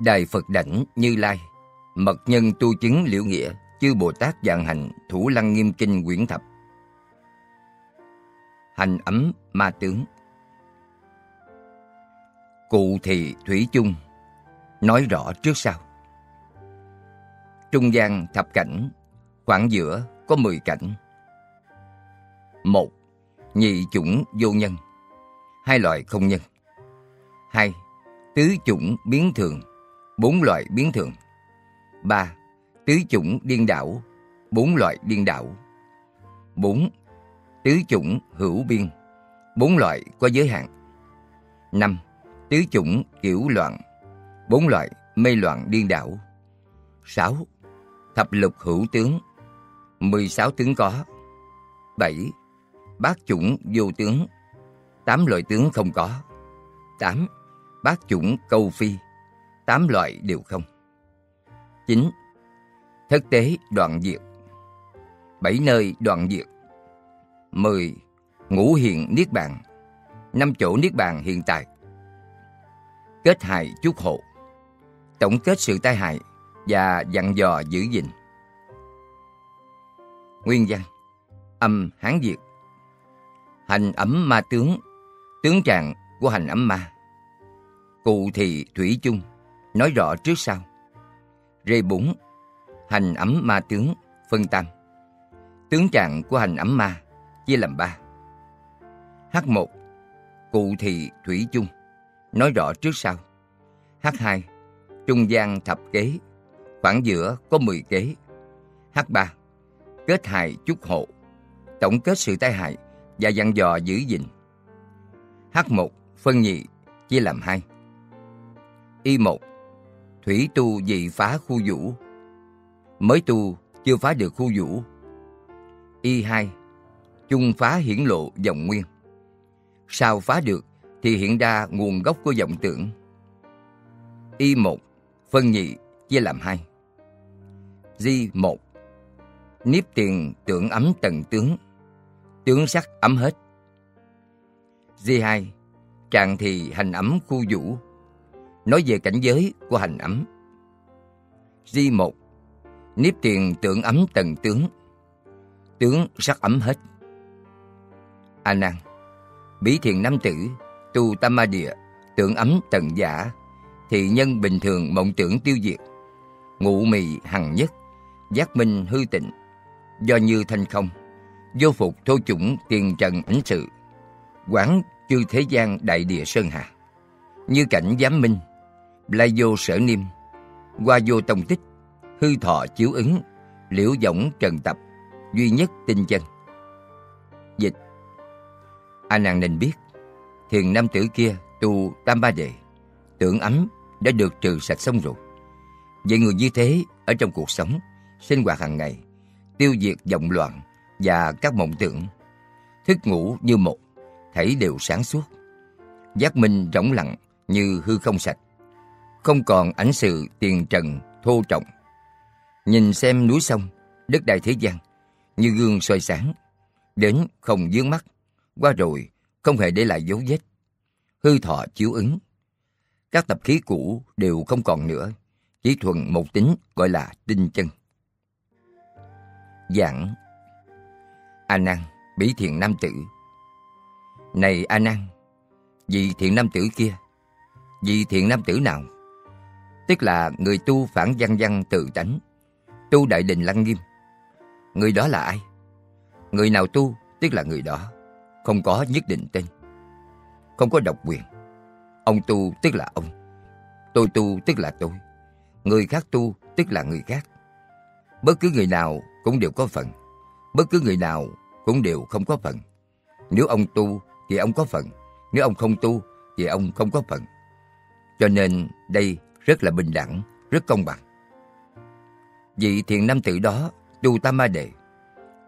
đài Phật Đảnh Như Lai, Mật Nhân Tu Chứng Liễu Nghĩa, Chư Bồ Tát Dạng hành Thủ Lăng Nghiêm Kinh Quyển Thập. Hành ấm ma tướng. Cụ thị Thủy chung Nói rõ trước sau. Trung gian thập cảnh Khoảng giữa có mười cảnh. Một Nhị chủng vô nhân. Hai loại không nhân. Hai Tứ chủng biến thường bốn loại biến thường. 3. Tứ chủng điên đảo, bốn loại điên đảo. 4. Tứ chủng hữu biên, bốn loại có giới hạn. 5. Tứ chủng kiểu loạn, bốn loại mê loạn điên đảo. 6. Thập lục hữu tướng, 16 tướng có. 7. Bát chủng vô tướng, 8 loại tướng không có. 8. Bát chủng câu phi, tám loại đều không. 9. Thất tế đoạn diệt. Bảy nơi đoạn diệt. 10. Ngũ hiện Niết Bàn. Năm chỗ Niết Bàn hiện tại. Kết hại chúc hộ. Tổng kết sự tai hại và dặn dò giữ gìn. Nguyên văn, Âm Hán diệt. Hành ấm ma tướng Tướng trạng của hành ấm ma. Cụ thị thủy chung nói rõ trước sau. Rê 4. Hành ấm ma tướng, phân tam. Tướng trạng của hành ấm ma chia làm ba. H1. Cụ thị thủy chung, nói rõ trước sau. H2. Trung gian thập kế, khoảng giữa có 10 kế. H3. Kết hại chúc hộ, tổng kết sự tai hại và dặn dò giữ gìn. H1. Phân nhị, chia làm hai. Y1 Thủy tu dị phá khu vũ. Mới tu, chưa phá được khu vũ. Y2 Chung phá hiển lộ dòng nguyên. Sao phá được, thì hiện ra nguồn gốc của vọng tưởng. Y1 Phân nhị, chia làm hai. Di 1 Niếp tiền tưởng ấm tầng tướng Tướng sắc ấm hết. Di 2 Trạng thì hành ấm khu vũ nói về cảnh giới của hành ấm. Di một Niếp tiền tưởng ấm tầng tướng, tướng sắc ấm hết. A Nan, bí thiền nam tử, tu tam ma địa, tưởng ấm tầng giả, thì nhân bình thường mộng tưởng tiêu diệt, ngụ mì hằng nhất, giác minh hư tịnh, do như thanh không, vô phục thô chủng tiền trần ảnh sự, quán chư thế gian đại địa sơn hà, như cảnh giám minh, lai vô sở niêm, qua vô tông tích, hư thọ chiếu ứng, liễu võng trần tập, duy nhất tinh chân. Dịch A Nan nên biết, thiền nam tử kia tu tam ba đề, tưởng ấm đã được trừ sạch xong rồi. Vậy người như thế ở trong cuộc sống, sinh hoạt hàng ngày, tiêu diệt vọng loạn và các mộng tưởng, thức ngủ như một, thảy đều sáng suốt. Giác minh rỗng lặng như hư không sạch, không còn ảnh sự tiền trần thô trọng. Nhìn xem núi sông, đất đai thế gian, như gương soi sáng, đến không dướng mắt, qua rồi không hề để lại dấu vết. Hư thọ chiếu ứng. Các tập khí cũ đều không còn nữa, chỉ thuần một tính gọi là tinh chân. Giảng A Nan, bỉ thiện nam tử. Này A Nan, vị thiện nam tử kia, vị thiện nam tử nào tức là người tu phản văn văn tự tánh, tu đại định lăng nghiêm. Người đó là ai? Người nào tu tức là người đó, không có nhất định tên, không có độc quyền. Ông tu tức là ông, tôi tu tức là tôi, người khác tu tức là người khác. Bất cứ người nào cũng đều có phần, bất cứ người nào cũng đều không có phần. Nếu ông tu thì ông có phần, nếu ông không tu thì ông không có phần. Cho nên đây rất là bình đẳng, rất công bằng. Vị thiền nam tử đó tu tam ma đề,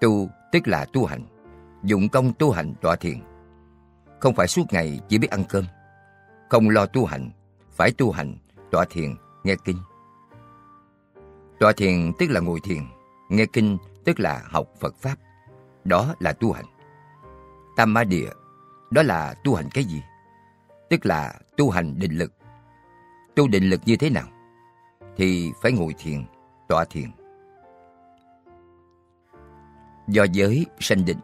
tu tức là tu hành, dụng công tu hành tọa thiền. Không phải suốt ngày chỉ biết ăn cơm, không lo tu hành, phải tu hành, tọa thiền, nghe kinh. Tọa thiền tức là ngồi thiền, nghe kinh tức là học Phật Pháp. Đó là tu hành. Tam ma địa, đó là tu hành cái gì? Tức là tu hành định lực Tu định lực như thế nào? thì phải ngồi thiền, tọa thiền. Do giới sanh định,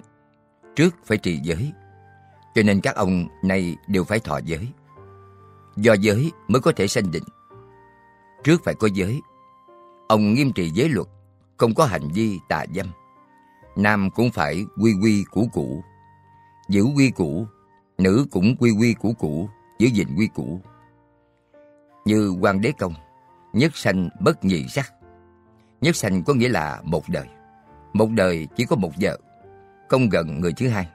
trước phải trì giới, cho nên các ông này đều phải thọ giới. Do giới mới có thể sanh định. Trước phải có giới. Ông nghiêm trì giới luật, không có hành vi tà dâm. Nam cũng phải quy quy củ củ, giữ quy củ, nữ cũng quy quy củ củ, giữ gìn quy củ. Như quan đế công, nhất sanh bất nhị sắc. Nhất sanh có nghĩa là một đời. Một đời chỉ có một vợ, không gần người thứ hai.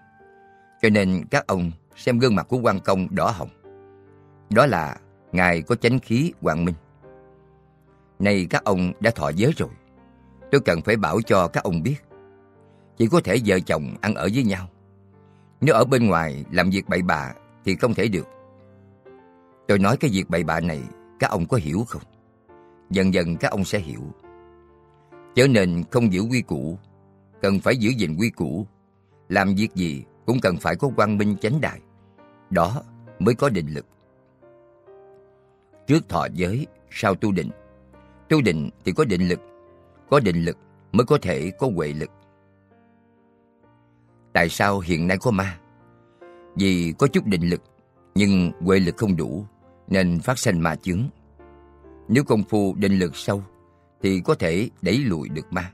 Cho nên các ông xem gương mặt của quan công đỏ hồng. Đó là Ngài có chánh khí hoàng minh. nay các ông đã thọ giới rồi. Tôi cần phải bảo cho các ông biết. Chỉ có thể vợ chồng ăn ở với nhau. Nếu ở bên ngoài làm việc bậy bạ thì không thể được. Tôi nói cái việc bậy bạ này các ông có hiểu không? Dần dần các ông sẽ hiểu. Cho nên không giữ quy củ, cần phải giữ gìn quy củ. Làm việc gì cũng cần phải có quang minh chánh đại. Đó mới có định lực. Trước thọ giới, sau tu định. Tu định thì có định lực, có định lực mới có thể có huệ lực. Tại sao hiện nay có ma? Vì có chút định lực, nhưng huệ lực không đủ, nên phát sinh ma chướng. Nếu công phu định lực sâu, thì có thể đẩy lùi được ma.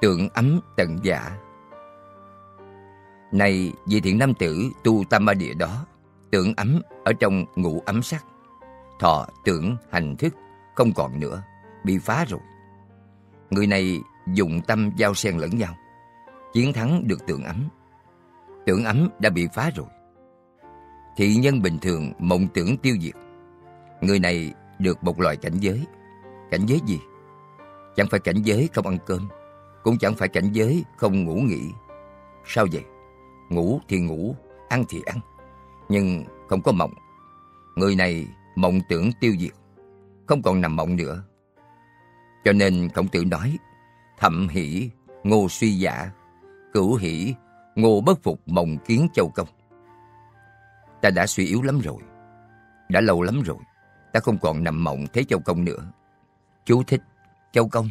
Tượng ấm tận giả Này vì thiện nam tử tu tam ma địa đó, tượng ấm ở trong ngũ ấm sắc. Thọ tưởng hành thức không còn nữa, bị phá rồi. Người này dùng tâm giao xen lẫn nhau, chiến thắng được tượng ấm. tượng ấm đã bị phá rồi. Thị nhân bình thường mộng tưởng tiêu diệt. Người này được một loại cảnh giới. Cảnh giới gì? Chẳng phải cảnh giới không ăn cơm, cũng chẳng phải cảnh giới không ngủ nghỉ. Sao vậy? Ngủ thì ngủ, ăn thì ăn, nhưng không có mộng. Người này mộng tưởng tiêu diệt, không còn nằm mộng nữa. Cho nên khổng tử nói, thậm hỷ, ngô suy giả, cửu hỷ, ngô bất phục mộng kiến châu công. Ta đã suy yếu lắm rồi, đã lâu lắm rồi, ta không còn nằm mộng thấy châu công nữa. Chú thích, châu công,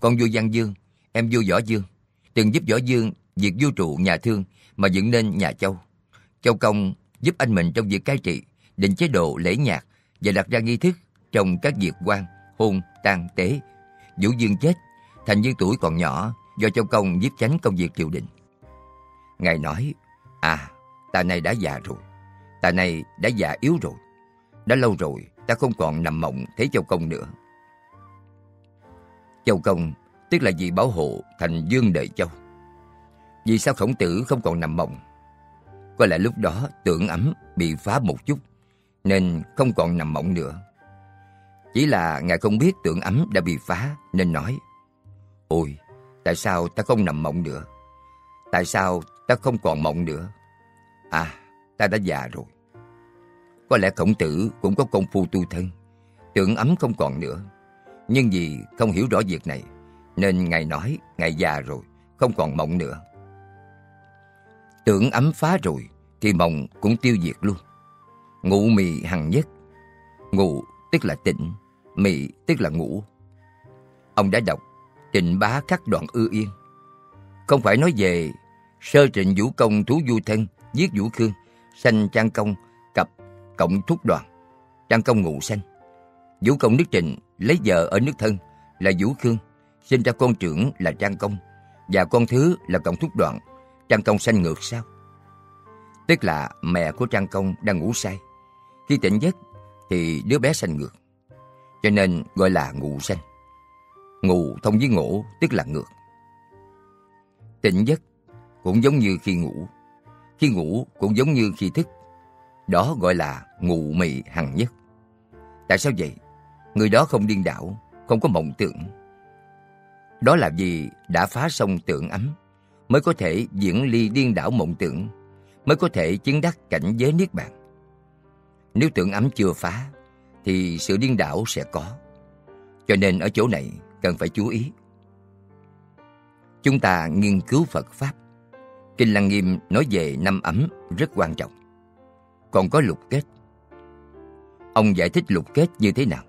con vua Văn Dương, em vua Võ Dương, từng giúp Võ Dương việc vua trụ nhà thương mà dựng nên nhà châu. Châu công giúp anh mình trong việc cai trị, định chế độ lễ nhạc và đặt ra nghi thức trong các việc quan, hôn, tang tế. Vũ Dương chết, thành dương tuổi còn nhỏ do Châu Công giúp tránh công việc triều đình. Ngài nói, à, ta này đã già rồi, ta này đã già yếu rồi. Đã lâu rồi, ta không còn nằm mộng thấy Châu Công nữa. Châu Công tức là vị bảo hộ thành dương đợi Châu. Vì sao khổng tử không còn nằm mộng? Có lẽ lúc đó tưởng ấm bị phá một chút, nên không còn nằm mộng nữa. Chỉ là ngài không biết tưởng ấm đã bị phá, nên nói, Ôi, tại sao ta không nằm mộng nữa? Tại sao ta không còn mộng nữa? À, ta đã già rồi. Có lẽ khổng tử cũng có công phu tu thân, tưởng ấm không còn nữa. Nhưng vì không hiểu rõ việc này, nên ngài nói ngài già rồi, không còn mộng nữa. Tưởng ấm phá rồi, thì mộng cũng tiêu diệt luôn. ngủ mì hằng nhất. ngủ tức là tịnh, mì tức là ngủ. Ông đã đọc Trịnh bá khắc đoạn ư yên. Không phải nói về sơ trịnh vũ công thú du thân, giết vũ khương, sanh trang công, cặp, cộng thúc đoàn, trang công ngụ sanh. Vũ công nước trịnh lấy vợ ở nước thân là vũ khương, sinh ra con trưởng là trang công, và con thứ là cộng thúc đoạn, trang công sanh ngược sao? Tức là mẹ của Trang Công đang ngủ say. Khi tỉnh giấc thì đứa bé sanh ngược. Cho nên gọi là ngủ sanh. Ngủ thông với ngủ tức là ngược. Tỉnh giấc cũng giống như khi ngủ. Khi ngủ cũng giống như khi thức. Đó gọi là ngủ mị hằng nhất. Tại sao vậy? Người đó không điên đảo, không có mộng tưởng. Đó là vì đã phá xong tưởng ấm, mới có thể diễn ly điên đảo mộng tưởng mới có thể chứng đắc cảnh giới niết bàn. Nếu tưởng ấm chưa phá, thì sự điên đảo sẽ có. Cho nên ở chỗ này cần phải chú ý. Chúng ta nghiên cứu Phật Pháp. Kinh Lăng Nghiêm nói về năm ấm rất quan trọng. Còn có lục kết. Ông giải thích lục kết như thế nào?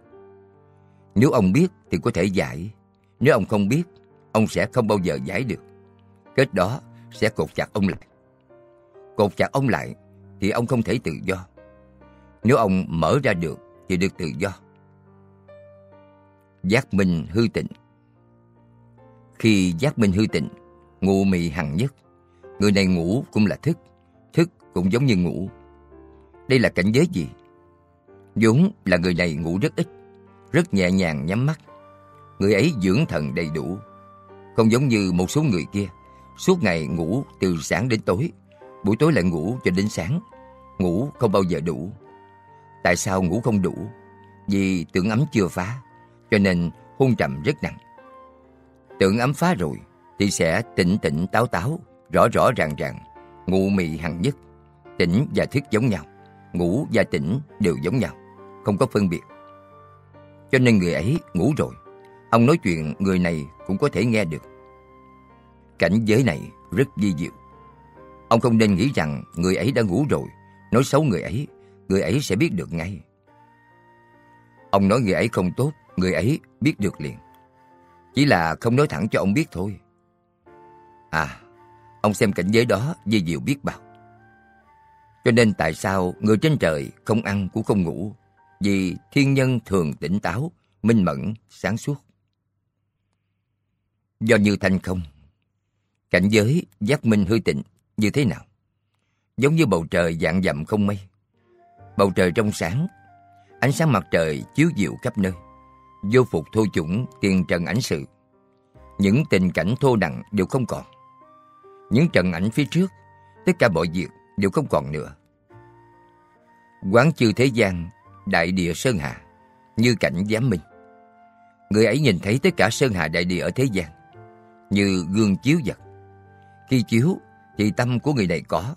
Nếu ông biết thì có thể giải. Nếu ông không biết, ông sẽ không bao giờ giải được. Kết đó sẽ cột chặt ông lại. Cột chặt ông lại thì ông không thể tự do. Nếu ông mở ra được thì được tự do. Giác minh hư tịnh Khi giác minh hư tịnh, ngụ mị hằng nhất. Người này ngủ cũng là thức, thức cũng giống như ngủ. Đây là cảnh giới gì? vốn là người này ngủ rất ít, rất nhẹ nhàng nhắm mắt. Người ấy dưỡng thần đầy đủ, không giống như một số người kia, suốt ngày ngủ từ sáng đến tối, buổi tối lại ngủ cho đến sáng, ngủ không bao giờ đủ. Tại sao ngủ không đủ? Vì tưởng ấm chưa phá, cho nên hôn trầm rất nặng. Tưởng ấm phá rồi thì sẽ tỉnh tỉnh táo táo, rõ rõ ràng ràng, ngủ mị hằng nhất, tỉnh và thức giống nhau, ngủ và tỉnh đều giống nhau không có phân biệt. Cho nên người ấy ngủ rồi, ông nói chuyện người này cũng có thể nghe được. Cảnh giới này rất di diệu. Ông không nên nghĩ rằng người ấy đã ngủ rồi, nói xấu người ấy, người ấy sẽ biết được ngay. Ông nói người ấy không tốt, người ấy biết được liền. Chỉ là không nói thẳng cho ông biết thôi. À, ông xem cảnh giới đó như diệu biết bao. Cho nên tại sao người trên trời không ăn cũng không ngủ, vì thiên nhân thường tỉnh táo, minh mẫn, sáng suốt. Do như thanh không, cảnh giới giác minh hư tịnh như thế nào? Giống như bầu trời dạng dặm không mây. Bầu trời trong sáng, ánh sáng mặt trời chiếu diệu khắp nơi. Vô phục thô chủng tiền trần ảnh sự. Những tình cảnh thô nặng đều không còn. Những trận ảnh phía trước, tất cả mọi việc đều không còn nữa. Quán chư thế gian đại địa Sơn Hà, như cảnh giám minh. Người ấy nhìn thấy tất cả Sơn Hà đại địa ở thế gian, như gương chiếu vật. Khi chiếu thì tâm của người này có,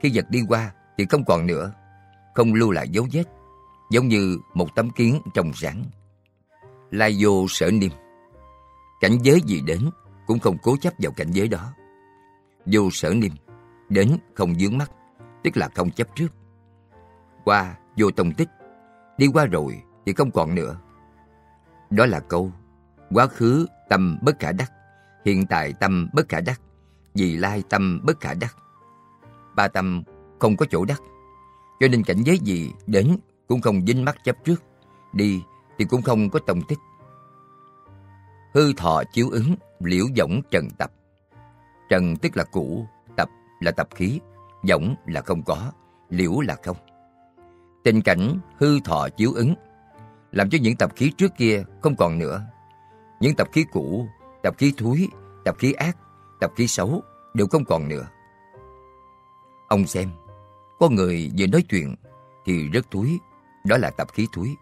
khi vật đi qua thì không còn nữa, không lưu lại dấu vết, giống như một tấm kiến trong sáng. Lai vô sở niêm, cảnh giới gì đến cũng không cố chấp vào cảnh giới đó. Vô sở niêm, đến không dướng mắt, tức là không chấp trước. Qua vô tông tích, đi qua rồi thì không còn nữa. Đó là câu quá khứ tâm bất khả đắc, hiện tại tâm bất khả đắc, vì lai tâm bất khả đắc. Ba tâm không có chỗ đắc, cho nên cảnh giới gì đến cũng không dính mắt chấp trước, đi thì cũng không có tông tích. Hư thọ chiếu ứng, liễu võng trần tập. Trần tức là cũ, tập là tập khí, võng là không có, liễu là không. Tình cảnh hư thọ chiếu ứng làm cho những tập khí trước kia không còn nữa. Những tập khí cũ, tập khí thúi, tập khí ác, tập khí xấu đều không còn nữa. Ông xem, có người vừa nói chuyện thì rất thúi, đó là tập khí thúi.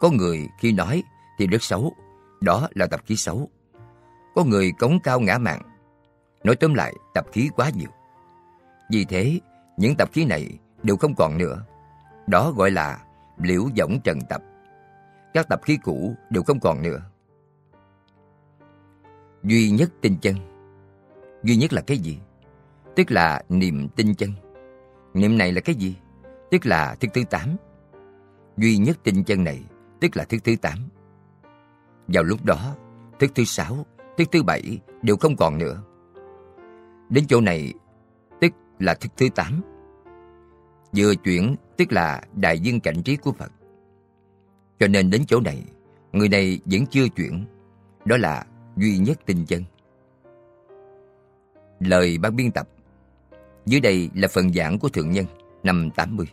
Có người khi nói thì rất xấu, đó là tập khí xấu. Có người cống cao ngã mạng, nói tóm lại tập khí quá nhiều. Vì thế, những tập khí này đều không còn nữa. Đó gọi là liễu võng trần tập. Các tập khí cũ đều không còn nữa. Duy nhất tinh chân. Duy nhất là cái gì? Tức là niệm tinh chân. Niệm này là cái gì? Tức là thức thứ tám. Duy nhất tinh chân này tức là thức thứ tám. Vào lúc đó, thức thứ sáu, thức thứ bảy đều không còn nữa. Đến chỗ này, tức là thức thứ tám. Vừa chuyển tức là đại dương cảnh trí của Phật. Cho nên đến chỗ này, người này vẫn chưa chuyển, đó là duy nhất tinh chân. Lời ban biên tập Dưới đây là phần giảng của Thượng Nhân năm 80.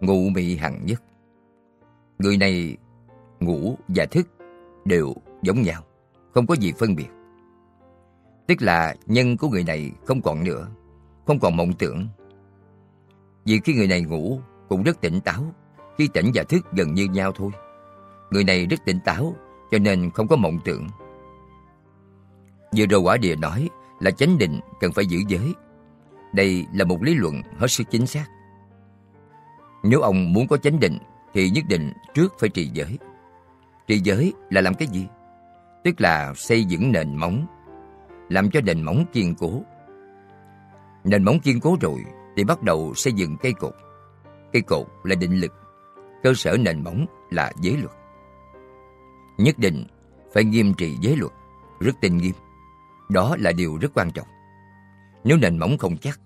Ngụ mị hằng nhất Người này ngủ và thức đều giống nhau, không có gì phân biệt. Tức là nhân của người này không còn nữa, không còn mộng tưởng, vì khi người này ngủ cũng rất tỉnh táo, khi tỉnh và thức gần như nhau thôi. Người này rất tỉnh táo, cho nên không có mộng tưởng. Vừa rồi quả địa nói là chánh định cần phải giữ giới. Đây là một lý luận hết sức chính xác. Nếu ông muốn có chánh định thì nhất định trước phải trì giới. Trì giới là làm cái gì? Tức là xây dựng nền móng, làm cho nền móng kiên cố. Nền móng kiên cố rồi thì bắt đầu xây dựng cây cột. Cây cột là định lực, cơ sở nền móng là giới luật. nhất định phải nghiêm trị giới luật, rất tinh nghiêm. Đó là điều rất quan trọng. Nếu nền móng không chắc,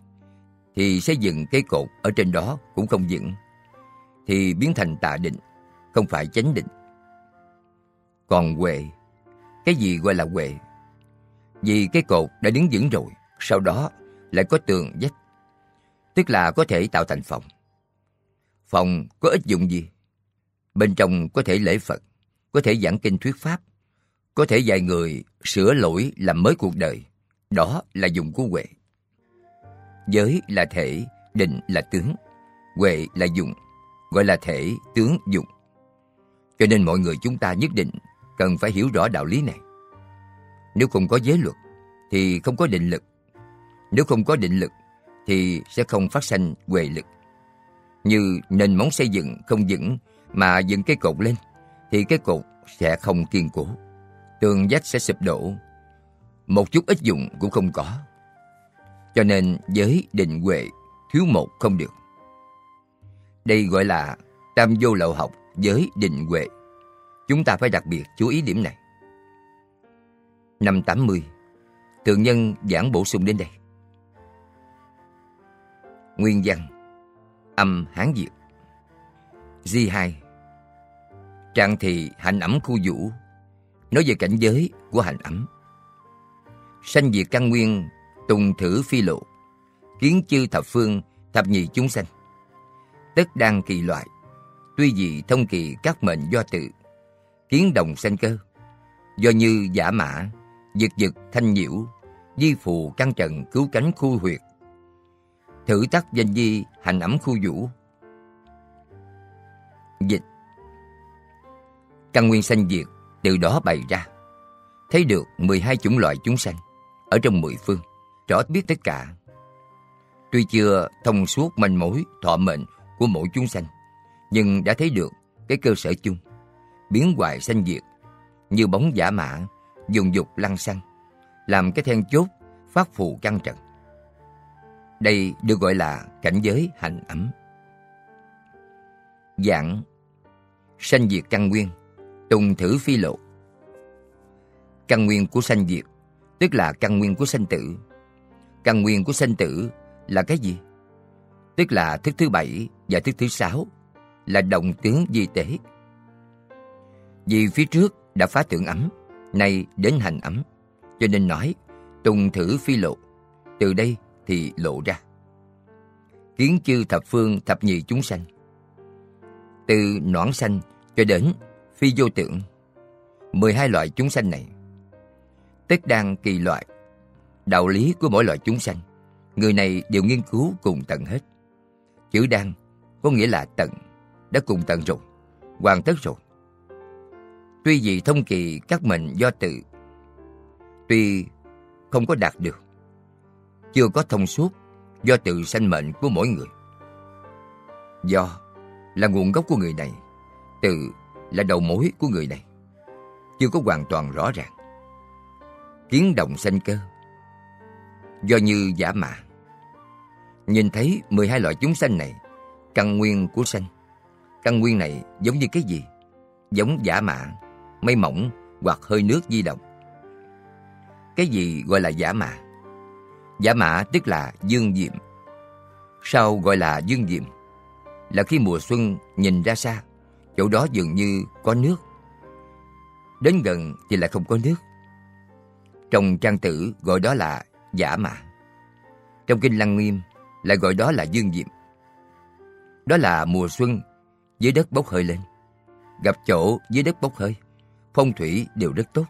thì xây dựng cây cột ở trên đó cũng không vững, thì biến thành tà định, không phải chánh định. Còn huệ, cái gì gọi là huệ? Vì cái cột đã đứng vững rồi, sau đó lại có tường vách, tức là có thể tạo thành phòng. Phòng có ích dụng gì? Bên trong có thể lễ Phật, có thể giảng kinh thuyết Pháp, có thể dạy người sửa lỗi làm mới cuộc đời. Đó là dùng của huệ. Giới là thể, định là tướng, huệ là dụng, gọi là thể, tướng, dụng. Cho nên mọi người chúng ta nhất định cần phải hiểu rõ đạo lý này. Nếu không có giới luật, thì không có định lực. Nếu không có định lực, thì sẽ không phát sanh huệ lực. Như nền móng xây dựng không vững mà dựng cái cột lên, thì cái cột sẽ không kiên cố. Tường vách sẽ sụp đổ. Một chút ít dụng cũng không có. Cho nên giới định huệ thiếu một không được. Đây gọi là tam vô lậu học giới định huệ. Chúng ta phải đặc biệt chú ý điểm này. Năm 80, tượng nhân giảng bổ sung đến đây. Nguyên văn Âm Hán Việt Di 2 Trạng thị hành ẩm khu vũ Nói về cảnh giới của hành ẩm. Sanh diệt căn nguyên Tùng thử phi lộ Kiến chư thập phương Thập nhị chúng sanh. Tất đang kỳ loại Tuy dị thông kỳ các mệnh do tự Kiến đồng sanh cơ Do như giả mã Dực dực thanh nhiễu, Di phù căn trần cứu cánh khu huyệt. Thử tắc danh di hành ẩm khu vũ. Dịch. Căn nguyên sanh diệt từ đó bày ra. Thấy được 12 chủng loại chúng sanh Ở trong mười phương, Rõ biết tất cả. Tuy chưa thông suốt manh mối, thọ mệnh của mỗi chúng sanh, Nhưng đã thấy được cái cơ sở chung. Biến hoại sanh diệt Như bóng giả mã Dùng dục lăng xăng, Làm cái then chốt phát phù căng trận đây được gọi là cảnh giới hành ấm Dạng Sanh diệt căn nguyên, Tùng thử phi lộ. Căn nguyên của sanh diệt, Tức là căn nguyên của sanh tử. Căn nguyên của sanh tử là cái gì? Tức là thức thứ bảy và thức thứ sáu, Là đồng tướng di tế. Vì phía trước đã phá tượng ấm Nay đến hành ấm Cho nên nói Tùng thử phi lộ Từ đây thì lộ ra. Kiến chư thập phương, thập nhị chúng sanh. Từ noãn sanh cho đến phi vô tưởng. 12 loại chúng sanh này. Tất đang kỳ loại. Đạo lý của mỗi loại chúng sanh. Người này đều nghiên cứu cùng tận hết. Chữ đang có nghĩa là tận. Đã cùng tận rồi. Hoàn tất rồi. Tuy vì thông kỳ các mệnh do tự. Tuy không có đạt được chưa có thông suốt do tự sanh mệnh của mỗi người. Do là nguồn gốc của người này, tự là đầu mối của người này, chưa có hoàn toàn rõ ràng. Kiến đồng sanh cơ, do như giả mạ. Nhìn thấy 12 loại chúng sanh này, căn nguyên của sanh. Căn nguyên này giống như cái gì? Giống giả mạ, mây mỏng hoặc hơi nước di động. Cái gì gọi là giả mạ? Giả mạ tức là dương diệm. Sao gọi là dương diệm? Là khi mùa xuân nhìn ra xa, chỗ đó dường như có nước. Đến gần thì lại không có nước. Trong trang tử gọi đó là giả mạ Trong kinh Lăng Nghiêm lại gọi đó là dương diệm. Đó là mùa xuân dưới đất bốc hơi lên. Gặp chỗ dưới đất bốc hơi, phong thủy đều rất tốt.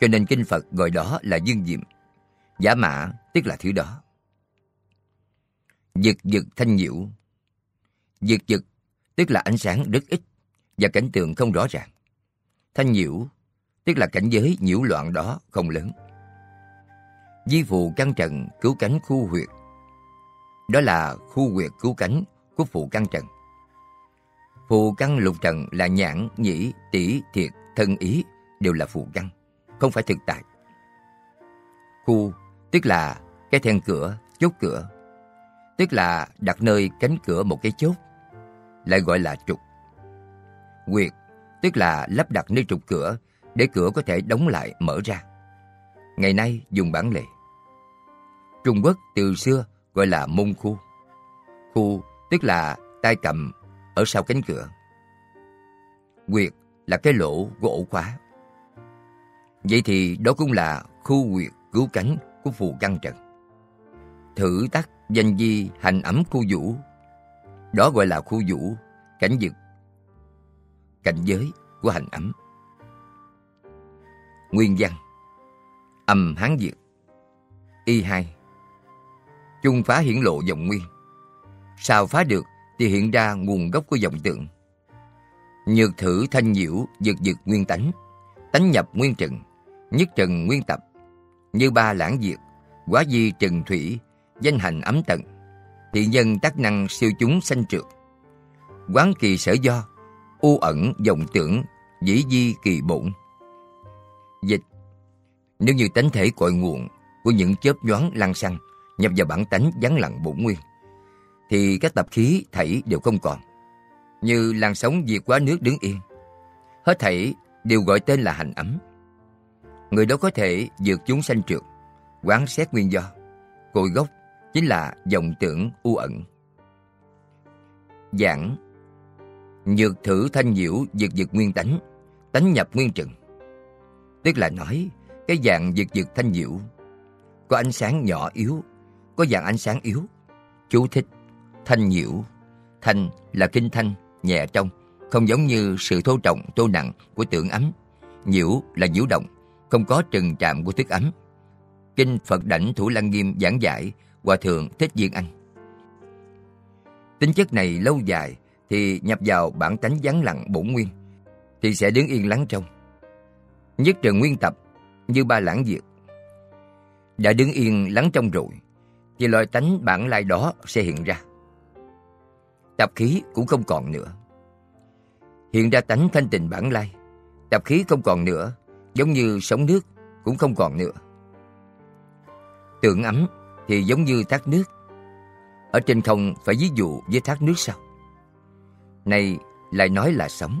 Cho nên kinh Phật gọi đó là dương diệm. Giả mã tức là thứ đó. Dực dực thanh nhiễu Dực dực tức là ánh sáng rất ít và cảnh tượng không rõ ràng. Thanh nhiễu tức là cảnh giới nhiễu loạn đó không lớn. Di phù căn trần cứu cánh khu huyệt Đó là khu huyệt cứu cánh của phù căn trần Phù căn lục trần là nhãn, nhĩ, tỷ, thiệt, thân ý đều là phù găng, không phải thực tại. Khu tức là cái then cửa, chốt cửa. Tức là đặt nơi cánh cửa một cái chốt, lại gọi là trục. Quyệt, tức là lắp đặt nơi trục cửa để cửa có thể đóng lại mở ra. Ngày nay dùng bản lề. Trung Quốc từ xưa gọi là môn khu. Khu tức là tay cầm ở sau cánh cửa. Quyệt là cái lỗ của ổ khóa. Vậy thì đó cũng là khu quyệt cứu cánh của phù căn trận. Thử tắc danh di hành ẩm khu vũ. Đó gọi là khu vũ, cảnh dực, cảnh giới của hành ẩm. Nguyên văn Âm Hán Việt Y 2 Chung phá hiển lộ dòng nguyên Sao phá được thì hiện ra nguồn gốc của dòng tượng Nhược thử thanh nhiễu, dực dực nguyên tánh. Tánh nhập nguyên trần, Nhất trần nguyên tập. Như ba lãng diệt, Quá di trần thủy, Danh hành ấm tận. Thị nhân tác năng siêu chúng sanh trượt. Quán kỳ sở do, U ẩn dòng tưởng, Dĩ di kỳ bổn. Dịch. Nếu như tánh thể cội nguồn Của những chớp nhoáng lăng xăng Nhập vào bản tánh vắng lặng bổn nguyên, Thì các tập khí, thảy đều không còn. Như làn sóng diệt quá nước đứng yên. Hết thảy đều gọi tên là hành ấm. Người đó có thể vượt chúng sanh trượt Quán xét nguyên do. Cội gốc chính là dòng tưởng u ẩn. Giảng Nhược thử thanh nhiễu dược dược nguyên tánh Tánh nhập nguyên trần. Tức là nói Cái dạng dược dược thanh nhiễu Có ánh sáng nhỏ yếu Có dạng ánh sáng yếu. Chú thích Thanh nhiễu Thanh là kinh thanh, nhẹ trong Không giống như sự thô trọng, tô nặng của tượng ấm Nhiễu là nhiễu động Không có trừng trạm của thức ấm Kinh Phật Đảnh Thủ Lăng Nghiêm giảng giải Hòa Thượng Thích Viên Anh Tính chất này lâu dài thì nhập vào bản tánh vắng lặng bổn nguyên thì sẽ đứng yên lắng trong. Nhất trần nguyên tập như ba lãng diệt. Đã đứng yên lắng trong rồi thì loại tánh bản lai đó sẽ hiện ra. Tập khí cũng không còn nữa. Hiện ra tánh thanh tịnh bản lai. Tập khí không còn nữa, giống như sóng nước cũng không còn nữa. Tượng ấm thì giống như thác nước. Ở trên không phải ví dụ với thác nước sao? Này lại nói là sống.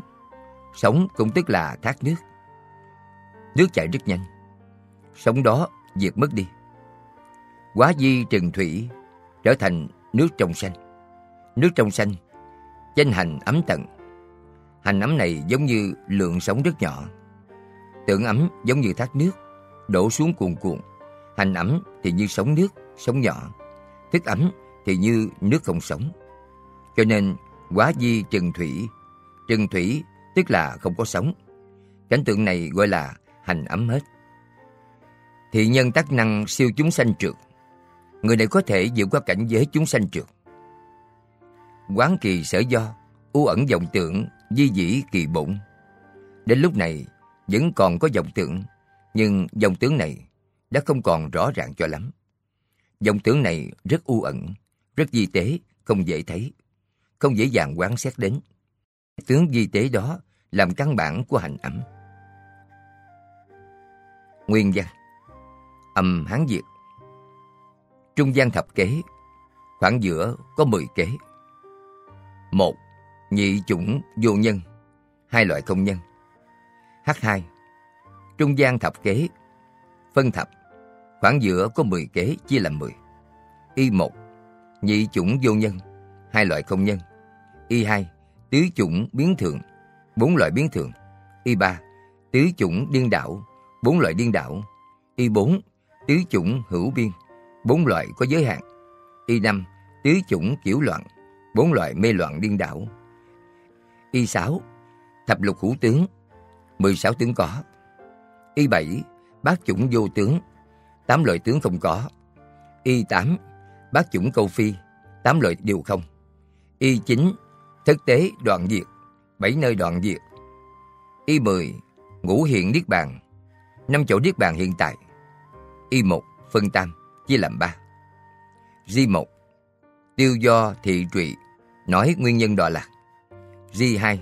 Sống cũng tức là thác nước. Nước chảy rất nhanh. Sống đó diệt mất đi. Quá di trần thủy trở thành nước trong xanh. Nước trong xanh, danh hành ấm tận. Hành ấm này giống như lượng sống rất nhỏ. Tượng ấm giống như thác nước, đổ xuống cuồn cuộn. Hành ấm thì như sống nước, sống nhỏ. Thức ấm thì như nước không sống. Cho nên quá di trần thủy. Trần thủy tức là không có sống. Cảnh tượng này gọi là hành ấm hết. Thị nhân tác năng siêu chúng sanh trượt. Người này có thể vượt qua cảnh giới chúng sanh trượt. Quán kỳ sở do, u ẩn vọng tưởng, di dĩ kỳ bổn. Đến lúc này, vẫn còn có vọng tưởng, nhưng dòng tướng này đã không còn rõ ràng cho lắm. Dòng tướng này rất u ẩn, rất di tế, không dễ thấy không dễ dàng quán xét đến. Tướng di tế đó làm căn bản của hành ẩm. Nguyên văn Âm Hán Việt Trung gian thập kế Khoảng giữa có 10 kế một Nhị chủng vô nhân. Hai loại không nhân. H2 Trung gian thập kế Phân thập. Khoảng giữa có 10 kế chia làm 10 Y1 Nhị chủng vô nhân. Hai loại không nhân. Y2 tứ chủng biến thường, bốn loại biến thường. Y3 tứ chủng điên đảo, bốn loại điên đảo. Y4 tứ chủng hữu biên, bốn loại có giới hạn. Y5 tứ chủng kiểu loạn, bốn loại mê loạn điên đảo. Y6 thập lục hữu tướng, 16 tướng có. Y7 bát chủng vô tướng, tám loại tướng không có. Y8 bát chủng câu phi, tám loại đều không. Y9 Thực tế đoạn diệt, bảy nơi đoạn diệt. Y 10 ngũ hiện niết bàn, năm chỗ niết bàn hiện tại. Y 1 phân tam chia làm ba. Di 1 tiêu do thị trụy, nói nguyên nhân đọa lạc. G2.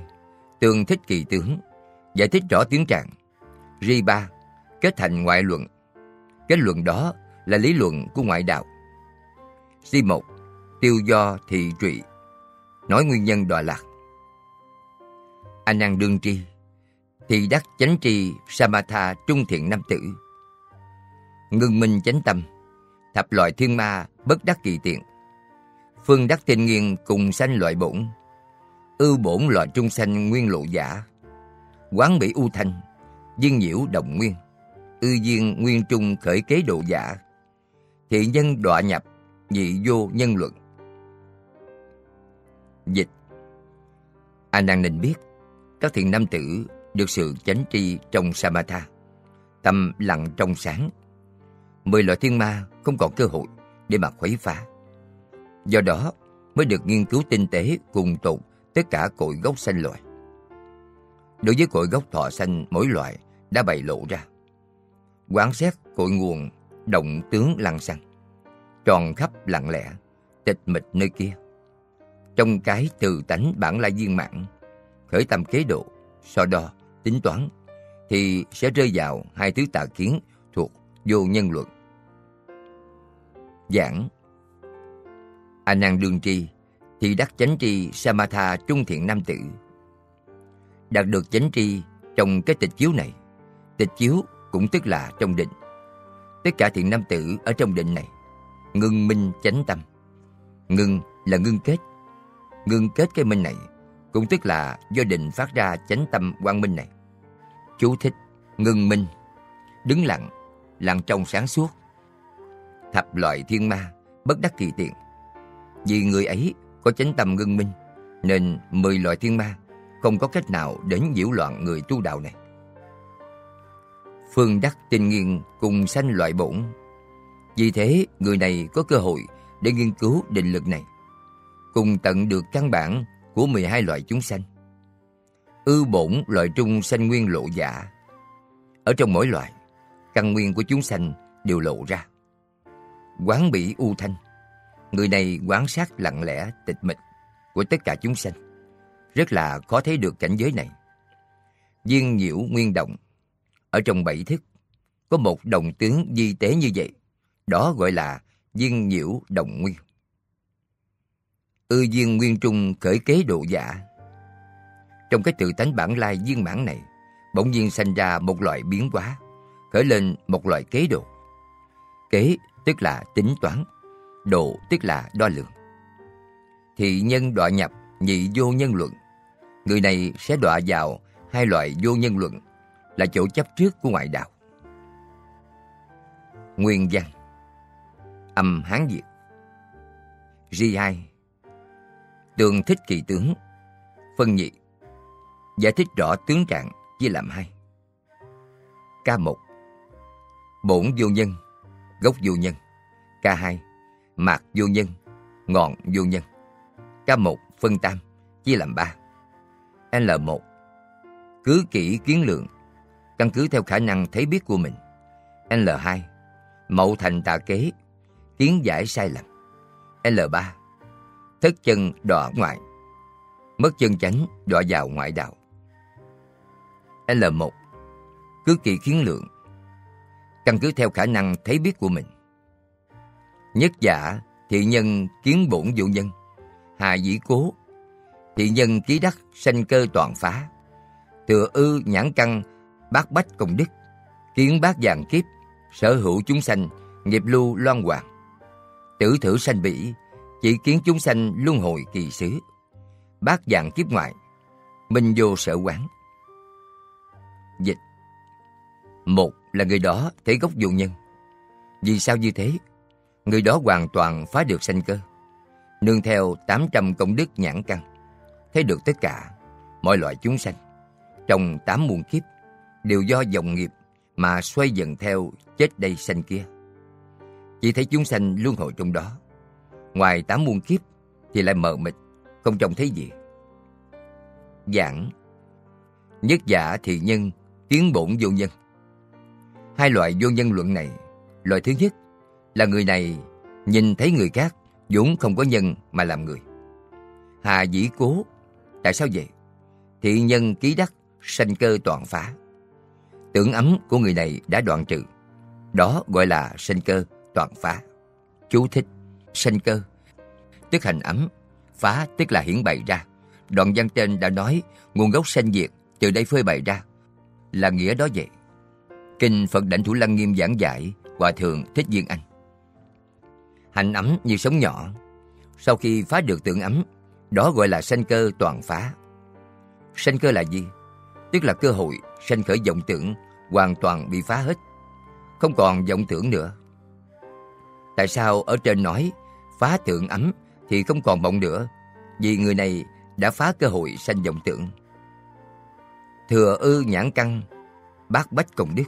tường thích kỳ tướng, giải thích rõ tiếng trạng. G3. kết thành ngoại luận. Kết luận đó là lý luận của ngoại đạo. G1. tiêu do thị trụy nói nguyên nhân đọa lạc. Anh Nan đương tri, thì đắc chánh tri Samatha trung thiện nam tử. Ngưng minh chánh tâm, thập loại thiên ma bất đắc kỳ tiện. Phương đắc tinh nghiêng cùng sanh loại bổn, ưu bổn loại trung sanh nguyên lộ giả. Quán bỉ u thanh, viên nhiễu đồng nguyên, ư duyên nguyên trung khởi kế độ giả. Thị nhân đọa nhập, nhị vô nhân luận. Dịch A Nan nên biết, các thiện nam tử được sự chánh tri trong Samatha, tâm lặng trong sáng. Mười loại thiên ma không còn cơ hội để mà khuấy phá. Do đó mới được nghiên cứu tinh tế cùng tột tất cả cội gốc xanh loài. Đối với cội gốc thọ xanh mỗi loại đã bày lộ ra. Quán xét cội nguồn, động tướng lăng xăng, tròn khắp lặng lẽ, tịch mịch nơi kia. Trong cái từ tánh bản lai viên mạng, khởi tâm kế độ, so đo, tính toán, thì sẽ rơi vào hai thứ tà kiến thuộc vô nhân luận. Giảng À, A nan đương tri thì đắc chánh tri Samatha trung thiện nam tử. Đạt được chánh tri trong cái tịch chiếu này, tịch chiếu cũng tức là trong định. Tất cả thiện nam tử ở trong định này, ngưng minh chánh tâm. Ngưng là ngưng kết. Ngưng kết cái minh này cũng tức là do định phát ra chánh tâm quang minh này. Chú thích, ngưng minh, đứng lặng, lặng trong sáng suốt. Thập loại thiên ma, bất đắc kỳ tiện. Vì người ấy có chánh tâm ngưng minh, nên mười loại thiên ma không có cách nào đến nhiễu loạn người tu đạo này. Phương đắc tinh nghiên cùng sanh loại bổn. Vì thế, người này có cơ hội để nghiên cứu định lực này, cùng tận được căn bản của 12 loại chúng sanh. Ư bổn loại trung sanh nguyên lộ giả. Ở trong mỗi loại, căn nguyên của chúng sanh đều lộ ra. Quán bỉ u thanh, người này quan sát lặng lẽ tịch mịch của tất cả chúng sanh. Rất là khó thấy được cảnh giới này. viên nhiễu nguyên động, ở trong bảy thức, có một đồng tướng di tế như vậy. Đó gọi là viên nhiễu đồng nguyên ư viên nguyên trung khởi kế độ giả. Trong cái tự tánh bản lai viên mãn này, bỗng nhiên sanh ra một loại biến hóa, khởi lên một loại kế độ. Kế tức là tính toán, độ tức là đo lường. Thị nhân đọa nhập nhị vô nhân luận. Người này sẽ đọa vào hai loại vô nhân luận, là chỗ chấp trước của ngoại đạo. Nguyên văn. Âm Hán Việt. Ri hai. Tường thích kỳ tướng. Phân nhị. Giải thích rõ tướng trạng chia làm hai. K1 Bổn vô nhân, Gốc vô nhân. K2 Mạc vô nhân Ngọn vô nhân K1 phân tam Chia làm 3. L1 Cứ kỹ kiến lượng Căn cứ theo khả năng thấy biết của mình L2 Mậu thành tà kế Kiến giải sai lầm L3 thất chân đọa ngoại, mất chân chánh đọa vào ngoại đạo. L1. Cứ kỳ kiến lượng, căn cứ theo khả năng thấy biết của mình. Nhất giả, thị nhân kiến bổn dụ nhân, hà dĩ cố, thị nhân ký đắc sanh cơ toàn phá, thừa ư nhãn căn bác bách công đức, kiến bác vàng kiếp, sở hữu chúng sanh, nghiệp lưu loan hoàng, tử thử sanh bỉ, chỉ kiến chúng sanh luân hồi kỳ xứ, bác dạng kiếp ngoại, minh vô sở quán. Dịch Một là người đó thấy gốc vô nhân. Vì sao như thế? Người đó hoàn toàn phá được sanh cơ. Nương theo 800 công đức nhãn căn, thấy được tất cả, mọi loại chúng sanh. Trong tám muôn kiếp, đều do dòng nghiệp mà xoay dần theo chết đây sanh kia. Chỉ thấy chúng sanh luân hồi trong đó Ngoài tám muôn kiếp thì lại mờ mịt, không trông thấy gì. Giảng Nhất giả thì nhân, kiến bổn vô nhân. Hai loại vô nhân luận này, loại thứ nhất là người này nhìn thấy người khác vốn không có nhân mà làm người. Hà dĩ cố, tại sao vậy? Thị nhân ký đắc, sanh cơ toàn phá. Tưởng ấm của người này đã đoạn trừ. Đó gọi là sanh cơ toàn phá. Chú thích sanh cơ, tức hành ấm, phá tức là hiển bày ra. Đoạn văn trên đã nói nguồn gốc sanh diệt từ đây phơi bày ra, là nghĩa đó vậy. Kinh Phật Đảnh Thủ Lăng Nghiêm giảng giải, Hòa Thượng Thích Viên Anh. Hành ấm như sống nhỏ. Sau khi phá được tượng ấm, đó gọi là sanh cơ toàn phá. Sanh cơ là gì? Tức là cơ hội sanh khởi vọng tưởng hoàn toàn bị phá hết. Không còn vọng tưởng nữa. Tại sao ở trên nói phá tượng ấm thì không còn vọng nữa? Vì người này đã phá cơ hội sanh vọng tưởng. Thừa ư nhãn căn, bát bách công đức.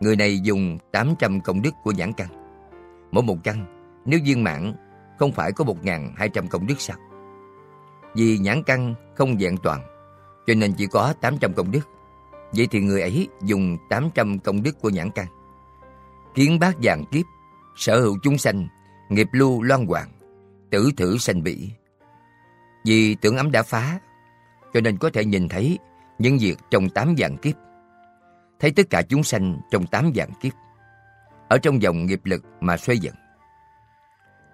Người này dùng 800 công đức của nhãn căn. Mỗi một căn, nếu viên mãn, không phải có 1.200 công đức sao? Vì nhãn căn không vẹn toàn, cho nên chỉ có 800 công đức. Vậy thì người ấy dùng 800 công đức của nhãn căn. Kiến bát vàng kiếp, sở hữu chúng sanh, nghiệp lưu loan hoàng, tử thử sanh bỉ. Vì tưởng ấm đã phá, cho nên có thể nhìn thấy những việc trong tám dạng kiếp. Thấy tất cả chúng sanh trong tám dạng kiếp, ở trong dòng nghiệp lực mà xoay dần.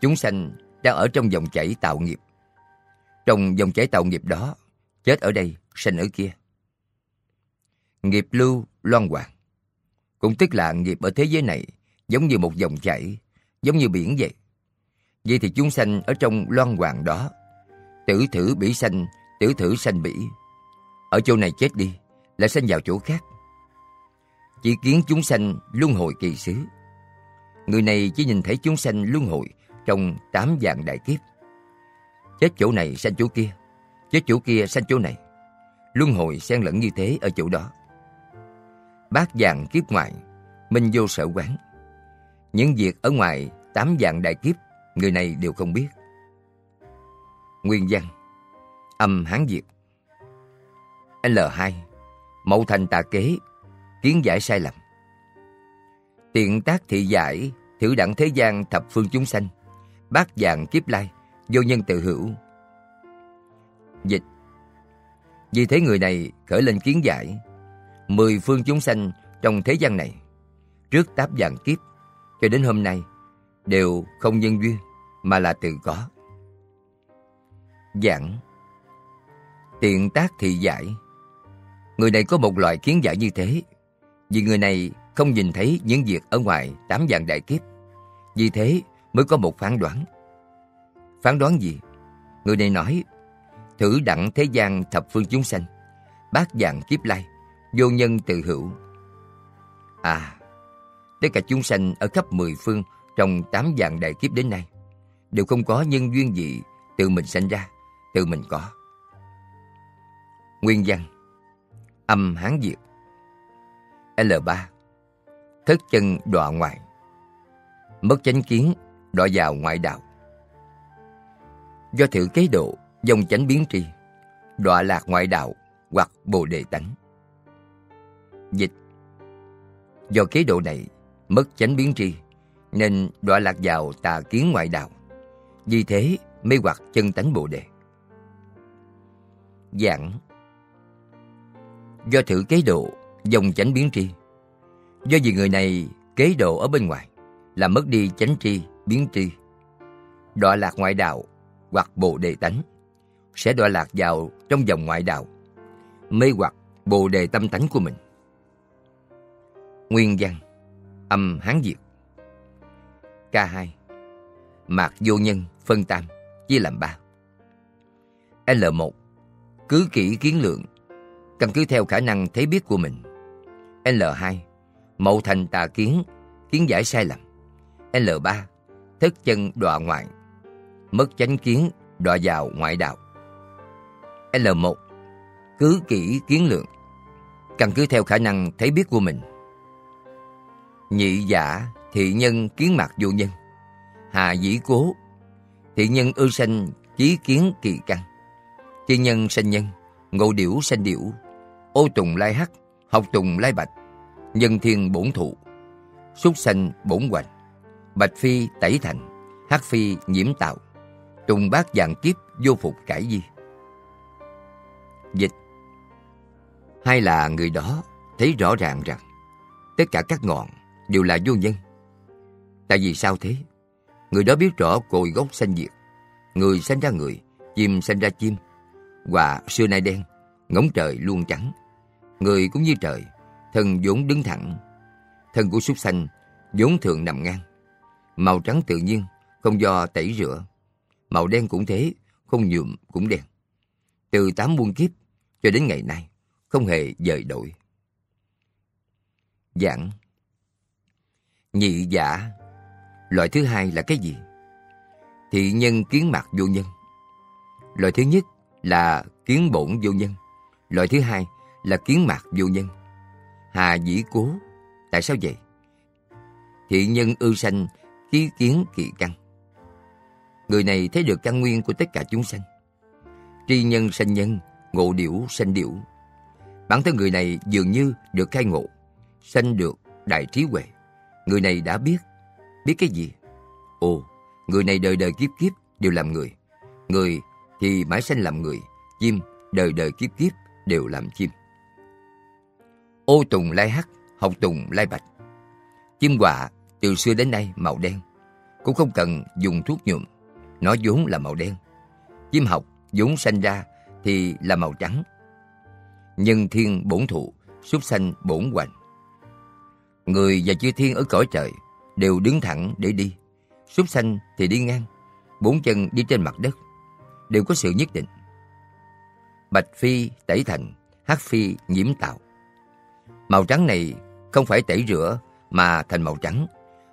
Chúng sanh đang ở trong dòng chảy tạo nghiệp. Trong dòng chảy tạo nghiệp đó, chết ở đây, sanh ở kia. Nghiệp lưu loan hoàng, cũng tức là nghiệp ở thế giới này giống như một dòng chảy, giống như biển vậy. Vậy thì chúng sanh ở trong loan hoàng đó, tử thử bỉ sanh, tử thử sanh bỉ. Ở chỗ này chết đi, lại sanh vào chỗ khác. Chỉ kiến chúng sanh luân hồi kỳ xứ. Người này chỉ nhìn thấy chúng sanh luân hồi trong tám dạng đại kiếp. Chết chỗ này sanh chỗ kia, chết chỗ kia sanh chỗ này. Luân hồi xen lẫn như thế ở chỗ đó. Bát dạng kiếp ngoại, minh vô sở quán. Những việc ở ngoài tám dạng đại kiếp, người này đều không biết. Nguyên văn Âm Hán Việt L2 Mậu thành tà kế Kiến giải sai lầm Tiện tác thị giải Thử đẳng thế gian thập phương chúng sanh, Bát dạng kiếp lai, Vô nhân tự hữu. Dịch. Vì thế người này khởi lên kiến giải, Mười phương chúng sanh trong thế gian này Trước táp dạng kiếp, Cho đến hôm nay Đều không nhân duyên Mà là tự có. Giảng. Tiện tác thị giải. Người này có một loại kiến giải như thế, Vì người này không nhìn thấy những việc ở ngoài tám dạng đại kiếp. Vì thế mới có một phán đoán. Phán đoán gì? Người này nói, Thử đặng thế gian thập phương chúng sanh, Bát dạng kiếp lai, Vô nhân tự hữu. À Tất cả chúng sanh ở khắp mười phương Trong tám dạng đại kiếp đến nay Đều không có nhân duyên gì Tự mình sanh ra, Tự mình có. Nguyên văn, Âm Hán Việt L3 Thất chân đọa ngoại. Mất chánh kiến đọa vào ngoại đạo. Do thử kế độ dòng chánh biến tri Đọa lạc ngoại đạo hoặc bồ đề tánh. Dịch. Do kế độ này mất chánh biến tri Nên đọa lạc vào tà kiến ngoại đạo. Vì thế mê hoặc chân tánh bồ đề. Giảng Do thử kế độ, dòng chánh biến tri. Do vì người này kế độ ở bên ngoài, là mất đi chánh tri, biến tri. Đọa lạc ngoại đạo hoặc bồ đề tánh, sẽ đọa lạc vào trong dòng ngoại đạo, mê hoặc bồ đề tâm tánh của mình. Nguyên văn Âm Hán Việt K2 Mạc vô nhân phân tam chia làm ba L1 Cứ kỹ kiến lượng căn cứ theo khả năng thấy biết của mình. L2. Mậu thành tà kiến, kiến giải sai lầm. L3. thức chân đọa ngoại, mất chánh kiến đọa vào ngoại đạo. L1. Cứ kỹ kiến lượng, căn cứ theo khả năng thấy biết của mình. Nhị giả, thị nhân kiến mạc vô nhân. Hà dĩ cố, thị nhân ư sanh chí kiến kỳ căn. Thiên nhân sanh nhân, ngộ điểu sanh điểu, ô tùng lai hắc, học tùng lai bạch, nhân thiên bổn thụ, súc sanh bổn hoành, bạch phi tẩy thành, hắc phi nhiễm tạo, trùng bát dạng kiếp vô phục cải di. Dịch Hay là người đó thấy rõ ràng rằng tất cả các ngọn đều là vô nhân. Tại vì sao thế? Người đó biết rõ cội gốc sanh diệt, người sanh ra người, chim sanh ra chim, quả xưa nay đen, ngỗng trời luôn trắng, Người cũng như trời, thân vốn đứng thẳng. Thân của súc sanh vốn thường nằm ngang. Màu trắng tự nhiên, không do tẩy rửa. Màu đen cũng thế, không nhuộm cũng đen. Từ tám muôn kiếp cho đến ngày nay, không hề dời đổi. Giảng Nhị giả Loại thứ hai là cái gì? Thị nhân kiến mặt vô nhân Loại thứ nhất là kiến bổn vô nhân Loại thứ hai là kiến mặt vô nhân Hà dĩ cố Tại sao vậy? Thị nhân ư sanh chí kiến kỳ căn. Người này thấy được căn nguyên của tất cả chúng sanh. Tri nhân sanh nhân Ngộ điểu sanh điểu. Bản thân người này dường như được khai ngộ Sanh được đại trí huệ. Người này đã biết. Biết cái gì? Ồ, người này đời đời kiếp kiếp đều làm người. Người thì mãi sanh làm người Chim đời đời kiếp kiếp đều làm chim. Ô tùng lai hắc, học tùng lai bạch. Chim quạ từ xưa đến nay màu đen. Cũng không cần dùng thuốc nhuộm. Nó vốn là màu đen. Diêm học vốn sanh ra thì là màu trắng. Nhân thiên bổn thụ, Súc sanh bổn hoành. Người và chư thiên ở cõi trời Đều đứng thẳng để đi. Súc sanh thì đi ngang, Bốn chân đi trên mặt đất. Đều có sự nhất định. Bạch phi, tẩy thành, Hắc phi, nhiễm tạo. Màu trắng này không phải tẩy rửa Mà thành màu trắng.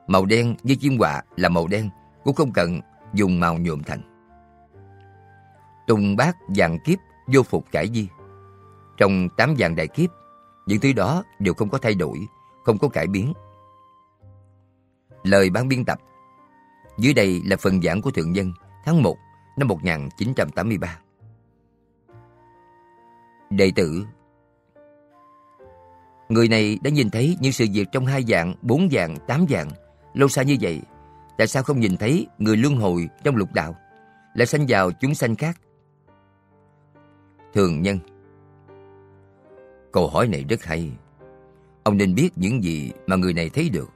Màu đen như chim quạ là màu đen Cũng không cần dùng màu nhuộm thành. Tùng bát vàng kiếp vô phục cải di. Trong tám vàng đại kiếp Những thứ đó đều không có thay đổi Không có cải biến. Lời ban biên tập. Dưới đây là phần giảng của Thượng Nhân tháng 1 năm 1983 Đệ tử. Người này đã nhìn thấy những sự việc trong hai dạng, bốn dạng, tám dạng Lâu xa như vậy, Tại sao không nhìn thấy người luân hồi trong lục đạo, Lại sanh vào chúng sanh khác? Thường nhân, Câu hỏi này rất hay. Ông nên biết những gì mà người này thấy được.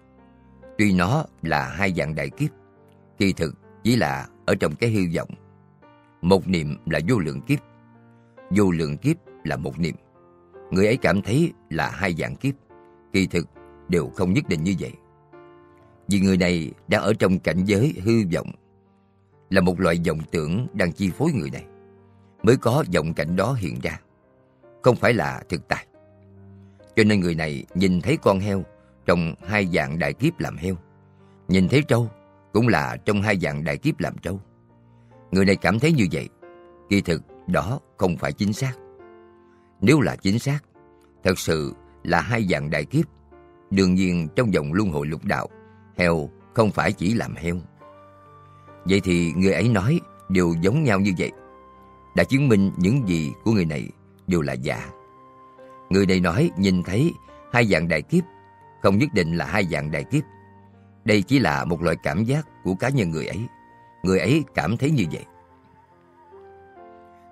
Tuy nó là hai dạng đại kiếp, Kỳ thực chỉ là ở trong cái hy vọng. Một niệm là vô lượng kiếp, Vô lượng kiếp là một niệm. Người ấy cảm thấy là hai dạng kiếp, Kỳ thực đều không nhất định như vậy. Vì người này đang ở trong cảnh giới hư vọng, Là một loại vọng tưởng đang chi phối người này, Mới có vọng cảnh đó hiện ra. Không phải là thực tại. Cho nên người này nhìn thấy con heo Trong hai dạng đại kiếp làm heo, Nhìn thấy trâu Cũng là trong hai dạng đại kiếp làm trâu. Người này cảm thấy như vậy, Kỳ thực đó không phải chính xác. Nếu là chính xác, Thật sự là hai dạng đại kiếp, Đương nhiên trong dòng luân hồi lục đạo Heo không phải chỉ làm heo. Vậy thì người ấy nói đều giống nhau như vậy. Đã chứng minh những gì của người này đều là giả. Người này nói nhìn thấy hai dạng đại kiếp Không nhất định là hai dạng đại kiếp. Đây chỉ là một loại cảm giác của cá nhân người ấy. Người ấy cảm thấy như vậy.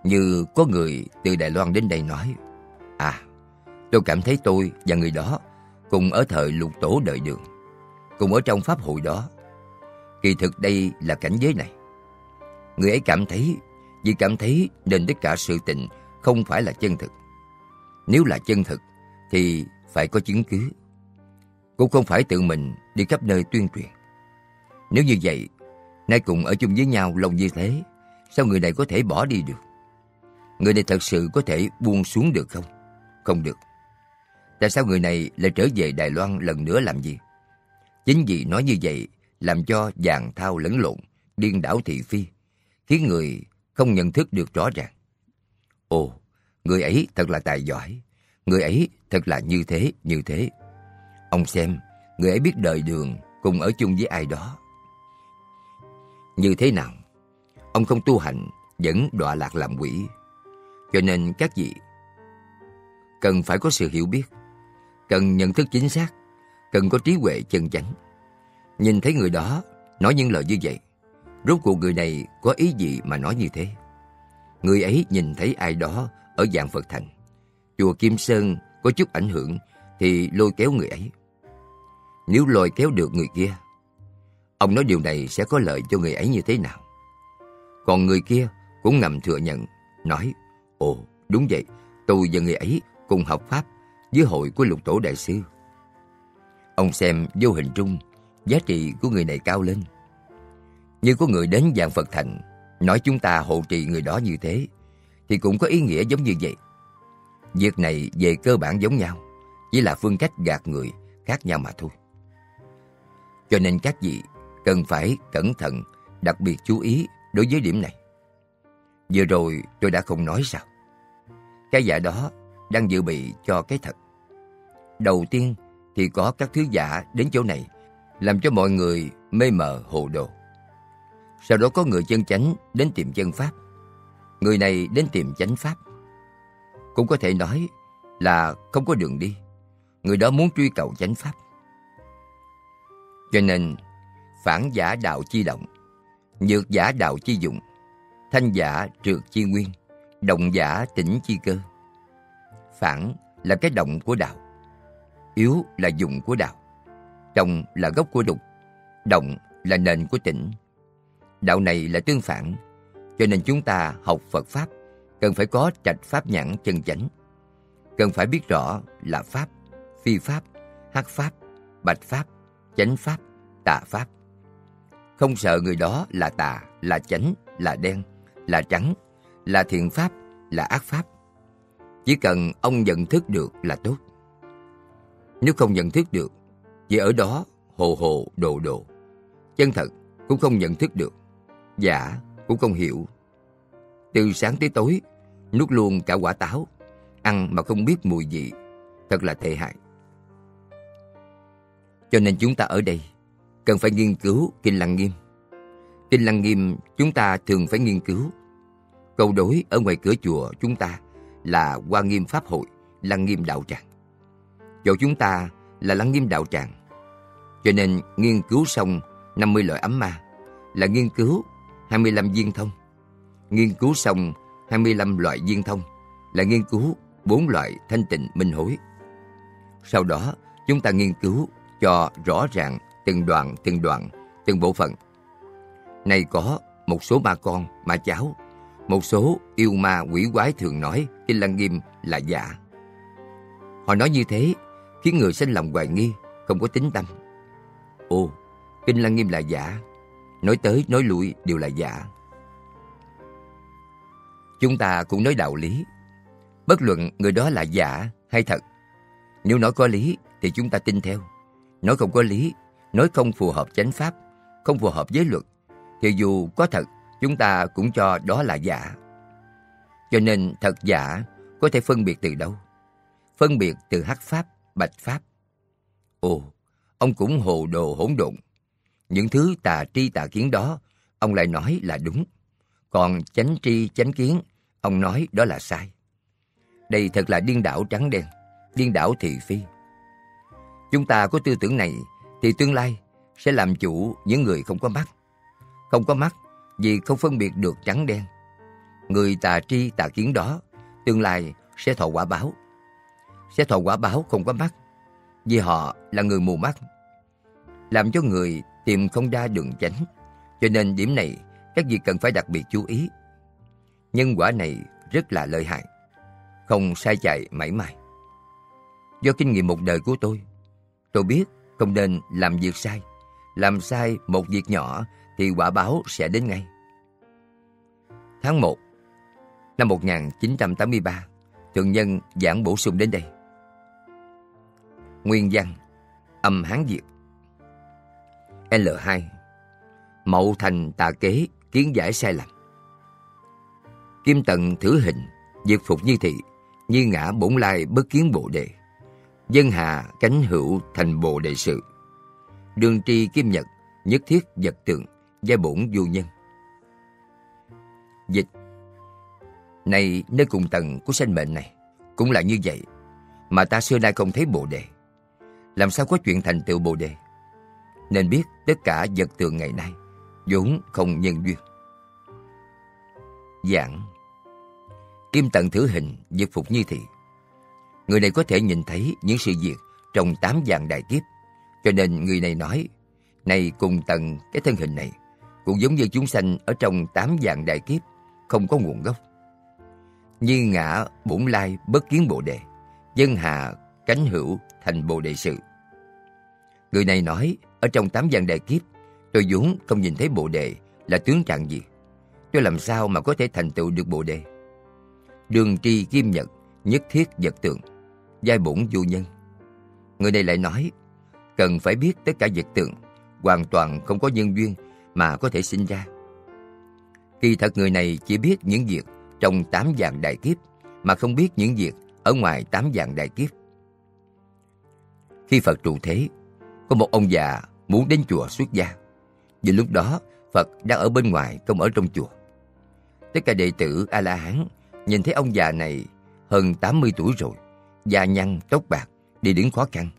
Như có người từ Đài Loan đến đây nói À Tôi cảm thấy tôi và người đó cùng ở thời lục tổ đời đường, cùng ở trong pháp hội đó. Kỳ thực đây là cảnh giới này. Người ấy cảm thấy, vì cảm thấy nên tất cả sự tình không phải là chân thực. Nếu là chân thực, thì phải có chứng cứ. Cũng không phải tự mình đi khắp nơi tuyên truyền. Nếu như vậy, nay cùng ở chung với nhau lâu như thế, sao người này có thể bỏ đi được? Người này thật sự có thể buông xuống được không? Không được. Tại sao người này lại trở về Đài Loan lần nữa làm gì? Chính vì nói như vậy làm cho vàng thao lẫn lộn, điên đảo thị phi, khiến người không nhận thức được rõ ràng. Ồ, người ấy thật là tài giỏi, người ấy thật là như thế, như thế. Ông xem, người ấy biết đời đường cùng ở chung với ai đó. Như thế nào? Ông không tu hành, vẫn đọa lạc làm quỷ. Cho nên các vị cần phải có sự hiểu biết cần nhận thức chính xác, cần có trí huệ chân chánh. Nhìn thấy người đó nói những lời như vậy, rốt cuộc người này có ý gì mà nói như thế? Người ấy nhìn thấy ai đó ở dạng Phật Thành, chùa Kim Sơn có chút ảnh hưởng thì lôi kéo người ấy. Nếu lôi kéo được người kia, ông nói điều này sẽ có lợi cho người ấy như thế nào? Còn người kia cũng ngầm thừa nhận, nói, ồ đúng vậy, tôi và người ấy cùng học Pháp với hội của lục tổ đại sư. Ông xem vô hình trung giá trị của người này cao lên. Như có người đến dạng Phật thành nói chúng ta hộ trì người đó như thế thì cũng có ý nghĩa giống như vậy. Việc này về cơ bản giống nhau, chỉ là phương cách gạt người khác nhau mà thôi. Cho nên các vị cần phải cẩn thận, đặc biệt chú ý đối với điểm này. Vừa rồi tôi đã không nói sao. Cái giả đó đang dự bị cho cái thật. Đầu tiên thì có các thứ giả đến chỗ này làm cho mọi người mê mờ hồ đồ. Sau đó có người chân chánh đến tìm chân pháp. Người này đến tìm chánh pháp. Cũng có thể nói là không có đường đi. Người đó muốn truy cầu chánh pháp. Cho nên, phản giả đạo chi động, nhược giả đạo chi dụng, thanh giả trượt chi nguyên, động giả tỉnh chi cơ. Phản là cái động của đạo, yếu là dụng của đạo, trồng là gốc của đục, động là nền của tỉnh. Đạo này là tương phản, cho nên chúng ta học Phật Pháp cần phải có trạch Pháp nhãn chân chánh. Cần phải biết rõ là Pháp, phi Pháp, hắc Pháp, bạch Pháp, chánh Pháp, tà Pháp. Không sợ người đó là tà, là chánh, là đen, là trắng, là thiện Pháp, là ác Pháp. Chỉ cần ông nhận thức được là tốt. Nếu không nhận thức được, vì ở đó hồ hồ đồ đồ. Chân thật cũng không nhận thức được, giả cũng không hiểu. Từ sáng tới tối, nuốt luôn cả quả táo, ăn mà không biết mùi vị, thật là tệ hại. Cho nên chúng ta ở đây cần phải nghiên cứu Kinh Lăng Nghiêm. Kinh Lăng Nghiêm chúng ta thường phải nghiên cứu. Câu đối ở ngoài cửa chùa chúng ta là Hoa Nghiêm Pháp Hội, Lăng Nghiêm Đạo Tràng. Chỗ chúng ta là Lăng Nghiêm Đạo Tràng. Cho nên nghiên cứu xong 50 loại ấm ma là nghiên cứu 25 viên thông. Nghiên cứu xong 25 loại viên thông là nghiên cứu bốn loại thanh tịnh minh hối. Sau đó, chúng ta nghiên cứu cho rõ ràng từng đoạn, từng đoạn, từng bộ phận. Này có một số ma con, ma cháu, một số yêu ma quỷ quái thường nói Kinh Lăng Nghiêm là giả. Họ nói như thế khiến người sinh lòng hoài nghi, không có tính tâm. Ồ, Kinh Lăng Nghiêm là giả, nói tới nói lui đều là giả. Chúng ta cũng nói đạo lý. Bất luận người đó là giả hay thật. Nếu nói có lý thì chúng ta tin theo. Nói không có lý, nói không phù hợp chánh pháp, không phù hợp với luật, thì dù có thật, chúng ta cũng cho đó là giả. Cho nên thật giả có thể phân biệt từ đâu? Phân biệt từ hắc pháp, bạch pháp. Ồ, ông cũng hồ đồ hỗn độn. Những thứ tà tri tà kiến đó, ông lại nói là đúng. Còn chánh tri chánh kiến, ông nói đó là sai. Đây thật là điên đảo trắng đen, điên đảo thị phi. Chúng ta có tư tưởng này thì tương lai sẽ làm chủ những người không có mắt. Không có mắt vì không phân biệt được trắng đen. Người tà tri tà kiến đó tương lai sẽ thọ quả báo. Sẽ thọ quả báo không có mắt vì họ là người mù mắt. Làm cho người tìm không ra đường chánh. Cho nên điểm này các vị cần phải đặc biệt chú ý. Nhân quả này rất là lợi hại. Không sai chạy mãi mãi. Do kinh nghiệm một đời của tôi, tôi biết không nên làm việc sai. Làm sai một việc nhỏ thì quả báo sẽ đến ngay. Tháng 1 năm 1983, Thượng Nhân giảng bổ sung đến đây. Nguyên văn, Âm Hán Việt. L2 Mậu thành tà kế kiến giải sai lầm. Kim tận thử hình Diệt phục như thị, Như ngã bổn lai bất kiến bộ đề. Dân hà cánh hữu thành bộ đề sự. Đường tri kim nhật, Nhất thiết vật tượng gia bổn du nhân. Dịch. Này, nơi cùng tầng của sinh mệnh này, Cũng là như vậy, Mà ta xưa nay không thấy bộ đề. Làm sao có chuyện thành tựu bồ đề Nên biết tất cả vật tượng ngày nay vốn không nhân duyên Giảng Kim tận thử hình diệt phục như thị Người này có thể nhìn thấy những sự việc trong tám dạng đại kiếp. Cho nên người này nói, này cùng tầng cái thân hình này, cũng giống như chúng sanh ở trong tám dạng đại kiếp, không có nguồn gốc. Như ngã bổn lai bất kiến bộ đề, dân hạ cánh hữu thành bồ đề sự. Người này nói, ở trong tám dạng đại kiếp, tôi vốn không nhìn thấy bộ đề là tướng trạng gì. Tôi làm sao mà có thể thành tựu được bộ đề? Đường tri kim nhật, nhất thiết vật tượng, giai bổn vô nhân. Người này lại nói, cần phải biết tất cả vật tượng, hoàn toàn không có nhân duyên mà có thể sinh ra. Kỳ thật người này chỉ biết những việc trong tám dạng đại kiếp, mà không biết những việc ở ngoài tám dạng đại kiếp. Khi Phật trụ thế, có một ông già muốn đến chùa xuất gia. Vì lúc đó, Phật đang ở bên ngoài, không ở trong chùa. Tất cả đệ tử A-la-hán nhìn thấy ông già này hơn 80 tuổi rồi, da nhăn, tóc bạc, đi đứng khó khăn.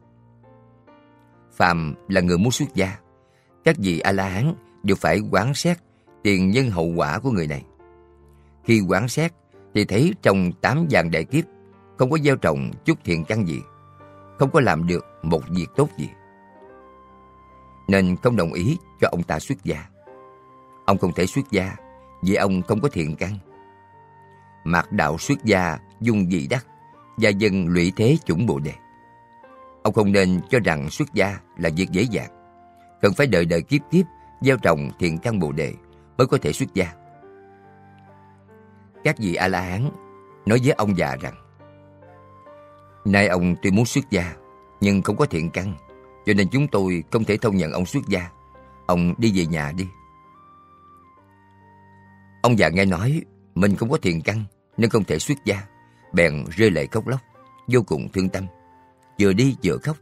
Phàm là người muốn xuất gia, các vị A-la-hán đều phải quán xét tiền nhân hậu quả của người này. Khi quán xét thì thấy trong tám vàng đại kiếp không có gieo trồng chút thiện căn gì, không có làm được một việc tốt gì. Nên không đồng ý cho ông ta xuất gia. Ông không thể xuất gia vì ông không có thiện căn. Mạc đạo xuất gia dung dị đắc và dân lụy thế chủng bồ đề. Ông không nên cho rằng xuất gia là việc dễ dàng. Cần phải đợi đợi kiếp kiếp, gieo trồng thiện căn bồ đề mới có thể xuất gia. Các vị A-la-hán nói với ông già rằng, Nay ông tuy muốn xuất gia, nhưng không có thiện căn cho nên chúng tôi không thể thông nhận ông xuất gia. Ông đi về nhà đi. Ông già nghe nói mình không có thiền căn nên không thể xuất gia. Bèn rơi lệ khóc lóc, vô cùng thương tâm. Vừa đi vừa khóc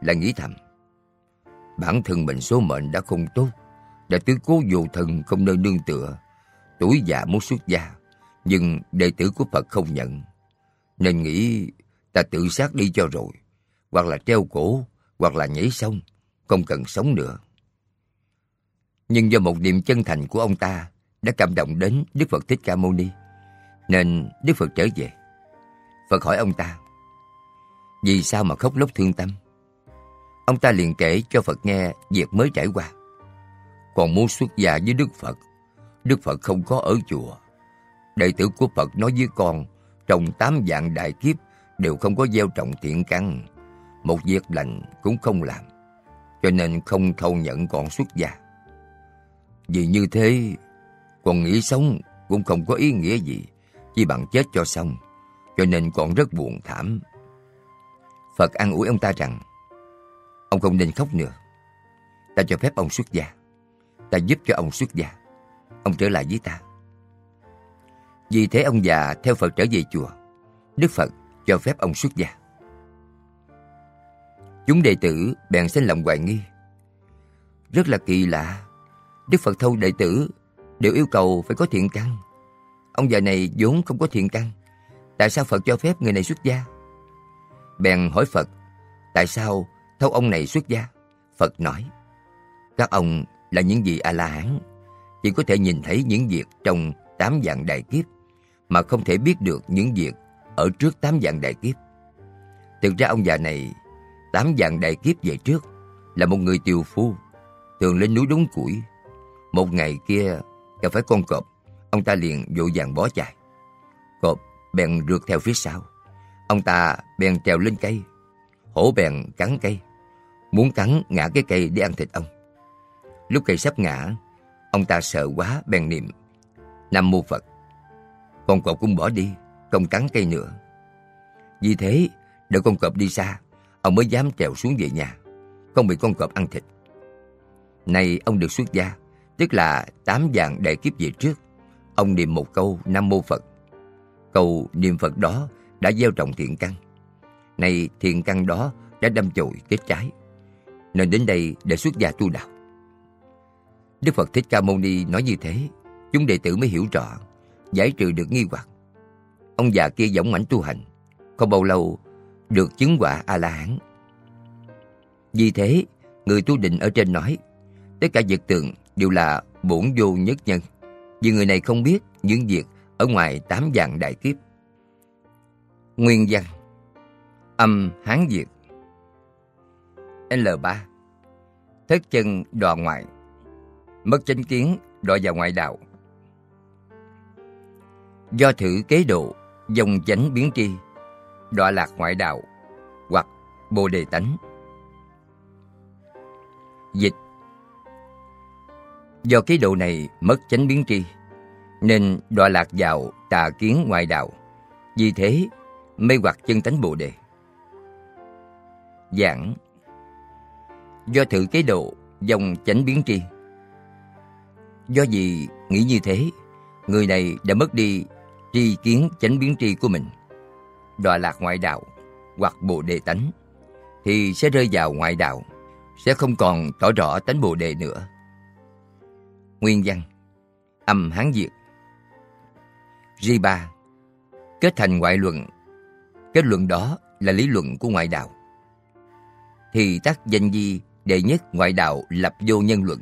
là nghĩ thầm. Bản thân mình số mệnh đã không tốt, đã tứ cố vô thần không nơi nương tựa. Tuổi già muốn xuất gia, nhưng đệ tử của Phật không nhận. Nên nghĩ ta tự sát đi cho rồi, hoặc là treo cổ, hoặc là nhảy sông, không cần sống nữa. Nhưng do một niềm chân thành của ông ta đã cảm động đến Đức Phật Thích Ca Mâu Ni, nên Đức Phật trở về. Phật hỏi ông ta, vì sao mà khóc lóc thương tâm? Ông ta liền kể cho Phật nghe việc mới trải qua. Còn muốn xuất gia với Đức Phật, Đức Phật không có ở chùa. Đệ tử của Phật nói với con, trong tám dạng đại kiếp đều không có gieo trồng thiện căn. Một việc lành cũng không làm, cho nên không thâu nhận còn xuất gia. Vì như thế, còn nghĩ sống cũng không có ý nghĩa gì, chỉ bằng chết cho xong, cho nên còn rất buồn thảm. Phật an ủi ông ta rằng, ông không nên khóc nữa. Ta cho phép ông xuất gia, ta giúp cho ông xuất gia, ông trở lại với ta. Vì thế ông già theo Phật trở về chùa, Đức Phật cho phép ông xuất gia. Chúng đệ tử bèn sinh lòng hoài nghi. Rất là kỳ lạ, Đức Phật thâu đệ tử đều yêu cầu phải có thiện căn. Ông già này vốn không có thiện căn, tại sao Phật cho phép người này xuất gia? Bèn hỏi Phật, tại sao thâu ông này xuất gia? Phật nói, các ông là những vị A-la-hán, chỉ có thể nhìn thấy những việc trong tám dạng đại kiếp, mà không thể biết được những việc ở trước tám dạng đại kiếp. Thực ra ông già này, tám dạng đại kiếp về trước, là một người tiều phu, thường lên núi đốn củi. Một ngày kia, gặp phải con cọp, ông ta liền vội vàng bó chạy. Cọp bèn rượt theo phía sau. Ông ta bèn trèo lên cây. Hổ bèn cắn cây, muốn cắn ngã cái cây để ăn thịt ông. Lúc cây sắp ngã, ông ta sợ quá bèn niệm Nam Mô Phật. Con cọp cũng bỏ đi, không cắn cây nữa. Vì thế, đợi con cọp đi xa, ông mới dám trèo xuống về nhà, không bị con cọp ăn thịt. Nay ông được xuất gia, tức là tám dạng đại kiếp về trước. Ông niệm một câu Nam Mô Phật. Câu niệm Phật đó đã gieo trồng thiện căn. Nay thiện căn đó đã đâm chồi kết trái. Nên đến đây để xuất gia tu đạo. Đức Phật Thích Ca Mâu Ni nói như thế, chúng đệ tử mới hiểu rõ, giải trừ được nghi hoặc. Ông già kia dõng mãnh tu hành, không bao lâu được chứng quả A-la-hán. Vì thế, người tu định ở trên nói, tất cả vật tượng đều là bổn vô nhất nhân, vì người này không biết những việc ở ngoài tám dạng đại kiếp. Nguyên văn Âm Hán Việt L3 Thất chân đò ngoại Mất chánh kiến đòi vào ngoại đạo Do thử kế độ Dòng chánh biến tri Đọa lạc ngoại đạo Hoặc bồ đề tánh. Dịch Do cái độ này mất chánh biến tri, nên đọa lạc vào tà kiến ngoại đạo. Vì thế, mê hoặc chân tánh bồ đề. Giảng Do thử cái độ dòng chánh biến tri. Do gì nghĩ như thế, người này đã mất đi tri kiến chánh biến tri của mình. Đọa lạc ngoại đạo hoặc bồ đề tánh, thì sẽ rơi vào ngoại đạo, sẽ không còn tỏ rõ tánh bồ đề nữa. Nguyên văn Âm Hán Việt Ri ba Kết thành ngoại luận Kết luận đó là lý luận của ngoại đạo. Thì tác danh di đệ nhất ngoại đạo lập vô nhân luận.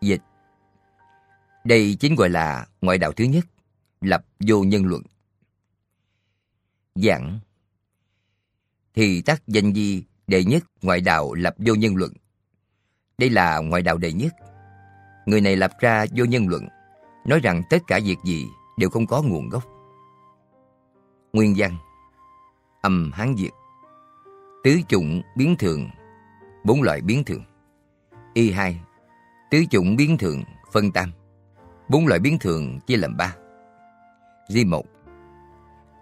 Dịch Đây chính gọi là ngoại đạo thứ nhất, lập vô nhân luận. Giảng Thì tác danh di đệ nhất ngoại đạo lập vô nhân luận. Đây là ngoại đạo đệ nhất. Người này lập ra vô nhân luận, nói rằng tất cả việc gì đều không có nguồn gốc. Nguyên văn Âm Hán Việt Tứ chủng biến thường Bốn loại biến thường Y hai Tứ chủng biến thường phân tam Bốn loại biến thường chia làm ba Di một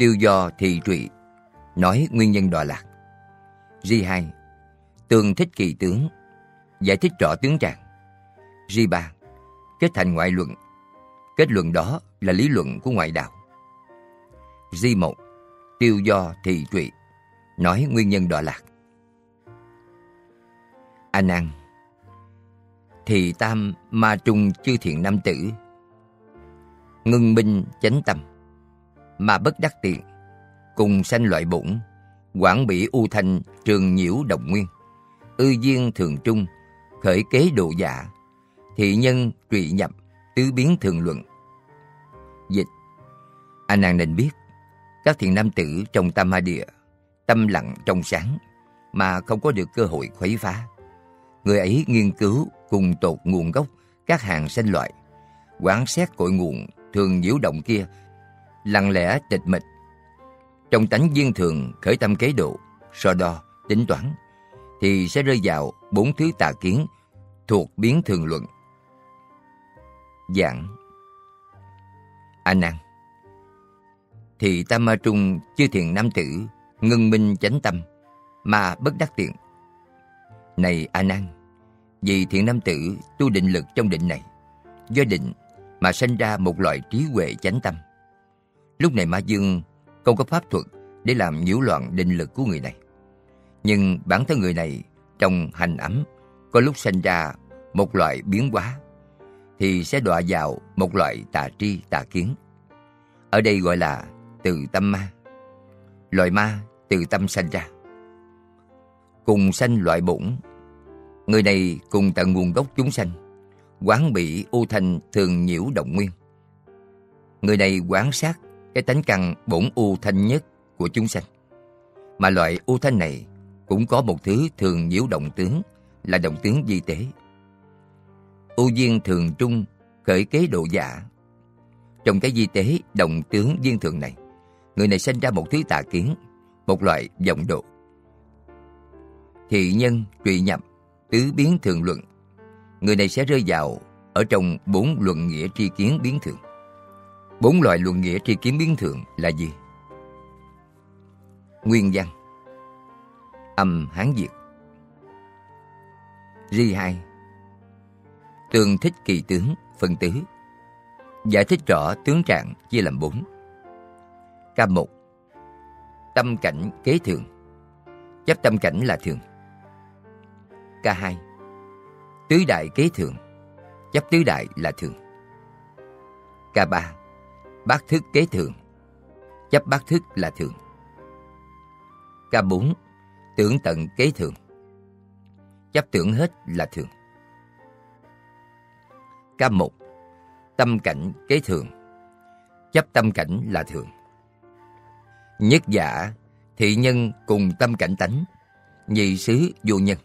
Tiêu do thị trụy. Nói nguyên nhân đọa lạc. Di hai. Tường thích kỳ tướng. Giải thích rõ tướng trạng. Di ba. Kết thành ngoại luận. Kết luận đó là lý luận của ngoại đạo. Di một. Tiêu do thị trụy. Nói nguyên nhân đọa lạc. A Nan. Thì tam ma trung chư thiện nam tử. Ngưng minh chánh tâm. Mà bất đắc tiện Cùng sanh loại bổn Quảng bỉ u thanh trường nhiễu đồng nguyên. Ư duyên thường trung Khởi kế độ dạ Thị nhân trụy nhập Tứ biến thường luận. Dịch. A Nan nên biết Các thiền nam tử trong tam ma địa Tâm lặng trong sáng Mà không có được cơ hội khuấy phá. Người ấy nghiên cứu cùng tột nguồn gốc các hàng sinh loại, quán xét cội nguồn thường nhiễu động kia, lặng lẽ tịch mịch. Trong tánh duyên thường khởi tâm kế độ, so đo, tính toán, thì sẽ rơi vào bốn thứ tà kiến thuộc biến thường luận. Giảng A Nan Thì tam ma trung chư thiền nam tử ngưng minh chánh tâm mà bất đắc tiện này A Nan, vì thiện nam tử tu định lực trong định này, do định mà sinh ra một loại trí huệ chánh tâm. Lúc này Ma Dương không có pháp thuật để làm nhiễu loạn định lực của người này. Nhưng bản thân người này trong hành ấm có lúc sinh ra một loại biến hóa thì sẽ đọa vào một loại tà tri tà kiến. Ở đây gọi là từ tâm ma. Loại ma từ tâm sanh ra cùng sanh loại bổn. Người này cùng tận nguồn gốc chúng sanh, quán bị u thanh thường nhiễu động nguyên. Người này quán sát cái tánh căn bổn u thanh nhất của chúng sanh. Mà loại u thanh này cũng có một thứ thường nhiễu động tướng là động tướng di tế. U duyên thường trung khởi kế độ giả. Trong cái di tế động tướng duyên thường này, người này sinh ra một thứ tà kiến, một loại vọng độ thị nhân trụy nhập tứ biến thường luận người này sẽ rơi vào ở trong bốn luận nghĩa tri kiến biến thường bốn loại luận nghĩa tri kiến biến thường là gì? Nguyên văn. Âm hán việt ri hai. Tường thích kỳ tướng, phân tứ. Giải thích rõ tướng trạng chia làm bốn. K một. Tâm cảnh kế thường. Chấp tâm cảnh là thường. K2 Tứ đại kế thường. Chấp tứ đại là thường. K3 Bát thức kế thường. Chấp bát thức là thường. K4 Tưởng tận kế thường. Chấp tưởng hết là thường. K1 Tâm cảnh kế thường. Chấp tâm cảnh là thường. Nhất giả Thị nhân cùng tâm cảnh tánh Nhị xứ vô nhân.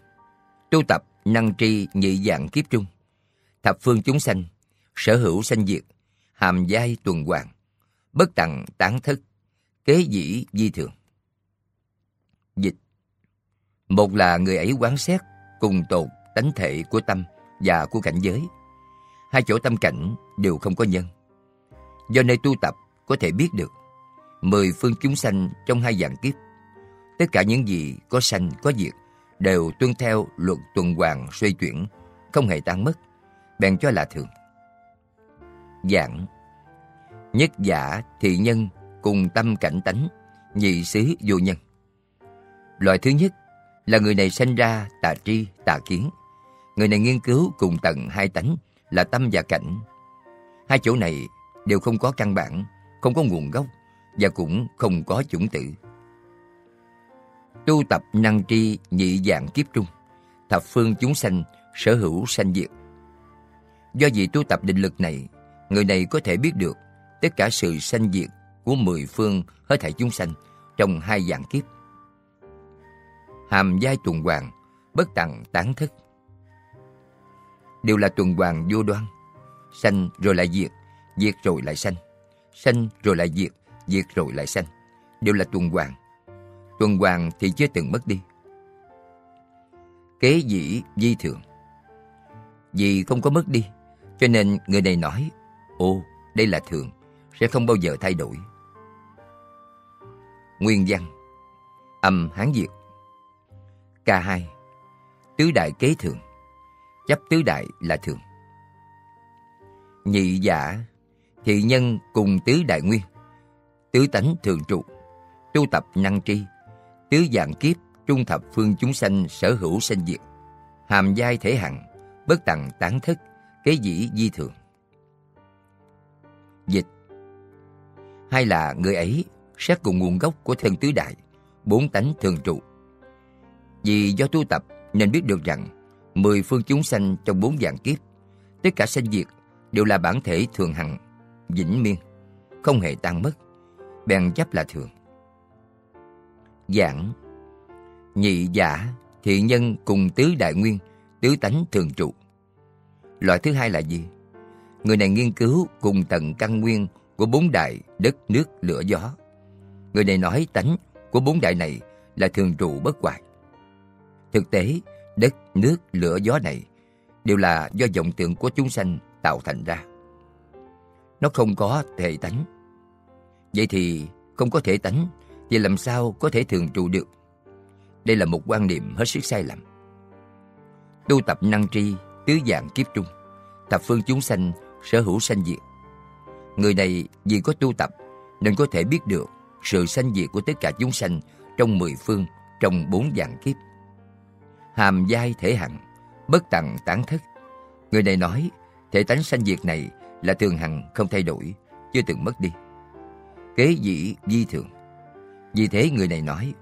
Tu tập năng tri nhị dạng kiếp trung, thập phương chúng sanh, sở hữu sanh diệt, hàm giai tuần hoàn, bất tặng tán thức kế dĩ di thường. Dịch Một là người ấy quán xét cùng tột tánh thể của tâm và của cảnh giới. Hai chỗ tâm cảnh đều không có nhân. Do nơi tu tập có thể biết được mười phương chúng sanh trong hai dạng kiếp. Tất cả những gì có sanh có diệt đều tuân theo luật tuần hoàn xoay chuyển, không hề tan mất, bèn cho là thường. Dạng Nhất giả thị nhân cùng tâm cảnh tánh, nhị xứ vô nhân. Loại thứ nhất là người này sinh ra tà tri, tà kiến. Người này nghiên cứu cùng tầng hai tánh là tâm và cảnh. Hai chỗ này đều không có căn bản, không có nguồn gốc và cũng không có chủng tử. Tu tập năng tri nhị dạng kiếp trung, thập phương chúng sanh sở hữu sanh diệt. Do vì tu tập định lực này, người này có thể biết được tất cả sự sanh diệt của mười phương hết thảy chúng sanh trong hai dạng kiếp. Hàm giai tuần hoàn, bất tặng tán thức. Đều là tuần hoàn vô đoan, sanh rồi lại diệt, diệt rồi lại sanh, sanh rồi lại diệt, diệt rồi lại sanh, đều là tuần hoàn. Tuần hoàn thì chưa từng mất đi. Kế dĩ di thường. Vì không có mất đi, cho nên người này nói, ô, đây là thường, sẽ không bao giờ thay đổi. Nguyên văn Âm Hán Việt. K2 Tứ đại kế thường Chấp tứ đại là thường. Nhị giả Thị nhân cùng tứ đại nguyên Tứ tánh thường trụ Tu tập năng tri Tứ dạng kiếp Trung thập phương chúng sanh sở hữu sanh diệt. Hàm giai thể hằng Bất tặng tán thức Kế dĩ di thường. Dịch Hay là người ấy xét cùng nguồn gốc của thân tứ đại Bốn tánh thường trụ Vì do tu tập nên biết được rằng Mười phương chúng sanh trong bốn dạng kiếp Tất cả sanh diệt đều là bản thể thường hằng, vĩnh miên, không hề tan mất, bèn chấp là thường. Giảng Nhị giả, thiện nhân cùng tứ đại nguyên, tứ tánh thường trụ. Loại thứ hai là gì? Người này nghiên cứu cùng tận căn nguyên của bốn đại đất, nước, lửa, gió. Người này nói tánh của bốn đại này là thường trụ bất hoại. Thực tế, đất, nước, lửa, gió này đều là do vọng tượng của chúng sanh tạo thành ra. Nó không có thể tánh. Vậy thì không có thể tánh thì làm sao có thể thường trụ được? Đây là một quan niệm hết sức sai lầm. Tu tập năng tri, tứ dạng kiếp trung, thập phương chúng sanh sở hữu sanh diệt. Người này vì có tu tập nên có thể biết được sự sanh diệt của tất cả chúng sanh trong mười phương, trong bốn dạng kiếp. Hàm giai thể hằng, bất tặng tán thất. Người này nói thể tánh sanh diệt này là thường hằng không thay đổi, chưa từng mất đi. Kế dĩ di thường. Vì thế người này nói,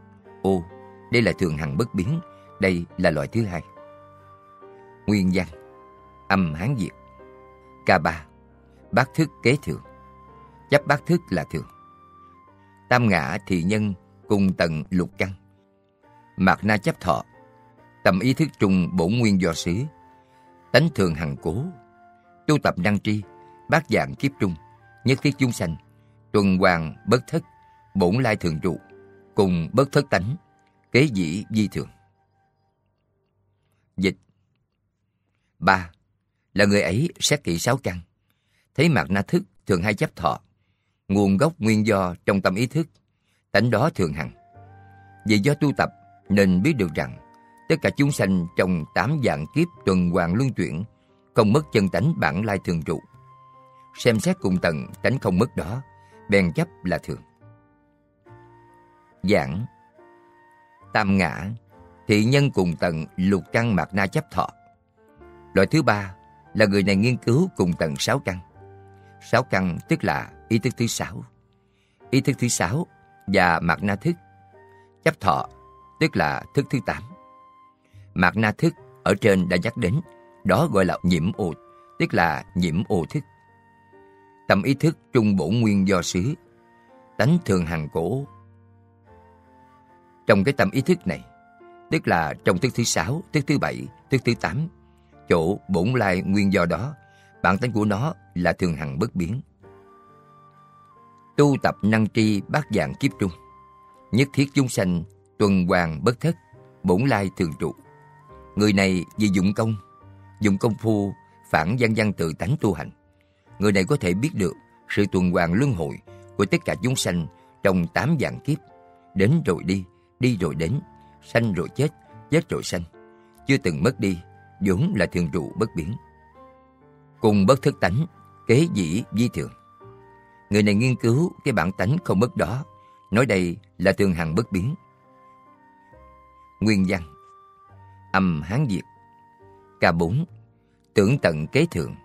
ô, đây là thường hằng bất biến, đây là loại thứ hai. Nguyên văn, âm Hán diệt Ca ba, bát thức kế thường, chấp bát thức là thường. Tam ngã thị nhân cùng tầng lục căn, mạt na chấp thọ, tâm ý thức trùng bổn nguyên do xứ, tánh thường hằng cố, tu tập năng tri, bát dạng kiếp trung, nhất thiết chúng sanh, tuần hoàng bất thất, bổn lai thường trụ, cùng bất thất tánh, kế dĩ di thường. Dịch. Ba. Là người ấy xét kỹ sáu căn, thấy mặt na thức thường hay chấp thọ, nguồn gốc nguyên do trong tâm ý thức, tánh đó thường hằng. Vì do tu tập nên biết được rằng tất cả chúng sanh trong tám dạng kiếp tuần hoàn luân chuyển không mất chân tánh bản lai thường trụ. Xem xét cùng tầng tánh không mất đó, bèn chấp là thường. Giảng Tam ngã, thị nhân cùng tầng lục căn mạt na chấp thọ. Loại thứ ba là người này nghiên cứu cùng tầng sáu căn. Sáu căn tức là ý thức thứ sáu. Ý thức thứ sáu và mạt na thức. Chấp thọ tức là thức thứ tám. Mạt na thức ở trên đã nhắc đến đó gọi là nhiễm ô, tức là nhiễm ô thức. Tâm ý thức trung bổ nguyên do xứ, tánh thường hàng cổ. Trong cái tâm ý thức này, tức là trong thức thứ sáu, thức thứ bảy, thức thứ tám, chỗ bổn lai nguyên do đó, bản tánh của nó là thường hằng bất biến. Tu tập năng tri bát dạng kiếp trung, nhất thiết chúng sanh tuần hoàn bất thất, bổn lai thường trụ. Người này vì dụng công, dụng công phu phản văn văn tự tánh tu hành. Người này có thể biết được sự tuần hoàn luân hồi của tất cả chúng sanh trong tám dạng kiếp, đến rồi đi, đi rồi đến, sanh rồi chết, chết rồi sanh, chưa từng mất đi, vốn là thường trụ bất biến. Cùng bất thức tánh, kế dĩ di thường. Người này nghiên cứu cái bản tánh không mất đó, nói đây là thường hằng bất biến. Nguyên văn Âm Hán Việt K4 Tưởng tận kế thường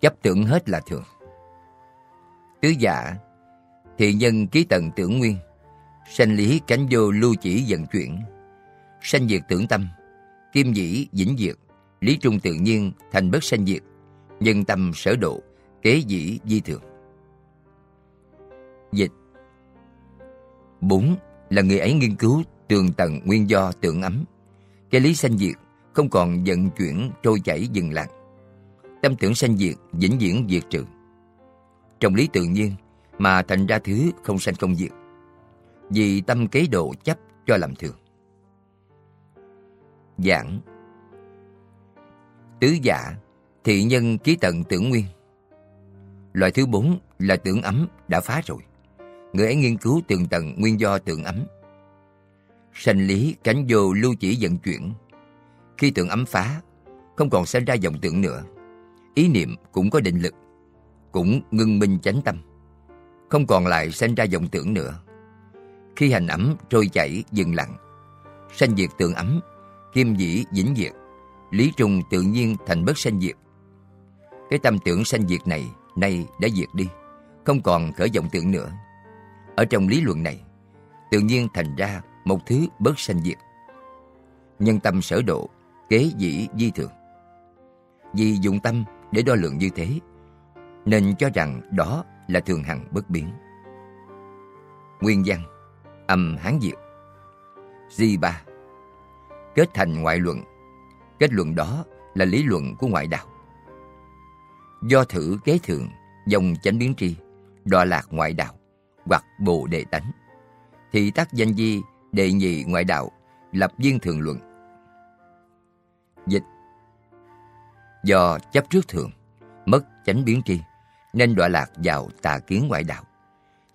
Chấp tưởng hết là thường Tứ giả thiện nhân ký tận tưởng nguyên Sanh lý cánh vô lưu chỉ dần chuyển Sanh diệt tưởng tâm Kim dĩ, vĩnh diệt, Lý trung tự nhiên, thành bất sanh diệt, Nhân tâm sở độ, Kế dĩ di thường Dịch Bốn là người ấy nghiên cứu tường tận nguyên do tưởng ấm. Cái lý sanh diệt không còn vận chuyển trôi chảy dừng lặng. Tâm tưởng sanh diệt vĩnh viễn diệt trừ. Trong lý tự nhiên mà thành ra thứ không sanh không diệt. Vì tâm kế độ chấp cho làm thường. Giảng Tứ giả Thị nhân ký tận tưởng nguyên Loại thứ bốn là tưởng ấm đã phá rồi người ấy nghiên cứu tường tận nguyên do tưởng ấm. Sanh lý cánh vô lưu chỉ vận chuyển. Khi tưởng ấm phá, không còn sinh ra dòng tưởng nữa. Ý niệm cũng có định lực, cũng ngưng minh chánh tâm. Không còn lại sinh ra dòng tưởng nữa. Khi hành ấm trôi chảy dừng lặng, sanh diệt tưởng ấm, kim dĩ vĩnh diệt, lý trùng tự nhiên thành bất sanh diệt. Cái tâm tưởng sanh diệt này nay đã diệt đi, không còn khởi vọng tưởng nữa. Ở trong lý luận này, tự nhiên thành ra một thứ bất sanh diệt. Nhân tâm sở độ, kế dĩ di thường. Vì dụng tâm để đo lượng như thế, nên cho rằng đó là thường hằng bất biến. Nguyên văn, âm Hán diệt Di ba Kết thành ngoại luận. Kết luận đó là lý luận của ngoại đạo. Do thử kế thường, dòng chánh biến tri, đọa lạc ngoại đạo hoặc bồ đề tánh thì tác danh di đệ nhị ngoại đạo lập viên thường luận. Dịch. Do chấp trước thường mất chánh biến tri nên đọa lạc vào tà kiến ngoại đạo.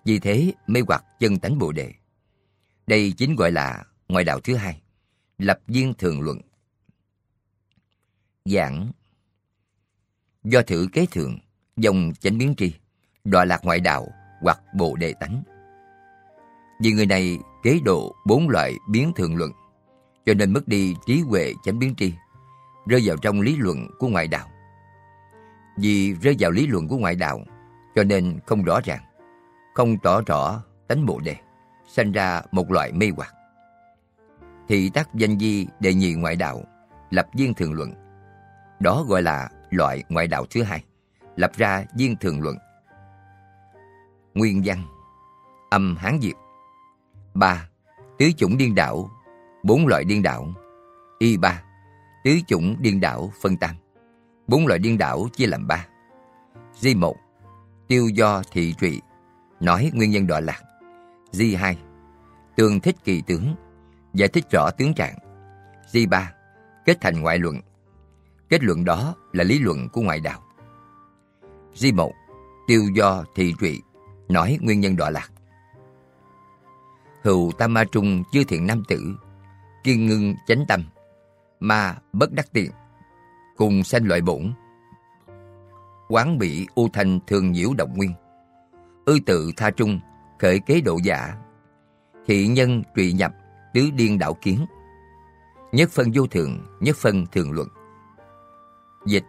Vì thế mê hoặc chân tánh bồ đề. Đây chính gọi là ngoại đạo thứ hai lập viên thường luận giảng do thử kế thường dòng chánh biến tri đọa lạc ngoại đạo hoặc bộ đề tánh. Vì người này kế độ bốn loại biến thường luận, cho nên mất đi trí huệ chánh biến tri, rơi vào trong lý luận của ngoại đạo. Vì rơi vào lý luận của ngoại đạo, cho nên không rõ ràng, không tỏ rõ tánh bộ đề, sanh ra một loại mê hoặc. Thì tác danh di đệ nhị ngoại đạo, lập viên thường luận. Đó gọi là loại ngoại đạo thứ hai, lập ra viên thường luận Nguyên văn Âm Hán diệt 3. Tứ chủng điên đảo bốn loại điên đảo Y 3. Tứ chủng điên đảo phân tam bốn loại điên đảo chia làm ba Di 1. Tiêu do thị trụy Nói nguyên nhân đọa lạc Di 2. Tường thích kỳ tướng Giải thích rõ tướng trạng Di 3. Kết thành ngoại luận Kết luận đó là lý luận của ngoại đạo Di 1. Tiêu do thị trụy nói nguyên nhân đọa lạc. Hữu tam ma trung chư thiện nam tử, kiên ngưng chánh tâm, ma bất đắc tiện, cùng sanh loại bổn. Quán bị u thanh thường nhiễu động nguyên, ư tự tha trung, khởi kế độ giả, thị nhân trụy nhập, tứ điên đạo kiến. Nhất phân vô thường, nhất phân thường luận. Dịch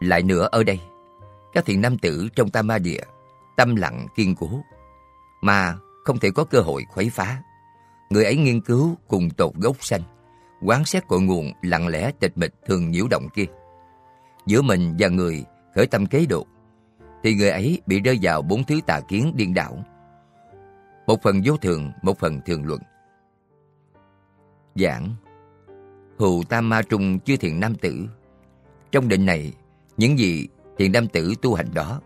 Lại nữa ở đây, các thiện nam tử trong tam ma địa tâm lặng kiên cố, mà không thể có cơ hội khuấy phá. Người ấy nghiên cứu cùng tột gốc xanh, quán xét cội nguồn lặng lẽ tịch mịch thường nhiễu động kia. Giữa mình và người khởi tâm kế độ, thì người ấy bị rơi vào bốn thứ tà kiến điên đảo. Một phần vô thường, một phần thường luận. Giảng Hù Tam Ma Trung chư thiện nam tử Trong định này, những gì thiện nam tử tu hành đó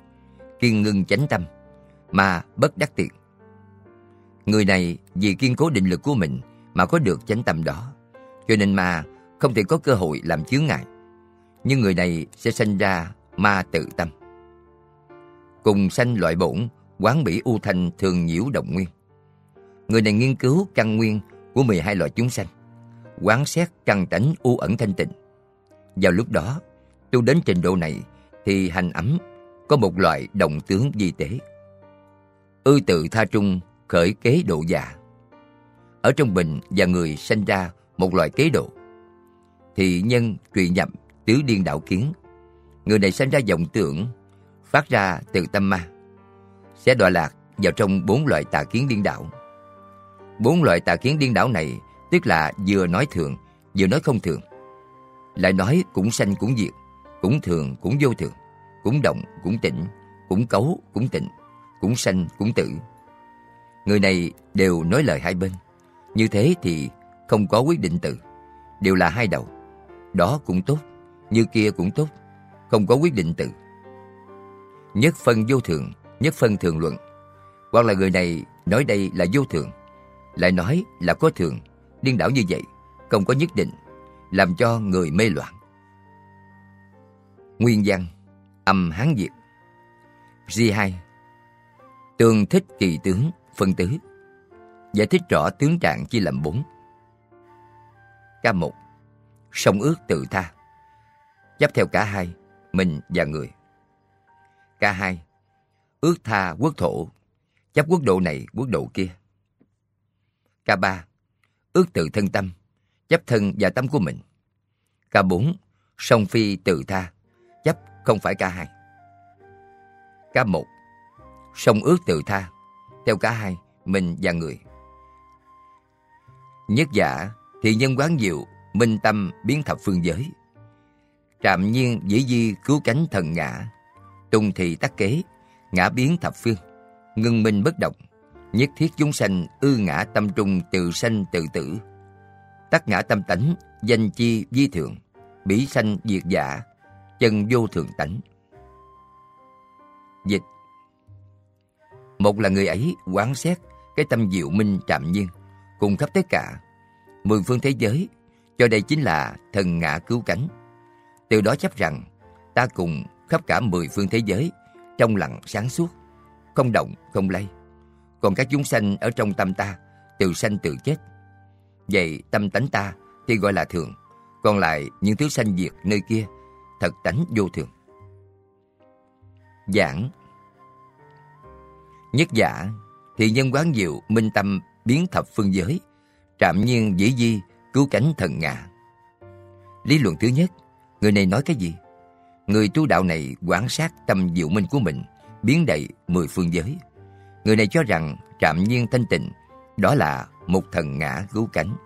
kiên ngưng chánh tâm, mà bất đắc tiện. Người này vì kiên cố định lực của mình mà có được chánh tâm đó. Cho nên ma không thể có cơ hội làm chướng ngại. Nhưng người này sẽ sinh ra ma tự tâm. Cùng sanh loại bổn, quán bỉ u thanh thường nhiễu động nguyên. Người này nghiên cứu căn nguyên của 12 loại chúng sanh, quán xét căn tánh u ẩn thanh tịnh. Vào lúc đó, tu đến trình độ này thì hành ấm có một loại động tướng di tế. Ư tự tha trung khởi kế độ già. Ở trong bình và người sanh ra một loại kế độ. Thì nhân trụy nhập tứ điên đạo kiến. Người này sanh ra vọng tưởng, phát ra từ tâm ma. Sẽ đọa lạc vào trong bốn loại tà kiến điên đảo. Bốn loại tà kiến điên đảo này tức là vừa nói thường, vừa nói không thường. Lại nói cũng sanh cũng diệt, cũng thường cũng vô thường, cũng động cũng tĩnh cũng cấu cũng tịnh, cũng sanh cũng tử. Người này đều nói lời hai bên. Như thế thì không có quyết định từ, đều là hai đầu. Đó cũng tốt, như kia cũng tốt, không có quyết định từ. Nhất phân vô thường, nhất phân thường luận. Hoặc là người này nói đây là vô thường, lại nói là có thường, điên đảo như vậy, không có nhất định, làm cho người mê loạn. Nguyên văn Âm Hán Việt. G2 Tương thích kỳ tướng Phân tứ. Giải thích rõ tướng trạng chia làm bốn. K1 Song ước tự tha. Chấp theo cả hai Mình và người. K2 Ước tha quốc thổ. Chấp quốc độ này quốc độ kia. K3 Ước tự thân tâm Chấp thân và tâm của mình Ca 4. Song phi tự tha Chấp không phải ca 2. Ca 1. Song ước tự tha theo cả hai, mình và người. Nhất giả thì nhân quán diệu, minh tâm biến thập phương giới. Trạm nhiên dĩ di cứu cánh thần ngã, tung thì tắc kế, ngã biến thập phương, ngưng minh bất động, nhất thiết chúng sanh ư ngã tâm trung từ sanh tự tử. Tắc ngã tâm tánh, danh chi di thượng, bỉ sanh diệt giả, chân vô thường tánh. Dịch một là người ấy quán xét cái tâm diệu minh trạm nhiên, cùng khắp tất cả, mười phương thế giới, cho đây chính là thần ngã cứu cánh. Từ đó chấp rằng, ta cùng khắp cả mười phương thế giới, trong lặng sáng suốt, không động, không lay. Còn các chúng sanh ở trong tâm ta, từ sanh từ chết. Vậy tâm tánh ta thì gọi là thường, còn lại những thứ sanh diệt nơi kia, thật tánh vô thường. Giảng Nhất giả thì nhân quán diệu minh tâm biến thập phương giới, trạm nhiên dĩ di cứu cánh thần ngạ. Lý luận thứ nhất, người này nói cái gì? Người tu đạo này quan sát tâm diệu minh của mình, biến đầy mười phương giới. Người này cho rằng trạm nhiên thanh tịnh, đó là một thần ngã cứu cánh.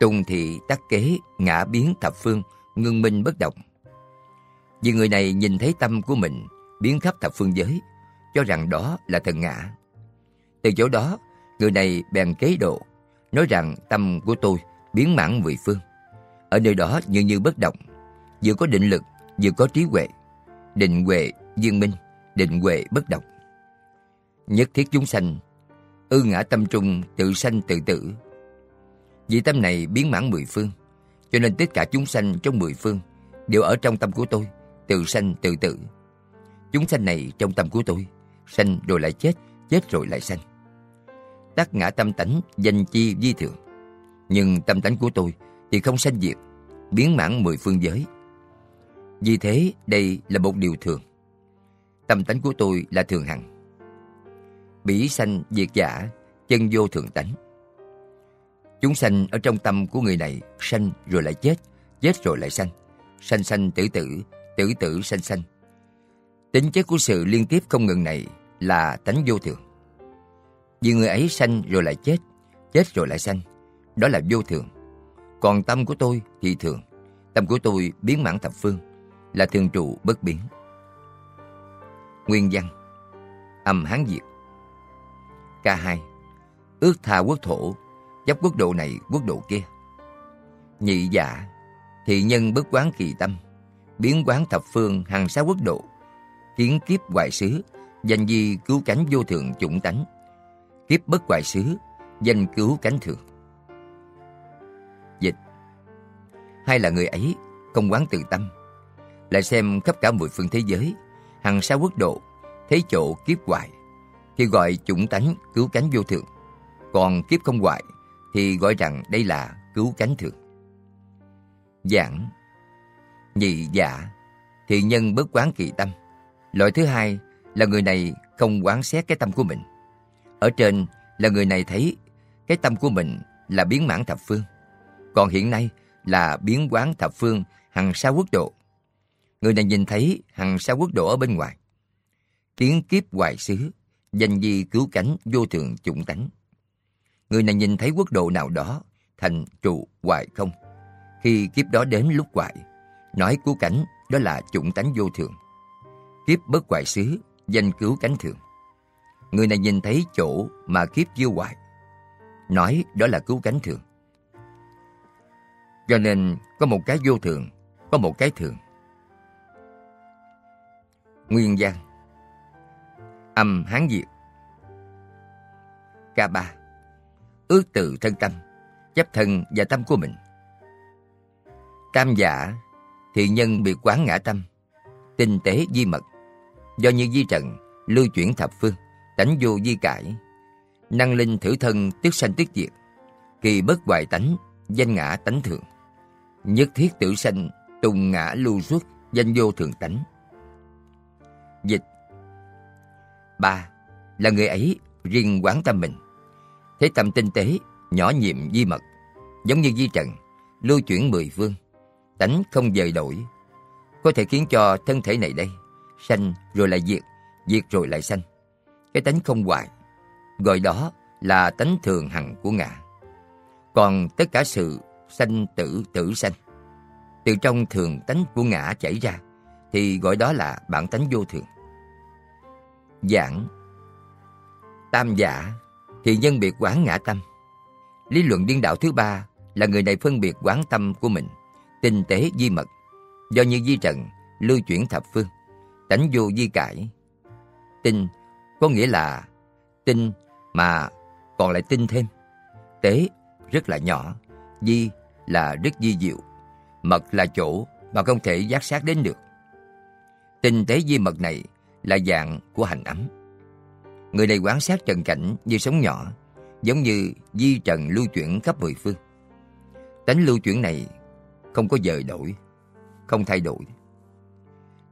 Tùng thị tắc kế, ngã biến thập phương, ngưng minh bất động. Vì người này nhìn thấy tâm của mình biến khắp thập phương giới, cho rằng đó là thần ngã. Từ chỗ đó, người này bèn kế độ, nói rằng tâm của tôi biến mãn mười phương. Ở nơi đó như như bất động, vừa có định lực, vừa có trí huệ. Định huệ viên minh, định huệ bất động. Nhất thiết chúng sanh, ư ngã tâm trung tự sanh tự tử. Vì tâm này biến mãn mười phương, cho nên tất cả chúng sanh trong mười phương đều ở trong tâm của tôi, tự sanh tự tử. Chúng sanh này trong tâm của tôi sanh rồi lại chết, chết rồi lại sanh. Tác ngã tâm tánh danh chi di thường. Nhưng tâm tánh của tôi thì không sanh diệt, biến mãn mười phương giới. Vì thế đây là một điều thường. Tâm tánh của tôi là thường hằng. Bỉ sanh diệt giả, chân vô thường tánh. Chúng sanh ở trong tâm của người này sanh rồi lại chết, chết rồi lại sanh. Sanh sanh tử tử, tử tử sanh sanh Tính chất của sự liên tiếp không ngừng này là tánh vô thường. Vì người ấy sanh rồi lại chết, chết rồi lại sanh. Đó là vô thường. Còn tâm của tôi thì thường. Tâm của tôi biến mãn thập phương, là thường trụ bất biến. Nguyên văn Âm Hán Việt K2 Ước tha quốc thổ, dắp quốc độ này quốc độ kia. Nhị giả Thị nhân bất quán kỳ tâm, biến quán thập phương hàng sáu quốc độ kiến kiếp hoài xứ, danh di cứu cánh vô thượng chủng tánh. kiếp bất hoài xứ, danh cứu cánh thường. Dịch Hay là người ấy không quán từ tâm, lại xem khắp cả mười phương thế giới, hằng sa quốc độ, thế chỗ kiếp hoài thì gọi chủng tánh cứu cánh vô thường. Còn kiếp không hoại thì gọi rằng đây là cứu cánh thường. Giảng Nhị giả Thì nhân bất quán kỳ tâm Loại thứ hai là người này không quán xét cái tâm của mình. Ở trên là người này thấy cái tâm của mình là biến mãn thập phương. Còn hiện nay là biến quán thập phương hằng sa quốc độ. Người này nhìn thấy hằng sa quốc độ ở bên ngoài. Kiến kiếp hoài xứ, danh di cứu cánh vô thường chủng tánh. Người này nhìn thấy quốc độ nào đó thành trụ hoài không. Khi kiếp đó đến lúc hoại, nói cứu cánh đó là chủng tánh vô thường. Kiếp bất hoại xứ, danh cứu cánh thường. Người này nhìn thấy chỗ mà kiếp chưa hoại, nói đó là cứu cánh thường. Cho nên có một cái vô thường, có một cái thường. Nguyên văn Âm Hán Việt Ca ba, Ước từ thân tâm, Chấp thân và tâm của mình. Tam giả, Thì nhân bị quán ngã tâm, Tinh tế di mật. Do như di trần, Lưu chuyển thập phương, Tánh vô di cải. Năng linh thử thân tức sanh tức diệt. Kỳ bất hoại tánh, Danh ngã tánh thượng. Nhất thiết tự sanh, Tùng ngã lưu xuất, Danh vô thường tánh. Dịch ba, Là người ấy riêng quán tâm mình. Thế tâm tinh tế, Nhỏ nhiệm di mật, Giống như di trần, Lưu chuyển mười phương Tánh không dời đổi. Có thể khiến cho thân thể này đây, Sanh rồi lại diệt Diệt rồi lại sanh. Cái tánh không hoại Gọi đó là tánh thường hằng của ngã. Còn tất cả sự sanh tử tử sanh, Từ trong thường tánh của ngã chảy ra, Thì gọi đó là bản tánh vô thường. Giảng Tam giả thì nhân biệt quán ngã tâm. Lý luận điên đạo thứ ba là người này phân biệt quán tâm của mình, tinh tế di mật, do như di trần, lưu chuyển thập phương, tánh vô di cải. Tinh có nghĩa là tinh mà còn lại tinh thêm. Tế rất là nhỏ, di là rất di diệu, mật là chỗ mà không thể giác sát đến được. Tinh tế di mật này là dạng của hành ấm. Người này quan sát trần cảnh như sóng nhỏ, giống như di trần lưu chuyển khắp mười phương. Tánh lưu chuyển này không có dời đổi, không thay đổi.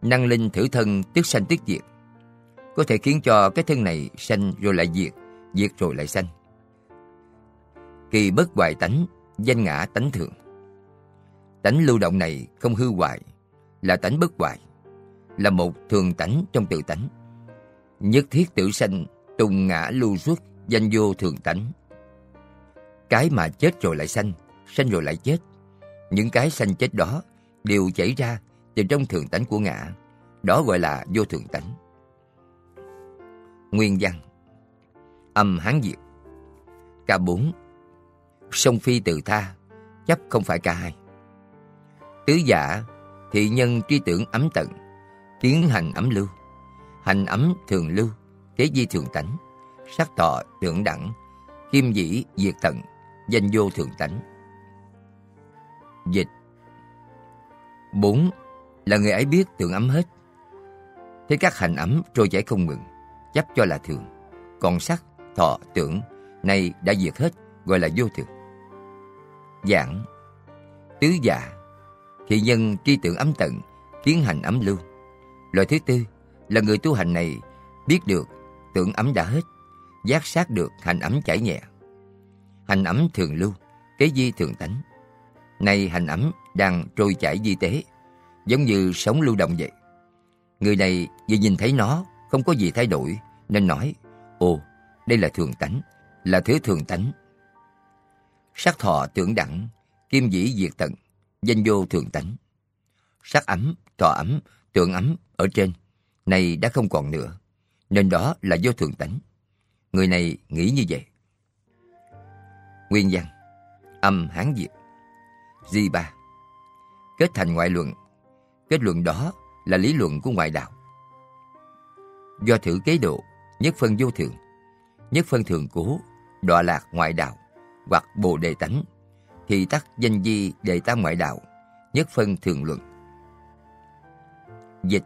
Năng linh thử thân tức sanh tức diệt, có thể khiến cho cái thân này sanh rồi lại diệt, diệt rồi lại sanh. Kỳ bất hoại tánh, danh ngã tánh thượng. Tánh lưu động này không hư hoại, là tánh bất hoại, là một thường tánh trong tự tánh. Nhất thiết tự sanh, tùng ngã lưu xuất, danh vô thường tánh. Cái mà chết rồi lại sanh, sanh rồi lại chết. Những cái sanh chết đó đều chảy ra từ trong thường tánh của ngã. Đó gọi là vô thường tánh. Nguyên văn Âm Hán Việt Ca 4 Sông Phi từ tha, chấp không phải ca hai. Tứ giả, thị nhân tri tưởng ấm tận, kiến hành ấm lưu hành ấm thường lưu, thế di thường tánh, sắc thọ thượng đẳng, kim dĩ diệt tận, danh vô thường tánh. Dịch bốn Là người ấy biết tưởng ấm hết. Thế các hành ấm trôi chảy không ngừng, chấp cho là thường. Còn sắc, thọ, tưởng, này đã diệt hết, gọi là vô thường. Giảng Tứ giả Thị nhân tri tưởng ấm tận, kiến hành ấm lưu. Loại thứ tư là người tu hành này biết được tưởng ấm đã hết, giác sát được hành ấm chảy nhẹ. Hành ấm thường lưu, kế di thường tánh. Nay hành ấm đang trôi chảy di tế, giống như sống lưu động vậy. Người này vì nhìn thấy nó không có gì thay đổi, nên nói, ồ, đây là thường tánh, là thứ thường tánh. Sắc thọ tưởng đẳng, kim dĩ diệt tận, danh vô thường tánh. Sắc ấm, thọ ấm, tượng ấm ở trên này đã không còn nữa, nên đó là vô thường tánh. Người này nghĩ như vậy. Nguyên văn Âm Hán Việt Di ba Kết thành ngoại luận Kết luận đó là lý luận của ngoại đạo. Do thử kế độ, nhất phân vô thường, nhất phân thường cố, đọa lạc ngoại đạo hoặc bồ đề tánh, thì tắc danh di đề tam ngoại đạo, nhất phân thường luận. Dịch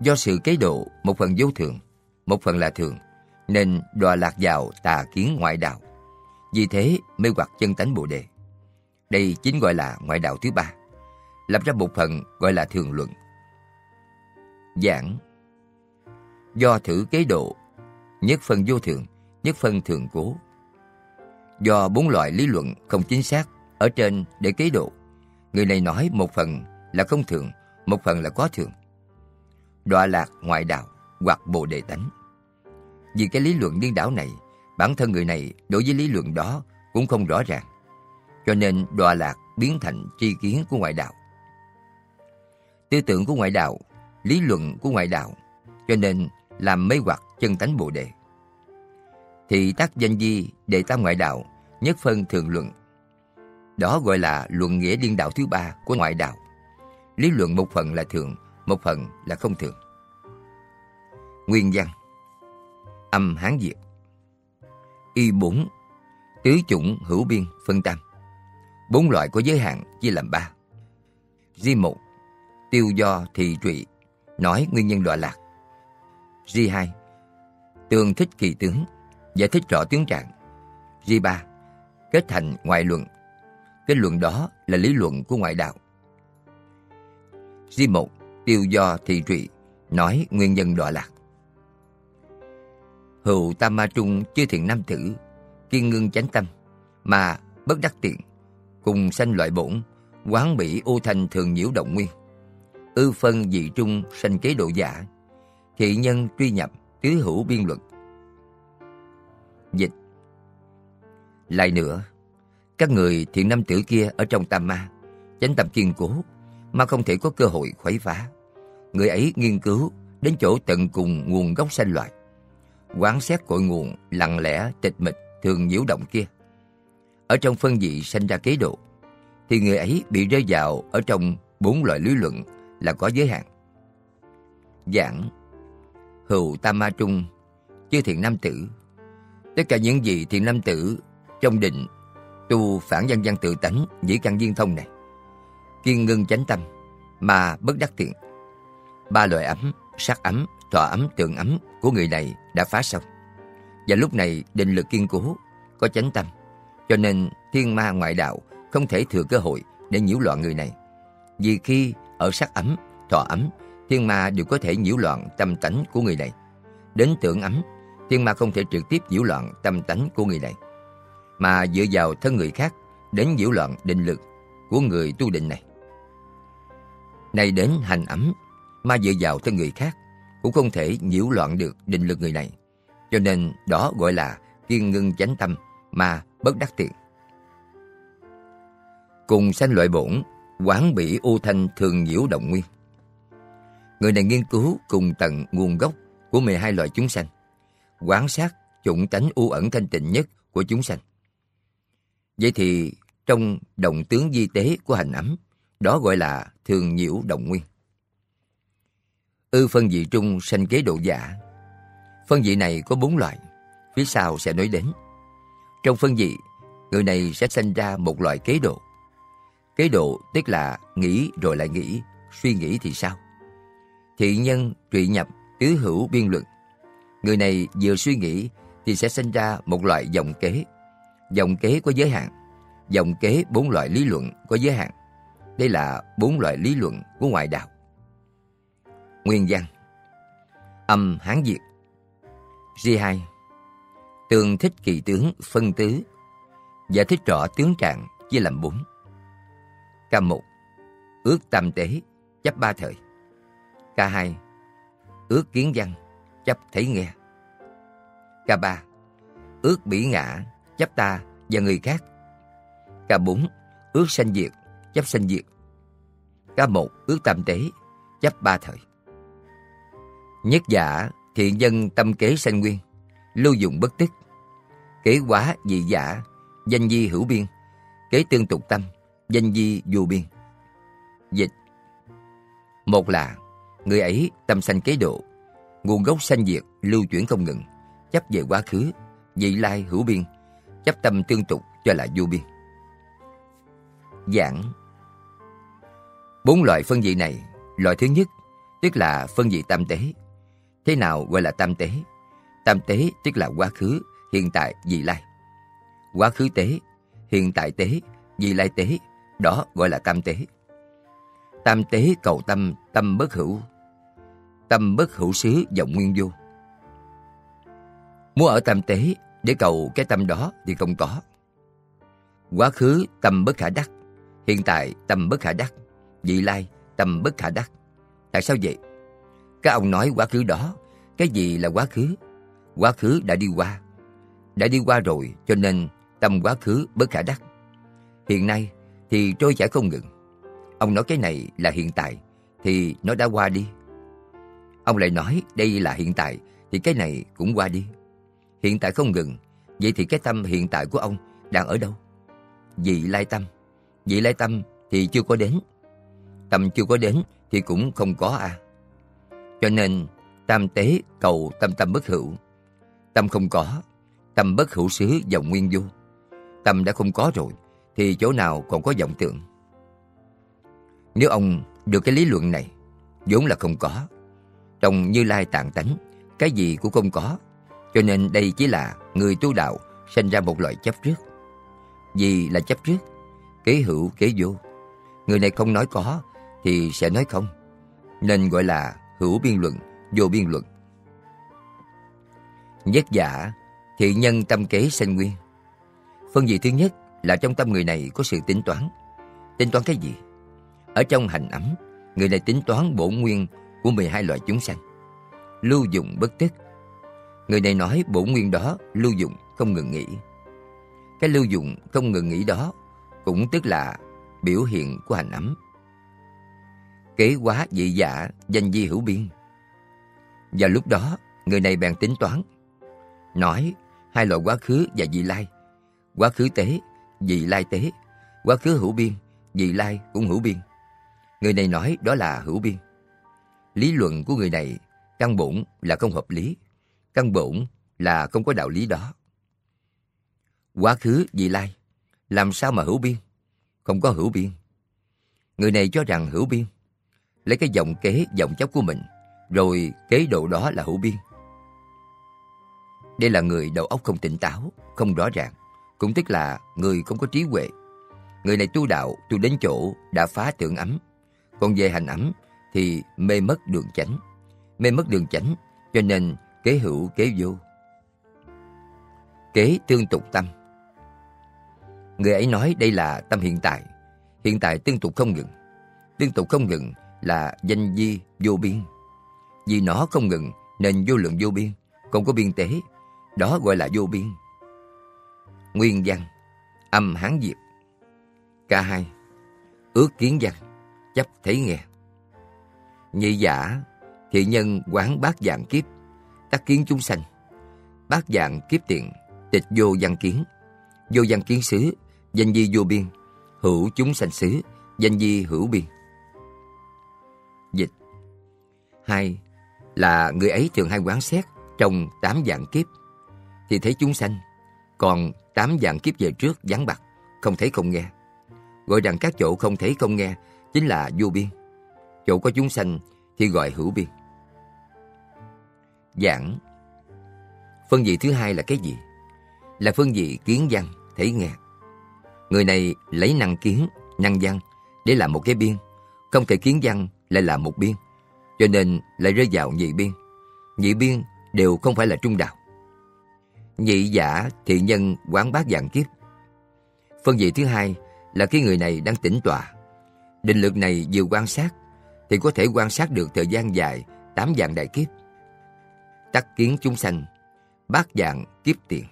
Do sự kế độ một phần vô thường, một phần là thường, nên đọa lạc vào tà kiến ngoại đạo. Vì thế mê hoặc chân tánh Bồ Đề. Đây chính gọi là ngoại đạo thứ ba, lập ra một phần gọi là thường luận. Giảng Do thử kế độ, nhất phần vô thường, nhất phân thường cố. Do bốn loại lý luận không chính xác ở trên để kế độ, người này nói một phần là không thường, một phần là có thường. Đọa lạc ngoại đạo hoặc bồ đề tánh. Vì cái lý luận điên đảo này, bản thân người này đối với lý luận đó cũng không rõ ràng. Cho nên đọa lạc biến thành tri kiến của ngoại đạo. Tư tưởng của ngoại đạo, lý luận của ngoại đạo, cho nên làm mê hoặc chân tánh bồ đề. Thì tác danh di đệ tam ngoại đạo, nhất phân thường luận. Đó gọi là luận nghĩa điên đạo thứ ba của ngoại đạo. Lý luận một phần là thường, một phần là không thường. Nguyên văn. Âm Hán Việt Y bốn. Tứ chủng hữu biên phân tam. Bốn loại có giới hạn chia làm ba. Di một. Tiêu do thị trụy. Nói nguyên nhân đọa lạc. Di hai. Tương thích kỳ tướng. Giải thích rõ tướng trạng. Di ba. Kết thành ngoại luận. Kết luận đó là lý luận của ngoại đạo. Di một Tiêu do thị trụy Nói nguyên nhân đọa lạc Hữu tam ma trung chưa thiện nam tử, kiên ngưng chánh tâm, mà bất đắc tiện, cùng sanh loại bổn, quán bị ô thanh thường nhiễu động nguyên. Ư phân dị trung sanh kế độ giả, thị nhân truy nhập, tứ hữu biên luật. Dịch Lại nữa, các người thiện nam tử kia ở trong tam ma, chánh tâm kiên cố, mà không thể có cơ hội khuấy phá. Người ấy nghiên cứu đến chỗ tận cùng nguồn gốc sanh loại. Quán xét cội nguồn lặng lẽ, tịch mịch, thường nhiễu động kia. Ở trong phân dị sanh ra kế độ, thì người ấy bị rơi vào ở trong bốn loại lý luận là có giới hạn. Giảng, hữu tam ma trung, chư thiện nam tử. Tất cả những gì thiện nam tử trong định tu phản văn văn tự tánh, dĩ căn viên thông này kiên ngưng chánh tâm mà bất đắc thiện ba loại ấm sắc ấm thọ ấm tượng ấm của người này đã phá xong. Và lúc này định lực kiên cố, có chánh tâm, cho nên thiên ma ngoại đạo không thể thừa cơ hội để nhiễu loạn người này. Vì khi ở sắc ấm, thọ ấm, thiên ma đều có thể nhiễu loạn tâm tánh của người này. Đến tưởng ấm, thiên ma không thể trực tiếp nhiễu loạn tâm tánh của người này, mà dựa vào thân người khác đến nhiễu loạn định lực của người tu định này. Này đến hành ấm, ma dựa vào thân người khác cũng không thể nhiễu loạn được định lực người này. Cho nên đó gọi là kiên ngưng chánh tâm mà bất đắc tiện. Cùng sanh loại bổn, quán bị u thanh thường nhiễu động nguyên. Người này nghiên cứu cùng tận nguồn gốc của 12 loại chúng sanh, quán sát chủng tánh u ẩn thanh tịnh nhất của chúng sanh. Vậy thì trong động tướng di tế của hành ấm, đó gọi là thường nhiễu động nguyên. Ư phân vị trung sanh kế độ giả. Phân vị này có bốn loại, phía sau sẽ nói đến. Trong phân vị, người này sẽ sanh ra một loại kế độ. Kế độ tức là nghĩ rồi lại nghĩ, suy nghĩ thì sao? Thị nhân trụy nhập tứ hữu biên luận. Người này vừa suy nghĩ thì sẽ sinh ra một loại dòng kế. Dòng kế có giới hạn. Dòng kế bốn loại lý luận có giới hạn. Đây là bốn loại lý luận của ngoại đạo. Nguyên văn. Âm Hán Việt G2 Tường thích kỳ tướng phân tứ. Giải thích rõ tướng trạng chia làm bốn. K1 Ước tam tế chấp ba thời. K2 Ước kiến văn chấp thấy nghe. K3 Ước bỉ ngã chấp ta và người khác. K4 Ước sanh diệt chấp sanh diệt. Ca một ước tam tế chấp ba thời. Nhất giả, thiện dân tâm kế sanh nguyên, lưu dụng bất tích, Kế quá dị giả, danh di hữu biên, kế tương tục tâm, danh di vô biên. Dịch. Một là, người ấy tâm sanh kế độ, nguồn gốc sanh diệt lưu chuyển không ngừng, chấp về quá khứ, vị lai hữu biên, chấp tâm tương tục cho là vô biên. Giảng Bốn loại phân vị này, loại thứ nhất tức là phân vị tam tế. Thế nào gọi là tam tế? Tam tế tức là quá khứ, hiện tại, vị lai. Quá khứ tế, hiện tại tế, vị lai tế, đó gọi là tam tế. Tam tế cầu tâm, tâm bất hữu. Tâm bất hữu xứ vọng nguyên vô. Muốn ở tam tế để cầu cái tâm đó thì không có. Quá khứ tâm bất khả đắc, hiện tại tâm bất khả đắc, vị lai tâm bất khả đắc. Tại sao vậy? Các ông nói quá khứ đó, cái gì là quá khứ? Quá khứ đã đi qua. Đã đi qua rồi cho nên tâm quá khứ bất khả đắc. Hiện nay thì trôi chảy không ngừng. Ông nói cái này là hiện tại thì nó đã qua đi. Ông lại nói đây là hiện tại thì cái này cũng qua đi. Hiện tại không ngừng, vậy thì cái tâm hiện tại của ông đang ở đâu? Vị lai tâm. Vị lai tâm thì chưa có đến. Tâm chưa có đến thì cũng không có à. Cho nên tam tế cầu tâm tâm bất hữu. Tâm không có, tâm bất hữu xứ dòng nguyên vô. Tâm đã không có rồi, thì chỗ nào còn có vọng tưởng. Nếu ông được cái lý luận này, vốn là không có. Trong Như Lai tạng tánh, cái gì cũng không có. Cho nên đây chỉ là người tu đạo sinh ra một loại chấp trước. Vì là chấp trước, kế hữu kế vô. Người này không nói có, thì sẽ nói không. Nên gọi là hữu biên luận, vô biên luận. Nhất giả, thị nhân tâm kế sanh nguyên. Phân vị thứ nhất là trong tâm người này có sự tính toán. Tính toán cái gì? Ở trong hành ẩm, người này tính toán bổ nguyên của 12 loại chúng sanh. Lưu dụng bất tức. Người này nói bổ nguyên đó lưu dụng không ngừng nghỉ. Cái lưu dụng không ngừng nghỉ đó cũng tức là biểu hiện của hành ấm kế quá dị dạ, danh di hữu biên. Và lúc đó, người này bèn tính toán, nói hai loại quá khứ và dị lai. Quá khứ tế, dị lai tế, quá khứ hữu biên, dị lai cũng hữu biên. Người này nói đó là hữu biên. Lý luận của người này căn bổn là không hợp lý, căn bổn là không có đạo lý đó. Quá khứ dị lai, làm sao mà hữu biên? Không có hữu biên. Người này cho rằng hữu biên lấy cái giọng kế giọng cháu của mình, rồi kế độ đó là hữu biên. Đây là người đầu óc không tỉnh táo, không rõ ràng, cũng tức là người không có trí huệ. Người này tu đạo, tu đến chỗ đã phá tưởng ấm, còn về hành ấm thì mê mất đường chánh. Mê mất đường chánh, cho nên kế hữu kế vô. Kế tương tục tâm. Người ấy nói đây là tâm hiện tại, hiện tại tương tục không ngừng. Tương tục không ngừng là danh di vô biên. Vì nó không ngừng nên vô lượng vô biên, không có biên tế, đó gọi là vô biên. Nguyên văn, âm hán diệt. Ca hai, ước kiến văn, chấp thấy nghe. Nhị giả, thị nhân quán bát dạng kiếp, tác kiến chúng sanh. Bát dạng kiếp tiện, tịch vô văn kiến. Vô văn kiến xứ, danh di vô biên. Hữu chúng sanh xứ, danh di hữu biên. Dịch Hai là người ấy thường hay quán xét trong tám dạng kiếp thì thấy chúng sanh, còn tám dạng kiếp về trước vắng bặt, không thấy không nghe. Gọi rằng các chỗ không thấy không nghe chính là vô biên. Chỗ có chúng sanh thì gọi hữu biên. Giảng Phân vị thứ hai là cái gì? Là phân vị kiến văn, thấy nghe. Người này lấy năng kiến, năng văn để làm một cái biên. Không thể kiến văn lại là một biên, cho nên lại rơi vào nhị biên. Nhị biên đều không phải là trung đạo. Nhị giả thị nhân quán bát dạng kiếp. Phân vị thứ hai là khi người này đang tĩnh tọa. Định lực này vừa quan sát thì có thể quan sát được thời gian dài tám dạng đại kiếp. Tắc kiến chúng sanh, bát dạng kiếp tiền,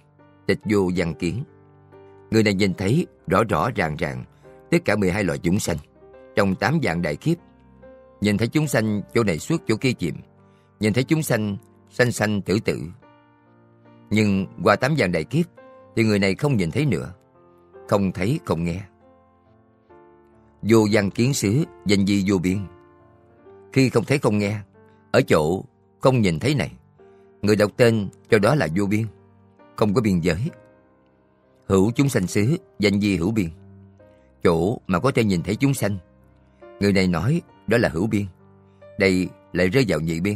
tịch vô văn kiến. Người này nhìn thấy rõ rõ ràng ràng tất cả 12 loại chúng sanh trong tám dạng đại kiếp Nhìn thấy chúng sanh chỗ này suốt chỗ kia chìm. Nhìn thấy chúng sanh sanh sanh tử tử. Nhưng qua tám vàng đại kiếp thì người này không nhìn thấy nữa. Không thấy không nghe. Vô văn kiến xứ, danh di vô biên. Khi không thấy không nghe, ở chỗ không nhìn thấy này, Người đọc tên cho đó là vô biên, không có biên giới. Hữu chúng sanh xứ, danh di hữu biên. Chỗ mà có thể nhìn thấy chúng sanh. Người này nói đó là hữu biên. Đây lại rơi vào nhị biên.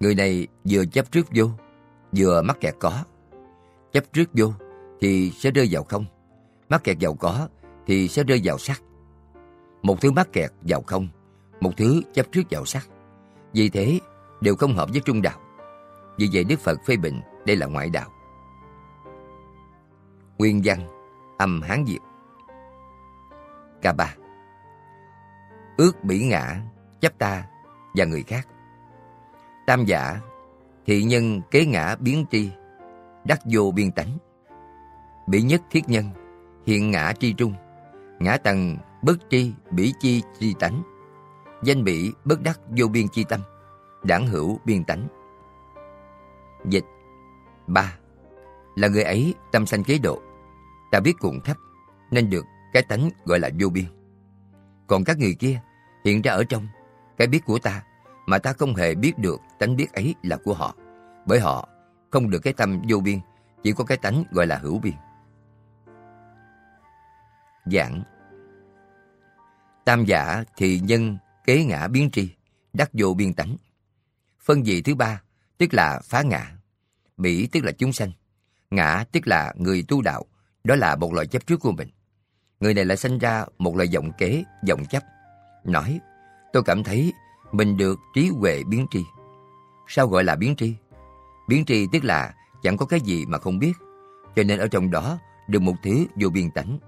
Người này vừa chấp trước vô, vừa mắc kẹt có. Chấp trước vô thì sẽ rơi vào không. Mắc kẹt vào có thì sẽ rơi vào sắc. Một thứ mắc kẹt vào không, một thứ chấp trước vào sắc. Vì thế, đều không hợp với trung đạo. Vì vậy Đức Phật phê bình đây là ngoại đạo. Nguyên văn, âm Hán diệp, Ca ba Ước bỉ ngã, chấp ta và người khác. Tam giả, thị nhân kế ngã biến tri, đắc vô biên tánh. Bỉ nhất thiết nhân, hiện ngã tri trung, ngã tầng bất tri bỉ chi tri tánh. Danh bỉ bất đắc vô biên chi tâm, đảng hữu biên tánh. Dịch ba Là người ấy tâm sanh kế độ, ta biết cuộn thấp, nên được cái tánh gọi là vô biên. Còn các người kia hiện ra ở trong cái biết của ta mà ta không hề biết được tánh biết ấy là của họ. Bởi họ không được cái tâm vô biên, chỉ có cái tánh gọi là hữu biên. Giảng Tam giả thì nhân kế ngã biến tri, đắc vô biên tánh. Phân vị thứ ba, tức là phá ngã. Bỉ tức là chúng sanh. Ngã tức là người tu đạo, đó là một loại chấp trước của mình. Người này lại sinh ra một loại giọng kế, giọng chấp. Nói, tôi cảm thấy mình được trí huệ biến tri. Sao gọi là biến tri? Biến tri tức là chẳng có cái gì mà không biết, cho nên ở trong đó được một thứ vô biên tánh.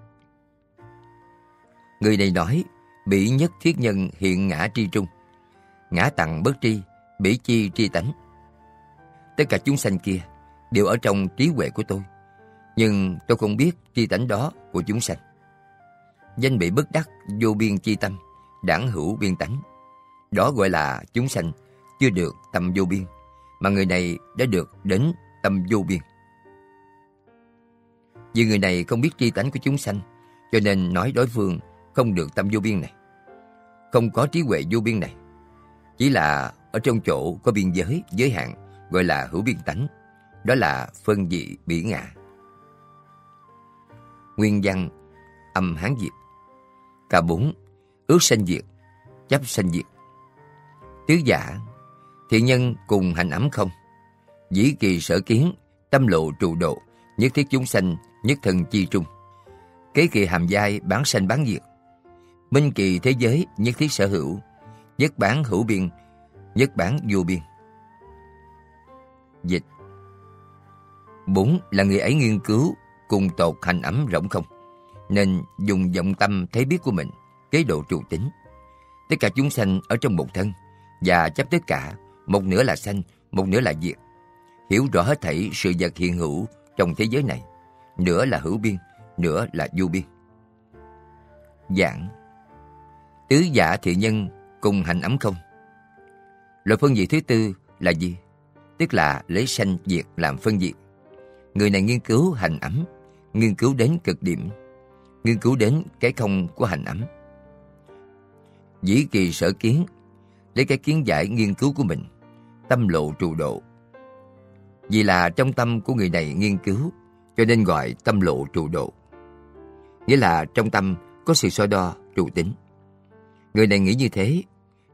Người này nói, bị nhất thiết nhân hiện ngã tri trung, ngã tặng bất tri, bỉ chi tri tánh. Tất cả chúng sanh kia đều ở trong trí huệ của tôi, nhưng tôi không biết tri tánh đó của chúng sanh. Danh bị bất đắc, vô biên chi tâm, đảng hữu biên tánh. Đó gọi là chúng sanh chưa được tâm vô biên, mà người này đã được đến tâm vô biên. Vì người này không biết tri tánh của chúng sanh, cho nên nói đối phương không được tâm vô biên này. Không có trí huệ vô biên này. Chỉ là ở trong chỗ có biên giới, giới hạn, gọi là hữu biên tánh. Đó là phân dị bỉ ngã. Nguyên văn, âm Hán diệp Cả bốn, ước sanh diệt, chấp sanh diệt. Tứ giả, thiện nhân cùng hành ấm không. Dĩ kỳ sở kiến, tâm lộ trụ độ, nhất thiết chúng sanh, nhất thần chi trung. Kế kỳ hàm giai bán sanh bán diệt. Minh kỳ thế giới, nhất thiết sở hữu, nhất bán hữu biên, nhất bán vô biên. Dịch Bốn là người ấy nghiên cứu cùng tột hành ẩm rộng không, nên dùng vọng tâm thấy biết của mình, kế độ trụ tính. Tất cả chúng sanh ở trong một thân, và chấp tất cả, một nửa là sanh, một nửa là diệt. Hiểu rõ hết thảy sự vật hiện hữu trong thế giới này, nửa là hữu biên, nửa là vô biên. Giảng Tứ giả thiện nhân cùng hành ấm không. Loại phân dị thứ tư là gì? Tức là lấy sanh diệt làm phân diệt. Người này nghiên cứu hành ấm, nghiên cứu đến cực điểm, nghiên cứu đến cái không của hành ấm. Dĩ kỳ sở kiến, lấy cái kiến giải nghiên cứu của mình, tâm lộ trụ độ. Vì là trong tâm của người này nghiên cứu, cho nên gọi tâm lộ trụ độ. Nghĩa là trong tâm có sự so đo, trụ tính. Người này nghĩ như thế,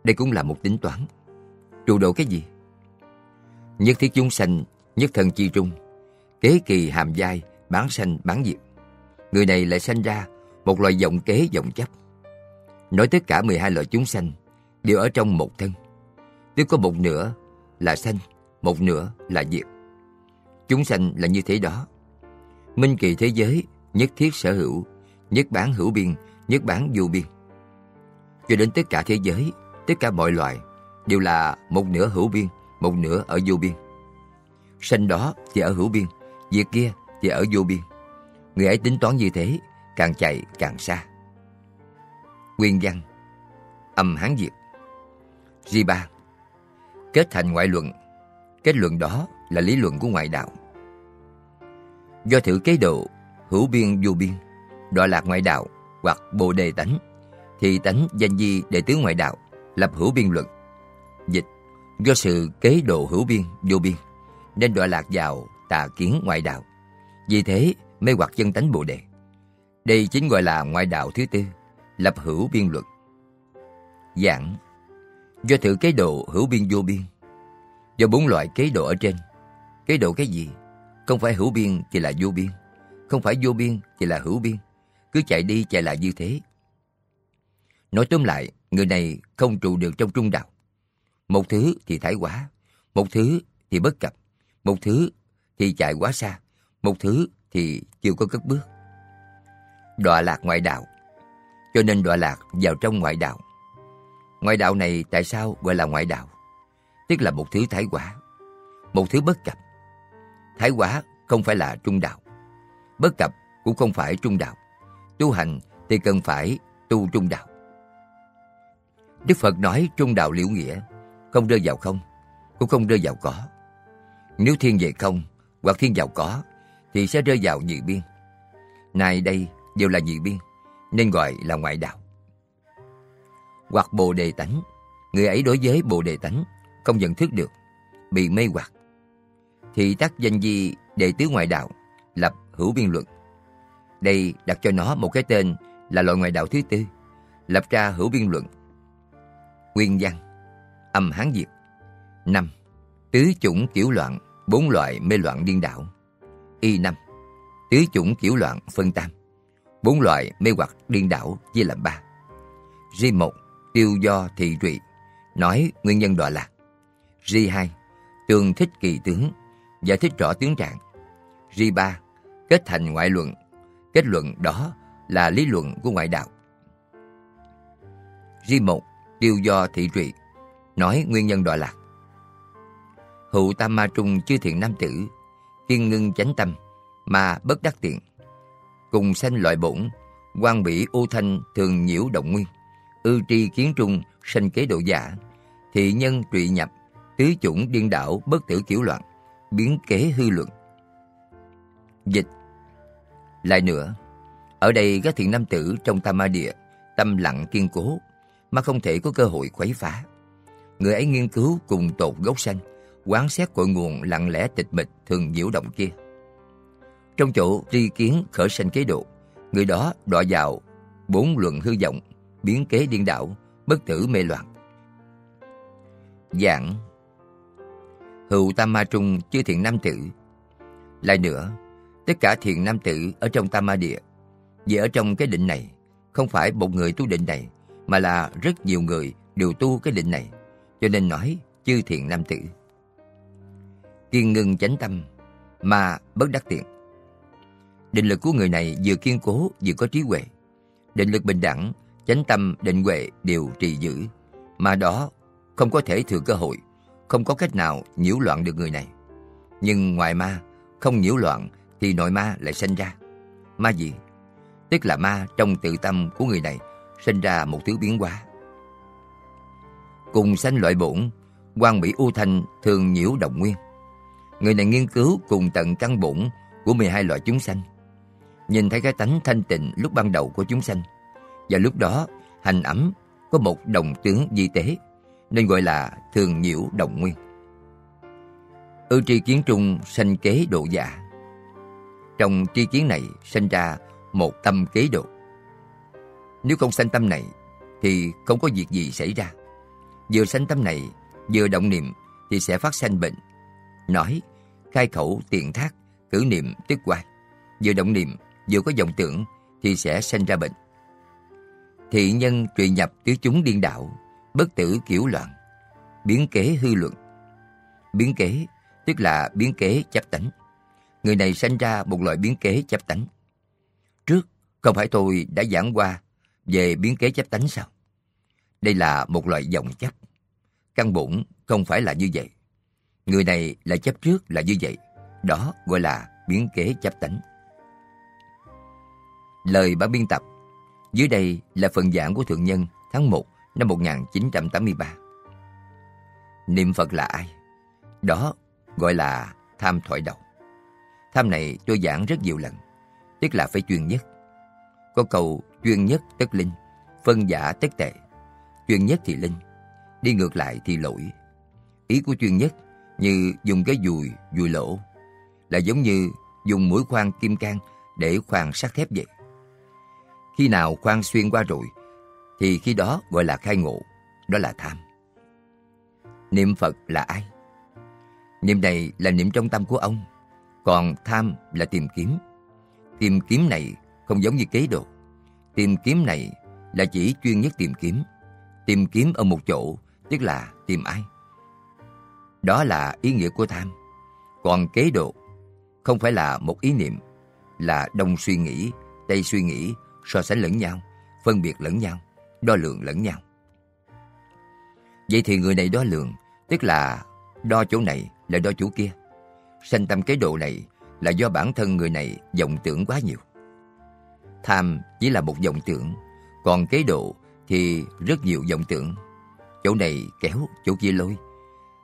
đây cũng là một tính toán. Trụ độ cái gì? Nhất thiết chúng sanh, nhất thần chi trung, kế kỳ hàm giai, bán sanh bán diệt. Người này lại sanh ra một loại vọng kế vọng chấp. Nói tất cả 12 loại chúng sanh đều ở trong một thân. Tức có một nửa là sanh, một nửa là diệt. Chúng sanh là như thế đó. Minh kỳ thế giới, nhất thiết sở hữu, nhất bán hữu biên, nhất bán vô biên. Cho đến tất cả thế giới, tất cả mọi loài đều là một nửa hữu biên, một nửa ở vô biên. Sanh đó thì ở hữu biên, diệt kia thì ở vô biên. Người ấy tính toán như thế, càng chạy càng xa. Nguyên văn Âm Hán Việt Di ba Kết thành ngoại luận Kết luận đó là lý luận của ngoại đạo. Do thử kế độ, hữu biên vô biên, đọa lạc ngoại đạo hoặc bồ đề tánh, thì tánh danh di đệ tứ ngoại đạo, lập hữu biên luận. Dịch Do sự kế độ hữu biên, vô biên, nên đọa lạc vào tà kiến ngoại đạo. Vì thế mê hoặc chân tánh Bồ Đề. Đây chính gọi là ngoại đạo thứ tư, lập hữu biên luật. Giảng Do thử kế độ hữu biên vô biên Do bốn loại kế độ ở trên Kế độ cái gì? Không phải hữu biên thì là vô biên Không phải vô biên thì là hữu biên Cứ chạy đi chạy lại như thế Nói tóm lại Người này không trụ được trong trung đạo Một thứ thì thái quá Một thứ thì bất cập Một thứ thì chạy quá xa Một thứ thì chưa có cất bước Đọa lạc ngoại đạo Cho nên đọa lạc vào trong ngoại đạo Ngoại đạo này tại sao gọi là ngoại đạo? Tức là một thứ thái quả, một thứ bất cập. Thái quả không phải là trung đạo, bất cập cũng không phải trung đạo. Tu hành thì cần phải tu trung đạo. Đức Phật nói trung đạo liễu nghĩa, không rơi vào không, cũng không rơi vào có. Nếu thiên về không hoặc thiên vào có, thì sẽ rơi vào dị biên. Nay đây đều là dị biên, nên gọi là ngoại đạo. Hoặc bồ đề tánh, người ấy đối với bồ đề tánh, không nhận thức được, bị mê hoặc. Thì tác danh di đệ tứ ngoại đạo, lập hữu biên luận. Đây đặt cho nó một cái tên là loại ngoại đạo thứ tư, lập ra hữu biên luận. Nguyên văn, âm hán diệt. năm Tứ chủng kiểu loạn, bốn loại mê loạn điên đạo. Y năm tứ chủng kiểu loạn phân tam, bốn loại mê hoặc điên đảo chia làm ba. G1, tiêu do thị trụy, nói nguyên nhân đọa lạc. G2, tường thích kỳ tướng, giải thích rõ tướng trạng. G3, kết thành ngoại luận, kết luận đó là lý luận của ngoại đạo. G1, tiêu do thị trụy, nói nguyên nhân đọa lạc. Hữu Tam Ma Trung chư thiện nam tử kiên ngưng chánh tâm, mà bất đắc tiện. Cùng sanh loại bổn, quan bỉ ô thanh thường nhiễu động nguyên ư tri kiến trung, sanh kế độ giả, thị nhân trụy nhập, tứ chủng điên đảo bất tử kiểu loạn, biến kế hư luận. Dịch Lại nữa, ở đây các thiện nam tử trong tam ma địa, tâm lặng kiên cố, mà không thể có cơ hội quấy phá. Người ấy nghiên cứu cùng tột gốc sanh quán xét cội nguồn lặng lẽ tịch mịch thường nhiễu động kia. Trong chỗ tri kiến khởi sanh kế độ, người đó đọa vào bốn luận hư vọng biến kế điên đảo, bất tử mê loạn. Giảng Hữu Tam Ma Trung chư thiện nam tử Lại nữa, tất cả thiện nam tử ở trong Tam Ma Địa Vì ở trong cái định này, không phải một người tu định này Mà là rất nhiều người đều tu cái định này Cho nên nói chư thiện nam tử Kiên ngưng chánh tâm mà bất đắc tiện Định lực của người này vừa kiên cố vừa có trí huệ Định lực bình đẳng chánh tâm định huệ đều trì giữ, mà đó không có thể thừa cơ hội, không có cách nào nhiễu loạn được người này. Nhưng ngoài ma, không nhiễu loạn thì nội ma lại sinh ra. Ma gì? Tức là ma trong tự tâm của người này sinh ra một thứ biến hóa. Cùng sanh loại bổn, quan bị u thanh thường nhiễu động nguyên. Người này nghiên cứu cùng tận căn bổn của 12 loại chúng sanh. Nhìn thấy cái tánh thanh tịnh lúc ban đầu của chúng sanh, và lúc đó, hành ẩm có một đồng tướng di tế, nên gọi là thường nhiễu đồng nguyên. Ư tri kiến trung sanh kế độ giả. Trong tri kiến này sinh ra một tâm kế độ. Nếu không sanh tâm này, thì không có việc gì xảy ra. Vừa sanh tâm này, vừa động niệm thì sẽ phát sanh bệnh. Nói, khai khẩu tiền thác, cử niệm tức quay Vừa động niệm, vừa có vọng tưởng thì sẽ sanh ra bệnh thị nhân truyền nhập tứ chúng điên đạo, bất tử kiểu loạn, biến kế hư luận. Biến kế tức là biến kế chấp tánh. Người này sanh ra một loại biến kế chấp tánh. Trước, không phải tôi đã giảng qua về biến kế chấp tánh sao? Đây là một loại dòng chấp. Căn bổn không phải là như vậy. Người này là chấp trước là như vậy. Đó gọi là biến kế chấp tánh. Lời bản biên tập dưới đây là phần giảng của Thượng Nhân tháng 1 năm 1983. Niệm Phật là ai? Đó gọi là tham thoại đầu. Tham này tôi giảng rất nhiều lần, tức là phải chuyên nhất. Có câu chuyên nhất tất linh, phân giả tất tệ. Chuyên nhất thì linh, đi ngược lại thì lỗi. Ý của chuyên nhất như dùng cái dùi, dùi lỗ, là giống như dùng mũi khoan kim cang để khoan sắt thép vậy. Khi nào khoan xuyên qua rồi, thì khi đó gọi là khai ngộ, đó là tham. Niệm Phật là ai? Niệm này là niệm trong tâm của ông, còn tham là tìm kiếm. Tìm kiếm này không giống như kế độ. Tìm kiếm này là chỉ chuyên nhất tìm kiếm. Tìm kiếm ở một chỗ, tức là tìm ai. Đó là ý nghĩa của tham. Còn kế độ không phải là một ý niệm, là đông suy nghĩ, tây suy nghĩ, so sánh lẫn nhau, phân biệt lẫn nhau, đo lường lẫn nhau. Vậy thì người này đo lường, tức là đo chỗ này là đo chỗ kia. Sanh tâm kế độ này là do bản thân người này vọng tưởng quá nhiều. Tham chỉ là một vọng tưởng, còn kế độ thì rất nhiều vọng tưởng. Chỗ này kéo, chỗ kia lôi.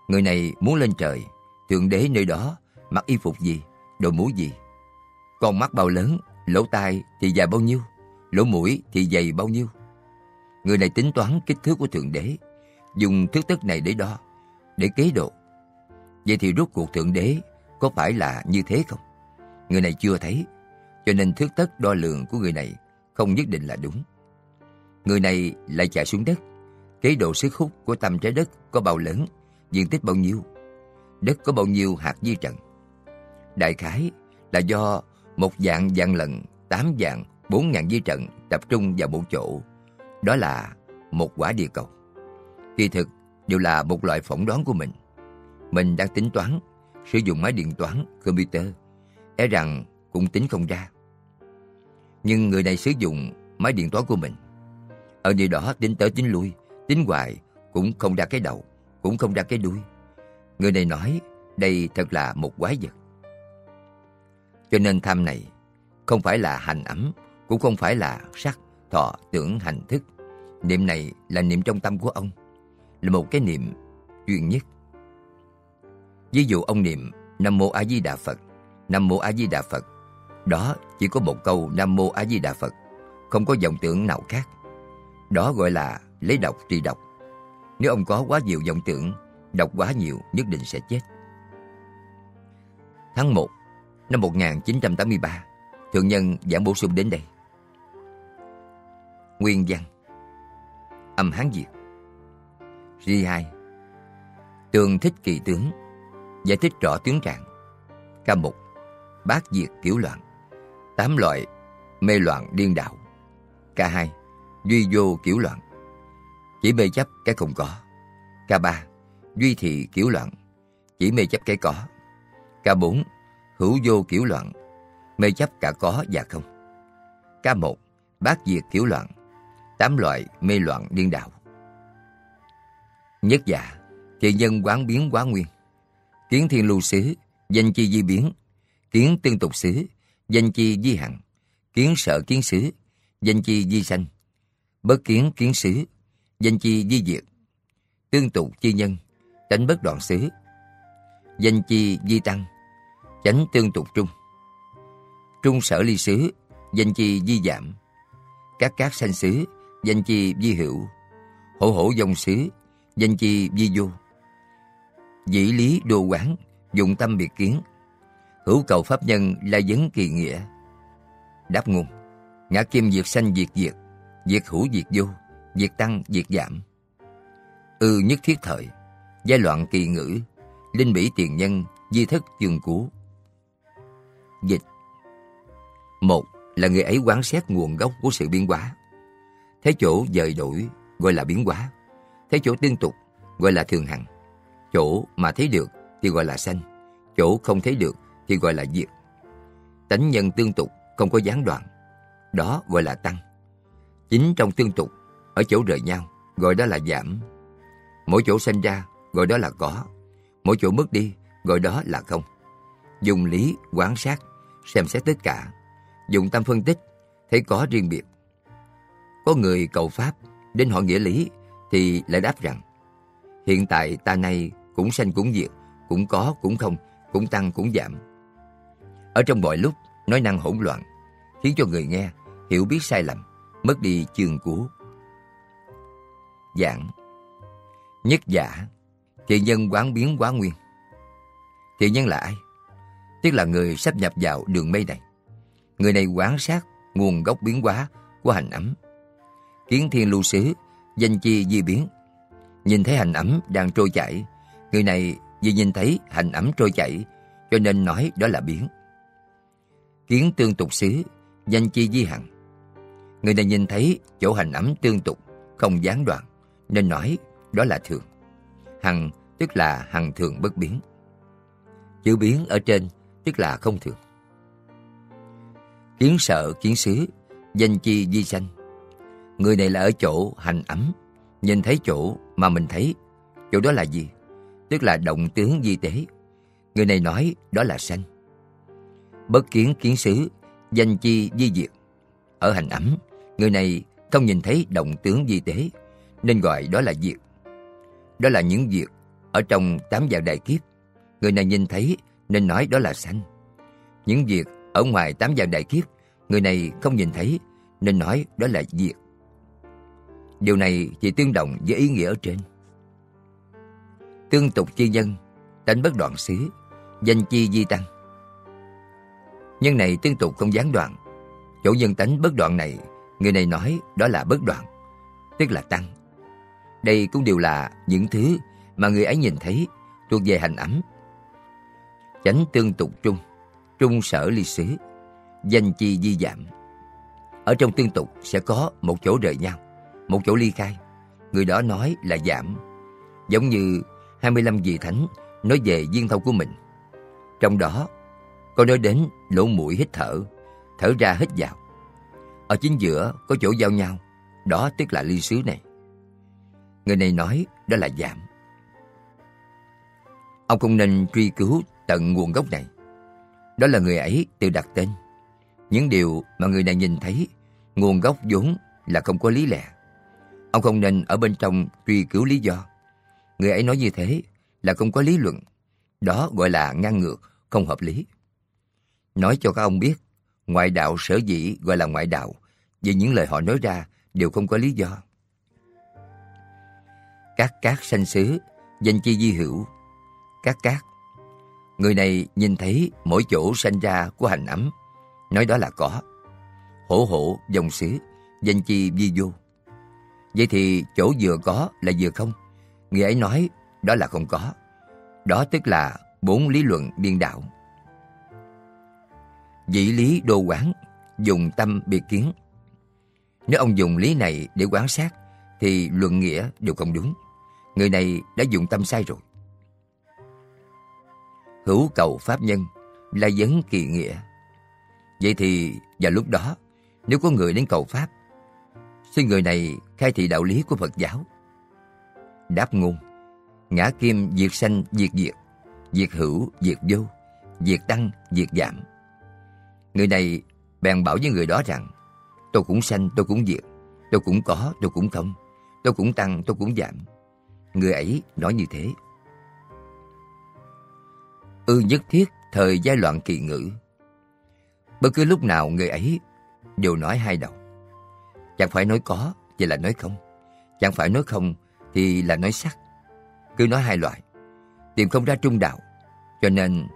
Người này muốn lên trời, thượng đế nơi đó mặc y phục gì, đội mũ gì. Con mắt bao lớn, lỗ tai thì dài bao nhiêu, lỗ mũi thì dày bao nhiêu. Người này tính toán kích thước của thượng đế, dùng thước tức này để đo, để kế độ. Vậy thì rốt cuộc thượng đế có phải là như thế không? Người này chưa thấy, cho nên thước tất đo lường của người này không nhất định là đúng. Người này lại chạy xuống đất, kế độ sức hút của tâm trái đất có bao lớn, diện tích bao nhiêu, đất có bao nhiêu hạt di trần. Đại khái là do một dạng dạng lần, tám dạng, bốn ngàn di trần tập trung vào một chỗ. Đó là một quả địa cầu. Kỳ thực đều là một loại phỏng đoán của mình. Mình đang tính toán, sử dụng máy điện toán, computer, e rằng cũng tính không ra. Nhưng người này sử dụng máy điện toán của mình. Ở nơi đó tính tới tính lui, tính hoài cũng không ra cái đầu, cũng không ra cái đuôi. Người này nói đây thật là một quái vật. Cho nên tham này không phải là hành ẩm, cũng không phải là sắc, thọ, tưởng, hành thức. Niệm này là niệm trong tâm của ông, là một cái niệm duy nhất. Ví dụ ông niệm Nam Mô A Di Đà Phật, Nam Mô A Di Đà Phật, đó chỉ có một câu Nam Mô A Di Đà Phật, không có dòng tưởng nào khác. Đó gọi là lấy độc trì độc. Nếu ông có quá nhiều vọng tưởng, đọc quá nhiều nhất định sẽ chết. Tháng 1 năm 1983, Thượng Nhân giảng bổ sung đến đây. Nguyên văn. Âm Hán Việt Ri 2 Tường thích kỳ tướng. Giải thích rõ tướng trạng. K1 Bát diệt kiểu loạn. Tám loại mê loạn điên đạo. K2 Duy vô kiểu loạn. Chỉ mê chấp cái không có. K3 Duy thị kiểu loạn. Chỉ mê chấp cái có. K4 Hữu vô kiểu loạn. Mê chấp cả có và không. K1 Bát diệt kiểu loạn. Tám loại mê loạn điên đạo Nhất giả Thì nhân quán biến quá nguyên. Kiến thiên lưu xứ, Danh chi di biến. Kiến tương tục xứ, Danh chi di hằng. Kiến sợ kiến xứ, Danh chi di sanh. Bất kiến kiến xứ Danh chi di diệt. Tương tụ chi nhân, Tránh bất đoạn xứ. Danh chi di tăng, tránh tương tục trung. Trung sở ly xứ, Danh chi di giảm. Các cát sanh xứ, Danh chi di hữu. Hổ hổ dòng xứ, Danh chi di vô. Dĩ lý đồ quán, Dụng tâm biệt kiến. Hữu cầu pháp nhân là vấn kỳ nghĩa. Đáp ngôn, Ngã kim diệt sanh diệt diệt Diệt hữu diệt vô việc tăng, việc giảm. Ư nhất thiết thời, Giai loạn kỳ ngữ, Linh bỉ tiền nhân, Di thất chương cú Dịch. Một là người ấy quán xét nguồn gốc của sự biến hóa. Thế chỗ dời đổi gọi là biến hóa. Thế chỗ tương tục gọi là thường hằng. Chỗ mà thấy được thì gọi là sanh. Chỗ không thấy được thì gọi là diệt. Tánh nhân tương tục không có gián đoạn. Đó gọi là tăng. Chính trong tương tục ở chỗ rời nhau, gọi đó là giảm. Mỗi chỗ sanh ra, gọi đó là có. Mỗi chỗ mất đi, gọi đó là không. Dùng lý quán sát, Xem xét tất cả. Dùng tâm phân tích, Thấy có riêng biệt. Có người cầu Pháp, Đến hỏi nghĩa lý, Thì lại đáp rằng, Hiện tại ta này cũng sanh cũng diệt, Cũng có cũng không, Cũng tăng cũng giảm. Ở trong mọi lúc, nói năng hỗn loạn, Khiến cho người nghe hiểu biết sai lầm, Mất đi chương cú Giảng Nhất giả thiện nhân quán biến quá nguyên Thiện nhân là ai? Tức là người sắp nhập vào đường mây này. Người này quán sát nguồn gốc biến hóa của hành ấm. Kiến thiên lưu xứ, danh chi di biến. Nhìn thấy hành ấm đang trôi chảy, người này vì nhìn thấy hành ấm trôi chảy, cho nên nói đó là biến. Kiến tương tục xứ, danh chi di hằng. Người này nhìn thấy chỗ hành ấm tương tục, không gián đoạn, nên nói đó là thường. Hằng tức là hằng thường bất biến. Chữ biến ở trên tức là không thường. Kiến sợ kiến xứ, danh chi di danh. Người này là ở chỗ hành ấm, nhìn thấy chỗ mà mình thấy. Chỗ đó là gì? Tức là động tướng di tế. Người này nói đó là sanh. Bất kiến kiến xứ, danh chi di diệt. Ở hành ấm, người này không nhìn thấy động tướng di tế, nên gọi đó là diệt. Đó là những diệt ở trong tám dạng đại kiếp. Người này nhìn thấy nên nói đó là sanh. Những diệt ở ngoài tám dạng đại kiếp, người này không nhìn thấy nên nói đó là diệt. Điều này thì tương đồng với ý nghĩa ở trên. Tương tục chi nhân, tánh bất đoạn xứ, danh chi di tăng. Nhân này tương tục không gián đoạn. Chỗ nhân tánh bất đoạn này, người này nói đó là bất đoạn, tức là tăng. Đây cũng đều là những thứ mà người ấy nhìn thấy thuộc về hành ấm. Chánh tương tục trung, trung sở ly xứ, danh chi di giảm. Ở trong tương tục sẽ có một chỗ rời nhau, một chỗ ly khai. Người đó nói là giảm. Giống như 25 vị thánh nói về viên thâu của mình. Trong đó có nói đến lỗ mũi hít thở, thở ra hít vào. Ở chính giữa có chỗ giao nhau, đó tức là ly xứ này. Người này nói đó là giảm. Ông không nên truy cứu tận nguồn gốc này. Đó là người ấy tự đặt tên. Những điều mà người này nhìn thấy, nguồn gốc vốn là không có lý lẽ. Ông không nên ở bên trong truy cứu lý do. Người ấy nói như thế là không có lý luận. Đó gọi là ngang ngược, không hợp lý. Nói cho các ông biết, ngoại đạo sở dĩ gọi là ngoại đạo vì những lời họ nói ra đều không có lý do. Các cát sanh xứ, danh chi di hữu, các cát. Người này nhìn thấy mỗi chỗ sanh ra của hành ấm, nói đó là có. Hổ hổ dòng xứ, danh chi di vô. Vậy thì chỗ vừa có là vừa không. Người ấy nói đó là không có. Đó tức là bốn lý luận biên đạo. Dĩ lý đô quán, dùng tâm biệt kiến. Nếu ông dùng lý này để quán sát, thì luận nghĩa đều không đúng. Người này đã dùng tâm sai rồi hữu cầu pháp nhân là vấn kỳ nghĩa. Vậy thì vào lúc đó, nếu có người đến cầu pháp, xin người này khai thị đạo lý của Phật giáo. Đáp ngôn, ngã kim diệt sanh diệt diệt, diệt hữu diệt vô, diệt tăng diệt giảm. Người này bèn bảo với người đó rằng, tôi cũng sanh, tôi cũng diệt, tôi cũng có, tôi cũng không, tôi cũng tăng, tôi cũng giảm. Người ấy nói như thế ư nhất thiết thời giai loạn kỳ ngữ. Bất cứ lúc nào người ấy đều nói hai đầu. Chẳng phải nói có thì là nói không. Chẳng phải nói không thì là nói sắc. Cứ nói hai loại. Tìm không ra trung đạo. Cho nên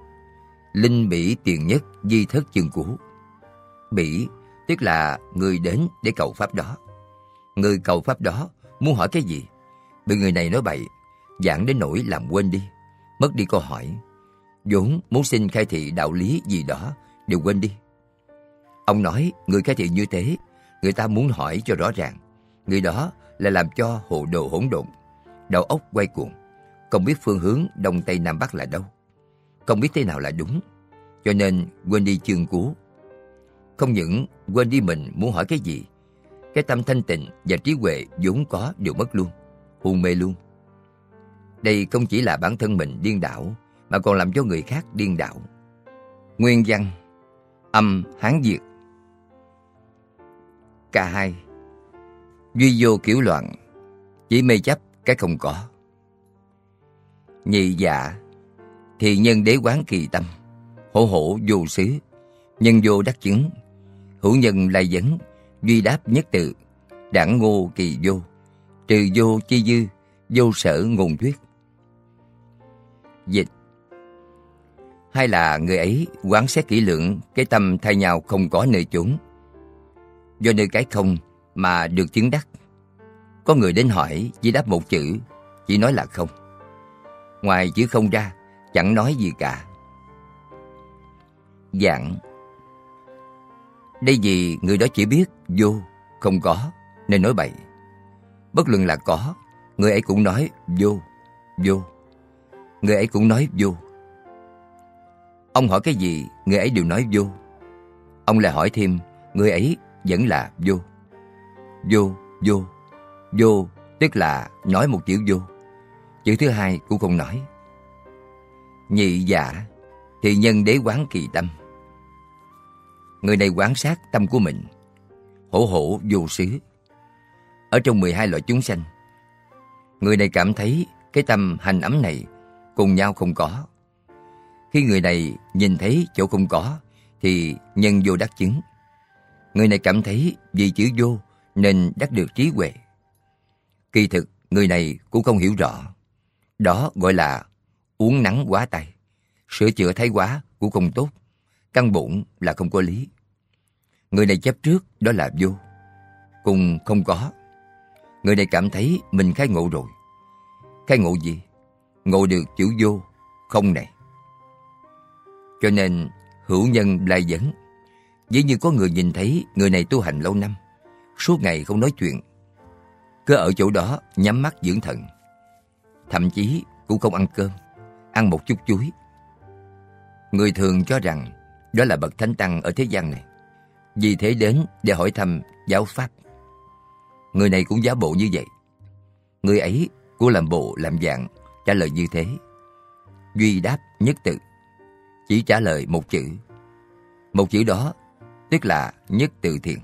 linh bỉ tiền nhất di thất chương cũ. Bỉ tức là người đến để cầu pháp đó. Người cầu pháp đó muốn hỏi cái gì? Bị người này nói bậy, giảng đến nỗi làm quên đi, mất đi câu hỏi. Vốn muốn xin khai thị đạo lý gì đó đều quên đi. Ông nói người khai thị như thế, người ta muốn hỏi cho rõ ràng. Người đó là làm cho hồ đồ hỗn độn, đầu óc quay cuồng, không biết phương hướng đông tây nam bắc là đâu, không biết thế nào là đúng, cho nên quên đi chương cú. Không những quên đi mình muốn hỏi cái gì, cái tâm thanh tịnh và trí huệ vốn có đều mất luôn, hôn mê luôn. Đây không chỉ là bản thân mình điên đảo, mà còn làm cho người khác điên đảo. Nguyên văn Âm Hán Việt k hai Duy vô kiểu loạn Chỉ mê chấp cái không có Nhị dạ Thì nhân đế quán kỳ tâm Hổ hổ vô xứ Nhân vô đắc chứng Hữu nhân lai vấn Duy đáp nhất tự Đảng ngô kỳ vô Trừ vô chi dư Vô sở ngôn thuyết Dịch Hay là người ấy quán xét kỹ lưỡng cái tâm thay nhau không có nơi chốn. Do nơi cái không mà được chứng đắc. Có người đến hỏi chỉ đáp một chữ, chỉ nói là không. Ngoài chữ không ra, chẳng nói gì cả. dạng Đây vì người đó chỉ biết vô, không có, nên nói bậy. Bất luận là có, người ấy cũng nói vô, vô. Người ấy cũng nói vô. Ông hỏi cái gì, người ấy đều nói vô. Ông lại hỏi thêm, người ấy vẫn là vô. Vô, vô, vô, tức là nói một chữ vô. Chữ thứ hai cũng không nói. Nhị giả thì nhân đế quán kỳ tâm. Người này quán sát tâm của mình, hổ hổ vô xứ. Ở trong 12 loại chúng sanh, người này cảm thấy cái tâm hành ấm này cùng nhau không có. Khi người này nhìn thấy chỗ không có, thì nhân vô đắc chứng. Người này cảm thấy vì chữ vô nên đắc được trí huệ. Kỳ thực, người này cũng không hiểu rõ. Đó gọi là uống nắng quá tay. Sửa chữa thái quá cũng không tốt. Căn bụng là không có lý. Người này chấp trước đó là vô. Cùng không có. Người này cảm thấy mình khai ngộ rồi. Khai ngộ gì? Ngộ được chữ vô, không này. Cho nên hữu nhân lai dẫn. Dĩ như có người nhìn thấy người này tu hành lâu năm, suốt ngày không nói chuyện. Cứ ở chỗ đó nhắm mắt dưỡng thần. Thậm chí cũng không ăn cơm, ăn một chút chuối. Người thường cho rằng đó là bậc thánh tăng ở thế gian này. Vì thế đến để hỏi thăm giáo pháp. Người này cũng giả bộ như vậy. Người ấy cô làm bộ làm dạng trả lời như thế. Duy đáp nhất tự, chỉ trả lời một chữ. Một chữ đó tức là nhất từ thiện.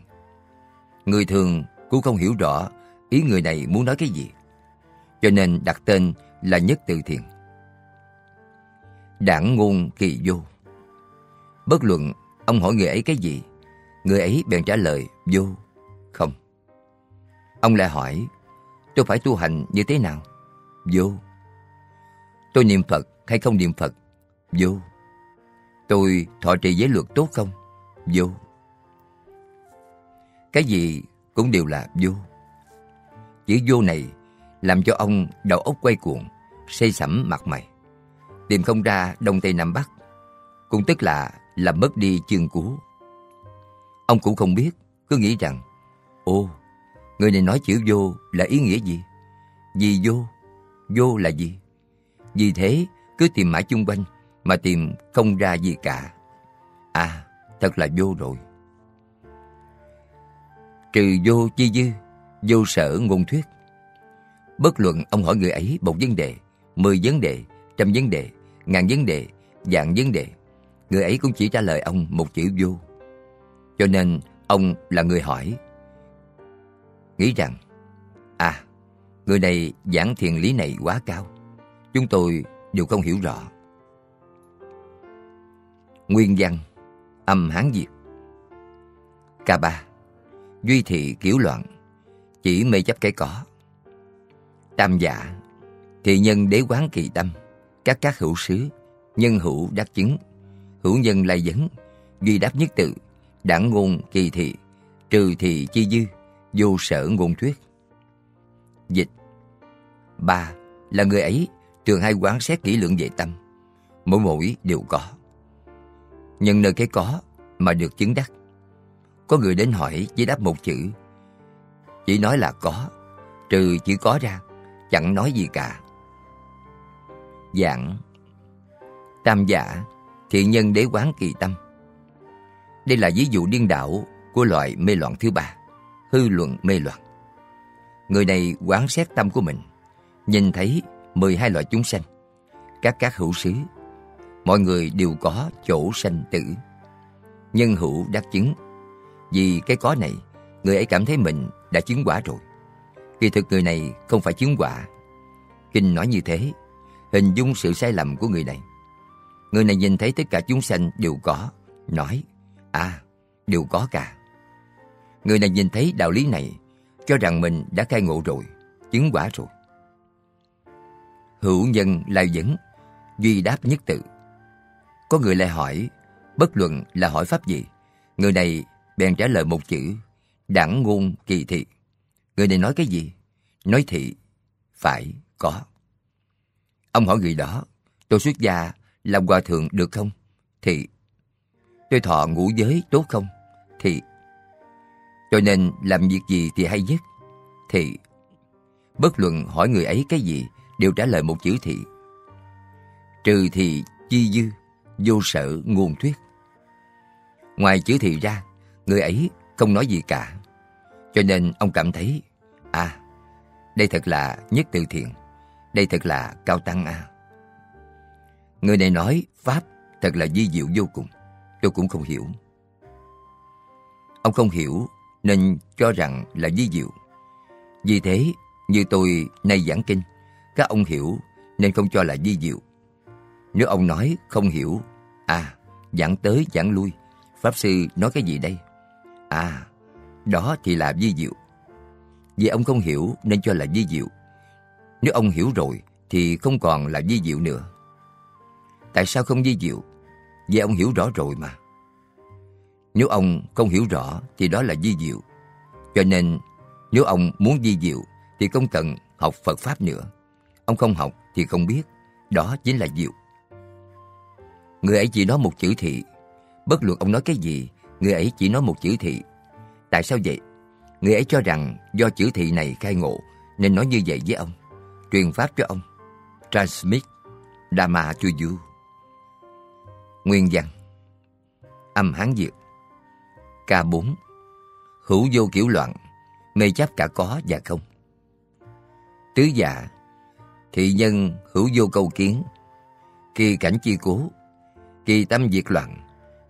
Người thường cũng không hiểu rõ ý người này muốn nói cái gì. Cho nên đặt tên là nhất từ thiện. Đảng ngôn kỳ vô. Bất luận ông hỏi người ấy cái gì, người ấy bèn trả lời vô, không. Ông lại hỏi, tôi phải tu hành như thế nào? Vô. Tôi niệm Phật hay không niệm Phật? Vô. Tôi thọ trì giới luật tốt không? Vô. Cái gì cũng đều là vô. Chữ vô này làm cho ông đầu óc quay cuồng, say sẩm mặt mày. Tìm không ra Đông Tây Nam Bắc, cũng tức là làm mất đi chương cú. Ông cũng không biết, cứ nghĩ rằng, ô, người này nói chữ vô là ý nghĩa gì? Vì vô? Vô là gì? Vì thế, cứ tìm mãi chung quanh mà tìm không ra gì cả. À, thật là vô rồi. Trừ vô chi dư, vô sở ngôn thuyết. Bất luận ông hỏi người ấy một vấn đề, mười vấn đề, trăm vấn đề, ngàn vấn đề, dạng vấn đề, người ấy cũng chỉ trả lời ông một chữ vô. Cho nên ông là người hỏi. Nghĩ rằng, à, người này giảng thiền lý này quá cao. Chúng tôi đều không hiểu rõ. Nguyên văn Âm Hán Việt Ca ba Duy thị kiểu loạn Chỉ mê chấp cái cỏ Tam giả Thị nhân đế quán kỳ tâm Các các hữu sứ Nhân hữu đắc chứng Hữu nhân lai dẫn Duy đáp nhất tự Đảng ngôn kỳ thị Trừ thị chi dư Vô sở ngôn thuyết Dịch Ba là người ấy thường hay quán xét kỹ lưỡng về tâm. Mỗi mỗi đều có. Nhưng nơi cái có mà được chứng đắc. Có người đến hỏi chỉ đáp một chữ. Chỉ nói là có, trừ chữ có ra, chẳng nói gì cả. Dạng Tam giả, thiện nhân đế quán kỳ tâm. Đây là ví dụ điên đảo của loại mê loạn thứ ba, hư luận mê loạn. Người này quán xét tâm của mình, nhìn thấy 12 loại chúng sanh, các các hữu xứ, mọi người đều có chỗ sanh tử. Nhân hữu đắc chứng, vì cái có này, người ấy cảm thấy mình đã chứng quả rồi. Kỳ thực người này không phải chứng quả. Kinh nói như thế, hình dung sự sai lầm của người này. Người này nhìn thấy tất cả chúng sanh đều có, nói, à, đều có cả. Người này nhìn thấy đạo lý này, cho rằng mình đã khai ngộ rồi, chứng quả rồi hữu nhân lai dẫn, duy đáp nhất tự. Có người lại hỏi, bất luận là hỏi pháp gì, người này bèn trả lời một chữ, đẳng ngôn kỳ thị. Người này nói cái gì? Nói thị, phải, có. Ông hỏi người đó, tôi xuất gia làm hòa thượng được không? Thị. Tôi thọ ngũ giới tốt không? Thị. Cho nên làm việc gì thì hay nhất? Thị. Bất luận hỏi người ấy cái gì, đều trả lời một chữ thị. Trừ thị chi dư, vô sở nguồn thuyết. Ngoài chữ thị ra, người ấy không nói gì cả. Cho nên ông cảm thấy, à, đây thật là nhất từ thiện, đây thật là cao tăng à. Người này nói Pháp thật là di diệu vô cùng, tôi cũng không hiểu. Ông không hiểu nên cho rằng là di diệu. Vì thế, như tôi nay giảng kinh, các ông hiểu nên không cho là di diệu. Nếu ông nói không hiểu, à, giảng tới giảng lui, Pháp Sư nói cái gì đây? À, đó thì là di diệu. Vì ông không hiểu nên cho là di diệu. Nếu ông hiểu rồi thì không còn là di diệu nữa. Tại sao không di diệu? Vì ông hiểu rõ rồi mà. Nếu ông không hiểu rõ thì đó là di diệu. Cho nên nếu ông muốn di diệu thì không cần học Phật Pháp nữa. Ông không học thì không biết. Đó chính là diệu. Người ấy chỉ nói một chữ thị. Bất luận ông nói cái gì, người ấy chỉ nói một chữ thị. Tại sao vậy? Người ấy cho rằng do chữ thị này khai ngộ nên nói như vậy với ông. Truyền pháp cho ông. Transmit dhamma to you. Nguyên văn Âm Hán Việt K4 Hữu vô kiểu loạn, Mê chấp cả có và không. Tứ dạ Thị nhân hữu vô câu kiến. Kỳ cảnh chi cố, Kỳ tâm diệt loạn,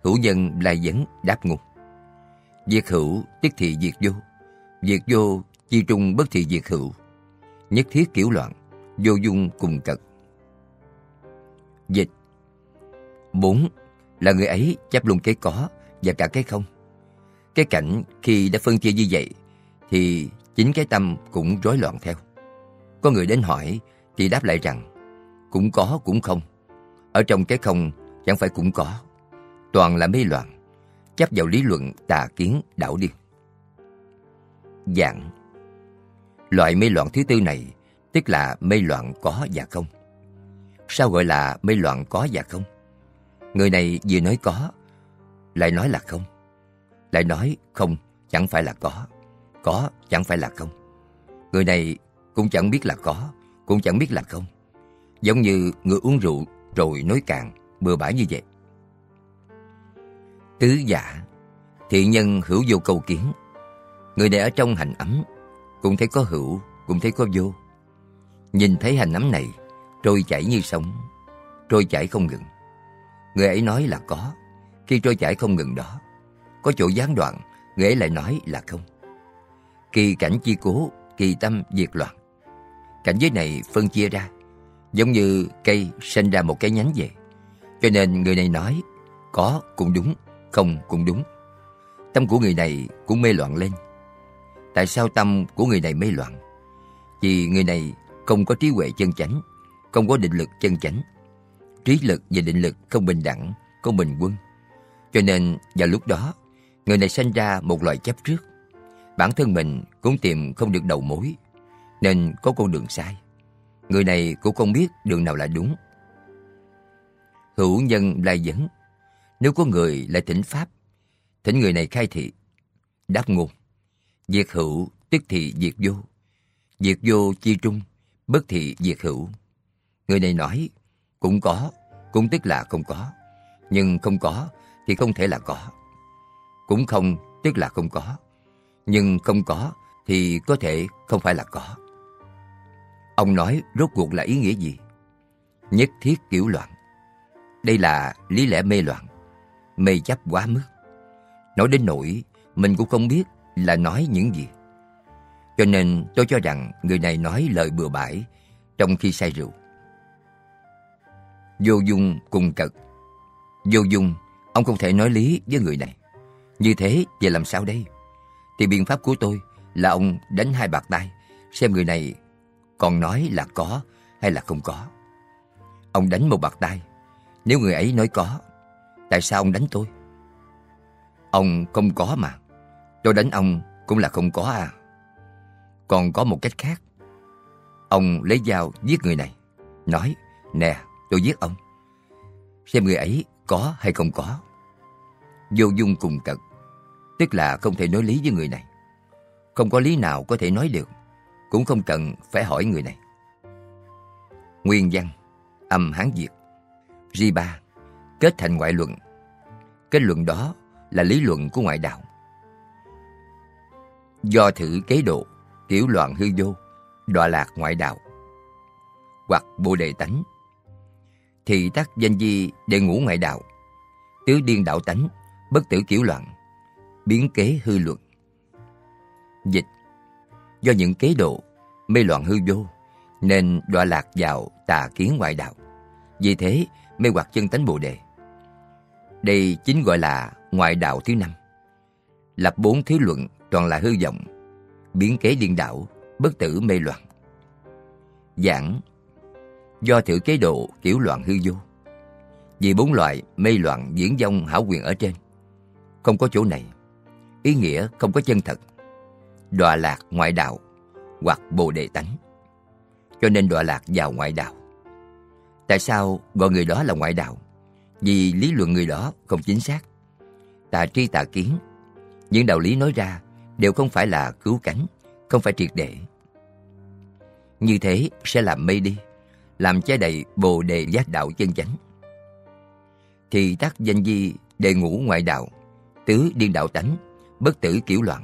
Hữu nhân lai dẫn đáp ngục. Diệt hữu tức thị diệt vô Diệt vô chi trung bất thị diệt hữu. Nhất thiết kiểu loạn, Vô dung cùng cật. Dịch. Bốn, Là người ấy chấp luôn cái có và cả cái không. Cái cảnh khi đã phân chia như vậy thì chính cái tâm cũng rối loạn theo. Có người đến hỏi thì đáp lại rằng cũng có cũng không. Ở trong cái không chẳng phải cũng có. Toàn là mê loạn, chấp vào lý luận tà kiến đảo điên. Dạng Loại mê loạn thứ tư này tức là mê loạn có và không. Sao gọi là mê loạn có và không? Người này vừa nói có, lại nói là không. Lại nói không chẳng phải là có, có chẳng phải là không. Người này cũng chẳng biết là có, cũng chẳng biết là không. Giống như người uống rượu rồi nói cạn, bừa bãi như vậy. Tứ giả, thị nhân hữu vô cầu kiến. Người này ở trong hành ấm, cũng thấy có hữu, cũng thấy có vô. Nhìn thấy hành ấm này, trôi chảy như sông, trôi chảy không ngừng. Người ấy nói là có, khi trôi chảy không ngừng đó. Có chỗ gián đoạn, người ấy lại nói là không. Kỳ cảnh chi cố, kỳ tâm diệt loạn. Cảnh giới này phân chia ra, giống như cây sinh ra một cái nhánh vậy. Cho nên người này nói, có cũng đúng, không cũng đúng. Tâm của người này cũng mê loạn lên. Tại sao tâm của người này mê loạn? Vì người này không có trí huệ chân chánh, không có định lực chân chánh trí lực và định lực không bình đẳng, không bình quân. Cho nên vào lúc đó, người này sinh ra một loại chấp trước. Bản thân mình cũng tìm không được đầu mối, nên có con đường sai. Người này cũng không biết đường nào là đúng. Hữu nhân lai dẫn. Nếu có người lại thỉnh Pháp, thỉnh người này khai thị, đáp ngôn. Diệt hữu tức thị diệt vô. Diệt vô chi trung, bất thị diệt hữu. Người này nói, cũng có, cũng tức là không có. Nhưng không có thì không thể là có. Cũng không tức là không có. Nhưng không có thì có thể không phải là có. Ông nói rốt cuộc là ý nghĩa gì? Nhất thiết kiểu loạn. Đây là lý lẽ mê loạn, mê chấp quá mức. Nói đến nỗi mình cũng không biết là nói những gì. Cho nên tôi cho rằng người này nói lời bừa bãi trong khi say rượu. Vô dung cùng cực Vô dung, ông không thể nói lý với người này. Như thế, vậy làm sao đây? Thì biện pháp của tôi là ông đánh hai bạc tay, xem người này còn nói là có hay là không có. Ông đánh một bạc tay, Nếu người ấy nói có, tại sao ông đánh tôi? Ông không có mà. Tôi đánh ông cũng là không có à. Còn có một cách khác. Ông lấy dao giết người này. Nói, nè, tôi giết ông. Xem người ấy có hay không có. Vô dung cùng cực. Tức là không thể nói lý với người này. Không có lý nào có thể nói được. Cũng không cần phải hỏi người này. Nguyên văn, âm Hán Việt. Riba, kết thành ngoại luận. Kết luận đó là lý luận của ngoại đạo. Do thử kế độ, kiểu loạn hư vô, đọa lạc ngoại đạo. Hoặc bồ đề tánh. Thì tác danh di đề ngũ ngoại đạo. Tứ điên đạo tánh, bất tử kiểu loạn, biến kế hư luận. Dịch Do những kế độ, mê loạn hư vô, nên đọa lạc vào tà kiến ngoại đạo. Vì thế, mê hoặc chân tánh Bồ Đề. Đây chính gọi là ngoại đạo thứ năm. Lập bốn thứ luận toàn là hư vọng, biến kế điên đảo, bất tử mê loạn. Giảng Do thử kế độ kiểu loạn hư vô. Vì bốn loại mê loạn diễn dông hảo quyền ở trên. Không có chỗ này. Ý nghĩa không có chân thật. Đọa lạc ngoại đạo hoặc bồ đề tánh. Cho nên đọa lạc vào ngoại đạo. Tại sao gọi người đó là ngoại đạo? Vì lý luận người đó không chính xác. Tà tri tà kiến, những đạo lý nói ra đều không phải là cứu cánh, không phải triệt để. Như thế sẽ làm mê đi, làm che đầy bồ đề giác đạo chân chánh. Thì tác danh di đề ngũ ngoại đạo, tứ điên đạo tánh, bất tử kiểu loạn.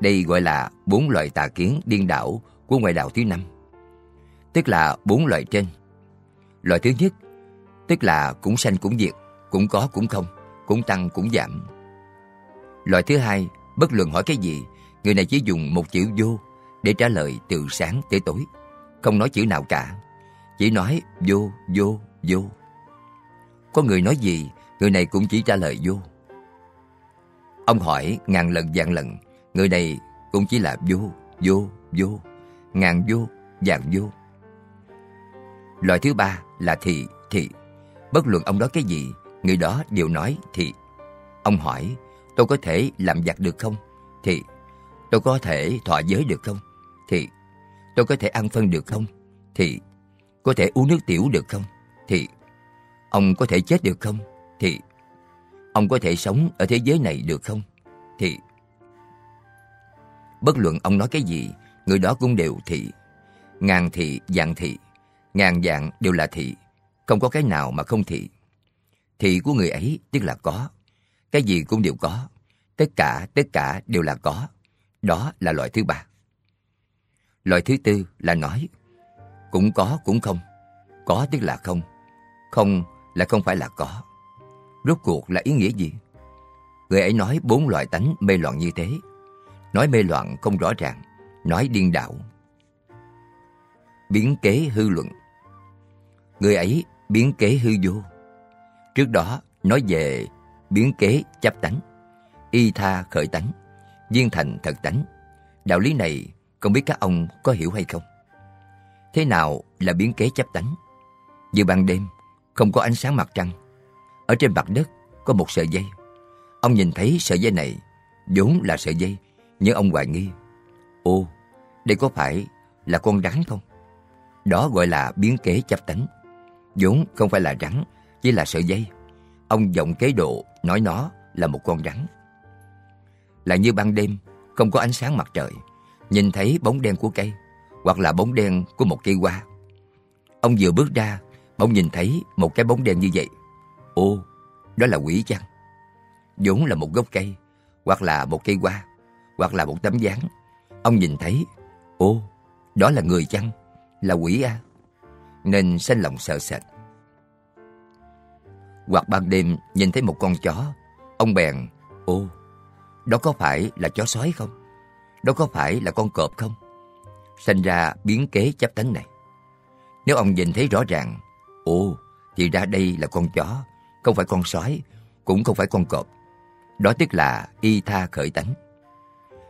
Đây gọi là bốn loại tà kiến điên đảo của ngoại đạo thứ năm. Tức là bốn loại trên Loại thứ nhất, tức là cũng sanh cũng diệt, cũng có cũng không, cũng tăng cũng giảm. Loại thứ hai, bất luận hỏi cái gì, người này chỉ dùng một chữ vô để trả lời từ sáng tới tối, không nói chữ nào cả, chỉ nói vô, vô, vô. Có người nói gì, người này cũng chỉ trả lời vô. Ông hỏi ngàn lần vạn lần, người này cũng chỉ là vô, vô, vô, ngàn vô, vạn vô. Loại thứ ba là thị, thị. Bất luận ông nói cái gì, người đó đều nói thị. Ông hỏi, tôi có thể làm giặc được không? Thị. Tôi có thể thọ giới được không? Thị. Tôi có thể ăn phân được không? Thị. Có thể uống nước tiểu được không? Thị. Ông có thể chết được không? Thị. Ông có thể sống ở thế giới này được không? Thị. Bất luận ông nói cái gì, người đó cũng đều thị. Ngàn thị, dạng thị, ngàn dạng đều là thị, không có cái nào mà không thị. Thị của người ấy tức là có, cái gì cũng đều có, tất cả tất cả đều là có. Đó là loại thứ ba. Loại thứ tư là nói, cũng có cũng không, có tức là không, không là không phải là có. Rốt cuộc là ý nghĩa gì? Người ấy nói bốn loại tánh mê loạn như thế. Nói mê loạn không rõ ràng, nói điên đảo. Biến kế hư luận Người ấy biến kế hư vô. Trước đó nói về biến kế chấp tánh, y tha khởi tánh, viên thành thật tánh. Đạo lý này không biết các ông có hiểu hay không? Thế nào là biến kế chấp tánh? Như ban đêm, không có ánh sáng mặt trăng. Ở trên mặt đất có một sợi dây. Ông nhìn thấy sợi dây này vốn là sợi dây, nhưng ông hoài nghi. Ô, đây có phải là con rắn không? Đó gọi là biến kế chấp tánh vốn không phải là rắn, chỉ là sợi dây. Ông giọng kế độ nói nó là một con rắn. Là như ban đêm, không có ánh sáng mặt trời, nhìn thấy bóng đen của cây, hoặc là bóng đen của một cây hoa. Ông vừa bước ra, bỗng nhìn thấy một cái bóng đen như vậy. Ô, đó là quỷ chăng? vốn là một gốc cây, hoặc là một cây hoa, hoặc là một tấm dáng. Ông nhìn thấy, ô, đó là người chăng? Là quỷ à? nên sinh lòng sợ sệt. Hoặc ban đêm nhìn thấy một con chó, ông bèn, ô, đó có phải là chó sói không? Đó có phải là con cọp không? Sinh ra biến kế chấp tánh này. Nếu ông nhìn thấy rõ ràng, ô, thì ra đây là con chó, không phải con sói, cũng không phải con cọp. Đó tức là y tha khởi tánh.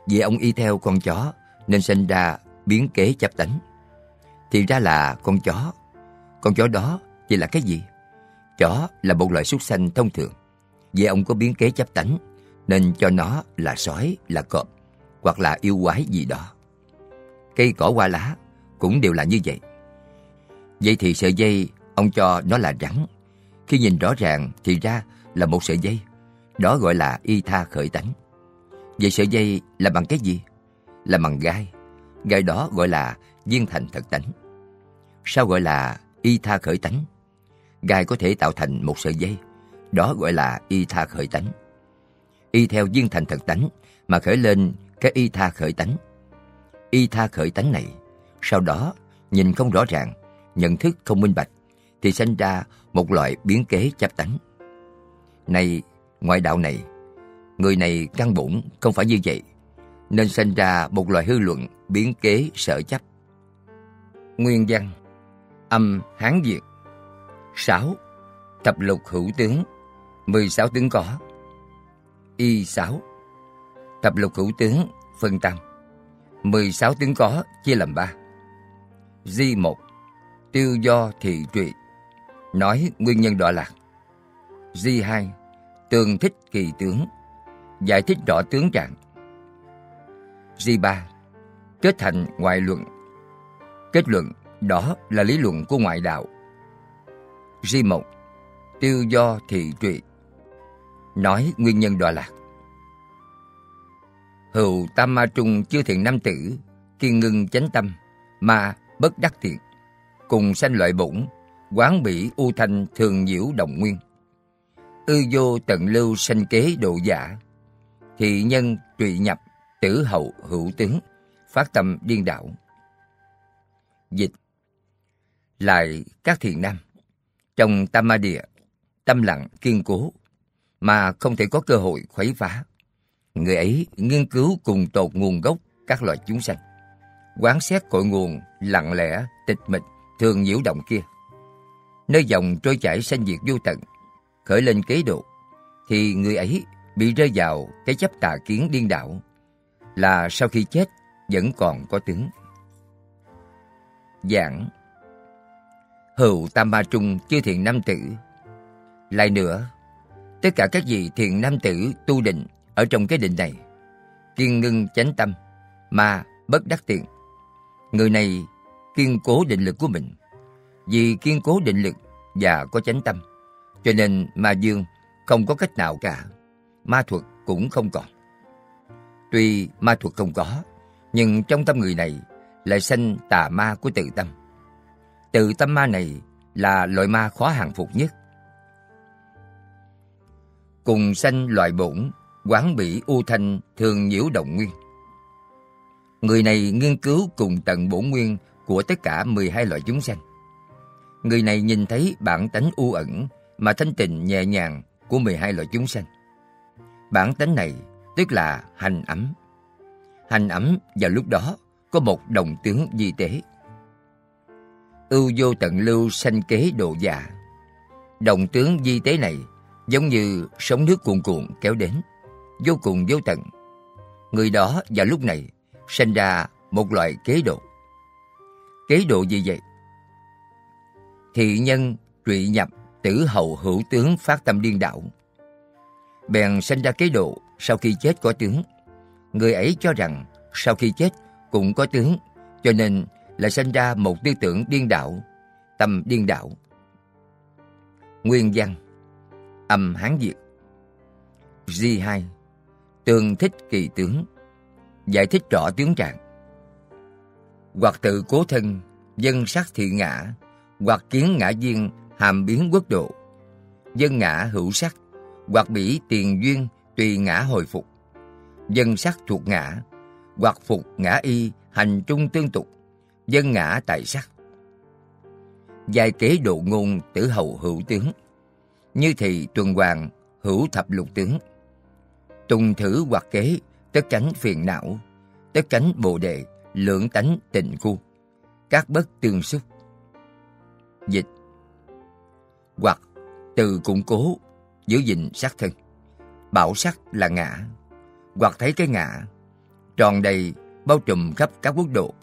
Vì ông y theo con chó nên sinh ra biến kế chấp tánh. Thì ra là con chó con chó đó chỉ là cái gì? Chó là một loại súc sanh thông thường. Vì ông có biến kế chấp tánh, nên cho nó là sói, là cọp, hoặc là yêu quái gì đó. Cây cỏ hoa lá cũng đều là như vậy. Vậy thì sợi dây ông cho nó là rắn. Khi nhìn rõ ràng thì ra là một sợi dây. Đó gọi là y tha khởi tánh. Vậy sợi dây là bằng cái gì? Là bằng gai. Gai đó gọi là viên thành thật tánh. Sao gọi là y tha khởi tánh? Gai có thể tạo thành một sợi dây. Đó gọi là y tha khởi tánh. Y theo viên thành thật tánh mà khởi lên cái y tha khởi tánh. Y tha khởi tánh này, sau đó nhìn không rõ ràng, nhận thức không minh bạch, thì sinh ra một loại biến kế chấp tánh. Này, ngoại đạo này, người này căn bổn không phải như vậy, nên sinh ra một loại hư luận biến kế sở chấp. Nguyên văn Âm Hán Việt 6. Thập lục hữu tướng 16 tướng có Y 6 Thập lục hữu tướng phân tam 16 tướng có chia làm 3 Di 1 Tiêu do thị trụy Nói nguyên nhân đọa lạc Di 2 Tường thích kỳ tướng, Giải thích rõ tướng trạng. Di 3 Kết thành ngoại luận. Kết luận đó là lý luận của ngoại đạo. Di 1 Tiêu do thị trụy. Nói nguyên nhân đọa lạc Hữu tam ma trung chưa thiện nam tử, Kiên ngưng chánh tâm Ma bất đắc thiện, Cùng sanh loại bổn Quán bỉ u thanh thường nhiễu đồng nguyên. Ư vô tận lưu sanh kế độ giả Thị nhân trụy nhập Tử hậu hữu tướng Phát tâm điên đạo Dịch. Lại các thiền nam Trong tam ma địa Tâm lặng kiên cố Mà không thể có cơ hội khuấy phá. Người ấy nghiên cứu cùng tột nguồn gốc các loài chúng sanh, quán xét cội nguồn lặng lẽ, tịch mịch, thường nhiễu động kia. Nơi dòng trôi chảy sanh diệt vô tận, khởi lên kế độ, thì người ấy bị rơi vào cái chấp tà kiến điên đảo, là sau khi chết vẫn còn có tướng. Giảng. Hữu Tam Ma Trung chư thiện nam tử. Lại nữa, tất cả các vị thiện nam tử tu định ở trong cái định này kiên ngưng chánh tâm mà bất đắc tiện. Người này kiên cố định lực của mình vì kiên cố định lực và có chánh tâm. Cho nên ma dương không có cách nào cả. Ma thuật cũng không còn. Tuy ma thuật không có, nhưng trong tâm người này lại sanh tà ma của tự tâm. Tự tâm ma này là loại ma khó hàng phục nhất. Cùng sanh loại bổn, quán bỉ u thanh thường nhiễu động nguyên. Người này nghiên cứu cùng tận bổn nguyên của tất cả 12 loại chúng sanh. Người này nhìn thấy bản tánh u ẩn mà thanh tịnh nhẹ nhàng của 12 loại chúng sanh. Bản tánh này tức là hành ấm. Hành ấm vào lúc đó có một đồng tướng di tế. Ưu vô tận lưu sanh kế độ già. Đồng tướng di tế này giống như sóng nước cuồn cuộn kéo đến, vô cùng vô tận. Người đó vào lúc này sinh ra một loại kế độ. Kế độ gì vậy? Thị nhân trụy nhập tử hậu hữu tướng phát tâm điên đạo. Bèn sinh ra kế độ sau khi chết có tướng. Người ấy cho rằng sau khi chết cũng có tướng, cho nên lại sinh ra một tư tưởng điên đạo, tâm điên đạo. Nguyên văn Âm Hán Việt G2 tương thích kỳ tướng, giải thích rõ tướng trạng. Hoặc tự cố thân, dân sắc thị ngã, hoặc kiến ngã duyên hàm biến quốc độ, dân ngã hữu sắc, hoặc bỉ tiền duyên tùy ngã hồi phục, dân sắc thuộc ngã, hoặc phục ngã y hành trung tương tục, dân ngã tại sắc. Giai kế độ ngôn tử hậu hữu tướng, như thì tuần hoàng hữu thập lục tướng, Tùng thử hoặc kế, tất cánh phiền não, tất cánh bồ đề, lượng tánh tình khu, các bất tương xúc. Dịch Hoặc từ củng cố, giữ gìn sát thân. Bảo sắc là ngã, hoặc thấy cái ngã, tròn đầy, bao trùm khắp các quốc độ.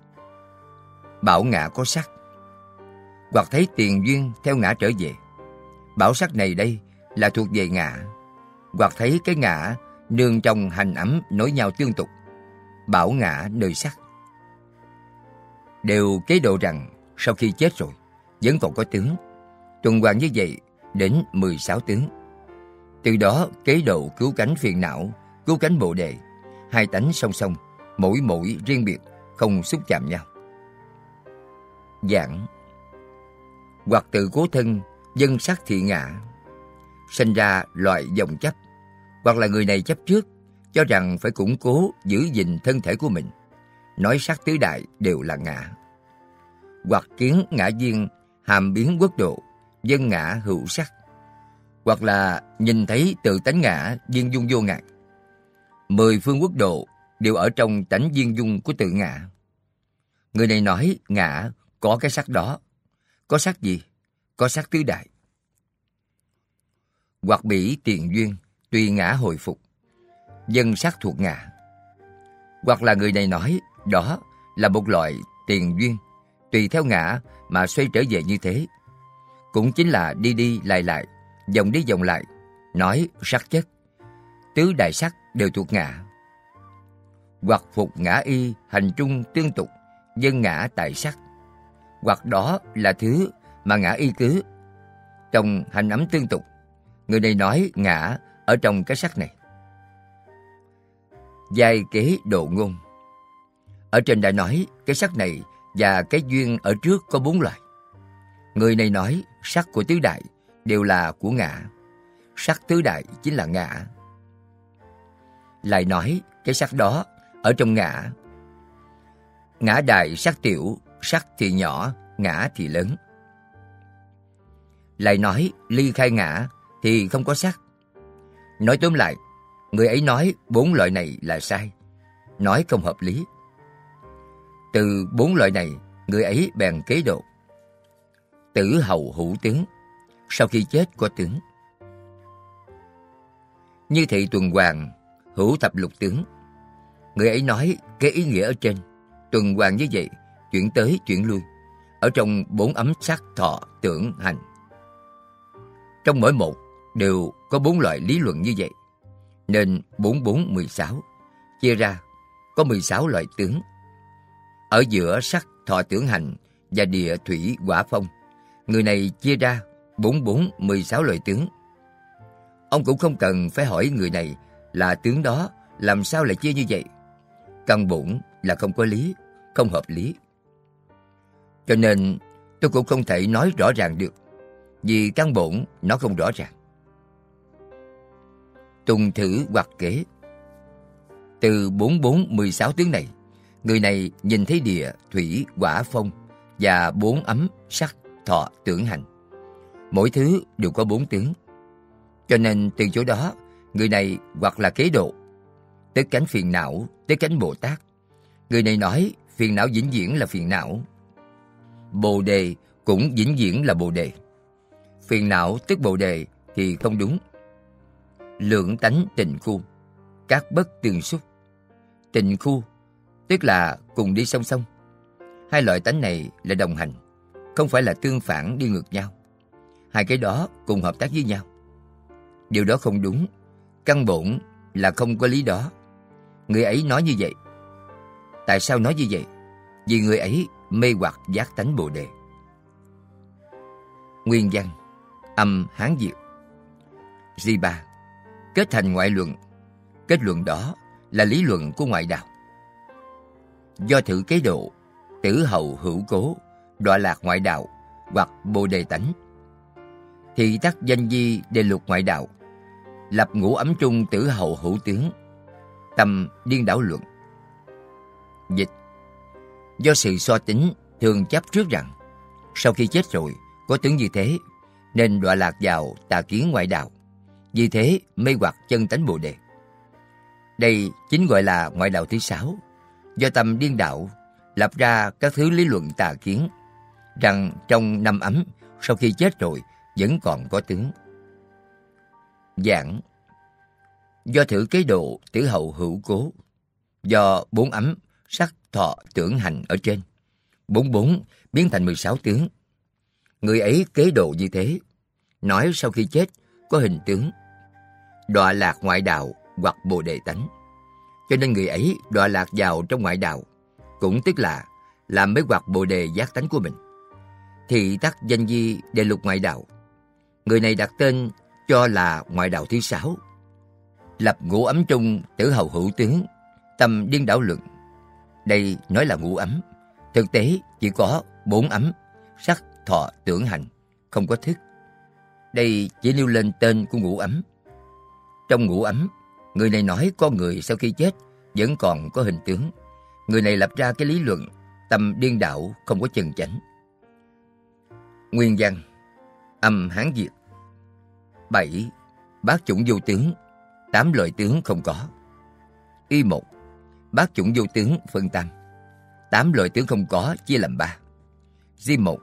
Bảo ngã có sắc, hoặc thấy tiền duyên theo ngã trở về. Bảo sắc này đây là thuộc về ngã, hoặc thấy cái ngã nương trong hành ẩm nối nhau tương tục, bảo ngã nơi sắc. Đều kế độ rằng sau khi chết rồi, vẫn còn có tướng. Tuần hoàn như vậy đến 16 tướng. Từ đó kế độ cứu cánh phiền não, cứu cánh bồ đề, hai tánh song song, mỗi mỗi riêng biệt, không xúc chạm nhau. Giảng Hoặc tự cố thân, dân sắc thị ngã, sinh ra loại dòng chấp, hoặc là người này chấp trước, cho rằng phải củng cố giữ gìn thân thể của mình, nói sắc tứ đại đều là ngã. Hoặc kiến ngã duyên hàm biến quốc độ, dân ngã hữu sắc, hoặc là nhìn thấy tự tánh ngã viên dung vô ngại. Mười phương quốc độ đều ở trong tánh viên dung của tự ngã. Người này nói ngã có cái sắc đó. Có sắc gì? Có sắc tứ đại. Hoặc bỉ tiền duyên, tùy ngã hồi phục. Dân sắc thuộc ngã. Hoặc là người này nói đó là một loại tiền duyên, tùy theo ngã mà xoay trở về như thế. Cũng chính là đi đi lại lại, dòng đi dòng lại, nói sắc chất. Tứ đại sắc đều thuộc ngã. Hoặc phục ngã y, hành trung tương tục, dân ngã tại sắc. Hoặc đó là thứ mà ngã y cứ. Trong hành ấm tương tục, người này nói ngã ở trong cái sắc này. Giai kế độ ngôn Ở trên đã nói cái sắc này và cái duyên ở trước có bốn loại. Người này nói sắc của tứ đại đều là của ngã. Sắc tứ đại chính là ngã. Lại nói cái sắc đó ở trong ngã. Ngã đại sắc tiểu, sắc thì nhỏ, ngã thì lớn. Lại nói ly khai ngã thì không có sắc. Nói tóm lại, người ấy nói bốn loại này là sai, nói không hợp lý. Từ bốn loại này, người ấy bèn kế độ. Tử hầu hữu tướng, sau khi chết có tướng. Như thị tuần hoàng, hữu thập lục tướng. Người ấy nói cái ý nghĩa ở trên, tuần hoàng như vậy, chuyển tới chuyển lui, ở trong bốn ấm sắc thọ, tưởng, hành. Trong mỗi một đều có bốn loại lý luận như vậy, nên bốn bốn mười sáu chia ra có mười sáu loại tướng. Ở giữa sắc, thọ, tưởng, hành và địa, thủy, quả phong, người này chia ra bốn bốn mười sáu loại tướng. Ông cũng không cần phải hỏi người này là tướng đó làm sao lại chia như vậy. Căn bổn là không có lý, không hợp lý. Cho nên tôi cũng không thể nói rõ ràng được, vì căn bổn nó không rõ ràng. Tùng thử hoặc kể Từ bốn bốn mười sáu tướng này, người này nhìn thấy địa, thủy, quả phong và bốn ấm, sắc, thọ, tưởng, hành. Mỗi thứ đều có bốn tướng. Cho nên từ chỗ đó, người này hoặc là kế độ, tới cánh phiền não, tới cánh Bồ Tát. Người này nói phiền não vĩnh viễn là phiền não. Bồ đề cũng vĩnh viễn là bồ đề. Phiền não tức bồ đề thì không đúng. Lượng tánh tình khu, các bất tương xúc. Tình khu tức là cùng đi song song. Hai loại tánh này là đồng hành, không phải là tương phản đi ngược nhau. Hai cái đó cùng hợp tác với nhau. Điều đó không đúng, căn bổn là không có lý đó. Người ấy nói như vậy. Tại sao nói như vậy? Vì người ấy mê hoặc giác tánh Bồ Đề. Nguyên văn Âm Hán Việt Di ba Kết thành ngoại luận Kết luận đó là lý luận của ngoại đạo. Do thử kế độ, tử hậu hữu cố, đọa lạc ngoại đạo hoặc bồ đề tánh. Thì tắc danh di đề lục ngoại đạo, lập ngũ ấm trung tử hậu hữu tướng, tâm điên đảo luận. Dịch Do sự so tính thường chấp trước rằng sau khi chết rồi có tướng như thế nên đọa lạc vào tà kiến ngoại đạo. Vì thế mê hoặc chân tánh Bồ Đề. Đây chính gọi là ngoại đạo thứ sáu. Do tâm điên đạo lập ra các thứ lý luận tà kiến rằng trong năm ấm sau khi chết rồi vẫn còn có tướng. Giảng Do thử kế độ tử hậu hữu cố Do bốn ấm sắc thọ tưởng hành ở trên bốn bốn biến thành 16 tướng. Người ấy kế độ như thế, nói sau khi chết có hình tướng, đọa lạc ngoại đạo hoặc bồ đề tánh. Cho nên người ấy đọa lạc vào trong ngoại đạo, cũng tức là làm mấy hoặc bồ đề giác tánh của mình. Thì tắc danh di đề lục ngoại đạo. Người này đặt tên cho là ngoại đạo thứ sáu. Lập ngũ ấm trung tử hầu hữu tướng, tâm điên đảo luận. Đây nói là ngũ ấm, thực tế chỉ có bốn ấm, sắc, thọ, tưởng hành, không có thức. Đây chỉ nêu lên tên của ngũ ấm. Trong ngũ ấm, người này nói con người sau khi chết, vẫn còn có hình tướng. Người này lập ra cái lý luận, tâm điên đạo không có chân chánh. Nguyên văn, Âm Hán Việt 7. bác chủng vô tướng, Tám loại tướng không có Y một, bác chủng vô tướng phân tam Tám loại tướng không có chia làm ba Di một,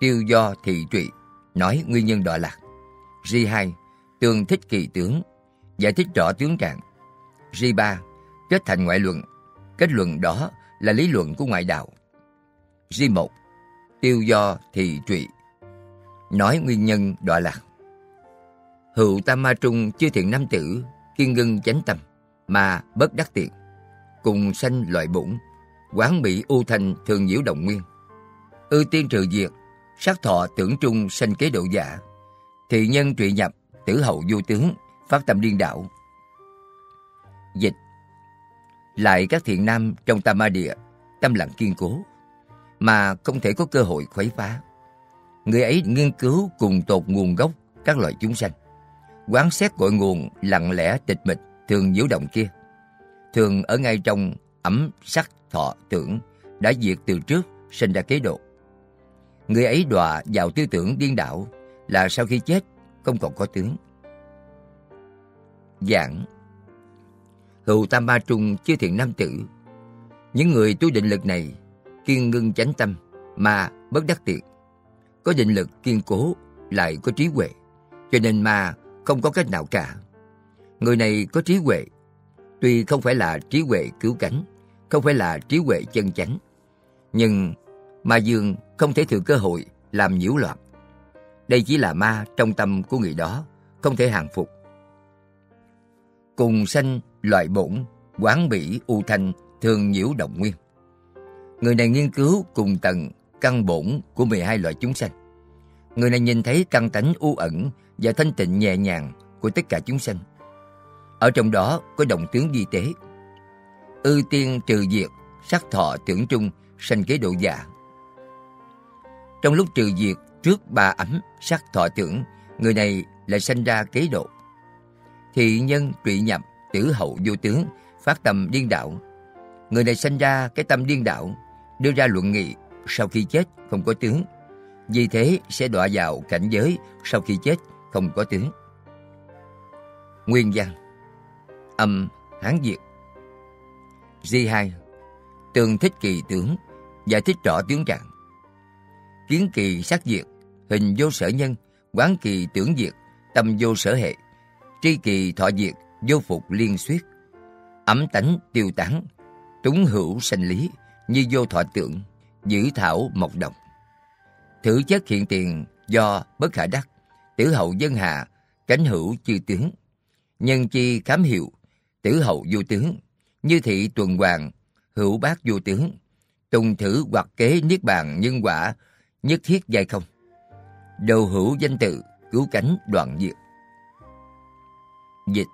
Tiêu do thị trụy, Nói nguyên nhân đọa lạc Di hai, Tương thích kỳ tướng Giải thích rõ tướng trạng. G ba, Kết thành ngoại luận. Kết luận đó là lý luận của ngoại đạo. G một, Tiêu do thì trụy. Nói nguyên nhân đọa lạc. Hữu tam ma trung chưa thiện nam tử, Kiên ngưng chánh tâm, Mà bất đắc tiện, Cùng sanh loại bụng Quán bị u thành thường nhiễu động nguyên. Ư tiên trừ diệt, Sát thọ tưởng trung sanh kế độ giả, Thị nhân trụy nhập, Tử hậu vô tướng Phát tâm điên đạo Dịch. Lại các thiện nam trong tam ma địa, Tâm lặng kiên cố, Mà không thể có cơ hội khuấy phá. Người ấy nghiên cứu cùng tột nguồn gốc các loại chúng sanh, quán xét cội nguồn lặng lẽ tịch mịch thường nhiễu động kia. Thường ở ngay trong ẩm sắc thọ tưởng đã diệt từ trước, sinh ra kế độ. Người ấy đọa vào tư tưởng điên đảo là sau khi chết không còn có tướng giảng hữu tam ba trung chư thiện nam tử những người tu định lực này kiên ngưng chánh tâm mà bất đắc tiện có định lực kiên cố lại có trí huệ cho nên ma không có cách nào cả. Người này có trí huệ, tuy không phải là trí huệ cứu cánh, không phải là trí huệ chân chánh, nhưng ma dương không thể thừa cơ hội làm nhiễu loạn. Đây chỉ là ma trong tâm của người đó, không thể hàng phục. Cùng sanh loại bổn, quán bỉ u thanh thường nhiễu động nguyên. Người này nghiên cứu cùng tầng căn bổn của 12 loại chúng sanh. Người này nhìn thấy căn tánh u ẩn và thanh tịnh nhẹ nhàng của tất cả chúng sanh. Ở trong đó có đồng tướng di tế. Ư tiên trừ diệt, sắc thọ tưởng trung, sanh kế độ già. Trong lúc trừ diệt trước ba ấm sắc thọ tưởng, người này lại sanh ra kế độ thì nhân trụy nhập, tử hậu vô tướng, phát tâm điên đạo. Người này sanh ra cái tâm điên đạo, đưa ra luận nghị sau khi chết không có tướng. Vì thế sẽ đọa vào cảnh giới sau khi chết không có tướng. Nguyên văn Âm Hán Việt Di 2 Tường thích kỳ tướng Giải thích rõ tướng trạng Kiến kỳ sắc diệt Hình vô sở nhân Quán kỳ tưởng diệt Tâm vô sở hệ Tri kỳ thọ diệt Vô phục liên suyết Ấm tánh tiêu tán Túng hữu sanh lý Như vô thọ tượng Giữ thảo mộc đồng Thử chất hiện tiền do bất khả đắc tử hậu dân hạ, cánh hữu chư tướng. Nhân chi khám hiệu, tử hậu vô tướng, như thị tuần hoàng, hữu bát vô tướng, tùng thử hoặc kế niết bàn nhân quả, nhất thiết giai không. Đầu hữu danh tự, cứu cánh đoạn diệt. Dịch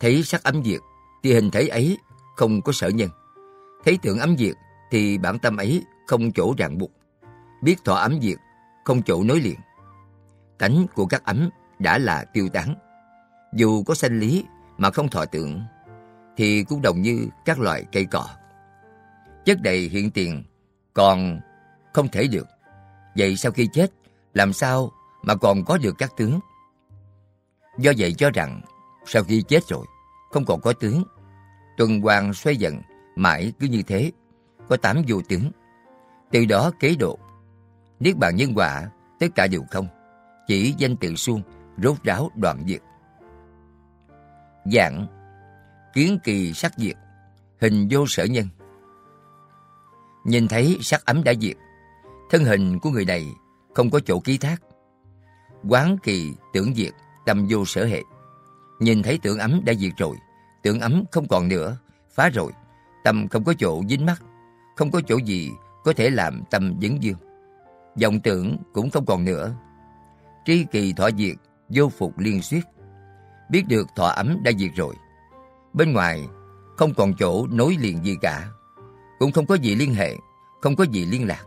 Thấy sắc ấm diệt, thì hình thể ấy không có sở nhân. Thấy tượng ấm diệt, thì bản tâm ấy không chỗ ràng buộc. Biết thọ ấm diệt, không chỗ nối liền tánh của các ấm đã là tiêu tán. Dù có sanh lý mà không thọ tưởng, thì cũng đồng như các loài cây cỏ. Chất đầy hiện tiền còn không thể được. Vậy sau khi chết, làm sao mà còn có được các tướng? Do vậy cho rằng, sau khi chết rồi, không còn có tướng. Tuần hoàng xoay dần, mãi cứ như thế, có tám vô tướng. Từ đó kế độ, niết bàn nhân quả, tất cả đều không chỉ danh tự suông, rốt ráo đoạn diệt. Dạng Kiến kỳ sắc diệt, hình vô sở nhân. Nhìn thấy sắc ấm đã diệt, thân hình của người này không có chỗ ký thác. quán kỳ tưởng diệt, tâm vô sở hệ. Nhìn thấy tưởng ấm đã diệt rồi, tưởng ấm không còn nữa, phá rồi, tâm không có chỗ dính mắc, không có chỗ gì có thể làm tâm dấn dương. vọng tưởng cũng không còn nữa. Tri kỳ thọ diệt, vô phục liên xuyết. Biết được thọ ấm đã diệt rồi. Bên ngoài không còn chỗ nối liền gì cả. Cũng không có gì liên hệ, không có gì liên lạc.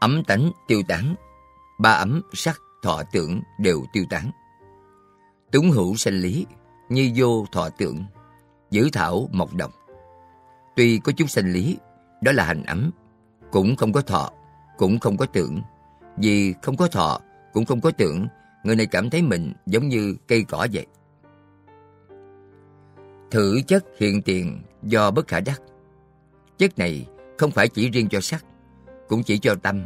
Ấm tánh tiêu tán, ba ấm sắc thọ tưởng đều tiêu tán. Túng hữu sanh lý, như vô thọ tưởng, giữ thảo mộc đồng. Tuy có chút sanh lý, đó là hành ấm, cũng không có thọ, cũng không có tưởng. Vì không có thọ, cũng không có tưởng, người này cảm thấy mình giống như cây cỏ vậy. Thử chất hiện tiền do bất khả đắc. Chất này không phải chỉ riêng cho sắc, cũng chỉ cho tâm.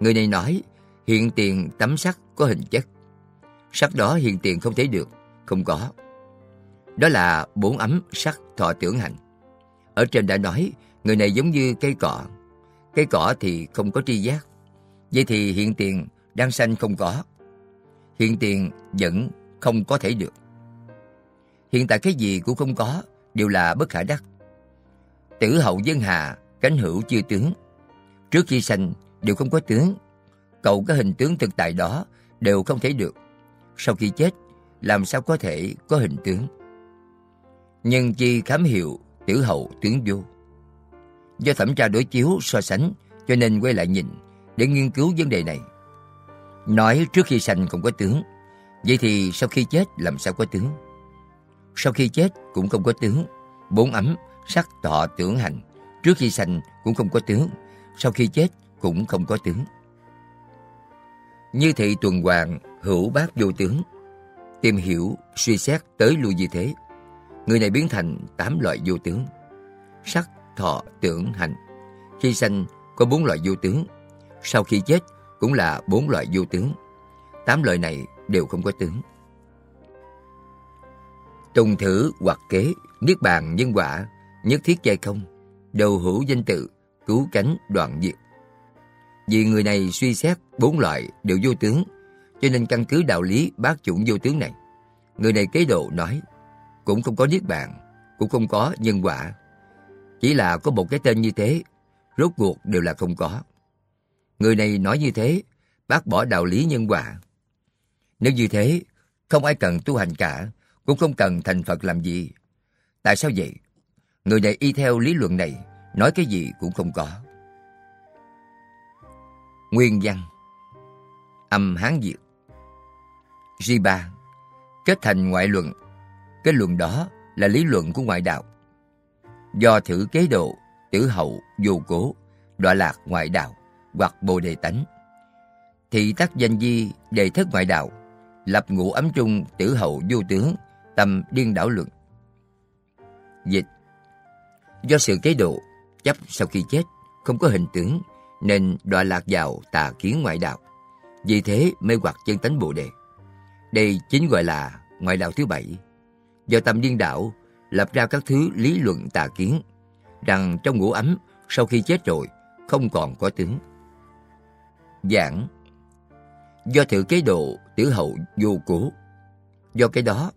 Người này nói hiện tiền tấm sắt có hình chất. sắt đó hiện tiền không thấy được, không có. Đó là bốn ấm sắc thọ tưởng hành. Ở trên đã nói, người này giống như cây cỏ. Cây cỏ thì không có tri giác. Vậy thì hiện tiền đang sanh không có. Hiện tiền vẫn không có thể được. Hiện tại cái gì cũng không có, đều là bất khả đắc. Tử hậu dân hà, cánh hữu chưa tướng. Trước khi sanh đều không có tướng. Cậu có hình tướng thực tại đó đều không thể được. Sau khi chết, làm sao có thể có hình tướng? Nhân chi khám hiệu, tử hậu tướng vô. Do thẩm tra đối chiếu, so sánh, cho nên quay lại nhìn để nghiên cứu vấn đề này. Nói trước khi sanh không có tướng, vậy thì sau khi chết làm sao có tướng? Sau khi chết cũng không có tướng, bốn ấm, sắc thọ tưởng hành, trước khi sanh cũng không có tướng, sau khi chết cũng không có tướng. Như thị tuần hoàng, hữu bát vô tướng, tìm hiểu, suy xét tới lui như thế. Người này biến thành tám loại vô tướng. Sắc, thọ, tưởng, hành. Khi sanh có bốn loại vô tướng. Sau khi chết cũng là bốn loại vô tướng. Tám loại này đều không có tướng. Tùng thử hoặc kế, niết bàn nhân quả, nhất thiết giai không, đầu hữu danh tự, cứu cánh đoạn diệt. Vì người này suy xét bốn loại đều vô tướng, cho nên căn cứ đạo lý bác chủng vô tướng này. Người này kế độ nói, cũng không có niết bàn, cũng không có nhân quả. Chỉ là có một cái tên như thế, rốt cuộc đều là không có. Người này nói như thế, bác bỏ đạo lý nhân quả. Nếu như thế, không ai cần tu hành cả, cũng không cần thành Phật làm gì. Tại sao vậy? Người này y theo lý luận này, nói cái gì cũng không có. Nguyên văn Âm Hán Việt J3 Kết thành ngoại luận Kết luận đó là lý luận của ngoại đạo. Do thử kế độ, tử hậu, vô cố, đọa lạc ngoại đạo hoặc bồ đề tánh. Thị tắc danh di, đề thất ngoại đạo, lập ngũ ấm trung, tử hậu vô tướng, tâm điên đảo luận. Dịch Do sự kế độ, chấp sau khi chết, không có hình tướng, nên đọa lạc vào tà kiến ngoại đạo. Vì thế mê hoặc chân tánh Bồ Đề. Đây chính gọi là ngoại đạo thứ bảy. Do tâm điên đảo, lập ra các thứ lý luận tà kiến, rằng trong ngũ ấm, sau khi chết rồi, không còn có tướng. Giảng Do thử kế độ, tử hậu vô cố. Do cái đó,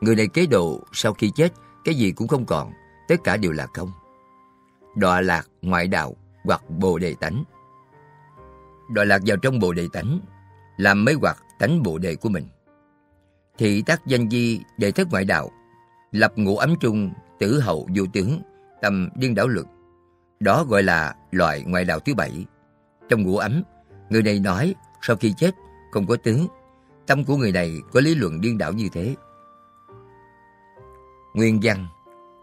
người này kế độ sau khi chết, cái gì cũng không còn, tất cả đều là không. Đọa lạc ngoại đạo hoặc bồ đề tánh. Đọa lạc vào trong bồ đề tánh, làm mấy hoặc tánh bồ đề của mình. Thị tác danh di đề thất ngoại đạo, lập ngũ ấm trung, tử hậu vô tướng, tâm điên đảo luật. Đó gọi là loại ngoại đạo thứ bảy. Trong ngũ ấm, người này nói sau khi chết không có tướng. Tâm của người này có lý luận điên đảo như thế. Nguyên văn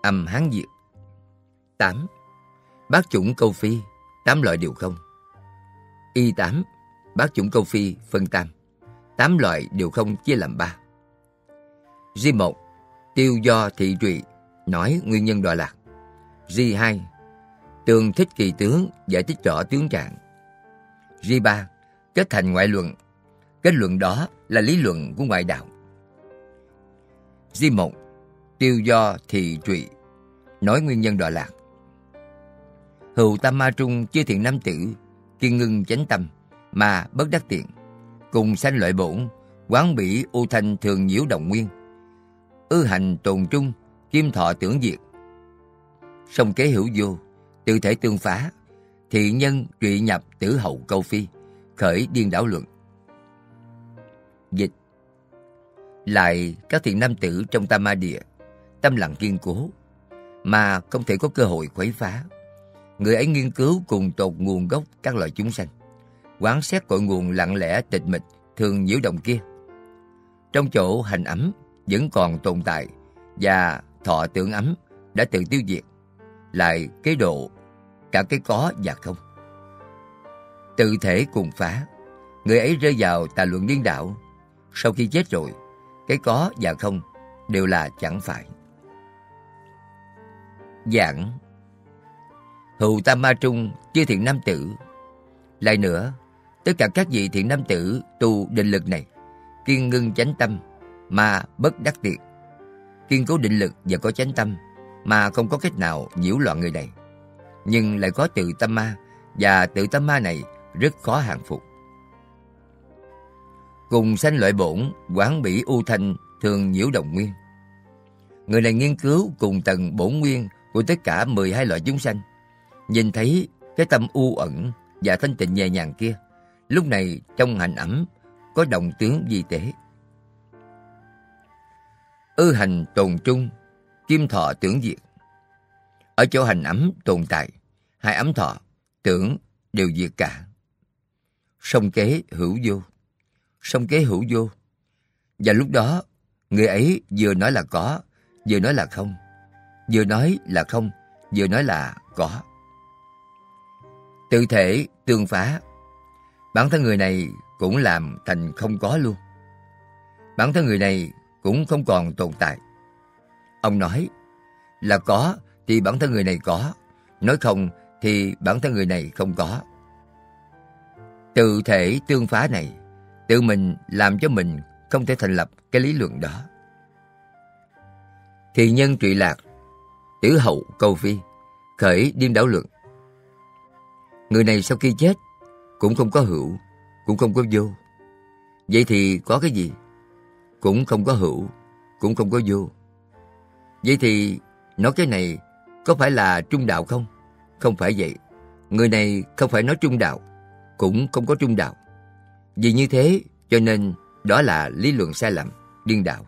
Âm Hán diệt 8. bác chủng câu phi tám loại đều không. Y tám, bác chủng câu phi phân tam tám loại đều không chia làm ba. Di một, Tiêu do thị trụy, nói nguyên nhân đọa lạc. Di hai, Tường thích kỳ tướng, giải thích rõ tướng trạng. Di ba, Kết thành ngoại luận Kết luận đó là lý luận của ngoại đạo. Di một, Tiêu do thị trụy, nói nguyên nhân đọa lạc. Hữu tam ma trung chưa thiện nam tử, kiên ngưng chánh tâm, mà bất đắc tiện. cùng sanh lợi bổn, quán bỉ u thanh thường nhiễu đồng nguyên. Ư hành tồn trung, kim thọ tưởng diệt. Song kế hữu vô, tự thể tương phá, thị nhân trụy nhập tử hậu câu phi, khởi điên đảo luận. Dịch Lại các thiện nam tử trong tam ma địa, tâm lặng kiên cố, mà không thể có cơ hội khuấy phá. Người ấy nghiên cứu cùng tột nguồn gốc các loài chúng sanh, quán xét cội nguồn lặng lẽ tịch mịch thường nhiễu động kia. Trong chỗ hành ấm vẫn còn tồn tại và thọ tưởng ấm đã tự tiêu diệt, lại cái độ cả cái có và không. Tự thể cùng phá, người ấy rơi vào tà luận điên đạo, Sau khi chết rồi, cái có và không đều là chẳng phải. Giảng Hữu Tam Ma Trung chư thiện nam tử. Lại nữa, tất cả các vị thiện nam tử tu định lực này kiên ngưng chánh tâm mà bất đắc tiệt kiên cố định lực và có chánh tâm mà không có cách nào nhiễu loạn người này. Nhưng lại có tự tâm ma và tự tâm ma này rất khó hàng phục. Cùng sanh loại bổn quán bỉ u thanh thường nhiễu đồng nguyên. Người này nghiên cứu cùng tầng bổn nguyên của tất cả 12 loại chúng sanh nhìn thấy cái tâm u ẩn và thanh tịnh nhẹ nhàng kia lúc này trong hành ẩm có đồng tướng di tế. Ư hành tồn trung, kim thọ tưởng diệt. Ở chỗ hành ấm tồn tại, hai ấm thọ, tưởng đều diệt cả. sông kế hữu vô, sông kế hữu vô. Và lúc đó, người ấy vừa nói là có, vừa nói là không. Vừa nói là không, vừa nói là có. Tự thể tương phá. Bản thân người này cũng làm thành không có luôn. Bản thân người này cũng không còn tồn tại. Ông nói là có thì bản thân người này có, nói không thì bản thân người này không có. Tự thể tương phá này, tự mình làm cho mình không thể thành lập cái lý luận đó. Thì nhân trụy lạc, tử hậu câu phi, khởi điên đảo luận. Người này sau khi chết cũng không có hữu, cũng không có vô. Vậy thì có cái gì? Cũng không có hữu, cũng không có vô. Vậy thì nói cái này có phải là trung đạo không? Không phải vậy. Người này không phải nói trung đạo, cũng không có trung đạo. Vì như thế cho nên đó là lý luận sai lầm, điên đạo.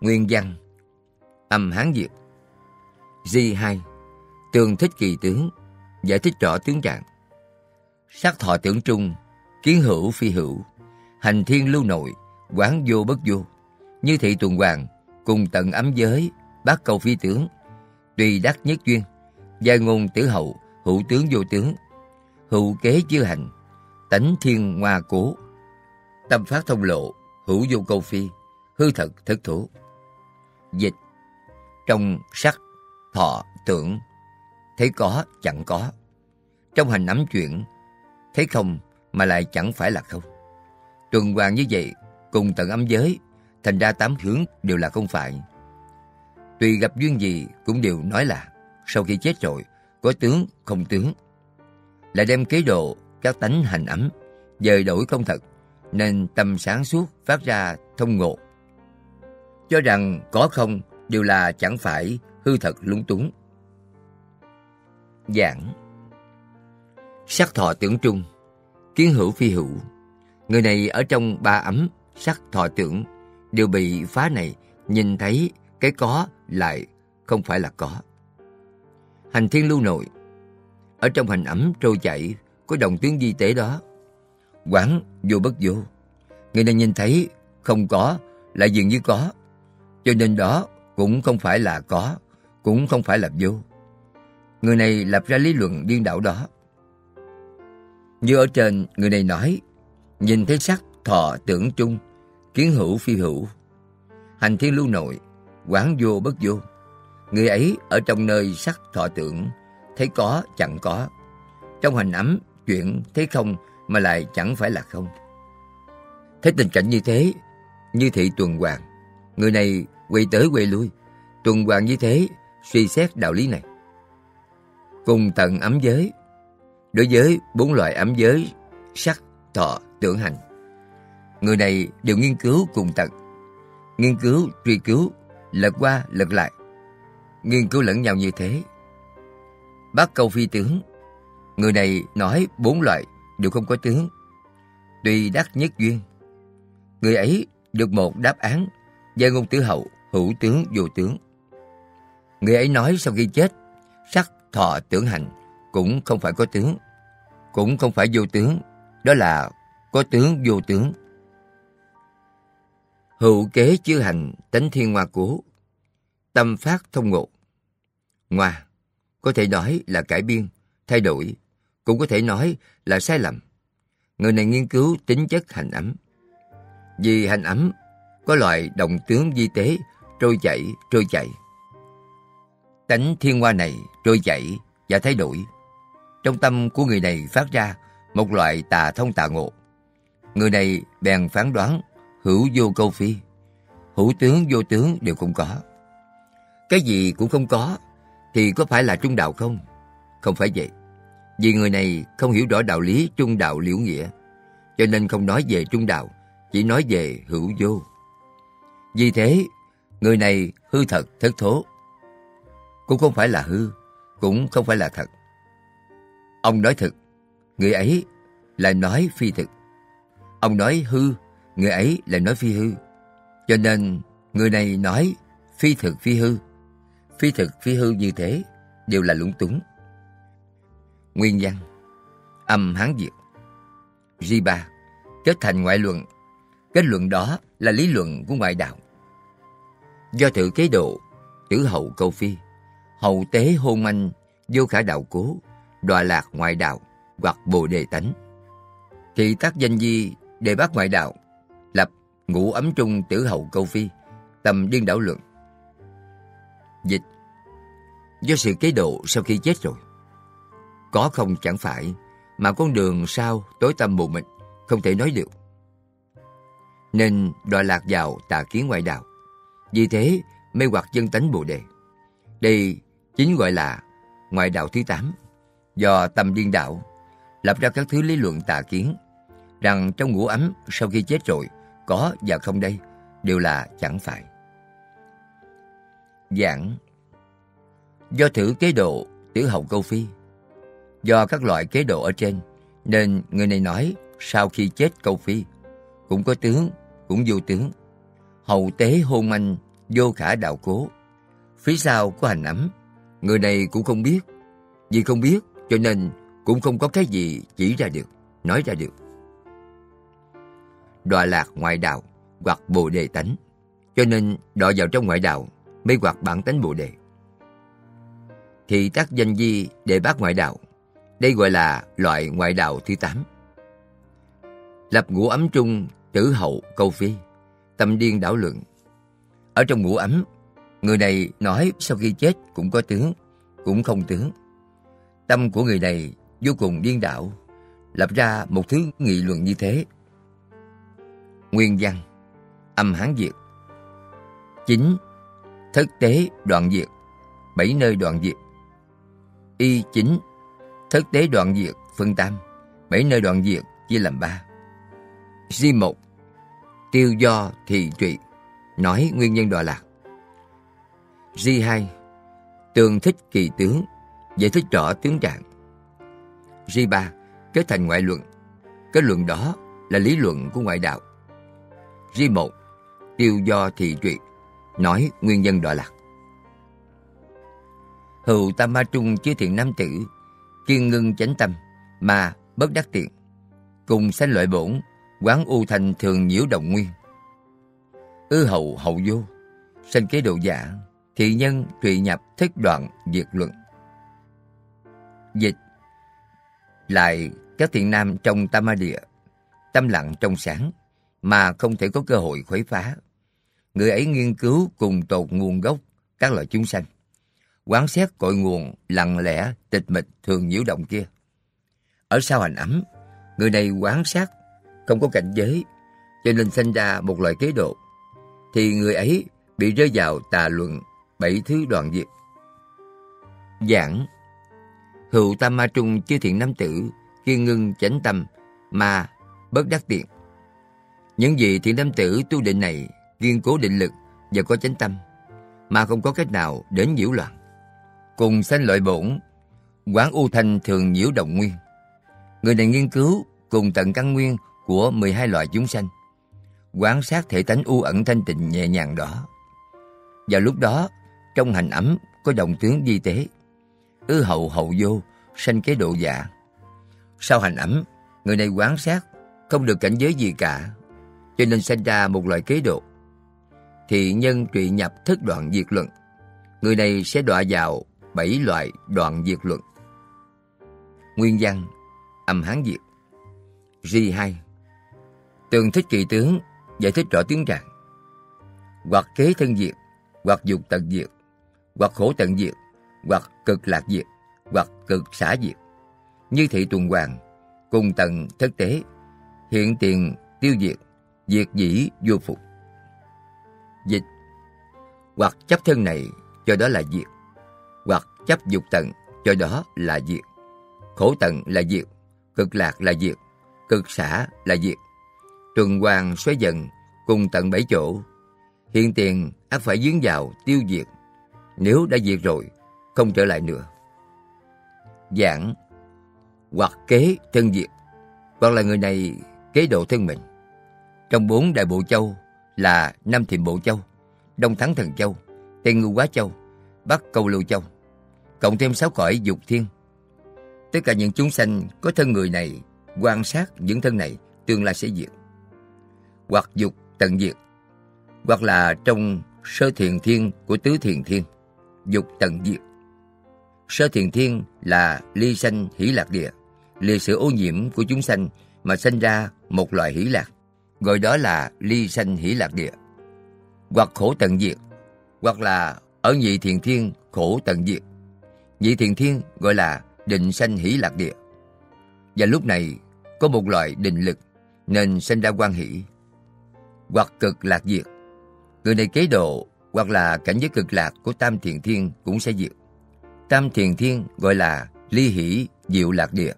Nguyên văn Âm Hán Việt G2 Tường thích kỳ tướng Giải thích rõ tướng trạng Sắc thọ tưởng trung, kiến hữu phi hữu, hành thiên lưu nội, quán vô bất vô. Như thị tuần hoàng, cùng tận ấm giới, bác cầu phi tướng, tùy đắc nhất duyên, giai ngôn tử hậu, hữu tướng vô tướng, hữu kế chưa hành, tánh thiên hoa cố, tâm phát thông lộ, hữu vô câu phi, hư thật thất thủ. Dịch Trong sắc, thọ, tưởng, thấy có chẳng có. Trong hành nắm chuyện, thấy không mà lại chẳng phải là không. Tuần hoàn như vậy, cùng tận âm giới, thành ra tám hướng đều là không phải. Tùy gặp duyên gì cũng đều nói là sau khi chết rồi, có tướng không tướng. Lại đem kế độ các tánh hành ấm, dời đổi không thật, nên tâm sáng suốt phát ra thông ngộ. Cho rằng có không đều là chẳng phải hư thật lúng túng. Giảng Sắc thọ tưởng trung, kiến hữu phi hữu. Người này ở trong ba ấm, sắc thọ tưởng, đều bị phá này nhìn thấy cái có lại không phải là có. Hành thiên lưu nội, ở trong hành ấm trôi chảy có đồng tướng di tế đó. Quán vô bất vô, người này nhìn thấy không có lại dường như có, cho nên đó cũng không phải là có, cũng không phải là vô. Người này lập ra lý luận điên đảo đó. Như ở trên, người này nói, nhìn thấy sắc, thọ, tưởng chung, kiến hữu phi hữu. Hành thiên lưu nội, quán vô bất vô. Người ấy ở trong nơi sắc thọ tưởng, thấy có chẳng có. Trong hành ấm, chuyện thấy không mà lại chẳng phải là không. Thấy tình cảnh như thế, như thị tuần hoàn, người này quay tới quay lui, tuần hoàn như thế, suy xét đạo lý này. Cùng tận ấm giới, Đối với bốn loại ấm giới, sắc, thọ, tưởng hành. Người này đều nghiên cứu cùng tận. Nghiên cứu, truy cứu, lật qua, lật lại. Nghiên cứu lẫn nhau như thế. Bác câu phi tướng. Người này nói bốn loại đều không có tướng. Tuy đắc nhất duyên. Người ấy được một đáp án Giai ngôn tử hậu, hữu tướng vô tướng. Người ấy nói sau khi chết, sắc thọ tưởng hành cũng không phải có tướng, cũng không phải vô tướng, đó là có tướng vô tướng. Hữu kế chư hành tánh thiên hoa cố, tâm phát thông ngộ. Ngoa, có thể nói là cải biên, thay đổi, cũng có thể nói là sai lầm. Người này nghiên cứu tính chất hành ấm. Vì hành ấm có loại động tướng di tế trôi chảy, trôi chảy. Tánh thiên hoa này trôi chảy và thay đổi. Trong tâm của người này phát ra một loại tà thông tà ngộ. Người này bèn phán đoán hữu vô câu phi, hữu tướng vô tướng đều không có. Cái gì cũng không có thì có phải là trung đạo không? Không phải vậy. Vì người này không hiểu rõ đạo lý trung đạo liễu nghĩa, cho nên không nói về trung đạo, chỉ nói về hữu vô. Vì thế, người này hư thật thất thố. Cũng không phải là hư, cũng không phải là thật. Ông nói thực, người ấy lại nói phi thực. Ông nói hư, người ấy lại nói phi hư. Cho nên, người này nói phi thực phi hư. Phi thực phi hư như thế đều là lúng túng. Nguyên văn Âm Hán Việt G3 Kết thành ngoại luận Kết luận đó là lý luận của ngoại đạo. Do thử kế độ, tử hậu câu phi, hậu tế hôn manh, vô khả đạo cố, đọa lạc ngoại đạo hoặc bồ đề tánh. Thì tác danh di đề bác ngoại đạo, lập ngũ ấm trung tử hậu câu phi, tầm điên đảo luận. Dịch Do sự kế độ sau khi chết rồi. Có không chẳng phải, mà con đường sau tối tăm mù mịt, không thể nói được nên đọa lạc vào tà kiến ngoại đạo. Vì thế, mê hoặc dân tánh Bồ Đề. Đây chính gọi là ngoại đạo thứ tám do tâm điên đạo lập ra các thứ lý luận tà kiến rằng trong ngũ ấm sau khi chết rồi có và không đây đều là chẳng phải. Giảng Do thử kế độ tử hậu câu phi Do các loại kế độ ở trên Nên người này nói Sau khi chết câu phi Cũng có tướng cũng vô tướng. Hậu tế hôn manh, vô khả đạo cố. Phía sau có hành ấm, người này cũng không biết. Vì không biết, cho nên cũng không có cái gì chỉ ra được, nói ra được. Đọa lạc ngoại đạo hoặc bồ đề tánh, cho nên đọa vào trong ngoại đạo mới hoặc bản tánh bồ đề. Thì tác danh di để bác ngoại đạo, đây gọi là loại ngoại đạo thứ tám. Lập ngũ ấm trung tử hậu câu phi, tâm điên đảo luận. Ở trong ngũ ấm, người này nói sau khi chết cũng có tướng, cũng không tướng. Tâm của người này vô cùng điên đảo, lập ra một thứ nghị luận như thế. Nguyên văn, âm Hán Việt Chính, thất tế đoạn diệt, bảy nơi đoạn diệt. Y chính, thất tế đoạn diệt, phân tam, bảy nơi đoạn diệt chia làm ba. Di 1. Tiêu do thị trụy Nói nguyên nhân đọa lạc G2 Tường thích kỳ tướng Giải thích rõ tướng trạng. G3 Kết thành ngoại luận. Kết luận đó là lý luận của ngoại đạo. G1 Tiêu do thị truyện Nói nguyên nhân đọa lạc. Hữu tam ma trung chứa thiện nam tử Kiên ngưng chánh tâm Mà bất đắc tiện Cùng sanh lợi bổn quán u thành thường nhiễu động nguyên. Ư hậu hậu vô, sanh kế độ giả, thị nhân trụy nhập thích đoạn diệt luận. Dịch Lại các thiện nam trong tam ma địa, tâm lặng trong sáng, mà không thể có cơ hội khuấy phá. Người ấy nghiên cứu cùng tột nguồn gốc các loại chúng sanh. Quán xét cội nguồn lặng lẽ, tịch mịch thường nhiễu động kia. Ở sau hành ấm, người này quán sát không có cảnh giới, cho nên sinh ra một loại kế độ, thì người ấy bị rơi vào tà luận bảy thứ đoạn diệt. Giảng Hữu tam ma trung chư thiện nam tử, kiên ngưng chánh tâm, mà bất đắc tiện. Những gì thiện nam tử tu định này kiên cố định lực và có chánh tâm, mà không có cách nào đến nhiễu loạn. Cùng sanh lợi bổn, quán u thanh thường nhiễu động nguyên. Người này nghiên cứu cùng tận căn nguyên của 12 loại chúng sanh, quán sát thể tánh u ẩn thanh tịnh nhẹ nhàng đó. và lúc đó, trong hành ẩm có đồng tướng di tế, ư hậu hậu vô, sanh kế độ dạ. Sau hành ẩm, người này quán sát, không được cảnh giới gì cả, cho nên sanh ra một loại kế độ. Thì nhân trụy nhập thất đoạn diệt luận, người này sẽ đọa vào bảy loại đoạn diệt luận. Nguyên văn, âm hán diệt. Ri2 Tường thích kỳ tướng, giải thích rõ tiếng trạng. Hoặc kế thân diệt, hoặc dục tận diệt, hoặc khổ tận diệt, hoặc cực lạc diệt, hoặc cực xả diệt. Như thị tuần hoàng, cùng tận thất tế, hiện tiền tiêu diệt, diệt dĩ vô phục. Dịch Hoặc chấp thân này cho đó là diệt, hoặc chấp dục tận cho đó là diệt, khổ tận là diệt, cực lạc là diệt, cực xả là diệt. Tuần hoàng xoáy dần cùng tận bảy chỗ. Hiện tiền ác phải dướng vào tiêu diệt. Nếu đã diệt rồi, không trở lại nữa. Giảng hoặc kế thân diệt, hoặc là người này kế độ thân mình. Trong bốn đại bộ châu là Nam Thiểm Bộ Châu, Đông Thắng Thần Châu, Tây Ngưu Quá Châu, Bắc Câu Lưu Châu, cộng thêm sáu cõi dục thiên. Tất cả những chúng sanh có thân người này, quan sát những thân này tương lai sẽ diệt. Hoặc dục tận diệt, hoặc là trong sơ thiền thiên của tứ thiền thiên, dục tận diệt. Sơ thiền thiên là ly sanh hỷ lạc địa, lìa sự ô nhiễm của chúng sanh mà sanh ra một loại hỷ lạc, gọi đó là ly sanh hỷ lạc địa. Hoặc khổ tận diệt, hoặc là ở nhị thiền thiên khổ tận diệt. Nhị thiền thiên gọi là định sanh hỷ lạc địa. Và lúc này có một loại định lực nên sanh ra quan hỷ. Hoặc cực lạc diệt. Người này kế độ hoặc là cảnh giới cực lạc của tam thiền thiên cũng sẽ diệt. Tam thiền thiên gọi là ly hỷ diệu lạc địa.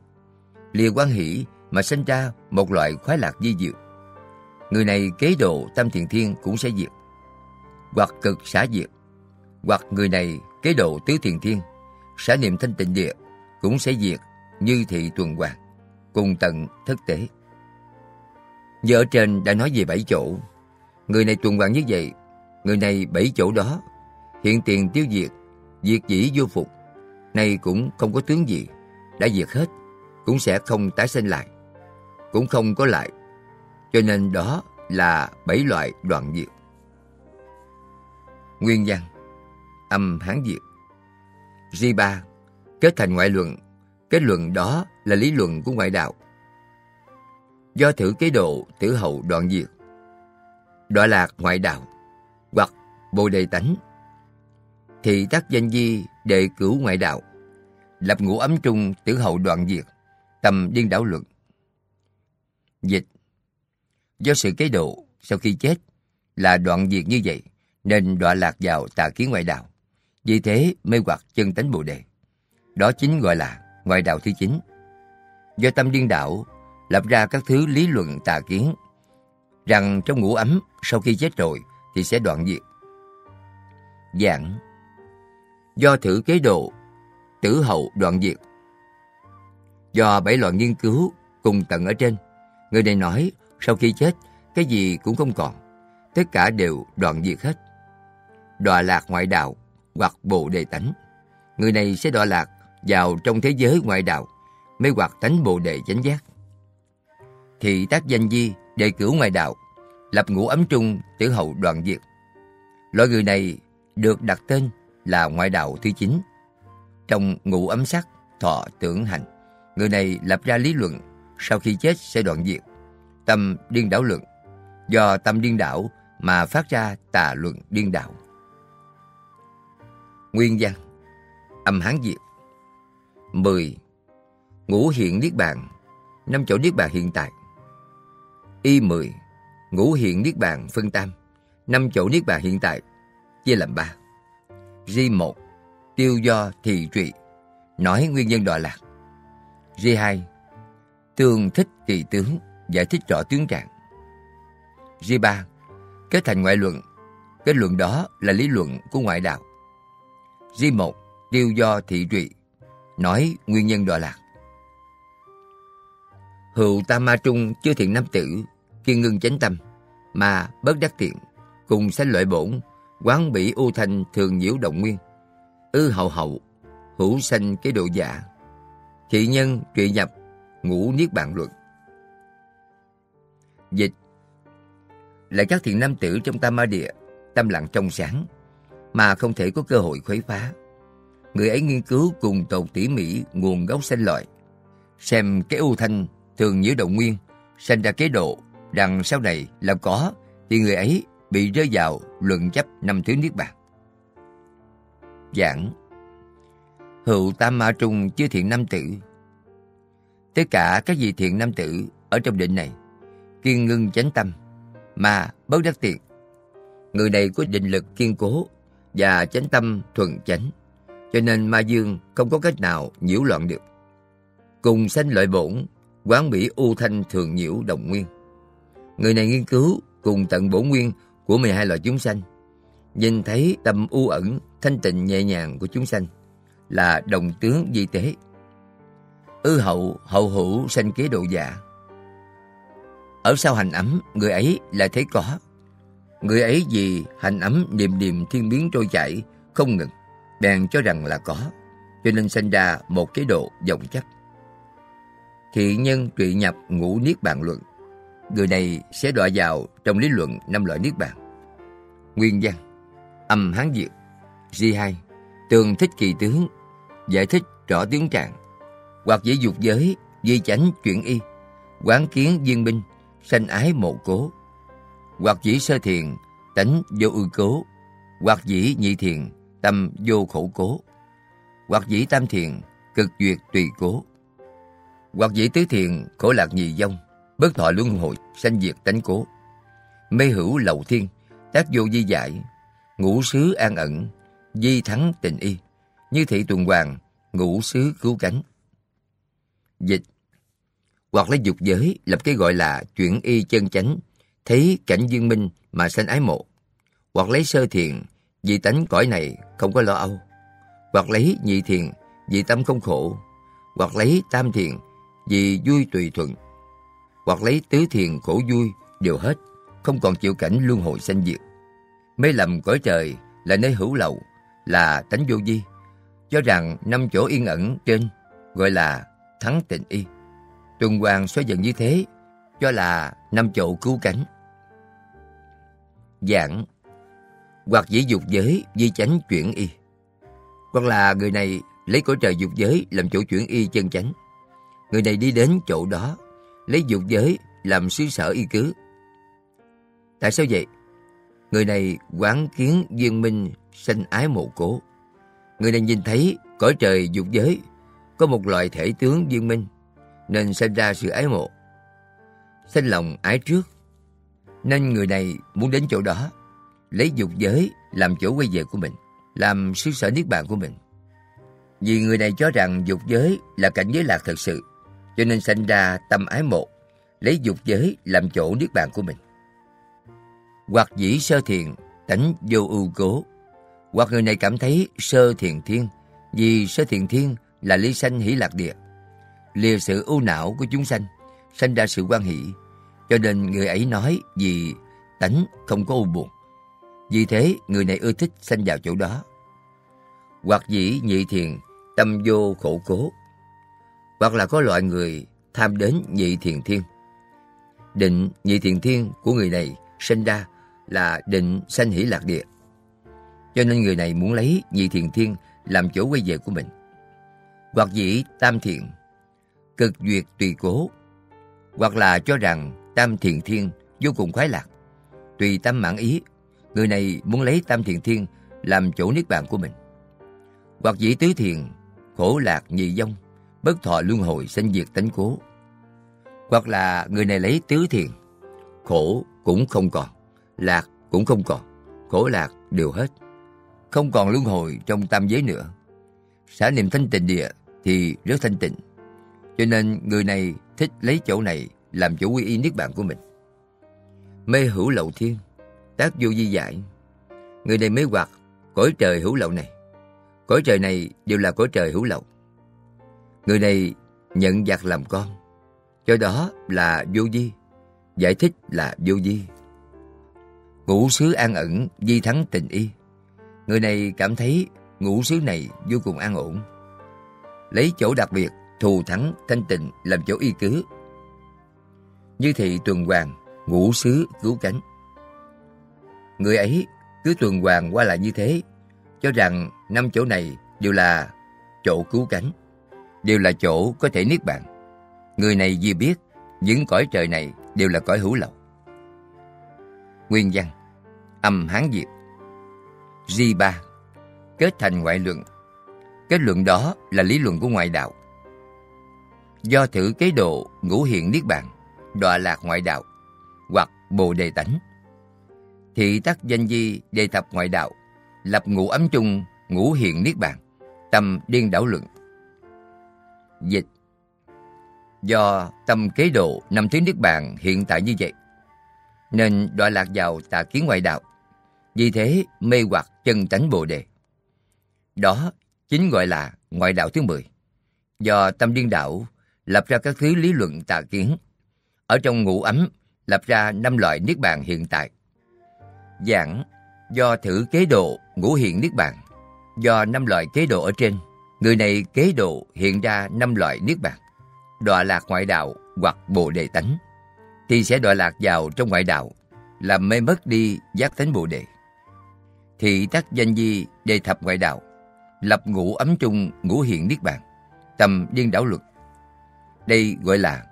Lìa quan hỷ mà sinh ra một loại khoái lạc di diệu. Người này kế độ tam thiền thiên cũng sẽ diệt. Hoặc cực xả diệt. Hoặc người này kế độ tứ thiền thiên, xả niệm thanh tịnh địa cũng sẽ diệt như thị tuần hoàn, cùng tận thất tế. Giờ ở trên đã nói về bảy chỗ. Người này tuần hoàn như vậy, người này bảy chỗ đó, hiện tiền tiêu diệt, diệt dĩ vô phục, nay cũng không có tướng gì, đã diệt hết, cũng sẽ không tái sinh lại, cũng không có lại. Cho nên đó là bảy loại đoạn diệt. Nguyên văn Âm Hán Diệt di ba Kết thành ngoại luận Kết luận đó là lý luận của ngoại đạo. Do thử kế độ tử hậu đoạn diệt Đọa lạc ngoại đạo bồ đề tánh Thị tác danh di đệ cửu ngoại đạo, Lập ngũ ấm trung tử hậu đoạn diệt, Tâm điên đảo luận Dịch Do sự kế độ sau khi chết là đoạn diệt như vậy, nên đọa lạc vào tà kiến ngoại đạo. Vì thế mê hoặc chân tánh Bồ Đề. Đó chính gọi là ngoại đạo thứ chín. Do tâm điên đảo, lập ra các thứ lý luận tà kiến, rằng trong ngũ ấm sau khi chết rồi thì sẽ đoạn diệt. Giảng. Do thử kế độ, tử hậu đoạn diệt. Do bảy loại nghiên cứu cùng tận ở trên, Người này nói sau khi chết, cái gì cũng không còn, Tất cả đều đoạn diệt hết. Đọa lạc ngoại đạo hoặc bồ đề tánh, Người này sẽ đọa lạc vào trong thế giới ngoại đạo mê hoặc tánh bồ đề chánh giác. Thị tác danh di đề cửu ngoại đạo, lập ngũ ấm trung tử hậu đoạn diệt. Loại người này được đặt tên là ngoại đạo thứ chín trong ngũ ấm sắc, thọ tưởng hành, người này lập ra lý luận, sau khi chết sẽ đoạn diệt tâm điên đảo luận, do tâm điên đảo mà phát ra tà luận điên đảo nguyên văn, âm hán diệt 10. Ngũ hiện Niết Bàn, năm chỗ Niết Bàn hiện tại Y 10. Ngũ hiện Niết Bàn phân tam, năm chỗ Niết Bàn hiện tại chia làm ba G1 Tiêu do thị trụy nói nguyên nhân đọa lạc G2 Tương thích kỳ tướng giải thích rõ tướng trạng. G3. Kết thành ngoại luận. Kết luận đó là lý luận của ngoại đạo. G1. Tiêu do thị trụy. Nói nguyên nhân đọa lạc. Hữu tam ma trung chưa thiện nam tử, kiên ngưng chánh tâm, mà bất đắc tiện, cùng sanh lợi bổn, quán bỉ u thanh thường nhiễu động nguyên, ư hậu hậu, hữu sanh cái độ giả, thị nhân trụy nhập, ngũ niết bàn luận. Dịch Lại các thiện nam tử trong tam ma địa, tâm lặng trong sáng, mà không thể có cơ hội khuấy phá. Người ấy nghiên cứu cùng tột tỉ mỉ nguồn gốc sanh loại, xem cái u thanh thường nhiễu động nguyên, sanh ra kế độ, đằng sau này là có, thì người ấy bị rơi vào luận chấp năm thứ niết bàn. Giảng Hữu tam ma trung chưa thiện nam tử Tất cả các vị thiện nam tử ở trong định này, kiên ngưng chánh tâm, mà bất đắc tiện. Người này có định lực kiên cố và chánh tâm thuần chánh, cho nên ma dương không có cách nào nhiễu loạn được. Cùng sanh lợi bổn, quán bỉ u thanh thường nhiễu đồng nguyên. Người này nghiên cứu cùng tận bổn nguyên của 12 loài chúng sanh, nhìn thấy tâm u ẩn, thanh tịnh nhẹ nhàng của chúng sanh là đồng tướng di tế. Ư hậu, hậu hữu sanh kế độ giả. Ở sau hành ấm, người ấy là thấy có. Người ấy vì hành ấm niềm niềm thiên biến trôi chảy, không ngừng, bèn cho rằng là có, cho nên sanh ra một chế độ vọng chấp. thiện nhân trụy nhập ngũ niết bàn luận. Người này sẽ đọa vào trong lý luận năm loại niết bàn. Nguyên văn, Âm Hán Việt G2 Tường thích kỳ tướng Giải thích rõ tướng trạng. Hoặc dễ dục giới Di chánh chuyển y, Quán kiến viên binh, Sanh ái mộ cố. Hoặc dĩ sơ thiền, Tánh vô ưu cố. Hoặc dĩ nhị thiền, Tâm vô khổ cố. Hoặc dĩ tam thiền, Cực duyệt tùy cố. Hoặc dĩ tứ thiền, khổ lạc nhì dông bất thọ luân hồi sanh diệt tánh cố. Mê hữu lậu thiên tác vô di giải. Ngũ xứ an ẩn di thắng tình y. Như thị tuần hoàng ngũ xứ cứu cánh. Dịch. Hoặc lấy dục giới lập cái gọi là chuyển y chân chánh thấy cảnh dương minh mà sanh ái mộ. Hoặc lấy sơ thiền vì tánh cõi này không có lo âu. Hoặc lấy nhị thiền vì tâm không khổ. Hoặc lấy tam thiền vì vui tùy thuận, hoặc lấy tứ thiền khổ vui đều hết, không còn chịu cảnh luân hồi sanh diệt. Mê lầm cõi trời là nơi hữu lậu, là tánh vô di, cho rằng năm chỗ yên ẩn trên gọi là thắng tịnh y. Tuần hoàng xoay dần như thế, cho là năm chỗ cứu cánh. Giảng Hoặc dĩ dục giới di chánh chuyển y Hoặc là người này lấy cõi trời dục giới làm chỗ chuyển y chân chánh người này đi đến chỗ đó, lấy dục giới làm xứ sở y cứ. Tại sao vậy? Người này quán kiến duyên minh sanh ái mộ cố. Người này nhìn thấy cõi trời dục giới có một loại thể tướng duyên minh nên sinh ra sự ái mộ. Sinh lòng ái trước nên người này muốn đến chỗ đó lấy dục giới làm chỗ quay về của mình, làm xứ sở niết bàn của mình. Vì người này cho rằng dục giới là cảnh giới lạc thật sự, cho nên sinh ra tâm ái mộ, lấy dục giới làm chỗ niết bàn của mình. Hoặc dĩ sơ thiền, tánh vô ưu cố. Hoặc người này cảm thấy sơ thiền thiên, vì sơ thiền thiên là lý sanh hỷ lạc địa. Lìa sự ưu não của chúng sanh, sanh ra sự quan hỷ. Cho nên người ấy nói vì tánh không có u buồn. Vì thế người này ưa thích sanh vào chỗ đó. Hoặc dĩ nhị thiền, tâm vô khổ cố hoặc là có loại người tham đến nhị thiền thiên. Định nhị thiền thiên của người này sinh ra là định sanh hỷ lạc địa. Cho nên người này muốn lấy nhị thiền thiên làm chỗ quay về của mình. Hoặc dĩ tam thiện cực duyệt tùy cố. Hoặc là cho rằng tam thiền thiên vô cùng khoái lạc. Tùy tâm mãn ý, người này muốn lấy tam thiền thiên làm chỗ niết bàn của mình. Hoặc dĩ tứ thiền, khổ lạc nhị dông, bất thọ luân hồi sanh diệt tánh cố. Hoặc là người này lấy tứ thiền, khổ cũng không còn, lạc cũng không còn, khổ lạc đều hết. Không còn luân hồi trong tam giới nữa. Xả niệm thanh tịnh địa thì rất thanh tịnh. Cho nên người này thích lấy chỗ này làm chỗ quy y niết bàn của mình. Mê hữu lậu thiên, tác vô di giải. Người này mê hoặc cõi trời hữu lậu này. Cõi trời này đều là cõi trời hữu lậu. Người này nhận giặc làm con, cho đó là vô di, giải thích là vô di. Ngũ xứ an ẩn, di thắng tình y. Người này cảm thấy ngũ xứ này vô cùng an ổn. Lấy chỗ đặc biệt, thù thắng, thanh tịnh làm chỗ y cứ. Như thị tuần hoàng ngũ xứ cứu cánh. Người ấy cứ tuần hoàng qua lại như thế, cho rằng năm chỗ này đều là chỗ cứu cánh, đều là chỗ có thể niết bàn. Người này vì biết những cõi trời này đều là cõi hữu lậu. Nguyên văn Âm Hán Việt G3 Kết thành ngoại luận Kết luận đó là lý luận của ngoại đạo. Do thử kế độ ngũ hiện niết bàn, đọa lạc ngoại đạo, hoặc bồ đề tánh. Thị tắc danh di đề thập ngoại đạo, lập ngũ ấm chung ngũ hiện niết bàn, tâm điên đảo luận. Dịch Do tâm kế độ năm thứ niết bàn hiện tại như vậy, nên đọa lạc vào tà kiến ngoại đạo, vì thế mê hoặc chân tánh bồ đề. Đó chính gọi là ngoại đạo thứ 10. Do tâm điên đảo lập ra các thứ lý luận tà kiến. Ở trong ngũ ấm lập ra năm loại niết bàn hiện tại. Giảng do thử kế độ ngũ hiện niết bàn. Do năm loại kế độ ở trên, người này kế độ hiện ra năm loại niết bàn. Đọa lạc ngoại đạo hoặc bồ đề tánh thì sẽ đọa lạc vào trong ngoại đạo làm mê mất đi giác tánh bồ đề. Thị tác danh di đề thập ngoại đạo lập ngũ ấm chung ngũ hiện niết bàn, tầm điên đảo luật. Đây gọi là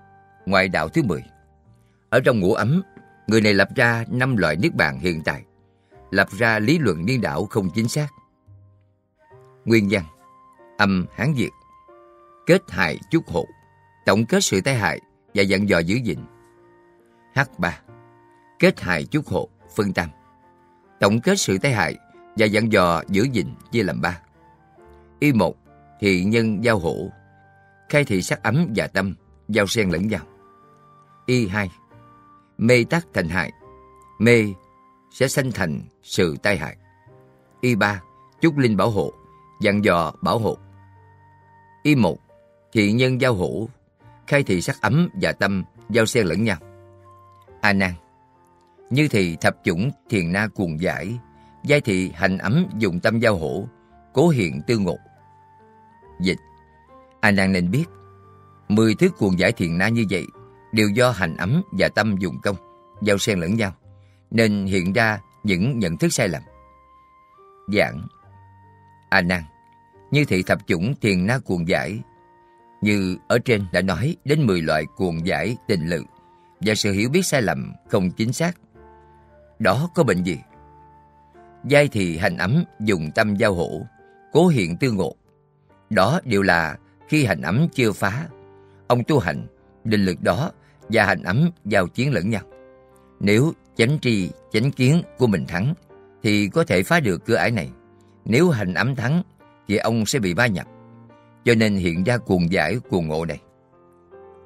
ngoại đạo thứ 10. Ở trong ngũ ấm, người này lập ra năm loại niết bàn hiện tại, lập ra lý luận điên đảo không chính xác. Nguyên văn Âm Hán Việt Kết hại chút hộ Tổng kết sự tai hại và dặn dò giữ gìn. H3 Kết hại chút hộ phương tam Tổng kết sự tai hại và dặn dò giữ gìn chia làm ba. Y một, Thị nhân giao hổ, Khai thị sắc ấm và tâm, Giao xen lẫn nhau. Y hai, Mê tắc thành hại, Mê sẽ sanh thành sự tai hại. Y ba, Chúc linh bảo hộ, Dặn dò bảo hộ. Y một, Thị nhân giao hữu, Khai thị sắc ấm và tâm, Giao xen lẫn nhau. A nan, Như thì thập chủng thiền na cuồng giải, Giai thị hành ấm dùng tâm giao hữu, Cố hiện tư ngộ Dịch, A Nan nên biết, Mười thứ cuồng giải thiền na như vậy Đều do hành ấm và tâm dùng công, Giao xen lẫn nhau, Nên hiện ra những nhận thức sai lầm. Giảng A Nan như thị thập chủng thiền na cuồng giải Như ở trên đã nói đến 10 loại cuồng giải tình lự Và sự hiểu biết sai lầm không chính xác Đó có bệnh gì? Giai thì hành ấm dùng tâm giao hổ Cố hiện tư ngộ đó đều là khi hành ấm chưa phá. Ông tu hành, định lực đó và hành ấm giao chiến lẫn nhau. Nếu chánh tri, chánh kiến của mình thắng, thì có thể phá được cửa ải này. Nếu hành ấm thắng, thì ông sẽ bị ba nhập. Cho nên hiện ra cuồng giải cuồng ngộ này.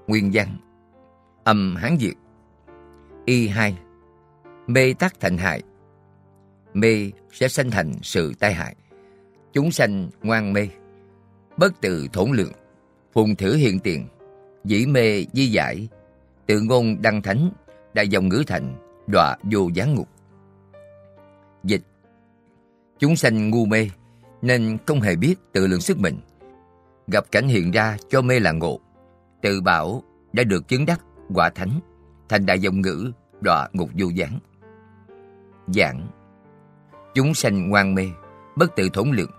Nguyên văn Âm Hán Việt Y hai Mê tắc thành hại Mê sẽ sanh thành sự tai hại Chúng sanh ngoan mê bất từ thổn lượng, phùng thử hiện tiền, dĩ mê di giải, tự ngôn đăng thánh, đại dòng ngữ thành, đọa vô gián ngục. Dịch Chúng sanh ngu mê, nên không hề biết tự lượng sức mình. Gặp cảnh hiện ra cho mê là ngộ, tự bảo đã được chứng đắc quả thánh, thành đại dòng ngữ, đọa ngục vô gián. Giảng Chúng sanh ngoan mê, bất tự thốn lượng,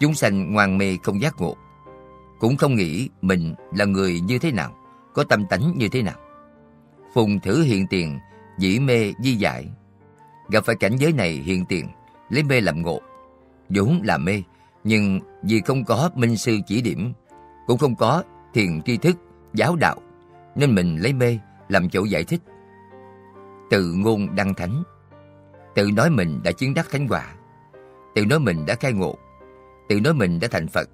Chúng sanh ngoan mê không giác ngộ, cũng không nghĩ mình là người như thế nào, có tâm tánh như thế nào. Phùng thử hiện tiền, dĩ mê di giải. Gặp phải cảnh giới này hiện tiền, lấy mê làm ngộ vốn là mê, nhưng vì không có minh sư chỉ điểm, cũng không có thiền tri thức, giáo đạo, nên mình lấy mê làm chỗ giải thích. Tự ngôn đăng thánh, tự nói mình đã chứng đắc thánh quả, tự nói mình đã khai ngộ, tự nói mình đã thành Phật.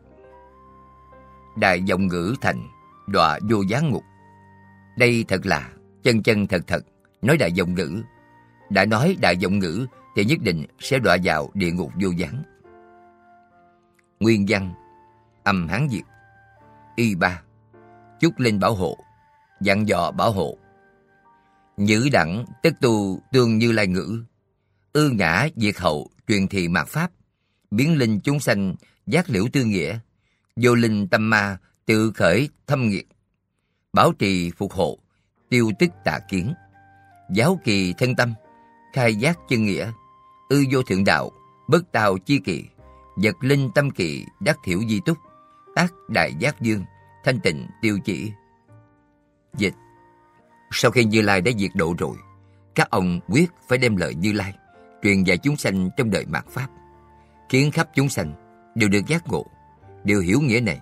Đại dòng ngữ thành, đọa vô gián ngục. Đây thật là chân chân thật thật, nói đại dòng ngữ. Đã nói đại dòng ngữ thì nhất định sẽ đọa vào địa ngục vô gián. Nguyên văn, Âm Hán Việt Y ba, Chúc Linh bảo hộ, Dặn dò bảo hộ. Nhữ đẳng tức tu tương như lai ngữ. Ư ngã diệt hậu, truyền thị mạt pháp. Biến linh chúng sanh, giác liễu tư nghĩa. Vô linh tâm ma, tự khởi thâm nghiệt Bảo trì phục hộ, Tiêu tức tà kiến. Giáo kỳ thân tâm, Khai giác chân nghĩa. Ư vô thượng đạo, Bất tào chi kỳ. Vật linh tâm kỳ đắc thiểu di túc, Tác đại giác dương, Thanh tịnh tiêu chỉ. Dịch. Sau khi Như Lai đã diệt độ rồi, Các ông quyết phải đem lời Như Lai Truyền dạy chúng sanh trong đời mạt Pháp. Khiến khắp chúng sanh đều được giác ngộ, Đều hiểu nghĩa này.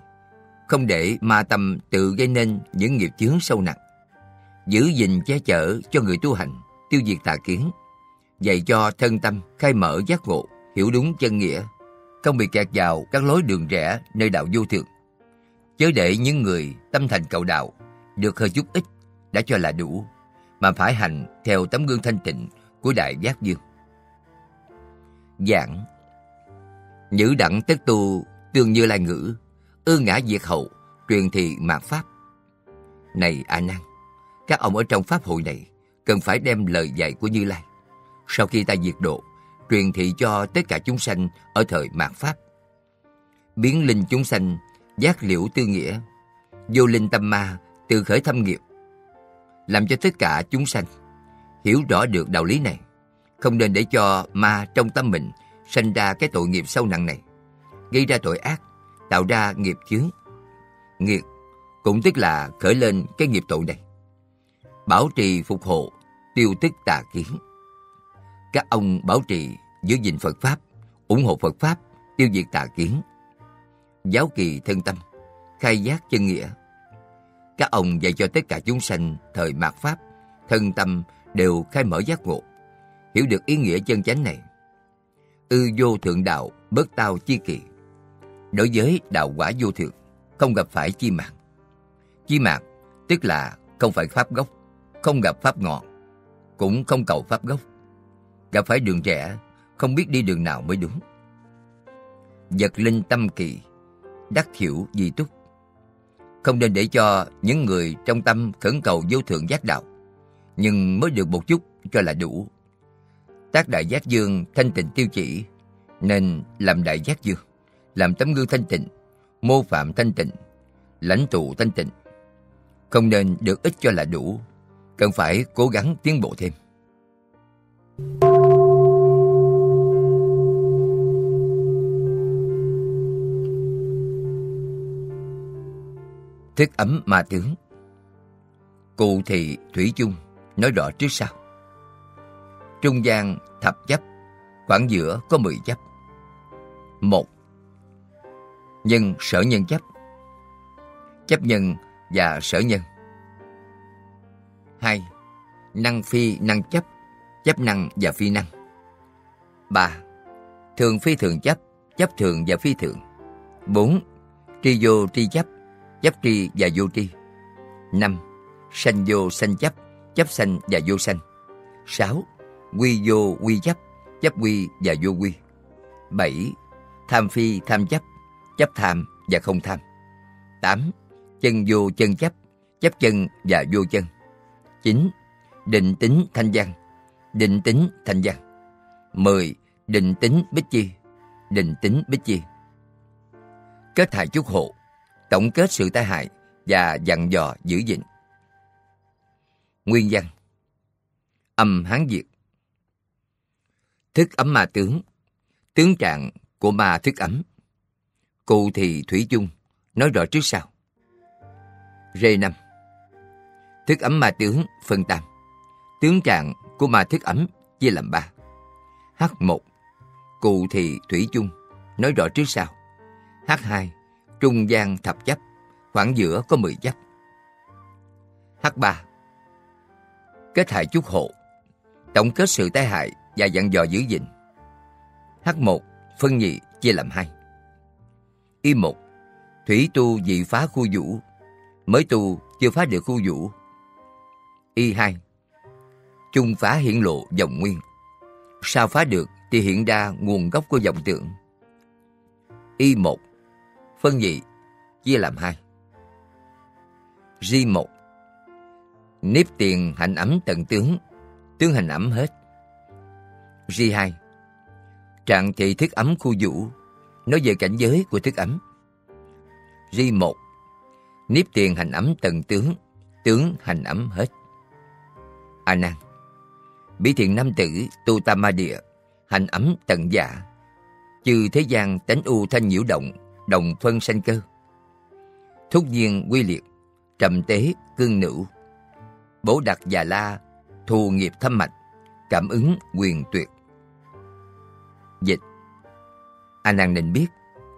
Không để ma tâm tự gây nên những nghiệp chướng sâu nặng. Giữ gìn che chở cho người tu hành Tiêu diệt tà kiến, Dạy cho thân tâm khai mở giác ngộ, Hiểu đúng chân nghĩa không bị kẹt vào các lối đường rẽ nơi đạo vô thường. Chớ để những người tâm thành cầu đạo được hơi chút ít đã cho là đủ, mà phải hành theo tấm gương thanh tịnh của Đại Giác Dương. Giảng Nhữ đẳng tất tu tương như lai ngữ, ư ngã diệt hậu, truyền thị mạt pháp. Này A Nan, các ông ở trong pháp hội này cần phải đem lời dạy của Như Lai. Sau khi ta diệt độ, truyền thị cho tất cả chúng sanh ở thời mạt Pháp. Biến linh chúng sanh, giác liễu tư nghĩa, vô linh tâm ma, từ khởi thâm nghiệp. Làm cho tất cả chúng sanh hiểu rõ được đạo lý này. Không nên để cho ma trong tâm mình sanh ra cái tội nghiệp sâu nặng này, gây ra tội ác, tạo ra nghiệp chướng. Nghiệp cũng tức là khởi lên cái nghiệp tội này. Bảo trì phục hộ, tiêu tức tà kiến. Các ông bảo trì giữ gìn Phật Pháp, ủng hộ Phật Pháp, tiêu diệt tà kiến. Giáo kỳ thân tâm, khai giác chân nghĩa. Các ông dạy cho tất cả chúng sanh thời mạt Pháp, thân tâm đều khai mở giác ngộ, hiểu được ý nghĩa chân chánh này. Ư vô thượng đạo, bớt tao chi kỳ. Đối với đạo quả vô thượng, không gặp phải chi mạng Chi mạng tức là không phải pháp gốc, không gặp pháp ngọn, cũng không cầu pháp gốc. Gặp phải đường rẽ, không biết đi đường nào mới đúng. Vật linh tâm kỳ, đắc hiểu di túc. Không nên để cho những người trong tâm khẩn cầu vô thượng giác đạo, nhưng mới được một chút cho là đủ. Tác đại giác dương thanh tịnh tiêu chỉ, nên làm đại giác dương, làm tấm gương thanh tịnh, mô phạm thanh tịnh, lãnh tụ thanh tịnh. Không nên được ít cho là đủ, cần phải cố gắng tiến bộ thêm. Thức ấm ma tướng. Cụ thị Thủy chung nói rõ trước sau. Trung gian thập chấp Khoảng giữa có mười chấp một. Nhân sở nhân chấp Chấp nhân và sở nhân. Hai. Năng phi năng chấp Chấp năng và phi năng. Ba. Thường phi thường chấp Chấp thường và phi thường. Bốn. Tri vô tri chấp chấp tri và vô tri. 5. Sanh vô sanh chấp, chấp sanh và vô sanh. 6. Quy vô quy chấp, chấp quy và vô quy. 7. Tham phi tham chấp, chấp tham và không tham. 8. Chân vô chân chấp, chấp chân và vô chân. 9. Định tính thanh văn, định tính thanh văn. 10. Định tính bích chi, định tính bích chi. Kết hại chúc hộ tổng kết sự tai hại và dặn dò giữ gìn. Nguyên văn. Âm Hán Việt. Thức ấm ma tướng. Tướng trạng của ma thức ấm. Cụ thì Thủy chung. Nói rõ trước sau. Rê năm. Thức ấm ma tướng phân tam. Tướng trạng của ma thức ấm, chia làm ba. H1 Cụ thì Thủy chung. Nói rõ trước sau. H2 trung gian thập chấp, khoảng giữa có 10 chấp. H3 Kết hại chút hộ, tổng kết sự tai hại và dặn dò giữ gìn. H1 phân nhị chia làm hai. Y1 Thủy tu dị phá khu vũ, mới tu chưa phá được khu vũ. Y 2 Trung phá hiển lộ dòng nguyên. Sao phá được thì hiện ra nguồn gốc của dòng tượng. Y 1 Phân nhị chia làm hai. Ri một Nếp tiền hành ấm tận tướng, tướng hành ấm hết. Ri hai Trạng thị thức ấm khu vũ, nói về cảnh giới của thức ấm. Ri một Nếp tiền hành ấm tận tướng, tướng hành ấm hết. A Nan Bí thiện nam tử tu tam ma địa, hành ấm tận dạ. giả Trừ thế gian tánh u thanh nhiễu động, đồng phân sanh cơ. Thúc nhiên quy liệt, trầm tế cương nữ. Bố đặc già la, thù nghiệp thâm mạch, cảm ứng quyền tuyệt. Dịch anh nàng nên biết,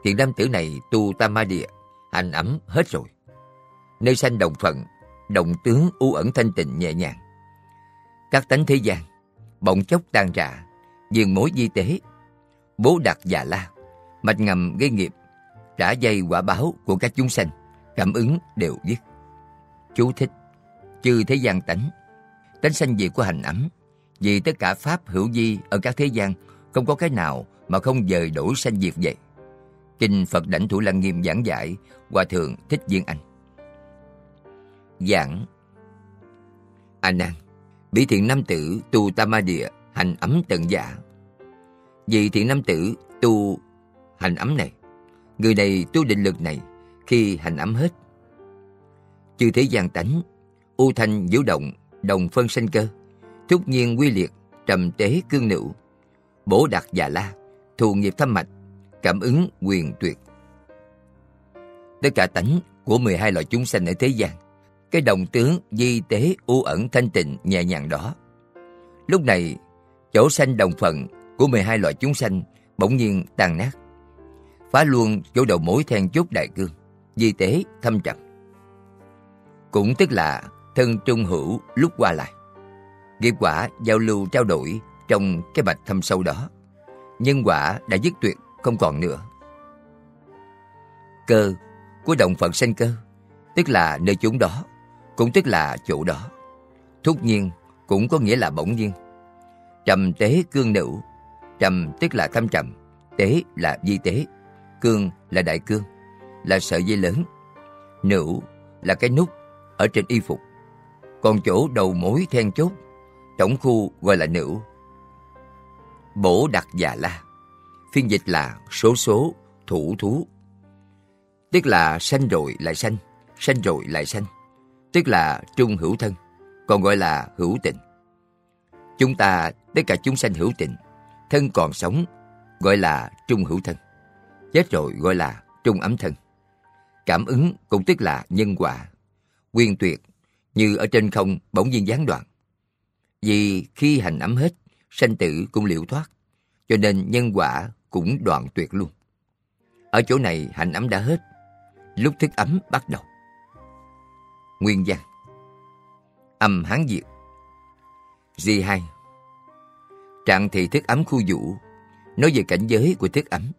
thiện nam tử này tu tam ma địa, hành ấm hết rồi. Nơi sanh đồng phận, đồng tướng u ẩn thanh tịnh nhẹ nhàng. Các tánh thế gian, bỗng chốc tan rã, dường mối di tế. Bố đặc già la, mạch ngầm gây nghiệp, trả dây quả báo của các chúng sanh, cảm ứng đều dứt. Chú thích, chư thế gian tánh, tánh sanh diệt của hành ấm, vì tất cả pháp hữu di ở các thế gian không có cái nào mà không dời đổi sanh diệt vậy. Kinh Phật Đảnh Thủ Lăng Nghiêm giảng giải, Hòa Thượng Thích Viên Anh. Giảng A Nan, bị thiện nam tử tu tam địa hành ấm tận giả Vì thiện nam tử tu hành ấm này, người này tu định lực này khi hành ấm hết. Chư thế gian tánh, u thanh vũ động, đồng phân sanh cơ, thúc nhiên quy liệt, trầm tế cương nữ, bổ đặc già la, thù nghiệp thâm mạch, cảm ứng quyền tuyệt. Tất cả tánh của 12 loại chúng sanh ở thế gian, cái đồng tướng di tế u ẩn thanh tịnh nhẹ nhàng đó. Lúc này, chỗ sanh đồng phận của 12 loại chúng sanh bỗng nhiên tan nát. Phá luôn chỗ đầu mối then chốt đại cương, di tế thâm trầm. Cũng tức là thân trung hữu lúc qua lại. Nghiệp quả giao lưu trao đổi trong cái bạch thâm sâu đó. Nhân quả đã dứt tuyệt không còn nữa. Cơ của động phận sanh cơ, tức là nơi chúng đó, cũng tức là chỗ đó. Thúc nhiên cũng có nghĩa là bỗng nhiên. Trầm tế cương nữ, trầm tức là thâm trầm, tế là di tế, cương là đại cương, là sợi dây lớn, nữ là cái nút ở trên y phục. Còn chỗ đầu mối then chốt, tổng khu gọi là nữ. Bổ đặc già la, phiên dịch là số số, thủ thú. Tức là sanh rồi lại sanh, sanh rồi lại sanh. Tức là trung hữu thân, còn gọi là hữu tình. Chúng ta, tất cả chúng sanh hữu tình, thân còn sống, gọi là trung hữu thân. Chết rồi gọi là trung ấm thân. Cảm ứng cũng tức là nhân quả. Quyên tuyệt, như ở trên không bỗng nhiên gián đoạn. Vì khi hành ấm hết, sanh tử cũng liệu thoát, cho nên nhân quả cũng đoạn tuyệt luôn. Ở chỗ này hành ấm đã hết, lúc thức ấm bắt đầu. Nguyên văn Âm Hán Diệt Di 2 Trạng thị thức ấm khu vũ Nói về cảnh giới của thức ấm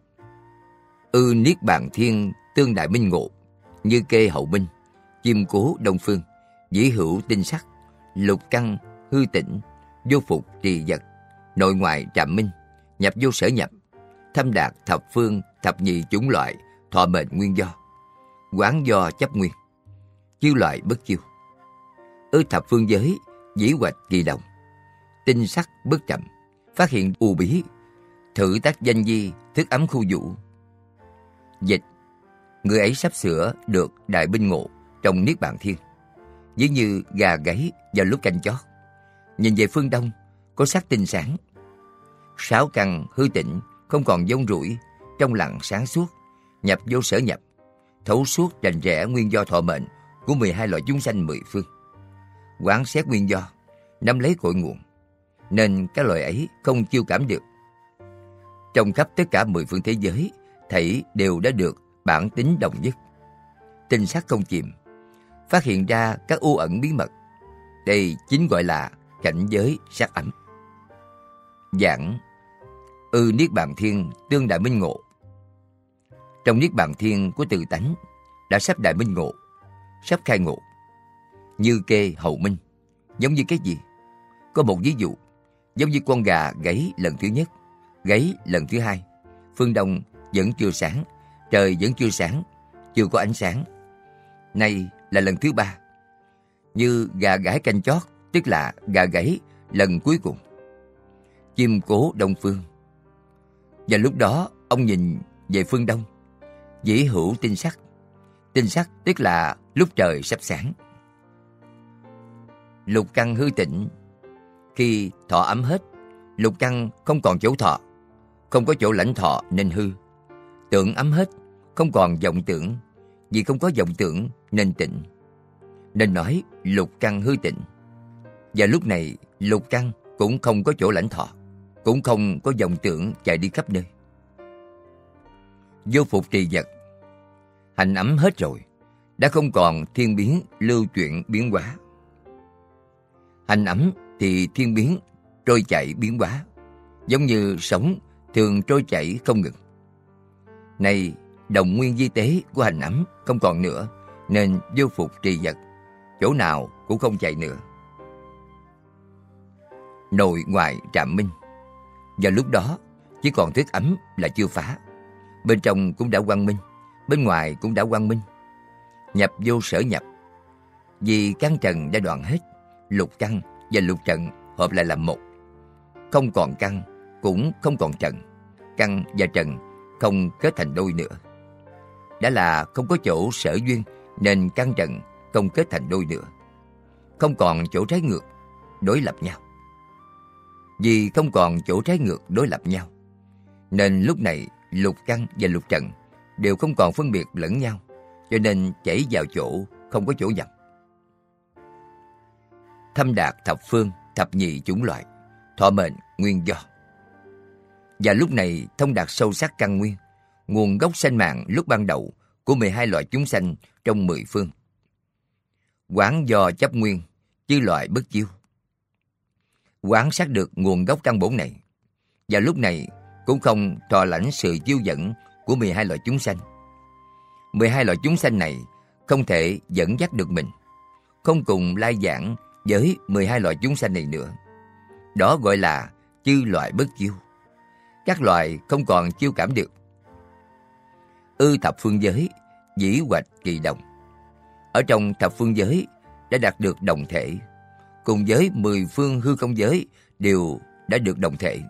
Ư Niết Bàn Thiên, Tương Đại Minh Ngộ, Như kê hậu minh, Chim cố đông phương, Dĩ hữu tinh sắc, Lục căn hư tịnh, Vô phục trì vật, Nội ngoại trạm minh, Nhập vô sở nhập, Thâm đạt thập phương, Thập nhị chủng loại, Thọ mệnh nguyên do, Quán do chấp nguyên, Chiêu loại bất chiêu, Ư thập phương giới, Dĩ hoạch kỳ đồng, Tinh sắc bất chậm Phát hiện u bí, Thử tác danh di, Thức ấm khu vũ Dịch. Người ấy sắp sửa được đại binh ngộ Trong Niết Bàn Thiên. Giống như gà gáy vào lúc canh chót Nhìn về phương đông, Có sắc tinh sáng. Sáu căn hư tịnh, Không còn dông rủi, Trong lặng sáng suốt, Nhập vô sở nhập. Thấu suốt rành rẽ nguyên do thọ mệnh Của 12 loại chúng sanh mười phương. Quán xét nguyên do, Nắm lấy cội nguồn, Nên các loại ấy không chiêu cảm được. Trong khắp tất cả mười phương thế giới Thảy đều đã được bản tính đồng nhất Tinh sắc không chìm Phát hiện ra các u ẩn bí mật Đây chính gọi là cảnh giới sắc ẩm. Giảng Ư Niết Bàn Thiên tương đại minh ngộ Trong Niết Bàn Thiên của tự tánh Đã sắp đại minh ngộ Sắp khai ngộ Như kê hậu minh giống như cái gì? Có một ví dụ, giống như con gà gáy lần thứ nhất, gáy lần thứ hai. Phương Đông vẫn chưa sáng, trời vẫn chưa sáng, chưa có ánh sáng. Nay là lần thứ ba. Như gà gãi canh chót, tức là gà gãy lần cuối cùng. Chim cố Đông Phương. Và lúc đó, ông nhìn về phương Đông, dĩ hữu tinh sắc. Tinh sắc tức là lúc trời sắp sáng. Lục căn hư tịnh. Khi thọ ấm hết, lục căn không còn chỗ thọ, không có chỗ lãnh thọ nên hư. Tưởng ấm hết, không còn vọng tưởng, vì không có vọng tưởng nên tịnh. Nên nói lục căn hư tịnh. Và lúc này lục căn cũng không có chỗ lãnh thọ, cũng không có vọng tưởng chạy đi khắp nơi. Vô phục trì vật Hành ấm hết rồi, đã không còn thiên biến lưu chuyển biến hóa. Hành ấm thì thiên biến trôi chảy biến hóa, giống như sống thường trôi chảy không ngừng nay đồng nguyên di tế của hành ấm không còn nữa, nên vô phục trì vật, chỗ nào cũng không chạy nữa. Nội ngoại trạm minh Và lúc đó, chỉ còn thuyết ấm là chưa phá. Bên trong cũng đã quang minh, bên ngoài cũng đã quang minh. Nhập vô sở nhập. Vì căn trần đã đoạn hết, lục căn và lục trần hợp lại làm một. Không còn căn, cũng không còn trần. Căn và trần không kết thành đôi nữa. Đã là không có chỗ sở duyên nên căn trần không kết thành đôi nữa. Không còn chỗ trái ngược, đối lập nhau. Vì không còn chỗ trái ngược đối lập nhau, nên lúc này lục căn và lục trần đều không còn phân biệt lẫn nhau, cho nên chảy vào chỗ không có chỗ dập. Thâm đạt thập phương, thập nhị chủng loại, thọ mệnh nguyên do. Và lúc này thông đạt sâu sắc căn nguyên, nguồn gốc sanh mạng lúc ban đầu của 12 loại chúng sanh trong 10 phương. Quán do chấp nguyên, chư loại bất chiêu. Quán sát được nguồn gốc căn bổn này, và lúc này cũng không thọ lãnh sự chiêu dẫn của 12 loại chúng sanh. 12 loại chúng sanh này không thể dẫn dắt được mình, không cùng lai giảng với 12 loại chúng sanh này nữa. Đó gọi là chư loại bất chiêu. Các loài không còn chiêu cảm được. Ư thập phương giới, dĩ hoạch kỳ đồng. Ở trong thập phương giới đã đạt được đồng thể, cùng với mười phương hư không giới đều đã được đồng thể.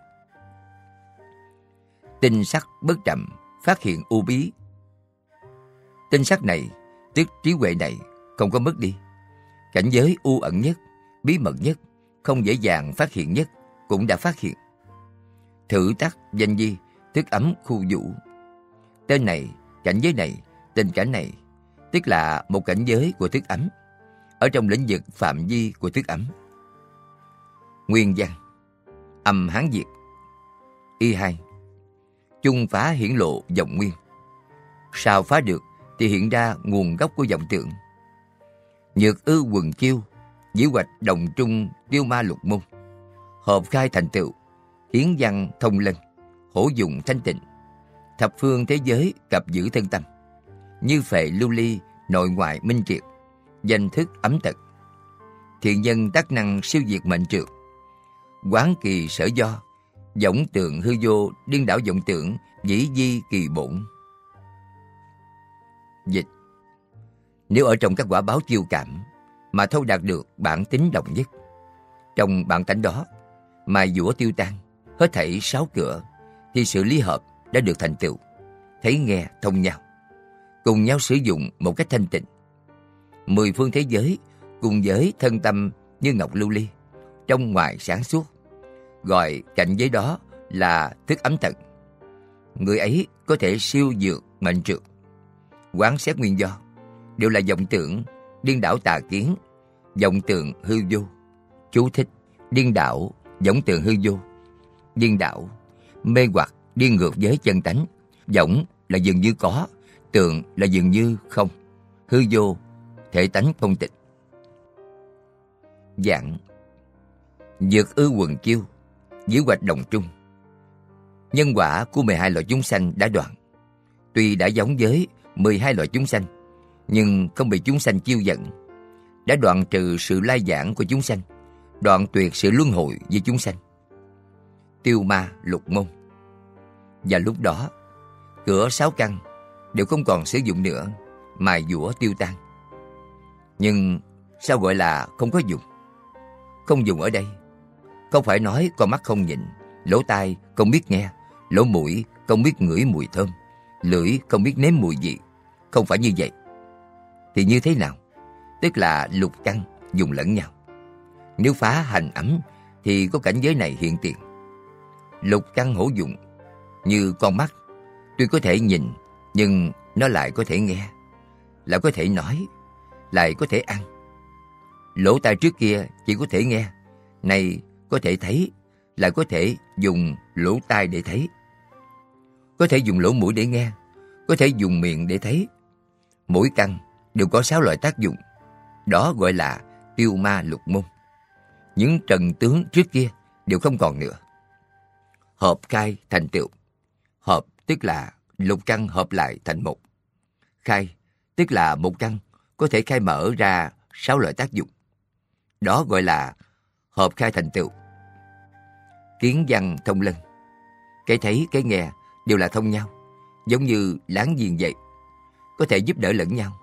Tinh sắc bất trầm phát hiện u bí. Tinh sắc này, tức trí huệ này, không có mất đi. Cảnh giới u ẩn nhất, bí mật nhất, không dễ dàng phát hiện nhất, cũng đã phát hiện. Thử tắc danh di, thức ấm khu vũ. Tên này, cảnh giới này, tình cảnh này, tức là một cảnh giới của thức ấm, ở trong lĩnh vực phạm vi của thức ấm. Nguyên văn. Âm Hán Việt. Y hai. Chung phá hiển lộ dòng nguyên. Sao phá được thì hiện ra nguồn gốc của dòng tượng. Nhược ư quần chiêu Dĩ hoạch đồng trung tiêu ma lục môn. Hợp khai thành tựu Hiến văn thông linh, Hổ dụng thanh tịnh. Thập phương thế giới cập giữ thân tâm. Như phệ lưu ly Nội ngoại minh triệt Danh thức ấm tật. Thiện nhân tác năng siêu diệt mệnh trượt Quán kỳ sở do võng tượng hư vô Điên đảo vọng tưởng Dĩ di kỳ bổn. Dịch. Nếu ở trong các quả báo chiêu cảm Mà thâu đạt được bản tính đồng nhất Trong bản tánh đó Mà dũa tiêu tan Hết thảy sáu cửa Thì sự lý hợp đã được thành tựu Thấy nghe thông nhau Cùng nhau sử dụng một cách thanh tịnh Mười phương thế giới Cùng với thân tâm như ngọc lưu ly Trong ngoài sáng suốt gọi cảnh giới đó là thức ấm tận. Người ấy có thể siêu dược mệnh trượt. Quán xét nguyên do, đều là vọng tưởng, điên đảo tà kiến, vọng tưởng hư vô. Chú thích, điên đảo, vọng tưởng hư vô. Điên đảo, mê hoặc, đi ngược với chân tánh. võng là dường như có, tượng là dường như không. Hư vô, thể tánh không tịch. Dạng Dược ư quần chiêu dưới hoạch đồng trung. Nhân quả của 12 loại chúng sanh đã đoạn. Tuy đã giống với 12 loại chúng sanh, nhưng không bị chúng sanh chiêu giận. Đã đoạn trừ sự lai giảng của chúng sanh, đoạn tuyệt sự luân hồi với chúng sanh. Tiêu ma lục môn. Và lúc đó, cửa sáu căn đều không còn sử dụng nữa, mài dũa tiêu tan. Nhưng sao gọi là không có dùng? Không dùng ở đây, không phải nói con mắt không nhìn, lỗ tai không biết nghe, lỗ mũi không biết ngửi mùi thơm, lưỡi không biết nếm mùi gì. Không phải như vậy. Thì như thế nào? Tức là lục căn dùng lẫn nhau. Nếu phá hành ấm thì có cảnh giới này hiện tiền. Lục căn hữu dụng như con mắt tuy có thể nhìn nhưng nó lại có thể nghe, lại có thể nói, lại có thể ăn. Lỗ tai trước kia chỉ có thể nghe, nay có thể thấy, lại có thể dùng lỗ tai để thấy. Có thể dùng lỗ mũi để nghe, có thể dùng miệng để thấy. Mỗi căn đều có sáu loại tác dụng. Đó gọi là tiêu ma lục môn. Những trần tướng trước kia đều không còn nữa. Hợp khai thành tựu. Hợp tức là lục căn hợp lại thành một. Khai tức là một căn có thể khai mở ra sáu loại tác dụng. Đó gọi là hợp khai thành tựu. Kiến văn thông lân. Cái thấy, cái nghe đều là thông nhau, giống như láng giềng vậy. Có thể giúp đỡ lẫn nhau,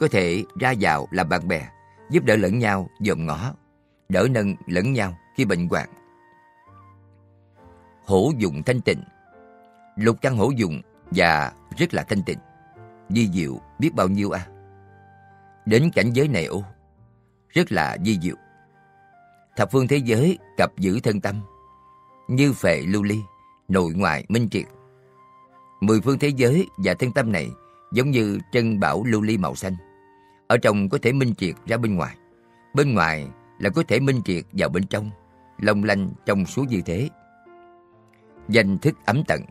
có thể ra vào làm bạn bè, giúp đỡ lẫn nhau dòm ngõ, đỡ nâng lẫn nhau khi bệnh hoạn. Hổ dụng thanh tịnh Lục căn hổ dụng và rất là thanh tịnh. Di diệu biết bao nhiêu à. Đến cảnh giới này ô, rất là di diệu. Thập phương thế giới cặp giữ thân tâm, như phệ lưu ly, nội ngoại minh triệt. Mười phương thế giới và thân tâm này giống như trân bảo lưu ly màu xanh. Ở trong có thể minh triệt ra bên ngoài. Bên ngoài là có thể minh triệt vào bên trong, long lanh trong suốt như thế. Danh thức ấm tận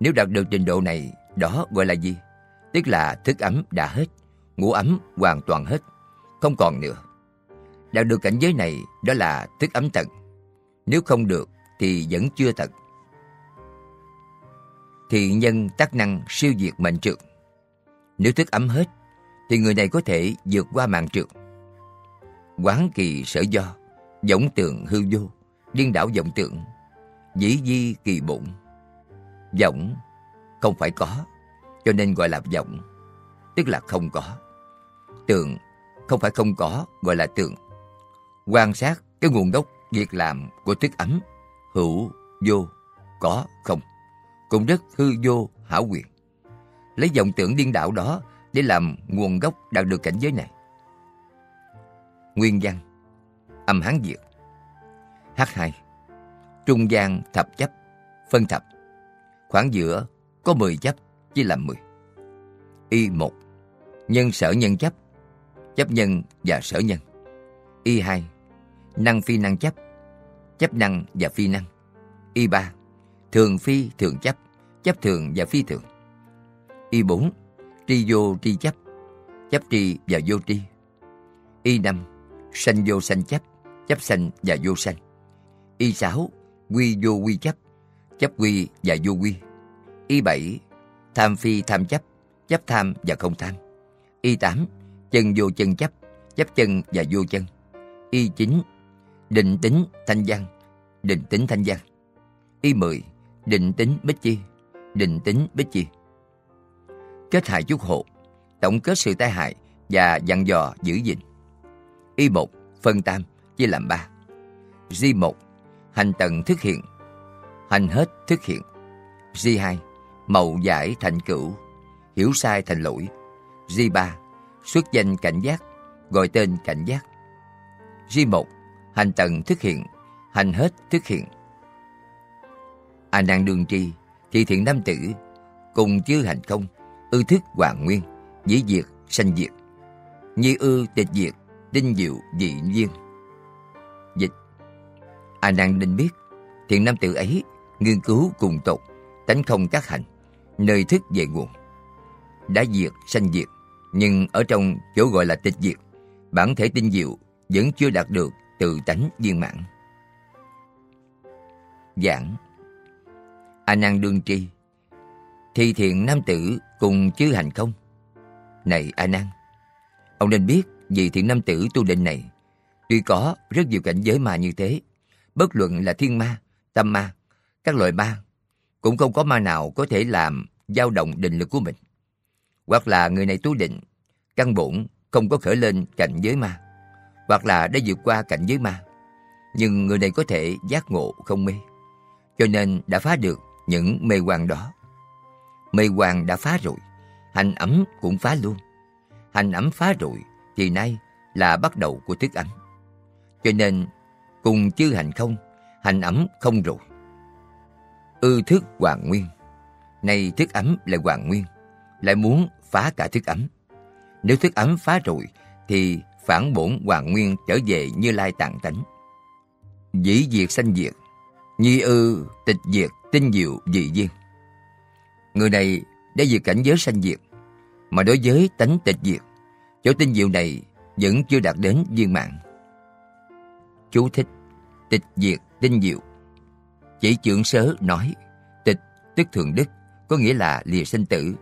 Nếu đạt được trình độ này, đó gọi là gì? Tức là thức ấm đã hết, ngủ ấm hoàn toàn hết, không còn nữa. Đạt được cảnh giới này, đó là thức ấm tận. Nếu không được, thì vẫn chưa tận thì nhân tác năng siêu diệt mệnh trượt. Nếu thức ấm hết, thì người này có thể vượt qua mạng trượt. Quán kỳ sở do, giống tượng hư vô, điên đảo vọng tượng, dĩ di kỳ bụng. Vọng không phải có, cho nên gọi là vọng, tức là không có. Tượng không phải không có, gọi là tượng. Quan sát cái nguồn gốc việc làm của thức ấm, hữu, vô, có, không cũng rất hư vô hảo quyền. Lấy dòng tưởng điên đảo đó để làm nguồn gốc đạt được cảnh giới này. Nguyên văn Âm Hán Việt H2 Trung gian thập chấp Phân thập Khoảng giữa có 10 chấp chia làm 10 Y1 Nhân sở nhân chấp Chấp nhân và sở nhân Y2 Năng phi năng chấp Chấp năng và phi năng Y3 thường phi thường chấp, chấp thường và phi thường. Y 4. Tri vô tri chấp, chấp tri và vô tri. Y 5. Sanh vô sanh chấp, chấp sanh và vô sanh. Y 6. Quy vô quy chấp, chấp quy và vô quy. Y bảy Tham phi tham chấp, chấp tham và không tham. Y tám Chân vô chân chấp, chấp chân và vô chân. Y chín Định tính thanh văn, định tính thanh văn. Y 10 định tính bích chi, định tính bích chi. Kết hại chút hộ, tổng kết sự tai hại và dặn dò giữ gìn. Y một phân tam chia làm ba. Di một hành tận thức hiện, hành hết thức hiện. g hai mậu giải thành cửu, hiểu sai thành lỗi. g ba xuất danh cảnh giác, gọi tên cảnh giác. g một hành tận thức hiện, hành hết thức hiện. A nan đương tri thì thiện nam tử cùng chư hành không ư thức hoàng nguyên dĩ diệt sanh diệt nhi ư tịch diệt tinh diệu dị duyên a nan nên biết. Thiện nam tử ấy nghiên cứu cùng tộc tánh không các hành nơi thức về nguồn. Đã diệt sanh diệt nhưng ở trong chỗ gọi là tịch diệt bản thể tinh diệu vẫn chưa đạt được tự tánh viên mãn. Giảng. A Nan đương tri. Thi thiện nam tử cùng chư hành không? Này A Nan, ông nên biết vì thiện nam tử tu định này Tuy có rất nhiều cảnh giới mà như thế, bất luận là thiên ma, tâm ma, các loại ma, cũng không có ma nào có thể làm dao động định lực của mình. Hoặc là người này tu định, căn bổn không có khởi lên cảnh giới ma, hoặc là đã vượt qua cảnh giới ma. Nhưng người này có thể giác ngộ không mê, cho nên đã phá được những mê quan đó. Mê quan đã phá rồi, hành ấm cũng phá luôn. Hành ấm phá rồi thì nay là bắt đầu của thức ấm. Cho nên cùng chư hành không, hành ấm không rồi. Ư thức hoàng nguyên, nay thức ấm lại hoàng nguyên, lại muốn phá cả thức ấm. Nếu thức ấm phá rồi thì phản bổn hoàng nguyên trở về như lai tạng tánh. Dĩ diệt sanh diệt, nhi ư tịch diệt tinh diệu dị viên. Người này đã diệt cảnh giới sanh diệt, mà đối với tánh tịch diệt, chỗ tinh diệu này vẫn chưa đạt đến viên mạng. Chú thích Tịch diệt tinh diệu. Chỉ trưởng sớ nói, Tịch tức thường đức, Có nghĩa là lìa sinh tử.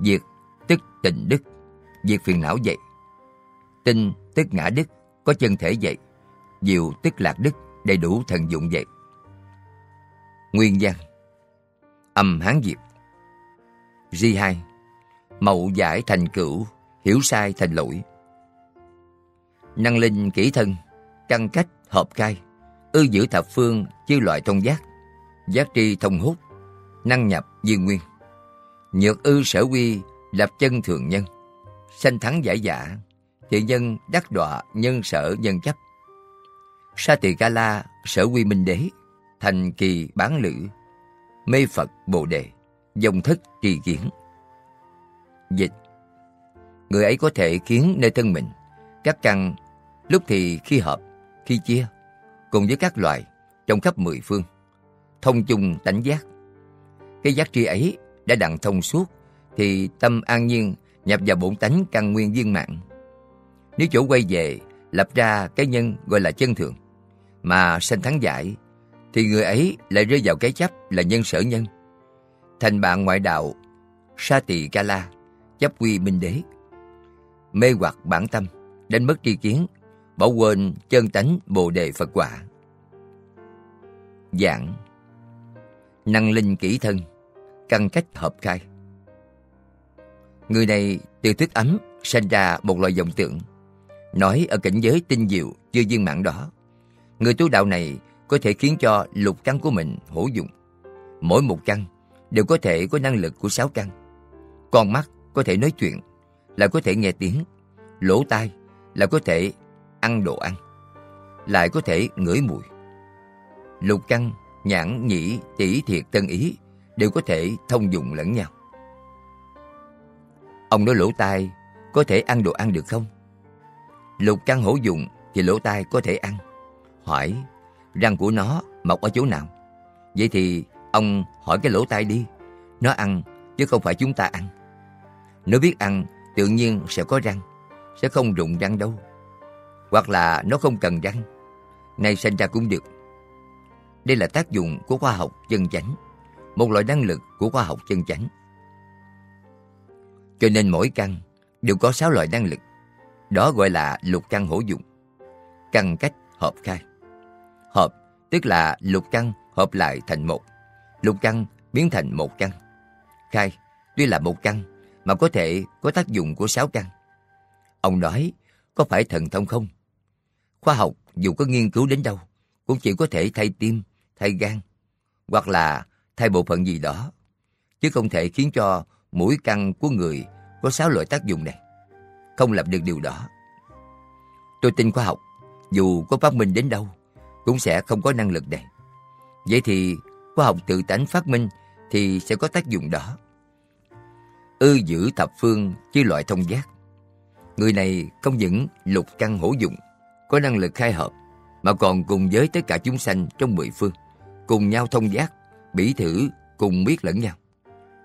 Diệt tức tịnh đức, Diệt phiền não vậy Tinh tức ngã đức, Có chân thể vậy Diệu tức lạc đức, Đầy đủ thần dụng vậy Nguyên văn. Âm Hán diệp. G2 Mậu giải thành cửu, Hiểu sai thành lỗi. Năng linh kỹ thân Căn cách hợp cai, Ư giữ thập phương chư loại thông giác Giác tri thông hút, Năng nhập duyên nguyên. Nhược ư sở quy lập chân thường nhân, Sanh thắng giải giả Thiện nhân đắc đọa nhân sở nhân chấp. Sa tỳ ca la sở quy minh đế, Thành kỳ bán lữ, Mê Phật Bồ Đề, Dòng thức trì kiến. Dịch. Người ấy có thể khiến nơi thân mình, Các căn, lúc thì khi hợp khi chia Cùng với các loài Trong khắp mười phương Thông chung tánh giác Cái giác tri ấy đã đặng thông suốt Thì tâm an nhiên nhập vào bổn tánh căn nguyên viên mạng Nếu chỗ quay về Lập ra cái nhân gọi là chân thường Mà sanh thắng giải thì người ấy lại rơi vào cái chấp là nhân sở nhân. Thành bạn ngoại đạo, sa tỳ ca la, chấp quy minh đế. Mê hoặc bản tâm, đánh mất tri kiến, bỏ quên chân tánh bồ đề Phật quả. Giảng Năng linh kỹ thân, căn cách hợp khai. Người này từ thức ấm sinh ra một loại vọng tượng, nói ở cảnh giới tinh diệu chưa viên mạng đó. Người tu đạo này có thể khiến cho lục căn của mình hữu dụng. Mỗi một căn đều có thể có năng lực của sáu căn. Con mắt có thể nói chuyện, là có thể nghe tiếng. Lỗ tai là có thể ăn đồ ăn, lại có thể ngửi mùi. Lục căn, nhãn, nhĩ, tỷ, thiệt, tân ý đều có thể thông dụng lẫn nhau. Ông nói lỗ tai có thể ăn đồ ăn được không? Lục căn hữu dụng thì lỗ tai có thể ăn. Hỏi răng của nó mọc ở chỗ nào. Vậy thì ông hỏi cái lỗ tai đi, nó ăn chứ không phải chúng ta ăn. Nó biết ăn, tự nhiên sẽ có răng, sẽ không rụng răng đâu. Hoặc là nó không cần răng, nay sinh ra cũng được. Đây là tác dụng của khoa học chân chánh, một loại năng lực của khoa học chân chánh. Cho nên mỗi căn đều có sáu loại năng lực. Đó gọi là lục căn hữu dụng. Căn cách hợp khai. Hợp tức là lục căn hợp lại thành một. Lục căn biến thành một căn. Khai tuy là một căn mà có thể có tác dụng của sáu căn. Ông nói có phải thần thông không? Khoa học dù có nghiên cứu đến đâu cũng chỉ có thể thay tim, thay gan hoặc là thay bộ phận gì đó chứ không thể khiến cho mũi căng của người có sáu loại tác dụng này. Không làm được điều đó. Tôi tin khoa học dù có phát minh đến đâu cũng sẽ không có năng lực này. Vậy thì khoa học tự tánh phát minh thì sẽ có tác dụng đó. Ư giữ thập phương chứ loại thông giác. Người này không những lục căn hữu dụng, có năng lực khai hợp, mà còn cùng với tất cả chúng sanh trong mười phương, cùng nhau thông giác, bỉ thử, cùng biết lẫn nhau.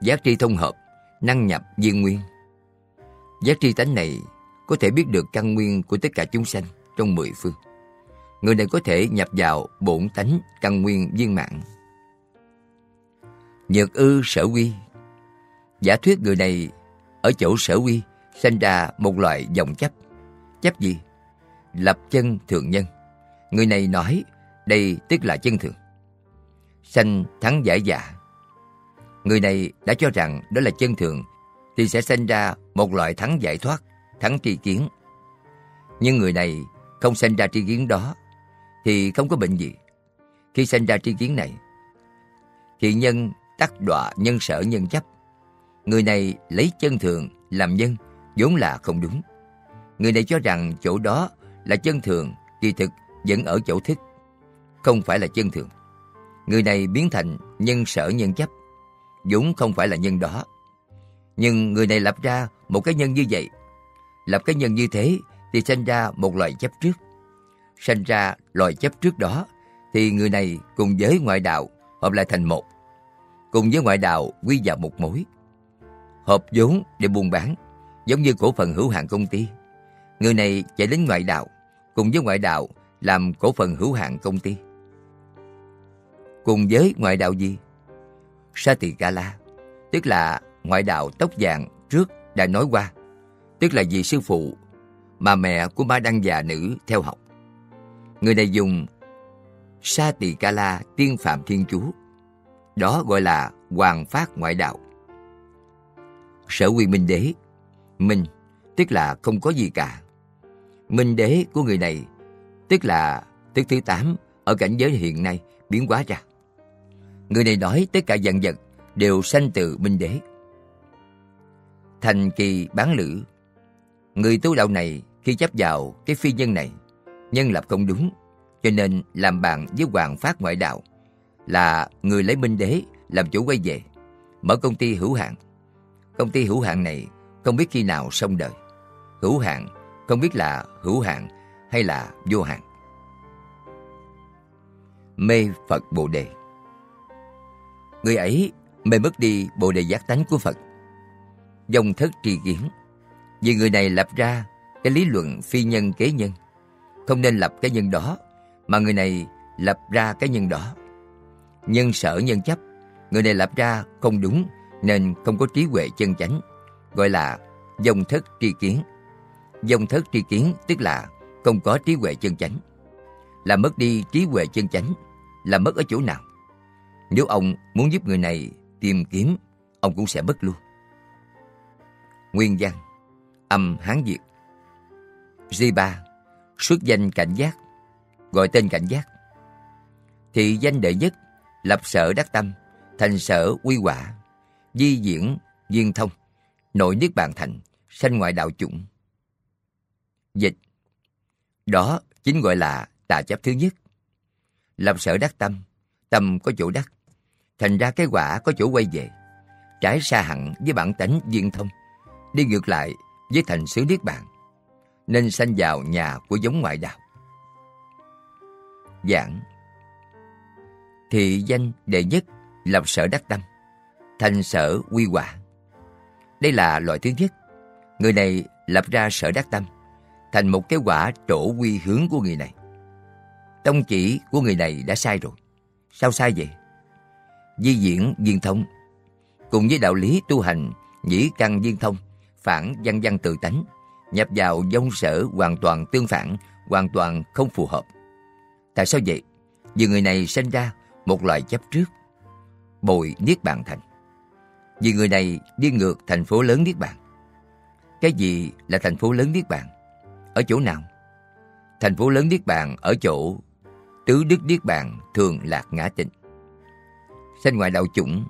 Giác tri thông hợp, năng nhập viên nguyên. Giác tri tánh này có thể biết được căn nguyên của tất cả chúng sanh trong mười phương người này có thể nhập vào bổn tánh căn nguyên viên mạng. Nhược ư sở quy Giả thuyết người này ở chỗ sở quy sinh ra một loại dòng chấp. Chấp gì? Lập chân thường nhân. Người này nói đây tức là chân thường. Sanh thắng giải giả Người này đã cho rằng đó là chân thường thì sẽ sinh ra một loại thắng giải thoát, thắng tri kiến. Nhưng người này không sinh ra tri kiến đó thì không có bệnh gì. Khi sinh ra tri kiến này thì nhân tắc đọa nhân sở nhân chấp. Người này lấy chân thường làm nhân vốn là không đúng. Người này cho rằng chỗ đó là chân thường, kỳ thực vẫn ở chỗ thích, không phải là chân thường. Người này biến thành nhân sở nhân chấp, dũng không phải là nhân đó. Nhưng người này lập ra một cái nhân như vậy. Lập cái nhân như thế thì sinh ra một loại chấp trước. Sinh ra loại chấp trước đó thì người này cùng với ngoại đạo hợp lại thành một. Cùng với ngoại đạo quy vào một mối. Hợp vốn để buôn bán, giống như cổ phần hữu hạn công ty. Người này chạy đến ngoại đạo, cùng với ngoại đạo làm cổ phần hữu hạn công ty. Cùng với ngoại đạo gì? Satikala, tức là ngoại đạo tóc vàng trước đã nói qua, tức là vị sư phụ mà mẹ của ma đăng già nữ theo học. Người này dùng Satikala tiên phạm thiên chúa, Đó gọi là hoàng phát ngoại đạo. Sở quy minh đế, minh tức là không có gì cả. Minh đế của người này, tức là tức thứ tám ở cảnh giới hiện nay, biến hóa ra. Người này nói tất cả dạng vật đều sanh từ minh đế. Thành kỳ bán lữ, Người tu đạo này khi chấp vào cái phi nhân này, nhân lập không đúng, cho nên làm bạn với hoàng phát ngoại đạo, là người lấy minh đế làm chủ quay về, mở công ty hữu hạn công ty hữu hạn này không biết khi nào xong đời hữu hạn không biết là hữu hạn hay là vô hạn. Mê phật bồ đề. Người ấy mê mất đi bồ đề giác tánh của phật. Dòng thất tri kiến. Vì người này lập ra cái lý luận phi nhân kế nhân. Không nên lập cái nhân đó, mà người này lập ra cái nhân đó. Nhân sở, nhân chấp. Người này lập ra không đúng, nên không có trí huệ chân chánh, gọi là dòng thất tri kiến dòng thất tri kiến, tức là không có trí huệ chân chánh. Là mất đi trí huệ chân chánh, là mất ở chỗ nào? Nếu ông muốn giúp người này tìm kiếm, ông cũng sẽ mất luôn. Nguyên văn, âm hán việt. G3 xuất danh cảnh giác, gọi tên cảnh giác. Thì danh đệ nhất, lập sở đắc tâm, thành sở quy quả, di diễn viên thông, nội niết bàn thành, sanh ngoại đạo chủng dịch. Đó chính gọi là tà chấp thứ nhất. Làm sở đắc tâm tâm có chỗ đắc. Thành ra cái quả có chỗ quay về. Trái xa hẳn với bản tánh viên thông, đi ngược lại với thành xứ niết bàn. Nên sanh vào nhà của giống ngoại đạo. Giảng. Thị danh đệ nhất làm sở đắc tâm, thành sở quy quả đây là loại thứ nhất. Người này lập ra sở đắc tâm thành một cái quả trổ quy hướng của người này. Tông chỉ của người này đã sai rồi. Sao sai vậy? Di diễn viên thông cùng với đạo lý tu hành, nhĩ căn viên thông, phản văn văn tự tánh, nhập vào dông sở hoàn toàn tương phản, hoàn toàn không phù hợp. Tại sao vậy? Vì người này sinh ra một loại chấp trước, bồi niết bàn thành. Vì người này đi ngược thành phố lớn niết bàn. Cái gì là thành phố lớn niết bàn? Ở chỗ nào? Thành phố lớn niết bàn ở chỗ tứ đức niết bàn thường lạc ngã tịnh sanh ngoại đạo chủng,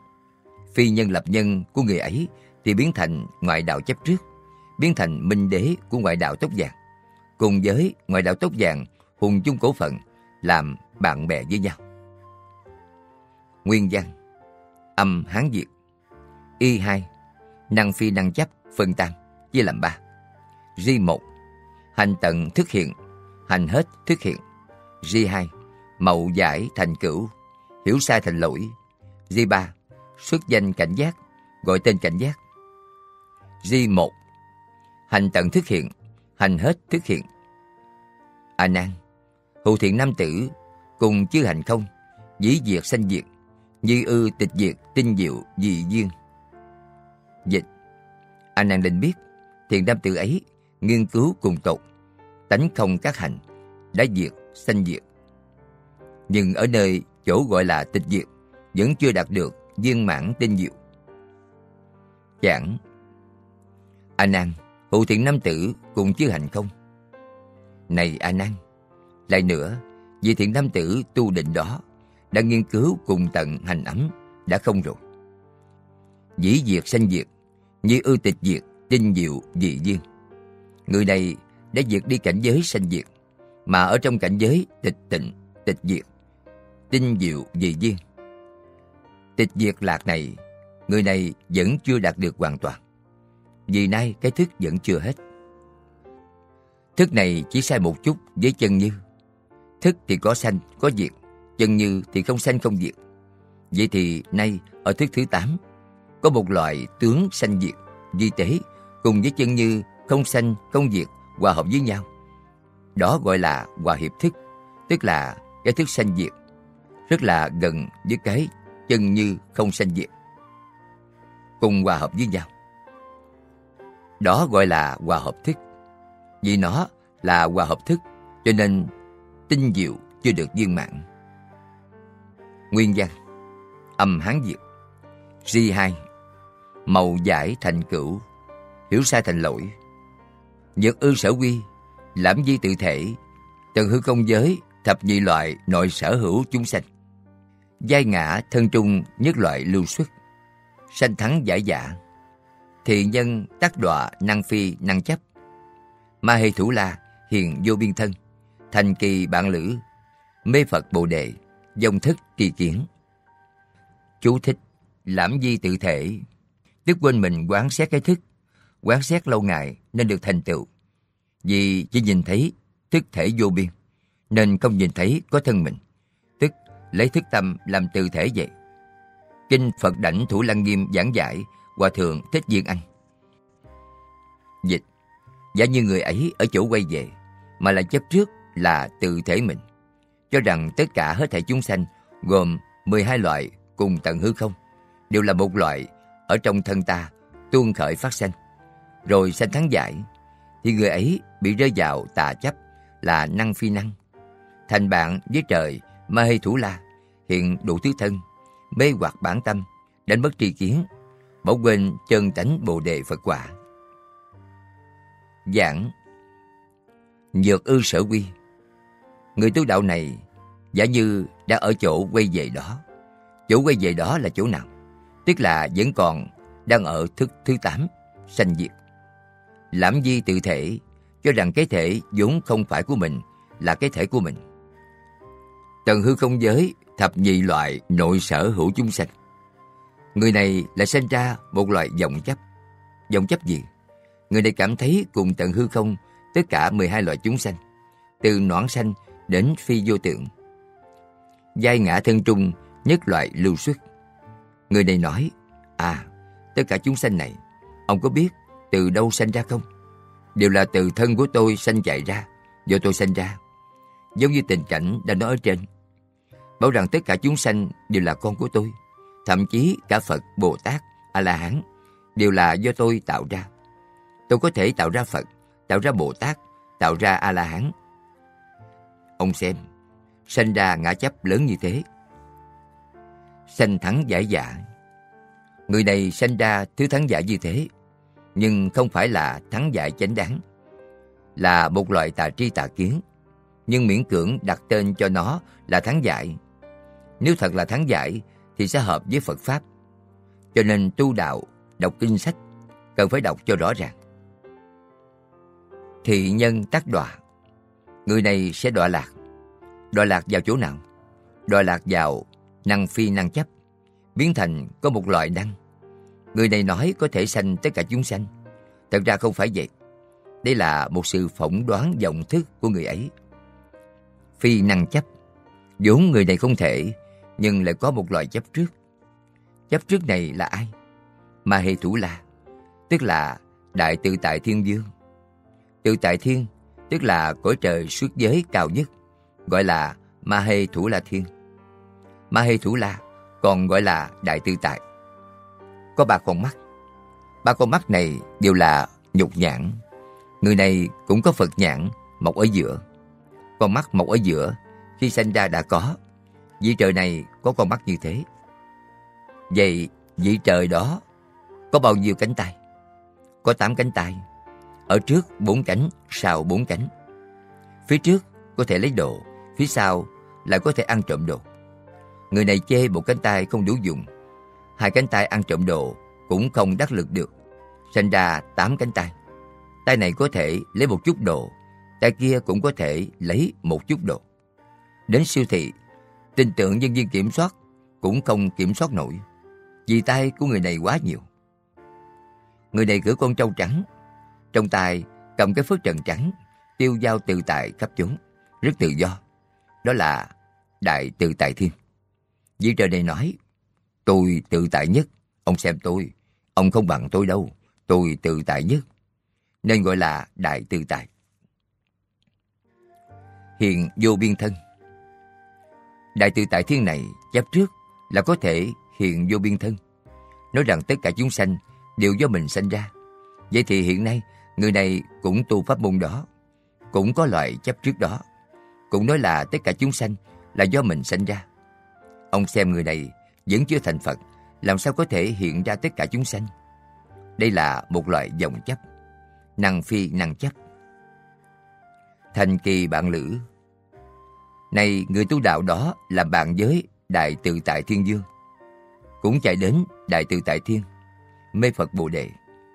phi nhân lập nhân của người ấy thì biến thành ngoại đạo chấp trước, biến thành minh đế của ngoại đạo tóc vàng. Cùng với ngoại đạo tóc vàng, hùng chung cổ phận, làm bạn bè với nhau. Nguyên văn, âm hán việt. Y hai, năng phi năng chấp, phân tam, chia làm ba. Ri một hành tận thức hiện. Hành hết thức hiện. Ri hai, mậu giải thành cửu. Hiểu sai thành lỗi. Ri ba, xuất danh cảnh giác. Gọi tên cảnh giác. Ri một, hành tận thức hiện. Hành hết thức hiện. A nan, hữu thiện nam tử, cùng chư hành không dĩ diệt sanh diệt, như ư tịch diệt tinh diệu dị duyên. Dịch, a nan định biết, thiện nam tử ấy nghiên cứu cùng tột tánh không các hành, đã diệt, sanh diệt. Nhưng ở nơi chỗ gọi là tịch diệt, vẫn chưa đạt được viên mãn tinh diệu. Giảng A Nan, hữu thiện nam tử cùng chưa hành không? Này A Nan, lại nữa, vị thiện nam tử tu định đó đã nghiên cứu cùng tận hành ấm đã không rồi. Dĩ diệt sanh diệt, như ư tịch diệt, tinh diệu dị duyên. Người này đã diệt đi cảnh giới sanh diệt, mà ở trong cảnh giới tịch tịnh, tịch diệt, tinh diệu dị viên, Tịch diệt lạc này, người này vẫn chưa đạt được hoàn toàn. Vì nay cái thức vẫn chưa hết. Thức này chỉ sai một chút với chân như. Thức thì có sanh, có diệt, chân như thì không sanh không diệt. Vậy thì nay ở thức thứ 8 có một loại tướng sanh diệt, di tế cùng với chân như không sanh không diệt hòa hợp với nhau. Đó gọi là hòa hiệp thức, tức là cái thức sanh diệt, rất là gần với cái chân như không sanh diệt. Cùng hòa hợp với nhau. Đó gọi là hòa hợp thức. Vì nó là hòa hợp thức, cho nên tinh diệu chưa được viên mãn. Nguyên văn Âm Hán Việt G2 Màu giải thành cửu Hiểu sai thành lỗi Nhật ư sở quy, Lãm di tự thể, Tần hư công giới, Thập nhị loại nội sở hữu chúng sanh. Giai ngã thân trung nhất loại lưu xuất, Sanh thắng giải giả. Thị nhân tác đọa năng phi năng chấp. Ma hê thủ la hiền vô biên thân, Thành kỳ bạn lữ. Mê Phật Bồ Đề, Dòng thức kỳ kiến. Chú thích Lãm di tự thể Tức quên mình quán xét cái thức. Quán xét lâu ngày nên được thành tựu. Vì chỉ nhìn thấy thức thể vô biên, Nên không nhìn thấy có thân mình. Tức lấy thức tâm làm từ thể vậy. Kinh Phật Đảnh Thủ Lăng Nghiêm giảng giải, Hòa Thượng Thích Viên Anh. Dịch, Giả như người ấy ở chỗ quay về, Mà là chấp trước là tự thể mình, Cho rằng tất cả hết thảy chúng sanh Gồm 12 loại cùng tận hư không, Đều là một loại Ở trong thân ta tuôn khởi phát sanh. Rồi sanh thắng giải Thì người ấy bị rơi vào tà chấp Là năng phi năng Thành bạn với trời Ma hê thủ la Hiện đủ thứ thân Mê hoặc bản tâm Đánh mất tri kiến Bỏ quên chân tánh bồ đề Phật quả Giảng Nhược ư sở quy Người tu đạo này giả như đã ở chỗ quay về đó. Chỗ quay về đó là chỗ nào? Tức là vẫn còn đang ở thức thứ tám, sanh diệt. Lãm di tự thể, cho rằng cái thể vốn không phải của mình là cái thể của mình. Tần hư không giới, thập nhị loại nội sở hữu chúng sanh. Người này lại sinh ra một loại vọng chấp. Vọng chấp gì? Người này cảm thấy cùng tận hư không tất cả 12 loại chúng sanh, từ noãn sanh đến phi vô tượng. Giai ngã thân trung, nhất loại lưu xuất. Người này nói, à, tất cả chúng sanh này, ông có biết từ đâu sanh ra không? Đều là từ thân của tôi sanh chạy ra, do tôi sanh ra. Giống như tình cảnh đã nói ở trên. Bảo rằng tất cả chúng sanh đều là con của tôi. Thậm chí cả Phật, Bồ Tát, A-la-hán đều là do tôi tạo ra. Tôi có thể tạo ra Phật, tạo ra Bồ Tát, tạo ra A-la-hán. Ông xem, sanh ra ngã chấp lớn như thế. Sanh thắng giải dạ. Người này sanh ra thứ thắng giả như thế, nhưng không phải là thắng giải chánh đáng. Là một loại tà tri tà kiến, nhưng miễn cưỡng đặt tên cho nó là thắng giải. Nếu thật là thắng giải thì sẽ hợp với Phật Pháp. Cho nên tu đạo, đọc kinh sách, cần phải đọc cho rõ ràng. Thị nhân tác đọa Người này sẽ đọa lạc Đọa lạc vào chỗ nào? Đọa lạc vào năng phi năng chấp, biến thành có một loại năng. Người này nói có thể sanh tất cả chúng sanh. Thật ra không phải vậy. Đây là một sự phỏng đoán vọng thức của người ấy. Phi năng chấp, vốn người này không thể, nhưng lại có một loại chấp trước. Chấp trước này là ai? Mà hệ Thủ là, tức là Đại Tự Tại Thiên Dương. Tự Tại Thiên, tức là cõi trời suốt giới cao nhất gọi là Ma Hê Thủ La Thiên. Ma Hê Thủ La còn gọi là Đại tự Tại. Có ba con mắt. Ba con mắt này đều là nhục nhãn. Người này cũng có Phật nhãn, mọc ở giữa. Con mắt mọc ở giữa khi sinh ra đã có. Vị trời này có con mắt như thế. Vậy vị trời đó có bao nhiêu cánh tay? Có tám cánh tay. Ở trước bốn cánh, sau bốn cánh. Phía trước có thể lấy đồ, phía sau lại có thể ăn trộm đồ. Người này chê một cánh tay không đủ dùng. Hai cánh tay ăn trộm đồ cũng không đắc lực được. Sinh ra tám cánh tay. Tay này có thể lấy một chút đồ, tay kia cũng có thể lấy một chút đồ. Đến siêu thị, tin tưởng nhân viên kiểm soát cũng không kiểm soát nổi, vì tay của người này quá nhiều. Người này cử con trâu trắng, trong tay cầm cái phước trần trắng, tiêu dao tự tại khắp chúng, rất tự do. Đó là Đại Tự Tại Thiên. Vị trời này nói, tôi tự tại nhất, ông xem tôi, ông không bằng tôi đâu, tôi tự tại nhất. Nên gọi là Đại Tự Tại. Hiện vô biên thân Đại Tự Tại Thiên này chấp trước là có thể hiện vô biên thân. Nói rằng tất cả chúng sanh đều do mình sanh ra. Vậy thì hiện nay, người này cũng tu pháp môn đó, cũng có loại chấp trước đó. Cũng nói là tất cả chúng sanh là do mình sanh ra. Ông xem người này vẫn chưa thành Phật, làm sao có thể hiện ra tất cả chúng sanh? Đây là một loại dòng chấp, năng phi năng chấp. Thành kỳ bạn lữ Này người tu đạo đó là bạn với Đại Tự Tại Thiên Dương. Cũng chạy đến Đại Tự Tại Thiên, mê Phật Bồ Đề,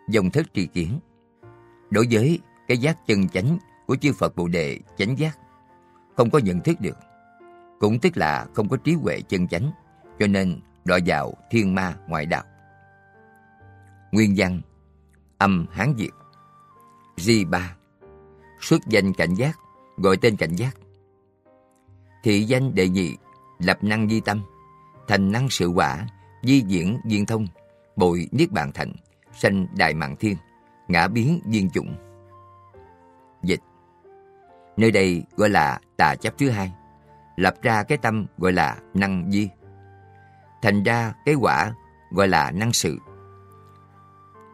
dòng thất tri kiến. Đối với cái giác chân chánh của chư Phật Bồ Đề chánh giác, không có nhận thức được cũng tức là không có trí huệ chân chánh, cho nên đọa vào thiên ma ngoại đạo. Nguyên văn Âm Hán Việt Di ba Xuất danh cảnh giác, gọi tên cảnh giác. Thị danh đệ nhị, lập năng di tâm, thành năng sự quả, di diễn viên thông, bội niết bàn thành, sanh đại mạng thiên, ngã biến viên chủng. Dịch Nơi đây gọi là tà chấp thứ hai lập ra cái tâm gọi là năng di. Thành ra cái quả gọi là năng sự.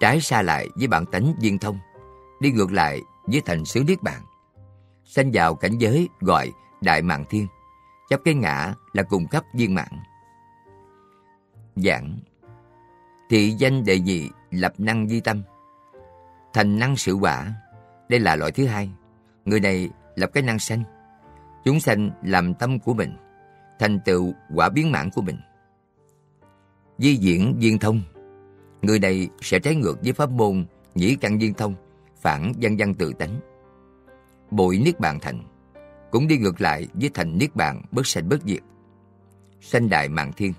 Trái xa lại với bản tánh viên thông, đi ngược lại với thành xứ Niết Bàn. Sanh vào cảnh giới gọi Đại Mạng Thiên, chấp cái ngã là cùng cấp viên mạng. Giảng Thị danh đệ nhị lập năng di tâm Thành năng sự quả Đây là loại thứ hai Người này lập cái năng sanh chúng sanh làm tâm của mình, thành tựu quả biến mãn của mình. Di diễn viên thông Người này sẽ trái ngược với pháp môn nhĩ căn viên thông, phản văn văn tự tánh. Bội Niết Bàn thành cũng đi ngược lại với thành Niết Bàn bất sanh bất diệt. Sanh Đại Mạng Thiên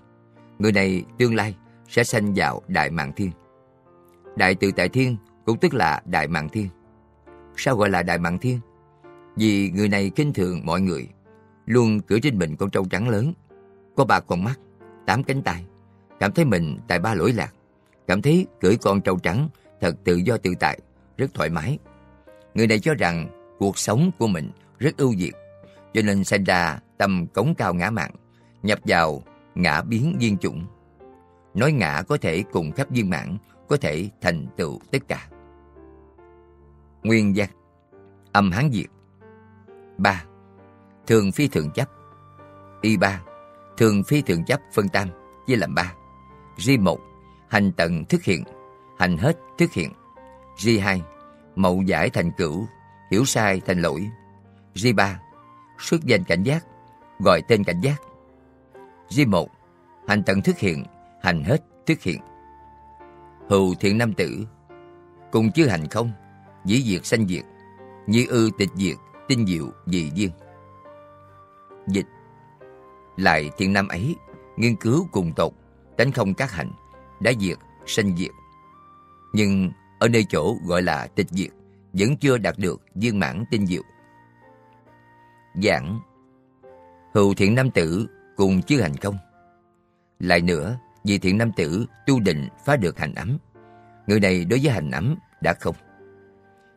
Người này tương lai sẽ sanh vào Đại Mạng Thiên. Đại Tự Tại Thiên cũng tức là Đại Mạng Thiên. Sao gọi là Đại Mạng Thiên? Vì người này kinh thường mọi người, luôn cưỡi trên mình con trâu trắng lớn, có ba con mắt, tám cánh tay, cảm thấy mình tại ba lỗi lạc, cảm thấy cưỡi con trâu trắng thật tự do tự tại, rất thoải mái. Người này cho rằng cuộc sống của mình rất ưu việt, cho nên sanh ra tâm cống cao ngã mạng, nhập vào ngã biến viên chủng. Nói ngã có thể cùng khắp viên mãn, có thể thành tựu tất cả. Nguyên giác. Âm Hán Diệt. Ba. Thường phi thường chấp. Y ba. Thường phi thường chấp phân tam chia làm ba. G1 Hành tận thức hiện, Hành hết thức hiện. G2 Mậu giải thành cửu, Hiểu sai thành lỗi. G3 Xuất danh cảnh giác, Gọi tên cảnh giác. G1 Hành tận thức hiện, Hành hết thức hiện. Hữu thiện nam tử, Cùng chứ hành không, Dĩ diệt sanh diệt, Như ư tịch diệt, Tinh diệu dị duyên. Dịch. Lại thiện nam ấy, Nghiên cứu cùng tộc tánh không các hạnh, đã diệt, sanh diệt. Nhưng ở nơi chỗ gọi là tịch diệt, vẫn chưa đạt được viên mãn tinh diệu. Giảng Hữu thiện nam tử cùng chư hành không. Lại nữa, vì thiện nam tử tu định phá được hành ấm. Người này đối với hành ấm đã không.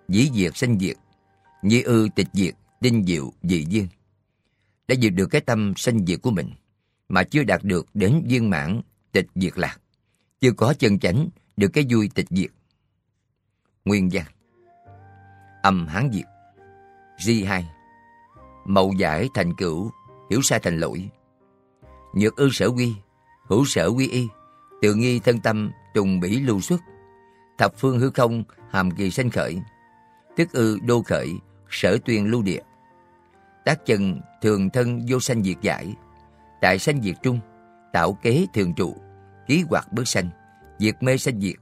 Dĩ diệt sanh diệt Nhi ư tịch diệt, tinh diệu, dị viên Đã diệt được cái tâm sanh diệt của mình, mà chưa đạt được đến viên mãn tịch diệt lạc. Chưa có chân chánh được cái vui tịch diệt. Nguyên văn Âm Hán Việt Di 2 Mậu giải thành cửu, hiểu sai thành lỗi. Nhược ư sở quy, hữu sở quy y, tự nghi thân tâm, trùng bỉ lưu xuất. Thập phương hư không, hàm kỳ sanh khởi. Tức ư đô khởi, sở tuyên lưu địa. Tác chân thường thân vô sanh diệt giải. Tại sanh diệt trung, tạo kế thường trụ, ký hoạt bước sanh, diệt mê sanh diệt,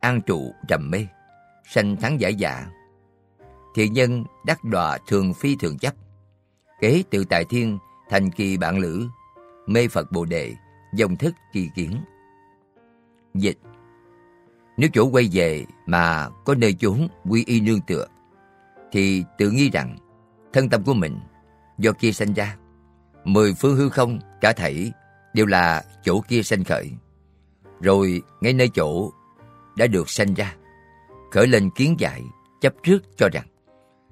an trụ trầm mê, sanh thắng giải dạ. Thiện nhân đắc đọa thường phi thường chấp, kế tự tại thiên thành kỳ bạn lữ, mê Phật Bồ Đề, dòng thức kỳ kiến. Dịch Nếu chỗ quay về mà có nơi chốn quy y nương tựa, thì tự nghi rằng thân tâm của mình do kia sanh ra. Mười phương hư không cả thảy đều là chỗ kia sanh khởi. Rồi ngay nơi chỗ đã được sanh ra, khởi lên kiến giải, chấp trước cho rằng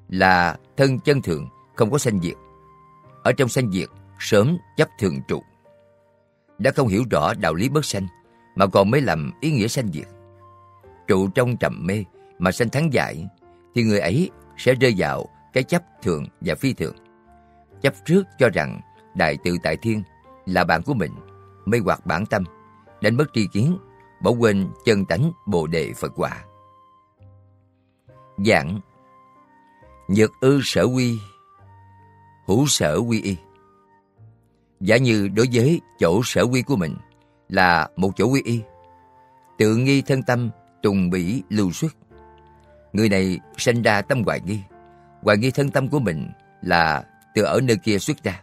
là thân chân thường không có sanh diệt. Ở trong sanh diệt, sớm chấp thường trụ. Đã không hiểu rõ đạo lý bất sanh, mà còn mới làm ý nghĩa sanh diệt. Trụ trong trầm mê mà sanh thắng giải, thì người ấy sẽ rơi vào cái chấp thường và phi thường. Chấp trước cho rằng Đại tự tại thiên là bạn của mình, mê hoặc bản tâm, đánh mất tri kiến, bỏ quên chân tánh bồ đề Phật quả. Giảng Nhược ư sở quy, hữu sở quy y. Giả như đối với chỗ sở quy của mình là một chỗ quy y, tự nghi thân tâm, tùng bỉ lưu xuất. Người này sinh ra tâm hoài nghi, hoài nghi thân tâm của mình là từ ở nơi kia xuất ra.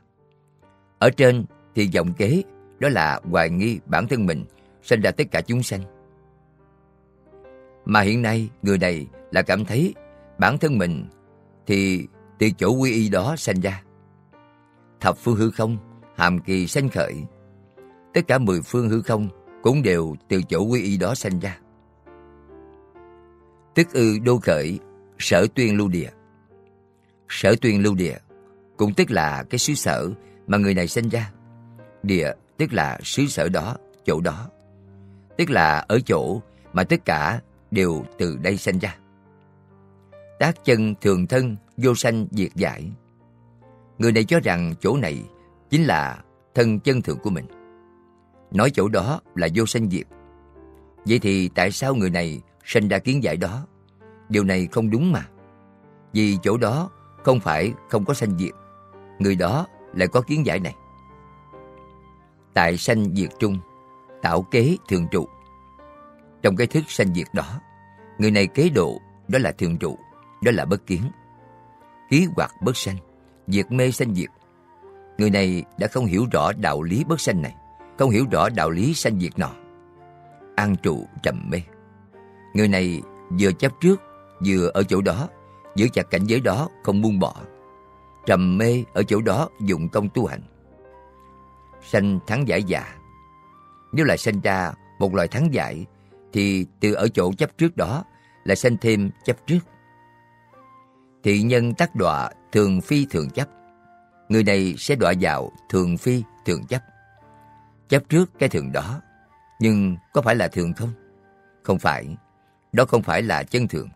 Ở trên thì giọng kế đó là hoài nghi bản thân mình sinh ra tất cả chúng sanh. Mà hiện nay người này là cảm thấy bản thân mình thì từ chỗ quy y đó sanh ra. Thập phương hư không, hàm kỳ sanh khởi. Tất cả mười phương hư không cũng đều từ chỗ quy y đó sanh ra. Tức ư đô khởi, sở tuyên lưu địa. Sở tuyên lưu địa cũng tức là cái xứ sở mà người này sinh ra. Địa tức là xứ sở đó, chỗ đó. Tức là ở chỗ mà tất cả đều từ đây sinh ra. Tác chân thường thân, vô sanh diệt giải. Người này cho rằng chỗ này chính là thân chân thường của mình. Nói chỗ đó là vô sanh diệt. Vậy thì tại sao người này sinh ra kiến giải đó? Điều này không đúng mà. Vì chỗ đó không phải không có sanh diệt. Người đó lại có kiến giải này. Tại sanh diệt trung, tạo kế thường trụ. Trong cái thức sanh diệt đó, người này kế độ đó là thường trụ, đó là bất kiến. Ký hoặc bất sanh, diệt mê sanh diệt. Người này đã không hiểu rõ đạo lý bất sanh này, không hiểu rõ đạo lý sanh diệt nọ. An trụ trầm mê. Người này vừa chấp trước, vừa ở chỗ đó, giữ chặt cảnh giới đó không buông bỏ trầm mê ở chỗ đó dụng công tu hành. Sanh thắng giải già. Nếu là sanh ra một loại thắng giải, thì từ ở chỗ chấp trước đó là sanh thêm chấp trước. Thị nhân tác đọa thường phi thường chấp. Người này sẽ đọa vào thường phi thường chấp. Chấp trước cái thường đó, nhưng có phải là thường không? Không phải, đó không phải là chân thường.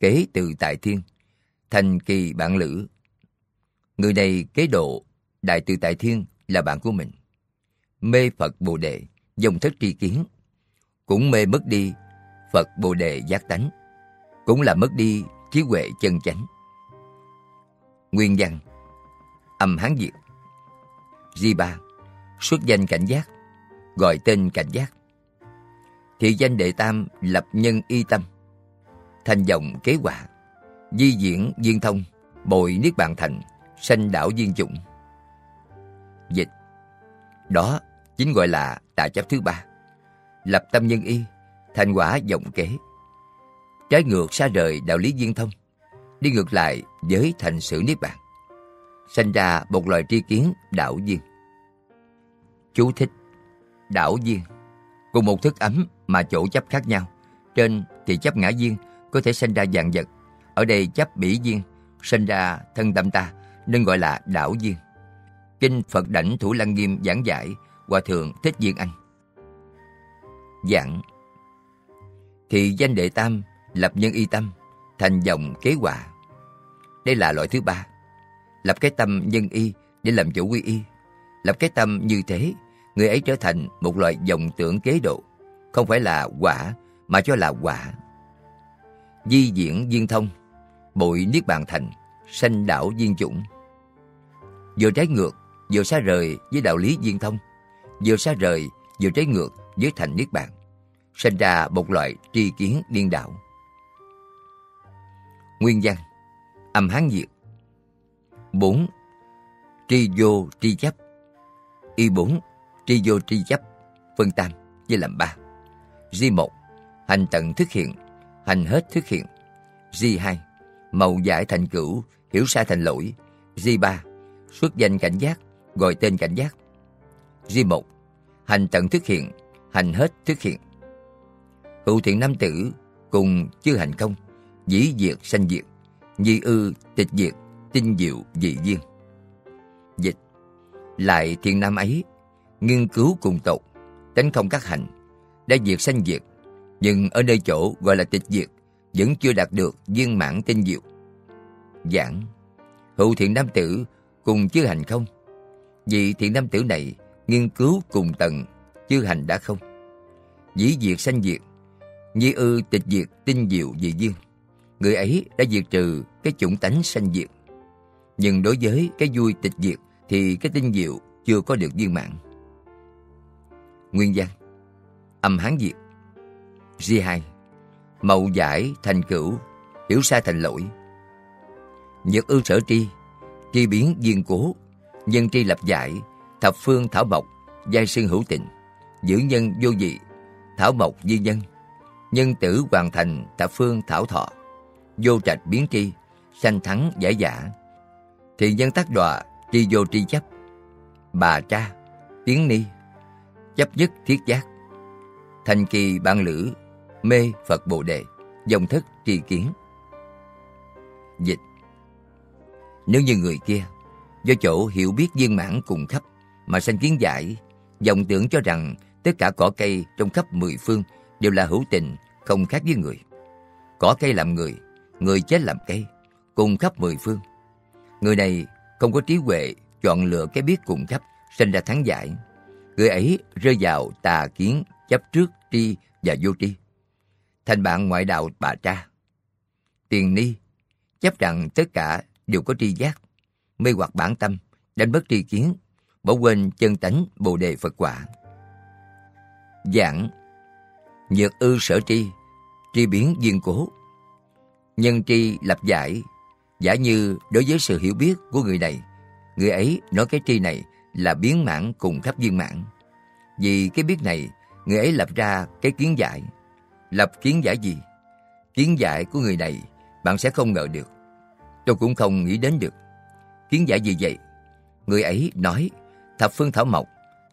Kế từ tại thiên, thành kỳ bạn lữ Người này kế độ Đại từ tại thiên là bạn của mình. Mê Phật Bồ Đề, dòng thất tri kiến. Cũng mê mất đi Phật Bồ Đề giác tánh. Cũng là mất đi trí huệ chân chánh. Nguyên văn Âm Hán Việt Di ba Xuất danh cảnh giác Gọi tên cảnh giác Thị danh đệ tam lập nhân y tâm Thành dòng kế quả Di diễn viên thông Bội niết bàn thành sanh đảo viên chủng Dịch Đó chính gọi là tà chấp thứ ba. Lập tâm nhân y, thành quả vọng kế. Trái ngược xa rời đạo lý viên thông, đi ngược lại với thành sự niết bàn. sinh ra một loài tri kiến đạo viên. Chú thích Đảo viên Cùng một thức ấm mà chỗ chấp khác nhau. Trên thì chấp ngã viên có thể sinh ra dạng vật. Ở đây chấp bỉ viên, sinh ra thân tâm ta nên gọi là đảo viên. Kinh Phật Đảnh Thủ Lăng Nghiêm giảng giải Hòa Thượng Thích Viên Anh. Giảng Thì danh đệ tam lập nhân y tâm, thành dòng kế hòa. Đây là loại thứ ba. Lập cái tâm nhân y để làm chủ quy y. Lập cái tâm như thế, người ấy trở thành một loại dòng tưởng kế độ. Không phải là quả, mà cho là quả. Di diễn viên thông, bội niết bàn thành, sanh đảo viên chủng. Vừa trái ngược, vừa xa rời với đạo lý viên thông, vừa xa rời, vừa trái ngược với thành niết bàn, sinh ra một loại tri kiến điên đảo. Nguyên văn Âm Hán Việt 4. Tri vô tri chấp Y 4. Tri vô tri chấp Phân tam với làm ba, Di 1. Hành tận thức hiện Hành hết thức hiện Di 2. Màu giải thành cửu Hiểu sai thành lỗi Di 3. Xuất danh cảnh giác Gọi tên cảnh giác. Di một, Hành tận thức hiện, Hành hết thức hiện. Hữu thiện nam tử Cùng chư hành công, Dĩ diệt sanh diệt, Nhi ư tịch diệt, Tinh diệu dị duyên. Dịch, Lại thiện nam ấy, Nghiên cứu cùng tộc Tánh không các hành, Đã diệt sanh diệt, Nhưng ở nơi chỗ gọi là tịch diệt, Vẫn chưa đạt được viên mãn tinh diệu. Giảng, Hữu thiện nam tử cùng chư hành không vì thiện nam tử này Nghiên cứu cùng tầng, Chư hành đã không? Dĩ diệt sanh diệt, Nhi ư tịch diệt tinh diệu dị duyên người ấy đã diệt trừ cái chủng tánh sanh diệt. Nhưng đối với cái vui tịch diệt thì cái tinh diệu chưa có được viên mãn. Nguyên văn Âm Hán diệt. G2 Mậu giải thành cửu, Hiểu sai thành lỗi. Nhật ư sở tri Tri biến viên cố. Nhân tri lập giải Thập phương thảo mộc Giai sinh hữu tình Giữ nhân vô dị Thảo mộc di nhân Nhân tử hoàn thành thập phương thảo thọ vô trạch biến tri, sanh thắng giải giả. Thì nhân tác đọa, tri vô tri chấp. Bà tra, tiếng ni, chấp nhất thiết giác. Thành kỳ bạn lữ, mê Phật Bồ Đề, dòng thức tri kiến. Dịch Nếu như người kia, do chỗ hiểu biết viên mãn cùng khắp mà sanh kiến giải, dòng tưởng cho rằng tất cả cỏ cây trong khắp mười phương đều là hữu tình, không khác với người. Cỏ cây làm người, người chết làm cây, cùng khắp mười phương. Người này không có trí huệ chọn lựa cái biết cùng khắp, sinh ra thắng giải. Người ấy rơi vào tà kiến, chấp trước, tri và vô tri. Thành bạn ngoại đạo bà tra. Tiền ni, chấp rằng tất cả đều có tri giác, mê hoặc bản tâm, đánh mất tri kiến, bỏ quên chân tánh bồ đề Phật quả. Giảng Nhược ư sở tri, tri biến viên cố, Nhân tri lập giải, giả như đối với sự hiểu biết của người này, người ấy nói cái tri này là biến mãn cùng khắp viên mãn. Vì cái biết này, người ấy lập ra cái kiến giải. Lập kiến giải gì? Kiến giải của người này bạn sẽ không ngờ được. Tôi cũng không nghĩ đến được. Kiến giả gì vậy? Người ấy nói thập phương thảo mộc,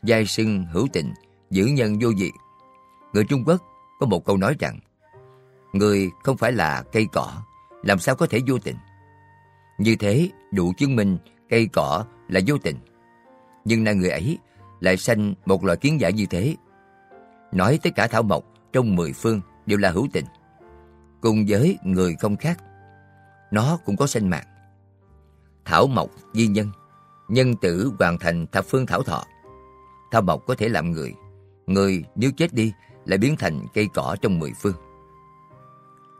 giai sưng hữu tình, giữ nhân vô dị. Người Trung Quốc có một câu nói rằng Người không phải là cây cỏ, làm sao có thể vô tình? Như thế đủ chứng minh cây cỏ là vô tình. Nhưng nay người ấy lại sanh một loại kiến giả như thế. Nói tất cả thảo mộc trong mười phương đều là hữu tình. Cùng với người không khác, nó cũng có sinh mạng. Thảo mộc di nhân, nhân tử hoàn thành thập phương thảo thọ. Thảo mộc có thể làm người, người nếu chết đi lại biến thành cây cỏ trong mười phương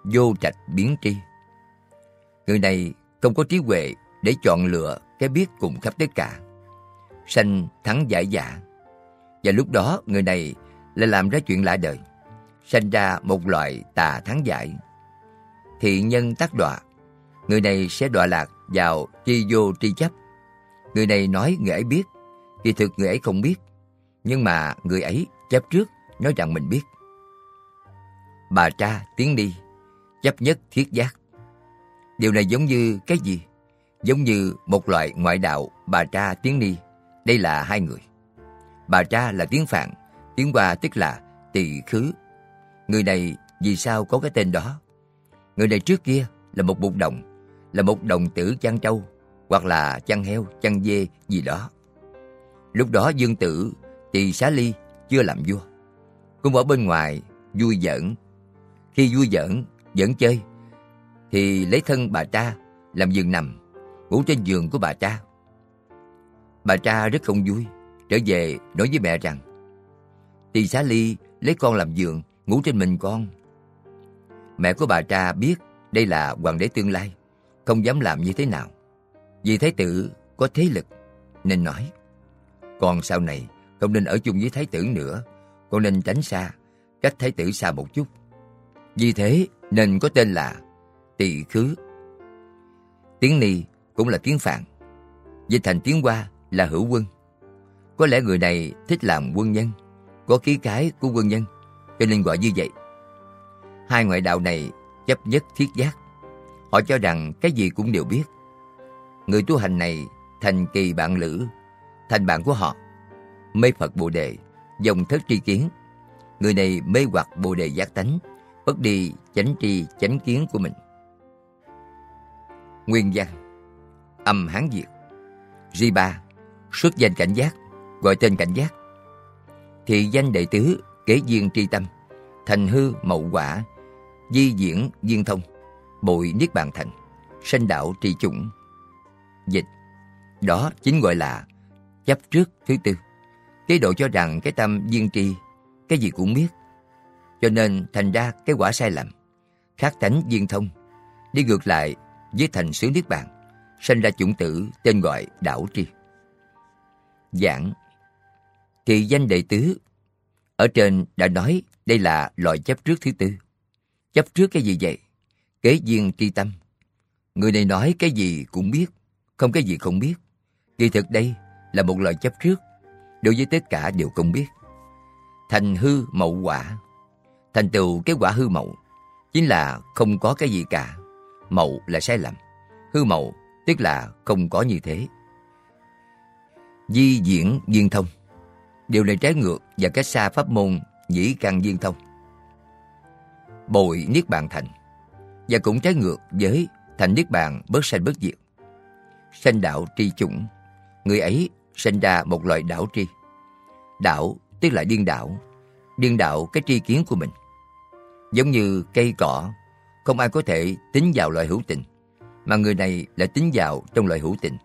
vô trạch biến tri. Người này không có trí huệ để chọn lựa cái biết cùng khắp tất cả. Sanh thắng giải giả. Và lúc đó người này lại làm ra chuyện lạ đời. Sanh ra một loại tà thắng giải. Thị nhân tác đọa. Người này sẽ đọa lạc vào chi vô tri chấp. Người này nói người ấy biết. Kỳ thực người ấy không biết. Nhưng mà người ấy chấp trước nói rằng mình biết. Bà cha tiến đi chấp nhất thiết giác. Điều này giống như cái gì? Giống như một loại ngoại đạo bà tra tiếng ni. Đây là hai người. Bà tra là tiếng Phạn, tiếng Hoa tức là tỳ khứ. Người này vì sao có cái tên đó? Người này trước kia là một bụng đồng, là một đồng tử chăn trâu, hoặc là chăn heo, chăn dê gì đó. Lúc đó dương tử, tỳ xá ly chưa làm vua. Cũng ở bên ngoài vui giỡn. Khi vui giỡn giỡn chơi thì lấy thân bà cha làm giường nằm, ngủ trên giường của bà cha. Bà cha rất không vui, trở về nói với mẹ rằng Tỳ xá ly lấy con làm giường, ngủ trên mình con. Mẹ của bà cha biết đây là hoàng đế tương lai, không dám làm như thế nào. Vì thái tử có thế lực, nên nói Con sau này không nên ở chung với thái tử nữa, con nên tránh xa, cách thái tử xa một chút. Vì thế nên có tên là tỳ khứ. Tiếng ni cũng là tiếng Phạn, dịch thành tiếng Hoa là hữu quân. Có lẽ người này thích làm quân nhân, có khí cái của quân nhân, cho nên gọi như vậy. Hai ngoại đạo này chấp nhất thiết giác. Họ cho rằng cái gì cũng đều biết. Người tu hành này thành kỳ bạn lữ, thành bạn của họ. Mê Phật Bồ Đề, dòng thất tri kiến. Người này mê hoặc Bồ Đề giác tánh, bất đi chánh tri chánh kiến của mình. Nguyên văn Âm Hán Việt Ri ba Xuất danh cảnh giác Gọi tên cảnh giác Thị danh đệ tứ Kế duyên tri tâm Thành hư mậu quả Di diễn viên thông Bội niết bàn thành Sanh đạo tri chủng Dịch Đó chính gọi là chấp trước thứ tư Chế độ cho rằng cái tâm viên tri Cái gì cũng biết Cho nên thành ra cái quả sai lầm Khác thánh viên thông Đi ngược lại với thành xứ Niết Bàn, sinh ra chủng tử tên gọi đảo tri. Giảng Thì danh đệ tứ Ở trên đã nói đây là loại chấp trước thứ tư. Chấp trước cái gì vậy? Kế duyên tri tâm. Người này nói cái gì cũng biết, không cái gì không biết. Kỳ thực đây là một lời chấp trước, đối với tất cả đều không biết. Thành hư mậu quả. Thành tựu cái quả hư mậu chính là không có cái gì cả mậu là sai lầm. Hư mậu tức là không có như thế. Di diễn viên thông Điều này trái ngược và cách xa pháp môn nhĩ căn viên thông. Bội niết bàn thành và cũng trái ngược với thành niết bàn bớt sanh bất diệt. Sanh đạo tri chủng, người ấy sinh ra một loại đạo tri. Đạo tức là điên đạo, điên đạo cái tri kiến của mình. Giống như cây cỏ không ai có thể tính vào loại hữu tình, mà người này lại tính vào trong loại hữu tình.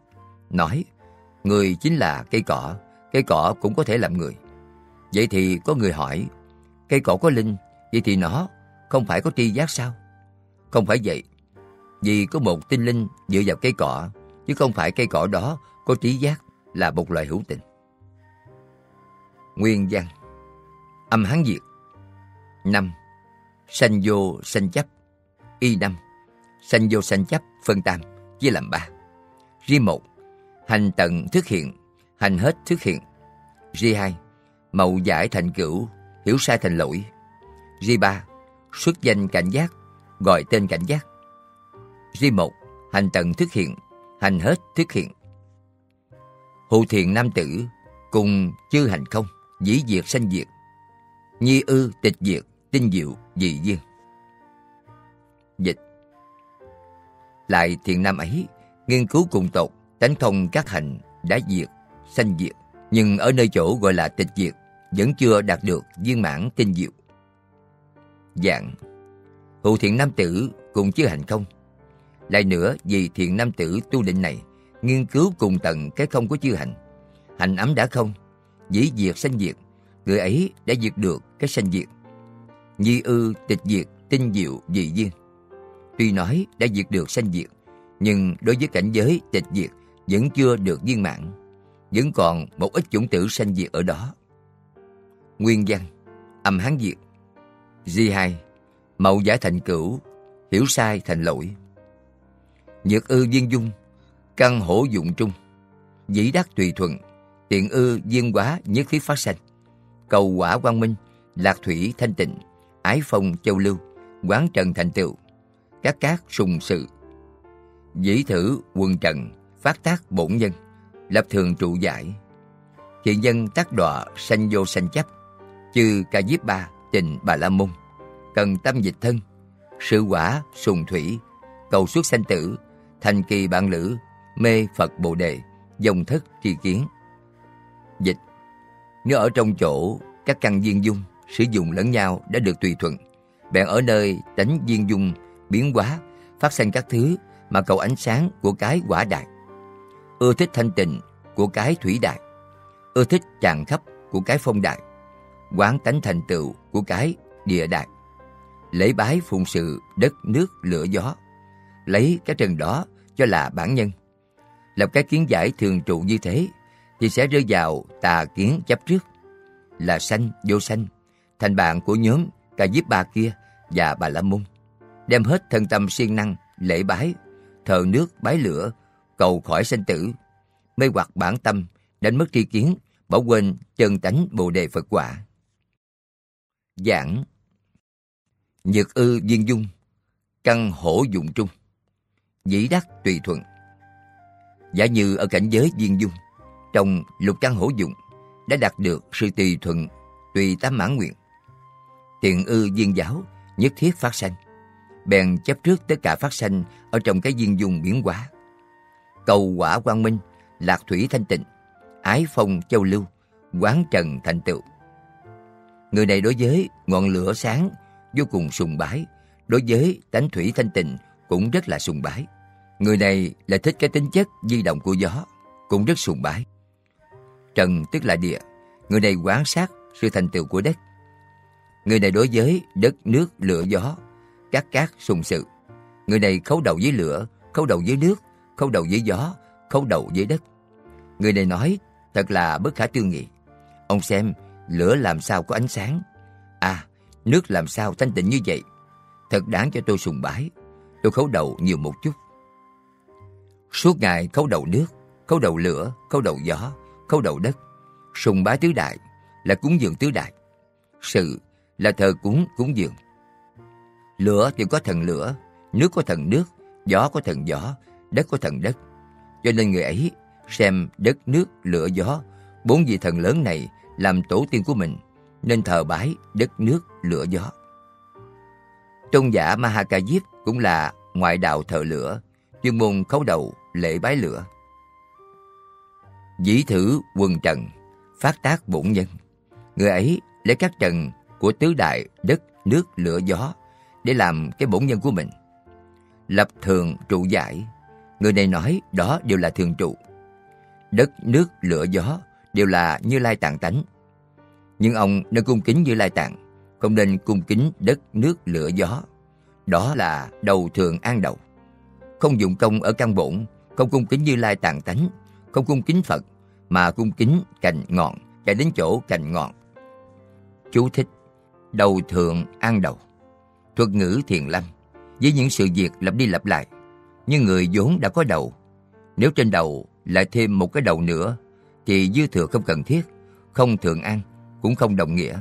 Nói, người chính là cây cỏ, cây cỏ cũng có thể làm người. Vậy thì có người hỏi, cây cỏ có linh, vậy thì nó không phải có tri giác sao? Không phải vậy, vì có một tinh linh dựa vào cây cỏ, chứ không phải cây cỏ đó có trí giác là một loại hữu tình. Nguyên văn. Âm Hán Việt. Năm. Sanh vô sanh chấp. Y năm. Sanh vô sanh chấp phân tam chia làm ba. Ri một. Hành tận thức hiện hành hết thức hiện. Ri hai. Mậu giải thành cửu hiểu sai thành lỗi. Ri ba. Xuất danh cảnh giác gọi tên cảnh giác. Di một hành tận thức hiện hành hết thức hiện. Hữu thiện nam tử cùng chư hành không dĩ diệt sanh diệt. Nhi ư tịch diệt tinh diệu dị duyên. Dịch. Lại thiện nam ấy, nghiên cứu cùng tột, tánh thông các hành đã diệt, sanh diệt, nhưng ở nơi chỗ gọi là tịch diệt, vẫn chưa đạt được viên mãn tinh diệu. Dạng Hữu thiện nam tử cùng chưa hành không. Lại nữa vì thiện nam tử tu định này, nghiên cứu cùng tận cái không của chư hành. Hành ấm đã không, dĩ diệt sanh diệt, người ấy đã diệt được cái sanh diệt. Nhi ư tịch diệt, tinh diệu dị duyên. Tuy nói đã diệt được sanh diệt, nhưng đối với cảnh giới tịch diệt vẫn chưa được viên mãn, vẫn còn một ít chủng tử sanh diệt ở đó. Nguyên văn, âm hán diệt, di hai, mậu giả thành cửu, hiểu sai thành lỗi. Nhược ư viên dung, căn hổ dụng trung, dĩ đắc tùy thuận, tiện ư viên quá nhất thiết phát sanh, cầu quả quang minh, lạc thủy thanh tịnh, ái phong châu lưu, quán trần thành tựu, các cát sùng sự. Dĩ thử quân trần, phát tác bổn nhân, lập thường trụ giải. Thiện nhân tác đọa sanh vô sanh chấp, chư ca diếp ba tình bà la môn, cần tâm dịch thân, sự quả sùng thủy, cầu xuất sanh tử, thành kỳ bạn lữ, mê Phật Bồ Đề, dòng thất tri kiến. Dịch Nếu ở trong chỗ các căn viên dung sử dụng lẫn nhau đã được tùy thuận, bèn ở nơi tánh viên dung biến hóa, phát sinh các thứ mà cầu ánh sáng của cái quả đại. Ưa thích thanh tịnh của cái thủy đại. Ưa thích tràn khắp của cái phong đại. Quán tánh thành tựu của cái địa đại. Lễ bái phụng sự đất nước lửa gió. Lấy cái trần đó cho là bản nhân. Lập cái kiến giải thường trụ như thế thì sẽ rơi vào tà kiến chấp trước, là sanh vô sanh thành bạn của nhóm ca diếp ba kia và bà la môn, đem hết thân tâm siêng năng lễ bái, thờ nước bái lửa, cầu khỏi sanh tử, mê hoặc bản tâm, đánh mất tri kiến, bỏ quên chân tánh bồ đề phật quả giảng nhược ư viên dung, căn hổ dụng trung. Dĩ đắc tùy thuận. Giả như ở cảnh giới viên dung, trong lục căn hổ dụng, đã đạt được sự tùy thuận tùy tám mãn nguyện. Thiện ư viên giáo nhất thiết phát sanh, bèn chấp trước tất cả phát sanh ở trong cái viên dung biến hóa. Cầu quả quang minh, lạc thủy thanh tịnh, ái phong châu lưu, quán trần thành tựu. Người này đối với ngọn lửa sáng vô cùng sùng bái. Đối với tánh thủy thanh tịnh cũng rất là sùng bái. Người này là thích cái tính chất di động của gió, cũng rất sùng bái. Trần tức là địa, người này quan sát sự thành tựu của đất. Người này đối với đất, nước, lửa, gió, các cát, sùng sự. Người này khấu đầu với lửa, khấu đầu với nước, khấu đầu với gió, khấu đầu với đất. Người này nói, thật là bất khả tư nghị. Ông xem, lửa làm sao có ánh sáng? À nước làm sao thanh tịnh như vậy? Thật đáng cho tôi sùng bái. Tôi khấu đầu nhiều một chút. Suốt ngày khấu đầu nước, khấu đầu lửa, khấu đầu gió, khấu đầu đất. Sùng bái tứ đại là cúng dường tứ đại. Sự là thờ cúng cúng dường. Lửa thì có thần lửa, nước có thần nước, gió có thần gió, đất có thần đất. Cho nên người ấy xem đất, nước, lửa, gió, bốn vị thần lớn này làm tổ tiên của mình nên thờ bái đất nước lửa gió. Tôn giả Mahakajip cũng là ngoại đạo thờ lửa, chuyên môn khấu đầu lễ bái lửa. Dĩ thử quần trần, phát tác bổn nhân. Người ấy lấy các trần của tứ đại đất nước lửa gió để làm cái bổn nhân của mình. Lập thường trụ giải, người này nói đó đều là thường trụ. Đất nước lửa gió đều là như lai tạng tánh nhưng ông nên cung kính như lai tạng, không nên cung kính đất nước lửa gió. Đó là đầu thường an đầu. Không dụng công ở căn bổn, không cung kính như lai tạng tánh không cung kính phật, mà cung kính cành ngọn, chạy đến chỗ cành ngọn. Chú thích, đầu thượng an đầu. Thuật ngữ thiền lâm, với những sự việc lặp đi lặp lại như người vốn đã có đầu. Nếu trên đầu lại thêm một cái đầu nữa, thì dư thừa không cần thiết, không thượng an cũng không đồng nghĩa.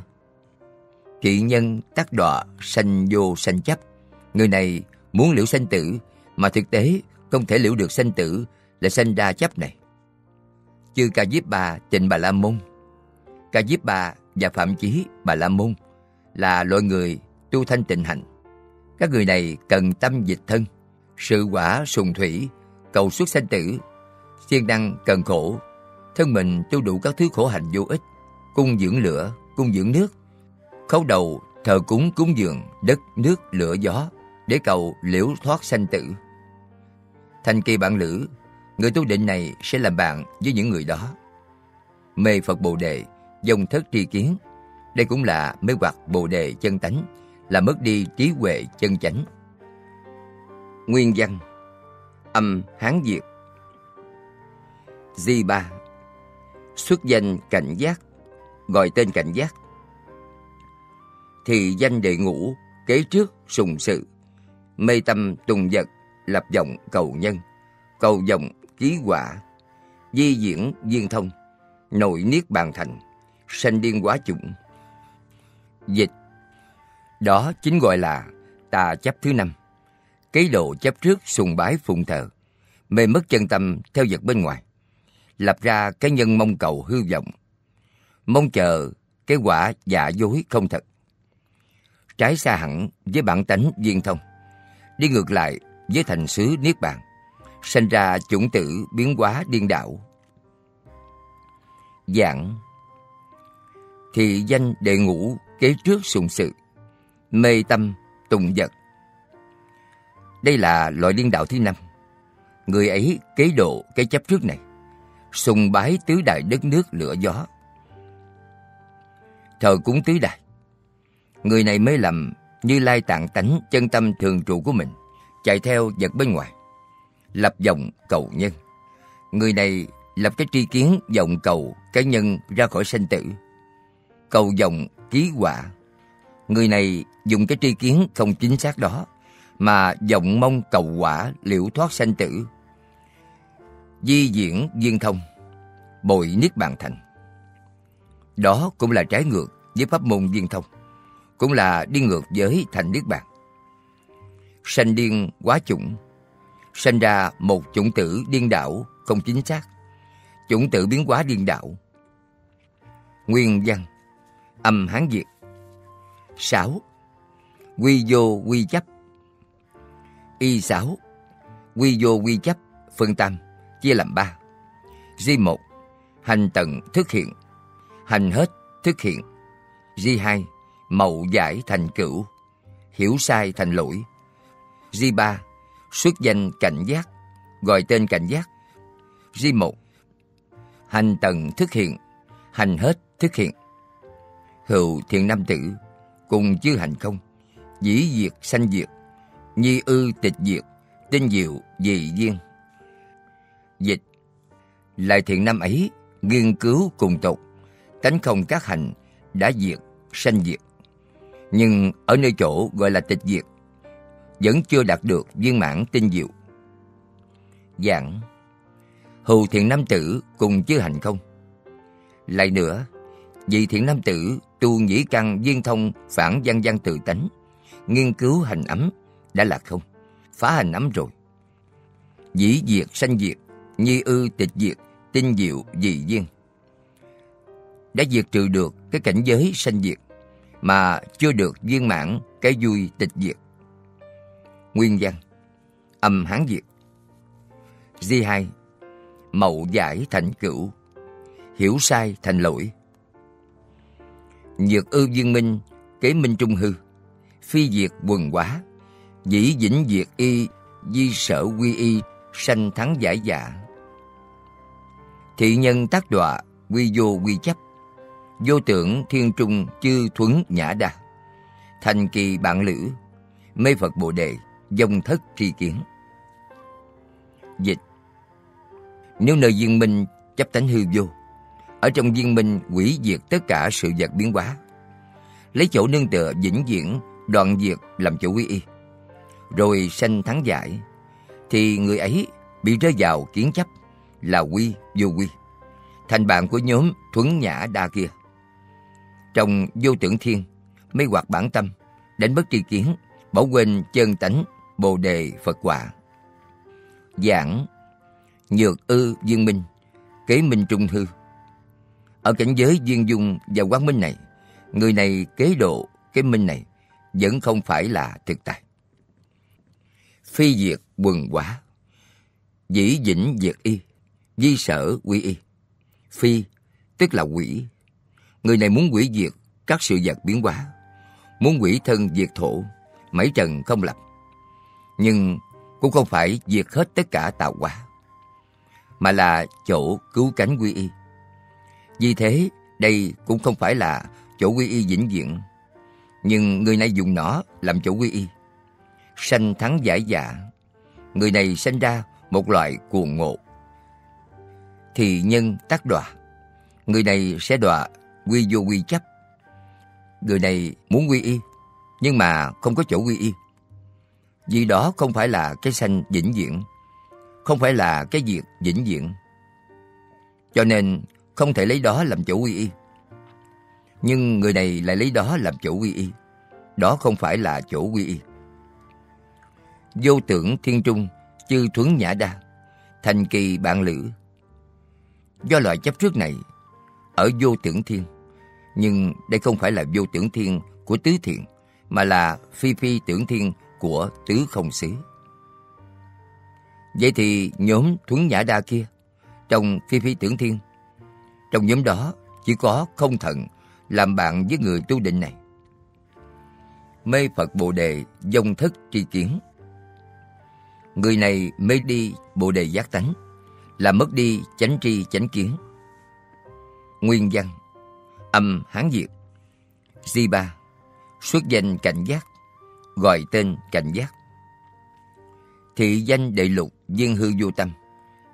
Thị nhân tác đọa sanh vô sanh chấp. Người này muốn liễu sanh tử, mà thực tế không thể liễu được sanh tử là sanh đa chấp này. Chư ca diếp bà tịnh bà la môn. Ca diếp bà và phạm chí bà la môn là loại người tu thanh tịnh hạnh các người này cần tâm dịch thân, sự quả sùng thủy, cầu xuất sanh tử, siêng năng cần khổ, thân mình tu đủ các thứ khổ hạnh vô ích cung dưỡng lửa, cung dưỡng nước. Khấu đầu, thờ cúng cúng dường, đất, nước, lửa, gió, để cầu liễu thoát sanh tử. Thành kỳ bạn lữ, người tu định này sẽ làm bạn với những người đó. Mê phật bồ đề, dòng thất tri kiến. Đây cũng là mê hoặc bồ đề chân tánh, là mất đi trí huệ chân chánh. Nguyên văn, âm hán việt di ba, xuất danh cảnh giác gọi tên cảnh giác. Thì danh đệ ngũ, kế trước sùng sự, mê tâm tùng vật, lập vọng cầu nhân, cầu vọng ký quả, di diễn viên thông, nội niết bàn thành, sanh điên quá chủng. Dịch, đó chính gọi là tà chấp thứ năm, kế độ chấp trước sùng bái phụng thờ, mê mất chân tâm theo vật bên ngoài, lập ra cái nhân mong cầu hư vọng mong chờ cái quả giả dối không thật. Trái xa hẳn với bản tánh viên thông. Đi ngược lại với thành xứ niết bàn sinh ra chủng tử biến hóa điên đạo Dạng Thì danh đệ ngũ kế trước sùng sự Mê tâm tùng vật. Đây là loại điên đạo thứ năm. Người ấy kế độ cái chấp trước này, sùng bái tứ đại đất nước lửa gió. Thờ cúng tứ đại, người này mới lầm như lai tạng tánh chân tâm thường trụ của mình, chạy theo vật bên ngoài, lập vọng cầu nhân. Người này lập cái tri kiến vọng cầu cái nhân ra khỏi sanh tử, cầu vọng ký quả. Người này dùng cái tri kiến không chính xác đó, mà vọng mong cầu quả liễu thoát sanh tử. Di diễn viên thông, bội niết bàn thành. Đó cũng là trái ngược với pháp môn viên thông cũng là đi ngược với thành niết bàn. Sanh điên quá chủng, sanh ra một chủng tử điên đảo không chính xác, chủng tử biến hóa điên đảo. Nguyên văn, âm hán việt. Sáu, quy vô quy chấp. Y sáu, quy vô quy chấp, phân tam, chia làm ba. Di một, hành tận thức hiện, hành hết thực hiện. Di hai, mậu giải thành cửu, hiểu sai thành lỗi. Di ba xuất danh cảnh giác, gọi tên cảnh giác. Di một hành tần thực hiện, hành hết thực hiện. Hữu thiện nam tử, cùng chư hành không, dĩ diệt sanh diệt, nhi ư tịch diệt, tinh diệu dị duyên. Dịch Lại thiện nam ấy, nghiên cứu cùng tục, tánh không các hành, đã diệt, sanh diệt nhưng ở nơi chỗ gọi là tịch diệt, vẫn chưa đạt được viên mãn tinh diệu. Giảng Hù thiện nam tử cùng chư hành không? Lại nữa, vị thiện nam tử tu nhĩ căn viên thông phản văn văn tự tánh, nghiên cứu hành ấm đã là không, phá hành ấm rồi. Dĩ diệt sanh diệt, nhi ư tịch diệt, tinh diệu dị viên đã diệt trừ được cái cảnh giới sanh diệt, mà chưa được viên mãn cái vui tịch diệt. Nguyên văn Âm Hán diệt. Di hai Mậu giải thành cửu Hiểu sai thành lỗi. Nhược ư viên minh Kế minh trung hư Phi diệt quần quá Dĩ dĩnh diệt y Di sở quy y Sanh thắng giải dạ. Thị nhân tác đọa Quy vô quy chấp vô tưởng thiên trung chư thuấn nhã đa. Thành kỳ bạn lữ, mê phật bồ đề dông thất tri kiến. Dịch. Nếu nơi viên minh chấp tánh hư vô, ở trong viên minh quỷ diệt tất cả sự vật biến hóa, lấy chỗ nương tựa vĩnh viễn, đoạn diệt làm chỗ quy y, rồi sanh thắng giải, thì người ấy bị rơi vào kiến chấp là quy vô quy. Thành bạn của nhóm thuấn nhã đa kia trong vô tưởng thiên, mê hoặc bản tâm, đánh bất tri kiến, bỏ quên chân tánh, bồ đề Phật quả. Giảng Nhược ư viên minh, kế minh trung hư. Ở cảnh giới viên dung và quán minh này, người này kế độ cái minh này vẫn không phải là thực tại. Phi diệt quần quả, dĩ dĩnh diệt y, di sở quy y. Phi tức là quỷ, Người này muốn quỷ diệt các sự vật biến hóa, muốn quỷ thân diệt thổ, mấy trần không lập. Nhưng cũng không phải diệt hết tất cả tạo hóa, mà là chỗ cứu cánh quy y. Vì thế, đây cũng không phải là chỗ quy y vĩnh viễn, nhưng người này dùng nó làm chỗ quy y. Sanh thắng giải dạ, người này sinh ra một loại cuồng ngộ. Thì nhân tác đọa, người này sẽ đọa quy vô quy chấp. Người này muốn quy y, nhưng mà không có chỗ quy y. Vì đó không phải là cái sanh vĩnh viễn, không phải là cái diệt vĩnh viễn. Cho nên không thể lấy đó làm chỗ quy y. Nhưng người này lại lấy đó làm chỗ quy y. Đó không phải là chỗ quy y. Vô tưởng thiên trung, chư thuấn nhã đa, thành kỳ bạn lữ. Do loại chấp trước này, ở vô tưởng thiên, nhưng đây không phải là vô tưởng thiên của tứ thiện, mà là phi phi tưởng thiên của tứ không xứ. Vậy thì nhóm thuấn nhã đa kia, trong phi phi tưởng thiên, trong nhóm đó chỉ có không thận làm bạn với người tu định này. Mê Phật Bồ Đề dông thất tri kiến. Người này mê đi bồ đề giác tánh, là mất đi chánh tri chánh kiến. Nguyên văn Âm Hán Việt. Di ba Xuất danh cảnh giác, Gọi tên cảnh giác. Thị danh đệ lục viên hư vô tâm,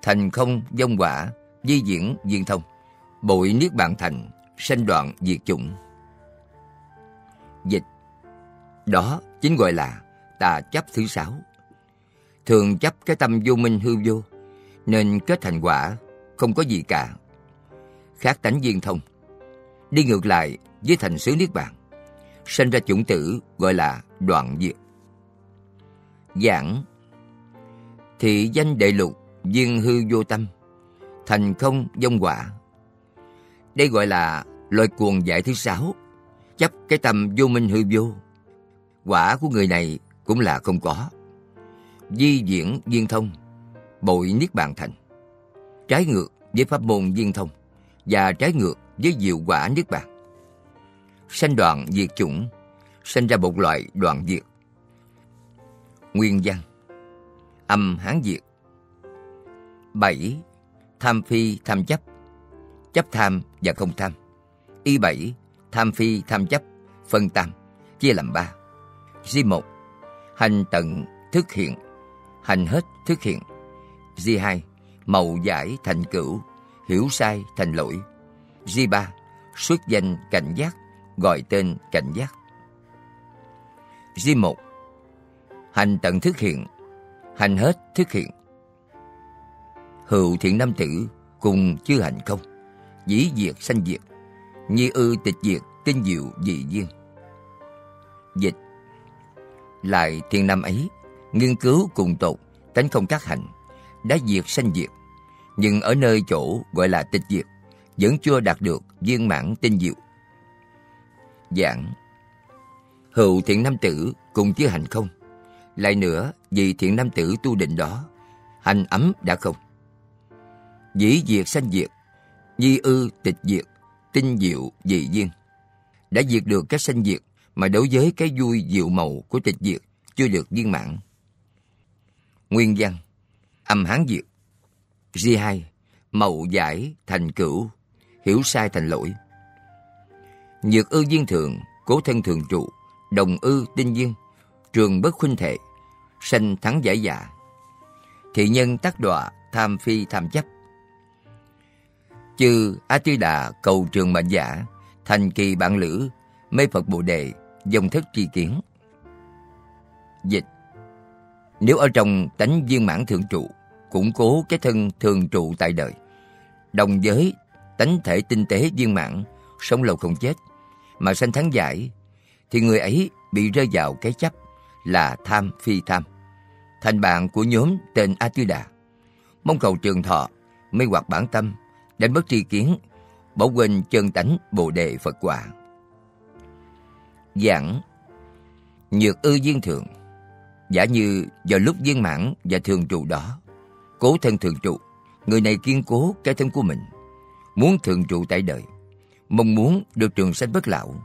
Thành không dông quả, Di diễn viên thông. Bội niết bàn thành, Sanh đoạn diệt chủng. Dịch, Đó chính gọi là tà chấp thứ sáu. Thường chấp cái tâm vô minh hư vô, Nên kết thành quả Không có gì cả. Khác tánh viên thông Đi ngược lại với thành xứ Niết Bàn, Sinh ra chủng tử gọi là đoạn diệt. Giảng Thị danh đệ lục viên hư vô tâm Thành không dông quả Đây gọi là loại cuồng giải thứ sáu, Chấp cái tâm vô minh hư vô. Quả của người này cũng là không có. Di diễn viên thông, Bội Niết Bàn Thành. Trái ngược với pháp môn viên thông Và trái ngược với diệu quả Niết Bàn Sanh đoạn diệt chủng Sinh ra một loại đoạn diệt Nguyên văn, Âm Hán diệt 7. Tham phi tham chấp Chấp tham và không tham Y 7. Tham phi tham chấp, Phân tam, Chia làm ba Di 1. Hành tận thức hiện, Hành hết thức hiện Di 2. Màu giải thành cửu, Hiểu sai thành lỗi Di 3. Xuất danh cảnh giác, Gọi tên cảnh giác Di 1. Hành tận thức hiện, Hành hết thức hiện Hữu thiện nam tử cùng chư hành không Dĩ diệt sanh diệt Nhi ư tịch diệt tinh diệu dị duyên Dịch, Lại thiên nam ấy, Nghiên cứu cùng tột, Tánh không các hành Đã diệt sanh diệt, Nhưng ở nơi chỗ gọi là tịch diệt vẫn chưa đạt được viên mãn tinh diệu. Giảng, Hữu thiện nam tử cùng chư hành không? Lại nữa, vì thiện nam tử tu định đó, Hành ấm đã không? Dĩ diệt sanh diệt, Nhi ư tịch diệt, Tinh diệu dị duyên. Đã diệt được cái sanh diệt Mà đối với cái vui diệu màu của tịch diệt Chưa được viên mãn. Nguyên văn, Âm Hán diệt. G2 Mậu giải thành cửu. Hiểu sai thành lỗi. Nhược ư viên thượng Cố thân thường trụ, Đồng ư tinh duyên Trường bất khuynh thệ Sanh thắng giải dạ Thị nhân tác đọa, Tham phi tham chấp. Chư A Tư Đà cầu trường mệnh giả, Thành kỳ bạn lữ, Mê Phật Bồ Đề, Dòng thức tri kiến. Dịch. Nếu ở trong tánh viên mãn thượng trụ, Củng cố cái thân thường trụ tại đời, Đồng giới tánh thể tinh tế viên mãn, Sống lâu không chết. Mà sanh thắng giải, Thì người ấy bị rơi vào cái chấp Là tham phi tham. Thành bạn của nhóm tên A Tư Đà Mong cầu trường thọ Mê hoặc bản tâm, Đánh mất tri kiến, Bỏ quên chân tánh Bồ Đề Phật quả. Giảng Nhược ư viên thượng. Giả như vào lúc viên mãn và thường trụ đó, Cố thân thường trụ, Người này kiên cố cái thân của mình. Muốn thường trụ tại đời, Mong muốn được trường sanh bất lão.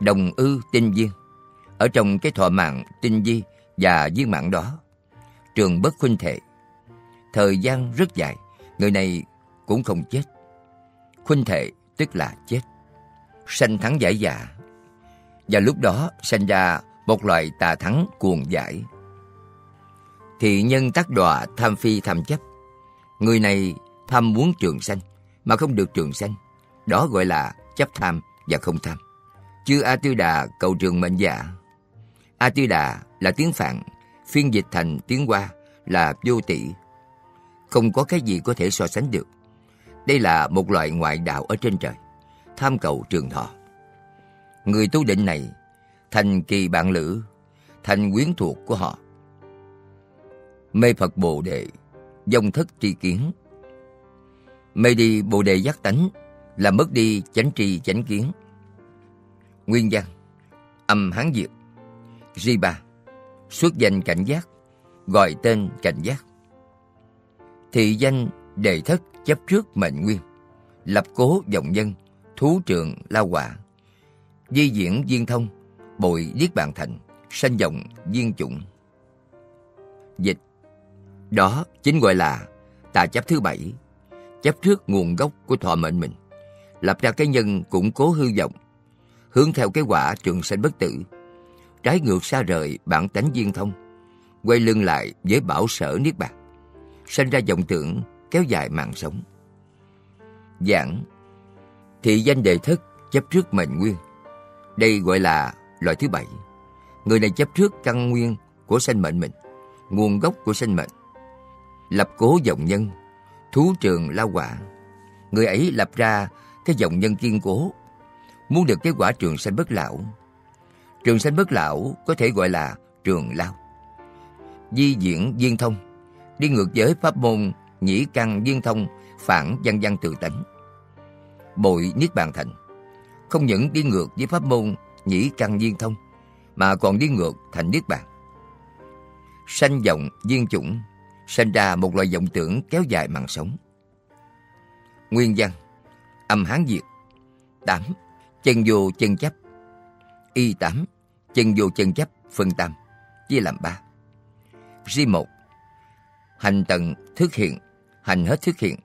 Đồng ư tinh viên Ở trong cái thọ mạng tinh di và viên mạng đó, Trường bất khuynh thệ Thời gian rất dài, Người này cũng không chết. Khuynh thệ tức là chết. Sanh thắng giải dạ Và lúc đó sanh ra một loại tà thắng cuồng giải Thì nhân tác đọa tham phi tham chấp, Người này tham muốn trường sanh. Mà không được trường sanh Đó gọi là chấp tham và không tham Chư A Tư Đà cầu trường mệnh giả A Tư Đà là tiếng Phạn Phiên dịch thành tiếng Hoa là vô tỷ Không có cái gì có thể so sánh được đây là một loại ngoại đạo ở trên trời, tham cầu trường thọ. Người tu định này thành kỳ bạn lữ, thành quyến thuộc của họ. Mê Phật Bồ Đề, dòng thất tri kiến. Mê đi Bồ Đề giác tánh là mất đi chánh tri chánh kiến. Nguyên văn, âm Hán diệt Ri Ba, xuất danh cảnh giác, gọi tên cảnh giác. Thị danh đề thất chấp trước mệnh nguyên, lập cố vọng nhân, thú trường lao quả, di diễn viên thông, bội niết bàn thành, sanh vọng viên chủng. Dịch Đó chính gọi là tà chấp thứ bảy, chấp trước nguồn gốc của thọ mệnh mình, lập ra cái nhân củng cố hư vọng, hướng theo cái quả trường sanh bất tử, trái ngược xa rời bản tánh viên thông, quay lưng lại với bảo sở niết bàn, sinh ra vọng tưởng kéo dài mạng sống. Giảng Thị danh đề thất chấp trước mệnh nguyên. Đây gọi là loại thứ bảy. Người này chấp trước căn nguyên của sinh mệnh mình, nguồn gốc của sinh mệnh. Lập cố dòng nhân, thú trường lao quả. Người ấy lập ra cái dòng nhân kiên cố, muốn được cái quả trường sanh bất lão. Trường sanh bất lão có thể gọi là trường lao. Di diễn viên thông, đi ngược với pháp môn nhĩ căn viên thông phản văn văn tự tánh. Bội niết bàn thành, không những đi ngược với pháp môn nhĩ căn viên thông, mà còn đi ngược thành niết bàn. Sanh vọng viên chủng, sanh ra một loại vọng tưởng kéo dài mạng sống. Nguyên văn, âm hán việt, tám, chân vô chân chấp, y tám, chân vô chân chấp, phân tam, chia làm ba. Ri một, hành tận thức hiện, hành hết thức hiện.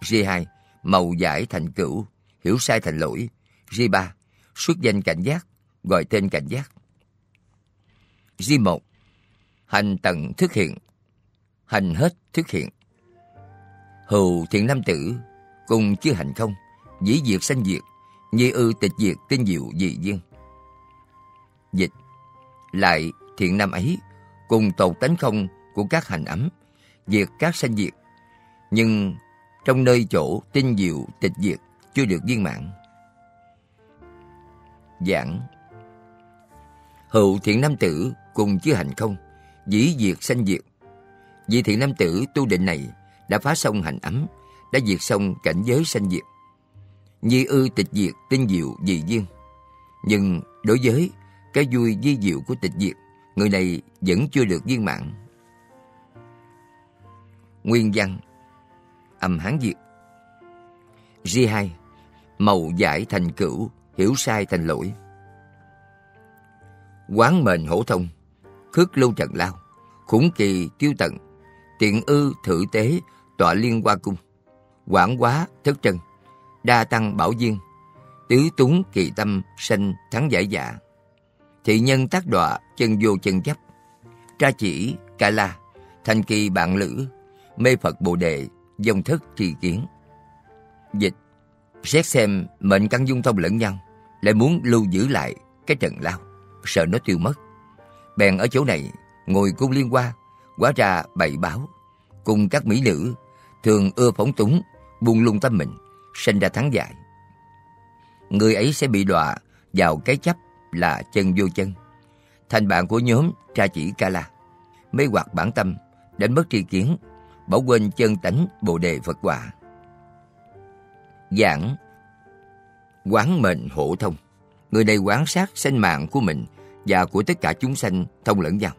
Ri hai, màu giải thành cửu, hiểu sai thành lỗi. Ri ba, xuất danh cảnh giác, gọi tên cảnh giác. Ri một, hành tận thức hiện, hành hết thức hiện. Hầu thiện nam tử, cùng chưa hành không, dĩ diệt sanh diệt, nhi ư tịch diệt tinh diệu dị duyên. Dịch Lại thiện nam ấy, cùng tột tánh không của các hành ấm, diệt các sanh diệt, nhưng trong nơi chỗ tinh diệu tịch diệt chưa được viên mãn. Giảng Hữu thiện nam tử cùng chưa hành không, dĩ diệt sanh diệt. Vì thiện nam tử tu định này đã phá xong hành ấm, đã diệt xong cảnh giới sanh diệt. Nhi ư tịch diệt tinh diệu dị duyên. Nhưng đối với cái vui di diệu của tịch diệt, người này vẫn chưa được viên mãn. Nguyên văn Âm Hán diệt, Ri hai Màu giải thành cửu, hiểu sai thành lỗi. Quán mệnh hổ thông, khước lưu trần lao, khủng kỳ tiêu tận, tiện ư thử tế, tọa liên hoa cung, quảng quá thất trân, đa tăng bảo duyên, tứ túng kỳ tâm sanh thắng giải dạ. Thị nhân tác đọa chân vô chân chấp, tra chỉ ca la, thành kỳ bạn lữ, mê Phật Bồ Đề, dòng thất trì kiến. Dịch. Xét xem mệnh căn dung thông lẫn nhau, lại muốn lưu giữ lại cái trần lao, sợ nó tiêu mất. Bèn ở chỗ này, ngồi cung liên hoa, quá ra bậy báo, cùng các mỹ nữ, thường ưa phóng túng, buông lung tâm mình, sinh ra thắng giải. Người ấy sẽ bị đọa vào cái chấp là chân vô chân. Thành bạn của nhóm tra chỉ ca la, mê hoặc bản tâm, đánh mất tri kiến, bỏ quên chân tánh bồ đề Phật quả. Giảng Quán mệnh hổ thông Người này quán sát sinh mạng của mình và của tất cả chúng sanh thông lẫn nhau.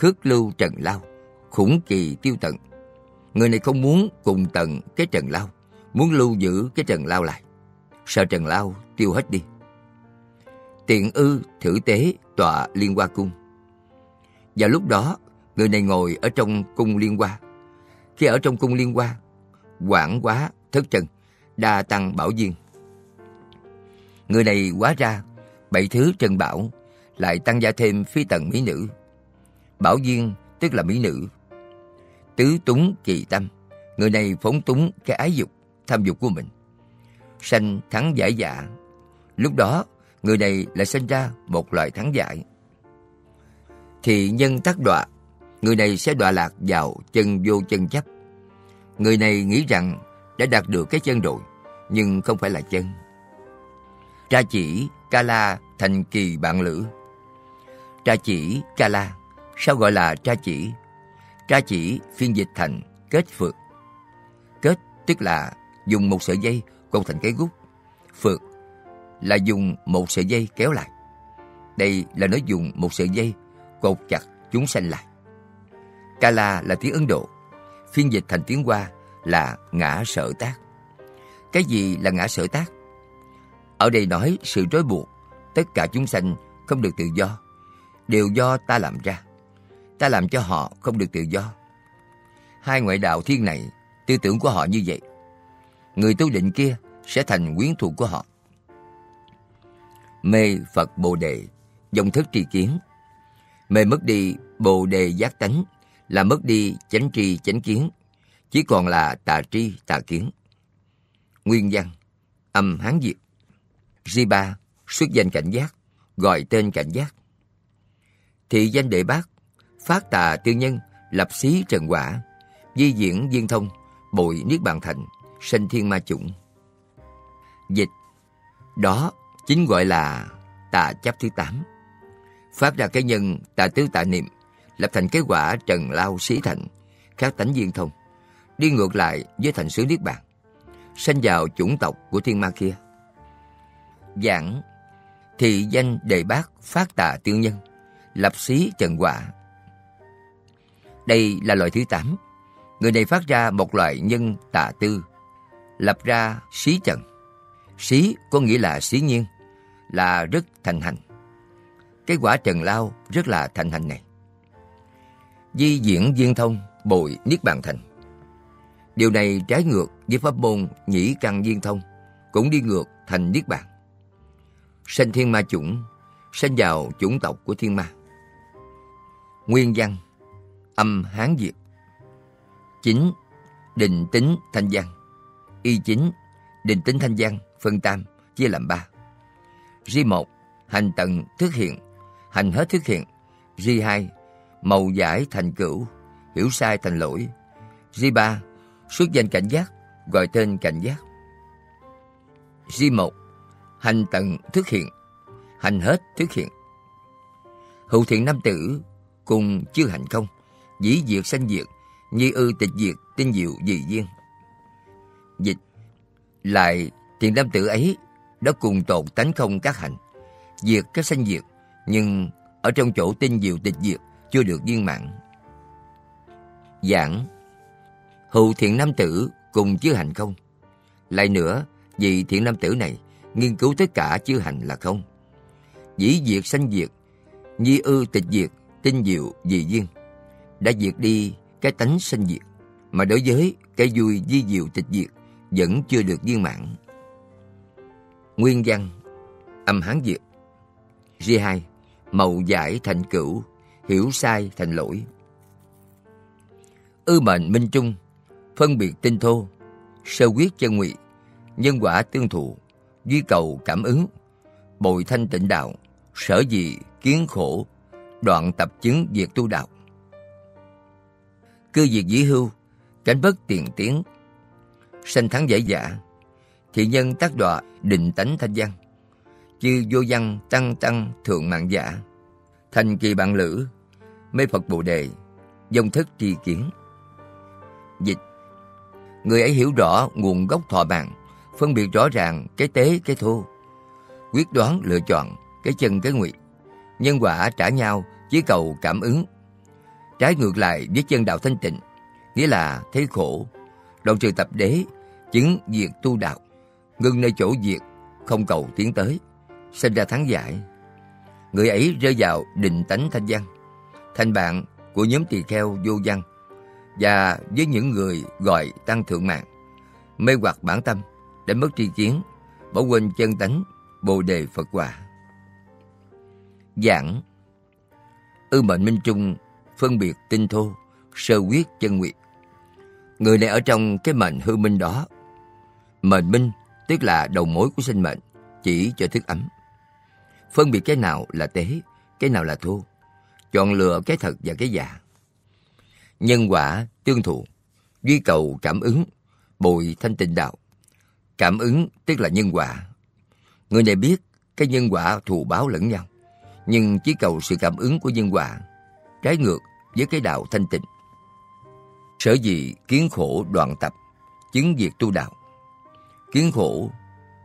Khước lưu trần lao, khủng kỳ tiêu tận. Người này không muốn cùng tận cái trần lao, muốn lưu giữ cái trần lao lại. Sợ trần lao tiêu hết đi. Tiện ư thử tế tọa liên hoa cung. Và lúc đó, người này ngồi ở trong cung liên hoa. Khi ở trong cung liên hoa, quảng quá thất trần, đa tăng bảo duyên. Người này quá ra, bảy thứ trần bảo, lại tăng gia thêm phi tần mỹ nữ. Bảo duyên tức là mỹ nữ. Tứ túng kỳ tâm, người này phóng túng cái ái dục, tham dục của mình. Sanh thắng giải dạ, lúc đó người này lại sinh ra một loại thắng giải. Thì nhân tác đọa, người này sẽ đọa lạc vào chân vô chân chấp. Người này nghĩ rằng đã đạt được cái chân rồi, nhưng không phải là chân. Tra chỉ, ca la, thành kỳ bạn lữ. Tra chỉ, ca la, sao gọi là tra chỉ? Tra chỉ phiên dịch thành kết phượt. Kết tức là dùng một sợi dây cột thành cái gút. Phượt là dùng một sợi dây kéo lại. Đây là nói dùng một sợi dây cột chặt chúng sanh lại. Kala là tiếng Ấn Độ, phiên dịch thành tiếng Hoa là ngã sở tác. Cái gì là ngã sở tác? Ở đây nói sự trói buộc, tất cả chúng sanh không được tự do, đều do ta làm ra ta làm cho họ không được tự do. Hai ngoại đạo thiên này, tư tưởng của họ như vậy. Người tu định kia sẽ thành quyến thuộc của họ. Mê Phật Bồ Đề, dòng thức tri kiến. Mê mất đi Bồ Đề giác tánh là mất đi chánh tri chánh kiến, chỉ còn là tà tri tà kiến. Nguyên văn, âm Hán Việt. di ba xuất danh cảnh giác, gọi tên cảnh giác. Thị danh đệ bác, phát tà tiêu nhân, lập xí trần quả, di diễn viên thông, bội niết bàn thành, sanh thiên ma chủng. Dịch, đó chính gọi là tà chấp thứ tám. Phát ra cái nhân tà tứ tà niệm, lập thành cái quả trần lao xí thành, khác tánh viên thông, đi ngược lại với thành xứ niết bàn, sanh vào chủng tộc của thiên ma kia. Giảng thị danh đề bác phát tà tiêu nhân, lập xí trần quả. Đây là loại thứ tám. Người này phát ra một loại nhân tà tư, lập ra xí trần. Xí có nghĩa là xí nhiên, là rất thành hành. Cái quả trần lao rất là thành hành này. Di diễn viên thông, bội niết bàn thành. Điều này trái ngược với pháp môn nhĩ căn viên thông, cũng đi ngược thành niết bàn. Sanh thiên ma chủng, sanh vào chủng tộc của thiên ma. Nguyên văn, âm Hán Việt. Chính, định tính thanh văn. Y chính, định tính thanh văn, phân tam, chia làm ba. Ri một, hành tận thức hiện, hành hết thức hiện. Ri hai, màu giải thành cửu, hiểu sai thành lỗi. Ri ba, xuất danh cảnh giác, gọi tên cảnh giác. Ri một, hành tận thức hiện, hành hết thức hiện. Hữu thiện nam tử cùng chưa hành không, dĩ diệt sanh diệt, nhi ư tịch diệt, tinh diệu dị duyên. Dịch lại thiện nam tử ấy đã cùng tồn tánh không các hành, diệt các sanh diệt, nhưng ở trong chỗ tinh diệu tịch diệt chưa được viên mãn. Giảng Hữu thiện nam tử cùng chưa hành không. Lại nữa, vì thiện nam tử này nghiên cứu tất cả chưa hành là không. Dĩ diệt sanh diệt, nhi ư tịch diệt, tinh diệu dị duyên đã diệt đi cái tánh sanh diệt, mà đối với cái vui di diệu tịch diệt vẫn chưa được viên mãn. Nguyên văn, Âm Hán diệt. Ri hai màu giải thành cửu, Hiểu sai thành lỗi. Ư mệnh minh trung, Phân biệt tinh thô, Sơ quyết chân ngụy, Nhân quả tương thụ, Duy cầu cảm ứng, Bồi thanh tịnh đạo, Sở dị kiến khổ, Đoạn tập chứng việc tu đạo. Cư diệt dĩ hưu, Cảnh bất tiền tiến. Sanh thắng giải dạ Thị nhân tác đọa định tánh thanh văn. Chư vô văn tăng tăng thượng mạng giả Thành kỳ bạn lữ, Mê Phật Bồ Đề, Dông thức tri kiến. Dịch, Người ấy hiểu rõ nguồn gốc thọ mạng, Phân biệt rõ ràng cái tế, cái thô. Quyết đoán, lựa chọn Cái chân, cái nguyệt Nhân quả trả nhau chỉ cầu cảm ứng. Trái ngược lại với chân đạo thanh tịnh, Nghĩa là thấy khổ. Đoạn trừ tập đế Chứng diệt tu đạo. Ngưng nơi chỗ diệt, Không cầu tiến tới. Sinh ra thắng giải. Người ấy rơi vào định tánh thanh văn. Thành bạn của nhóm tỳ kheo vô văn. Và với những người gọi tăng thượng mạng, Mê hoặc bản tâm, Đánh mất tri kiến, Bỏ quên chân tánh, Bồ đề Phật quả. Giảng. Ư mệnh minh trung Phân biệt tinh thô Sơ quyết chân nguyệt Người này ở trong cái mệnh hư minh đó Mệnh minh tức là đầu mối của sinh mệnh, chỉ cho thức ấm. Phân biệt cái nào là tế, cái nào là thô. Chọn lựa cái thật và cái giả. Nhân quả tương thụ, duy cầu cảm ứng, bồi thanh tịnh đạo. Cảm ứng tức là nhân quả. Người này biết cái nhân quả thù báo lẫn nhau, nhưng chỉ cầu sự cảm ứng của nhân quả, trái ngược với cái đạo thanh tịnh. Sở dĩ kiến khổ đoạn tập, chứng diệt tu đạo. Kiến khổ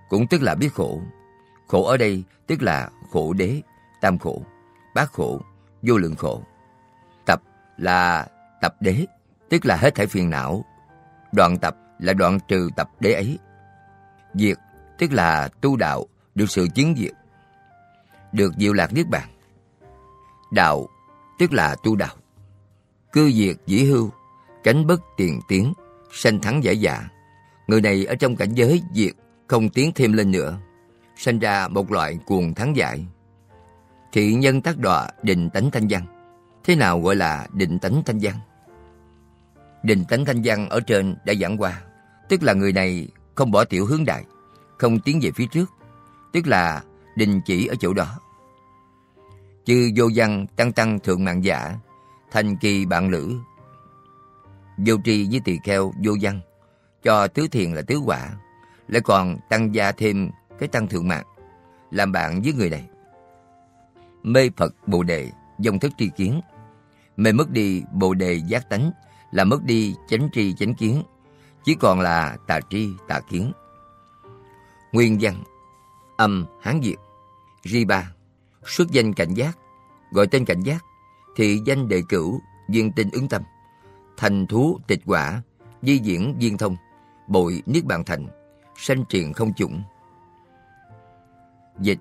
cũng tức là biết khổ. Khổ ở đây tức là khổ đế, tam khổ, bát khổ, vô lượng khổ. Tập là tập đế, tức là hết thảy phiền não. Đoạn tập là đoạn trừ tập đế ấy. Diệt tức là tu đạo được sự chứng diệt. Được diệu lạc niết bàn. Đạo tức là tu đạo cư diệt dĩ hưu, cánh bất tiền tiến, sanh thắng giải dạ. Người này ở trong cảnh giới diệt, không tiến thêm lên nữa, sanh ra một loại cuồng thắng giải. Thị nhân tác đọa định tánh thanh văn. Thế nào gọi là định tánh thanh văn? Định tánh thanh văn ở trên đã giảng qua, tức là người này không bỏ tiểu hướng đại, không tiến về phía trước, tức là đình chỉ ở chỗ đó. Chư vô văn tăng tăng thượng mạng giả, thành kỳ bạn lữ. Vô tri với tỳ kheo vô văn, cho tứ thiền là tứ quả, lại còn tăng gia thêm cái tăng thượng mạng, làm bạn với người này. Mê Phật Bồ Đề, dòng thức tri kiến, mê mất đi Bồ Đề giác tánh, là mất đi chánh tri chánh kiến, chỉ còn là tà tri tà kiến. Nguyên văn Âm Hán Việt Ri ba Xuất danh cảnh giác Gọi tên cảnh giác Thị danh đệ cửu, Viên tinh ứng tâm. Thành thú, tịch quả, Di diễn, viên thông, Bội, niết bàn thành, Sanh triền không chủng. Dịch.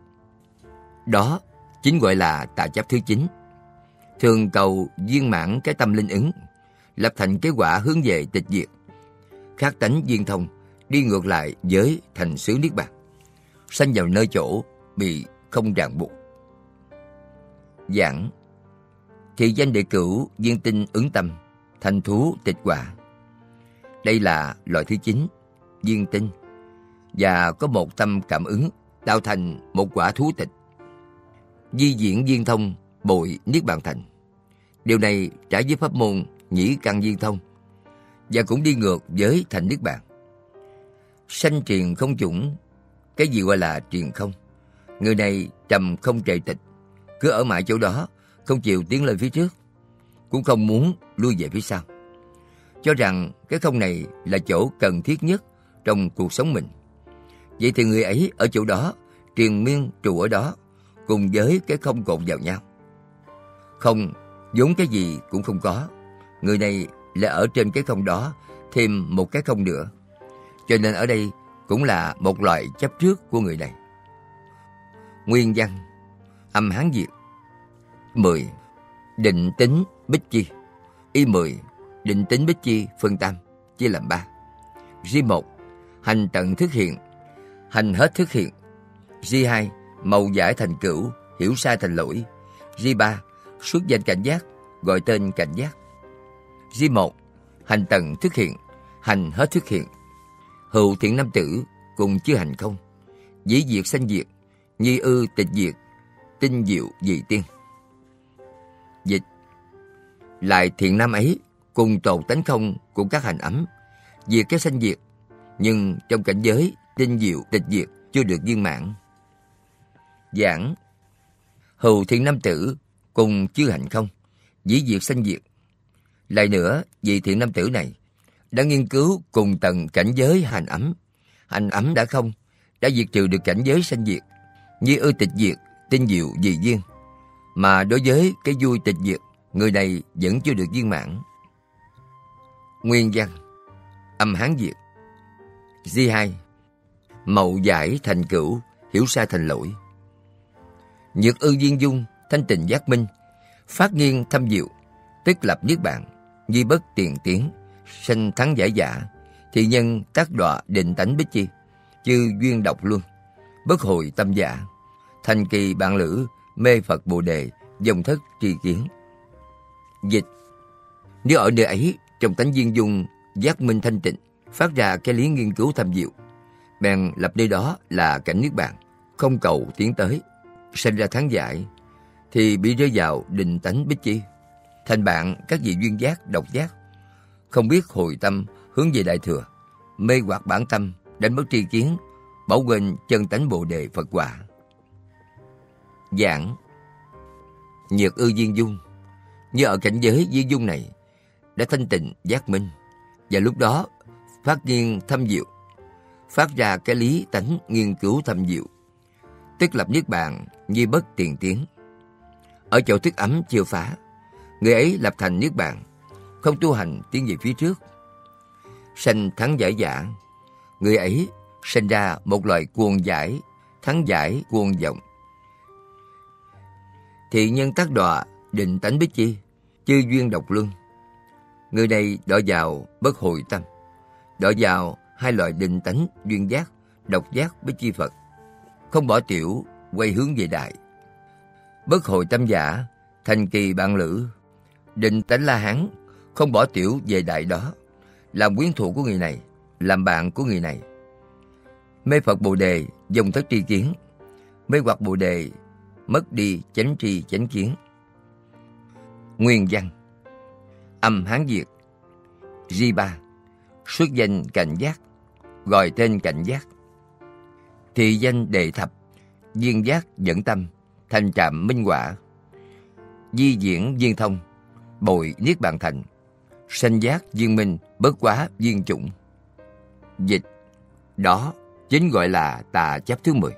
Đó chính gọi là tà chấp thứ chín. Thường cầu viên mãn cái tâm linh ứng, Lập thành cái quả hướng về tịch diệt. Khác tánh viên thông, Đi ngược lại với thành xứ niết bàn. Sanh vào nơi chỗ, Bị không ràng buộc. Giảng thì danh đệ cửu viên tinh ứng tâm Thành thú tịch quả Đây là loại thứ chín Viên tinh. Và có một tâm cảm ứng Tạo thành một quả thú tịch. Di diễn viên thông Bội Niết Bàn Thành. Điều này trả với pháp môn Nhĩ căn viên thông Và cũng đi ngược với thành Niết Bàn. Sanh truyền không chủng Cái gì gọi là truyền không? Người này trầm không trời tịch cứ ở mãi chỗ đó, không chịu tiến lên phía trước, cũng không muốn lui về phía sau. Cho rằng cái không này là chỗ cần thiết nhất trong cuộc sống mình. Vậy thì người ấy ở chỗ đó, triền miên trụ ở đó, cùng với cái không cột vào nhau. Không, vốn cái gì cũng không có. Người này là ở trên cái không đó, thêm một cái không nữa. Cho nên ở đây cũng là một loại chấp trước của người này. Nguyên văn Âm Hán Việt 10. Định tính Bích Chi Y 10. Định tính Bích Chi phân tam, chia làm 3. G1. Hành tận thức hiện, Hành hết thức hiện G2. Màu giải thành cửu, Hiểu sai thành lỗi G3. Xuất danh cảnh giác, Gọi tên cảnh giác G1. Hành tận thức hiện, Hành hết thức hiện Hữu thiện nam tử, Cùng chưa hành không Dĩ diệt sanh diệt, Nhi ư tịch diệt, tinh diệu dị tiên. Dịch Lại thiện nam ấy cùng tồn tánh không của các hành ấm, diệt cái sanh diệt, nhưng trong cảnh giới tinh diệu tịch diệt chưa được viên mãn. Giảng Hầu thiện nam tử cùng chư hạnh không, dĩ diệt sanh diệt. Lại nữa, vị thiện nam tử này đã nghiên cứu cùng tầng cảnh giới hành ấm. Hành ấm đã không, đã diệt trừ được cảnh giới sanh diệt, như ư tịch diệt tinh diệu dị duyên. Mà đối với cái vui tịch diệt, người này vẫn chưa được viên mãn. Nguyên văn Âm Hán Việt G2 Mậu giải thành cửu, hiểu sai thành lỗi. Nhược ư viên dung, thanh tình giác minh, phát nghiên thâm diệu, tức lập niết bàn, di bất tiền tiến, sanh thắng giải giả, thì nhân tác đọa định tánh bích chi, chư duyên độc luân, bất hồi tâm giả thành kỳ bạn lữ, mê Phật Bồ Đề, dòng thất tri kiến. Dịch Nếu ở nơi ấy, trong tánh viên dung, giác minh thanh tịnh, phát ra cái lý nghiên cứu thâm diệu, bèn lập nơi đó là cảnh nước bàn, không cầu tiến tới, sinh ra thắng giải, thì bị rơi vào định tánh bích chi. Thành bạn các vị duyên giác, độc giác, không biết hồi tâm hướng về đại thừa, mê hoặc bản tâm, đánh mất tri kiến, bảo quên chân tánh bồ đề Phật quả. Giảng. Nhược ư viên dung Như ở cảnh giới viên dung này Đã thanh tịnh giác minh Và lúc đó phát nghiên thâm diệu Phát ra cái lý tánh nghiên cứu thâm diệu, Tức lập niết bàn như bất tiền tiến. Ở chỗ thức ấm chưa phá, Người ấy lập thành niết bàn, Không tu hành tiến về phía trước. Sanh thắng giải giả, Người ấy sinh ra một loại cuồng giải, Thắng giải cuồng vọng thì nhân tác đọa định tánh bích chi chư duyên độc luân. Người này đọ vào bất hồi tâm, đọ vào hai loại định tánh duyên giác, độc giác bích chi Phật, không bỏ tiểu, quay hướng về đại. Bất hồi tâm giả, thành kỳ bạn lữ, định tánh la hán, không bỏ tiểu về đại đó, làm quyến thuộc của người này, làm bạn của người này. Mê Phật Bồ Đề, dùng thất tri kiến, mê hoặc Bồ Đề, mất đi chánh tri chánh kiến. Nguyên văn. Âm Hán Việt. Di Ba. Xuất danh cảnh giác. Gọi tên cảnh giác. Thị danh đệ thập. Duyên giác dẫn tâm. Thành trạm minh quả. Di diễn duyên thông. Bội niết bàn thành. Sanh giác duyên minh Bất quá duyên chủng. Dịch. Đó chính gọi là tà chấp thứ 10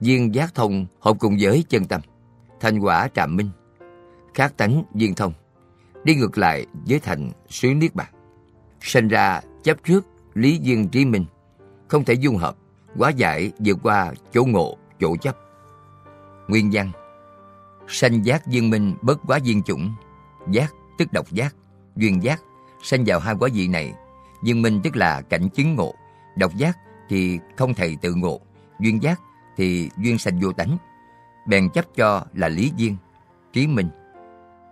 Duyên giác thông hợp cùng với chân tâm Thành quả trạm minh Khác tánh duyên thông đi ngược lại với thành suy niết bàn. Sinh ra chấp trước lý duyên trí minh, không thể dung hợp, quá giải vượt qua chỗ ngộ, chỗ chấp. Nguyên văn Sanh giác duyên minh bất quá duyên chủng, giác tức độc giác, duyên giác, sanh vào hai quá vị này, duyên minh tức là cảnh chứng ngộ, độc giác thì không thầy tự ngộ, duyên giác thì duyên sanh vô tánh, bèn chấp cho là lý duyên, trí minh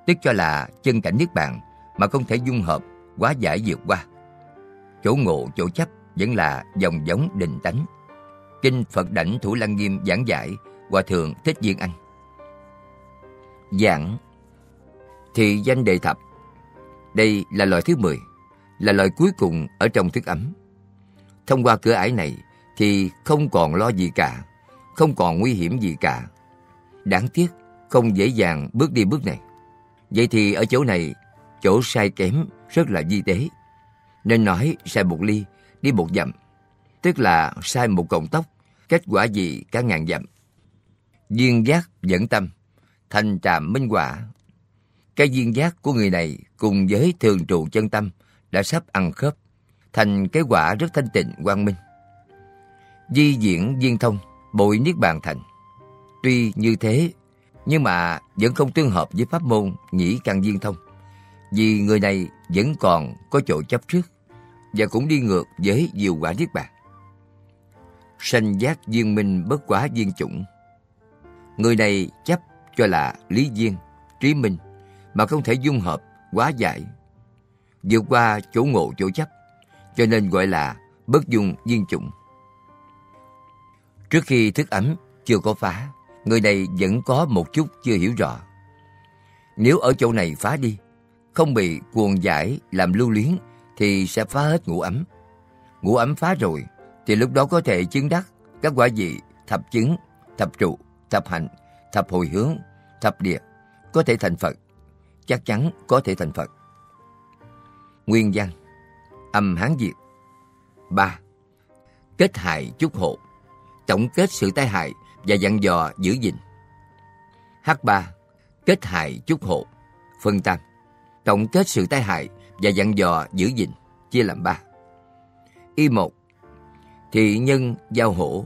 tức cho là chân cảnh niết bàn mà không thể dung hợp, quá giải vượt qua. Chỗ ngộ, chỗ chấp vẫn là dòng giống định tánh. Kinh Phật Đảnh Thủ Lăng Nghiêm giảng giải Hòa Thượng Thích Viên Anh. Giảng thì danh đề thập Đây là loại thứ 10, là loại cuối cùng ở trong thức ấm. Thông qua cửa ải này thì không còn lo gì cả, không còn nguy hiểm gì cả. Đáng tiếc, không dễ dàng bước đi bước này. Vậy thì ở chỗ này, chỗ sai kém rất là di tế. Nên nói sai một ly, đi một dặm. Tức là sai một cọng tóc, kết quả gì cả ngàn dặm. Duyên giác dẫn tâm, thành trạm minh quả. Cái duyên giác của người này cùng với thường trụ chân tâm đã sắp ăn khớp, thành cái quả rất thanh tịnh quang minh. Di diễn viên thông, bội niết bàn thành. Tuy như thế nhưng mà vẫn không tương hợp với pháp môn nhĩ căn viên thông. Vì người này vẫn còn có chỗ chấp trước và cũng đi ngược với diệu quả niết bàn. Sanh giác viên minh bất quá viên chủng. Người này chấp cho là lý viên trí minh mà không thể dung hợp, quá giải. Vượt qua chỗ ngộ chỗ chấp cho nên gọi là bất dung viên chủng. Trước khi thức ấm chưa có phá, người này vẫn có một chút chưa hiểu rõ. Nếu ở chỗ này phá đi, không bị cuồng giải làm lưu luyến thì sẽ phá hết ngũ ấm. Ngũ ấm phá rồi thì lúc đó có thể chứng đắc các quả vị thập chứng, thập trụ, thập hạnh, thập hồi hướng, thập địa, có thể thành Phật, chắc chắn có thể thành Phật. Nguyên văn Âm Hán Việt 3. Kết hại chúc hộ Tổng kết sự tai hại và dặn dò giữ gìn. H3. Kết hại chúc hộ. Phân tam. Tổng kết sự tai hại và dặn dò giữ gìn, chia làm ba. Y1. Thị nhân giao hổ.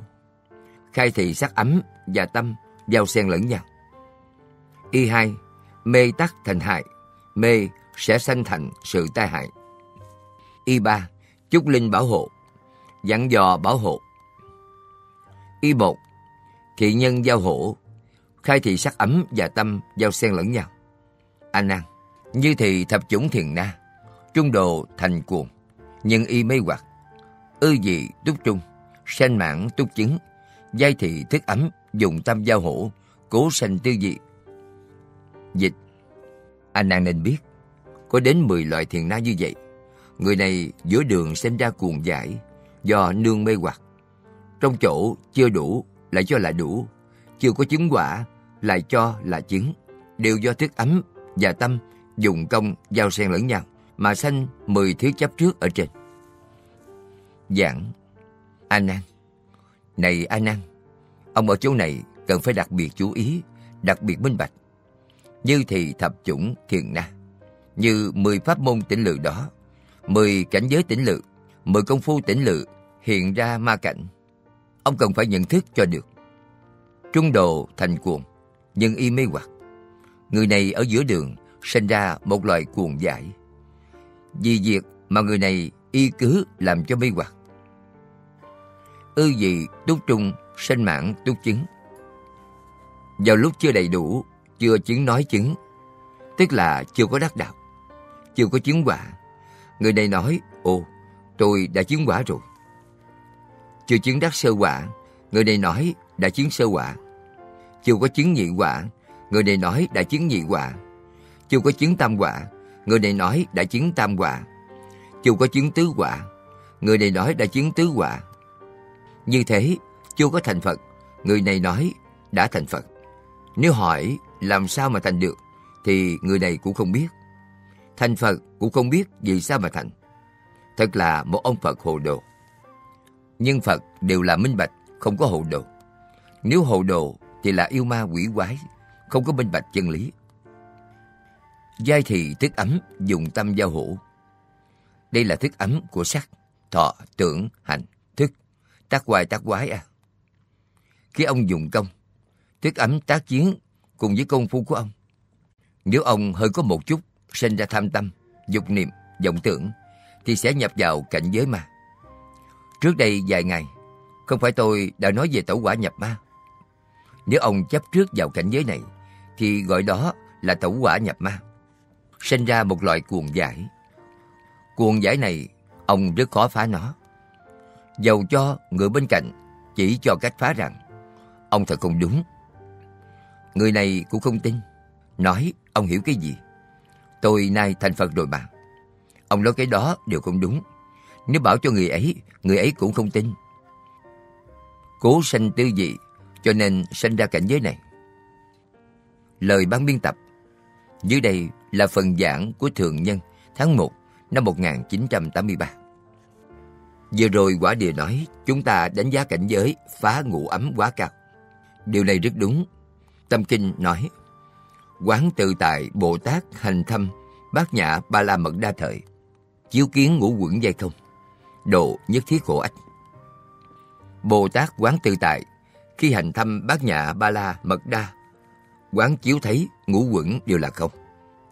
Khai thị sắc ấm và tâm giao xen lẫn nhau. Y2. Mê tắc thành hại. Mê sẽ sanh thành sự tai hại. Y3. Chúc linh bảo hộ. Dặn dò bảo hộ. Y1 Thị nhân giao hổ, khai thị sắc ấm và tâm giao xen lẫn nhau. A Nan, như thì thập chủng thiền na, trung đồ thành cuồng, nhân y mê hoặc, ư dị túc trung, sanh mãn túc chứng, giai thị thức ấm, dùng tâm giao hổ, cố sanh tư dị. Dịch A Nan nên biết, có đến 10 loại thiền na như vậy. Người này giữa đường sinh ra cuồng giải, do nương mê hoặc. Trong chỗ chưa đủ lại cho là đủ, chưa có chứng quả lại cho là chứng, đều do thức ấm và tâm dùng công giao xen lẫn nhau mà sanh mười thứ chấp trước ở trên. Giảng. A Nan. Này A Nan, ông ở chỗ này cần phải đặc biệt chú ý, đặc biệt minh bạch. Như thì thập chủng thiền na, như mười pháp môn tỉnh lự đó, mười cảnh giới tỉnh lự, mười công phu tỉnh lự hiện ra ma cảnh ông cần phải nhận thức cho được. Trung đồ thành cuồng, nhưng y mê hoặc. Người này ở giữa đường sinh ra một loại cuồng giải. Vì việc mà người này y cứ làm cho mê hoặc. Ư gì túc trung, sinh mạng túc chứng. Vào lúc chưa đầy đủ, chưa chứng nói chứng, tức là chưa có đắc đạo, chưa có chứng quả. Người này nói, ồ, tôi đã chứng quả rồi. Chưa chứng đắc sơ quả, người này nói đã chứng sơ quả. Chưa có chứng nhị quả, người này nói đã chứng nhị quả. Chưa có chứng tam quả, người này nói đã chứng tam quả. Chưa có chứng tứ quả, người này nói đã chứng tứ quả. Như thế, chưa có thành Phật, người này nói đã thành Phật. Nếu hỏi làm sao mà thành được, thì người này cũng không biết. Thành Phật cũng không biết vì sao mà thành. Thật là một ông Phật hồ đồ. Nhưng Phật đều là minh bạch, không có hồ đồ. Nếu hồ đồ thì là yêu ma quỷ quái, không có minh bạch chân lý. Giai thị thức ấm dùng tâm giao hữu. Đây là thức ấm của sắc, thọ, tưởng, hành, thức. Tác hoài tác quái à. Khi ông dùng công, thức ấm tác chiến cùng với công phu của ông. Nếu ông hơi có một chút sinh ra tham tâm, dục niệm, vọng tưởng, thì sẽ nhập vào cảnh giới ma. Trước đây vài ngày, không phải tôi đã nói về tẩu quả nhập ma. Nếu ông chấp trước vào cảnh giới này, thì gọi đó là tẩu quả nhập ma. Sinh ra một loại cuồng giải. Cuồng giải này, ông rất khó phá nó. Dầu cho người bên cạnh chỉ cho cách phá rằng, ông thật không đúng. Người này cũng không tin, nói ông hiểu cái gì. Tôi nay thành Phật rồi mà. Ông nói cái đó đều không đúng. Nếu bảo cho người ấy, người ấy cũng không tin. Cố sanh tư dị, cho nên sanh ra cảnh giới này. Lời ban biên tập Dưới đây là phần giảng của Thượng Nhân tháng 1 năm 1983. Vừa rồi quả địa nói chúng ta đánh giá cảnh giới phá ngũ ấm quá cao. Điều này rất đúng. Tâm Kinh nói Quán tự tại Bồ Tát hành thâm bát nhã ba la mật đa thời chiếu kiến ngũ quẩn dây không độ nhất thiết khổ ách. Bồ tát quán tự tại, khi hành thăm bát nhã ba la mật đa, quán chiếu thấy ngũ quẩn đều là không.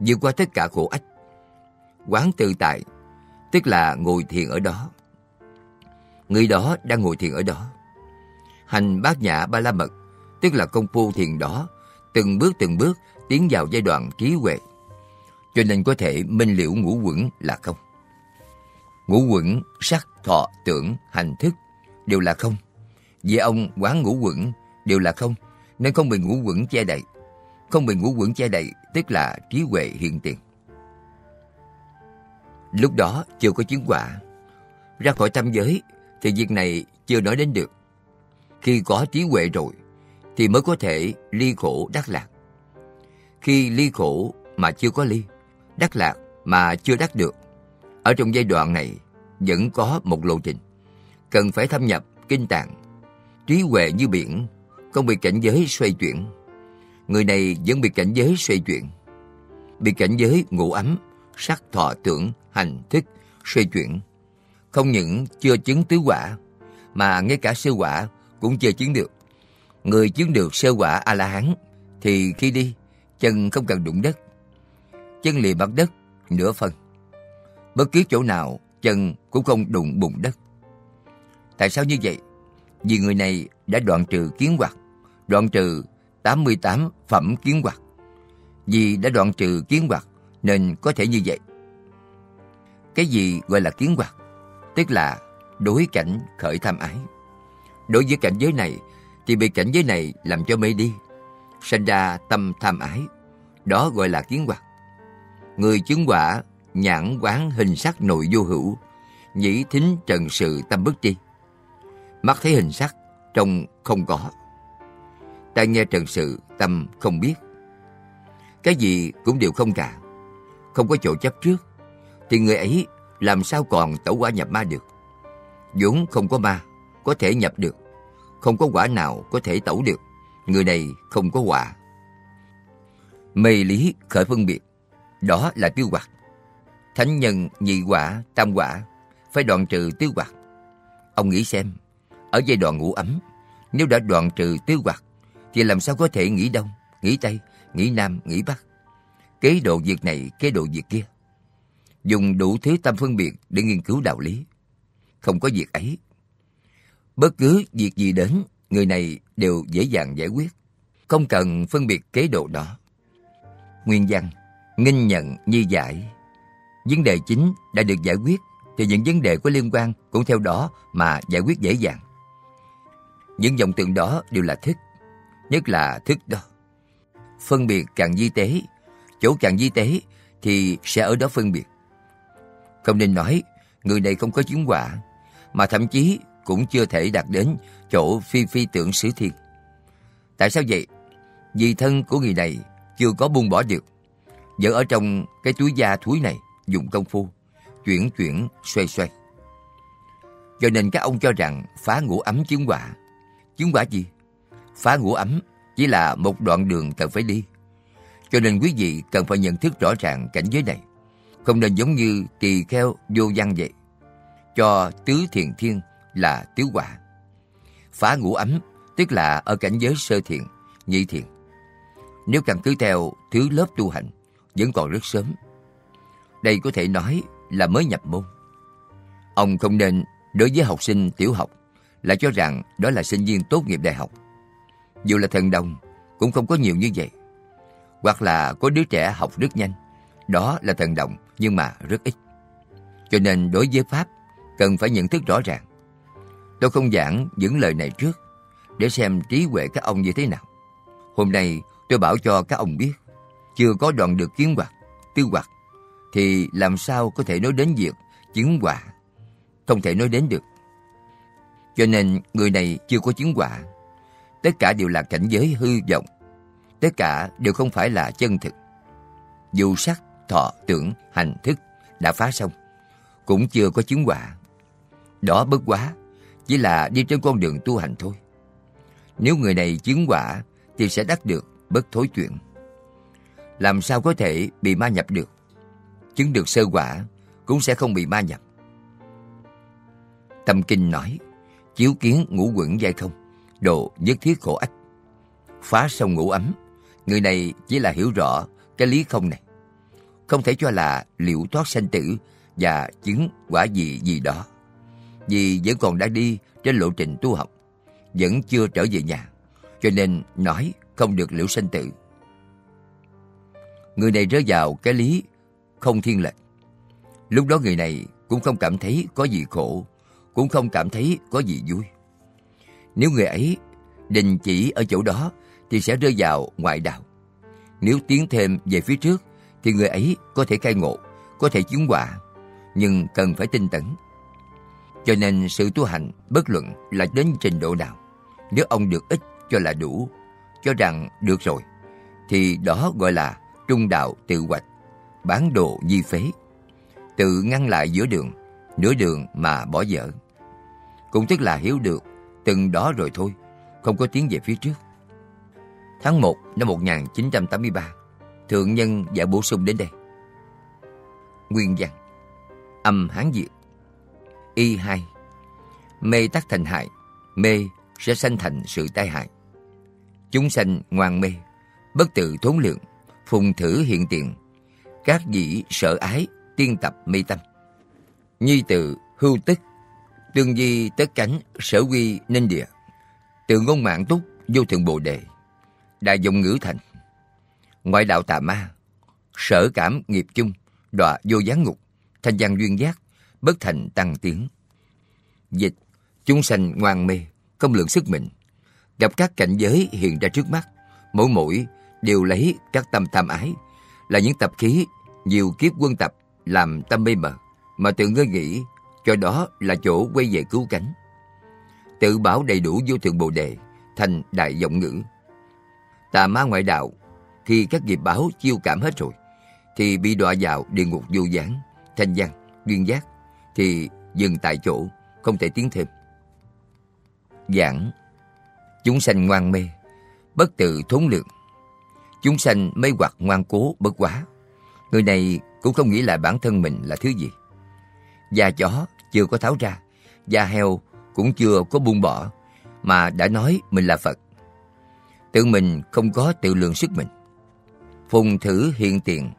Vượt qua tất cả khổ ách, quán tự tại, tức là ngồi thiền ở đó. Người đó đang ngồi thiền ở đó. Hành bát nhã ba la mật, tức là công phu thiền đó, từng bước từng bước tiến vào giai đoạn trí huệ. Cho nên có thể minh liễu ngũ quẩn là không. Ngũ quẩn, sắc, thọ, tưởng, hành thức đều là không. Vì ông quán ngũ quẩn đều là không, nên không bị ngũ quẩn che đậy. Không bị ngũ quẩn che đậy tức là trí huệ hiện tiền. Lúc đó chưa có chứng quả. Ra khỏi tam giới thì việc này chưa nói đến được. Khi có trí huệ rồi thì mới có thể ly khổ đắc lạc. Khi ly khổ mà chưa có ly đắc lạc mà chưa đắc được. Ở trong giai đoạn này vẫn có một lộ trình. Cần phải thâm nhập kinh tạng. Trí huệ như biển, không bị cảnh giới xoay chuyển. Người này vẫn bị cảnh giới xoay chuyển. Bị cảnh giới ngủ ấm, sắc thọ tưởng, hành thức, xoay chuyển. Không những chưa chứng tứ quả, mà ngay cả sơ quả cũng chưa chứng được. Người chứng được sơ quả A-la-hán thì khi đi, chân không cần đụng đất, chân lìa mặt đất nửa phần. Bất cứ chỗ nào chân cũng không đụng bùn đất. Tại sao như vậy? Vì người này đã đoạn trừ kiến hoạt, đoạn trừ 88 phẩm kiến hoạt. Vì đã đoạn trừ kiến hoạt nên có thể như vậy. Cái gì gọi là kiến hoạt? Tức là đối cảnh khởi tham ái. Đối với cảnh giới này thì bị cảnh giới này làm cho mê đi, sinh ra tâm tham ái. Đó gọi là kiến hoạt. Người chứng quả, nhãn quán hình sắc nội vô hữu, nhĩ thính trần sự tâm bất tri. Mắt thấy hình sắc, trông không có. Tai nghe trần sự, tâm không biết. Cái gì cũng đều không cả. Không có chỗ chấp trước, thì người ấy làm sao còn tẩu quả nhập ma được. vốn không có ma, có thể nhập được. Không có quả nào có thể tẩu được. Người này không có quả. Mê lý khởi phân biệt đó là tiêu hoạt. Thánh nhân nhị quả, tam quả phải đoạn trừ tiêu hoạt. Ông nghĩ xem, ở giai đoạn ngủ ấm, nếu đã đoạn trừ tiêu hoạt, thì làm sao có thể nghĩ đông, nghĩ tây, nghĩ nam, nghĩ bắc. Kế độ việc này, kế độ việc kia. dùng đủ thứ tâm phân biệt để nghiên cứu đạo lý. Không có việc ấy. Bất cứ việc gì đến, người này đều dễ dàng giải quyết. Không cần phân biệt kế độ đó. Nguyên văn, nghinh nhận như giải. Vấn đề chính đã được giải quyết, thì những vấn đề có liên quan cũng theo đó mà giải quyết dễ dàng. Những dòng tượng đó đều là thức, nhất là thức đó. Phân biệt càng di tế, chỗ càng di tế thì sẽ ở đó phân biệt. Không nên nói người này không có chứng quả, mà thậm chí cũng chưa thể đạt đến chỗ phi phi tượng xứ thiên. Tại sao vậy? Vì thân của người này chưa có buông bỏ được. Vẫn ở trong cái túi da thúi này dùng công phu, chuyển chuyển, xoay xoay. Cho nên các ông cho rằng phá ngũ ấm chứng quả. Chứng quả gì? Phá ngũ ấm chỉ là một đoạn đường cần phải đi. Cho nên quý vị cần phải nhận thức rõ ràng cảnh giới này. Không nên giống như tỳ kheo vô văn vậy. Cho tứ thiền thiên là tứ quả. Phá ngũ ấm tức là ở cảnh giới sơ thiền, nhị thiền. Nếu căn cứ theo thứ lớp tu hành, vẫn còn rất sớm. Đây có thể nói là mới nhập môn. Ông không nên đối với học sinh tiểu học là cho rằng đó là sinh viên tốt nghiệp đại học. Dù là thần đồng, cũng không có nhiều như vậy. Hoặc là có đứa trẻ học rất nhanh, đó là thần đồng nhưng mà rất ít. Cho nên đối với Pháp, cần phải nhận thức rõ ràng. Tôi không giảng những lời này trước, để xem trí huệ các ông như thế nào. Hôm nay tôi bảo cho các ông biết, chưa có đoạn được kiến hoạt, tư hoạt, thì làm sao có thể nói đến việc chứng quả? Không thể nói đến được. Cho nên người này chưa có chứng quả. Tất cả đều là cảnh giới hư vọng. Tất cả đều không phải là chân thực. Dù sắc, thọ, tưởng, hành, thức đã phá xong, cũng chưa có chứng quả. Đó bất quá, chỉ là đi trên con đường tu hành thôi. Nếu người này chứng quả thì sẽ đắc được bất thối chuyện. Làm sao có thể bị ma nhập được? Chứng được sơ quả cũng sẽ không bị ma nhập. Tâm Kinh nói, chiếu kiến ngũ quẩn dai không, độ nhất thiết khổ ách. Phá sông ngũ ấm, người này chỉ là hiểu rõ cái lý không này. Không thể cho là liệu thoát sanh tử và chứng quả gì gì đó. Vì vẫn còn đang đi trên lộ trình tu học, vẫn chưa trở về nhà, cho nên nói không được liễu sanh tử. Người này rơi vào cái lý không thiên lệch. Lúc đó người này cũng không cảm thấy có gì khổ, cũng không cảm thấy có gì vui. Nếu người ấy đình chỉ ở chỗ đó thì sẽ rơi vào ngoại đạo. Nếu tiến thêm về phía trước thì người ấy có thể khai ngộ, có thể chứng quả, nhưng cần phải tinh tấn. Cho nên sự tu hành bất luận là đến trình độ nào, nếu ông được ít cho là đủ, cho rằng được rồi, thì đó gọi là trung đạo tự hoạch, bán đồ di phế. Tự ngăn lại giữa đường, nửa đường mà bỏ dở. Cũng tức là hiểu được từng đó rồi thôi, không có tiến về phía trước. Tháng 1 năm 1983, Thượng Nhân giải bổ sung đến đây. Nguyên văn Âm Hán diệt Y 2 Mê tắc thành hại, mê sẽ sanh thành sự tai hại. Chúng sanh ngoan mê, bất tự thốn lượng, phùng thử hiện tiền, các dĩ sợ ái, tiên tập mê tâm. Nhi tự hưu tức, tương di tất cánh, sở quy ninh địa. Từ ngôn mạng túc, vô thượng bồ đề. Đại dụng ngữ thành. Ngoại đạo tà ma, sở cảm nghiệp chung, đọa vô gián ngục, thanh văn duyên giác, bất thành tăng tiến. Dịch, chúng sanh ngoan mê, không lượng sức mình. Gặp các cảnh giới hiện ra trước mắt, mỗi mỗi đều lấy các tâm tham ái, là những tập khí, nhiều kiếp quân tập làm tâm mê mờ, mà tự ngươi nghĩ cho đó là chỗ quay về cứu cánh. Tự bảo đầy đủ vô thượng bồ đề, thành đại giọng ngữ. Tà ma ngoại đạo, khi các nghiệp báo chiêu cảm hết rồi, thì bị đọa vào địa ngục vô gián, thanh văn, duyên giác, thì dừng tại chỗ, không thể tiến thêm. Giảng Chúng sanh ngoan mê, bất tự thốn lượng. Chúng sanh mê hoặc ngoan cố bất quá. Người này cũng không nghĩ lại bản thân mình là thứ gì. Da chó chưa có tháo ra, da heo cũng chưa có buông bỏ, mà đã nói mình là Phật. Tự mình không có tự lượng sức mình. Phùng thử hiện tiền,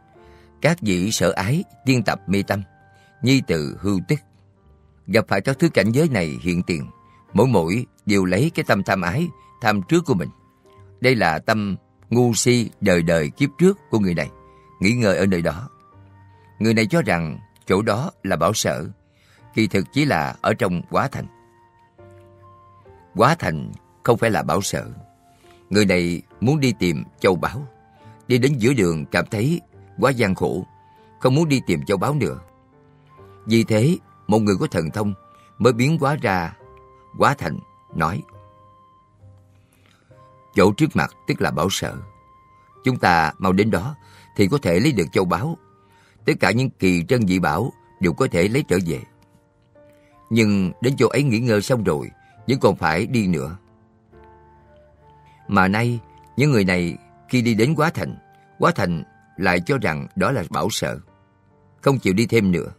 Các vị sợ ái, tiên tập mê tâm, nhi tự hưu tức. Gặp phải các thứ cảnh giới này hiện tiền, mỗi mỗi đều lấy cái tâm tham ái, tham trước của mình. Đây là tâm ngu si đời đời kiếp trước của người này, nghĩ ngơi ở nơi đó. Người này cho rằng chỗ đó là bảo sở, kỳ thực chỉ là ở trong quá thành. Quá thành không phải là bảo sở. Người này muốn đi tìm châu báu, đi đến giữa đường cảm thấy quá gian khổ, không muốn đi tìm châu báu nữa. Vì thế, một người có thần thông mới biến quá ra quá thành, nói Chỗ trước mặt tức là bảo sở. Chúng ta mau đến đó thì có thể lấy được châu báu. Tất cả những kỳ trân dị bảo đều có thể lấy trở về. Nhưng đến chỗ ấy nghỉ ngơi xong rồi, vẫn còn phải đi nữa. Mà nay, những người này khi đi đến Quá Thành, Quá Thành lại cho rằng đó là bảo sợ, không chịu đi thêm nữa.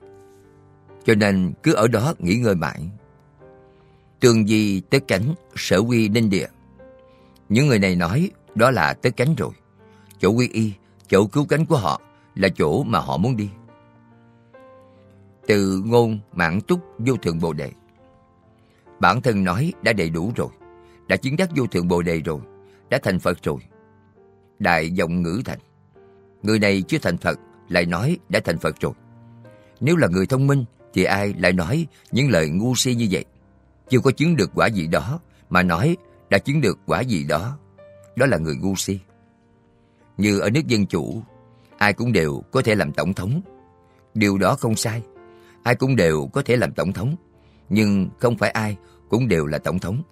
Cho nên cứ ở đó nghỉ ngơi mãi. Tường di tới cánh, sở quy ninh địa. Những người này nói đó là tới cánh rồi. Chỗ quy y, chỗ cứu cánh của họ là chỗ mà họ muốn đi. Từ ngôn mãn túc vô thượng bồ đề. Bản thân nói đã đầy đủ rồi, đã chứng đắc vô thượng bồ đề rồi, đã thành Phật rồi. Đại giọng ngữ thành. Người này chưa thành Phật, lại nói đã thành Phật rồi. Nếu là người thông minh, thì ai lại nói những lời ngu si như vậy? Chưa có chứng được quả gì đó, mà nói đã chứng được quả gì đó. Đó là người ngu si. Như ở nước dân chủ, ai cũng đều có thể làm tổng thống. Điều đó không sai. Ai cũng đều có thể làm tổng thống. Nhưng không phải ai cũng đều là tổng thống.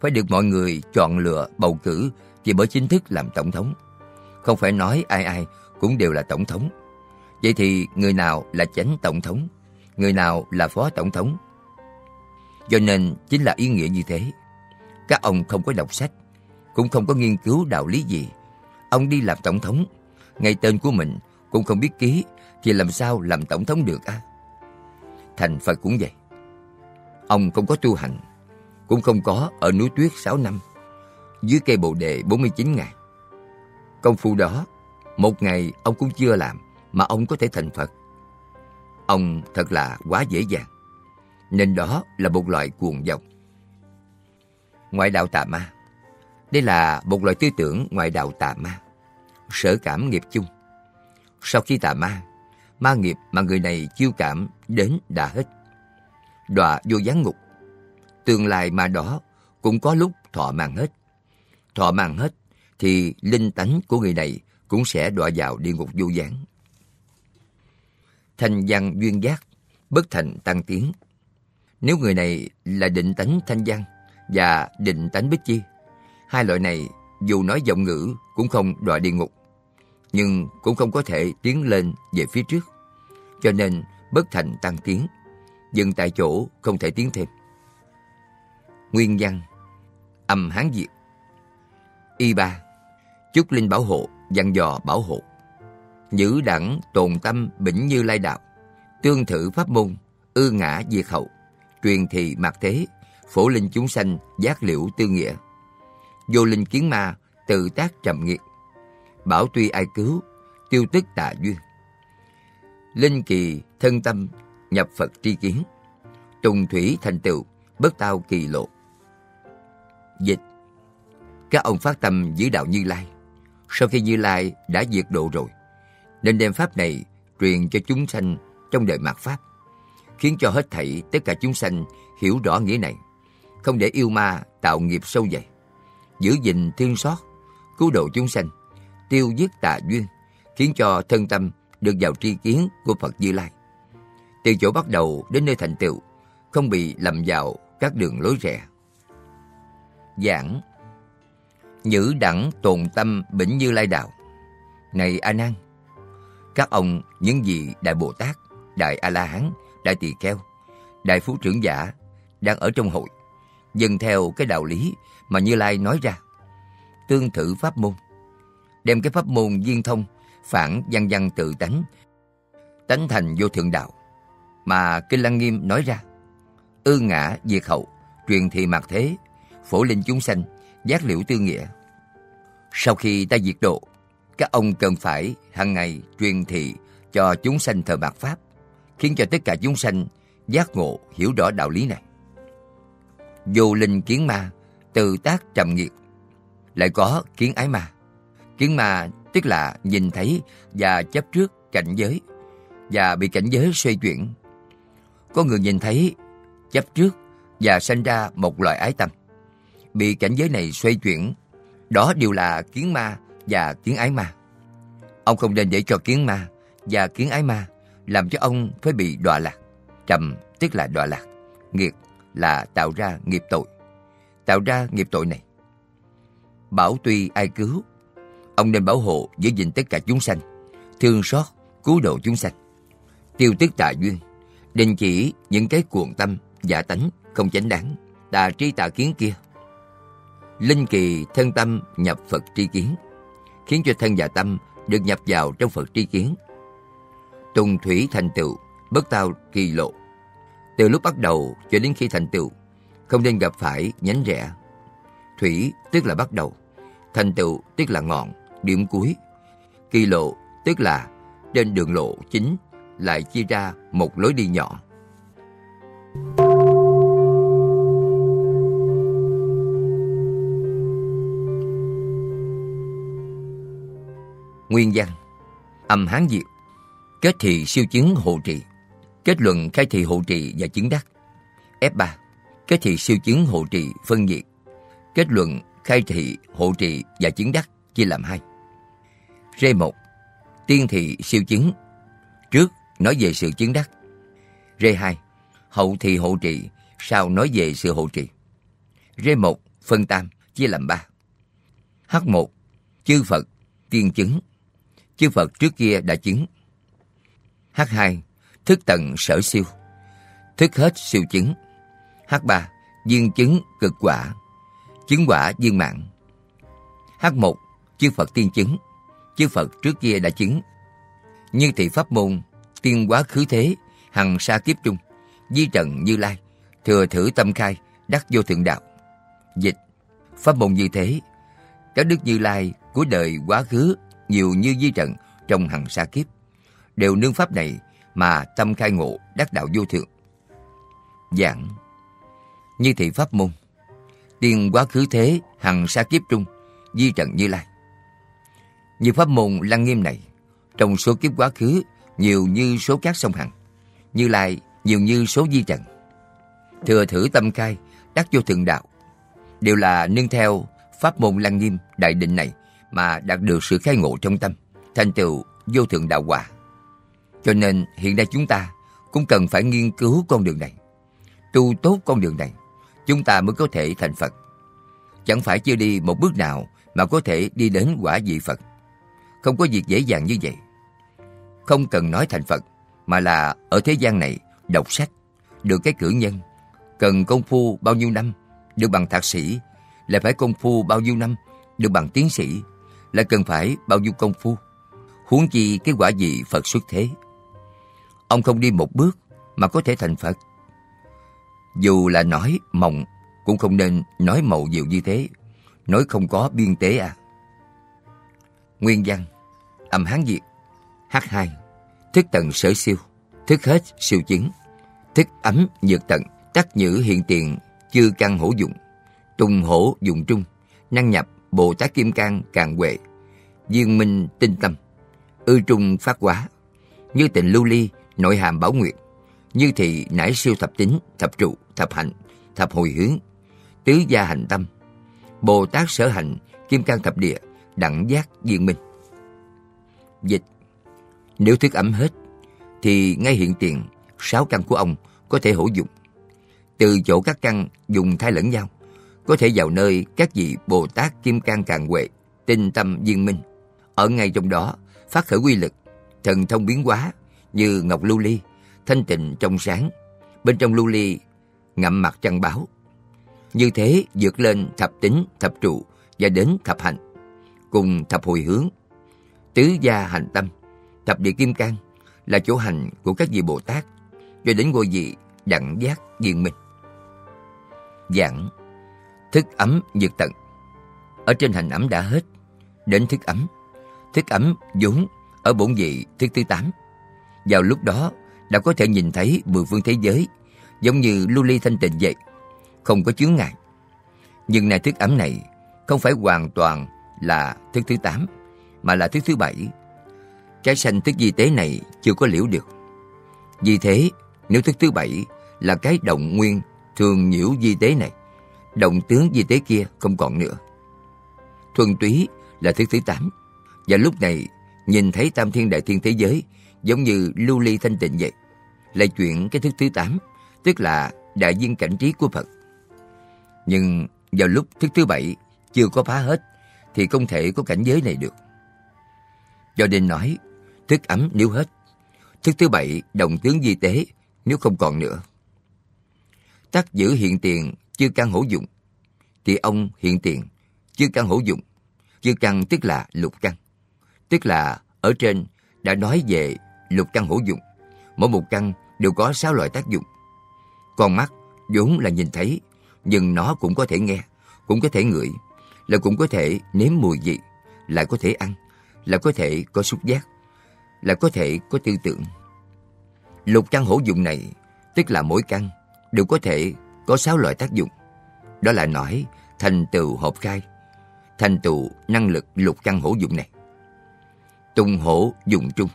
Phải được mọi người chọn lựa, bầu cử thì mới chính thức làm tổng thống. Không phải nói ai ai cũng đều là tổng thống. Vậy thì người nào là chánh tổng thống, người nào là phó tổng thống? Do nên chính là ý nghĩa như thế. Các ông không có đọc sách, cũng không có nghiên cứu đạo lý gì. Ông đi làm tổng thống, ngay tên của mình cũng không biết ký thì làm sao làm tổng thống được á? Thành Phật cũng vậy. Ông không có tu hành, cũng không có ở núi tuyết 6 năm, dưới cây bồ đề 49 ngày. Công phu đó, một ngày ông cũng chưa làm mà ông có thể thành Phật. Ông thật là quá dễ dàng, nên đó là một loại cuồng vọng. Ngoại đạo tà ma đây là một loại tư tưởng ngoại đạo tà ma, sở cảm nghiệp chung. Sau khi tà ma, ma nghiệp mà người này chiêu cảm đến đã hết. Đọa vô gián ngục, tương lai mà đó cũng có lúc thọ mạng hết. Thọ mạng hết thì linh tánh của người này cũng sẽ đọa vào địa ngục vô gián. Thanh văn duyên giác, bất thành tăng tiến. Nếu người này là định tánh thanh văn và định tánh bích chi, hai loại này dù nói giọng ngữ cũng không đọa địa ngục, nhưng cũng không có thể tiến lên về phía trước. Cho nên bất thành tăng tiến, dừng tại chỗ không thể tiến thêm. Nguyên văn Âm Hán Việt Y ba Chúc Linh bảo hộ, dặn dò bảo hộ. Nhữ đẳng tồn tâm bỉnh như lai đạo, tương thử pháp môn, ư ngã diệt hậu, truyền thị mạc thế, phổ linh chúng sanh giác liễu tư nghĩa. Vô linh kiến ma, tự tác trầm nghiệt. Bảo tuy ai cứu, tiêu tức tạ duyên. Linh kỳ thân tâm, nhập Phật tri kiến. Tùng thủy thành tựu, bất tao kỳ lộ. Dịch Các ông phát tâm giữ đạo Như Lai. Sau khi Như Lai đã diệt độ rồi, nên đem Pháp này truyền cho chúng sanh trong đời mạt Pháp, khiến cho hết thảy tất cả chúng sanh hiểu rõ nghĩa này, không để yêu ma tạo nghiệp sâu dày, giữ gìn thương xót, cứu độ chúng sanh, tiêu dứt tà duyên, khiến cho thân tâm được vào tri kiến của Phật Như Lai. Từ chỗ bắt đầu đến nơi thành tựu, không bị lầm vào các đường lối rẽ. Giảng Nhữ đẳng tồn tâm bỉnh Như Lai Đạo Này A Nan, các ông những vị Đại Bồ Tát, Đại A-La-Hán, Đại Tỳ Kheo, Đại Phú Trưởng Giả đang ở trong hội, dần theo cái đạo lý mà Như Lai nói ra. Tương thử pháp môn, đem cái pháp môn viên thông, phản văn văn tự tánh, tánh thành vô thượng đạo, mà Kinh Lăng Nghiêm nói ra. Ư ngã diệt hậu, truyền thị mạc thế, phổ linh chúng sanh, giác liễu tư nghĩa. Sau khi ta diệt độ, các ông cần phải hàng ngày truyền thị cho chúng sanh thờ mạt Pháp, khiến cho tất cả chúng sanh giác ngộ hiểu rõ đạo lý này. Vô linh kiến ma, từ tác trầm nghiệt, lại có kiến ái ma. Kiến ma tức là nhìn thấy và chấp trước cảnh giới và bị cảnh giới xoay chuyển. Có người nhìn thấy chấp trước và sanh ra một loại ái tâm. Bị cảnh giới này xoay chuyển, đó đều là kiến ma và kiến ái ma. Ông không nên để cho kiến ma và kiến ái ma làm cho ông phải bị đọa lạc. Trầm tức là đọa lạc, nghiệt là tạo ra nghiệp tội. Tạo ra nghiệp tội này. Bảo tuy ai cứu, ông nên bảo hộ giữ gìn tất cả chúng sanh, thương xót, cứu độ chúng sanh. Tiêu tức tà duyên, đình chỉ những cái cuồng tâm, giả tánh, không chánh đáng, tà tri tà kiến kia. Linh kỳ thân tâm nhập Phật tri kiến, khiến cho thân và tâm được nhập vào trong Phật tri kiến. Tùng thủy thành tựu, bất tao kỳ lộ. Từ lúc bắt đầu cho đến khi thành tựu, không nên gặp phải nhánh rẽ. Thủy tức là bắt đầu, thành tựu tức là ngọn, điểm cuối. Kỳ lộ tức là trên đường lộ chính lại chia ra một lối đi nhỏ. Nguyên văn Âm Hán Diệt Kết thị siêu chứng hộ trì Kết luận khai thị hộ trì và chứng đắc F3 Kết thị siêu chứng hộ trì phân nhiệt. Kết luận, khai thị, hộ trì và chứng đắc chia làm hai R1 Tiên thị siêu chứng Trước, nói về sự chứng đắc R2 Hậu thị hộ trì, Sau nói về sự hộ trì R1 phân tam, chia làm ba H1 Chư Phật, tiên chứng chư Phật trước kia đã chứng. H2. Thức tận sở siêu. Thức hết siêu chứng. H3. Duyên chứng cực quả. Chứng quả viên mạng. H1. Chư Phật tiên chứng. Chư Phật trước kia đã chứng. Như thị pháp môn, tiên quá khứ thế, hằng sa kiếp trung, di trần như lai, thừa thử tâm khai, đắc vô thượng đạo. Dịch, pháp môn như thế, các đức như lai của đời quá khứ nhiều như di trần trong hằng sa kiếp, đều nương pháp này mà tâm khai ngộ đắc đạo vô thượng. Giảng như thị pháp môn. Tiên quá khứ thế hằng sa kiếp trung Di trần như lai. Như pháp môn lăng nghiêm này Trong số kiếp quá khứ Nhiều như số các sông hằng. Như lai nhiều như số di trần Thừa thử tâm khai Đắc vô thượng đạo. Đều là nương theo pháp môn lăng nghiêm đại định này mà đạt được sự khai ngộ trong tâm, thành tựu vô thượng đạo quả. Cho nên hiện nay chúng ta cũng cần phải nghiên cứu con đường này. Tu tốt con đường này, chúng ta mới có thể thành Phật. Chẳng phải chưa đi một bước nào mà có thể đi đến quả vị Phật. Không có việc dễ dàng như vậy. Không cần nói thành Phật, mà là ở thế gian này đọc sách, được cái cử nhân. Cần công phu bao nhiêu năm, được bằng thạc sĩ, lại phải công phu bao nhiêu năm, được bằng tiến sĩ, lại cần phải bao nhiêu công phu. Huống chi cái quả vị Phật xuất thế. Ông không đi một bước mà có thể thành Phật. Dù là nói mộng, cũng không nên nói mậu diệu như thế. Nói không có biên tế à. Nguyên văn Âm Hán diệt H2 Thức tận sở siêu Thức hết siêu chứng. Thức ấm nhược tận Tắc nhữ hiện tiền Chư căn hổ dụng. Tùng hổ dụng trung Năng nhập Bồ Tát Kim Cang càng huệ, viên minh tinh tâm, ư trung phát quá như tịnh lưu ly, nội hàm bảo nguyệt, như thị nải siêu thập tính, thập trụ, thập hạnh, thập hồi hướng, tứ gia hành tâm, Bồ Tát sở hành, Kim Cang thập địa, đẳng giác viên minh. Dịch Nếu thức ấm hết, thì ngay hiện tiền, sáu căn của ông có thể hữu dụng. Từ chỗ các căn dùng thay lẫn nhau, có thể vào nơi các vị Bồ Tát Kim Cang Càng Huệ, tinh tâm viên minh. Ở ngay trong đó, phát khởi quy lực, thần thông biến hóa như ngọc lưu ly, thanh tịnh trong sáng. Bên trong lưu ly ngậm mặt chăn báo. Như thế vượt lên thập tính, thập trụ và đến thập hạnh, cùng thập hồi hướng. Tứ gia hành tâm, thập địa kim cang là chỗ hành của các vị Bồ Tát cho đến ngôi vị đẳng giác viên minh. Giảng thức ấm diệt tận. Ở trên hành ấm đã hết, đến thức ấm. thức ấm vốn ở bổn vị thức thứ tám. Vào lúc đó, đã có thể nhìn thấy mười phương thế giới, giống như lưu ly thanh tịnh vậy, không có chướng ngại. Nhưng này thức ấm này không phải hoàn toàn là thức thứ tám, mà là thức thứ bảy. Cái sanh thức di tế này chưa có liễu được. Vì thế, nếu thức thứ bảy là cái động nguyên thường nhiễu di tế này, động tướng di tế kia không còn nữa. Thuần túy là thức thứ tám, và lúc này nhìn thấy tam thiên đại thiên thế giới giống như lưu ly thanh tịnh vậy. Lại chuyển cái thức thứ tám, tức là đại viên cảnh trí của Phật. Nhưng vào lúc thức thứ bảy chưa có phá hết thì không thể có cảnh giới này được. Do nên nói, thức ấm nếu hết, thức thứ bảy đồng tướng di tế nếu không còn nữa. Tắc giữ hiện tiền chưa căn hữu dụng, thì ông hiện tiền chưa căn hữu dụng. Chưa căn tức là lục căn, tức là ở trên đã nói về lục căn hữu dụng. Mỗi một căn đều có sáu loại tác dụng. Con mắt vốn là nhìn thấy, nhưng nó cũng có thể nghe, cũng có thể ngửi, là cũng có thể nếm mùi vị, lại có thể ăn, là có thể có xúc giác, là có thể có tư tưởng. Lục căn hữu dụng này, tức là mỗi căn đều có thể có sáu loại tác dụng. Đó là nói thành tựu hợp khai, thành tựu năng lực lục căn hữu dụng này. Tùng hổ dụng trung,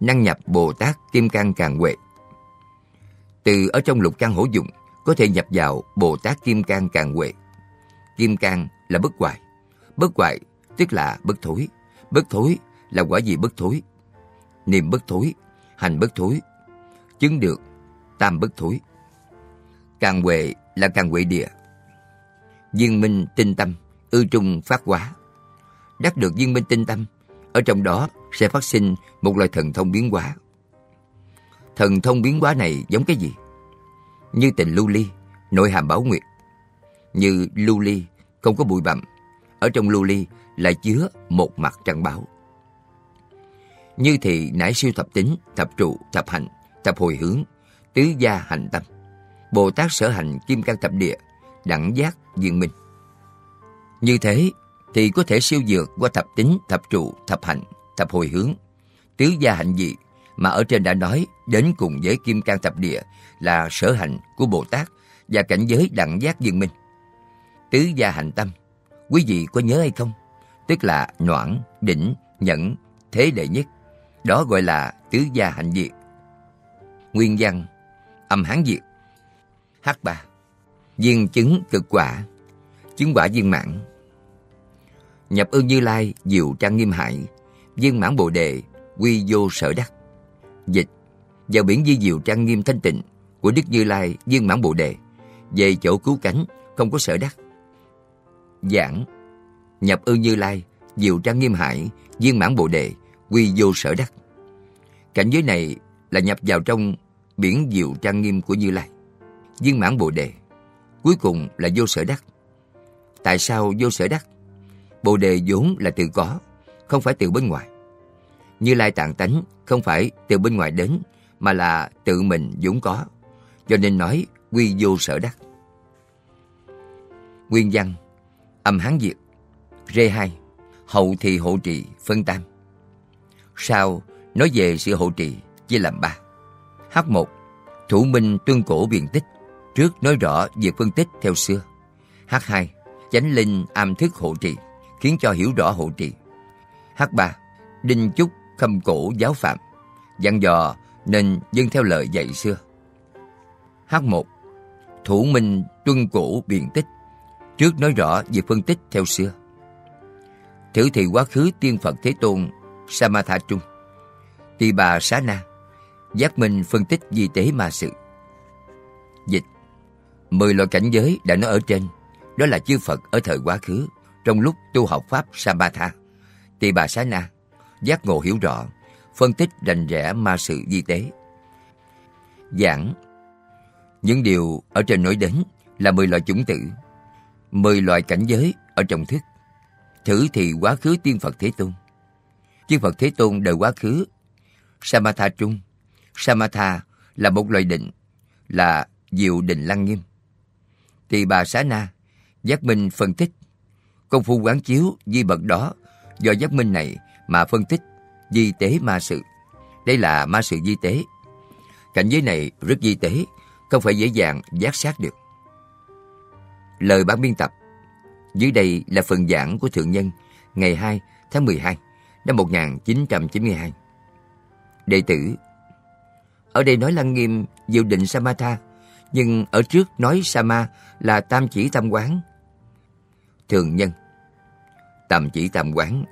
năng nhập Bồ Tát Kim Cang Càng Huệ. Từ ở trong lục căn hữu dụng có thể nhập vào Bồ Tát Kim Cang Càng Huệ. Kim Cang là bất hoại. Bất hoại tức là bất thối. Bất thối là quả gì bất thối. Niệm bất thối, hành bất thối. Chứng được tam bất thối. Càng huệ là càng huệ địa. Viên minh tinh tâm, ư trung phát hóa. Đắc được viên minh tinh tâm, ở trong đó sẽ phát sinh một loại thần thông biến hóa. Thần thông biến hóa này giống cái gì? Như tình lưu ly, nội hàm bảo nguyệt. Như lưu ly không có bụi bặm, ở trong lưu ly lại chứa một mặt trăng bảo. Như thì nãy siêu thập tính, thập trụ, thập hành, thập hồi hướng, tứ gia hành tâm. Bồ Tát sở hành kim cang thập địa, đẳng giác diện minh. Như thế thì có thể siêu dược qua thập tính, thập trụ, thập hành, thập hồi hướng, tứ gia hạnh dị mà ở trên đã nói đến cùng với kim cang thập địa là sở hành của Bồ Tát và cảnh giới đẳng giác viên minh. Tứ gia hạnh tâm, quý vị có nhớ hay không? Tức là noãn, đỉnh, nhẫn, thế đệ nhất. Đó gọi là tứ gia hạnh diệt. Nguyên văn, âm hán diệt. H3. Viên chứng cực quả, chứng quả viên mãn. Nhập ư Như Lai, diệu trang nghiêm hải, viên mãn bồ đề, quy vô sở đắc. Dịch, vào biển di diệu trang nghiêm thanh tịnh của Đức Như Lai viên mãn bồ đề, về chỗ cứu cánh, không có sở đắc. Giảng, nhập ư Như Lai, diệu trang nghiêm hải, viên mãn bồ đề, quy vô sở đắc. Cảnh giới này là nhập vào trong biển diệu trang nghiêm của Như Lai. Viên mãn bồ đề, cuối cùng là vô sở đắc. Tại sao vô sở đắc? Bồ đề vốn là từ có, không phải từ bên ngoài. Như Lai tạng tánh không phải từ bên ngoài đến, mà là tự mình vốn có. Cho nên nói quy vô sở đắc. Nguyên văn Âm Hán Việt Rê 2 Hậu thì hộ trì phân tam Sau nói về sự hộ trì chia làm ba H1 Thủ minh tuân cổ biện tích Trước nói rõ việc phân tích theo xưa H2 Chánh linh am thức hộ trì Khiến cho hiểu rõ hộ trì H3 Đinh chúc khâm cổ giáo phạm, Dặn dò nên dân theo lời dạy xưa. H1 Thủ minh tuân cổ biện tích, Trước nói rõ việc phân tích theo xưa. Thử thì quá khứ tiên Phật Thế Tôn Samatha Trung, Tỳ bà Xá Na, Giác minh phân tích di tế mà sự. Dịch, Mười loại cảnh giới đã nói ở trên, Đó là chư Phật ở thời quá khứ, Trong lúc tu học Pháp Samatha, Tỳ bà Xá Na Giác ngộ hiểu rõ Phân tích rành rẽ ma sự di tế Giảng Những điều ở trên nói đến Là mười loại chủng tử mười loại cảnh giới ở trong thức. Thử thì quá khứ tiên Phật Thế Tôn. Chư Phật Thế Tôn đời quá khứ, Samatha Trung. Samatha là một loại định, là diệu định lăng nghiêm. Tỳ bà Xá Na, giác minh phân tích. Công phu quán chiếu di bậc đó, do giác minh này mà phân tích di tế ma sự. Đây là ma sự di tế. Cảnh giới này rất di tế, không phải dễ dàng giác sát được. Lời bản biên tập Dưới đây là phần giảng của Thượng Nhân ngày 2 tháng 12 năm 1992. Đệ tử Ở đây nói Lăng Nghiêm diệu định Samatha, nhưng ở trước nói Sama là tam chỉ tam quán. Thường Nhân Tam chỉ tam quán,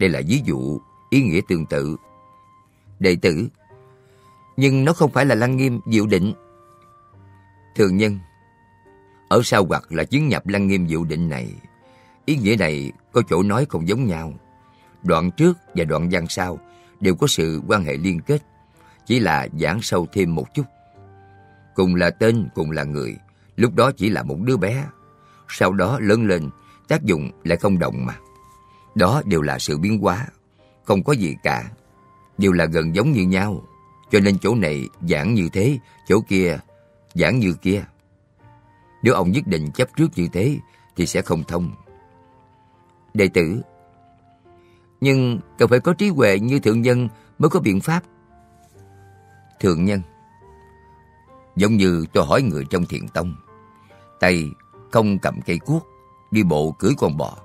đây là ví dụ ý nghĩa tương tự. Đệ tử Nhưng nó không phải là Lăng Nghiêm diệu định. Thường Nhân ở sau hoặc là chứng nhập lăng nghiêm diệu định này. Ý nghĩa này có chỗ nói không giống nhau. Đoạn trước và đoạn văn sau đều có sự quan hệ liên kết, chỉ là giảng sâu thêm một chút. Cùng là tên, cùng là người, lúc đó chỉ là một đứa bé. Sau đó lớn lên, tác dụng lại không đồng mà. Đó đều là sự biến hóa, không có gì cả. Đều là gần giống như nhau. Cho nên chỗ này giảng như thế, chỗ kia giảng như kia. Nếu ông nhất định chấp trước như thế thì sẽ không thông. Đệ tử Nhưng cần phải có trí huệ như thượng nhân mới có biện pháp. Thượng nhân Giống như tôi hỏi người trong thiền tông Tay không cầm cây cuốc Đi bộ cưỡi con bò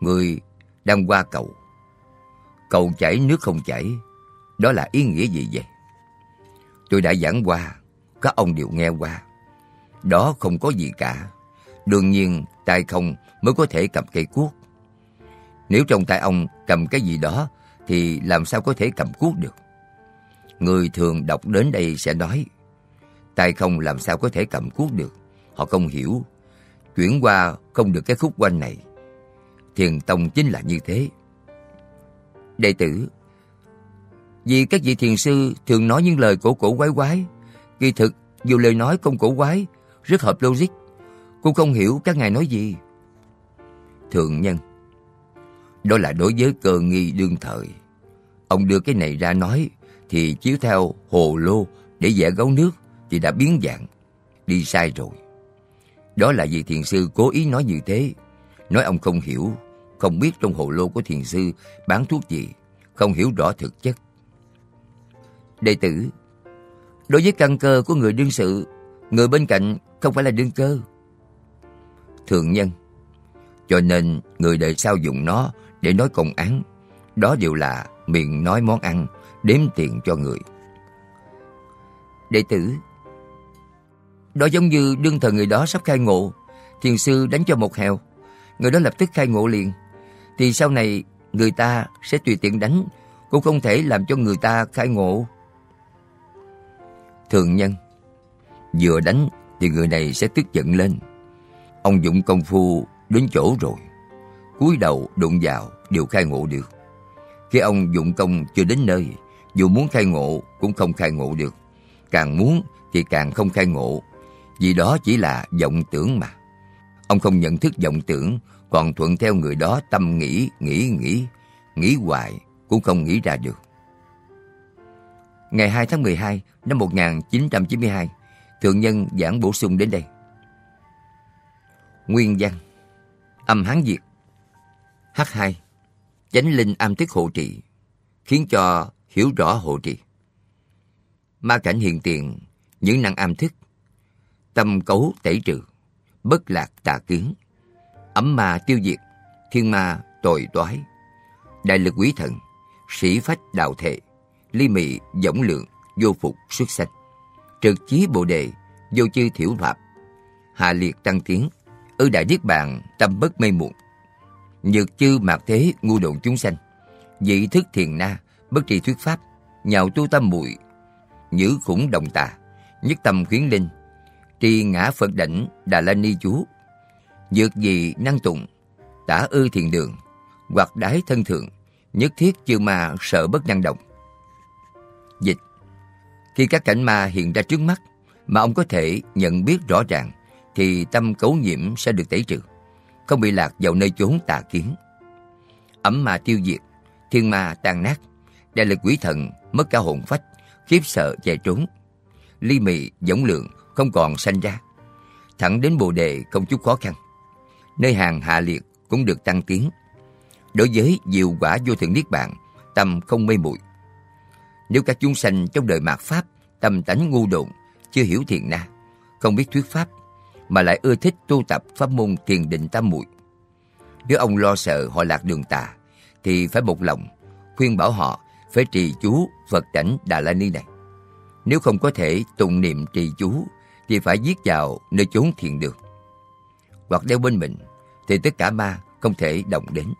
Người đang qua cầu Cầu chảy nước không chảy Đó là ý nghĩa gì vậy? Tôi đã giảng qua Các ông đều nghe qua đó không có gì cả. Đương nhiên, tay không mới có thể cầm cây cuốc. Nếu trong tay ông cầm cái gì đó, thì làm sao có thể cầm cuốc được? Người thường đọc đến đây sẽ nói, tay không làm sao có thể cầm cuốc được. Họ không hiểu, chuyển qua không được cái khúc quanh này. Thiền tông chính là như thế. Đệ tử, vì các vị thiền sư thường nói những lời cổ cổ quái quái, kỳ thực dù lời nói không cổ quái rất hợp logic. Cô không hiểu các ngài nói gì. Thượng nhân Đó là đối với cơ nghi đương thời. Ông đưa cái này ra nói thì chiếu theo hồ lô để vẽ gấu nước thì đã biến dạng. Đi sai rồi. Đó là vì thiền sư cố ý nói như thế. Nói ông không hiểu, không biết trong hồ lô của thiền sư bán thuốc gì, không hiểu rõ thực chất. Đệ tử, đối với căn cơ của người đương sự, người bên cạnh không phải là đương cơ. thường nhân, cho nên người đời sau dùng nó để nói công án. Đó đều là miệng nói món ăn, đếm tiền cho người. Đệ tử, đó giống như đương thời người đó sắp khai ngộ, thiền sư đánh cho một heo, người đó lập tức khai ngộ liền. Thì sau này người ta sẽ tùy tiện đánh, cũng không thể làm cho người ta khai ngộ. Thường nhân, vừa đánh thì người này sẽ tức giận lên. Ông dụng công phu đến chỗ rồi, cúi đầu đụng vào đều khai ngộ được. Khi ông dụng công chưa đến nơi, dù muốn khai ngộ cũng không khai ngộ được. Càng muốn thì càng không khai ngộ, vì đó chỉ là vọng tưởng mà. Ông không nhận thức vọng tưởng, còn thuận theo người đó tâm nghĩ, nghĩ, nghĩ, nghĩ hoài cũng không nghĩ ra được. Ngày 2 tháng 12 năm 1992, Thượng Nhân giảng bổ sung đến đây. Nguyên văn Âm Hán Việt H2 Chánh linh âm thức hộ trì Khiến cho hiểu rõ hộ trì Ma cảnh hiện tiền Những năng âm thức Tâm cấu tẩy trừ Bất lạc tà kiến Ấm ma tiêu diệt Thiên ma tồi toái. Đại lực quý thần Sĩ phách đạo thể Ly mị dõng lượng Vô phục xuất sanh. Trực chí bồ đề, vô chư thiểu thoạp, hạ liệt tăng tiến, ư đại niết bàn, tâm bất mê muộn. Nhược chư mạc thế ngu độn chúng sanh, dị thức thiền na, bất tri thuyết pháp, nhạo tu tâm muội. Nhữ khủng đồng tà, nhất tâm khuyến linh, tri ngã Phật đảnh Đà La Ni Chú, dược gì năng tụng, tả ư thiền đường, hoặc đái thân thượng, nhất thiết chư ma sợ bất năng động. Dịch khi các cảnh ma hiện ra trước mắt mà ông có thể nhận biết rõ ràng thì tâm cấu nhiễm sẽ được tẩy trừ, không bị lạc vào nơi chốn tà kiến. Ấm ma tiêu diệt, thiên ma tan nát, đại lực quỷ thần mất cả hồn phách, khiếp sợ chạy trốn. Ly mị, giống lượng không còn sanh ra. Thẳng đến bồ đề không chút khó khăn. Nơi hàng hạ liệt cũng được tăng tiến. Đối với diệu quả vô thượng niết bàn tâm không mê muội. Nếu các chúng sanh trong đời mạt Pháp tâm tánh ngu độn, chưa hiểu thiền na, không biết thuyết Pháp, mà lại ưa thích tu tập pháp môn thiền định tam muội. Nếu ông lo sợ họ lạc đường tà, thì phải một lòng, khuyên bảo họ phải trì chú Phật cảnh Đà La Ni này. Nếu không có thể tụng niệm trì chú, thì phải giết vào nơi chốn thiền đường. Hoặc đeo bên mình, thì tất cả ma không thể động đến.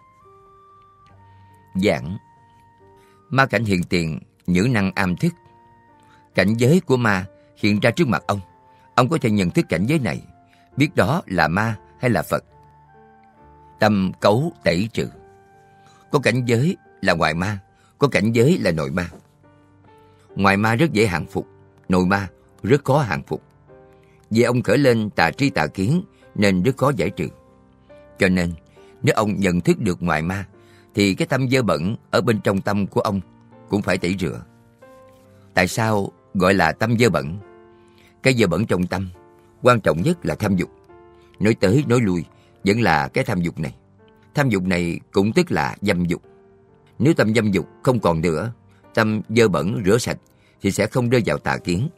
Giảng Ma cảnh hiện tiền, nhữ năng am thức. Cảnh giới của ma hiện ra trước mặt ông. Ông có thể nhận thức cảnh giới này, biết đó là ma hay là Phật. Tâm cấu tẩy trừ. Có cảnh giới là ngoại ma, có cảnh giới là nội ma. Ngoại ma rất dễ hàng phục, nội ma rất khó hàng phục. Vì ông khởi lên tà tri tà kiến nên rất khó giải trừ. Cho nên, nếu ông nhận thức được ngoại ma, thì cái tâm dơ bẩn ở bên trong tâm của ông cũng phải tẩy rửa. Tại sao gọi là tâm dơ bẩn? Cái dơ bẩn trong tâm, quan trọng nhất là tham dục. Nói tới nói lui, vẫn là cái tham dục này. Tham dục này cũng tức là dâm dục. Nếu tâm dâm dục không còn nữa, tâm dơ bẩn rửa sạch thì sẽ không rơi vào tà kiến.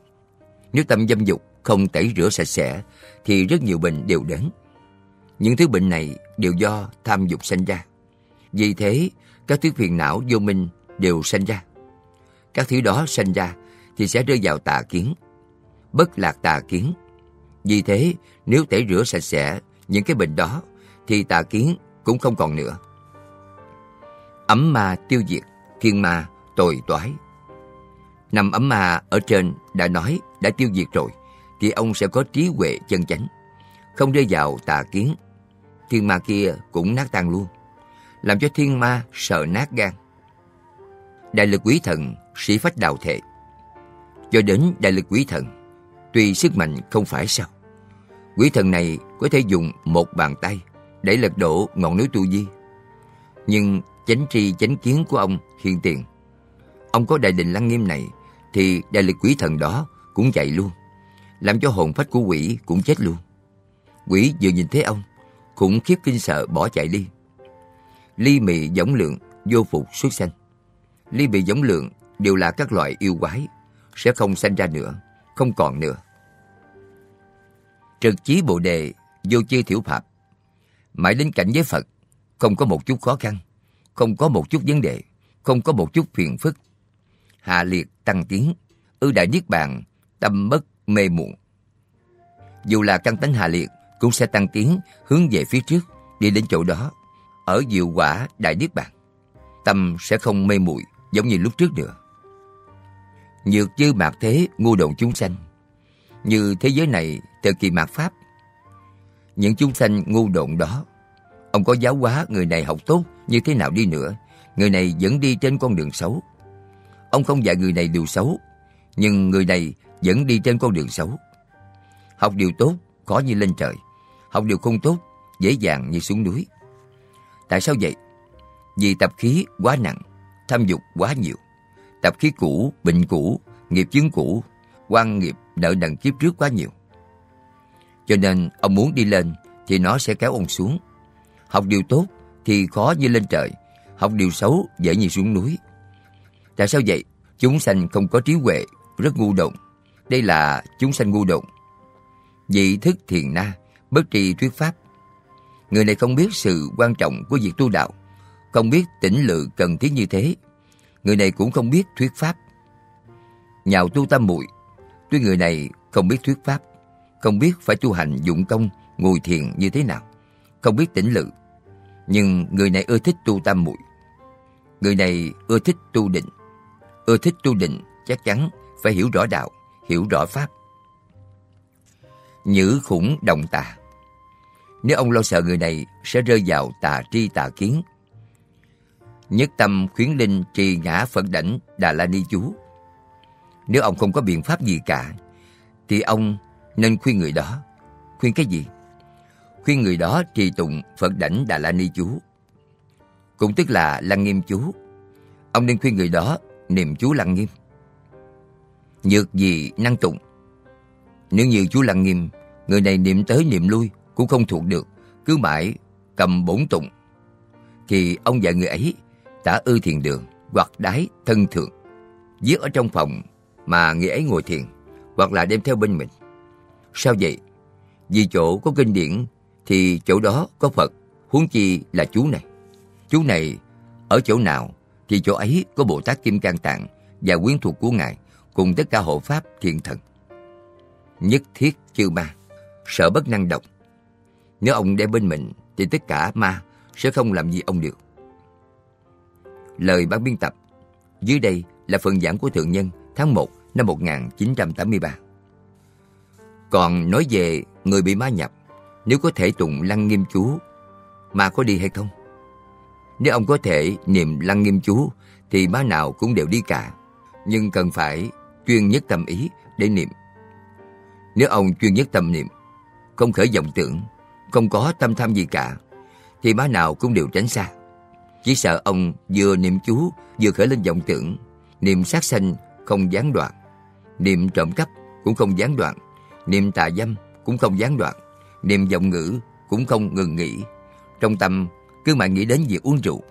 Nếu tâm dâm dục không tẩy rửa sạch sẽ thì rất nhiều bệnh đều đến. Những thứ bệnh này đều do tham dục sinh ra. Vì thế, các thứ phiền não vô minh đều sinh ra. Các thứ đó sinh ra thì sẽ rơi vào tà kiến. Bất lạc tà kiến. Vì thế, nếu tẩy rửa sạch sẽ những cái bệnh đó thì tà kiến cũng không còn nữa. Ấm ma tiêu diệt, thiên ma tồi toái. Năm ấm ma ở trên đã nói, đã tiêu diệt rồi, thì ông sẽ có trí huệ chân chánh, không rơi vào tà kiến. Thiên ma kia cũng nát tan luôn, làm cho thiên ma sợ nát gan. Đại lực quý thần sĩ phách đạo thể. Cho đến đại lực quý thần, tuy sức mạnh không phải sao. Quý thần này có thể dùng một bàn tay để lật đổ ngọn núi Tu Di. Nhưng chánh tri chánh kiến của ông hiện tiền. Ông có đại định lăng nghiêm này thì đại lực quý thần đó cũng chạy luôn, làm cho hồn phách của quỷ cũng chết luôn. Quỷ vừa nhìn thấy ông, khủng khiếp kinh sợ bỏ chạy đi. Ly mị giống lượng, vô phục xuất sanh. Ly mị giống lượng đều là các loại yêu quái, sẽ không sanh ra nữa, không còn nữa. Trực chí Bồ Đề, vô chi thiểu phạm. Mãi đến cảnh giới Phật, không có một chút khó khăn, không có một chút vấn đề, không có một chút phiền phức. Hạ liệt tăng tiến, ư đại niết bàn, tâm bất mê muộn. Dù là căn tánh hạ liệt, cũng sẽ tăng tiến hướng về phía trước, đi đến chỗ đó, ở diệu quả đại niết bàn. Tâm sẽ không mê muội giống như lúc trước nữa. Nhược dư mạc thế ngu đồn chúng sanh. Như thế giới này thời kỳ mạt Pháp. Những chúng sanh ngu độn đó, ông có giáo hóa người này học tốt như thế nào đi nữa, người này vẫn đi trên con đường xấu. Ông không dạy người này điều xấu, nhưng người này vẫn đi trên con đường xấu. Học điều tốt, khó như lên trời. Học điều không tốt, dễ dàng như xuống núi. Tại sao vậy? Vì tập khí quá nặng, tham dục quá nhiều. Tập khí cũ, bệnh cũ, nghiệp chứng cũ, quan nghiệp, nợ nần kiếp trước quá nhiều. Cho nên ông muốn đi lên thì nó sẽ kéo ông xuống. Học điều tốt thì khó như lên trời, học điều xấu dễ như xuống núi. Tại sao vậy? Chúng sanh không có trí huệ, rất ngu độn. Đây là chúng sanh ngu độn. Dị thức thiền na, bất trì thuyết pháp. Người này không biết sự quan trọng của việc tu đạo, không biết tỉnh lự cần thiết như thế. Người này cũng không biết thuyết pháp. Nhào tu tâm muội tuy người này không biết thuyết pháp, không biết phải tu hành dụng công, ngồi thiền như thế nào, không biết tỉnh lự. Nhưng người này ưa thích tu tam muội Người này ưa thích tu định. Ưa thích tu định chắc chắn phải hiểu rõ đạo, hiểu rõ pháp. Nhữ khủng đồng tà nếu ông lo sợ người này sẽ rơi vào tà tri tà kiến. Nhất tâm khuyến linh trì ngã Phật đảnh Đà La Ni Chú. Nếu ông không có biện pháp gì cả, thì ông nên khuyên người đó. Khuyên cái gì? Khuyên người đó trì tụng Phật đảnh Đà La Ni Chú. Cũng tức là Lăng Nghiêm Chú. Ông nên khuyên người đó niệm chú Lăng Nghiêm. Nhược gì năng tụng. Nếu như chú Lăng Nghiêm, người này niệm tới niệm lui cũng không thuộc được, cứ mãi cầm bổn tụng. Thì ông dạy người ấy tả ư thiền đường, hoặc đái thân thượng, viết ở trong phòng mà người ấy ngồi thiền, hoặc là đem theo bên mình. Sao vậy? Vì chỗ có kinh điển thì chỗ đó có Phật, huống chi là chú này. Chú này ở chỗ nào thì chỗ ấy có Bồ Tát Kim Cang Tạng và quyến thuộc của Ngài cùng tất cả hộ pháp thiện thần. Nhất thiết chư ma, sợ bất năng động. Nếu ông đem bên mình thì tất cả ma sẽ không làm gì ông được. Lời ban biên tập Dưới đây là phần giảng của Thượng Nhân tháng 1 năm 1983. Còn nói về người bị ma nhập, nếu có thể tụng lăng nghiêm chú, ma có đi hay không? Nếu ông có thể niệm lăng nghiêm chú, thì ma nào cũng đều đi cả. Nhưng cần phải chuyên nhất tâm ý để niệm. Nếu ông chuyên nhất tâm niệm, không khởi vọng tưởng, không có tâm tham gì cả, thì má nào cũng đều tránh xa. Chỉ sợ ông vừa niệm chú, vừa khởi lên vọng tưởng, niệm sát sanh không gián đoạn, niệm trộm cắp cũng không gián đoạn, niệm tà dâm cũng không gián đoạn, niệm vọng ngữ cũng không ngừng nghỉ. Trong tâm cứ mãi nghĩ đến việc uống rượu.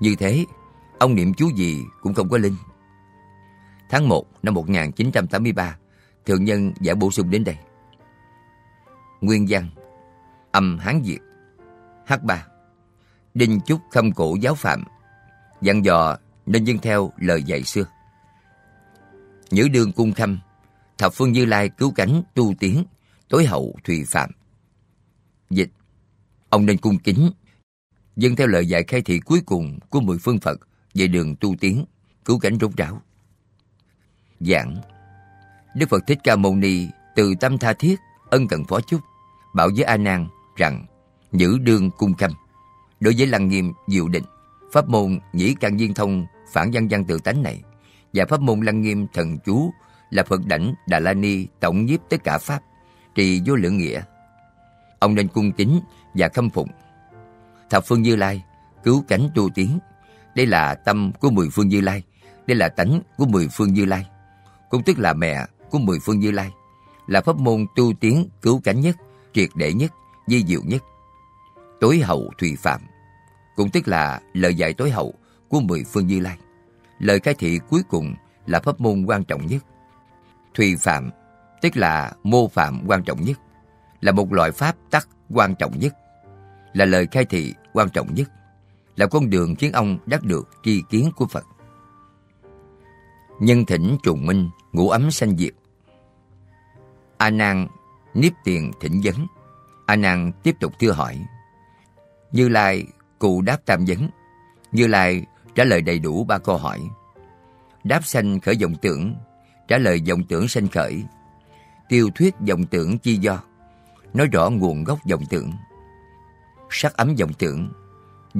Như thế, ông niệm chú gì cũng không có linh. Tháng 1 năm 1983, Thượng Nhân giải bổ sung đến đây. Nguyên văn Âm Hán Việt. H3 Đinh Chúc khâm cổ giáo phạm. Dặn dò nên dân theo lời dạy xưa. Nhữ đường cung khâm Thập phương Như Lai cứu cánh tu tiến Tối hậu thùy phạm. Dịch. Ông nên cung kính Dân theo lời dạy khai thị cuối cùng của mười phương Phật về đường tu tiến, cứu cánh rốt ráo. Giảng. Đức Phật Thích Ca Mâu Ni từ tâm tha thiết, ân cần phó chúc, bảo với A Nan rằng nhữ đương cung khâm. Đối với lăng nghiêm diệu định, pháp môn nhĩ căn viên thông phản văn văn tự tánh này và pháp môn lăng nghiêm thần chú là Phật đảnh Đà La Ni tổng nhiếp tất cả pháp, trì vô lượng nghĩa. Ông nên cung kính và khâm phụng. Thập phương Như Lai cứu cánh tu tiến. Đây là tâm của mười phương Như Lai, đây là tánh của mười phương Như Lai, cũng tức là mẹ của mười phương Như Lai, là pháp môn tu tiến cứu cánh nhất, triệt để nhất, di diệu nhất. Tối hậu thùy phạm, cũng tức là lời dạy tối hậu của mười phương Như Lai. Lời khai thị cuối cùng là pháp môn quan trọng nhất. Thùy phạm, tức là mô phạm quan trọng nhất, là một loại pháp tắc quan trọng nhất, là lời khai thị quan trọng nhất, là con đường khiến ông đắc được tri kiến của Phật. Nhân thỉnh trùng minh, ngũ ấm sanh diệt. A Nan niếp tiền thỉnh vấn. A Nan tiếp tục thưa hỏi. Như Lai cụ đáp tam vấn. Như Lai trả lời đầy đủ ba câu hỏi. Đáp sanh khởi vọng tưởng, trả lời vọng tưởng sanh khởi. Tiêu thuyết vọng tưởng chi do, nói rõ nguồn gốc vọng tưởng. Sắc ấm vọng tưởng,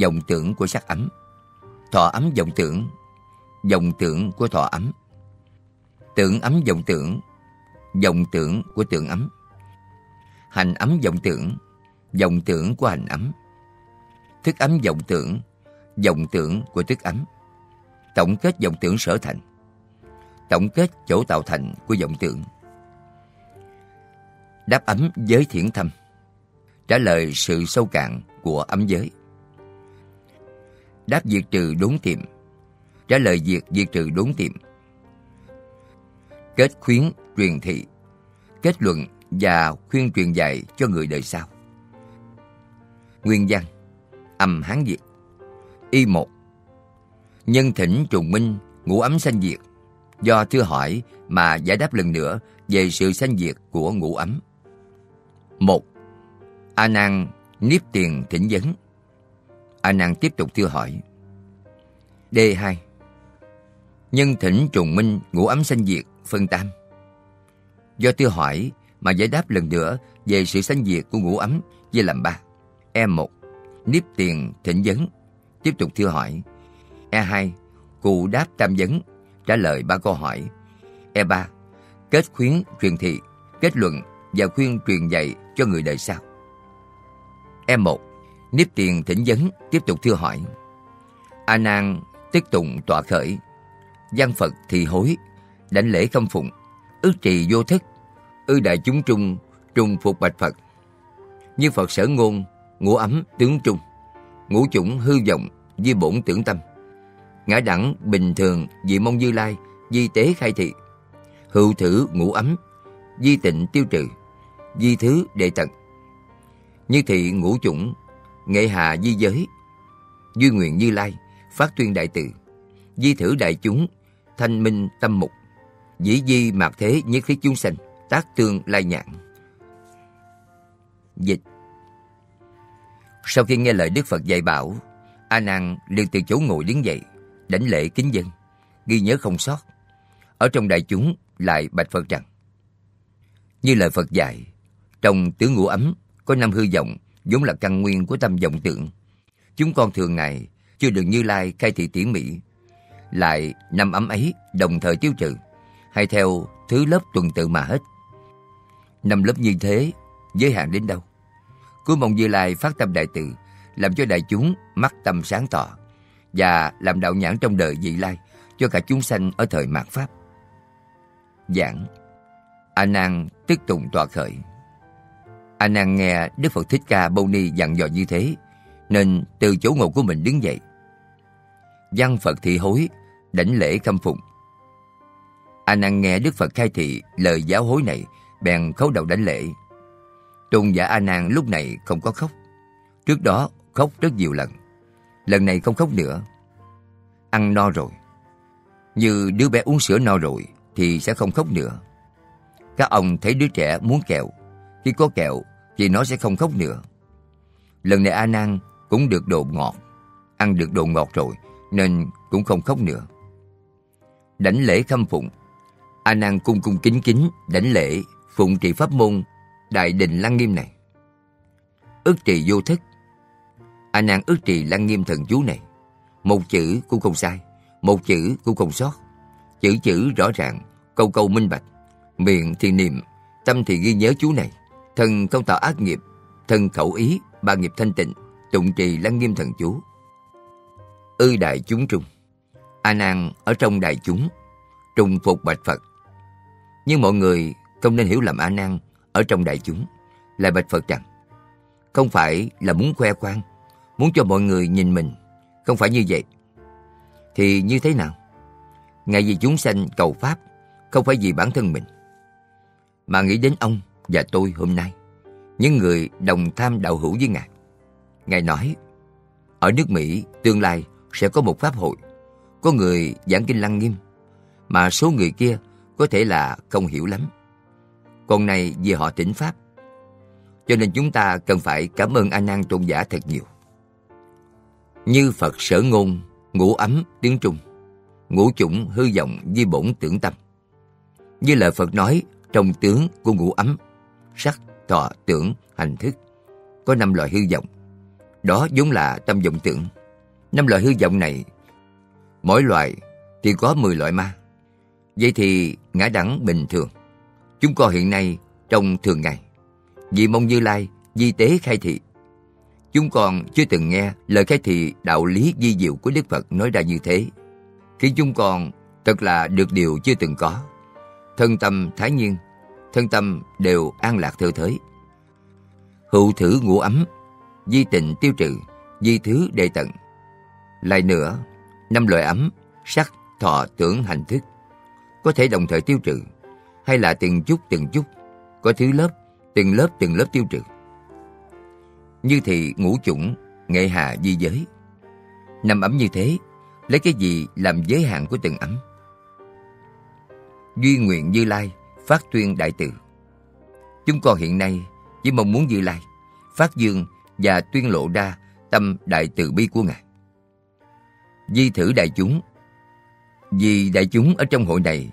vọng tưởng của sắc ấm. Thọ ấm vọng tưởng, vọng tưởng của thọ ấm. Tưởng ấm vọng tưởng, vọng tưởng của tưởng ấm. Hành ấm vọng tưởng, vọng tưởng của hành ấm. Thức ấm vọng tưởng, vọng tưởng của thức ấm. Tổng kết vọng tưởng sở thành. Tổng kết chỗ tạo thành của vọng tưởng. Đáp ấm giới thiển thâm. Trả lời sự sâu cạn của ấm giới. Đáp diệt trừ đốn tiệm. Trả lời diệt diệt trừ đốn tiệm. Kết khuyến truyền thị. Kết luận và khuyên truyền dạy cho người đời sau. Nguyên văn, Âm Hán Việt Y một, Nhân thỉnh trùng minh ngũ ấm sanh diệt, Do thưa hỏi mà giải đáp lần nữa về sự sanh diệt của ngũ ấm. một, A Nan niếp tiền thỉnh vấn. A Nan tiếp tục thưa hỏi. D2 Nhân thỉnh trùng minh ngũ ấm sanh diệt, phân tam. Do thưa hỏi mà giải đáp lần nữa về sự sanh diệt của ngũ ấm chia làm ba. E1 nếp tiền thỉnh vấn. Tiếp tục thưa hỏi. E2 Cụ đáp tam vấn, Trả lời ba câu hỏi. E3 Kết khuyến truyền thị, Kết luận và khuyên truyền dạy cho người đời sau. E1 nếp tiền thỉnh vấn, Tiếp tục thưa hỏi. A Nan tức tụng tọa khởi. Văn Phật thì hối, Đảnh lễ không phụng, Ước trì vô thức. Ư đại chúng trung Trung phục bạch Phật. Như Phật sở ngôn ngũ ấm tướng trung ngũ chủng hư vọng di bổn tưởng tâm. Ngã đẳng, bình thường, dị mong như lai, di tế khai thị, hữu thử ngũ ấm, di tịnh tiêu trừ, di thứ đệ tận. Như thị ngũ chủng, nghệ hà di giới, duy nguyện như lai, phát tuyên đại từ, di thử đại chúng, thanh minh tâm mục, dĩ di mạc thế nhất thiết chúng sanh, tác tương lai nhạn. Dịch Sau khi nghe lời Đức Phật dạy bảo, A Nan liền từ chỗ ngồi đứng dậy, đảnh lễ kính dân, ghi nhớ không sót. Ở trong đại chúng lại bạch Phật rằng: Như lời Phật dạy, trong tứ ngũ ấm có năm hư vọng vốn là căn nguyên của tâm vọng tưởng. Chúng con thường ngày chưa được Như Lai khai thị tỉ mỉ, lại năm ấm ấy đồng thời tiêu trừ, hay theo thứ lớp tuần tự mà hết. Năm lớp như thế, giới hạn đến đâu? Cuối mong Như Lai phát tâm đại từ, làm cho đại chúng mắt tâm sáng tỏ và làm đạo nhãn trong đời vị lai cho cả chúng sanh ở thời mạt Pháp. Giảng A Nan tức tùng tọa khởi. A Nan nghe Đức Phật Thích Ca Mâu Ni dặn dò như thế, nên từ chỗ ngồi của mình đứng dậy. Văn Phật thị hối, đảnh lễ khâm phụng. A Nan nghe Đức Phật khai thị lời giáo hối này, bèn khấu đầu đảnh lễ. Tôn giả A Nan lúc này không có khóc. Trước đó khóc rất nhiều lần. Lần này không khóc nữa. Ăn no rồi. Như đứa bé uống sữa no rồi thì sẽ không khóc nữa. Các ông thấy đứa trẻ muốn kẹo. Khi có kẹo thì nó sẽ không khóc nữa. Lần này A Nan cũng được đồ ngọt. Ăn được đồ ngọt rồi nên cũng không khóc nữa. Đảnh lễ khâm phụng. A Nan cung cung kính kính đảnh lễ phụng trì pháp môn đại định lăng nghiêm này. Ước trì vô thức A Nan ước trì lăng nghiêm thần chú này. Một chữ cũng không sai, một chữ cũng không sót. Chữ chữ rõ ràng, câu câu minh bạch. Miệng thì niệm, tâm thì ghi nhớ chú này. thần không tạo ác nghiệp, thân khẩu ý, ba nghiệp thanh tịnh, tụng trì lăng nghiêm thần chú. Ư đại chúng trung. A Nan ở trong đại chúng, trùng phục bạch Phật. Nhưng mọi người không nên hiểu lầm A Nan ở trong đại chúng, lại bạch Phật rằng không phải là muốn khoe khoang muốn cho mọi người nhìn mình, không phải như vậy. Thì như thế nào? Ngài vì chúng sanh cầu Pháp, không phải vì bản thân mình. Mà nghĩ đến ông và tôi hôm nay, những người đồng tham đạo hữu với Ngài. Ngài nói, ở nước Mỹ tương lai sẽ có một Pháp hội, có người giảng kinh lăng nghiêm, mà số người kia có thể là không hiểu lắm. Còn này vì họ tỉnh Pháp, cho nên chúng ta cần phải cảm ơn A Nan tôn giả thật nhiều như Phật sở ngôn, ngũ ấm tiếng Trung, ngũ chủng hư vọng di bổn tưởng tâm. Như lời Phật nói trong tướng của ngũ ấm, sắc, thọ, tưởng, hành thức, có năm loại hư vọng. Đó vốn là tâm vọng tưởng. Năm loại hư vọng này, mỗi loại thì có 10 loại ma. Vậy thì ngã đẳng bình thường. Chúng con hiện nay trong thường ngày. Vì mong Như Lai, di tế khai thị Chúng còn chưa từng nghe lời khai thị đạo lý di diệu của Đức Phật nói ra như thế. Khi chúng còn thật là được điều chưa từng có. Thân tâm thái nhiên, thân tâm đều an lạc thơ thới. Hữu thử ngũ ấm, di tịnh tiêu trừ, di thứ đề tận. Lại nữa, năm loại ấm, sắc, thọ, tưởng, hành thức, có thể đồng thời tiêu trừ, hay là từng chút từng chút, có thứ lớp, từng lớp từng lớp tiêu trừ. Như thị ngũ chủng, nghệ hạ di giới. Năm ấm như thế, lấy cái gì làm giới hạn của từng ấm? Duy nguyện Như Lai, phát tuyên đại từ. Chúng con hiện nay chỉ mong muốn Như Lai, phát dương và tuyên lộ ra tâm đại từ bi của Ngài. Di thử đại chúng Vì đại chúng ở trong hội này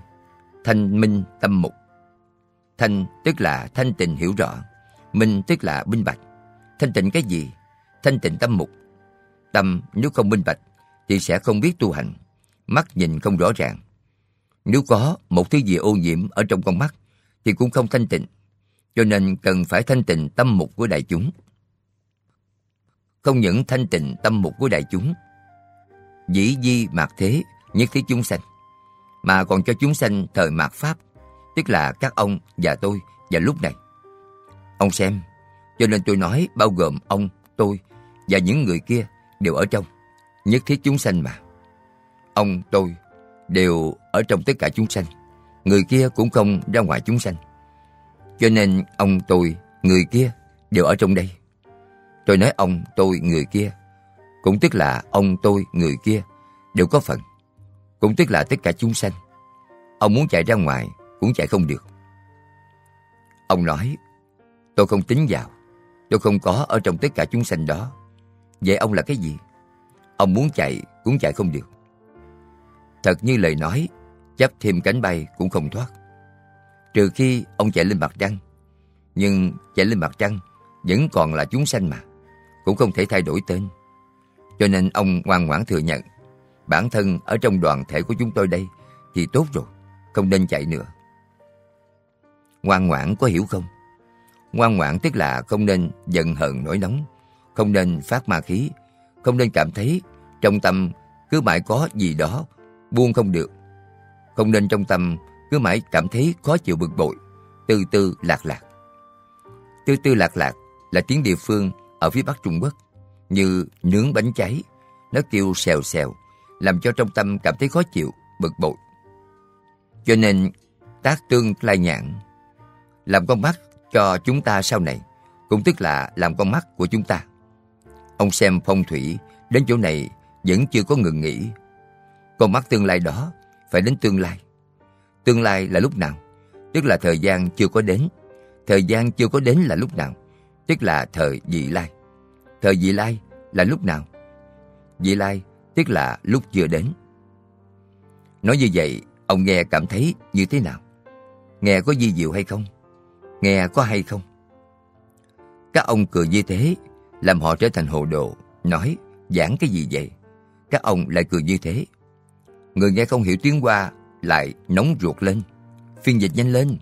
thanh minh tâm mục. Thanh tức là thanh tịnh hiểu rõ, minh tức là minh bạch. Thanh tịnh cái gì? Thanh tịnh tâm mục. Tâm nếu không minh bạch thì sẽ không biết tu hành. Mắt nhìn không rõ ràng. Nếu có một thứ gì ô nhiễm ở trong con mắt thì cũng không thanh tịnh. Cho nên cần phải thanh tịnh tâm mục của đại chúng. Không những thanh tịnh tâm mục của đại chúng, dĩ di mạc thế, nhất thiết chúng sanh, mà còn cho chúng sanh thời mạt Pháp, tức là các ông và tôi và lúc này. Ông xem, cho nên tôi nói bao gồm ông, tôi và những người kia đều ở trong. Nhất thiết chúng sanh mà. ông, tôi đều ở trong tất cả chúng sanh. Người kia cũng không ra ngoài chúng sanh. Cho nên ông, tôi, người kia đều ở trong đây. Tôi nói ông, tôi, người kia. Cũng tức là ông, tôi, người kia đều có phần. Cũng tức là tất cả chúng sanh. Ông muốn chạy ra ngoài cũng chạy không được. Ông nói, tôi không tính vào. Tôi không có ở trong tất cả chúng sanh đó. Vậy ông là cái gì? Ông muốn chạy cũng chạy không được. Thật như lời nói, chấp thêm cánh bay cũng không thoát. Trừ khi ông chạy lên mặt trăng. Nhưng chạy lên mặt trăng vẫn còn là chúng sanh mà. Cũng không thể thay đổi tên. Cho nên ông ngoan ngoãn thừa nhận. Bản thân ở trong đoàn thể của chúng tôi đây thì tốt rồi. Không nên chạy nữa. Ngoan ngoãn có hiểu không? Ngoan ngoãn tức là không nên giận hờn nổi nóng, không nên phát ma khí, không nên cảm thấy trong tâm cứ mãi có gì đó buông không được. Không nên trong tâm cứ mãi cảm thấy khó chịu bực bội, từ từ lạc lạc. Từ từ lạc lạc là tiếng địa phương ở phía Bắc Trung Quốc, như nướng bánh cháy, nó kêu xèo xèo, làm cho trong tâm cảm thấy khó chịu, bực bội. Cho nên, tác tương lai nhãn, làm con mắt cho chúng ta sau này, cũng tức là làm con mắt của chúng ta. Ông xem phong thủy, đến chỗ này vẫn chưa có ngừng nghỉ. Con mắt tương lai đó phải đến tương lai. Tương lai là lúc nào? Tức là thời gian chưa có đến. Thời gian chưa có đến là lúc nào? Tức là thời dị lai. Thời dị lai là lúc nào? Dị lai tức là lúc chưa đến. Nói như vậy, ông nghe cảm thấy như thế nào? Nghe có di diệu hay không? Nghe có hay không? Các ông cười như thế, làm họ trở thành hồ đồ, nói giảng cái gì vậy? Các ông lại cười như thế. Người nghe không hiểu tiếng Hoa lại nóng ruột lên, phiên dịch nhanh lên.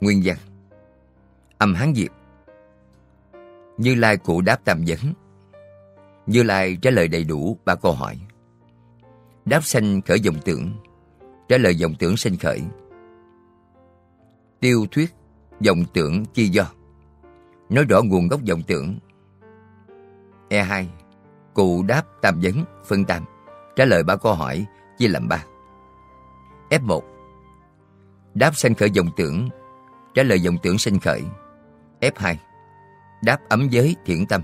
Nguyên văn Âm Hán Việt Như Lai cụ đáp tam vấn như Lai trả lời đầy đủ ba câu hỏi. Đáp sanh khởi dòng tưởng. Trả lời dòng tưởng sinh khởi. Tiêu thuyết dòng tưởng chi do. Nói rõ nguồn gốc dòng tưởng. E2 Cụ đáp tam vấn, phân tam. Trả lời ba câu hỏi, chia làm ba. F1 Đáp sanh khởi dòng tưởng. Trả lời dòng tưởng sinh khởi. F2 Đáp ấm giới thiện tâm.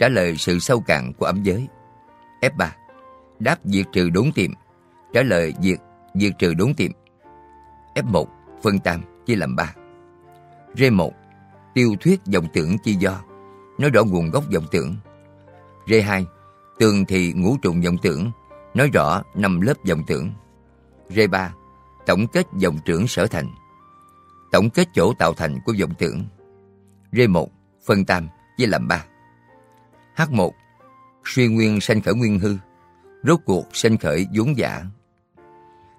Trả lời sự sâu cạn của ấm giới. F3 Đáp diệt trừ đốn tiệm Trả lời diệt diệt trừ đốn tiệm F1 phân tam, chia làm 3. R1 Tiêu thuyết dòng tưởng chi do. Nói rõ nguồn gốc dòng tưởng. R2 Tường thị ngũ trùng dòng tưởng. Nói rõ năm lớp dòng tưởng. R3 Tổng kết dòng trưởng sở thành. Tổng kết chỗ tạo thành của dòng tưởng. R1 Phân tam, chia làm 3. H1 Suy nguyên sanh khởi nguyên hư. Rốt cuộc sanh khởi vốn giả.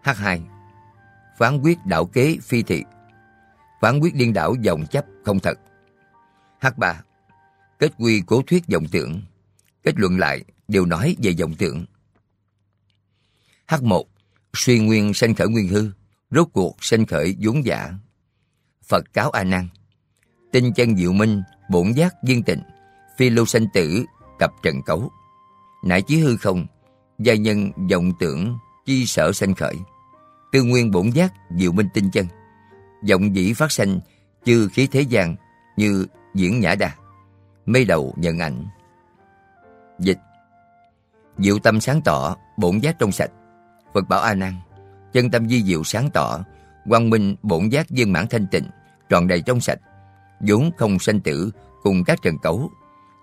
H2 Phán quyết đạo kế phi thị. Phán quyết điên đảo dòng chấp không thật. H3 Kết quy cố thuyết dòng tưởng. Kết luận lại đều nói về dòng tưởng. H1 Suy nguyên sanh khởi nguyên hư. Rốt cuộc sanh khởi vốn giả. Phật cáo A Nan. Tinh chân diệu minh, Bổn giác viên tịnh. Phi lưu sanh tử, cặp trần cấu. Nại chí hư không, Gia nhân vọng tưởng Chi sở sanh khởi. Tư nguyên bổn giác diệu minh tinh chân. Vọng dĩ phát sanh, Chư khí thế gian Như diễn nhã đà. Mây đầu nhận ảnh. Dịch. Diệu tâm sáng tỏ, Bổn giác trong sạch. Phật bảo A Nan, Chân tâm di diệu sáng tỏ, quang minh bổn giác viên mãn thanh tịnh, Tròn đầy trong sạch. Vốn không sanh tử cùng các trần cấu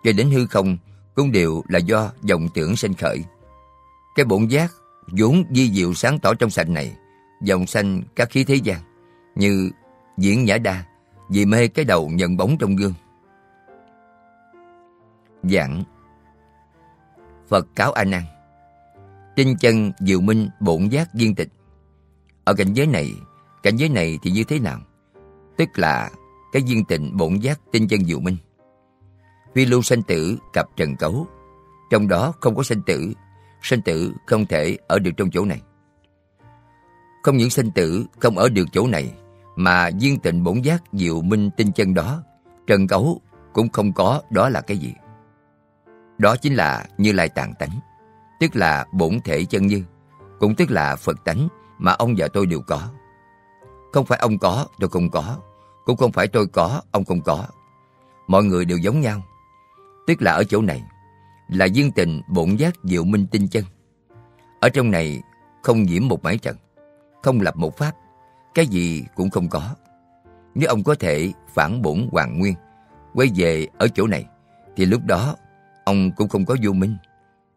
cho đến hư không, cũng đều là do dòng tưởng sinh khởi. Cái bổn giác vốn di diệu sáng tỏ trong sạch này dòng sanh các khí thế gian, như diễn nhã đa, vì mê cái đầu nhận bóng trong gương. Giảng Phật cáo A Nan tinh chân diệu minh bổn giác viên tịch. Ở cảnh giới này, cảnh giới này thì như thế nào? Tức là cái viên tịnh bổn giác tinh chân diệu minh phi lưu sanh tử cặp trần cấu trong đó không có sanh tử sanh tử không thể ở được trong chỗ này không những sanh tử không ở được chỗ này mà viên tịnh bổn giác diệu minh tinh chân đó trần cấu cũng không có đó là cái gì đó chính là như lai tàn tánh tức là bổn thể chân như, cũng tức là Phật tánh mà ông và tôi đều có. Không phải ông có, tôi không có, cũng không phải tôi có, ông không có. Mọi người đều giống nhau, tức là ở chỗ này, là duyên tình bổn giác diệu minh tinh chân. Ở trong này không nhiễm một mái trần, không lập một pháp, cái gì cũng không có. Nếu ông có thể phản bổn hoàng nguyên, quay về ở chỗ này, thì lúc đó ông cũng không có vô minh,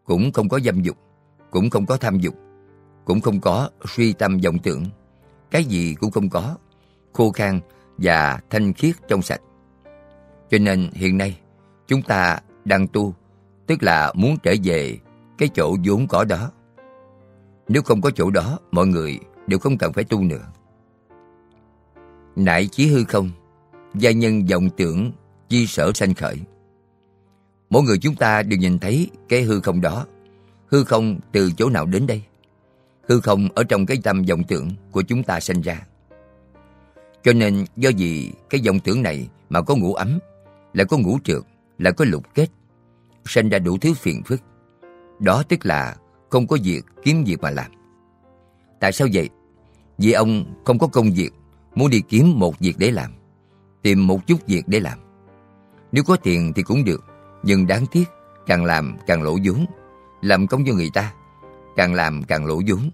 cũng không có dâm dục, cũng không có tham dục, cũng không có suy tâm vọng tưởng, cái gì cũng không có, khô khan và thanh khiết trong sạch. Cho nên hiện nay chúng ta đang tu, tức là muốn trở về cái chỗ vốn có đó. Nếu không có chỗ đó, mọi người đều không cần phải tu nữa. Nại chí hư không, gia nhân vọng tưởng, chi sở sanh khởi. Mỗi người chúng ta đều nhìn thấy cái hư không đó. Hư không từ chỗ nào đến đây? Hư không ở trong cái tâm vọng tưởng của chúng ta sinh ra. Cho nên do gì cái vọng tưởng này mà có ngủ ấm, lại có ngủ trượt, lại có lục kết, sinh ra đủ thứ phiền phức. Đó tức là không có việc kiếm việc mà làm. Tại sao vậy? Vì ông không có công việc, muốn đi kiếm một việc để làm, tìm một chút việc để làm. Nếu có tiền thì cũng được, nhưng đáng tiếc, càng làm càng lỗ vốn, làm công cho người ta, càng làm càng lỗ vốn.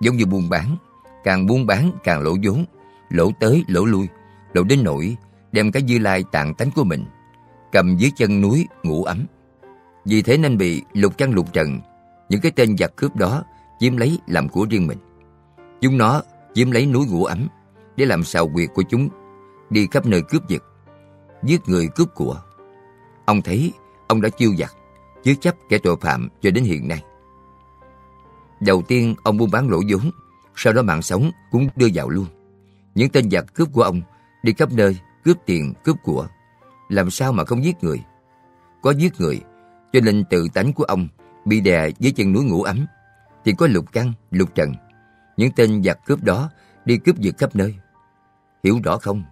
Giống như buôn bán, càng buôn bán càng lỗ vốn, lỗ tới lỗ lui, lỗ đến nỗi đem cái dư lai tàn tánh của mình, cầm dưới chân núi ngủ ấm. Vì thế nên bị lục trăng lục trần, những cái tên giặc cướp đó chiếm lấy làm của riêng mình. Chúng nó chiếm lấy núi ngủ ấm để làm xào quyệt của chúng, đi khắp nơi cướp giật, giết người cướp của. Ông thấy ông đã chiêu giặc, chứa chấp kẻ tội phạm cho đến hiện nay. Đầu tiên ông buôn bán lỗ vốn, sau đó mạng sống cũng đưa vào luôn. Những tên giặc cướp của ông đi khắp nơi cướp tiền, cướp của. Làm sao mà không giết người? Có giết người, cho nên tự tánh của ông bị đè dưới chân núi ngủ ấm. Thì có lục căng, lục trần. Những tên giặc cướp đó đi cướp giật khắp nơi. Hiểu rõ không?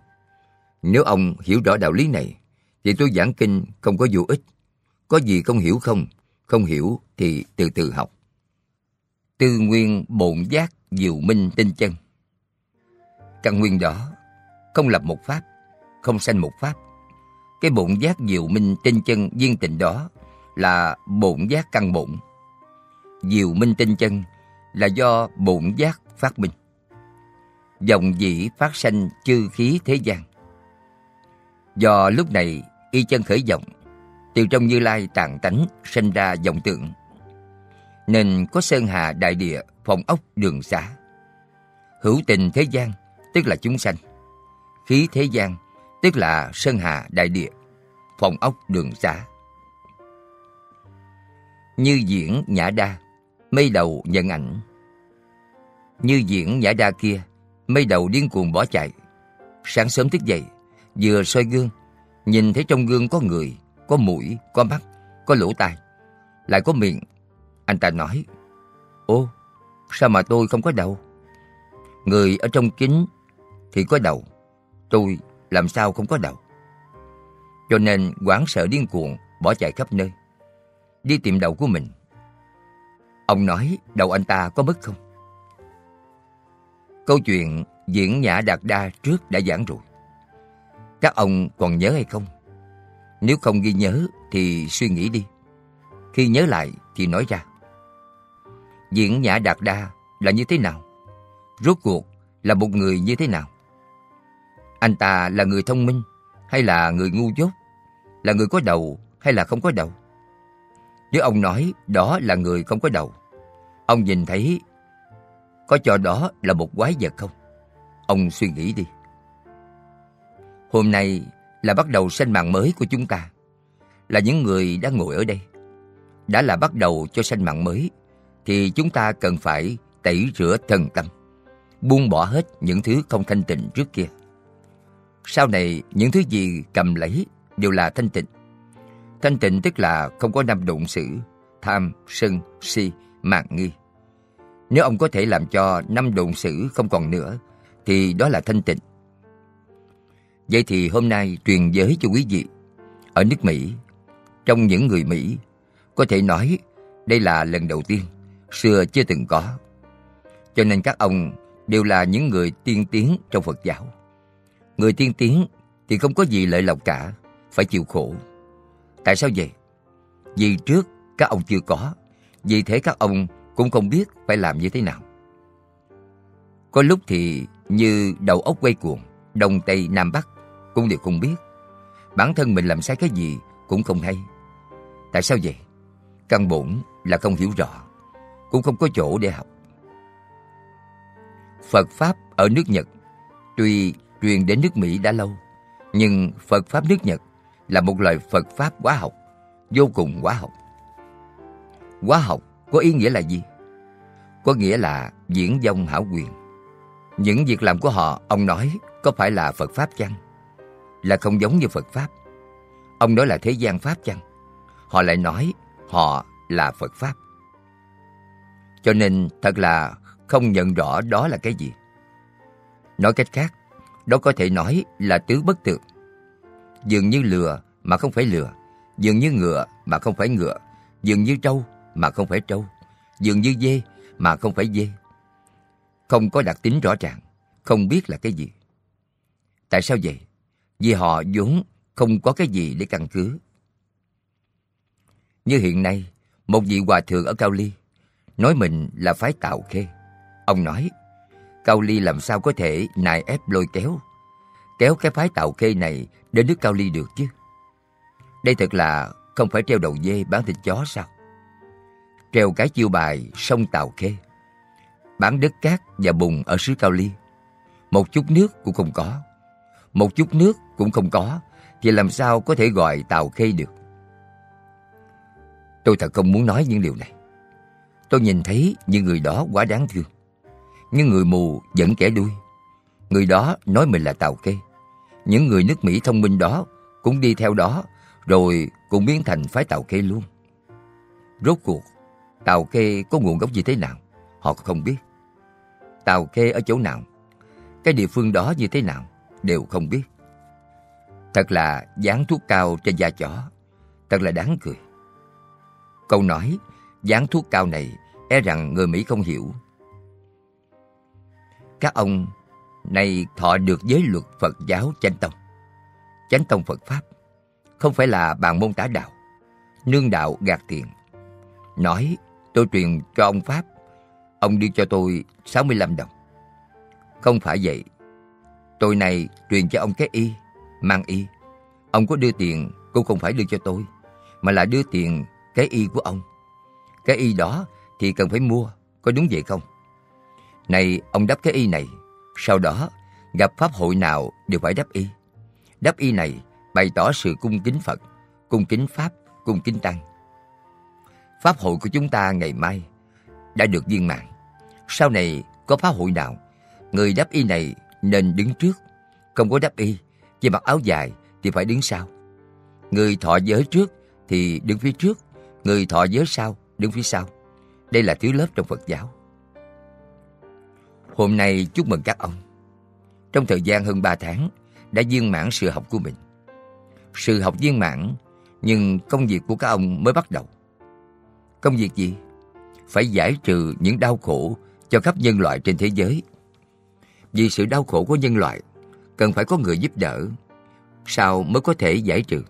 Nếu ông hiểu rõ đạo lý này, thì tôi giảng kinh không có vô ích. Có gì không hiểu không? Không hiểu thì từ từ học. Tư nguyên bổn giác diệu minh tinh chân. Căn nguyên đó không lập một pháp, không sanh một pháp. Cái bổn giác diệu minh tinh chân viên tịnh đó là bổn giác căn bổn. Diệu minh tinh chân là do bổn giác phát minh. Dòng dĩ phát sanh chư khí thế gian. Do lúc này y chân khởi vọng, từ trong Như Lai tạng tánh sinh ra vọng tượng, nên có sơn hà đại địa, phòng ốc đường xá. Hữu tình thế gian, tức là chúng sanh. Khí thế gian, tức là sơn hà đại địa, phòng ốc đường xá. Như diễn nhã đa, mây đầu nhận ảnh. Như diễn nhã đa kia, mây đầu điên cuồng bỏ chạy. Sáng sớm thức dậy, vừa soi gương, nhìn thấy trong gương có người, có mũi, có mắt, có lỗ tai, lại có miệng. Anh ta nói, Ô, sao mà tôi không có đầu? Người ở trong kính thì có đầu, tôi làm sao không có đầu? Cho nên quảng sợ điên cuồng, bỏ chạy khắp nơi, đi tìm đầu của mình. Ông nói đầu anh ta có mất không? Câu chuyện diễn nhã đạt đa trước đã giảng rồi. Các ông còn nhớ hay không? Nếu không ghi nhớ thì suy nghĩ đi. Khi nhớ lại thì nói ra. Diễn Nhã Đạt Đa là như thế nào? Rốt cuộc là một người như thế nào? Anh ta là người thông minh hay là người ngu dốt? Là người có đầu hay là không có đầu? Nếu ông nói đó là người không có đầu, ông nhìn thấy có cho đó là một quái vật không? Ông suy nghĩ đi. Hôm nay là bắt đầu sinh mạng mới của chúng ta. Là những người đang ngồi ở đây. Đã là bắt đầu cho sinh mạng mới, thì chúng ta cần phải tẩy rửa thần tâm, buông bỏ hết những thứ không thanh tịnh trước kia. Sau này, những thứ gì cầm lấy đều là thanh tịnh. Thanh tịnh tức là không có năm đụng sự, tham, sân, si, mạn nghi. Nếu ông có thể làm cho năm đụng sự không còn nữa, thì đó là thanh tịnh. Vậy thì hôm nay truyền giới cho quý vị. Ở nước Mỹ, trong những người Mỹ, có thể nói Đây là lần đầu tiên, xưa chưa từng có. Cho nên các ông đều là những người tiên tiến trong Phật giáo. Người tiên tiến thì không có gì lợi lộc cả, phải chịu khổ. Tại sao vậy? Vì trước các ông chưa có, vì thế các ông cũng không biết phải làm như thế nào. Có lúc thì như đầu óc quay cuồng, đông tây nam bắc cũng đều không biết. Bản thân mình làm sai cái gì cũng không hay. Tại sao vậy? Căn bổn là không hiểu rõ, cũng không có chỗ để học. Phật Pháp ở nước Nhật tuy truyền đến nước Mỹ đã lâu, nhưng Phật Pháp nước Nhật là một loại Phật Pháp quá học, vô cùng quá học. quá học có ý nghĩa là gì? Có nghĩa là diễn dông hảo quyền. Những việc làm của họ, ông nói, có phải là Phật Pháp chăng? Là không giống như Phật Pháp. Ông nói là thế gian Pháp chăng? Họ lại nói họ là Phật Pháp. Cho nên thật là không nhận rõ đó là cái gì. Nói cách khác, đó có thể nói là tứ bất tượng. Dường như lừa mà không phải lừa, dường như ngựa mà không phải ngựa, dường như trâu mà không phải trâu, dường như dê mà không phải dê. Không có đặc tính rõ ràng, không biết là cái gì. Tại sao vậy? Vì họ vốn không có cái gì để căn cứ. Như hiện nay, một vị hòa thượng ở Cao Ly nói mình là phái tạo khê. Ông nói, Cao Ly làm sao có thể nài ép lôi kéo, kéo cái phái tạo khê này đến nước Cao Ly được chứ? Đây thật là không phải treo đầu dê bán thịt chó sao? Treo cái chiêu bài sông Tàu Khê, bán đất cát và bùn ở xứ Cao Ly. Một chút nước cũng không có, một chút nước cũng không có, thì làm sao có thể gọi Tàu Khê được? Tôi thật không muốn nói những điều này. Tôi nhìn thấy những người đó quá đáng thương. Nhưng người mù vẫn kẻ đuôi. Người đó nói mình là Tàu Kê. Những người nước Mỹ thông minh đó cũng đi theo đó, rồi cũng biến thành phái Tàu Kê luôn. Rốt cuộc, Tàu Kê có nguồn gốc như thế nào? Họ không biết. Tàu Kê ở chỗ nào? Cái địa phương đó như thế nào? Đều không biết. Thật là dán thuốc cao trên da chó. Thật là đáng cười. Câu nói dán thuốc cao này e rằng người Mỹ không hiểu. Các ông này thọ được giới luật Phật giáo chánh tông. Chánh tông Phật Pháp không phải là bàn môn tả đạo, nương đạo gạt tiền. Nói tôi truyền cho ông Pháp, ông đưa cho tôi 65 đồng. Không phải vậy, tôi này truyền cho ông cái y, mang y. Ông có đưa tiền cũng không phải đưa cho tôi, mà là đưa tiền cái y của ông. Cái y đó thì cần phải mua, có đúng vậy không? Này, ông đắp cái y này, sau đó gặp pháp hội nào đều phải đắp y. Đắp y này bày tỏ sự cung kính Phật, cung kính Pháp, cung kính Tăng. Pháp hội của chúng ta ngày mai đã được viên mãn. Sau này có pháp hội nào, người đắp y này nên đứng trước, không có đắp y, chỉ mặc áo dài thì phải đứng sau. Người thọ giới trước thì đứng phía trước, người thọ giới sau đứng phía sau. Đây là thứ lớp trong Phật giáo. Hôm nay chúc mừng các ông. Trong thời gian hơn 3 tháng, đã viên mãn sự học của mình. Sự học viên mãn, nhưng công việc của các ông mới bắt đầu. Công việc gì? Phải giải trừ những đau khổ cho khắp nhân loại trên thế giới. Vì sự đau khổ của nhân loại, cần phải có người giúp đỡ. Sao mới có thể giải trừ?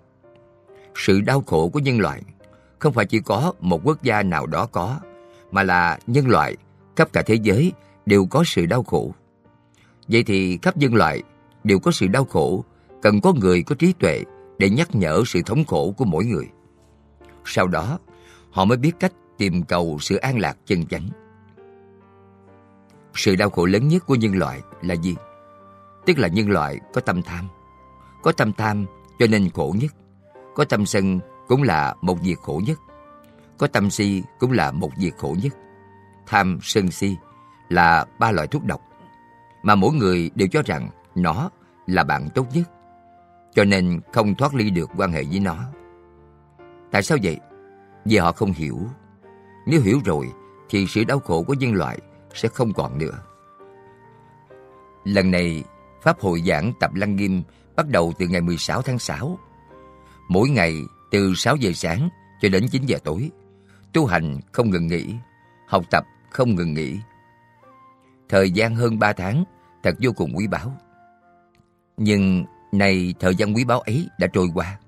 Sự đau khổ của nhân loại không phải chỉ có một quốc gia nào đó có, mà là nhân loại khắp cả thế giới đều có sự đau khổ. Vậy thì khắp nhân loại đều có sự đau khổ, cần có người có trí tuệ để nhắc nhở sự thống khổ của mỗi người. Sau đó, họ mới biết cách tìm cầu sự an lạc chân chánh. Sự đau khổ lớn nhất của nhân loại là gì? Tức là nhân loại có tâm tham. Có tâm tham cho nên khổ nhất. Có tâm sân cũng là một việc khổ nhất. Có tâm si cũng là một việc khổ nhất. Tham, sân, si là ba loại thuốc độc mà mỗi người đều cho rằng nó là bạn tốt nhất cho nên không thoát ly được quan hệ với nó. Tại sao vậy? Vì họ không hiểu. Nếu hiểu rồi thì sự đau khổ của nhân loại sẽ không còn nữa. Lần này, Pháp hội giảng tập Lăng Nghiêm bắt đầu từ ngày 16 tháng 6. Mỗi ngày từ 6 giờ sáng cho đến 9 giờ tối, tu hành không ngừng nghỉ, học tập không ngừng nghỉ. Thời gian hơn ba tháng thật vô cùng quý báu. Nhưng nay thời gian quý báu ấy đã trôi qua.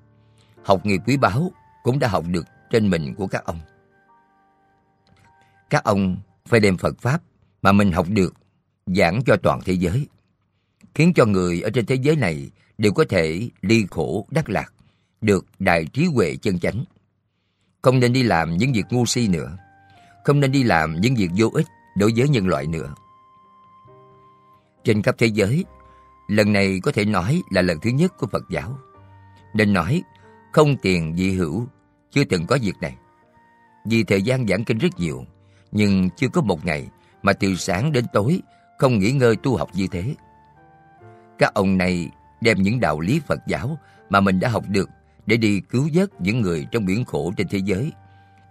Học nghiệp quý báu cũng đã học được trên mình của các ông. Các ông phải đem Phật Pháp mà mình học được giảng cho toàn thế giới, khiến cho người ở trên thế giới này đều có thể ly khổ đắc lạc, được đại trí huệ chân chánh. Không nên đi làm những việc ngu si nữa, không nên đi làm những việc vô ích đối với nhân loại nữa. Trên khắp thế giới, lần này có thể nói là lần thứ nhất của Phật giáo. Nên nói, không tiền dị hữu, chưa từng có việc này. Vì thời gian giảng kinh rất nhiều, nhưng chưa có một ngày mà từ sáng đến tối không nghỉ ngơi tu học như thế. Các ông này đem những đạo lý Phật giáo mà mình đã học được để đi cứu vớt những người trong biển khổ trên thế giới,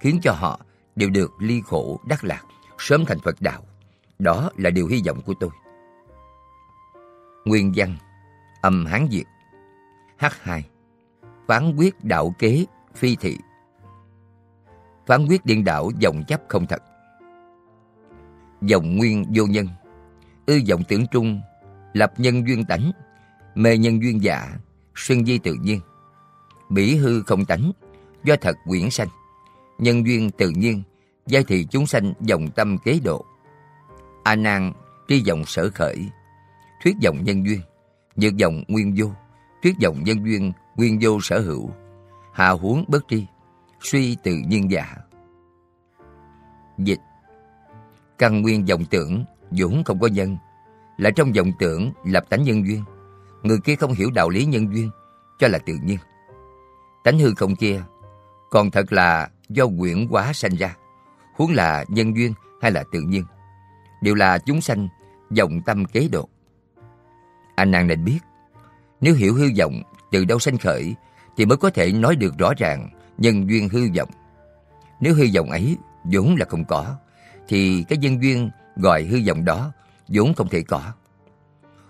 khiến cho họ đều được ly khổ đắc lạc, sớm thành Phật đạo. Đó là điều hy vọng của tôi. Nguyên văn, Âm Hán Việt. H2 Phán quyết đạo kế, phi thị. Phán quyết điên đảo dòng chấp không thật. Dòng nguyên vô nhân, Ư vọng tưởng trung, Lập nhân duyên tánh, Mê nhân duyên giả xuyên di tự nhiên. Bỉ hư không tánh, Do thật quyển sanh. Nhân duyên tự nhiên, Giai thị chúng sanh dòng tâm kế độ. A nan, tri dòng sở khởi Thuyết dòng nhân duyên. Nhược dòng nguyên vô, Thuyết dòng nhân duyên nguyên vô sở hữu. Hạ huống bất tri, Suy tự nhiên giả. Dịch. Căn nguyên dòng tưởng vốn không có nhân, Là trong dòng tưởng lập tánh nhân duyên. Người kia không hiểu đạo lý nhân duyên, Cho là tự nhiên. Tánh hư không kia, Còn thật là do quyển quá sanh ra. Huống là nhân duyên hay là tự nhiên? Đều là chúng sanh Dòng tâm kế độ. Anh nàng nên biết. Nếu hiểu hư vọng, từ đâu sanh khởi, Thì mới có thể nói được rõ ràng Nhân duyên hư vọng. Nếu hư vọng ấy vốn là không có, Thì cái nhân duyên gọi hư vọng đó vốn không thể có.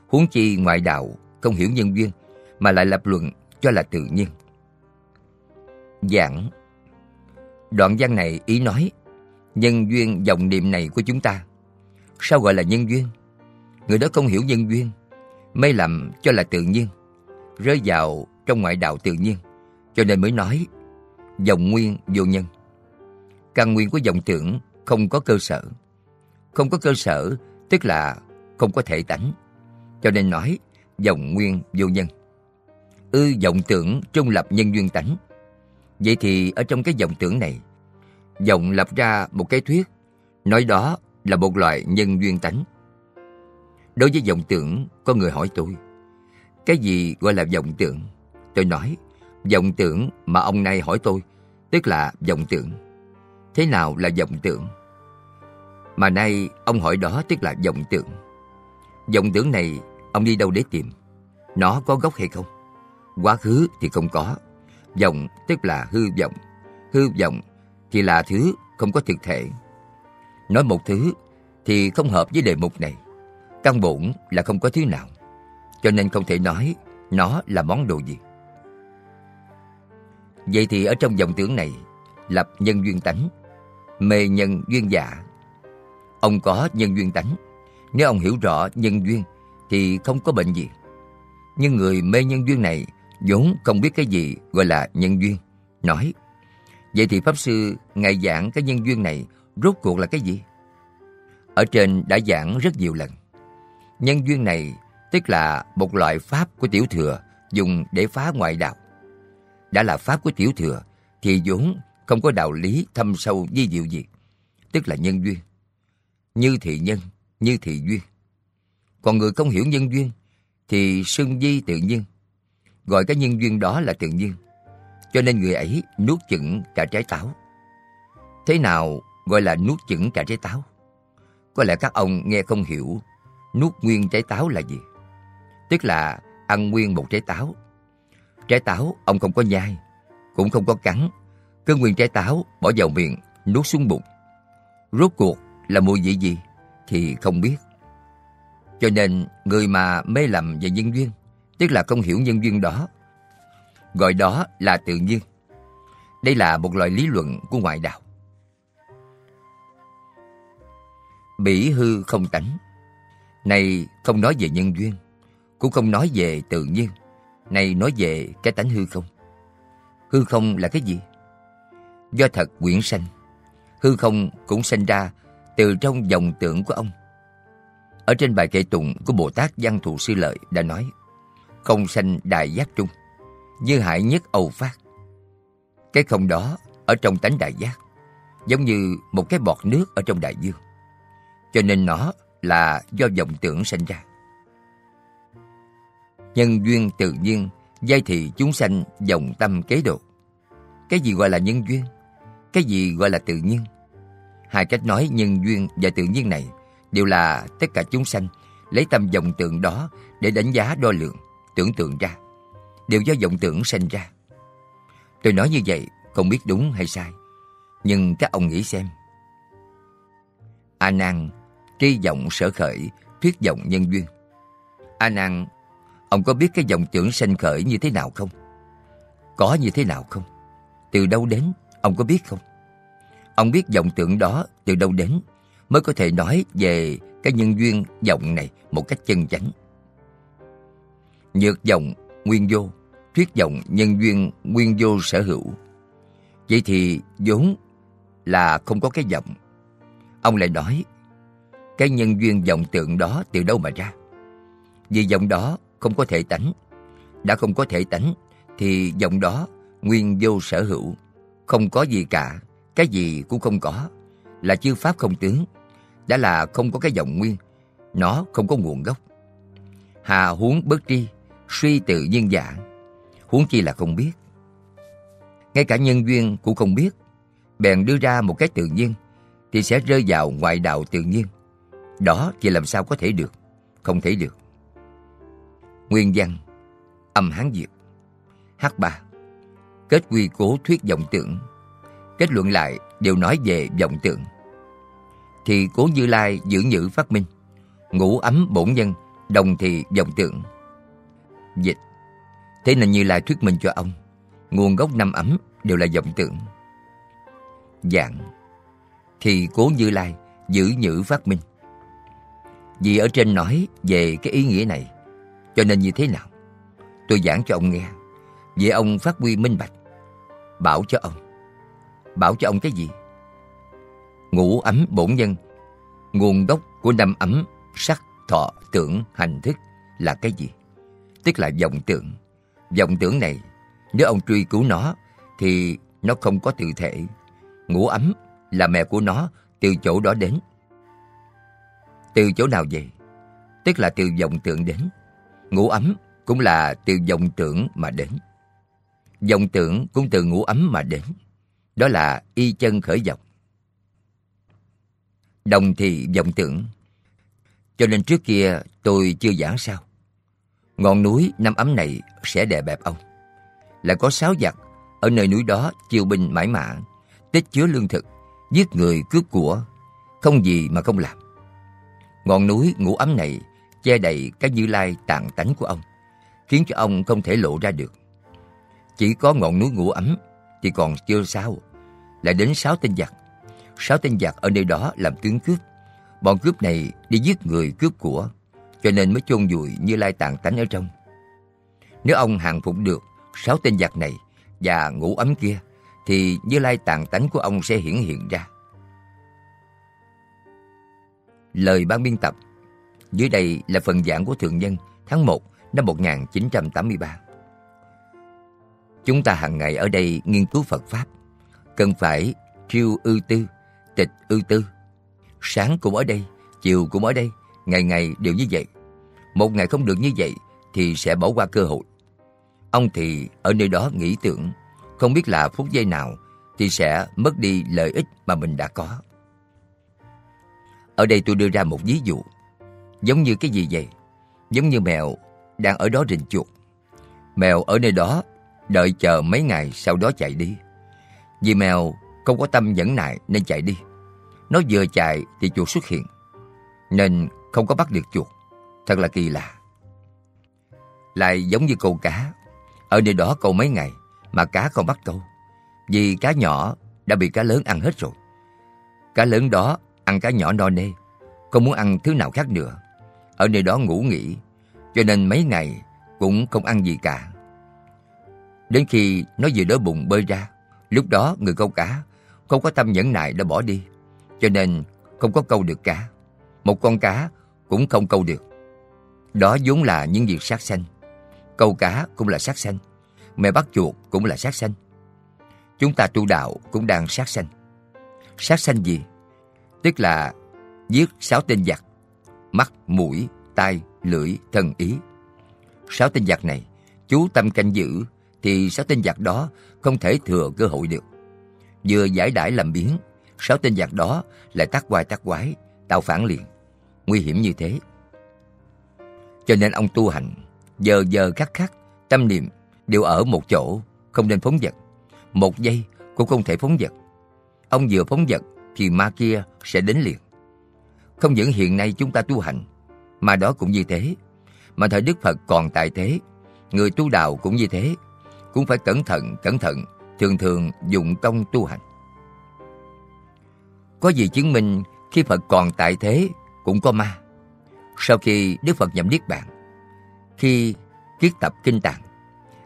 Huống chi ngoại đạo không hiểu nhân duyên, Mà lại lập luận cho là tự nhiên. Giảng. Đoạn văn này ý nói, Nhân duyên dòng niệm này của chúng ta. Sao gọi là nhân duyên? Người đó không hiểu nhân duyên Mê lầm cho là tự nhiên, Rơi vào trong ngoại đạo tự nhiên, Cho nên mới nói Dòng nguyên vô nhân. Căn nguyên của dòng tưởng không có cơ sở. Không có cơ sở, Tức là không có thể tánh, Cho nên nói dòng nguyên vô nhân. Ư vọng tưởng trung lập nhân duyên tánh. Vậy thì ở trong cái vọng tưởng này, Vọng lập ra một cái thuyết, Nói đó là một loại nhân duyên tánh. Đối với vọng tưởng, Có người hỏi tôi, Cái gì gọi là vọng tưởng? Tôi nói, Vọng tưởng mà ông này hỏi tôi, Tức là vọng tưởng. Thế nào là vọng tưởng? Mà nay ông hỏi đó tức là vọng tưởng. Vọng tưởng này Ông đi đâu để tìm? Nó có gốc hay không? Quá khứ thì không có. Vọng tức là hư vọng. Hư vọng thì là thứ không có thực thể. Nói một thứ thì không hợp với đề mục này. Căn bổn là không có thứ nào, Cho nên không thể nói nó là món đồ gì. Vậy thì ở trong dòng tưởng này, Lập nhân duyên tánh, Mê nhân duyên dạ Ông có nhân duyên tánh. Nếu ông hiểu rõ nhân duyên Thì không có bệnh gì. Nhưng người mê nhân duyên này vốn không biết cái gì gọi là nhân duyên, Nói, Vậy thì Pháp Sư Ngài giảng cái nhân duyên này Rốt cuộc là cái gì? Ở trên đã giảng rất nhiều lần. Nhân duyên này Tức là một loại Pháp của Tiểu Thừa Dùng để phá ngoại đạo. Đã là Pháp của Tiểu Thừa Thì vốn không có đạo lý thâm sâu di diệu gì Tức là nhân duyên. Như thị nhân, như thị duyên. Còn người không hiểu nhân duyên Thì xưng di tự nhiên. Gọi cái nhân duyên đó là tự nhiên. Cho nên người ấy nuốt chửng cả trái táo. Thế nào gọi là nuốt chửng cả trái táo? Có lẽ các ông nghe không hiểu nuốt nguyên trái táo là gì. Tức là ăn nguyên một trái táo. Trái táo ông không có nhai, cũng không có cắn. Cứ nguyên trái táo bỏ vào miệng, nuốt xuống bụng. Rốt cuộc là mùi vị gì thì không biết. Cho nên người mà mê lầm về nhân duyên, tức là không hiểu nhân duyên đó, gọi đó là tự nhiên. Đây là một loại lý luận của ngoại đạo. bỉ hư không tánh. Này không nói về nhân duyên, cũng không nói về tự nhiên. Này nói về cái tánh hư không. Hư không là cái gì? Do thật quyển sanh. Hư không cũng sinh ra từ trong dòng tưởng của ông. Ở trên bài kệ tụng của Bồ Tát Văn Thù Sư Lợi đã nói Không sanh đại giác trung, như hải nhất âu phát. Cái không đó ở trong tánh đại giác, giống như một cái bọt nước ở trong đại dương. Cho nên nó là do vọng tưởng sinh ra. Nhân duyên tự nhiên, giai thị chúng sanh dòng tâm kế độ. Cái gì gọi là nhân duyên? Cái gì gọi là tự nhiên? Hai cách nói nhân duyên và tự nhiên này đều là tất cả chúng sanh lấy tâm vọng tượng đó để đánh giá đo lường, tưởng tượng ra. Đều do vọng tưởng sinh ra. Tôi nói như vậy không biết đúng hay sai. Nhưng các ông nghĩ xem. A Nan tri vọng sở khởi, thuyết vọng nhân duyên. A Nan, ông có biết cái dòng trưởng sanh khởi như thế nào không? Có như thế nào không? Từ đâu đến, ông có biết không? Ông biết vọng tưởng đó từ đâu đến mới có thể nói về cái nhân duyên vọng này một cách chân chánh. Nhược vọng nguyên vô, thuyết vọng nhân duyên nguyên vô sở hữu. Vậy thì vốn là không có cái vọng. Ông lại nói cái nhân duyên vọng tượng đó từ đâu mà ra? Vì vọng đó không có thể tánh. Đã không có thể tánh thì vọng đó nguyên vô sở hữu, không có gì cả, cái gì cũng không có, là chư pháp không tướng, đã là không có cái vọng nguyên, nó không có nguồn gốc. Hà huống bất tri, suy tự nhiên giả, huống chi là không biết. Ngay cả nhân duyên cũng không biết, bèn đưa ra một cái tự nhiên, thì sẽ rơi vào ngoại đạo tự nhiên. Đó thì làm sao có thể được, không thể được. Nguyên văn, âm Hán Việt, H3, kết quy cố thuyết vọng tưởng, kết luận lại đều nói về vọng tưởng thì cố Như Lai giữ nhữ phát minh, ngũ ấm bổn nhân, đồng thì vọng tưởng. Dịch Thế nên Như Lai thuyết minh cho ông, nguồn gốc năm ấm đều là vọng tưởng. Dạng Thì cố Như Lai giữ nhữ phát minh. Vì ở trên nói về cái ý nghĩa này, cho nên như thế nào? Tôi giảng cho ông nghe, về ông phát huy minh bạch. Bảo cho ông. Bảo cho ông cái gì? ngũ ấm bổn nhân, nguồn gốc của năm ấm sắc, thọ, tưởng, hành thức là cái gì? Tức là dòng tưởng. dòng tưởng này, nếu ông truy cứu nó, thì nó không có tự thể. Ngũ ấm là mẹ của nó từ chỗ đó đến. Từ chỗ nào vậy? Tức là từ dòng tưởng đến. Ngũ ấm cũng là từ dòng tưởng mà đến. dòng tưởng cũng từ ngũ ấm mà đến. Đó là y chân khởi dòng. đồng thì dòng tưởng. Cho nên trước kia tôi chưa giảng sao. Ngọn núi năm ấm này sẽ đè bẹp ông. Lại có sáu giặc ở nơi núi đó chiêu binh mãi mã, tích chứa lương thực, giết người cướp của, không gì mà không làm. Ngọn núi ngủ ấm này che đầy cái như lai tàn tánh của ông, khiến cho ông không thể lộ ra được. Chỉ có ngọn núi ngủ ấm thì còn chưa sao, lại đến sáu tên giặc sáu tên giặc ở nơi đó làm tướng cướp. Bọn cướp này đi giết người cướp của, cho nên mới chôn vùi Như Lai tàn tánh ở trong. Nếu ông hàng phục được sáu tên giặc này và ngủ ấm kia, thì Như Lai tàn tánh của ông sẽ hiển hiện ra. Lời ban biên tập Dưới đây là phần giảng của Thượng Nhân tháng 1 năm 1983. Chúng ta hàng ngày ở đây nghiên cứu Phật Pháp, cần phải triêu ư tư tịch ư tư. Sáng cũng ở đây, chiều cũng ở đây, ngày ngày đều như vậy. Một ngày không được như vậy thì sẽ bỏ qua cơ hội. Ông thì ở nơi đó nghĩ tưởng, không biết là phút giây nào thì sẽ mất đi lợi ích mà mình đã có. Ở đây tôi đưa ra một ví dụ. Giống như cái gì vậy? Giống như mèo đang ở đó rình chuột. Mèo ở nơi đó đợi chờ mấy ngày sau đó chạy đi. Vì mèo không có tâm nhẫn nại nên chạy đi. Nó vừa chạy thì chuột xuất hiện, nên không có bắt được chuột. Thật là kỳ lạ. Lại giống như câu cá, ở nơi đó câu mấy ngày mà cá không bắt câu. Vì cá nhỏ đã bị cá lớn ăn hết rồi. Cá lớn đó ăn cá nhỏ no nê, không muốn ăn thứ nào khác nữa. Ở nơi đó ngủ nghỉ, cho nên mấy ngày cũng không ăn gì cả. Đến khi nó vừa đói bụng bơi ra, lúc đó người câu cá không có tâm nhẫn nại đã bỏ đi, cho nên không có câu được cá. Một con cá cũng không câu được. Đó vốn là những việc sát sanh. Câu cá cũng là sát sanh. Mẹ bắt chuột cũng là sát sanh. Chúng ta tu đạo cũng đang sát sanh. Sát sanh gì? Tức là giết sáu tên giặc. Mắt, mũi, tai, lưỡi, thân ý. Sáu tên giặc này, chú tâm canh giữ, thì sáu tên giặc đó không thể thừa cơ hội được. Vừa giải đãi làm biến, sáu tên giặc đó lại tắt quai tắt quái, tạo phản liền. Nguy hiểm như thế. Cho nên ông tu hành, giờ giờ khắc khắc, tâm niệm đều ở một chỗ, không nên phóng vật Một giây cũng không thể phóng vật Ông vừa phóng vật thì ma kia sẽ đến liền. Không những hiện nay chúng ta tu hành, mà đó cũng như thế. Mà thời Đức Phật còn tại thế, người tu đạo cũng như thế, cũng phải cẩn thận, cẩn thận, thường thường dụng công tu hành. Có gì chứng minh khi Phật còn tại thế cũng có ma. Sau khi Đức Phật nhậm Niết Bàn, khi kiết tập kinh tạng,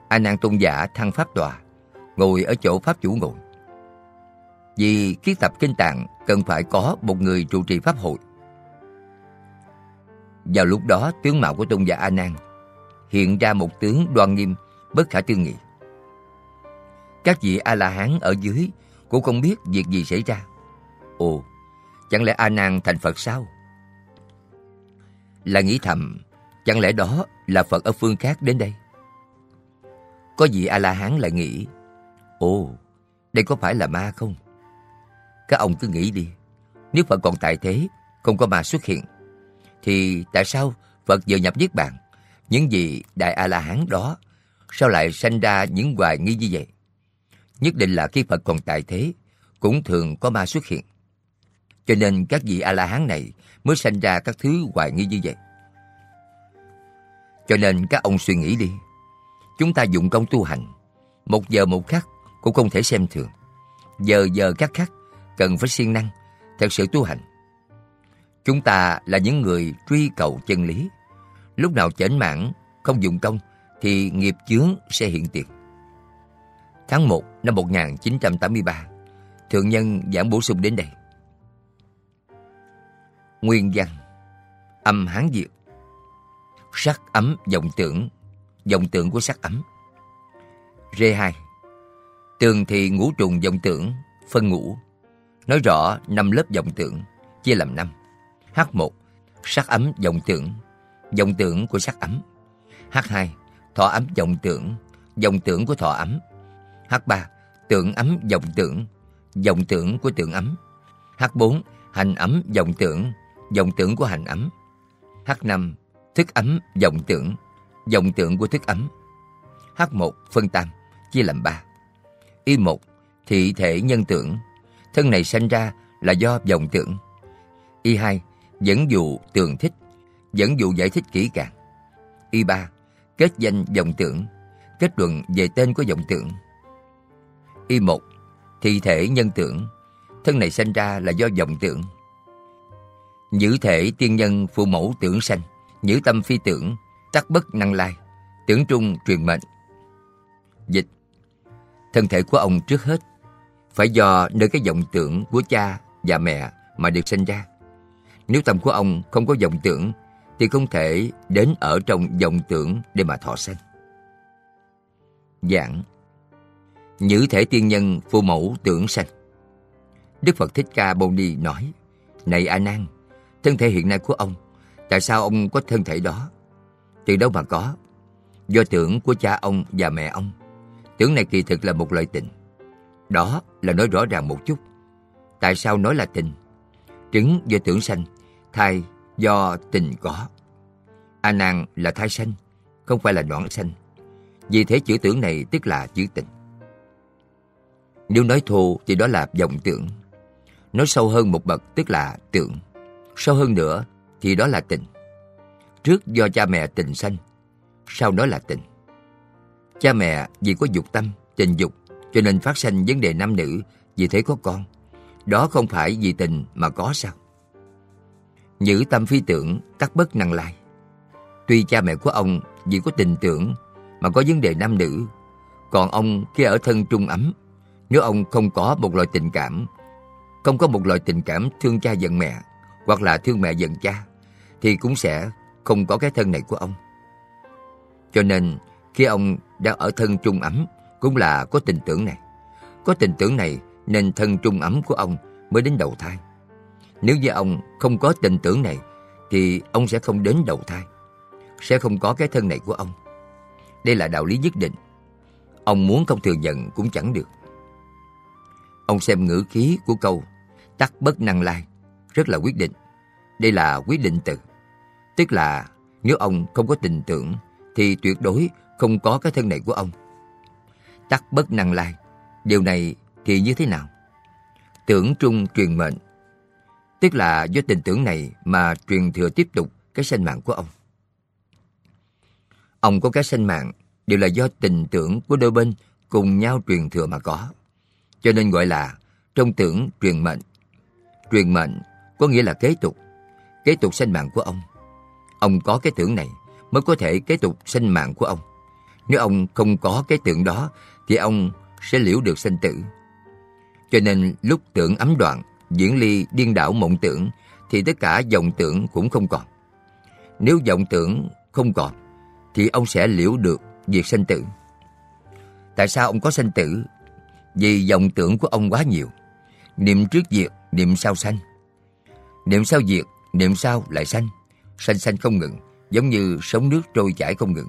A Nan tôn giả thăng pháp tòa, ngồi ở chỗ pháp chủ ngồi. Vì kiết tập kinh tạng cần phải có một người trụ trì pháp hội. Vào lúc đó, tướng mạo của tôn giả A Nan hiện ra một tướng đoan nghiêm, bất khả tư nghị. Các vị A La Hán ở dưới cũng không biết việc gì xảy ra. Ồ, chẳng lẽ A Nan thành Phật sao? Là nghĩ thầm, chẳng lẽ đó là Phật ở phương khác đến đây? Có vị A-la-hán lại nghĩ, Ồ, đây có phải là ma không? Các ông cứ nghĩ đi, nếu Phật còn tại thế, không có ma xuất hiện, thì tại sao Phật vừa nhập Niết Bàn, những gì Đại A-la-hán đó, sao lại sanh ra những hoài nghi như vậy? Nhất định là khi Phật còn tại thế, cũng thường có ma xuất hiện. Cho nên các vị A-la-hán này mới sanh ra các thứ hoài nghi như vậy. Cho nên các ông suy nghĩ đi. Chúng ta dụng công tu hành, một giờ một khắc cũng không thể xem thường. Giờ giờ khắc khắc cần phải siêng năng, theo sự tu hành. Chúng ta là những người truy cầu chân lý. Lúc nào chểnh mãn, không dụng công, thì nghiệp chướng sẽ hiện tiền. Tháng 1 năm 1983, Thượng Nhân giảng bổ sung đến đây. Nguyên văn Âm Hán diệt Sắc ấm vọng tưởng Vọng tưởng của sắc ấm R2 Tường thì ngũ trùng vọng tưởng Phân ngũ Nói rõ năm lớp vọng tưởng Chia làm năm. H1 Sắc ấm vọng tưởng. Vọng tưởng của sắc ấm. H2 Thọ ấm vọng tưởng. Vọng tưởng của thọ ấm. H3 Tưởng ấm vọng tưởng. Vọng tưởng của tưởng ấm. H4 Hành ấm vọng tưởng. Vọng tưởng của hành ấm. H5 thức ấm vọng tưởng, vọng tưởng của thức ấm. H1 phân tam chia làm ba. Y1 thị thể nhân tưởng, thân này sanh ra là do vọng tưởng. y hai dẫn dụ tường thích, dẫn dụ giải thích kỹ càng. y ba kết danh vọng tưởng, kết luận về tên của vọng tưởng. y một thị thể nhân tưởng, thân này sanh ra là do vọng tưởng. Nhữ thể tiên nhân phụ mẫu tưởng sanh, nhữ tâm phi tưởng, tắc bất năng lai, tưởng trung truyền mệnh. Dịch Thân thể của ông trước hết phải do nơi cái vọng tưởng của cha và mẹ mà được sinh ra. Nếu tâm của ông không có vọng tưởng thì không thể đến ở trong vọng tưởng để mà thọ sanh. Giảng Nhữ thể tiên nhân phụ mẫu tưởng sanh Đức Phật Thích Ca Bồ Ni nói Này A Nan Thân thể hiện nay của ông, tại sao ông có thân thể đó? Từ đâu mà có? Do tưởng của cha ông và mẹ ông. Tưởng này kỳ thực là một loại tình. Đó là nói rõ ràng một chút. Tại sao nói là tình? Trứng do tưởng sanh, thai do tình có. A nan là thai sanh, không phải là đoạn sanh. Vì thế chữ tưởng này tức là chữ tình. Nếu nói thô thì đó là vọng tưởng. Nói sâu hơn một bậc tức là tưởng. Sâu hơn nữa thì đó là tình. Trước do cha mẹ tình sanh, sau đó là tình. Cha mẹ vì có dục tâm, tình dục cho nên phát sanh vấn đề nam nữ vì thế có con. Đó không phải vì tình mà có sao? Nhữ tâm phi tưởng, tắc bất năng lai. Tuy cha mẹ của ông vì có tình tưởng mà có vấn đề nam nữ, còn ông khi ở thân trung ấm, nếu ông không có một loại tình cảm, không có một loại tình cảm thương cha giận mẹ, hoặc là thương mẹ giận cha, thì cũng sẽ không có cái thân này của ông. Cho nên, khi ông đang ở thân trung ấm, cũng là có tình tưởng này. Có tình tưởng này nên thân trung ấm của ông mới đến đầu thai. Nếu như ông không có tình tưởng này, thì ông sẽ không đến đầu thai. Sẽ không có cái thân này của ông. Đây là đạo lý nhất định. Ông muốn không thừa nhận cũng chẳng được. Ông xem ngữ khí của câu tắc bất năng lai, rất là quyết định. Đây là quyết định từ. Tức là nếu ông không có tình tưởng thì tuyệt đối không có cái thân này của ông. Tắc bất năng lai. Điều này thì như thế nào? Tưởng trung truyền mệnh. Tức là do tình tưởng này mà truyền thừa tiếp tục cái sinh mạng của ông. Ông có cái sinh mạng đều là do tình tưởng của đôi bên cùng nhau truyền thừa mà có. Cho nên gọi là trong tưởng truyền mệnh. Truyền mệnh có nghĩa là kế tục, kế tục sinh mạng của ông. Ông có cái tưởng này mới có thể kế tục sinh mạng của ông. Nếu ông không có cái tưởng đó thì ông sẽ liễu được sanh tử. Cho nên lúc tưởng ấm đoạn, diễn ly điên đảo mộng tưởng thì tất cả dòng tưởng cũng không còn. Nếu dòng tưởng không còn thì ông sẽ liễu được việc sanh tử. Tại sao ông có sanh tử? Vì dòng tưởng của ông quá nhiều. Niệm trước diệt, niệm sau sanh. Niệm sau diệt, niệm sau lại sanh. Sanh sanh không ngừng, giống như sóng nước trôi chảy không ngừng.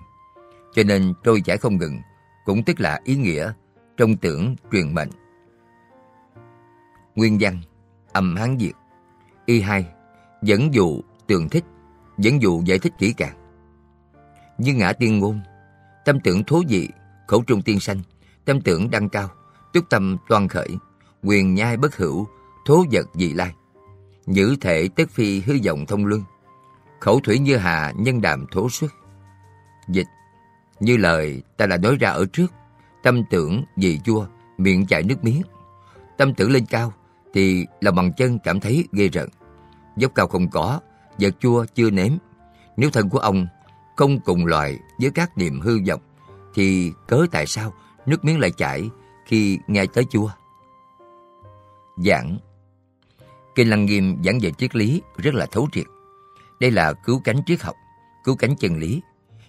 Cho nên trôi chảy không ngừng, cũng tức là ý nghĩa trong tưởng truyền mệnh. Nguyên văn, âm hán diệt. Y hai, dẫn dụ, tường thích, dẫn dụ giải thích kỹ càng. Như ngã tiên ngôn, tâm tưởng thố dị, khẩu trung tiên sanh, tâm tưởng đăng cao, túc tâm toàn khởi, quyền nhai bất hữu, thố vật dị lai. Nhữ thể tất phi hư vọng thông luân, khẩu thủy như hà nhân đàm thố xuất. Dịch, như lời ta đã nói ra ở trước, tâm tưởng vì chua, miệng chảy nước miếng. Tâm tưởng lên cao, thì lòng bằng chân cảm thấy ghê rợn. Dốc cao không có, vật chua chưa nếm. Nếu thân của ông không cùng loại với các niềm hư vọng, thì cớ tại sao nước miếng lại chảy khi nghe tới chua? Giảng Kinh Lăng Nghiêm giảng về triết lý rất là thấu triệt. Đây là cứu cánh triết học, cứu cánh chân lý.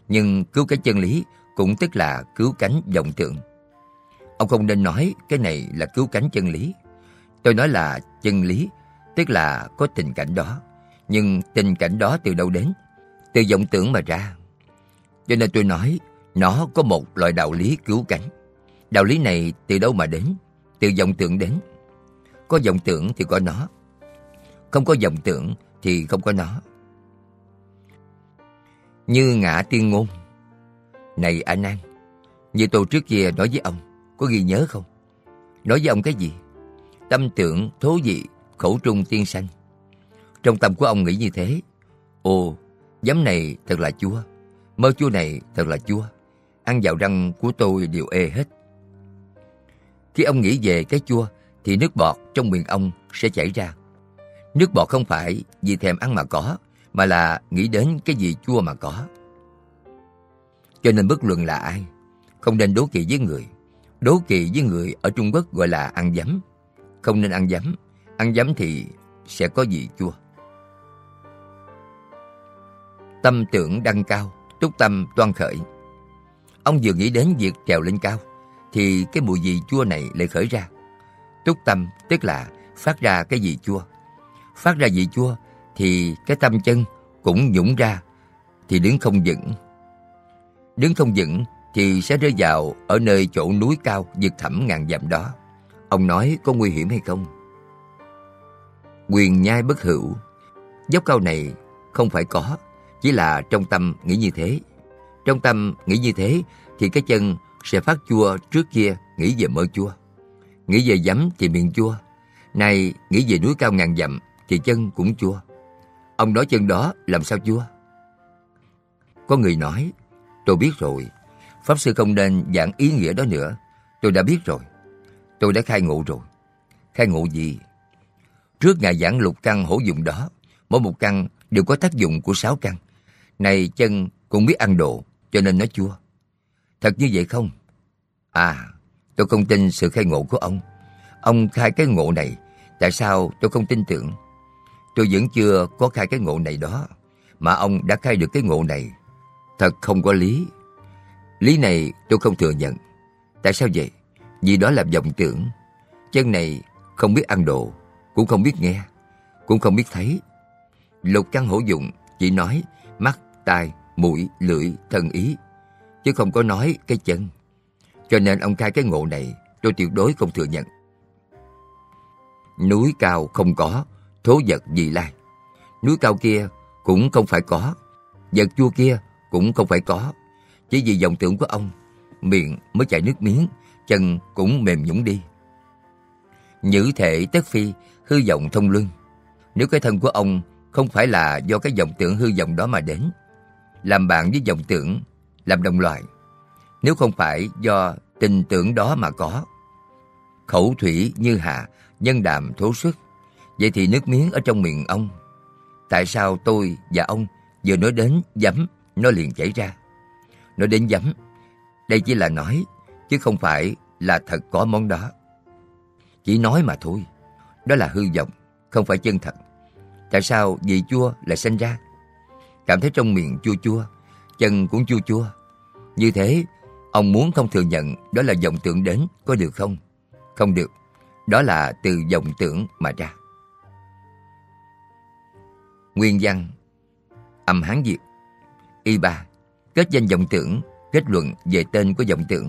Nhưng cứu cái chân lý cũng tức là cứu cánh vọng tưởng. Ông không nên nói cái này là cứu cánh chân lý. Tôi nói là chân lý, tức là có tình cảnh đó. Nhưng tình cảnh đó từ đâu đến? Từ vọng tưởng mà ra. Cho nên tôi nói, nó có một loại đạo lý cứu cánh. Đạo lý này từ đâu mà đến? Từ vọng tưởng đến. Có vọng tưởng thì có nó. Không có vọng tưởng thì không có nó. Như ngã tiên ngôn. Này anh An, như tôi trước kia nói với ông, có ghi nhớ không? Nói với ông cái gì? Tâm tưởng thố dị, khẩu trung tiên sanh. Trong tâm của ông nghĩ như thế. Ồ, giấm này thật là chua. Mơ chua này thật là chua. Ăn vào răng của tôi đều ê hết. Khi ông nghĩ về cái chua, thì nước bọt trong miệng ông sẽ chảy ra. Nước bọt không phải vì thèm ăn mà có, mà là nghĩ đến cái gì chua mà có. Cho nên bất luận là ai, không nên đố kỵ với người. Đố kỵ với người ở Trung Quốc gọi là ăn dấm. Không nên ăn dấm. Ăn dấm thì sẽ có gì chua. Tâm tưởng đăng cao, túc tâm toan khởi. Ông vừa nghĩ đến việc trèo lên cao, thì cái mùi gì chua này lại khởi ra. Túc tâm tức là phát ra cái gì chua. Phát ra gì chua thì cái tâm chân cũng nhũng ra, thì đứng không vững. Đứng không vững thì sẽ rơi vào ở nơi chỗ núi cao vực thẳm ngàn dặm đó. Ông nói có nguy hiểm hay không? Quyền nhai bất hữu. Dốc cao này không phải có, chỉ là trong tâm nghĩ như thế. Trong tâm nghĩ như thế thì cái chân sẽ phát chua trước kia nghĩ về mơ chua. Nghĩ về giấm thì miệng chua. nay nghĩ về núi cao ngàn dặm thì chân cũng chua. Ông nói chân đó làm sao chua? Có người nói, tôi biết rồi, Pháp Sư không nên giảng ý nghĩa đó nữa. Tôi đã biết rồi. Tôi đã khai ngộ rồi. Khai ngộ gì? Trước ngày giảng lục căn hổ dụng đó, mỗi một căn đều có tác dụng của sáu căn. Này chân cũng biết ăn đồ cho nên nó chua. Thật như vậy không? À, tôi không tin sự khai ngộ của ông. Ông khai cái ngộ này, tại sao tôi không tin tưởng? Tôi vẫn chưa có khai cái ngộ này đó, mà ông đã khai được cái ngộ này. Thật không có lý. Lý này tôi không thừa nhận. Tại sao vậy? Vì đó là vọng tưởng. Chân này không biết ăn đồ cũng không biết nghe, cũng không biết thấy. Lục căn hữu dụng chỉ nói mắt, tai, mũi, lưỡi, thân ý, chứ không có nói cái chân. Cho nên ông khai cái ngộ này tôi tuyệt đối không thừa nhận. Núi cao không có, thố vật gì lai. Núi cao kia cũng không phải có, vật chua kia cũng không phải có. Chỉ vì dòng tưởng của ông, miệng mới chảy nước miếng, chân cũng mềm nhũng đi. Nhữ thể tất phi, hư vọng thông luân. Nếu cái thân của ông không phải là do cái dòng tưởng hư vọng đó mà đến, làm bạn với dòng tưởng, làm đồng loại. Nếu không phải do tình tưởng đó mà có, khẩu thủy như hạ, nhân đàm thố xuất, vậy thì nước miếng ở trong miệng ông. Tại sao tôi và ông vừa nói đến giấm, nó liền chảy ra? Nói đến giấm, đây chỉ là nói, chứ không phải là thật có món đó. Chỉ nói mà thôi, đó là hư vọng, không phải chân thật. Tại sao vị chua lại sinh ra? Cảm thấy trong miệng chua chua, chân cũng chua chua. Như thế, ông muốn không thừa nhận đó là vọng tưởng đến, có được không? Không được, đó là từ vọng tưởng mà ra. Nguyên văn Âm Hán Việt Y ba Kết danh vọng tưởng, kết luận về tên của vọng tưởng.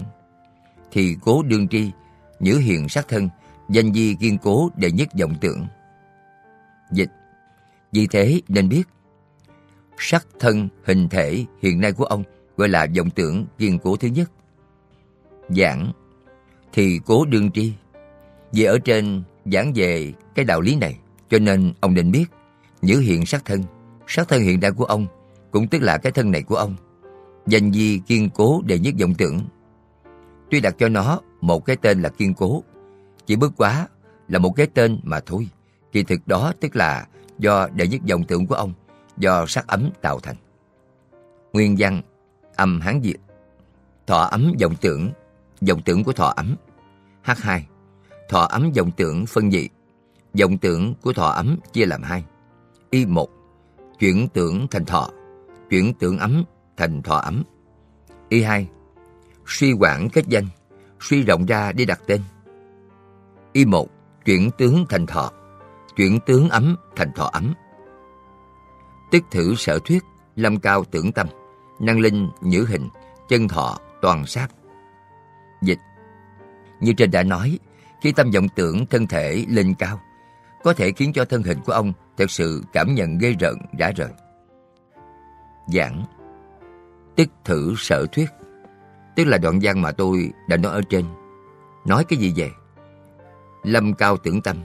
Thì cố đương tri, nhữ hiền sát thân, danh di kiên cố đệ nhất vọng tưởng. Dịch Vì thế nên biết sắc thân hình thể hiện nay của ông gọi là vọng tưởng kiên cố thứ nhất. Giảng thì cố đương tri. Vì ở trên giảng về cái đạo lý này, cho nên ông nên biết nhữ hiện sắc thân. Sắc thân hiện đại của ông cũng tức là cái thân này của ông. Danh di kiên cố đệ nhất vọng tưởng. Tuy đặt cho nó một cái tên là kiên cố, chỉ bước quá là một cái tên mà thôi. Kỳ thực đó tức là do đệ nhất vọng tưởng của ông, do sắc ấm tạo thành. Nguyên văn, âm Hán Việt. Thọ ấm vọng tưởng, vọng tưởng của thọ ấm. H2. Thọ ấm vọng tưởng phân dị. Vọng tưởng của thọ ấm chia làm hai. Y một Chuyển tưởng thành thọ, chuyển tưởng ấm thành thọ ấm. Y hai Suy quản kết danh, suy rộng ra đi đặt tên. Y một Chuyển tướng thành thọ, chuyển tướng ấm thành thọ ấm. Tức thử sở thuyết, lâm cao tưởng tâm, năng linh nhữ hình, chân thọ toàn sát. Dịch Như trên đã nói, khi tâm vọng tưởng thân thể lên cao, có thể khiến cho thân hình của ông thật sự cảm nhận ghê rợn, rã rời. Giảng Tức thử sở thuyết Tức là đoạn văn mà tôi đã nói ở trên. Nói cái gì vậy? Lâm cao tưởng tâm.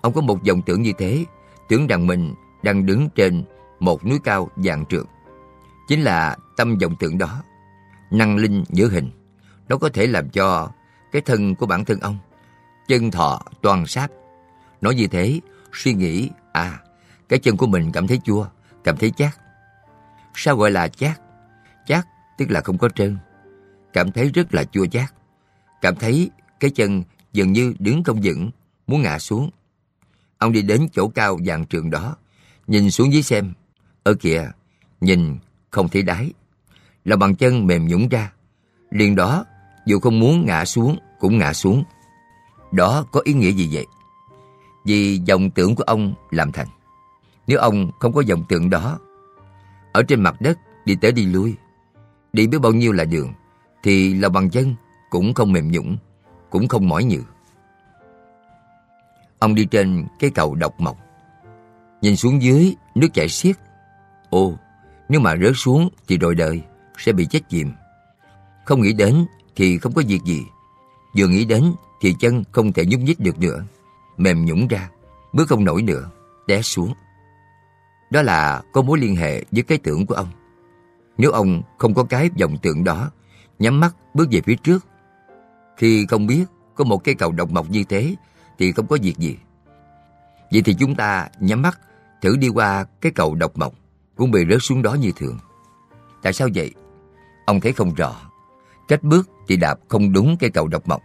Ông có một dòng tưởng như thế, tưởng rằng mình đang đứng trên một núi cao dạng trượng. Chính là tâm vọng tưởng đó. Năng linh nhớ hình. Nó có thể làm cho cái thân của bản thân ông, chân thọ toàn sáp. Nói như thế, suy nghĩ, à, cái chân của mình cảm thấy chua, cảm thấy chát. Sao gọi là chát? Chát tức là không có trơn. Cảm thấy rất là chua chát. Cảm thấy cái chân dường như đứng không vững, muốn ngã xuống. Ông đi đến chỗ cao dàn trường đó, nhìn xuống dưới xem. Ở kìa, nhìn không thấy đáy. là bàn chân mềm nhũng ra. Liền đó, dù không muốn ngã xuống, cũng ngã xuống. Đó có ý nghĩa gì vậy? Vì dòng tưởng của ông làm thành. Nếu ông không có dòng tượng đó, ở trên mặt đất đi tới đi lui, đi biết bao nhiêu là đường, thì lòng bằng chân cũng không mềm nhũng, cũng không mỏi nhừ. Ông đi trên cái cầu độc mộc, nhìn xuống dưới nước chảy xiết. Ồ, nếu mà rớt xuống thì rồi đời sẽ bị chết chìm. Không nghĩ đến thì không có việc gì. Vừa nghĩ đến thì chân không thể nhúc nhích được nữa, mềm nhũng ra, bước không nổi nữa, té xuống. Đó là có mối liên hệ với cái tưởng của ông. Nếu ông không có cái vọng tượng đó, nhắm mắt bước về phía trước, khi không biết có một cây cầu độc mộc như thế thì không có việc gì. Vậy thì chúng ta nhắm mắt thử đi qua cái cầu độc mộc cũng bị rớt xuống đó như thường. Tại sao vậy? Ông thấy không rõ. Cách bước thì đạp không đúng cái cầu độc mộc.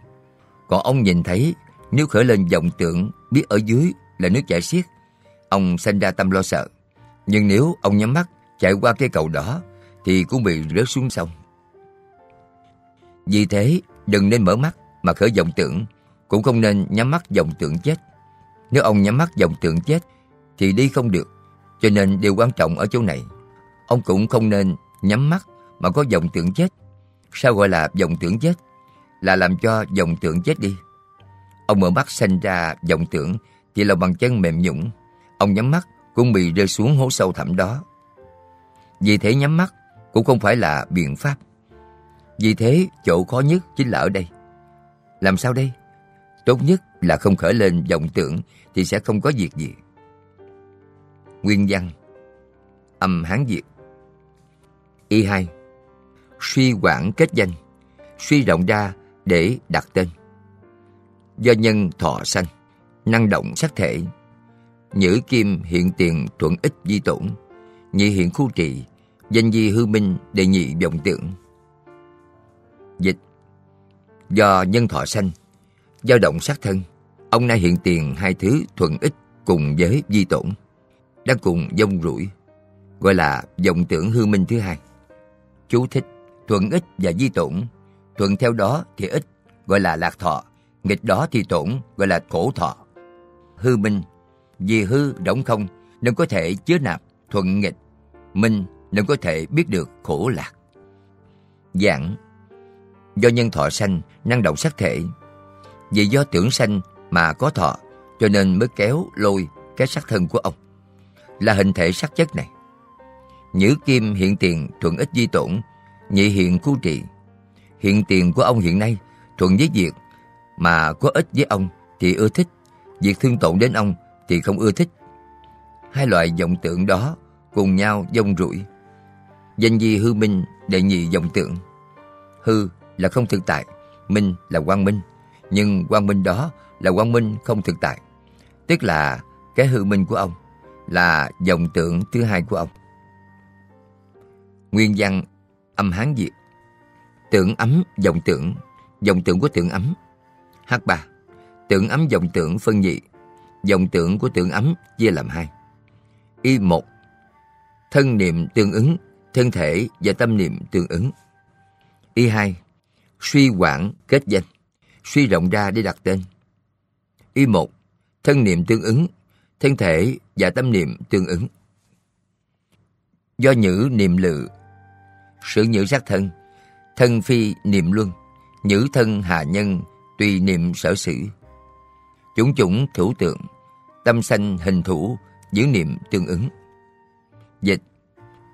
Còn ông nhìn thấy nếu khởi lên vọng tưởng biết ở dưới là nước chảy xiết, ông sanh ra tâm lo sợ. Nhưng nếu ông nhắm mắt chạy qua cái cầu đó thì cũng bị rớt xuống sông. Vì thế, đừng nên mở mắt mà khởi vọng tưởng, cũng không nên nhắm mắt vọng tưởng chết. Nếu ông nhắm mắt vọng tưởng chết thì đi không được, cho nên điều quan trọng ở chỗ này. Ông cũng không nên nhắm mắt mà có vọng tưởng chết. Sao gọi là vọng tưởng chết? Là làm cho vọng tưởng chết đi. Ông mở mắt sanh ra vọng tưởng thì là bàn chân mềm nhũng. Ông nhắm mắt, cũng bị rơi xuống hố sâu thẳm đó. Vì thế nhắm mắt cũng không phải là biện pháp. Vì thế chỗ khó nhất chính là ở đây. Làm sao đây? Tốt nhất là không khởi lên vọng tưởng thì sẽ không có việc gì. Nguyên văn Âm Hán Việt Y 2 Suy quảng kết danh Suy rộng ra để đặt tên Do nhân thọ sanh, Năng động sắc thể. Nhữ kim hiện tiền thuận ích di tổn, Nhị hiện khu trì, Danh di hư minh đệ nhị vọng tưởng. Dịch. Do nhân thọ sanh, dao động sát thân, Ông nay hiện tiền hai thứ thuận ích cùng với di tổn, Đang cùng dông rủi, Gọi là vọng tưởng hư minh thứ hai. Chú thích, Thuận ích và di tổn, Thuận theo đó thì ích Gọi là lạc thọ. Nghịch đó thì tổn, Gọi là khổ thọ. Hư minh. Vì hư động không, Nên có thể chứa nạp thuận nghịch. Minh, nên có thể biết được khổ lạc. Giảng Do nhân thọ sanh, năng động sắc thể. Vì do tưởng sanh mà có thọ, Cho nên mới kéo lôi cái sắc thân của ông. Là hình thể sắc chất này. Nhữ kim hiện tiền thuận ích di tổn, Nhị hiện khu trị Hiện tiền của ông hiện nay thuận với việc mà có ích với ông thì ưa thích Việc thương tổn đến ông thì không ưa thích Hai loại vọng tượng đó cùng nhau dông rủi Danh di hư minh đệ nhị dòng tượng. Hư là không thực tại, minh là quang minh. Nhưng quang minh đó là quang minh không thực tại. Tức là cái hư minh của ông là dòng tượng thứ hai của ông. Nguyên văn âm Hán Việt Tượng ấm dòng tượng, dòng tượng của tượng ấm. H3 Tượng ấm dòng tượng phân nhị, dòng tượng của tượng ấm chia làm hai. Y1 Thân niệm tương ứng thân thể và tâm niệm tương ứng. Y hai, suy quảng kết danh, suy rộng ra để đặt tên. Y một, thân niệm tương ứng, thân thể và tâm niệm tương ứng. Do nhữ niệm lự, sự nhữ sát thân, thân phi niệm luân, nhữ thân hạ nhân tùy niệm sở sử. Chủng chủng thủ tượng, tâm sanh hình thủ, giữ niệm tương ứng. Dịch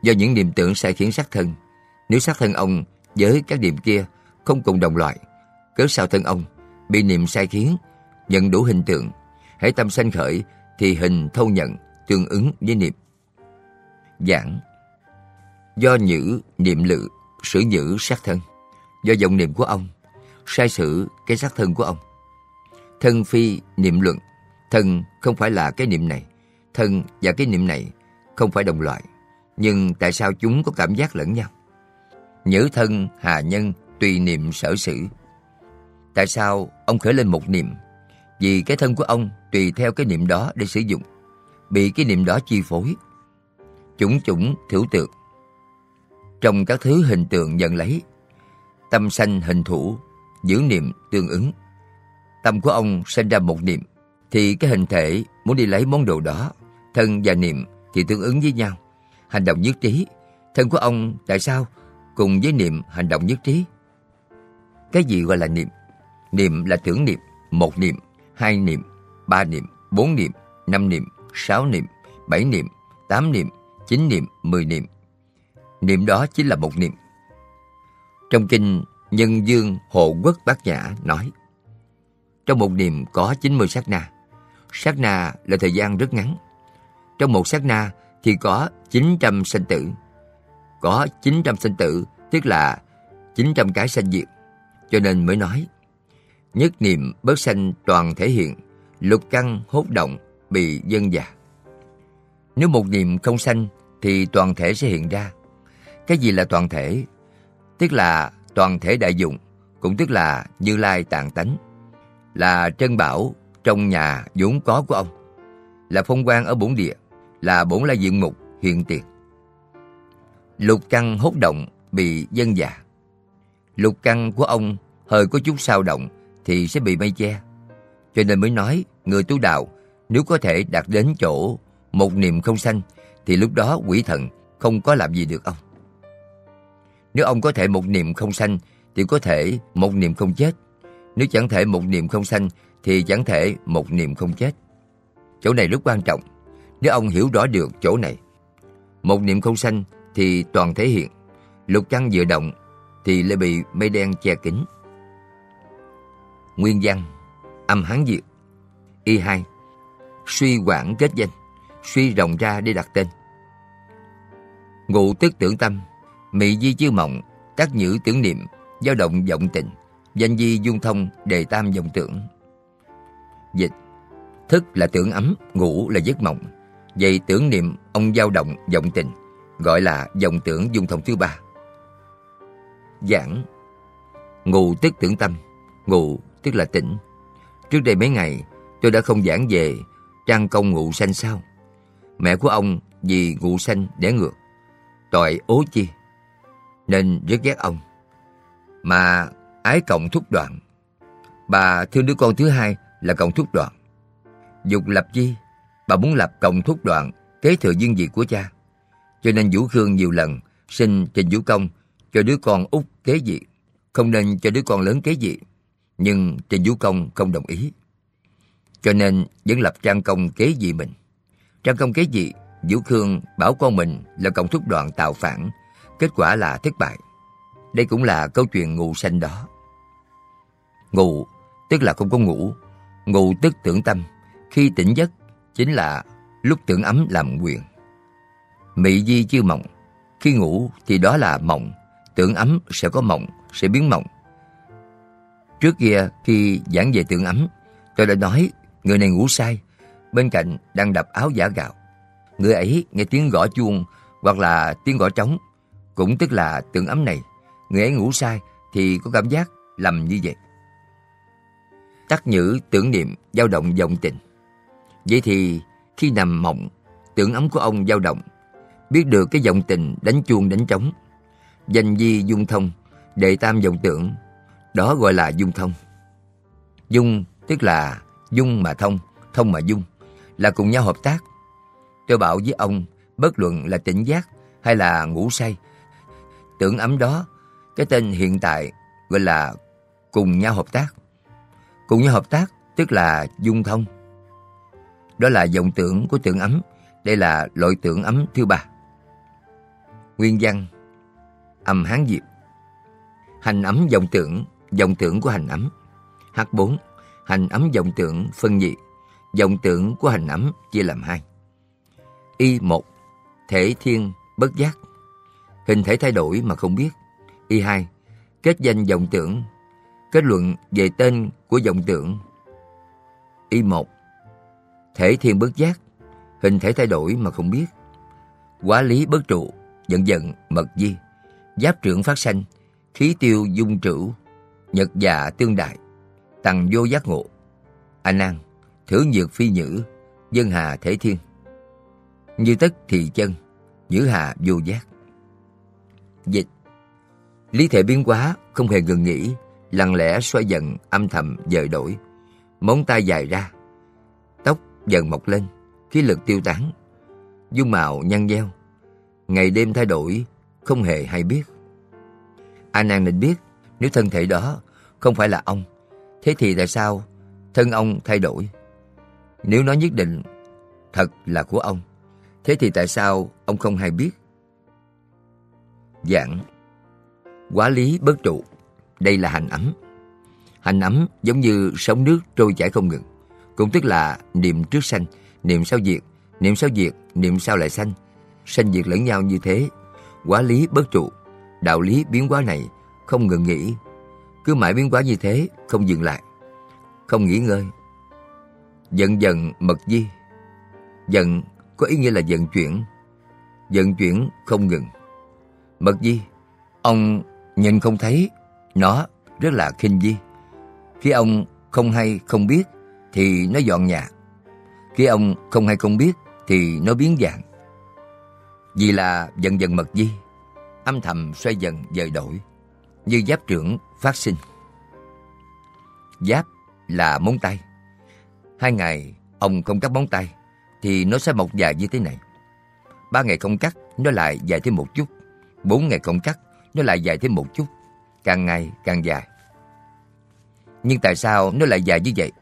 do những niệm tưởng sai khiến sát thân. Nếu sát thân ông với các niệm kia không cùng đồng loại, cớ sao thân ông bị niệm sai khiến, nhận đủ hình tượng, hãy tâm sanh khởi thì hình thâu nhận tương ứng với niệm. Giảng Do nhữ niệm lự sử nhữ sát thân, do dòng niệm của ông sai sử cái sát thân của ông. Thân phi niệm luận, thân không phải là cái niệm này, thân và cái niệm này không phải đồng loại. Nhưng tại sao chúng có cảm giác lẫn nhau? Nhữ thân, hà nhân, tùy niệm sở sử. Tại sao ông khởi lên một niệm? Vì cái thân của ông tùy theo cái niệm đó để sử dụng. Bị cái niệm đó chi phối. Chủng chủng thiểu tượng. Trong các thứ hình tượng nhận lấy, tâm sanh hình thủ, giữ niệm tương ứng. Tâm của ông sinh ra một niệm, thì cái hình thể muốn đi lấy món đồ đó, thân và niệm thì tương ứng với nhau hành động nhất trí. Thân của ông tại sao cùng với niệm hành động nhất trí? Cái gì gọi là niệm? Niệm là tưởng niệm, một niệm, hai niệm, ba niệm, bốn niệm, năm niệm, sáu niệm, bảy niệm, tám niệm, chín niệm, mười niệm. Niệm đó chính là một niệm. Trong kinh Nhân Dương Hộ Quốc Bát Nhã nói, Trong một niệm có 90 sát na. Sát na là thời gian rất ngắn. Trong một sát na thì có 900 sinh tử. Có 900 sinh tử, tức là 900 cái sanh diệt. Cho nên mới nói, nhất niệm bớt sanh toàn thể hiện, lục căn hốt động bị dân già. Nếu một niệm không sanh thì toàn thể sẽ hiện ra. Cái gì là toàn thể? Tức là toàn thể đại dụng, cũng tức là Như Lai tạng tánh, là trân bảo trong nhà vốn có của ông, là phong quan ở bổn địa, là bổn la diện mục hiện tiền. Lục căn hốt động bị dân già. Lục căn của ông hơi có chút sao động thì sẽ bị mây che. Cho nên mới nói người tu đạo nếu có thể đạt đến chỗ một niệm không sanh thì lúc đó quỷ thần không có làm gì được ông. Nếu ông có thể một niệm không sanh thì có thể một niệm không chết. Nếu chẳng thể một niệm không sanh thì chẳng thể một niệm không chết. Chỗ này rất quan trọng. Nếu ông hiểu rõ được chỗ này, một niệm không sanh thì toàn thể hiện. Lục căn vừa động thì lại bị mây đen che kín. Nguyên văn Âm Hán Việt Y hai Suy quảng kết danh Suy rộng ra để đặt tên Ngụ tức tưởng tâm Mị di chư mộng Tác nhữ tưởng niệm, dao động vọng tình Danh di dung thông Đề tam vọng tưởng. Dịch, Thức là tưởng ấm, Ngủ là giấc mộng. Vậy tưởng niệm, ông dao động vọng tình Gọi là dòng tưởng dung thông thứ ba. Giảng, ngủ tức tưởng tâm, ngủ tức là tỉnh. Trước đây mấy ngày, tôi đã không giảng về Trang công ngụ sanh sao. Mẹ của ông vì ngụ sanh để ngược. Tội ố chi nên rất ghét ông. Mà ái cộng thúc đoạn. Bà thương đứa con thứ hai là cộng thúc đoạn. Dục lập chi Bà muốn lập cộng thúc đoạn Kế thừa dương vị của cha. Cho nên Vũ Khương nhiều lần xin Trình Vũ Công Cho đứa con út kế vị. Không nên cho đứa con lớn kế vị, Nhưng Trình Vũ Công không đồng ý. Cho nên vẫn lập Trang Công kế vị mình. Trang Công kế vị, Vũ Khương bảo con mình là cộng thúc đoạn tạo phản Kết quả là thất bại. Đây cũng là câu chuyện ngụ sanh đó. Ngụ tức là không có ngủ. Ngụ tức tưởng tâm. Khi tỉnh giấc, chính là lúc tưởng ấm làm quyền Mị di chưa mộng. Khi ngủ thì đó là mộng. Tưởng ấm sẽ có mộng, Sẽ biến mộng. Trước kia, khi giảng về tưởng ấm, Tôi đã nói người này ngủ sai. Bên cạnh đang đập áo giả gạo. Người ấy nghe tiếng gõ chuông Hoặc là tiếng gõ trống. Cũng tức là tưởng ấm này, Người ấy ngủ sai thì có cảm giác lầm như vậy. Tắc nhữ tưởng niệm dao động dòng tình. Vậy thì khi nằm mộng Tưởng ấm của ông dao động, Biết được cái dòng tình đánh chuông đánh trống. Danh di dung thông, Đệ tam dòng tưởng, Đó gọi là dung thông. Dung tức là dung mà thông Thông mà dung, Là cùng nhau hợp tác. Tôi bảo với ông, Bất luận là tỉnh giác hay là ngủ say Tưởng ấm đó Cái tên hiện tại gọi là cùng nhau hợp tác Cùng nhau hợp tác tức là dung thông. Đó là dòng tưởng của tưởng ấm. Đây là loại tưởng ấm thứ ba. Nguyên văn Âm Hán diệp Hành ấm dòng tưởng, dòng tưởng của hành ấm. H4 Hành ấm dòng tưởng phân nhị. Dòng tưởng của hành ấm chia làm hai. Y1 Thể thiên bất giác Hình thể thay đổi mà không biết. Y2 Kết danh dòng tưởng. Kết luận về tên của dòng tưởng. Y một, Thể thiên bất giác. Hình thể thay đổi mà không biết. Quá lý bất trụ, Giận giận, mật di. Giáp trưởng phát sanh, Khí tiêu dung trữ. Nhật dạ tương đại, Tăng vô giác ngộ. A nan, Thử nhược phi nhữ. Dân hà thể thiên. Như tất thì chân, Nhữ hà vô giác. Dịch. Lý thể biến hóa không hề ngừng nghỉ, lặng lẽ xoay dần âm thầm dời đổi. Móng tay dài ra, tóc dần mọc lên, khí lực tiêu tán, dung mạo nhăn nheo. Ngày đêm thay đổi không hề hay biết. A nan định biết, nếu thân thể đó không phải là ông, thế thì tại sao thân ông thay đổi? Nếu nó nhất định thật là của ông, thế thì tại sao ông không hay biết? Dạng quá lý bất trụ đây là hành ấm. Hành ấm giống như sóng nước trôi chảy không ngừng. Cũng tức là niệm trước sanh, niệm sau diệt, niệm sau diệt, niệm sau lại sanh. Sanh diệt lẫn nhau như thế. Quá lý bất trụ. Đạo lý biến hóa này không ngừng nghỉ. Cứ mãi biến hóa như thế, không dừng lại. Không nghỉ ngơi. Dần dần mật di. Dần có ý nghĩa là dần chuyển. dần chuyển không ngừng. Mật di, ông nhìn không thấy, nó rất là khinh di. Khi ông không hay không biết thì nó dọn nhà. Khi ông không hay không biết thì nó biến dạng. Vì là dần dần mật di, âm thầm xoay dần dời đổi, như giáp trưởng phát sinh. Giáp là móng tay. Hai ngày ông không cắt móng tay thì nó sẽ mọc dài như thế này. Ba ngày không cắt nó lại dài thêm một chút. Bốn ngày không cắt nó lại dài thêm một chút. Càng ngày càng dài. Nhưng tại sao nó lại dài như vậy?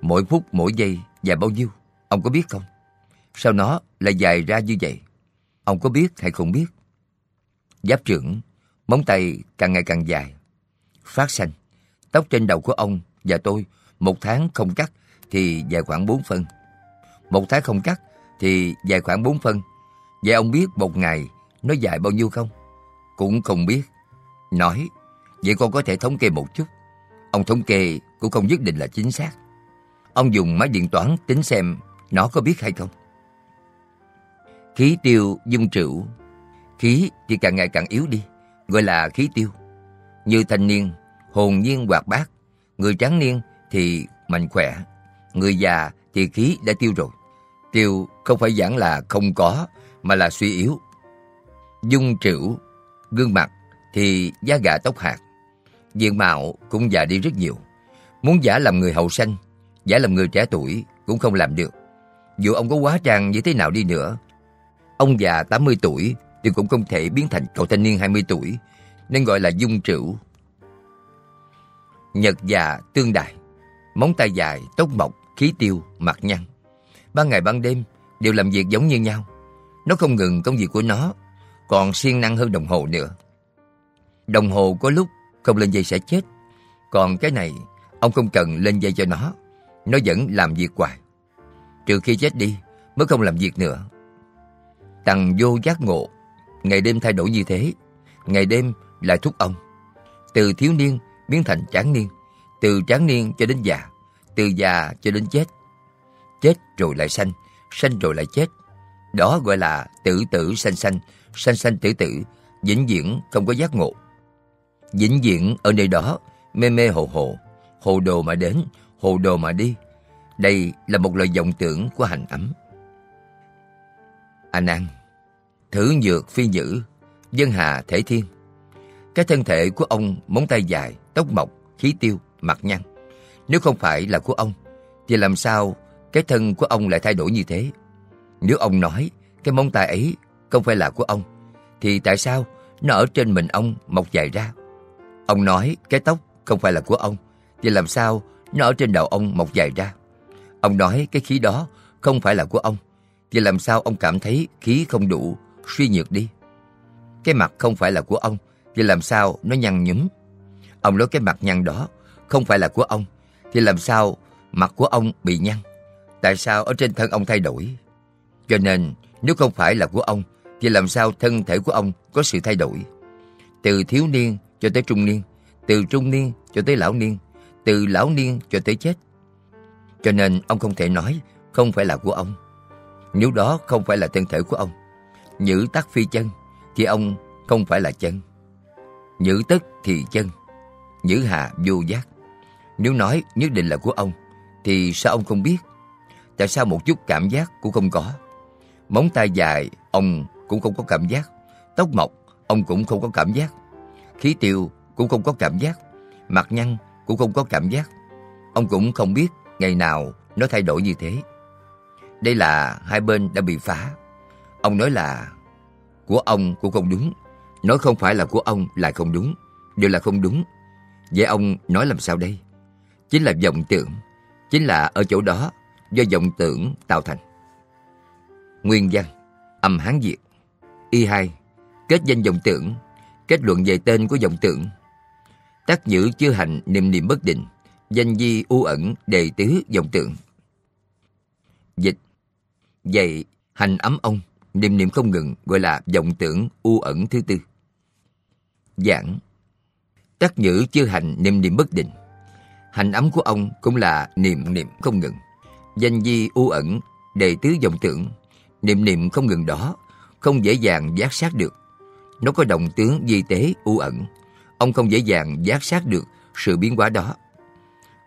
Mỗi phút mỗi giây dài bao nhiêu? Ông có biết không? Sao nó lại dài ra như vậy? Ông có biết hay không biết? Giáp trưởng, móng tay càng ngày càng dài. Phát xanh, tóc trên đầu của ông và tôi một tháng không cắt thì dài khoảng 4 phân. Một tháng không cắt thì dài khoảng 4 phân. Vậy ông biết một ngày nó dài bao nhiêu không? Cũng không biết. Nói, vậy con có thể thống kê một chút. Ông thống kê cũng không nhất định là chính xác. Ông dùng máy điện toán tính xem nó có biết hay không. Khí tiêu dung trữ. Khí thì càng ngày càng yếu đi, gọi là khí tiêu. Như thanh niên, hồn nhiên hoạt bát. Người tráng niên thì mạnh khỏe. Người già thì khí đã tiêu rồi. Tiêu không phải giảng là không có, mà là suy yếu. Dung trĩu, gương mặt thì da gà tóc hạt. Diện mạo cũng già đi rất nhiều. Muốn giả làm người hậu sanh, giả làm người trẻ tuổi cũng không làm được. Dù ông có quá trang như thế nào đi nữa, ông già 80 tuổi thì cũng không thể biến thành cậu thanh niên 20 tuổi, nên gọi là dung trĩu. Nhật già tương đại, móng tay dài, tóc mọc, khí tiêu, mặt nhăn. Ban ngày ban đêm đều làm việc giống như nhau. Nó không ngừng công việc của nó, còn siêng năng hơn đồng hồ nữa. Đồng hồ có lúc không lên dây sẽ chết, còn cái này ông không cần lên dây cho nó, nó vẫn làm việc hoài. Trừ khi chết đi mới không làm việc nữa. Tằng vô giác ngộ, ngày đêm thay đổi như thế, ngày đêm lại thúc ông. Từ thiếu niên biến thành tráng niên, từ tráng niên cho đến già, từ già cho đến chết. Chết rồi lại sanh, sanh rồi lại chết. Đó gọi là tử tử sanh sanh, sanh sanh tử tử, vĩnh viễn không có giác ngộ. Vĩnh viễn ở nơi đó, mê mê hồ hồ, hồ đồ mà đến, hồ đồ mà đi. Đây là một lời vọng tưởng của hành ấm. A Nan, thử nhược phi nhữ, dân hà thể thiên. Cái thân thể của ông móng tay dài, tóc mọc, khí tiêu, mặt nhăn. Nếu không phải là của ông, thì làm sao cái thân của ông lại thay đổi như thế? Nếu ông nói cái móng tay ấy không phải là của ông, thì tại sao nó ở trên mình ông mọc dài ra? Ông nói cái tóc không phải là của ông, thì làm sao nó ở trên đầu ông mọc dài ra? Ông nói cái khí đó không phải là của ông, thì làm sao ông cảm thấy khí không đủ, suy nhược đi? Cái mặt không phải là của ông, thì làm sao nó nhăn nhúm? Ông nói cái mặt nhăn đó không phải là của ông, thì làm sao mặt của ông bị nhăn? Tại sao ở trên thân ông thay đổi? Cho nên, nếu không phải là của ông, thì làm sao thân thể của ông có sự thay đổi? Từ thiếu niên cho tới trung niên, từ trung niên cho tới lão niên, từ lão niên cho tới chết. Cho nên ông không thể nói không phải là của ông. Nếu đó không phải là thân thể của ông, nhữ tắc phi chân, thì ông không phải là chân. Nhữ tất thì chân, nhữ hạ vô giác. Nếu nói nhất định là của ông, thì sao ông không biết? Tại sao một chút cảm giác cũng không có? Móng tay dài, ông cũng không có cảm giác. Tóc mọc, ông cũng không có cảm giác. Khí tiêu cũng không có cảm giác. Mặt nhăn cũng không có cảm giác. Ông cũng không biết ngày nào nó thay đổi như thế. Đây là hai bên đã bị phá. Ông nói là của ông cũng không đúng. Nói không phải là của ông lại không đúng. Đều là không đúng. Vậy ông nói làm sao đây? Chính là vọng tưởng. Chính là ở chỗ đó do vọng tưởng tạo thành. Nguyên văn, âm Hán Việt Y 2 Kết danh vọng tưởng Kết luận về tên của vọng tưởng. Tác nhữ chưa hành niệm niệm bất định Danh di u ẩn đề tứ vọng tưởng. Dịch Vậy hành ấm ông Niệm niệm không ngừng gọi là vọng tưởng u ẩn thứ tư. Giảng Tác nhữ chưa hành niệm niệm bất định Hành ấm của ông cũng là niệm niệm không ngừng. Danh di u ẩn đề tứ vọng tưởng Niệm niệm không ngừng đó, không dễ dàng giác sát được. Nó có động tướng di tế u ẩn. Ông không dễ dàng giác sát được sự biến hóa đó.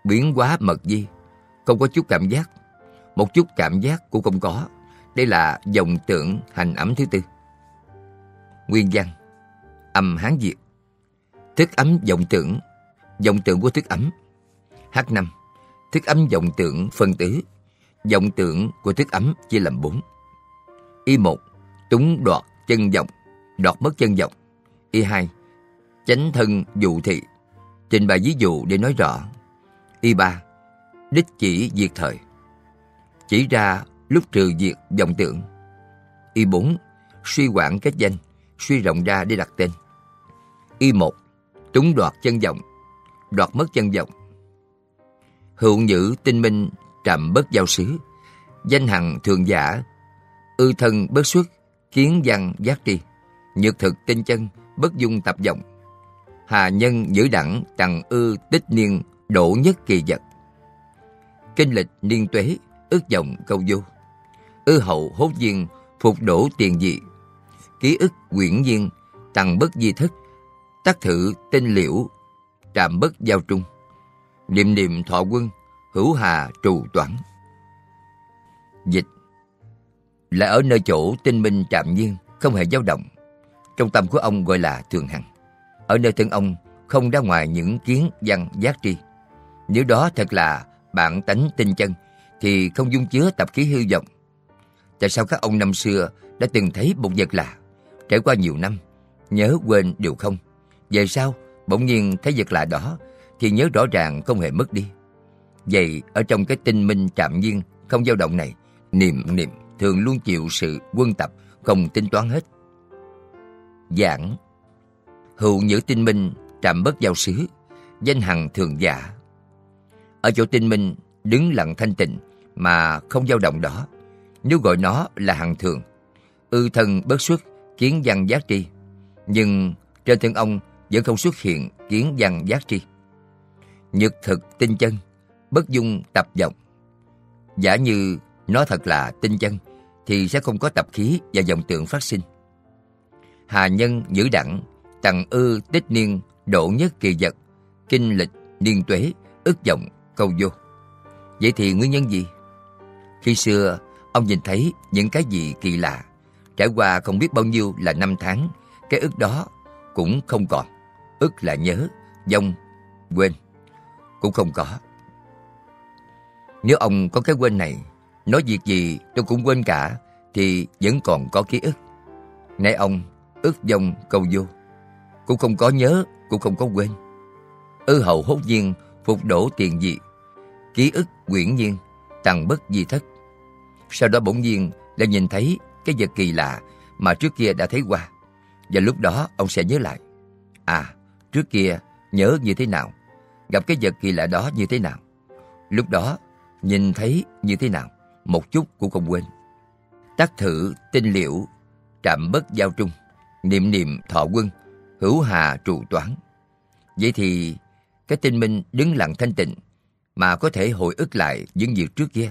Biến hóa mật di, không có chút cảm giác. Một chút cảm giác cũng không có. Đây là dòng tượng hành ẩm thứ tư. Nguyên văn Âm Hán Việt Thức ấm dòng tượng Dòng tượng của thức ấm H5 Thức ấm dòng tượng phân tử Dòng tượng của thức ấm chia làm 4 Y1 Túng đoạt chân dòng Đoạt mất chân dòng Y2 Chánh thân dụ thị. Trình bày ví dụ để nói rõ. Y3 Đích chỉ diệt thời. Chỉ ra lúc trừ diệt dòng tượng Y4 Suy quản kết danh, Suy rộng ra để đặt tên. Y1 Túng đoạt chân dòng Đoạt mất chân dòng Hữu nhữ tinh minh trạm bất giao xứ, Danh hằng thường giả, Ư thân bất xuất Kiến văn giác tri. Nhược thực tinh chân, Bất dung tập vọng. Hà nhân giữ đẳng, trần ư tích niên Độ nhất kỳ vật. Kinh lịch niên tuế, Ước vọng câu vô Ư hậu hốt duyên, Phục đổ tiền dị. Ký ức quyển nhiên Tằng bất di thức tác thử tinh liễu, trạm bất giao trung. Niệm niệm thọ quân, hữu hà trù toản. Dịch là ở nơi chỗ tinh minh trạm nhiên, không hề dao động. Trong tâm của ông gọi là thường hằng. Ở nơi thân ông, không ra ngoài những kiến văn giác tri. Nếu đó thật là bản tánh tinh chân, thì không dung chứa tập khí hư vọng. Tại sao các ông năm xưa đã từng thấy một vật lạ? Trải qua nhiều năm, nhớ quên đều không. Về sau, bỗng nhiên thấy vật lạ đó, thì nhớ rõ ràng không hề mất đi. Vậy ở trong cái tinh minh trạm nhiên không dao động này, niệm niệm thường luôn chịu sự quân tập, không tính toán hết. Giảng, hữu nhữ tinh minh, trạm bất giao xứ, danh hằng thường giả. Ở chỗ tinh minh, đứng lặng thanh tịnh, mà không dao động đó. Nếu gọi nó là hằng thường, ư thân bất xuất, kiến văn giác tri. Nhưng trên thân ông vẫn không xuất hiện kiến văn giác tri. Nhật thực tinh chân, bất dung tập vọng. Giả như nó thật là tinh chân thì sẽ không có tập khí và dòng tượng phát sinh. Hà nhân nhữ đẳng tặng ư, tích niên độ nhất kỳ vật, kinh lịch, niên tuế ức vọng, câu vô. Vậy thì nguyên nhân gì? Khi xưa, ông nhìn thấy những cái gì kỳ lạ, trải qua không biết bao nhiêu là năm tháng, cái ức đó cũng không còn. Ức là nhớ dông quên, cũng không có. Nếu ông có cái quên này nói việc gì tôi cũng quên cả, thì vẫn còn có ký ức. Nay ông ước dòng câu vô. Cũng không có nhớ, cũng không có quên. Ư hậu hốt nhiên phục đổ tiền dị ký ức quyển nhiên tăng bất di thất. Sau đó bỗng nhiên lại nhìn thấy cái vật kỳ lạ mà trước kia đã thấy qua. Và lúc đó ông sẽ nhớ lại. À trước kia nhớ như thế nào? Gặp cái vật kỳ lạ đó như thế nào? Lúc đó nhìn thấy như thế nào? Một chút cũng không quên. Tác thử tinh liễu, trạm bất giao trung, niệm niệm thọ quân, hữu hà trụ toán. Vậy thì, cái tinh minh đứng lặng thanh tịnh mà có thể hồi ức lại những việc trước kia.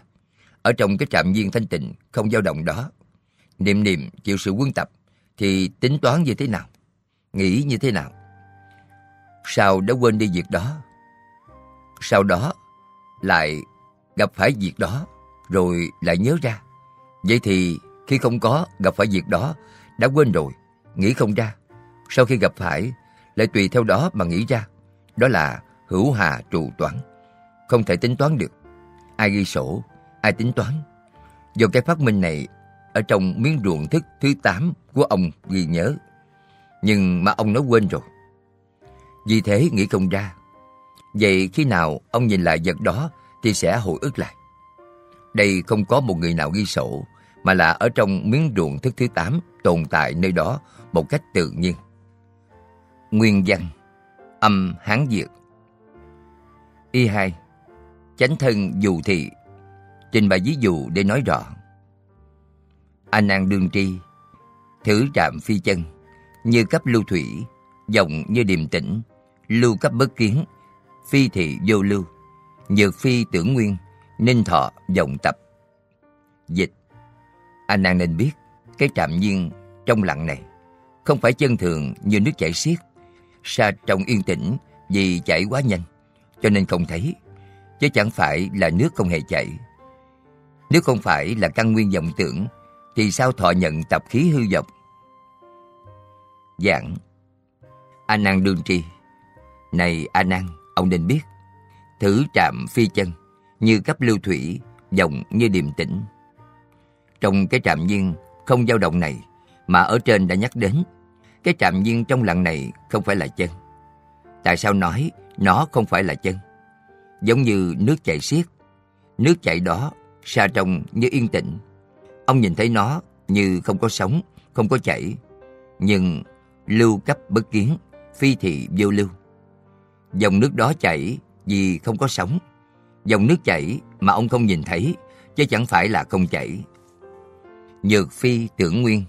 Ở trong cái trạm viên thanh tịnh không dao động đó, niệm niệm chịu sự quân tập thì tính toán như thế nào? Nghĩ như thế nào? Sao đã quên đi việc đó? Sau đó lại gặp phải việc đó? Rồi lại nhớ ra. Vậy thì khi không có gặp phải việc đó, đã quên rồi, nghĩ không ra. Sau khi gặp phải, lại tùy theo đó mà nghĩ ra. Đó là hữu hà trù toán. Không thể tính toán được. Ai ghi sổ, ai tính toán. Do cái phát minh này, ở trong miếng ruộng thức thứ 8 của ông ghi nhớ. Nhưng mà ông nói quên rồi. Vì thế nghĩ không ra. Vậy khi nào ông nhìn lại vật đó thì sẽ hồi ức lại đây không có một người nào ghi sổ, mà là ở trong miếng ruộng thức thứ 8 tồn tại nơi đó một cách tự nhiên. Nguyên văn, Âm Hán Việt Y 2 Chánh thân dù thị. Trình bày ví dụ để nói rõ. Anh an đương tri Thử trạm phi chân, Như cấp lưu thủy Dòng như điềm tĩnh, Lưu cấp bất kiến, Phi thị vô lưu, Nhược phi tưởng nguyên Ninh thọ dòng tập Dịch Anh An nên biết, cái trạm nhiên trong lặng này không phải chân thường như nước chảy xiết, xa trong yên tĩnh vì chảy quá nhanh, cho nên không thấy, chứ chẳng phải là nước không hề chảy. Nếu không phải là căn nguyên vọng tưởng, thì sao thọ nhận tập khí hư vọng? Giảng A Nan đương tri Này A Nan, ông nên biết, thử trạm phi chân, như cấp lưu thủy, dòng như điềm tĩnh. Trong cái trạm nhiên không dao động này, mà ở trên đã nhắc đến, cái trạm nhiên trong lặng này không phải là chân. Tại sao nói nó không phải là chân? Giống như nước chảy xiết, nước chảy đó xa trong như yên tĩnh. Ông nhìn thấy nó như không có sóng, không có chảy, nhưng lưu cấp bất kiến, phi thị vô lưu. Dòng nước đó chảy vì không có sóng. Dòng nước chảy mà ông không nhìn thấy, chứ chẳng phải là không chảy. Nhược phi tưởng nguyên,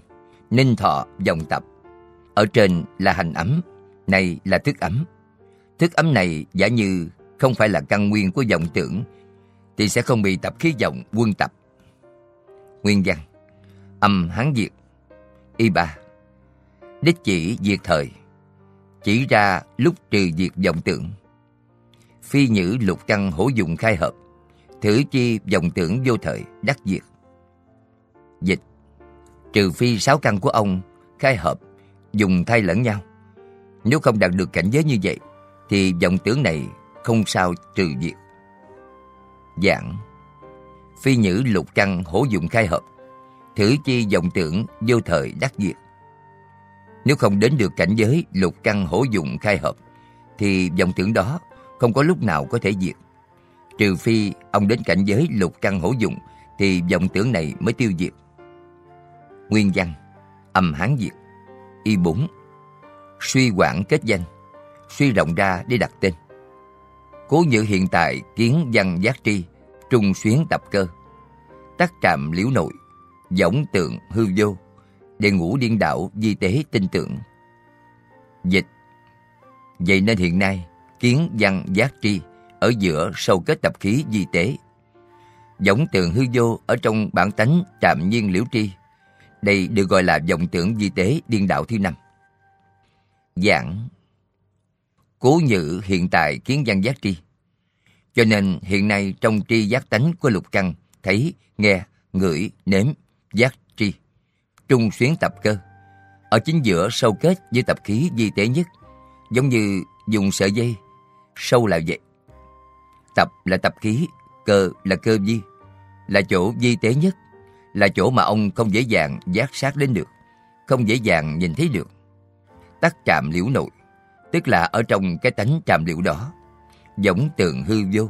ninh thọ dòng tập. Ở trên là hành ấm, này là thức ấm. Thức ấm này giả như không phải là căn nguyên của dòng tưởng, thì sẽ không bị tập khí dòng quân tập. Nguyên văn Âm Hán Việt Y ba Đích chỉ diệt thời Chỉ ra lúc trừ diệt vọng tưởng Phi nhữ lục căn hổ dụng khai hợp. Thử chi vọng tưởng vô thời, đắc diệt. Dịch. Trừ phi sáu căn của ông khai hợp, Dùng thay lẫn nhau. Nếu không đạt được cảnh giới như vậy, Thì vọng tưởng này không sao trừ diệt. Giảng Phi nhữ lục căn hổ dụng khai hợp. Thử chi vọng tưởng vô thời, đắc diệt. Nếu không đến được cảnh giới lục căn hổ dụng khai hợp, Thì vọng tưởng đó không có lúc nào có thể diệt. Trừ phi ông đến cảnh giới lục căn hổ dụng, Thì vọng tưởng này mới tiêu diệt. Nguyên văn, Âm Hán diệt. Y 4 Suy quản kết danh, Suy rộng ra để đặt tên. Cố nhự hiện tại kiến văn giác tri, Trung xuyến tập cơ. Tắc trạm liễu nội, võng tượng hư vô, Để ngũ điên đạo di tế tin tưởng. Dịch, Vậy nên hiện nay Kiến văn giác tri Ở giữa sâu kết tập khí di tế. Giống tượng hư vô Ở trong bản tánh trạm nhiên liễu tri Đây được gọi là vọng tưởng di tế điên đạo thứ năm. Giảng Cố nhự hiện tại kiến văn giác tri. Cho nên hiện nay trong tri giác tánh của lục căn thấy, nghe, ngửi, nếm, giác tri, trung xuyến tập cơ. Ở chính giữa sâu kết với tập khí di tế nhất, giống như dùng sợi dây, sâu là vậy. Tập là tập khí, cơ là cơ di, là chỗ di tế nhất, là chỗ mà ông không dễ dàng giác sát đến được, không dễ dàng nhìn thấy được. Tắc trạm liễu nội, tức là ở trong cái tánh trạm liễu đó giống tường hư vô.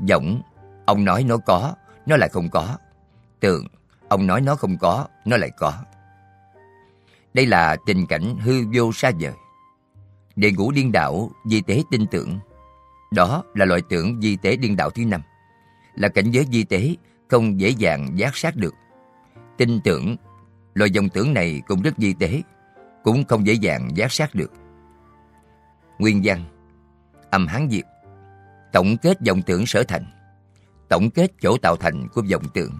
Giống, ông nói nó có, nó lại không có. tường ông nói nó không có, nó lại có. Đây là tình cảnh hư vô xa vời. Địa ngũ điên đảo, di tế tin tưởng. Đó là loại tưởng di tế điên đạo thứ năm. Là cảnh giới di tế không dễ dàng giác sát được. Tin tưởng, loại dòng tưởng này cũng rất di tế, cũng không dễ dàng giác sát được. Nguyên văn Âm Hán Việt Tổng kết dòng tưởng sở thành Tổng kết chỗ tạo thành của dòng tưởng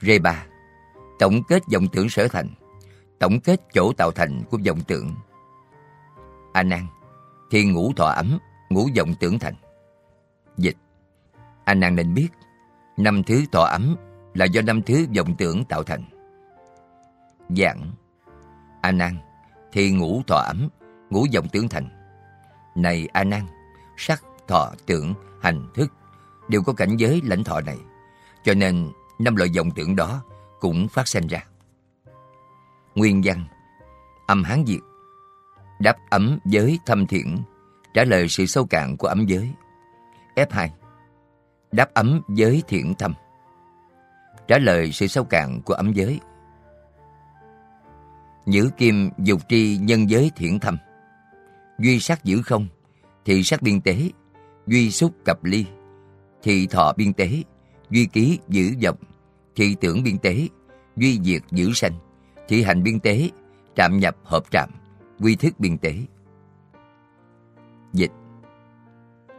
Rê ba Tổng kết dòng tưởng sở thành Tổng kết chỗ tạo thành của dòng tưởng A Nan Thiên ngũ thọ ấm Ngũ vọng tưởng thành. Dịch. A Nan nên biết Năm thứ thọ ấm Là do năm thứ vọng tưởng tạo thành. Giảng A Nan thì ngũ thọ ấm Ngũ vọng tưởng thành. Này A Nan Sắc thọ, tưởng, hành, thức đều có cảnh giới lãnh thọ này. Cho nên năm loại vọng tưởng đó cũng phát sinh ra. Nguyên văn. Âm Hán Việt Đáp ấm giới thâm thiện Trả lời sự sâu cạn của ấm giới. F2 Đáp ấm giới thiện thâm. Trả lời sự sâu cạn của ấm giới. Nhữ kim dục tri nhân giới thiện thâm. Duy sắc giữ không Thị sắc biên tế. Duy xúc cập ly, thị thọ biên tế, duy ký giữ vọng, thị tưởng biên tế, duy diệt giữ sanh, thị hành biên tế, trạm nhập hợp trạm, quy thức biên tế. Dịch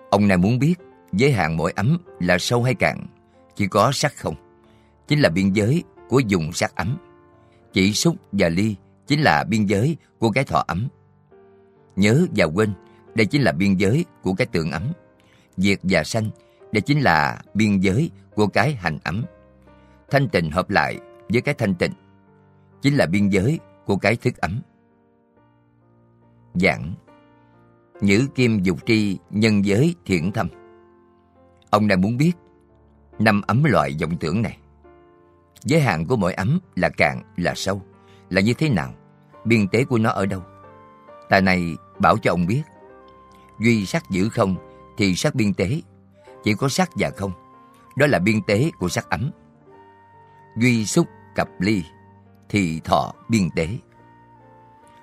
Ông này muốn biết giới hạn mỗi ấm là sâu hay cạn, chỉ có sắc không, chính là biên giới của dùng sắc ấm. Chỉ xúc và ly chính là biên giới của cái thọ ấm. Nhớ và quên, đây chính là biên giới của cái tượng ấm. Diệt và sanh, đây chính là biên giới của cái hành ấm. Thanh tịnh hợp lại với cái thanh tịnh, chính là biên giới của cái thức ấm. Giảng Nhữ kim dục tri nhân giới thiện thâm Ông đang muốn biết năm ấm loại vọng tưởng này. Giới hạn của mỗi ấm là cạn, là sâu, là như thế nào? Biên tế của nó ở đâu? Tài này bảo cho ông biết. Duy sắc giữ không thì sắc biên tế. Chỉ có sắc và không. Đó là biên tế của sắc ấm. Duy xúc cặp ly thì thọ biên tế.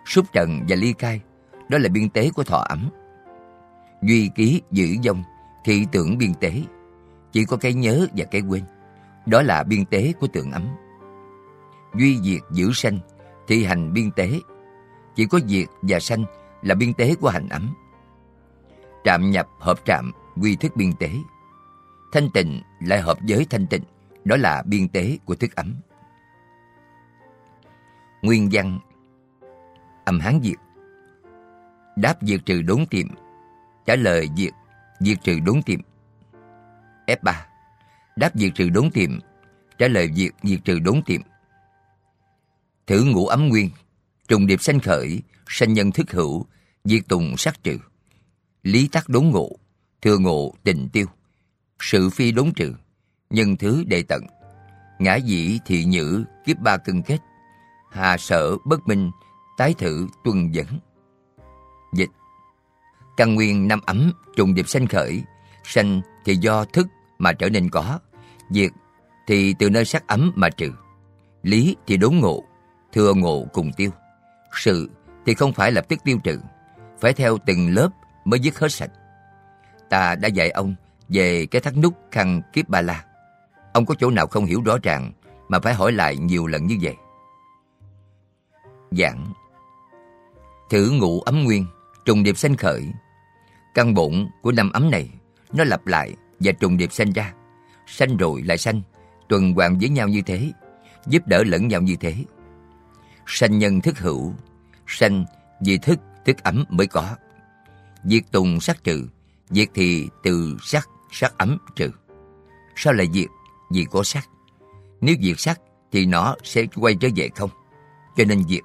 Xúc trần và ly cai đó là biên tế của thọ ấm. Duy ký giữ dông thì tưởng biên tế. Chỉ có cái nhớ và cái quên. Đó là biên tế của tượng ấm. Duy diệt giữ sanh thì hành biên tế. Chỉ có diệt và sanh là biên tế của hành ấm. Trạm nhập hợp trạm quy thức biên tế. Thanh tịnh lại hợp với thanh tịnh, đó là biên tế của thức ấm. Nguyên văn Âm Hán Việt Đáp diệt trừ đốn tiệm Trả lời diệt Diệt trừ đốn tiệm F3 Đáp diệt trừ đốn tiệm Trả lời diệt diệt trừ đốn tiệm Thử ngũ ấm nguyên, Trùng điệp sanh khởi, Sanh nhân thức hữu, Diệt tùng sát trừ. Lý tắc đốn ngộ, Thừa ngộ tình tiêu. Sự phi đốn trừ, Nhân thứ đệ tận. Ngã dĩ thị nhữ, Kiếp ba cân kết. Hà sở bất minh, Tái thử tuân dẫn. Căn nguyên năm ấm trùng điệp sanh khởi. Sanh thì do thức mà trở nên có, Diệt thì từ nơi sắc ấm mà trừ. Lý thì đốn ngộ, Thừa ngộ cùng tiêu. Sự thì không phải lập tức tiêu trừ, Phải theo từng lớp mới dứt hết sạch. Ta đã dạy ông về cái thắt nút khăn kiếp ba la. Ông có chỗ nào không hiểu rõ ràng Mà phải hỏi lại nhiều lần như vậy? Giảng. Thử ngụ ấm nguyên, Trùng điệp sanh khởi. Căn bụng của năm ấm này Nó lặp lại và trùng điệp sanh ra. Sanh rồi lại sanh Tuần hoàn với nhau như thế Giúp đỡ lẫn nhau như thế. Sanh nhân thức hữu Sanh vì thức, thức ấm mới có. Diệt tùng sắc trừ Diệt thì từ sắc, sắc ấm trừ. Sao lại diệt? Vì có sắc. Nếu diệt sắc thì nó sẽ quay trở về không? Cho nên diệt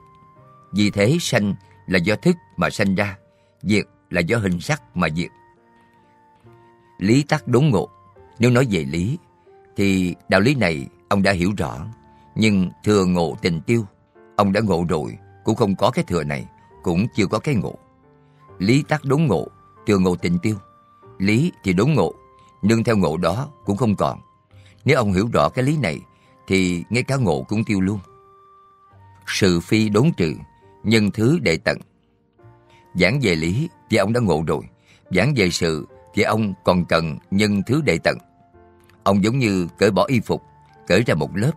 Vì thế sanh là do thức mà sanh ra. Diệt là do hình sắc mà diệt. Lý tắc đốn ngộ. Nếu nói về lý, thì đạo lý này ông đã hiểu rõ. Nhưng thừa ngộ tình tiêu, ông đã ngộ rồi, cũng không có cái thừa này, cũng chưa có cái ngộ. Lý tắc đốn ngộ, thừa ngộ tình tiêu. Lý thì đốn ngộ, nhưng theo ngộ đó cũng không còn. Nếu ông hiểu rõ cái lý này, thì ngay cả ngộ cũng tiêu luôn. Sự phi đốn trừ, nhân thứ đệ tận. Giảng về lý thì ông đã ngộ rồi. Giảng về sự thì ông còn cần nhân thứ đệ tận. Ông giống như cởi bỏ y phục, cởi ra một lớp,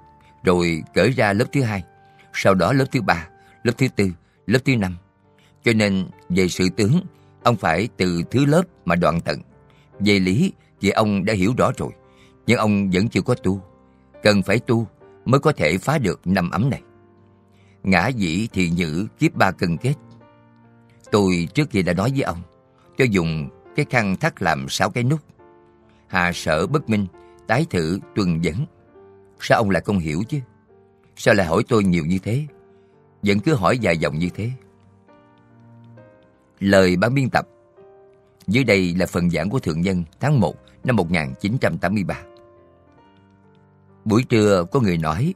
rồi cởi ra lớp thứ hai, sau đó lớp thứ ba, lớp thứ tư, lớp thứ năm. Cho nên về sự tướng, ông phải từ thứ lớp mà đoạn tận. Về lý thì ông đã hiểu rõ rồi, nhưng ông vẫn chưa có tu. Cần phải tu mới có thể phá được năm ấm này. Ngã dĩ thì nhữ kiếp ba cân kết, Tôi trước kia đã nói với ông, cho dùng cái khăn thắt làm sáu cái nút. Hà sở bất minh, tái thử tuần dẫn. Sao ông lại không hiểu chứ? Sao lại hỏi tôi nhiều như thế? Vẫn cứ hỏi dài dòng như thế. Lời ban biên tập Dưới đây là phần giảng của Thượng Nhân tháng 1 năm 1983. Buổi trưa có người nói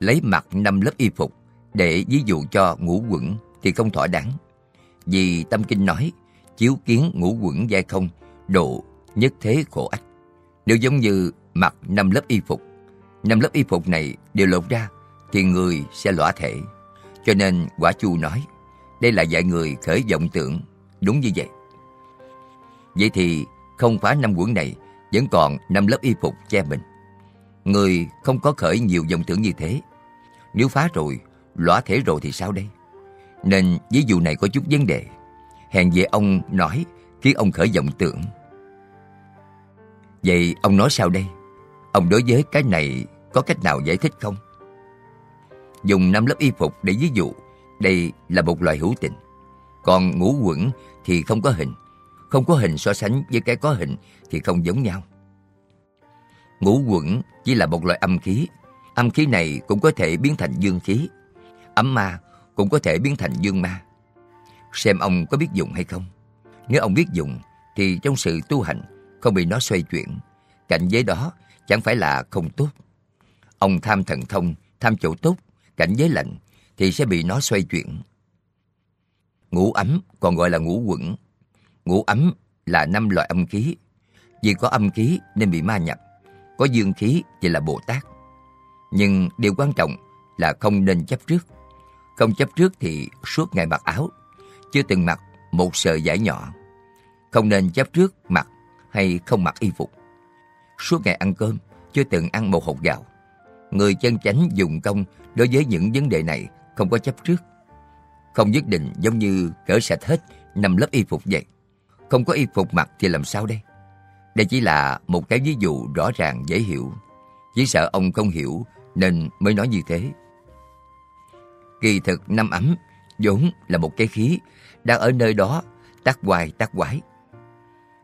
lấy mặt năm lớp y phục để ví dụ cho ngũ quẩn thì không thỏa đáng. Vì Tâm Kinh nói, chiếu kiến ngũ quẩn giai không, độ nhất thế khổ ách. Nếu giống như mặc năm lớp y phục, năm lớp y phục này đều lột ra, thì người sẽ lõa thể. Cho nên quả chu nói, đây là dạy người khởi vọng tưởng, đúng như vậy. Vậy thì không phá năm quẩn này, vẫn còn năm lớp y phục che mình. Người không có khởi nhiều vọng tưởng như thế. Nếu phá rồi, lõa thể rồi thì sao đây? Nên ví dụ này có chút vấn đề Hèn về ông nói Khiến ông khởi vọng tưởng Vậy ông nói sao đây Ông đối với cái này Có cách nào giải thích không dùng năm lớp y phục để ví dụ, đây là một loại hữu tình. Còn ngũ quẩn thì không có hình. Không có hình so sánh với cái có hình thì không giống nhau. Ngũ quẩn chỉ là một loại âm khí. Âm khí này cũng có thể biến thành dương khí. Ấm ma cũng có thể biến thành dương ma. Xem ông có biết dùng hay không. Nếu ông biết dùng thì trong sự tu hành không bị nó xoay chuyển. Cảnh giới đó chẳng phải là không tốt. Ông tham thần thông, tham chỗ tốt, cảnh giới lạnh thì sẽ bị nó xoay chuyển. Ngũ ấm còn gọi là ngũ quẩn. Ngũ ấm là năm loại âm khí. Vì có âm khí nên bị ma nhập. Có dương khí thì là Bồ Tát. Nhưng điều quan trọng là không nên chấp trước. Không chấp trước thì suốt ngày mặc áo, chưa từng mặc một sợi vải nhỏ. Không nên chấp trước mặc hay không mặc y phục. Suốt ngày ăn cơm, chưa từng ăn một hột gạo. Người chân chánh dùng công đối với những vấn đề này không có chấp trước. Không nhất định giống như cỡ sạch hết năm lớp y phục vậy. Không có y phục mặc thì làm sao đây? Đây chỉ là một cái ví dụ rõ ràng dễ hiểu. Chỉ sợ ông không hiểu nên mới nói như thế. Kỳ thực năm ấm vốn là một cái khí đang ở nơi đó tác hoài tác quái.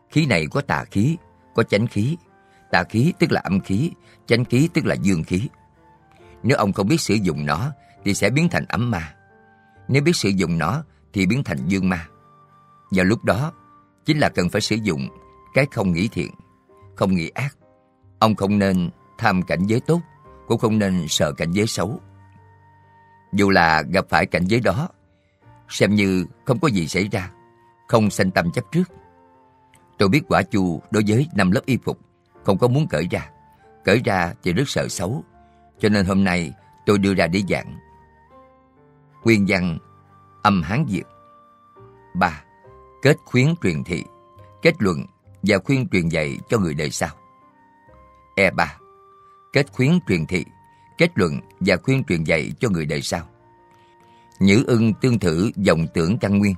Khí này có tà khí, có chánh khí. Tà khí tức là âm khí, chánh khí tức là dương khí. Nếu ông không biết sử dụng nó thì sẽ biến thành ấm ma. Nếu biết sử dụng nó thì biến thành dương ma. Vào lúc đó chính là cần phải sử dụng cái không nghĩ thiện, không nghĩ ác. Ông không nên tham cảnh giới tốt, cũng không nên sợ cảnh giới xấu. Dù là gặp phải cảnh giới đó, xem như không có gì xảy ra, không sanh tâm chấp trước. Tôi biết quả chu đối với năm lớp y phục, không có muốn cởi ra. Cởi ra thì rất sợ xấu, cho nên hôm nay tôi đưa ra để giảng. Nguyên văn âm Hán Việt 3. Kết khuyến truyền thị, kết luận và khuyên truyền dạy cho người đời sau. E3. Kết khuyến truyền thị, kết luận và khuyên truyền dạy cho người đời sau. Nhữ ưng tương thử dòng tưởng căn nguyên,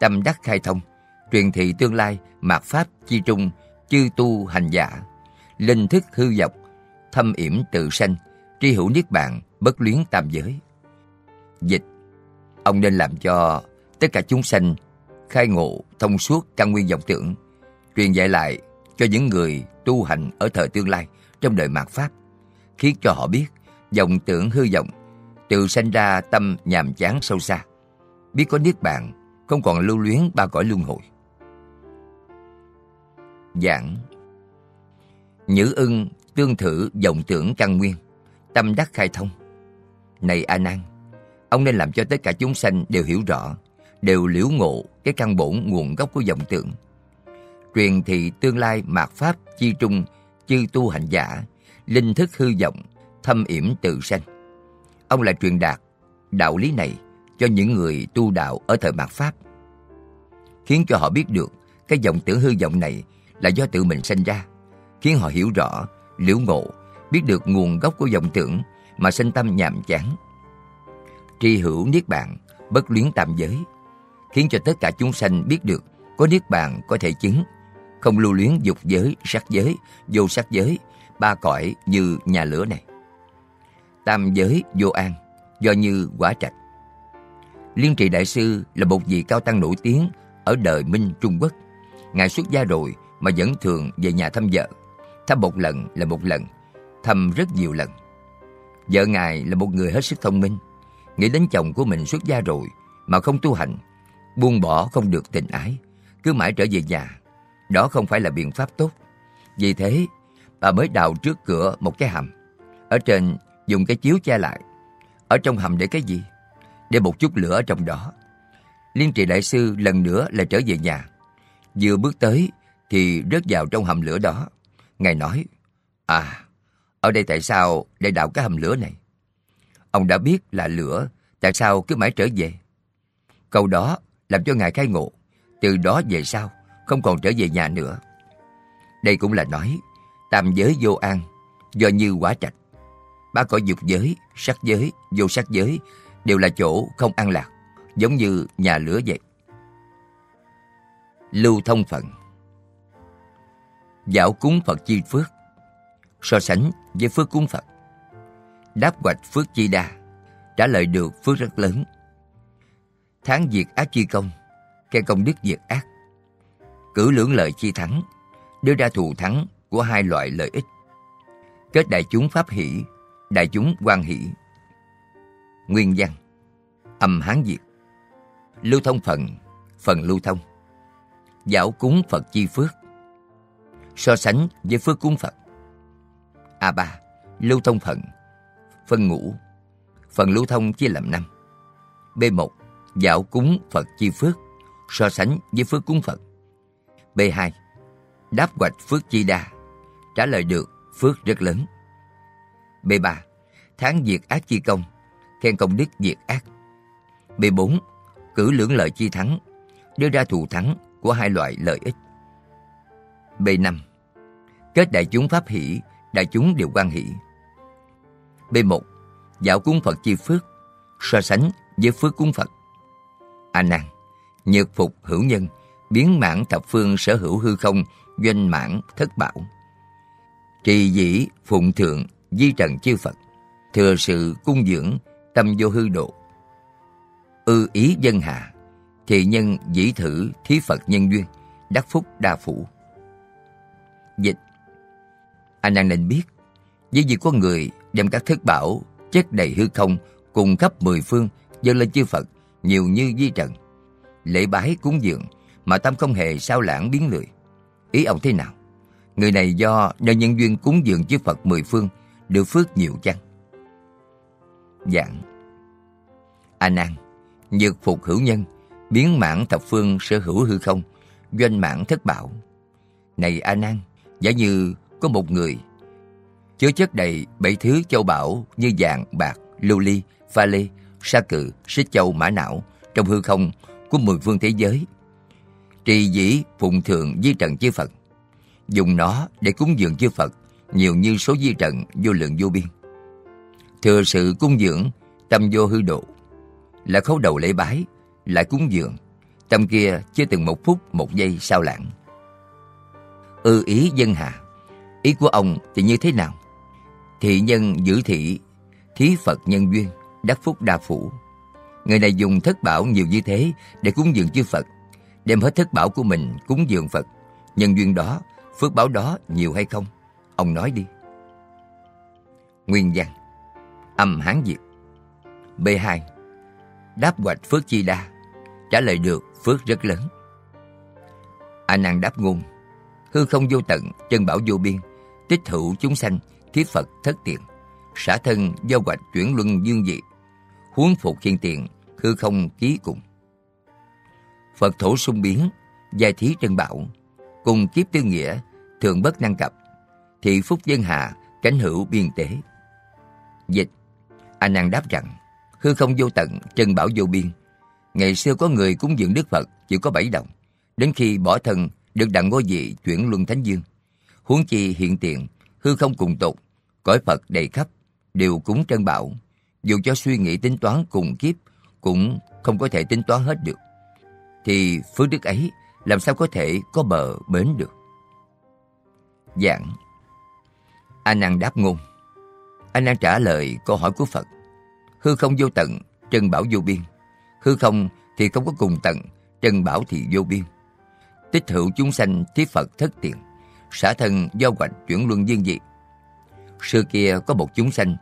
tâm đắc khai thông, truyền thị tương lai, mạt pháp chi trung, chư tu hành giả, linh thức hư dọc, thâm yểm tự sanh, tri hữu niết bàn, bất luyến tam giới. Dịch Ông nên làm cho tất cả chúng sanh khai ngộ thông suốt căn nguyên dòng tưởng, truyền dạy lại cho những người tu hành ở thời tương lai trong đời mạt Pháp, khiến cho họ biết dòng tưởng hư vọng tự sanh ra tâm nhàm chán sâu xa, biết có niết bàn, không còn lưu luyến ba cõi luân hồi. Giảng Nhữ ưng tương thử dòng tưởng căn nguyên, tâm đắc khai thông. Này A Nan, ông nên làm cho tất cả chúng sanh đều hiểu rõ, đều liễu ngộ cái căn bổn nguồn gốc của dòng tưởng. Truyền thị tương lai mạt pháp chi trung chư tu hành giả, linh thức hư vọng, thâm yểm tự sanh. Ông lại truyền đạt đạo lý này cho những người tu đạo ở thời mạt Pháp, khiến cho họ biết được cái dòng tưởng hư vọng này là do tự mình sanh ra, khiến họ hiểu rõ, liễu ngộ, biết được nguồn gốc của dòng tưởng mà sinh tâm nhàm chán. Tri hữu niết bàn, bất luyến tam giới, khiến cho tất cả chúng sanh biết được có niết bàn có thể chứng, không lưu luyến dục giới, sắc giới, vô sắc giới, ba cõi như nhà lửa này tam giới vô an, do như quả trạch. Liên trì đại sư là một vị cao tăng nổi tiếng ở đời Minh Trung Quốc. Ngài xuất gia rồi mà vẫn thường về nhà thăm vợ. Thăm một lần là một lần, thăm rất nhiều lần. Vợ Ngài là một người hết sức thông minh. Nghĩ đến chồng của mình xuất gia rồi mà không tu hành, buông bỏ không được tình ái, cứ mãi trở về nhà. Đó không phải là biện pháp tốt. Vì thế, bà mới đào trước cửa một cái hầm. Ở trên dùng cái chiếu che lại. Ở trong hầm để cái gì? Để một chút lửa ở trong đó. Liên trì đại sư lần nữa là trở về nhà. Vừa bước tới thì rớt vào trong hầm lửa đó. Ngài nói, À, ở đây tại sao để đào cái hầm lửa này? Ông đã biết là lửa, tại sao cứ mãi trở về? Câu đó làm cho Ngài khai ngộ. Từ đó về sau, không còn trở về nhà nữa. Đây cũng là nói, tam giới vô an, do như quả trạch ba cõi dục giới, sắc giới, vô sắc giới đều là chỗ không an lạc, giống như nhà lửa vậy. Lưu thông phận Dạo cúng Phật chi phước So sánh với phước cúng Phật Đáp hoạch phước chi đa trả lời được phước rất lớn. Tháng diệt ác chi công, khe công đức diệt ác. Cử lưỡng lợi chi thắng, đưa ra thù thắng của hai loại lợi ích. Kết đại chúng pháp hỷ, đại chúng quan hỷ. Nguyên văn. Âm Hán Việt. Lưu thông phần, phần lưu thông. Dạo cúng Phật chi phước. So sánh với phước cúng Phật. A3. Lưu thông phần. Phân ngũ. Phần lưu thông chia làm năm. B1. Dạo cúng Phật chi phước. So sánh với phước cúng Phật. B2. Đáp hoạch phước chi đa. Trả lời được phước rất lớn. B3. Tháng diệt ác chi công Khen công đức diệt ác B4. Cử lưỡng lợi chi thắng, Đưa ra thù thắng của hai loại lợi ích B5. Kết đại chúng pháp hỷ, Đại chúng đều quan hỷ B1. Dạo cúng Phật chi phước, So sánh với phước cúng Phật A Nan, Nhược phục hữu nhân, Biến mãn thập phương sở hữu hư không, Doanh mãn thất bảo Trì dĩ phụng thượng Di trần chư Phật, Thừa sự cung dưỡng Tâm vô hư độ Ư ý dân hạ, thì nhân dĩ thử thí Phật nhân duyên, Đắc phúc đa phủ Dịch Anh đang nên biết, Với việc có người đem các thức bảo chất đầy hư không cùng khắp mười phương dâng lên chư Phật nhiều như di trần. Lễ bái cúng dường mà tâm không hề sao lãng biến lười. Ý ông thế nào? Người này do nơi nhân duyên cúng dường chư Phật mười phương được phước nhiều chăng? Dạng A Nan, nhược phục hữu nhân, biến mãn thập phương sở hữu hư không, doanh mãn thất bảo. Này A Nan, giả như có một người chứa chất đầy bảy thứ châu bảo như vàng, bạc, lưu ly, pha lê, sa cự, xích châu, mã não trong hư không của mười phương thế giới. Trì dĩ phụng thượng di trần chư Phật, dùng nó để cúng dường chư Phật nhiều như số di trần vô lượng vô biên. Thừa sự cúng dường, tâm vô hư độ, là khấu đầu lễ bái, lại cúng dường, tâm kia chưa từng một phút một giây sao lãng. Ư ý dân hạ, ý của ông thì như thế nào? Thị nhân giữ thị, thí Phật nhân duyên, đắc phúc đa phủ. Người này dùng thất bảo nhiều như thế để cúng dường chư Phật, đem hết thất bảo của mình cúng dường Phật. Nhân duyên đó, phước báo đó nhiều hay không? Ông nói đi. Nguyên văn. Âm Hán Việt B2 Đáp hoạch phước chi đa. Trả lời được phước rất lớn. A Nan đáp ngôn. Hư không vô tận, chân bảo vô biên. Tích hữu chúng sanh thiết Phật thất tiền, xả thân do hoạch chuyển luân dương dị, huống phục khiên tiền, hư không ký cùng. Phật thổ sung biến, giai thí trân bảo, cùng kiếp tư nghĩa, thường bất năng cập, thị phúc dân hạ, cánh hữu biên tế. Dịch, anh An đáp rằng, hư không vô tận, chân bảo vô biên. Ngày xưa có người cúng dường Đức Phật chỉ có bảy đồng, đến khi bỏ thân được đặng ngôi vị chuyển luân thánh dương. Huống chi hiện tiền, hư không cùng tục, cõi Phật đầy khắp, đều cúng trân bảo. Dù cho suy nghĩ tính toán cùng kiếp, cũng không có thể tính toán hết được. Thì phước đức ấy làm sao có thể có bờ bến được? Giảng A Nan đáp ngôn. A Nan trả lời câu hỏi của Phật. Hư không vô tận, trần bảo vô biên. Hư không thì không có cùng tận, trần bảo thì vô biên. Tích hữu chúng sanh thí Phật thất tiền. Xả thân do hoạch chuyển luân viên diệt. Xưa kia có một chúng sanh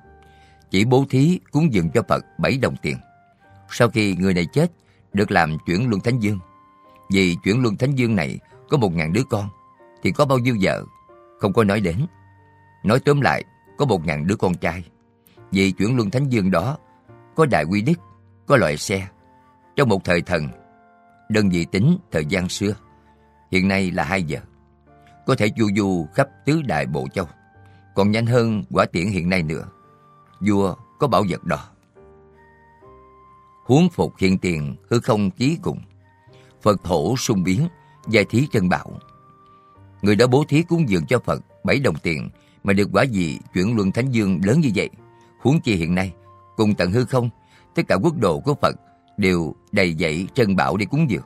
Chỉ bố thí cúng dường cho Phật bảy đồng tiền. Sau khi người này chết Được làm chuyển luân thánh dương. Vì chuyển luân thánh dương này Có một ngàn đứa con Thì có bao nhiêu vợ Không có nói đến. Nói tóm lại Có một ngàn đứa con trai Vì chuyển luân thánh dương đó Có đại quy đức Có loại xe Trong một thời thần Đơn vị tính thời gian xưa Hiện nay là hai giờ có thể du du khắp tứ đại bộ châu, còn nhanh hơn quả tiễn hiện nay nữa. Vua có bảo vật đó. Huống phục hiện tiền hư không chí cùng, Phật thổ sung biến, giai thí chân bảo. Người đã bố thí cúng dường cho Phật bảy đồng tiền mà được quả gì chuyển luân thánh dương lớn như vậy. Huống chi hiện nay, cùng tận hư không, tất cả quốc độ của Phật đều đầy dậy trân bảo để cúng dường.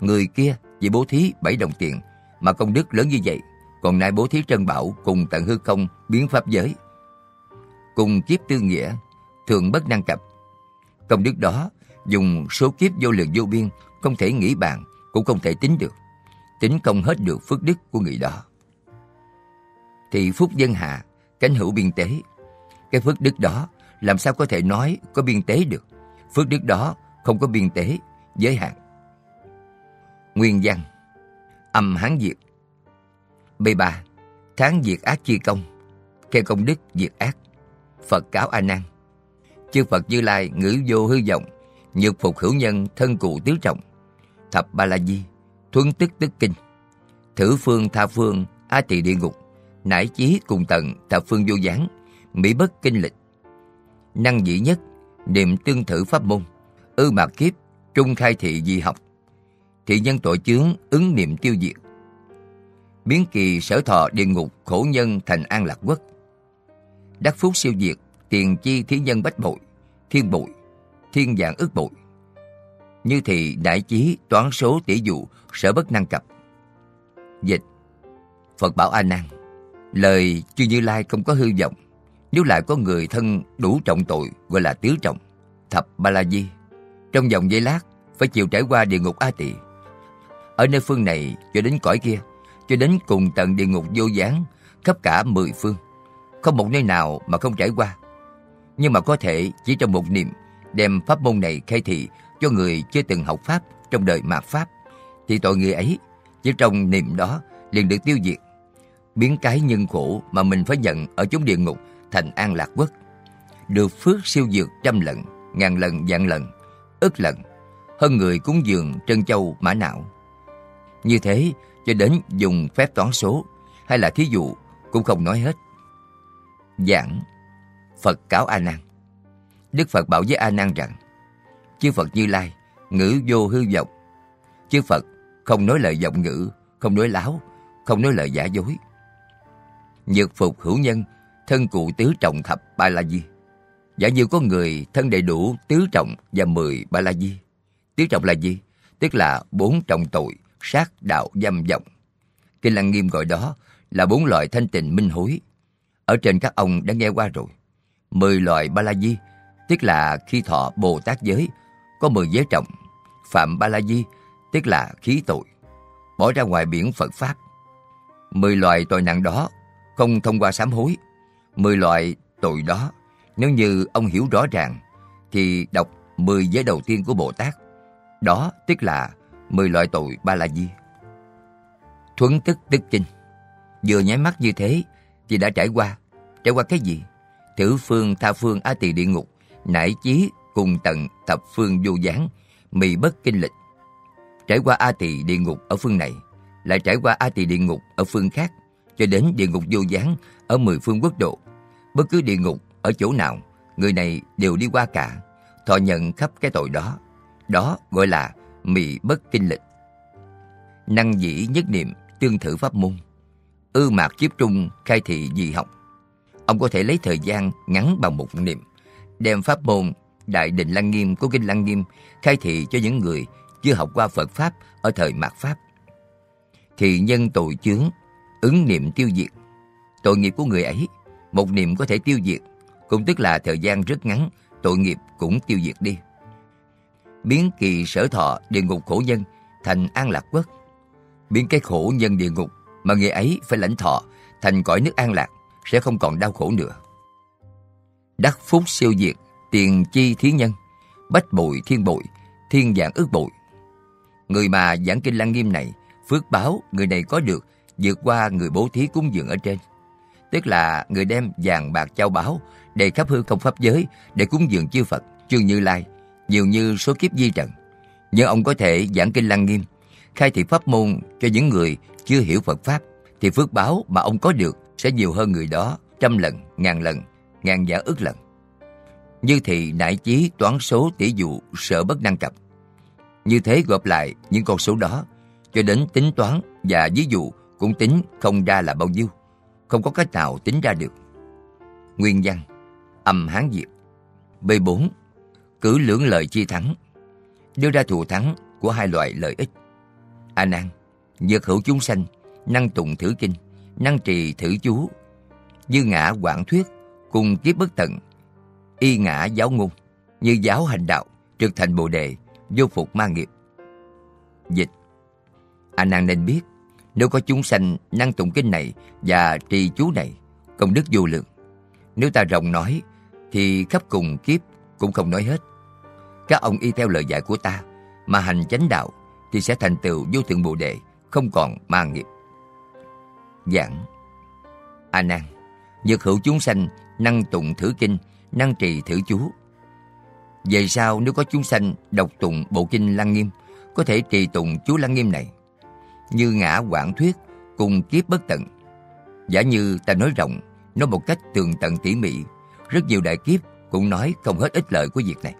Người kia chỉ bố thí bảy đồng tiền mà công đức lớn như vậy, còn nay bố thí trân bảo cùng tận hư không biến pháp giới. Cùng kiếp tư nghĩa, thường bất năng cập, Công đức đó dùng số kiếp vô lượng vô biên không thể nghĩ bàn cũng không thể tính được. Tính không hết được phước đức của người đó. Thì phúc dân hạ, cánh hữu biên tế. Cái phước đức đó làm sao có thể nói có biên tế được. Phước đức đó không có biên tế, giới hạn. Nguyên văn Âm Hán Diệt B3 Tháng diệt ác chi công Khe công đức diệt ác Phật cáo A Nan Chư Phật Như Lai ngữ vô hư vọng Nhược phục hữu nhân thân cụ tứ trọng Thập Ba La Di Thuấn tức tức kinh Thử phương tha phương A tỳ địa ngục Nải chí cùng tận thập phương vô gián Mỹ bất kinh lịch Năng dĩ nhất Niệm tương thử pháp môn Ư mạc kiếp Trung khai thị di học Thị nhân tội chướng ứng niệm tiêu diệt biến kỳ sở thọ địa ngục khổ nhân thành an lạc quốc. Đắc phúc siêu diệt, tiền chi thí nhân bách bội, thiên bội, thiên dạng ức bội. Như thị đại chí toán số tỷ dụ sở bất năng cập. Dịch Phật bảo A Nan Lời chư Như Lai không có hư vọng Nếu lại có người thân đủ trọng tội, Gọi là tứ trọng, Thập Ba La Di, Trong vòng giây lát Phải chịu trải qua địa ngục A Tỳ Ở nơi phương này, cho đến cõi kia, cho đến cùng tận địa ngục vô gián, khắp cả mười phương. Không một nơi nào mà không trải qua. Nhưng mà có thể chỉ trong một niệm, đem pháp môn này khai thị cho người chưa từng học pháp trong đời mạt pháp, thì tội người ấy chỉ trong niệm đó liền được tiêu diệt biến cái nhân khổ mà mình phải nhận ở chốn địa ngục thành an lạc quốc được phước siêu dược trăm lần ngàn lần vạn lần ức lần hơn người cúng dường trân châu mã não như thế cho đến dùng phép toán số hay là thí dụ cũng không nói hết. Giảng Phật cáo A Nan. Đức Phật bảo với A Nan rằng: Chư Phật Như Lai ngữ vô hư vọng. Chư Phật không nói lời vọng ngữ, không nói láo, không nói lời giả dối. Nhược phục hữu nhân, thân cụ tứ trọng thập ba la di. Giả như có người thân đầy đủ tứ trọng và mười ba la di. Tứ trọng là gì? Tức là bốn trọng tội sát đạo dâm vọng. Kinh Lăng Nghiêm gọi đó là bốn loại thanh tịnh minh hối. Ở trên các ông đã nghe qua rồi. Mười loại ba la di, tức là khi thọ Bồ Tát giới, có mười giới trọng. Phạm ba la di, tức là khí tội. Bỏ ra ngoài biển Phật Pháp. Mười loại tội nặng đó không thông qua sám hối. Mười loại tội đó, nếu như ông hiểu rõ ràng, thì đọc mười giới đầu tiên của Bồ Tát. Đó tức là mười loại tội ba la di. Thuấn tức tức kinh. Vừa nháy mắt như thế thì đã trải qua. Trải qua cái gì? Thử phương tha phương á tỳ địa ngục, nải chí cùng tận thập phương vô gián, mì bất kinh lịch. Trải qua A tỳ địa ngục ở phương này, lại trải qua A tỳ địa ngục ở phương khác, cho đến địa ngục vô gián ở mười phương quốc độ. Bất cứ địa ngục ở chỗ nào, người này đều đi qua cả, thọ nhận khắp cái tội đó. Đó gọi là mị bất kinh lịch. Năng dĩ nhất niệm tương thử pháp môn. Ư mạc kiếp trung khai thị dị học. Ông có thể lấy thời gian ngắn bằng một niệm, đem pháp môn Đại Định Lăng Nghiêm của Kinh Lăng Nghiêm khai thị cho những người chưa học qua Phật Pháp ở thời mạt Pháp. Thì nhân tội chướng, ứng niệm tiêu diệt. Tội nghiệp của người ấy, một niệm có thể tiêu diệt, cũng tức là thời gian rất ngắn, tội nghiệp cũng tiêu diệt đi. Biến kỳ sở thọ địa ngục khổ nhân thành an lạc quốc. Biến cái khổ nhân địa ngục mà người ấy phải lãnh thọ thành cõi nước an lạc sẽ không còn đau khổ nữa. Đắc phúc siêu diệt tiền chi thiến nhân bách bội thiên bội thiên dạng ước bội. Người mà giảng kinh lăng nghiêm này phước báo người này có được vượt qua người bố thí cúng dường ở trên tức là người đem vàng bạc châu báu để khắp hư không pháp giới để cúng dường chư Phật, chư Như Lai nhiều như số kiếp di trần. Nhưng ông có thể giảng kinh lăng nghiêm, khai thị pháp môn cho những người chưa hiểu Phật Pháp, thì phước báo mà ông có được sẽ nhiều hơn người đó trăm lần, ngàn lần, ngàn giả ước lần. Như thì nại chí toán số tỷ dụ sợ bất năng cập. Như thế gộp lại những con số đó, cho đến tính toán và ví dụ cũng tính không ra là bao nhiêu, không có cách nào tính ra được. Nguyên văn Âm Hán diệt B4 cử lưỡng lợi chi thắng, đưa ra thù thắng của hai loại lợi ích. A Nan, nhược hữu chúng sanh, năng tụng thử kinh, năng trì thử chú, dư ngã quảng thuyết, cùng kiếp bất tận, y ngã giáo ngôn, như giáo hành đạo, trực thành bồ đề, vô phục ma nghiệp. Dịch A Nan nên biết, nếu có chúng sanh năng tụng kinh này và trì chú này, công đức vô lượng. Nếu ta rộng nói, thì khắp cùng kiếp cũng không nói hết. Các ông y theo lời dạy của ta, mà hành chánh đạo, thì sẽ thành tựu vô thượng bồ đề, không còn ma nghiệp. Giảng A Nan, nhược hữu chúng sanh năng tụng thử kinh, năng trì thử chú. Về sau nếu có chúng sanh đọc tụng bộ kinh Lăng Nghiêm, có thể trì tụng chú Lăng Nghiêm này, như ngã quảng thuyết cùng kiếp bất tận. Giả như ta nói rộng, nói một cách tường tận tỉ mỉ, rất nhiều đại kiếp cũng nói không hết ích lợi của việc này.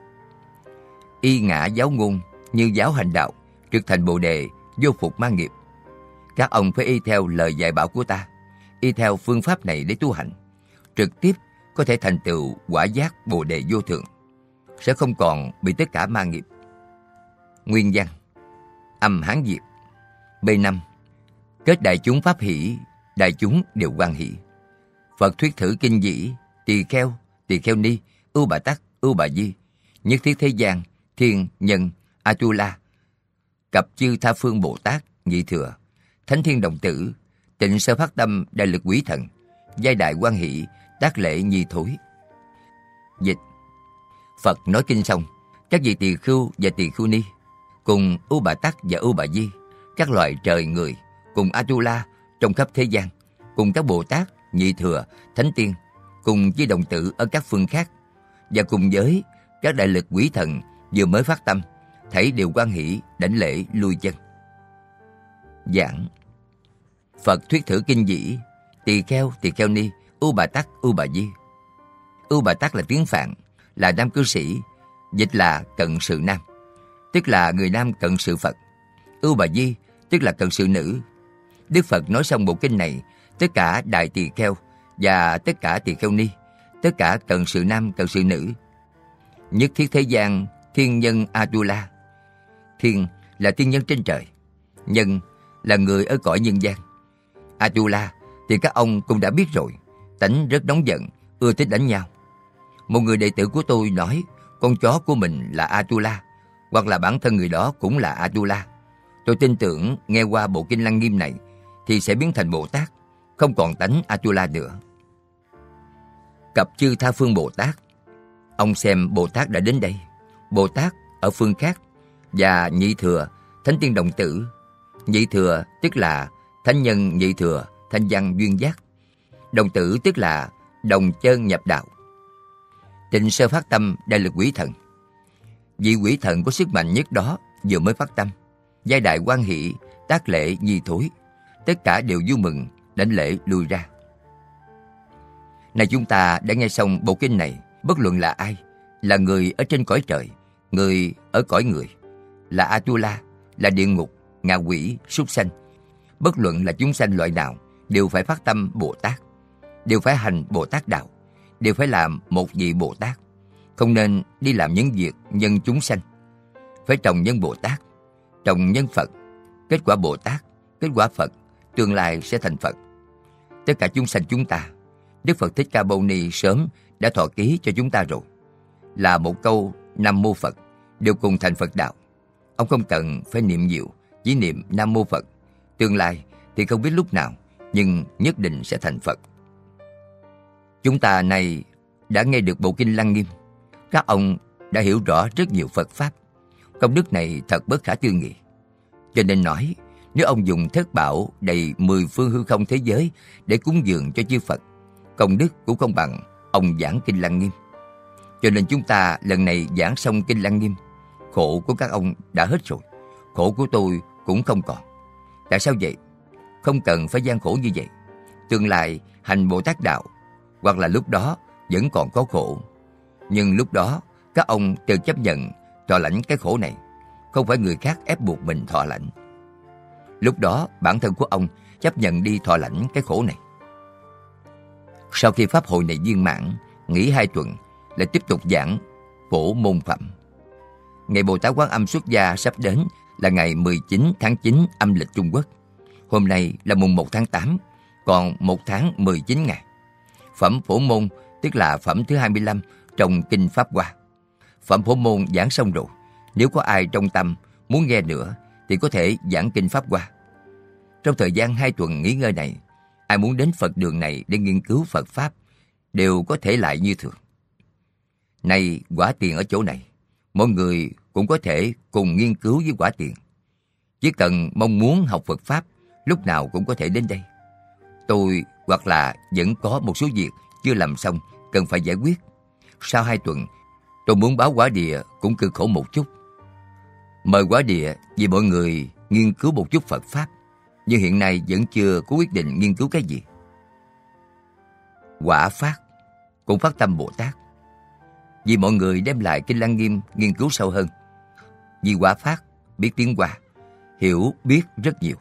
Y ngã giáo ngôn như giáo hành đạo, trực thành bồ đề, vô phục ma nghiệp. Các ông phải y theo lời dạy bảo của ta, y theo phương pháp này để tu hành, trực tiếp có thể thành tựu quả giác bồ đề vô thượng, sẽ không còn bị tất cả ma nghiệp. Nguyên văn Âm Hán diệt B5 Kết đại chúng pháp hỷ, đại chúng đều quan hỷ. Phật thuyết thử kinh dĩ, tỳ kheo, tỳ kheo ni, ưu bà tắc, ưu bà di, nhất thiết thế gian, thiên, nhân, atula, cập chư tha phương Bồ Tát, nhị thừa, thánh thiên đồng tử, tịnh sơ phát tâm đại lực quý thần, giai đại quan hỷ, tác lễ nhi thối. Dịch Phật nói kinh xong, các vị tỳ khưu và tỳ khưu ni, cùng ưu bà tắc và ưu bà di, các loài trời người, cùng Atula trong khắp thế gian, cùng các Bồ Tát, nhị thừa, thánh tiên, cùng với đồng tử ở các phương khác, và cùng với các đại lực quỷ thần vừa mới phát tâm, thấy đều quan hỷ đảnh lễ lui chân. Giảng Phật thuyết thử kinh dĩ, tỳ kheo, tỳ kheo ni, u bà tắc, u bà di. U bà tắc là tiếng Phạn, là nam cư sĩ, dịch là cận sự nam, tức là người nam cận sự Phật. Ưu bà di, tức là cận sự nữ. Đức Phật nói xong bộ kinh này, tất cả đại tỳ kheo và tất cả tỳ kheo ni, tất cả cận sự nam, cận sự nữ. Nhất thiết thế gian, thiên nhân Atula. Thiên là thiên nhân trên trời, nhân là người ở cõi nhân gian. Atula thì các ông cũng đã biết rồi, tánh rất nóng giận, ưa thích đánh nhau. Một người đệ tử của tôi nói con chó của mình là Atula, hoặc là bản thân người đó cũng là Atula. Tôi tin tưởng nghe qua bộ kinh Lăng Nghiêm này thì sẽ biến thành Bồ Tát, không còn tánh Atula nữa. Cặp chư tha phương Bồ Tát Ông xem Bồ Tát đã đến đây, Bồ Tát ở phương khác và nhị thừa, thánh tiên đồng tử. Nhị thừa tức là thánh nhân nhị thừa, thanh văn duyên giác. Đồng tử tức là đồng chân nhập đạo. Tịnh sơ phát tâm đại lực quỷ thần. Vị quỷ thần có sức mạnh nhất đó vừa mới phát tâm. Giai đại quan hỷ, tác lễ nhi thối. Tất cả đều vui mừng, đánh lễ lui ra. Này chúng ta đã nghe xong bộ kinh này, bất luận là ai, là người ở trên cõi trời, người ở cõi người, là Atula, là địa ngục, ngạ quỷ, súc sanh. Bất luận là chúng sanh loại nào, đều phải phát tâm Bồ Tát, đều phải hành Bồ Tát đạo, đều phải làm một vị Bồ Tát. Không nên đi làm những việc nhân chúng sanh. Phải trồng nhân Bồ Tát, trồng nhân Phật, kết quả Bồ Tát, kết quả Phật, tương lai sẽ thành Phật. Tất cả chúng sanh chúng ta, Đức Phật Thích Ca Mâu Ni sớm đã thọ ký cho chúng ta rồi. Là một câu Nam Mô Phật, đều cùng thành Phật đạo. Ông không cần phải niệm nhiều, chỉ niệm Nam Mô Phật. Tương lai thì không biết lúc nào, nhưng nhất định sẽ thành Phật. Chúng ta này đã nghe được bộ kinh Lăng Nghiêm. Các ông đã hiểu rõ rất nhiều Phật Pháp. Công đức này thật bất khả tư nghị. Cho nên nói, nếu ông dùng thất bảo đầy mười phương hư không thế giới để cúng dường cho chư Phật, công đức cũng không bằng ông giảng kinh Lăng Nghiêm. Cho nên chúng ta lần này giảng xong kinh Lăng Nghiêm, khổ của các ông đã hết rồi, khổ của tôi cũng không còn. Tại sao vậy? Không cần phải gian khổ như vậy. Tương lai hành Bồ Tát Đạo, hoặc là lúc đó vẫn còn có khổ. Nhưng lúc đó các ông tự chấp nhận thọ lãnh cái khổ này, không phải người khác ép buộc mình thọ lãnh. Lúc đó bản thân của ông chấp nhận đi thọ lãnh cái khổ này. Sau khi pháp hội này viên mãn, nghỉ hai tuần, lại tiếp tục giảng phổ môn phẩm. Ngày Bồ Tát Quán Âm xuất gia sắp đến là ngày 19 tháng 9 âm lịch Trung Quốc. Hôm nay là mùng 1 tháng 8, còn một tháng 19 ngày. Phẩm phổ môn tức là phẩm thứ 25 trong Kinh Pháp Hoa. Phạm Phổ Môn giảng xong rồi. Nếu có ai trong tâm muốn nghe nữa thì có thể giảng kinh Pháp qua. Trong thời gian hai tuần nghỉ ngơi này, ai muốn đến Phật đường này để nghiên cứu Phật Pháp đều có thể lại như thường. Này quả tiền ở chỗ này, mọi người cũng có thể cùng nghiên cứu với quả tiền. Chỉ cần mong muốn học Phật Pháp, lúc nào cũng có thể đến đây. Tôi hoặc là vẫn có một số việc chưa làm xong, cần phải giải quyết. Sau hai tuần, tôi muốn báo quả địa cũng cực khổ một chút. Mời quả địa vì mọi người nghiên cứu một chút Phật Pháp, nhưng hiện nay vẫn chưa có quyết định nghiên cứu cái gì. Quả Phát cũng phát tâm Bồ Tát. Vì mọi người đem lại Kinh Lăng Nghiêm nghiên cứu sâu hơn. Vì Quả Phát biết tiếng Hoa, hiểu biết rất nhiều.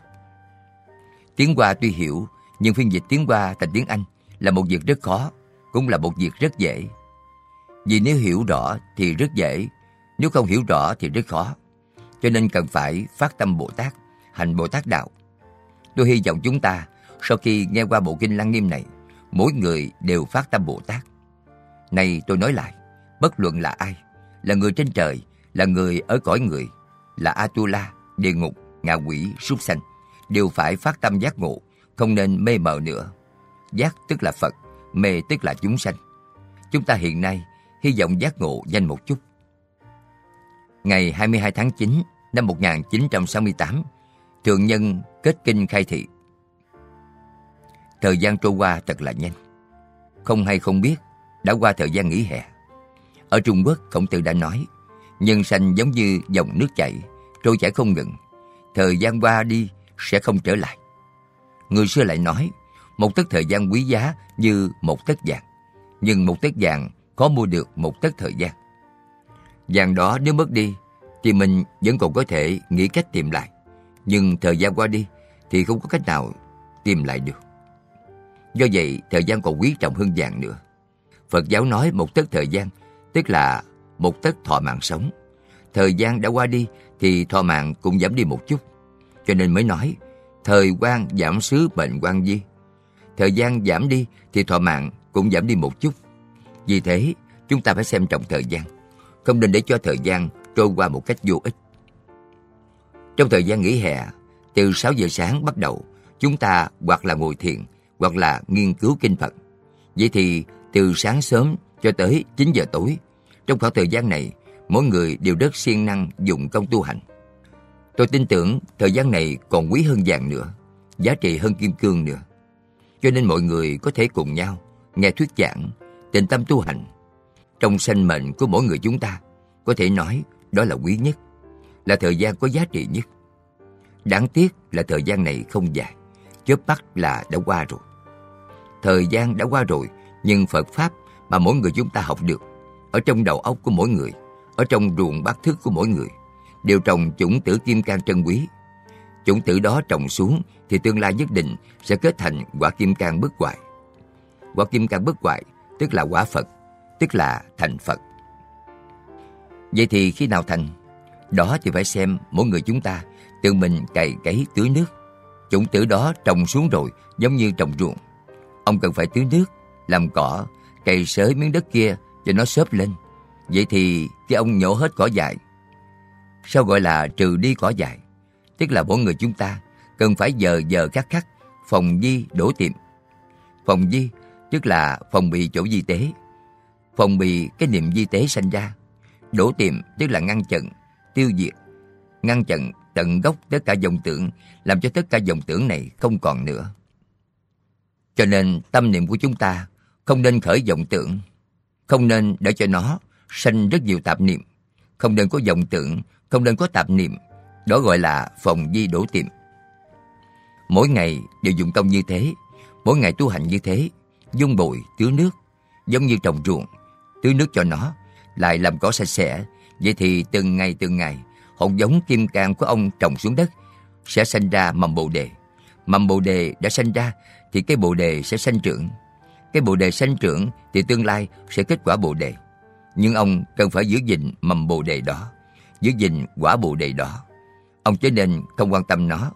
Tiếng Hoa tuy hiểu, nhưng phiên dịch tiếng Hoa thành tiếng Anh là một việc rất khó, cũng là một việc rất dễ. Vì nếu hiểu rõ thì rất dễ, nếu không hiểu rõ thì rất khó. Cho nên cần phải phát tâm Bồ Tát, hành Bồ Tát Đạo. Tôi hy vọng chúng ta, sau khi nghe qua bộ Kinh Lăng Nghiêm này, mỗi người đều phát tâm Bồ Tát. Này tôi nói lại, bất luận là ai, là người trên trời, là người ở cõi người, là Atula, địa ngục, ngạ quỷ, súc sanh, đều phải phát tâm giác ngộ, không nên mê mờ nữa. Giác tức là Phật, mê tức là chúng sanh. Chúng ta hiện nay hy vọng giác ngộ nhanh một chút. Ngày 22 tháng 9 năm 1968, Thượng Nhân kết kinh khai thị. Thời gian trôi qua thật là nhanh. Không hay không biết, đã qua thời gian nghỉ hè. Ở Trung Quốc, Khổng Tử đã nói, nhân sanh giống như dòng nước chảy, trôi chảy không ngừng. Thời gian qua đi sẽ không trở lại. Người xưa lại nói, một tấc thời gian quý giá như một tấc vàng, nhưng một tấc vàng khó mua được một tấc thời gian. Vàng đó nếu mất đi, thì mình vẫn còn có thể nghĩ cách tìm lại. Nhưng thời gian qua đi, thì không có cách nào tìm lại được. Do vậy, thời gian còn quý trọng hơn vàng nữa. Phật giáo nói một tấc thời gian, tức là một tấc thọ mạng sống. Thời gian đã qua đi, thì thọ mạng cũng giảm đi một chút. Cho nên mới nói, thời quan giảm xứ bệnh quan di. Thời gian giảm đi, thì thọ mạng cũng giảm đi một chút. Vì thế, chúng ta phải xem trọng thời gian, không nên để cho thời gian trôi qua một cách vô ích. Trong thời gian nghỉ hè, từ 6 giờ sáng bắt đầu, chúng ta hoặc là ngồi thiền, hoặc là nghiên cứu kinh Phật. Vậy thì từ sáng sớm cho tới 9 giờ tối, trong khoảng thời gian này, mỗi người đều rất siêng năng dụng công tu hành. Tôi tin tưởng thời gian này còn quý hơn vàng nữa, giá trị hơn kim cương nữa. Cho nên mọi người có thể cùng nhau nghe thuyết giảng, Tình tâm tu hành. Trong sanh mệnh của mỗi người chúng ta, có thể nói đó là quý nhất, là thời gian có giá trị nhất. Đáng tiếc là thời gian này không dài, chớp mắt là đã qua rồi. Thời gian đã qua rồi, nhưng Phật Pháp mà mỗi người chúng ta học được, ở trong đầu óc của mỗi người, ở trong ruộng bát thức của mỗi người, đều trồng chủng tử kim cang trân quý. Chủng tử đó trồng xuống thì tương lai nhất định sẽ kết thành quả kim cang bất hoại. Quả kim cang bất hoại tức là quả Phật, tức là thành Phật. Vậy thì khi nào thành? Đó thì phải xem mỗi người chúng ta tự mình cày cấy tưới nước. Chủng tử đó trồng xuống rồi giống như trồng ruộng. Ông cần phải tưới nước, làm cỏ, cày xới miếng đất kia cho nó xốp lên. Vậy thì khi ông nhổ hết cỏ dại. Sao gọi là trừ đi cỏ dại? Tức là mỗi người chúng ta cần phải giờ giờ khắc khắc phòng di đổ tiệm. Phòng di tức là phòng bị chỗ di tế. Phòng bị cái niệm di tế sanh ra. Đổ tiệm tức là ngăn chặn, tiêu diệt, ngăn chặn tận gốc tất cả dòng tưởng, làm cho tất cả dòng tưởng này không còn nữa. Cho nên tâm niệm của chúng ta không nên khởi vọng tưởng, không nên để cho nó sanh rất nhiều tạp niệm, không nên có vọng tưởng, không nên có tạp niệm, đó gọi là phòng di đổ tiệm. Mỗi ngày đều dùng công như thế, mỗi ngày tu hành như thế, dung bụi, tưới nước, giống như trồng ruộng, tưới nước cho nó, lại làm cỏ sạch sẽ. Vậy thì từng ngày từng ngày, hột giống kim cang của ông trồng xuống đất sẽ sinh ra mầm bồ đề. Mầm bồ đề đã sinh ra thì cái bồ đề sẽ sinh trưởng. Cái bồ đề sinh trưởng thì tương lai sẽ kết quả bồ đề. Nhưng ông cần phải giữ gìn mầm bồ đề đó, giữ gìn quả bồ đề đó. Ông cho nên không quan tâm nó.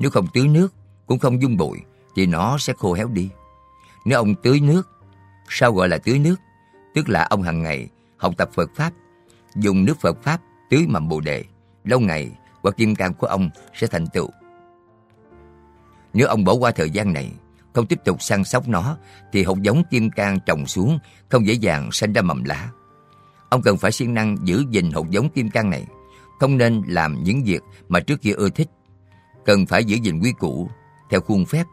Nếu không tưới nước, cũng không dung bụi, thì nó sẽ khô héo đi. Nếu ông tưới nước, sao gọi là tưới nước? Tức là ông hàng ngày học tập Phật Pháp, dùng nước Phật Pháp tưới mầm bồ đề, lâu ngày quả kim cang của ông sẽ thành tựu. Nếu ông bỏ qua thời gian này, không tiếp tục săn sóc nó, thì hột giống kim cang trồng xuống không dễ dàng sinh ra mầm lá. Ông cần phải siêng năng giữ gìn hột giống kim cang này, không nên làm những việc mà trước kia ưa thích. Cần phải giữ gìn quy củ, theo khuôn phép,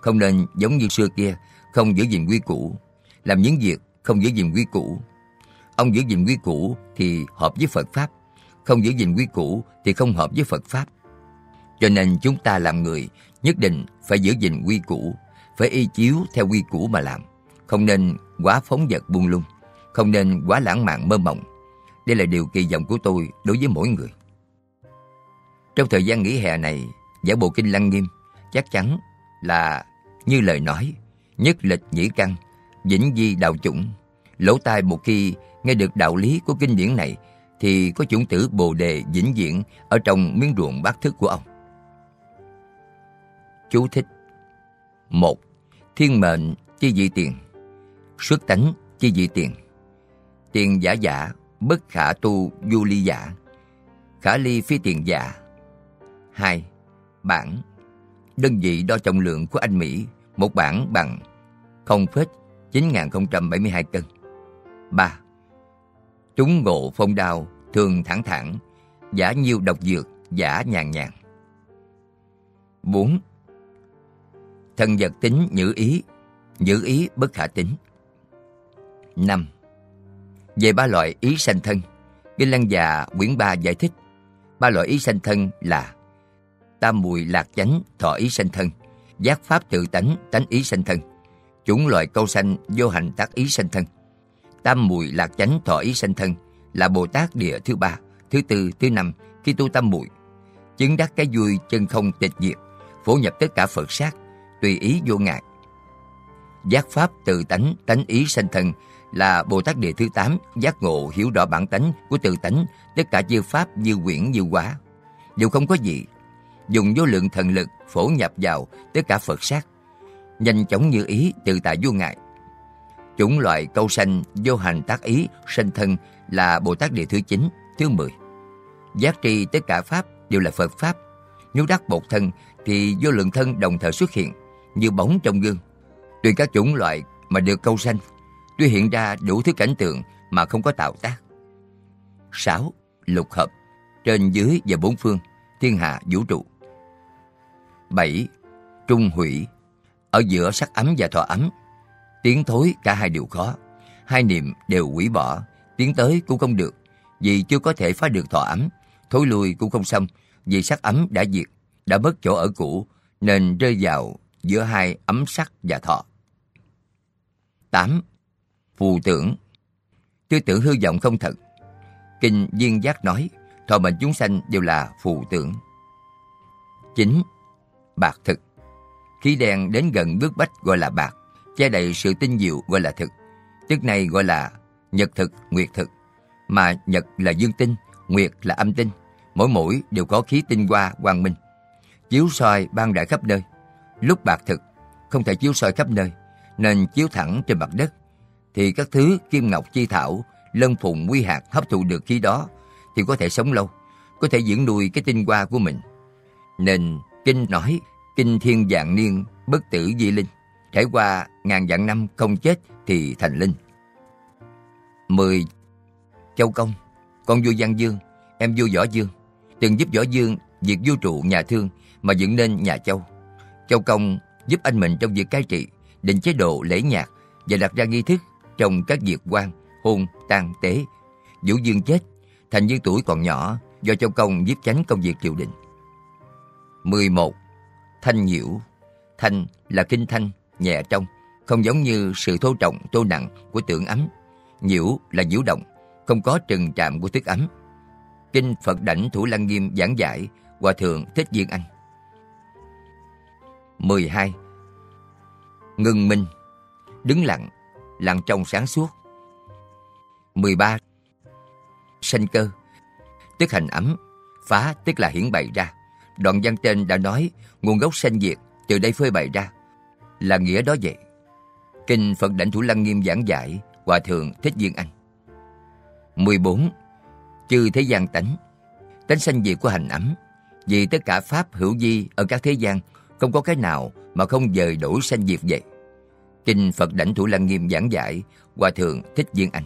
không nên giống như xưa kia, không giữ gìn quy củ, làm những việc không giữ gìn quy củ. Ông giữ gìn quy củ thì hợp với Phật Pháp, không giữ gìn quy củ thì không hợp với Phật Pháp. Cho nên chúng ta làm người nhất định phải giữ gìn quy củ, phải y chiếu theo quy củ mà làm, không nên quá phóng vật buông lung, không nên quá lãng mạn mơ mộng. Đây là điều kỳ vọng của tôi đối với mỗi người. Trong thời gian nghỉ hè này, giải bộ kinh Lăng Nghiêm chắc chắn là như lời nói, nhất lịch nhĩ căn, vĩnh di đạo chủng. Lỗ tai một khi nghe được đạo lý của kinh điển này thì có chủng tử bồ đề vĩnh viễn ở trong miếng ruộng bát thức của ông. Chú thích một Thiên mệnh chi dị tiền Xuất tánh chi dị tiền Tiền giả giả Bất khả tu du ly giả Khả ly phi tiền giả 2. Bản Đơn vị đo trọng lượng của anh Mỹ Một bản bằng 0,9072 cân 3. Chúng ngộ phong đao Thường thẳng thẳng Giả nhiêu độc dược Giả nhàn nhàn 4 Thần vật tính nhữ ý, nhữ ý bất khả tính. 5. Về ba loại ý sanh thân, Kinh Lăng già quyển 3 giải thích ba loại ý sanh thân là tam mùi lạc chánh thọ ý sanh thân, giác pháp tự tánh tánh ý sanh thân, chúng loại câu sanh vô hành tác ý sanh thân. Tam mùi lạc chánh thọ ý sanh thân là Bồ Tát địa thứ ba, thứ tư, thứ năm khi tu tam mùi, chứng đắc cái vui chân không tịch diệt, phổ nhập tất cả Phật sát, tùy ý vô ngại. Giác pháp tự tánh, tánh ý sanh thân là Bồ Tát Địa thứ tám giác ngộ hiểu rõ bản tánh của tự tánh, tất cả chư pháp như quyển như quả. Đều không có gì. Dùng vô lượng thần lực phổ nhập vào tất cả Phật sát. Nhanh chóng như ý tự tại vô ngại. Chủng loại câu sanh vô hành tác ý sanh thân là Bồ Tát Địa thứ 9, thứ 10. Giác tri tất cả pháp đều là Phật pháp. Nếu đắc bột thân thì vô lượng thân đồng thời xuất hiện như bóng trong gương. Tùy các chủng loại mà được câu sanh, tuy hiện ra đủ thứ cảnh tượng mà không có tạo tác. 6. Lục hợp, trên dưới và bốn phương, thiên hạ vũ trụ. 7. Trung hủy, ở giữa sắc ấm và thọ ấm, tiến thối cả hai đều khó. Hai niệm đều hủy bỏ, tiến tới cũng không được, vì chưa có thể phá được thọ ấm, thối lui cũng không xong, vì sắc ấm đã diệt, đã mất chỗ ở cũ, nên rơi vào giữa hai ấm sắc và thọ. 8. Phù tưởng Tư tưởng hư vọng không thật. Kinh Viên Giác nói, thọ mệnh chúng sanh đều là phù tưởng. 9. Bạc thực Khí đen đến gần bước bách gọi là bạc, che đầy sự tinh diệu gọi là thực. Tức này gọi là nhật thực, nguyệt thực. Mà nhật là dương tinh, nguyệt là âm tinh. Mỗi mũi đều có khí tinh hoa, quang minh. Chiếu soi ban đại khắp nơi Lúc bạc thực, không thể chiếu soi khắp nơi, nên chiếu thẳng trên mặt đất, thì các thứ kim ngọc chi thảo, lân phùng quy hạt hấp thụ được khí đó, thì có thể sống lâu, có thể dưỡng nuôi cái tinh hoa của mình. Nên Kinh nói, Kinh thiên dạng niên, bất tử di linh, trải qua ngàn vạn năm không chết thì thành linh. 10. Châu Công, con vua Giang Dương, em vua Võ Dương, từng giúp Võ Dương việc vua trụ nhà thương mà dựng nên nhà Châu. Châu Công giúp anh mình trong việc cai trị, định chế độ lễ nhạc và đặt ra nghi thức trong các việc quan, hôn, tang tế. Vũ Dương chết, thành Dương tuổi còn nhỏ do Châu Công giúp tránh công việc triều đình. 11. Thanh nhiễu Thanh là kinh thanh, nhẹ trong, không giống như sự thô trọng, tô nặng của tượng ấm. Nhiễu là nhiễu động, không có trừng trạm của thức ấm. Kinh Phật Đảnh Thủ Lăng Nghiêm giảng giải, Hòa Thượng Thích Viên Anh 12. Ngưng minh Đứng lặng, lặng trong sáng suốt 13. Sanh cơ Tức hành ấm Phá tức là hiển bày ra Đoạn văn trên đã nói nguồn gốc sanh diệt từ đây phơi bày ra. Là nghĩa đó vậy. Kinh Phật Đảnh Thủ Lăng Nghiêm giảng giải Hòa Thượng Thích Viên Anh. 14. chư thế gian tánh, tánh sanh diệt của hành ấm, vì tất cả pháp hữu di ở các thế gian không có cái nào mà không dời đổi sanh diệt vậy. Kinh Phật Đảnh Thủ Lăng Nghiêm giảng giải Hòa Thượng Thích Viên Anh.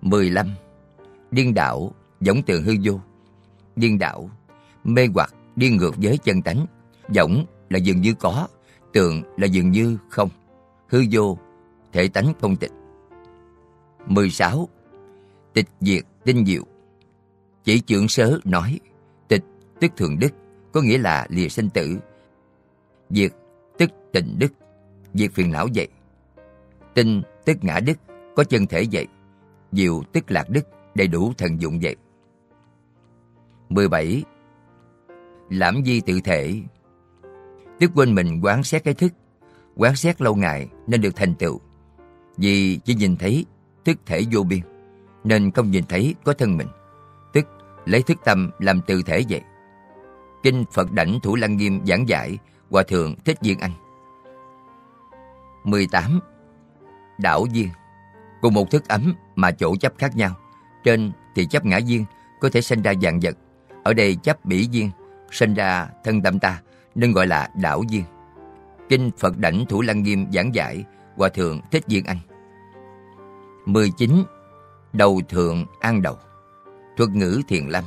15. Điên đảo giống tượng hư vô. Điên đảo Mê hoặc đi ngược với chân tánh. Võng là dường như có Tượng là dường như không. Hư vô, Thể tánh không tịch. 16. Tịch diệt tinh diệu. Chỉ trưởng sớ nói, Tịch tức thường đức, Có nghĩa là lìa sinh tử. Diệt tức tình đức, Diệt phiền não vậy. Tinh tức ngã đức, Có chân thể vậy. Diệu tức lạc đức, Đầy đủ thần dụng vậy. 17. Lãm di tự thể. Tức quên mình quán xét cái thức, Quán xét lâu ngày nên được thành tựu. Vì chỉ nhìn thấy thức thể vô biên, Nên không nhìn thấy có thân mình. Tức lấy thức tâm làm tự thể vậy. Kinh Phật Đảnh Thủ Lăng Nghiêm giảng giải Hòa Thượng Thích Viên Anh. 18. Đảo duyên Cùng một thức ấm mà chỗ chấp khác nhau. Trên thì chấp ngã duyên Có thể sinh ra dạng vật. Ở đây chấp bỉ duyên Sinh ra thân tâm ta, Nên gọi là đảo duyên Kinh Phật Đảnh Thủ Lăng Nghiêm giảng giải, Hòa Thượng Thích Viên Anh. 19. Đầu thượng an đầu. Thuật ngữ thiền lâm.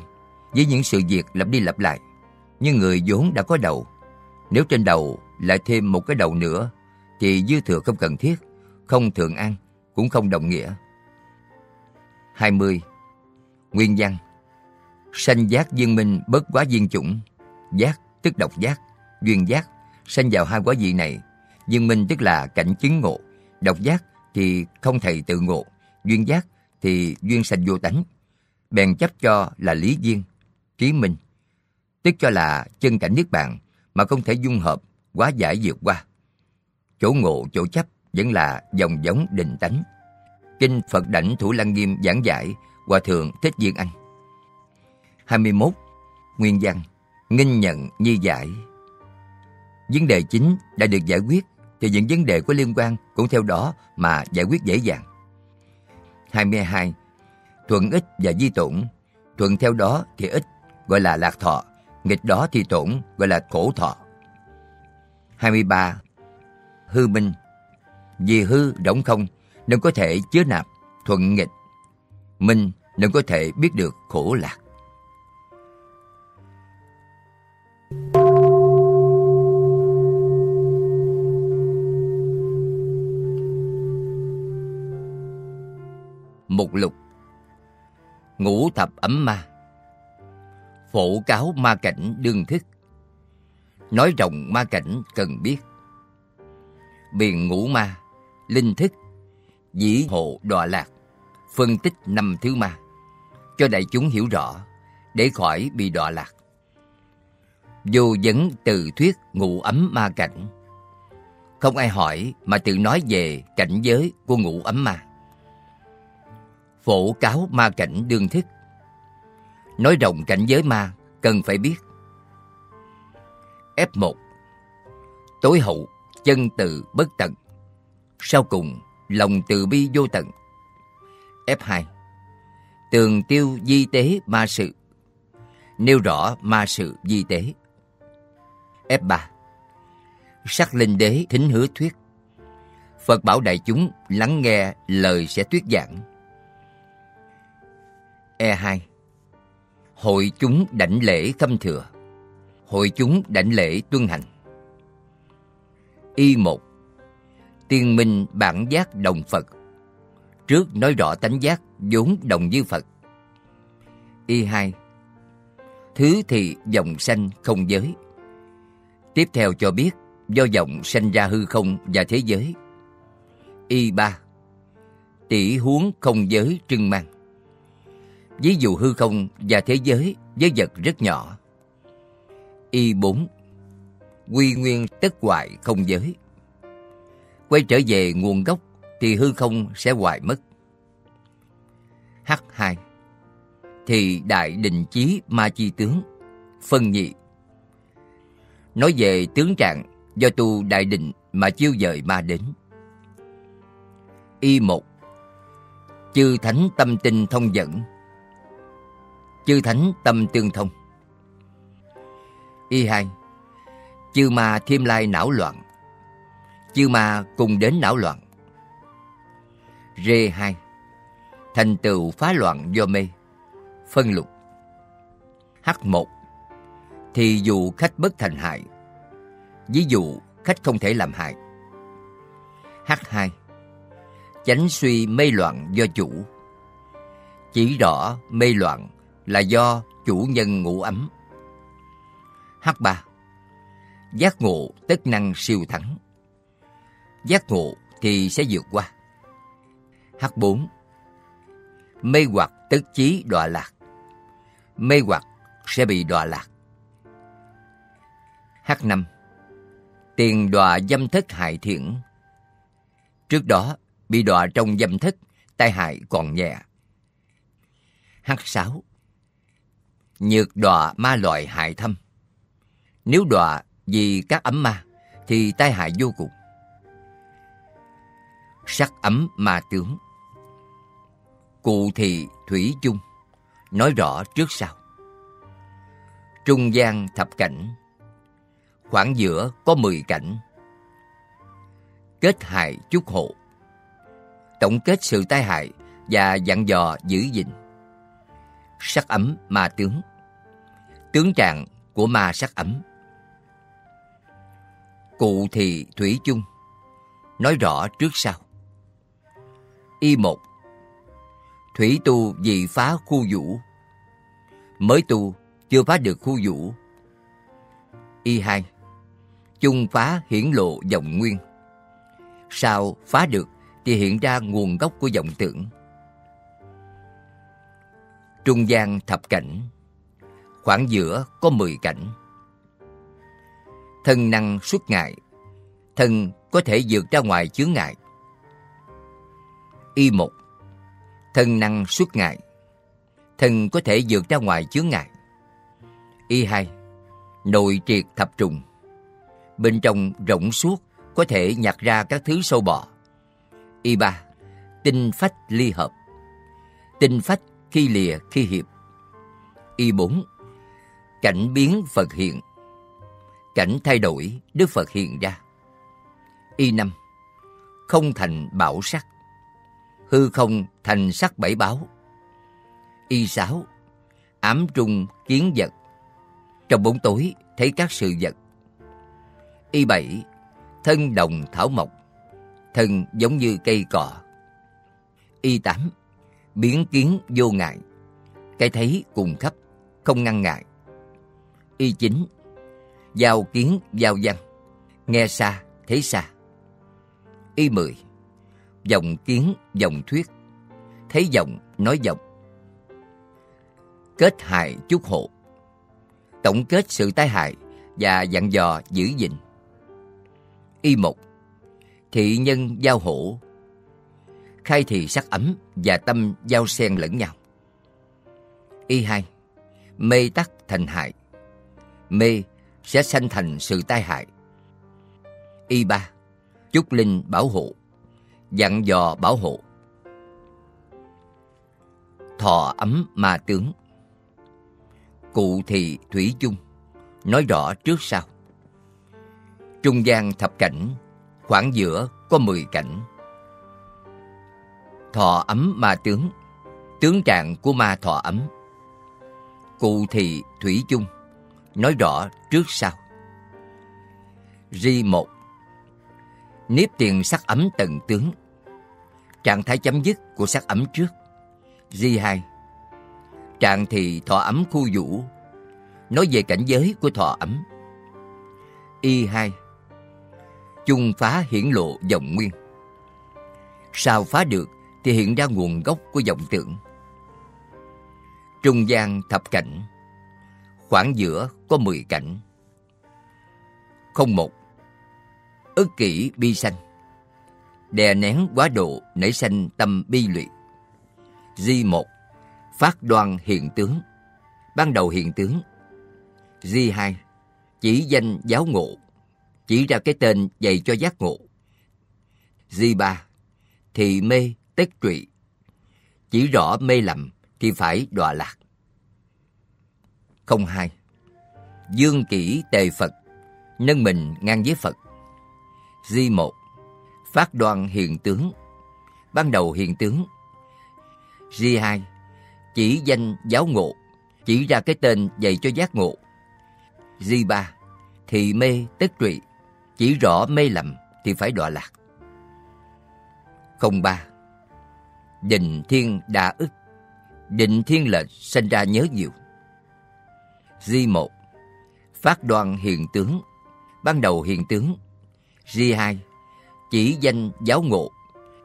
Với những sự việc lặp đi lặp lại Như người vốn đã có đầu. Nếu trên đầu lại thêm một cái đầu nữa, Thì dư thừa không cần thiết, Không thượng an, Cũng không đồng nghĩa. 20. Nguyên văn. Sanh giác viên minh bất quá viên chủng. Giác tức độc giác Duyên giác Sanh vào hai quả vị này Viên minh tức là cảnh chứng ngộ Độc giác thì không thầy tự ngộ, duyên giác thì duyên sanh vô tánh. Bèn chấp cho là lý duyên, trí minh, tức cho là chân cảnh niết bàn mà không thể dung hợp, quá giải vượt qua. Chỗ ngộ, chỗ chấp vẫn là dòng giống định tánh. Kinh Phật Đảnh Thủ Lăng Nghiêm giảng giải Hòa Thượng Thích Viên Anh 21. Nguyên văn Nghinh nhận như giải Vấn đề chính đã được giải quyết thì những vấn đề có liên quan cũng theo đó mà giải quyết dễ dàng. 22. Thuận ích và di tổn. Thuận theo đó thì ích, gọi là lạc thọ. Nghịch đó thì tổn, gọi là khổ thọ. 23. Hư minh. Vì hư rỗng không, nên có thể chứa nạp, thuận nghịch. Minh nên có thể biết được khổ lạc. Mục lục. Ngũ thập ấm ma. Phổ cáo ma cảnh đương thức Nói rộng ma cảnh cần biết. Biện ngũ ma, Linh thức Dĩ hộ đọa lạc, Phân tích năm thứ ma, Cho đại chúng hiểu rõ, Để khỏi bị đọa lạc. Vô vấn từ thuyết ngũ ấm ma cảnh. Không ai hỏi mà tự nói về cảnh giới của ngũ ấm ma phổ cáo ma cảnh đương thức. Nói rộng cảnh giới ma, cần phải biết. F1 Tối hậu, chân từ bất tận. Sau cùng, lòng từ bi vô tận. F2 Tường tiêu di tế ma sự. Nêu rõ ma sự di tế. F3 Sắc linh đế thính hứa thuyết. Phật bảo đại chúng lắng nghe lời sẽ thuyết giảng. E2 Hội chúng đảnh lễ khâm thừa. Hội chúng đảnh lễ tuân hành. Y1 Tiên minh bản giác đồng Phật. Trước nói rõ tánh giác vốn đồng như Phật. Y2 Thứ thì dòng sanh không giới. Tiếp theo cho biết do dòng sanh ra hư không và thế giới. Y3 Tỷ huống không giới trưng mang ví dụ hư không và thế giới với vật rất nhỏ. Y 4 Quy nguyên tất hoại không giới Quay trở về nguồn gốc thì hư không sẽ hoại mất. H2 Thì đại định chí ma chi tướng, Phân nhị Nói về tướng trạng do tu đại định mà chiêu dời ma đến. Y 1 Chư thánh tâm tinh thông dẫn chư thánh tâm tương thông. Y hai, chư ma thêm lai não loạn, chư ma cùng đến não loạn. r hai, thành tựu phá loạn do mê, phân lục. H một, thì dù khách bất thành hại, ví dụ khách không thể làm hại. H hai, chánh suy mê loạn do chủ, chỉ rõ mê loạn là do chủ nhân ngủ ấm. H3. Giác ngộ tất năng siêu thắng. Giác ngộ thì sẽ vượt qua. H4. Mê hoặc tất chí đọa lạc. Mê hoặc sẽ bị đọa lạc. H5. Tiền đọa dâm thất hại thiện. Trước đó, bị đọa trong dâm thất, tai hại còn nhẹ. H6 Nhược đọa ma loại hại thâm. Nếu đọa vì các ấm ma, Thì tai hại vô cùng. Sắc ấm ma tướng. Cụ thị thủy chung, Nói rõ trước sau. Trung gian thập cảnh. Khoảng giữa có mười cảnh. Kết hại chút hộ. Tổng kết sự tai hại Và dặn dò giữ gìn. Sắc ấm ma tướng tướng trạng của ma sắc ấm. Cụ thì thủy chung, nói rõ trước sau. Y một, thủy tu vì phá khu vũ. Mới tu, chưa phá được khu vũ. Y hai, chung phá hiển lộ dòng nguyên. Sau phá được thì hiện ra nguồn gốc của dòng tưởng. Trung gian thập cảnh. Khoảng giữa có mười cảnh. Thân năng xuất ngại Thân có thể vượt ra ngoài chướng ngại. Y một, Thân năng xuất ngại Thân có thể vượt ra ngoài chướng ngại. Y hai, Nội triệt thập trùng. Bên trong rộng suốt Có thể nhặt ra các thứ sâu bọ. Y ba, Tinh phách ly hợp. Tinh phách khi lìa khi hiệp. Y bốn Cảnh biến Phật hiện Cảnh thay đổi Đức Phật hiện ra. Y năm Không thành bảo sắc Hư không thành sắc bảy báo. Y sáu Ám trung kiến vật Trong bóng tối thấy các sự vật. Y bảy Thân đồng thảo mộc Thân giống như cây cọ. Y tám biến kiến vô ngại, cái thấy cùng khắp, không ngăn ngại. Y chính, giao kiến giao văn, nghe xa, thấy xa. Y mười, dòng kiến, dòng thuyết, thấy dòng, nói dòng. Kết hại chút hộ, tổng kết sự tai hại và dặn dò giữ gìn. Y một, thị nhân giao hộ, khai thị sắc ấm và tâm giao xen lẫn nhau. Y hai, mê tắc thành hại. Mê sẽ sanh thành sự tai hại. Y ba, chúc linh bảo hộ, dặn dò bảo hộ. Thọ ấm ma tướng Cụ thị thủy chung Nói rõ trước sau Trung gian thập cảnh Khoảng giữa có mười cảnh Thọ ấm ma tướng Tướng trạng của ma thọ ấm Cụ thị thủy chung Nói rõ trước sau. Ri một. Nếp tiền sắc ấm tầng tướng. Trạng thái chấm dứt của sắc ấm trước. Ri hai. Trạng thì thọ ấm khu vũ. Nói về cảnh giới của thọ ấm. Y hai. Chung phá hiển lộ dòng nguyên. Sao phá được thì hiện ra nguồn gốc của dòng tượng Trung gian thập cảnh, khoảng giữa có mười cảnh. Không một, ức kỷ bi sanh, đè nén quá độ nảy sanh tâm bi lụy. Di một, phát đoan hiện tướng, ban đầu hiện tướng. Di hai, chỉ danh giáo ngộ, chỉ ra cái tên dạy cho giác ngộ. Di ba, thị mê tết trụy. Chỉ rõ mê lầm thì phải đọa lạc. 02 Dương kỷ tề Phật, Nâng mình ngang với Phật. Di 1 Phát đoan hiện tướng. Ban đầu hiện tướng. Di 2 Chỉ danh giáo ngộ, Chỉ ra cái tên dạy cho giác ngộ. Di 3 Thị mê tất trụy Chỉ rõ mê lầm thì phải đọa lạc. 03 Định thiên đa ức. Định thiên lệch sinh ra nhớ nhiều. Di 1 Phát đoan hiện tướng. Ban đầu hiện tướng. Di 2 Chỉ danh giáo ngộ.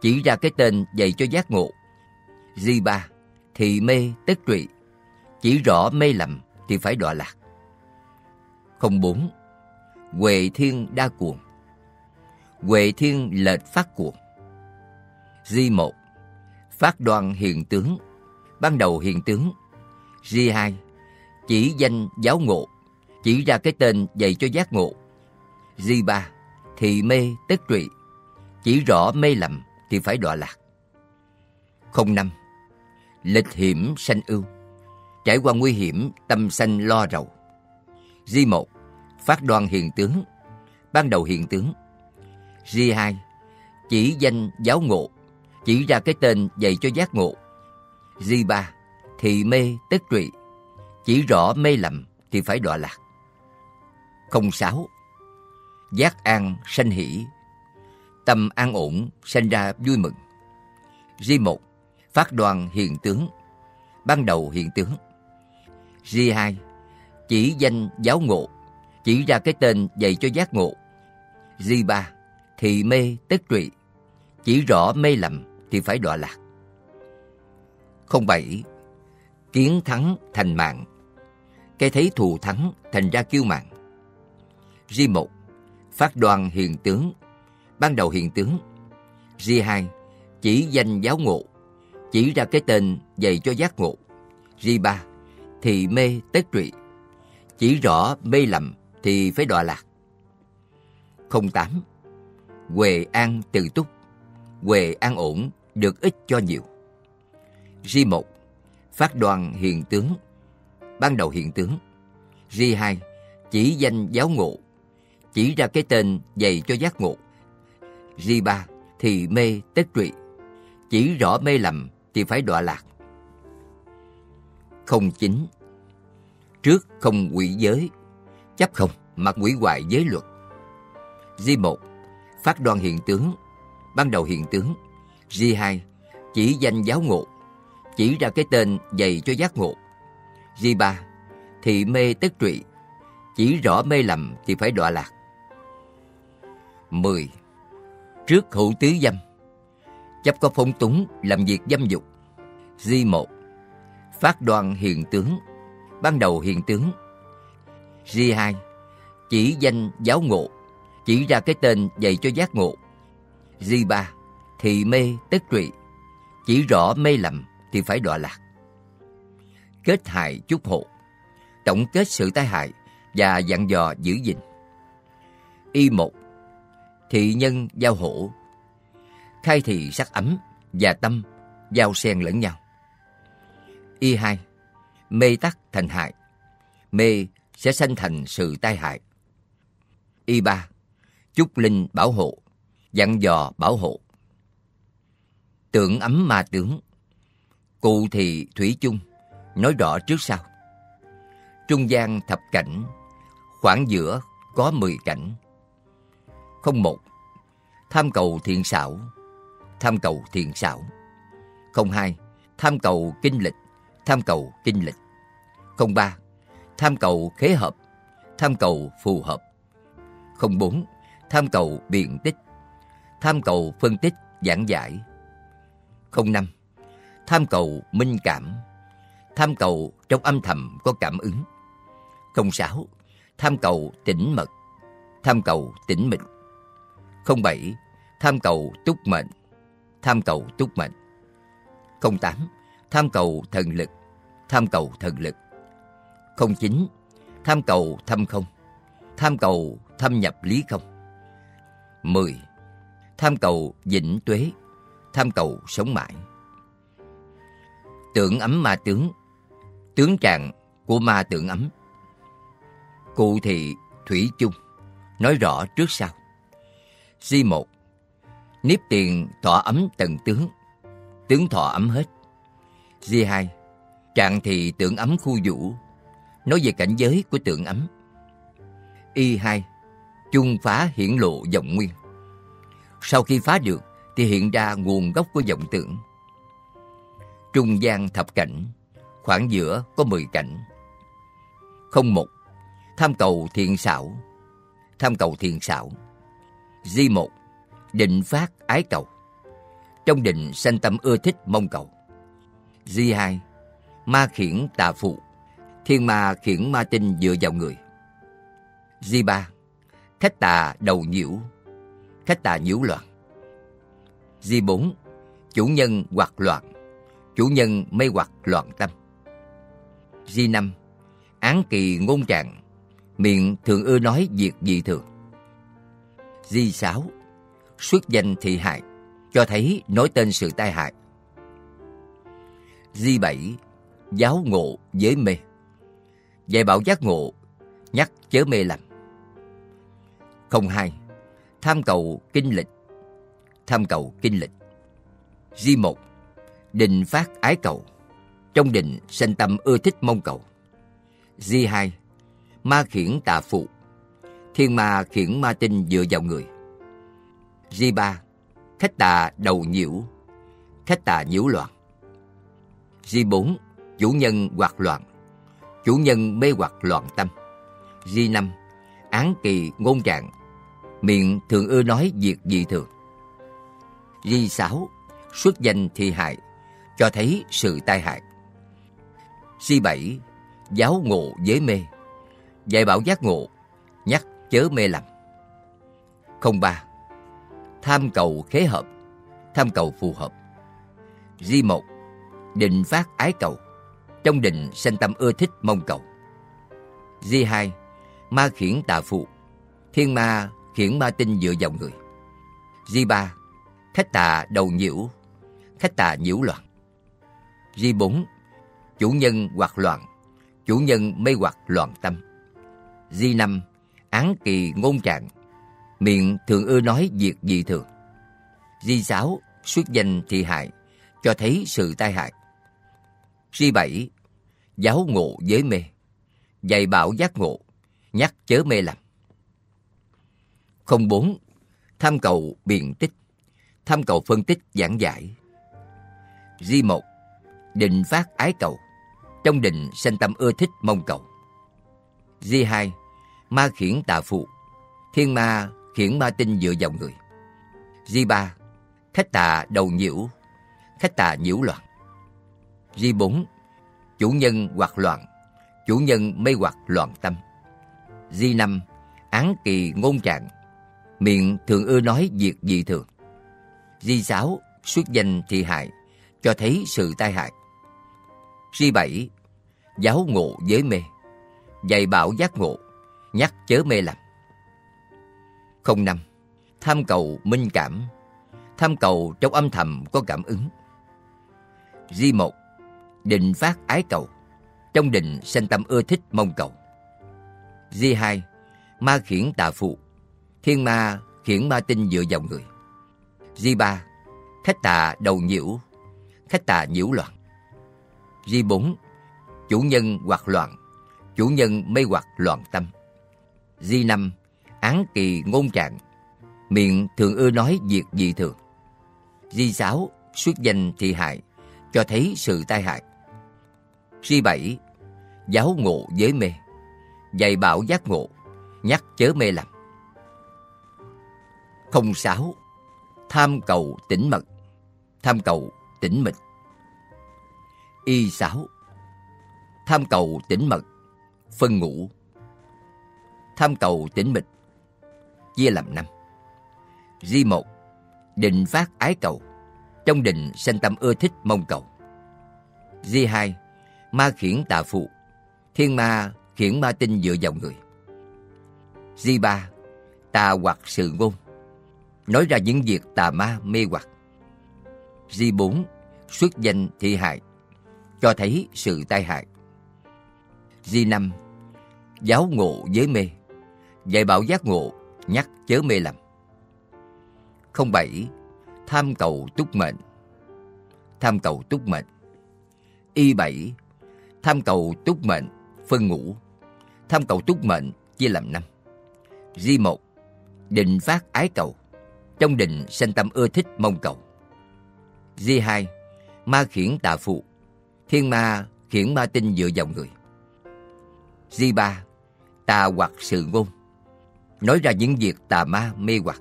Chỉ ra cái tên dạy cho giác ngộ. Di 3 Thị mê tất trụy. Chỉ rõ mê lầm thì phải đọa lạc. 04 Huệ thiên đa cuồng. Huệ thiên lệch phát cuồng. Di 1 Phát đoan hiện tướng. Ban đầu hiện tướng. Di 2 chỉ danh giáo ngộ. Chỉ ra cái tên dạy cho giác ngộ. Di ba Thị mê tất trụy. Chỉ rõ mê lầm thì phải đọa lạc. 05 Lịch hiểm sanh ưu. Trải qua nguy hiểm, tâm sanh lo rầu. Di một Phát đoan hiền tướng. Ban đầu hiện tướng. Di hai Chỉ danh giáo ngộ. Chỉ ra cái tên dạy cho giác ngộ. Di ba Thị mê tất trụy. Chỉ rõ mê lầm thì phải đọa lạc. 06 Giác an sanh hỷ, Tâm an ổn sanh ra vui mừng. Di một, Phát đoàn hiện tướng, Ban đầu hiện tướng. Di hai, Chỉ danh giáo ngộ, Chỉ ra cái tên dạy cho giác ngộ. Di ba Thị mê tất trụy, Chỉ rõ mê lầm thì phải đọa lạc. 07 Kiến thắng thành mạng. Cây thấy thù thắng, thành ra kiêu mạn. Ri 1 Phát đoàn hiền tướng. Ban đầu hiền tướng. Ri 2 Chỉ danh giáo ngộ. Chỉ ra cái tên dạy cho giác ngộ. Ri 3 Thì mê tất trụy. Chỉ rõ mê lầm thì phải đọa lạc. 08 Huệ an từ túc. Huệ an ổn, được ích cho nhiều. Ri 1 Phát đoàn hiền tướng. Ban đầu hiện tướng. Di 2 Chỉ danh giáo ngộ, Chỉ ra cái tên dạy cho giác ngộ. Di 3 Thì mê tất trụy, Chỉ rõ mê lầm thì phải đọa lạc. Không chính, Trước không quỷ giới, Chấp không mà quỷ hoại giới luật. Di 1 Phát đoan hiện tướng, Ban đầu hiện tướng. Di 2 Chỉ danh giáo ngộ, Chỉ ra cái tên dạy cho giác ngộ. Di ba Thị mê tất trụy. Chỉ rõ mê lầm thì phải đọa lạc. 10. Trước hữu tứ dâm. Chấp có phong túng làm việc dâm dục. Di một Phát đoan hiện tướng. Ban đầu hiện tướng. Di hai, Chỉ danh giáo ngộ. Chỉ ra cái tên dạy cho giác ngộ. Di ba Thị mê tất trụy. Chỉ rõ mê lầm thì phải đọa lạc. Kết hại chúc hộ, Tổng kết sự tai hại Và dặn dò giữ gìn. Y 1 Thị nhân giao hổ, Khai thị sắc ấm Và tâm, giao xen lẫn nhau. Y 2 Mê tắc thành hại, Mê sẽ sanh thành sự tai hại. Y 3 Chúc linh bảo hộ, Dặn dò bảo hộ. Tưởng ấm ma tướng, Cụ thì thủy chung. Nói rõ trước sau. Trung gian thập cảnh, Khoảng giữa có mười cảnh. Không một, Tham cầu thiện xảo, Tham cầu thiện xảo. Không hai, Tham cầu kinh lịch, Tham cầu kinh lịch. Không ba, Tham cầu khế hợp, Tham cầu phù hợp. Không bốn, Tham cầu biện tích, Tham cầu phân tích giảng giải. Không năm, Tham cầu minh cảm. Tham cầu trong âm thầm có cảm ứng Không sáu Tham cầu tĩnh mật Tham cầu tĩnh mịch Không bảy Tham cầu túc mệnh Tham cầu túc mệnh Không tám Tham cầu thần lực Tham cầu thần lực Không chín Tham cầu thâm không Tham cầu thâm nhập lý không 10. Tham cầu vĩnh tuế Tham cầu sống mãi Tưởng ấm ma tướng Tướng trạng của ma tượng ấm. Cụ thị Thủy chung, nói rõ trước sau. G1. Niếp tiền thọ ấm tần tướng, tướng thọ ấm hết. G2. Trạng thì tượng ấm khu vũ, nói về cảnh giới của tượng ấm. Y2. Chung phá hiển lộ vọng nguyên. Sau khi phá được thì hiện ra nguồn gốc của vọng tượng Trung gian thập cảnh, khoảng giữa có 10 cảnh. Không một, tham cầu thiện xảo, tham cầu thiện xảo. Di một, định phát ái cầu. Trong định sanh tâm ưa thích mong cầu. Di hai, ma khiển tà phụ, thiên ma khiển ma tinh dựa vào người. Di ba, khách tà đầu nhiễu, khách tà nhiễu loạn. Di bốn, chủ nhân hoặc loạn, chủ nhân mê hoặc loạn tâm. Di năm, án kỳ ngôn trạng, miệng thường ưa nói việc dị thường. Di sáu, xuất danh thị hại, cho thấy nói tên sự tai hại. Di bảy, giáo ngộ giới mê, dạy bảo giác ngộ, nhắc chớ mê lầm. Không hai, tham cầu kinh lịch, tham cầu kinh lịch. Di một, định phát ái cầu, trong định sanh tâm ưa thích mong cầu. Di hai, ma khiển tà phụ, thiên ma khiển ma tinh dựa vào người. Di ba, khách tà đầu nhiễu, khách tà nhiễu loạn. Di bốn, chủ nhân hoạt loạn, chủ nhân mê hoặc loạn tâm. Di năm, án kỳ ngôn trạng, miệng thường ưa nói việc dị thường. Di sáu, xuất danh thi hại, cho thấy sự tai hại. Di bảy, giáo ngộ giới mê, dạy bảo giác ngộ, nhắc chớ mê lầm. Không ba, tham cầu khế hợp, tham cầu phù hợp. Di một, định phát ái cầu, trong định sanh tâm ưa thích mong cầu. Di hai, ma khiển tà phụ, thiên ma khiển ma tinh dựa vào người. Di ba, khách tà đầu nhiễu, khách tà nhiễu loạn. Di bốn, chủ nhân hoặc loạn, chủ nhân mê hoặc loạn tâm. Di năm, án kỳ ngôn trạng, miệng thường ưa nói việc dị thường. Di sáu, xuất danh thị hại, cho thấy sự tai hại. Di bảy, giáo ngộ giới mê, dạy bảo giác ngộ, nhắc chớ mê lầm. Không bốn, tham cầu biện tích, tham cầu phân tích giảng giải. Di một, định phát ái cầu, trong định sanh tâm ưa thích mong cầu. Di hai, ma khiển tà phụ, thiên ma khiển ma tinh dựa vào người. Di ba, khách tà đầu nhiễu, khách tà nhiễu loạn. Di bốn, chủ nhân hoặc loạn, chủ nhân mê hoặc loạn tâm. Di năm, án kỳ ngôn trạng, miệng thường ưa nói việc dị thường. Di sáu, xuất danh thị hại, cho thấy sự tai hại. Di bảy, giáo ngộ giới mê, dạy bảo giác ngộ, nhắc chớ mê lầm. Không năm, tham cầu minh cảm, tham cầu trong âm thầm có cảm ứng. Di một, định phát ái cầu, trong định sanh tâm ưa thích mong cầu. Di hai, ma khiển tà phụ, thiên ma khiển ma tinh dựa vào người. Di ba, khách tà đầu nhiễu, khách tà nhiễu loạn. Di bốn, chủ nhân hoặc loạn, chủ nhân mê hoặc loạn tâm. Di năm, án kỳ ngôn trạng, miệng thường ưa nói việc dị thường. Di sáu, xuất danh thị hại, cho thấy sự tai hại. Di bảy, giáo ngộ giới mê, dạy bảo giác ngộ, nhắc chớ mê lầm. Không sáu, tham cầu tĩnh mật, tham cầu tĩnh mịch. Y sáu, tham cầu tĩnh mật, phân ngũ. Tham cầu tĩnh mịch, chia làm năm. Di một, định phát ái cầu, trong định sanh tâm ưa thích mong cầu. Di hai, ma khiển tà phụ, thiên ma khiển ma tinh dựa vào người. Di ba, tà hoặc sự ngôn, nói ra những việc tà ma mê hoặc. Di bốn, xuất danh thị hại, cho thấy sự tai hại. Di năm Giáo ngộ giới mê Dạy bảo giác ngộ, Nhắc chớ mê lầm 07. Tham cầu túc mệnh Tham cầu túc mệnh Y 7. Tham cầu túc mệnh, Phân ngũ Tham cầu túc mệnh chia làm năm Di 1. Định phát ái cầu Trong định sanh tâm ưa thích mong cầu Di 2. Ma khiển tà phụ Thiên ma khiển ma tinh dựa vào người Di ba Tà hoặc sự ngôn Nói ra những việc tà ma, mê hoặc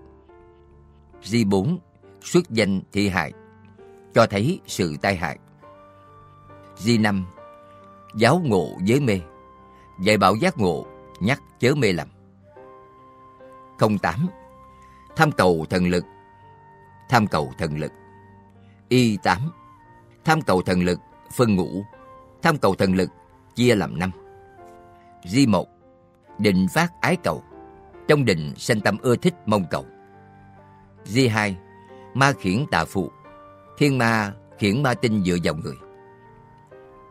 Di bốn, Xuất danh thị hại, Cho thấy sự tai hại Di năm, Giáo ngộ giới mê, Dạy bảo giác ngộ, Nhắc chớ mê lầm 08. Tham cầu thần lực, Tham cầu thần lực Y 8. Tham cầu thần lực, phân ngũ, Tham cầu thần lực, chia làm năm Di một, Định phát ái cầu Trong định sanh tâm ưa thích mong cầu. Di hai, Ma khiển tà phụ Thiên ma khiển ma tinh dựa vào người.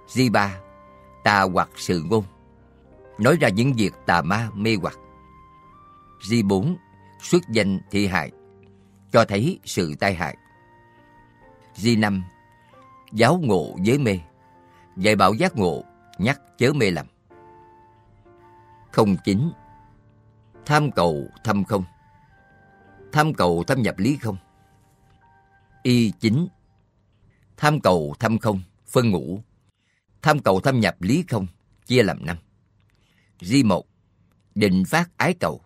Di ba, Tà hoặc sự ngôn Nói ra những việc tà ma mê hoặc. Di bốn, Xuất danh thị hại Cho thấy sự tai hại. Di năm, Giáo ngộ giới mê Dạy bảo giác ngộ Nhắc chớ mê lầm. 09. Tham cầu thâm không? Tham cầu thâm nhập lý không? Y chính Tham cầu thâm không? Phân ngũ. Tham cầu thâm nhập lý không? Chia làm năm. Di một. Định phát ái cầu.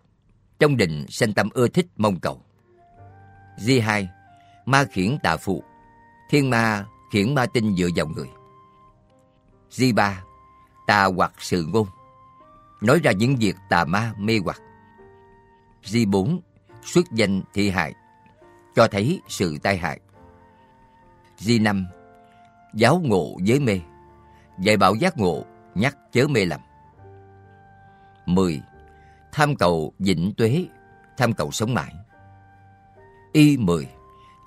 Trong định sanh tâm ưa thích mong cầu. Di hai. Ma khiển tà phụ. Thiên ma khiển ma tinh dựa vào người. Di ba. Tà hoặc sự ngôn. Nói ra những việc tà ma, mê hoặc Di 4. Xuất danh thị hại, Cho thấy sự tai hại Di 5. Giáo ngộ giới mê, Dạy bảo giác ngộ, Nhắc chớ mê lầm 10. Tham cầu vĩnh tuế, Tham cầu sống mãi Y 10.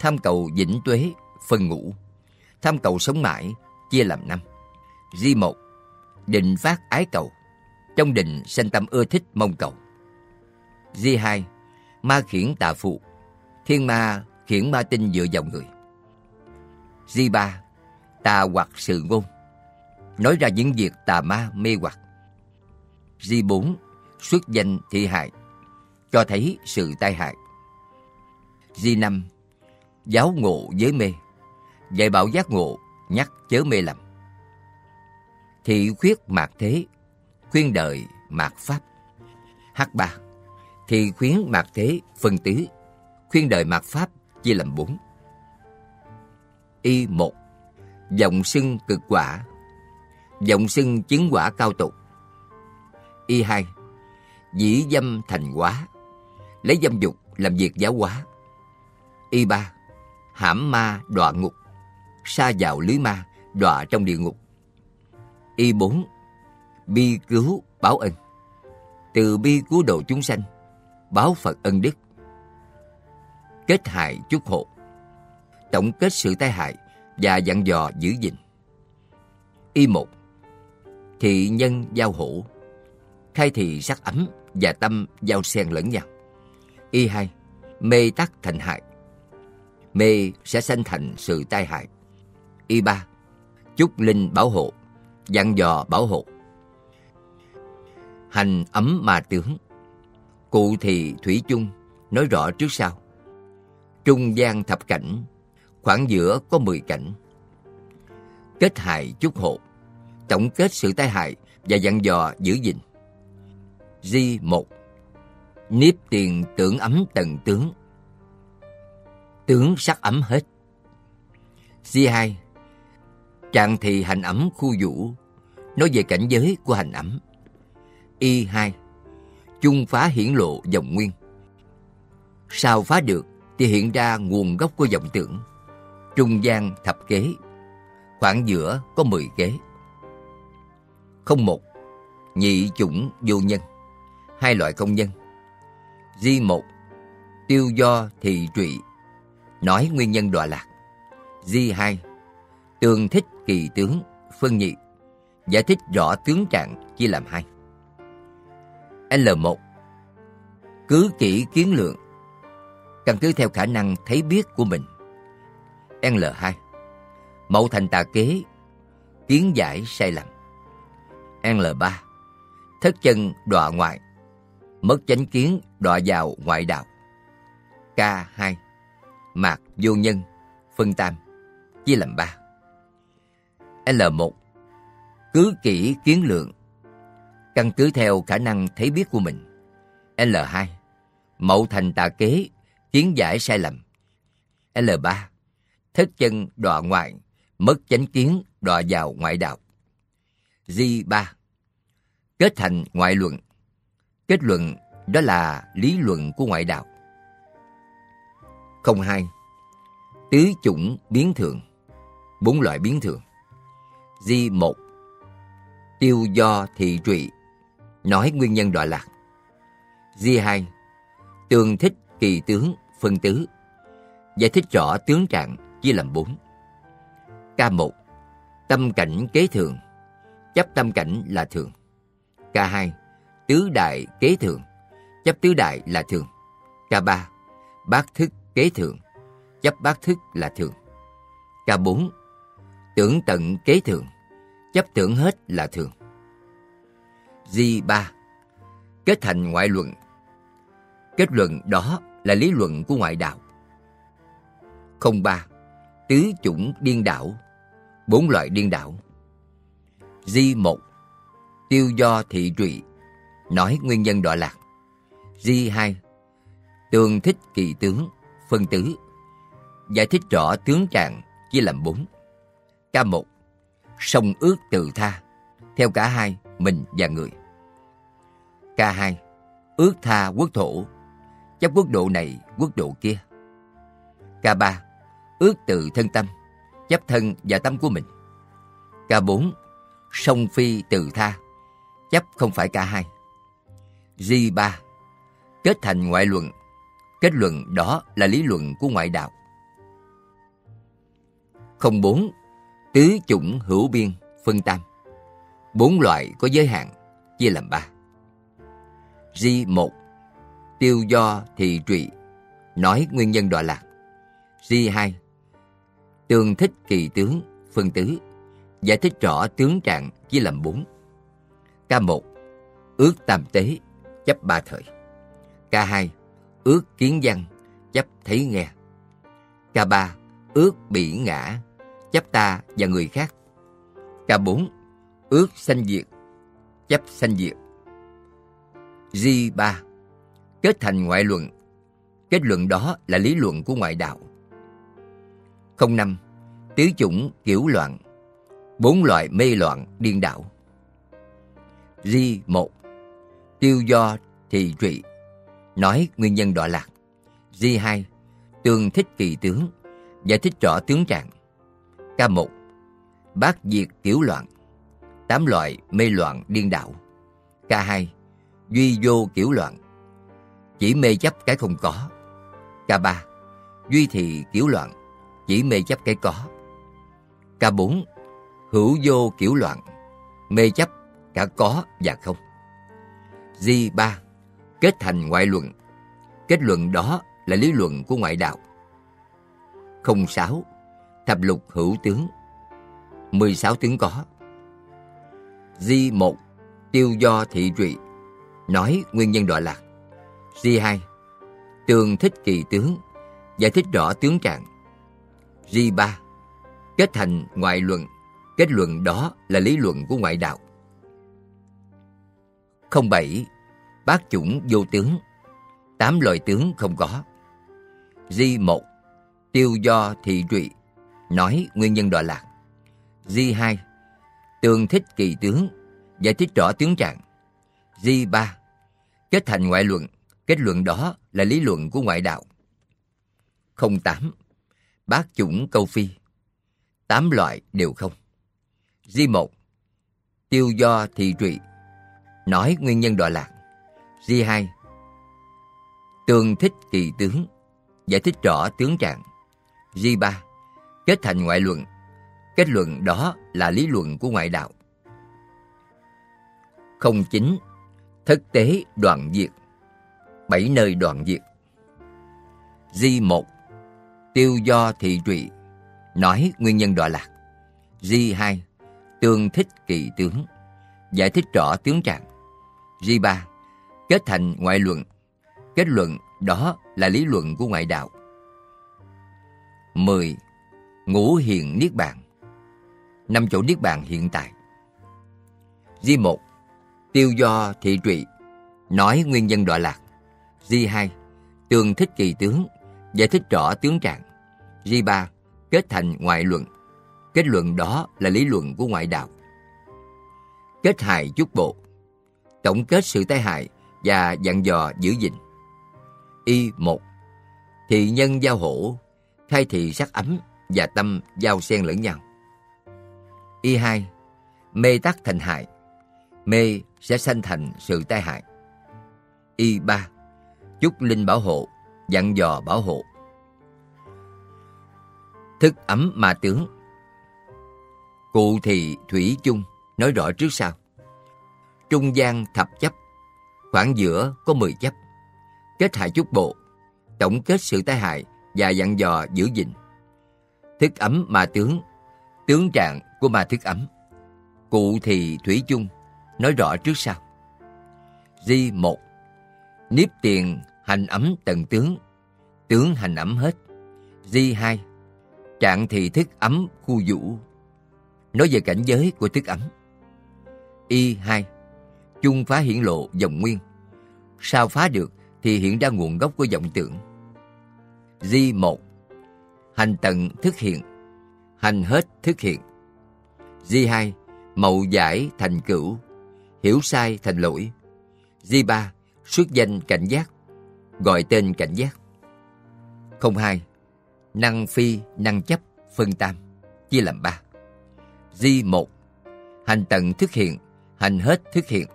Tham cầu vĩnh tuế, Phân ngũ Tham cầu sống mãi, Chia làm năm Di 1. Định phát ái cầu trong định sanh tâm ưa thích mong cầu. Di hai, Ma khiển tà phụ. Thiên ma khiển ma tinh dựa vào người. Di ba, Tà hoặc sự ngôn. Nói ra những việc tà ma mê hoặc. Di bốn, Xuất danh thị hại. Cho thấy sự tai hại. Di năm, Giáo ngộ giới mê. Dạy bảo giác ngộ Nhắc chớ mê lầm. Thị khuyết mạc thế. Khuyên đời mạc pháp. H3 thì khuyến mạc thế phân tứ, Khuyên đời mạc pháp chia làm bốn. Y 1 Dòng sưng cực quả Dòng sưng chứng quả cao tục Y 2 Dĩ dâm thành quá Lấy dâm dục làm việc giáo hóa. Y 3 Hãm ma đọa ngục, Sa vào lưới ma đọa trong địa ngục. Y 4 Bi cứu báo ân. Từ bi cứu độ chúng sanh, Báo Phật ân đức. Kết hại chúc hộ. Tổng kết sự tai hại Và dặn dò giữ gìn. Y một, Thị nhân giao hổ Khai thị sắc ấm Và tâm giao xen lẫn nhau. Y hai, Mê tắc thành hại. Mê sẽ sanh thành sự tai hại. Y ba, Chúc linh bảo hộ, Dặn dò bảo hộ. Hành ấm mà tướng Cụ thì thủy chung Nói rõ trước sau. Trung gian thập cảnh, Khoảng giữa có mười cảnh. Kết hại chúc hộ, Tổng kết sự tai hại Và dặn dò giữ gìn. Di một, Niếp tiền tưởng ấm tần tướng. Tướng sắc ấm hết. Di hai Trạng thì hành ấm khu vũ. Nói về cảnh giới của hành ấm. Y hai. Chung phá hiển lộ dòng nguyên. Sao phá được thì hiện ra nguồn gốc của dòng tưởng. Trung gian thập kế. Khoảng giữa có mười kế. Không một. Nhị chủng vô nhân. Hai loại công nhân. Di một. Tiêu do thị trụy. Nói nguyên nhân đọa lạc. Di hai. Tường thích kỳ tướng, Phân nhị. Giải thích rõ tướng trạng chia làm hai. L1 Cứ kỹ kiến lượng. Căn cứ theo khả năng thấy biết của mình. L2 Mậu thành tà kế. Kiến giải sai lầm. L3 Thất chân đọa ngoại. Mất chánh kiến đọa vào ngoại đạo. K2 Mạc vô nhân. Phân tam. Chia làm 3 L1 Cứ kỹ kiến lượng căn cứ theo khả năng thấy biết của mình. L2 Mậu thành tà kế kiến giải sai lầm. L3 Thất chân đọa ngoại, mất chánh kiến, đọa vào ngoại đạo. G3 Kết thành ngoại luận Kết luận đó là lý luận của ngoại đạo. 02. Tứ chủng biến thường Bốn loại biến thường G1 Tiêu do thị trụy Nói nguyên nhân đọa lạc. G2 tương thích kỳ tướng phân tứ. Giải thích rõ tướng trạng chia làm bốn. K1 Tâm cảnh kế thường. Chấp tâm cảnh là thường. K2 Tứ đại kế thường. Chấp tứ đại là thường. K3 Bát thức kế thường. Chấp bát thức là thường. K4 Tưởng tận kế thường. Chấp tưởng hết là thường. G3 Kết thành ngoại luận. Kết luận đó là lý luận của ngoại đạo. 03 Tứ chủng điên đảo. Bốn loại điên đảo. G1 Tiêu do thị trụy. Nói nguyên nhân đọa lạc. G2 Tường thích kỳ tướng Phân tứ. Giải thích rõ tướng trạng chia làm bốn. K1 sông ước tự tha. Theo cả hai, mình và người. K2 Ước tha quốc thổ. Chấp quốc độ này, quốc độ kia. K3 Ước từ thân tâm Chấp thân và tâm của mình. K4 Song phi từ tha Chấp không phải k hai. G3 Kết thành ngoại luận Kết luận đó là lý luận của ngoại đạo. 04. Tứ chủng hữu biên, phân tam. Bốn loại có giới hạn, chia làm ba. G một. Tiêu do thị trụy. Nói nguyên nhân đọa lạc. G hai. Tương thích kỳ tướng, phân tứ. Giải thích rõ tướng trạng chia làm bốn. K một. Ước tam tế, chấp ba thời. K hai. Ước kiến văn, chấp thấy nghe. K ba. Ước bị ngã, chấp ta và người khác. K bốn. Ước sanh diệt, chấp sanh diệt. G3 Kết thành ngoại luận. Kết luận đó là lý luận của ngoại đạo. 05 Tứ chủng kiểu loạn. Bốn loại mê loạn điên đảo. G1 Tiêu do thị trị Nói nguyên nhân đọa lạc. G2 Tương thích kỳ tướng. Giải thích rõ tướng trạng. K1 Bác diệt kiểu loạn. Tám loại mê loạn điên đảo. K2 Duy vô kiểu loạn. Chỉ mê chấp cái không có. K3 Duy thị kiểu loạn, Chỉ mê chấp cái có. K4 Hữu vô kiểu loạn, Mê chấp cả có và không. G3 Kết thành ngoại luận. Kết luận đó là lý luận của ngoại đạo. 06 Thập lục hữu tướng. 16 tướng có. G1 Tiêu do thị trụy. Nói nguyên nhân đọa lạc. G2 Tường thích kỳ tướng. Giải thích rõ tướng trạng. G3 Kết thành ngoại luận. Kết luận đó là lý luận của ngoại đạo. 07. Bác chủng vô tướng. Tám loại tướng không có. G1 Tiêu do thị trụy. Nói nguyên nhân đọa lạc. G2 Tường thích kỳ tướng. Giải thích rõ tướng trạng. G3 Kết thành ngoại luận. Kết luận đó là lý luận của ngoại đạo. 08 bác chủng câu phi. Tám loại đều không. Di 1. Tiêu do thị trụy. Nói nguyên nhân đọa lạc. G2 Tường thích kỳ tướng. Giải thích rõ tướng trạng. Di 3. Kết thành ngoại luận. Kết luận đó là lý luận của ngoại đạo. Không chính, thất tế đoạn diệt. Bảy nơi đoạn diệt. Di một, Tiêu do thị trụy. Nói nguyên nhân đọa lạc. Di hai, Tương thích kỳ tướng. Giải thích rõ tướng trạng. Di ba, Kết thành ngoại luận. Kết luận đó là lý luận của ngoại đạo. 10. Ngũ hiện Niết Bàn Năm chỗ Niết Bàn hiện tại Di 1 Tiêu do thị trụy. Nói nguyên nhân đọa lạc. G2, Tường thích kỳ tướng Giải thích rõ tướng trạng. G3, Kết thành ngoại luận. Kết luận đó là lý luận của ngoại đạo. Kết hại chút bộ. Tổng kết sự tai hại và dặn dò giữ gìn. Y 1 Thị nhân giao hổ khai thị sắc ấm và tâm giao xen lẫn nhau. Y hai, mê tắc thành hại. Mê sẽ sanh thành sự tai hại. Y ba, chúc linh bảo hộ, dặn dò bảo hộ. Thức ấm mà tướng Cụ thì thủy chung, nói rõ trước sau. Trung gian thập chấp, khoảng giữa có mười chấp. Kết hại chút bộ, tổng kết sự tai hại và dặn dò giữ gìn. Thức ấm mà tướng, tướng trạng của ma thức ấm. Cụ thì thủy chung, nói rõ trước sau. Di một Niếp tiền hành ấm tận tướng, tướng hành ấm hết. Di hai Trạng thì thức ấm khu vũ, nói về cảnh giới của thức ấm. Y hai Chung phá hiển lộ dòng nguyên. Sao phá được thì hiện ra nguồn gốc của vọng tưởng. Di một Hành tận thức hiện Hành hết thức hiện Di hai Mậu giải thành cửu Hiểu sai thành lỗi. Di ba Xuất danh cảnh giác Gọi tên cảnh giác. Không hai Năng phi, năng chấp, phân tam Chia làm ba. Di một Hành tận thức hiện Hành hết thức hiện.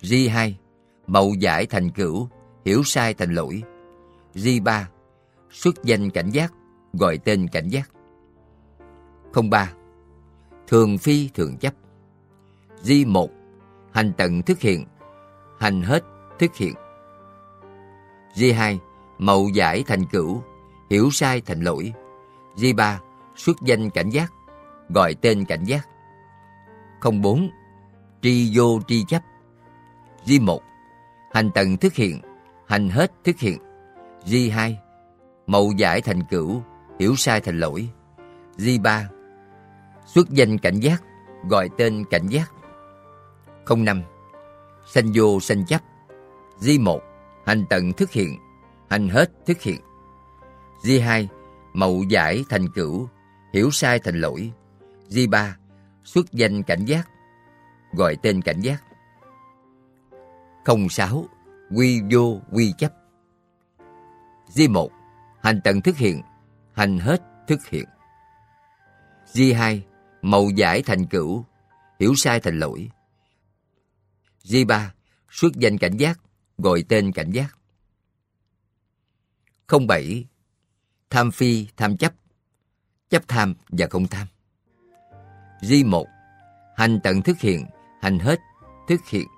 Di hai Mậu giải thành cửu Hiểu sai thành lỗi. Di ba xuất danh cảnh giác, gọi tên cảnh giác. 03. Thường phi thường chấp. Di một Hành tận thức hiện Hành hết thức hiện G2 Mậu giải thành cửu Hiểu sai thành lỗi G3 Xuất danh cảnh giác Gọi tên cảnh giác 04. Tri vô tri chấp G1 Hành tận thức hiện Hành hết thức hiện G2 mậu giải thành cửu, hiểu sai thành lỗi. G3 Xuất danh cảnh giác, gọi tên cảnh giác. 05. Sanh vô sanh chấp. Di 1 Hành tận thức hiện, hành hết thức hiện. Di 2 Mậu giải thành cửu, hiểu sai thành lỗi. Di 3 Xuất danh cảnh giác, gọi tên cảnh giác. 06. Quy vô quy chấp. Di 1 hành tận thức hiện, hành hết thức hiện. Di 2 Mậu giải thành cửu, hiểu sai thành lỗi. Di ba, xuất danh cảnh giác, gọi tên cảnh giác. Không bảy, tham phi, tham chấp, chấp tham và không tham. Di một, hành tận thức hiện, hành hết thức hiện.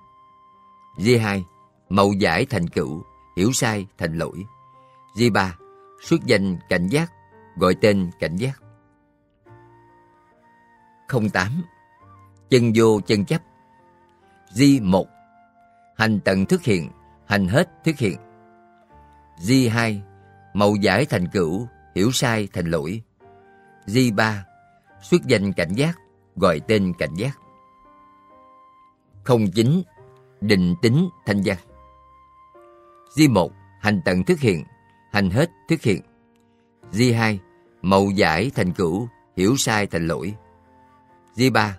Di hai, màu giải thành cửu, hiểu sai thành lỗi. Di ba, xuất danh cảnh giác, gọi tên cảnh giác. 08. Chân vô chân chấp Di một Hành tận thức hiện, hành hết thức hiện. Di hai Mậu giải thành cửu, hiểu sai thành lỗi. Di ba Xuất danh cảnh giác, gọi tên cảnh giác. Không chính Định tính thanh văn Di một Hành tận thức hiện, hành hết thức hiện. Di hai, mậu giải thành cửu, hiểu sai thành lỗi. Di ba,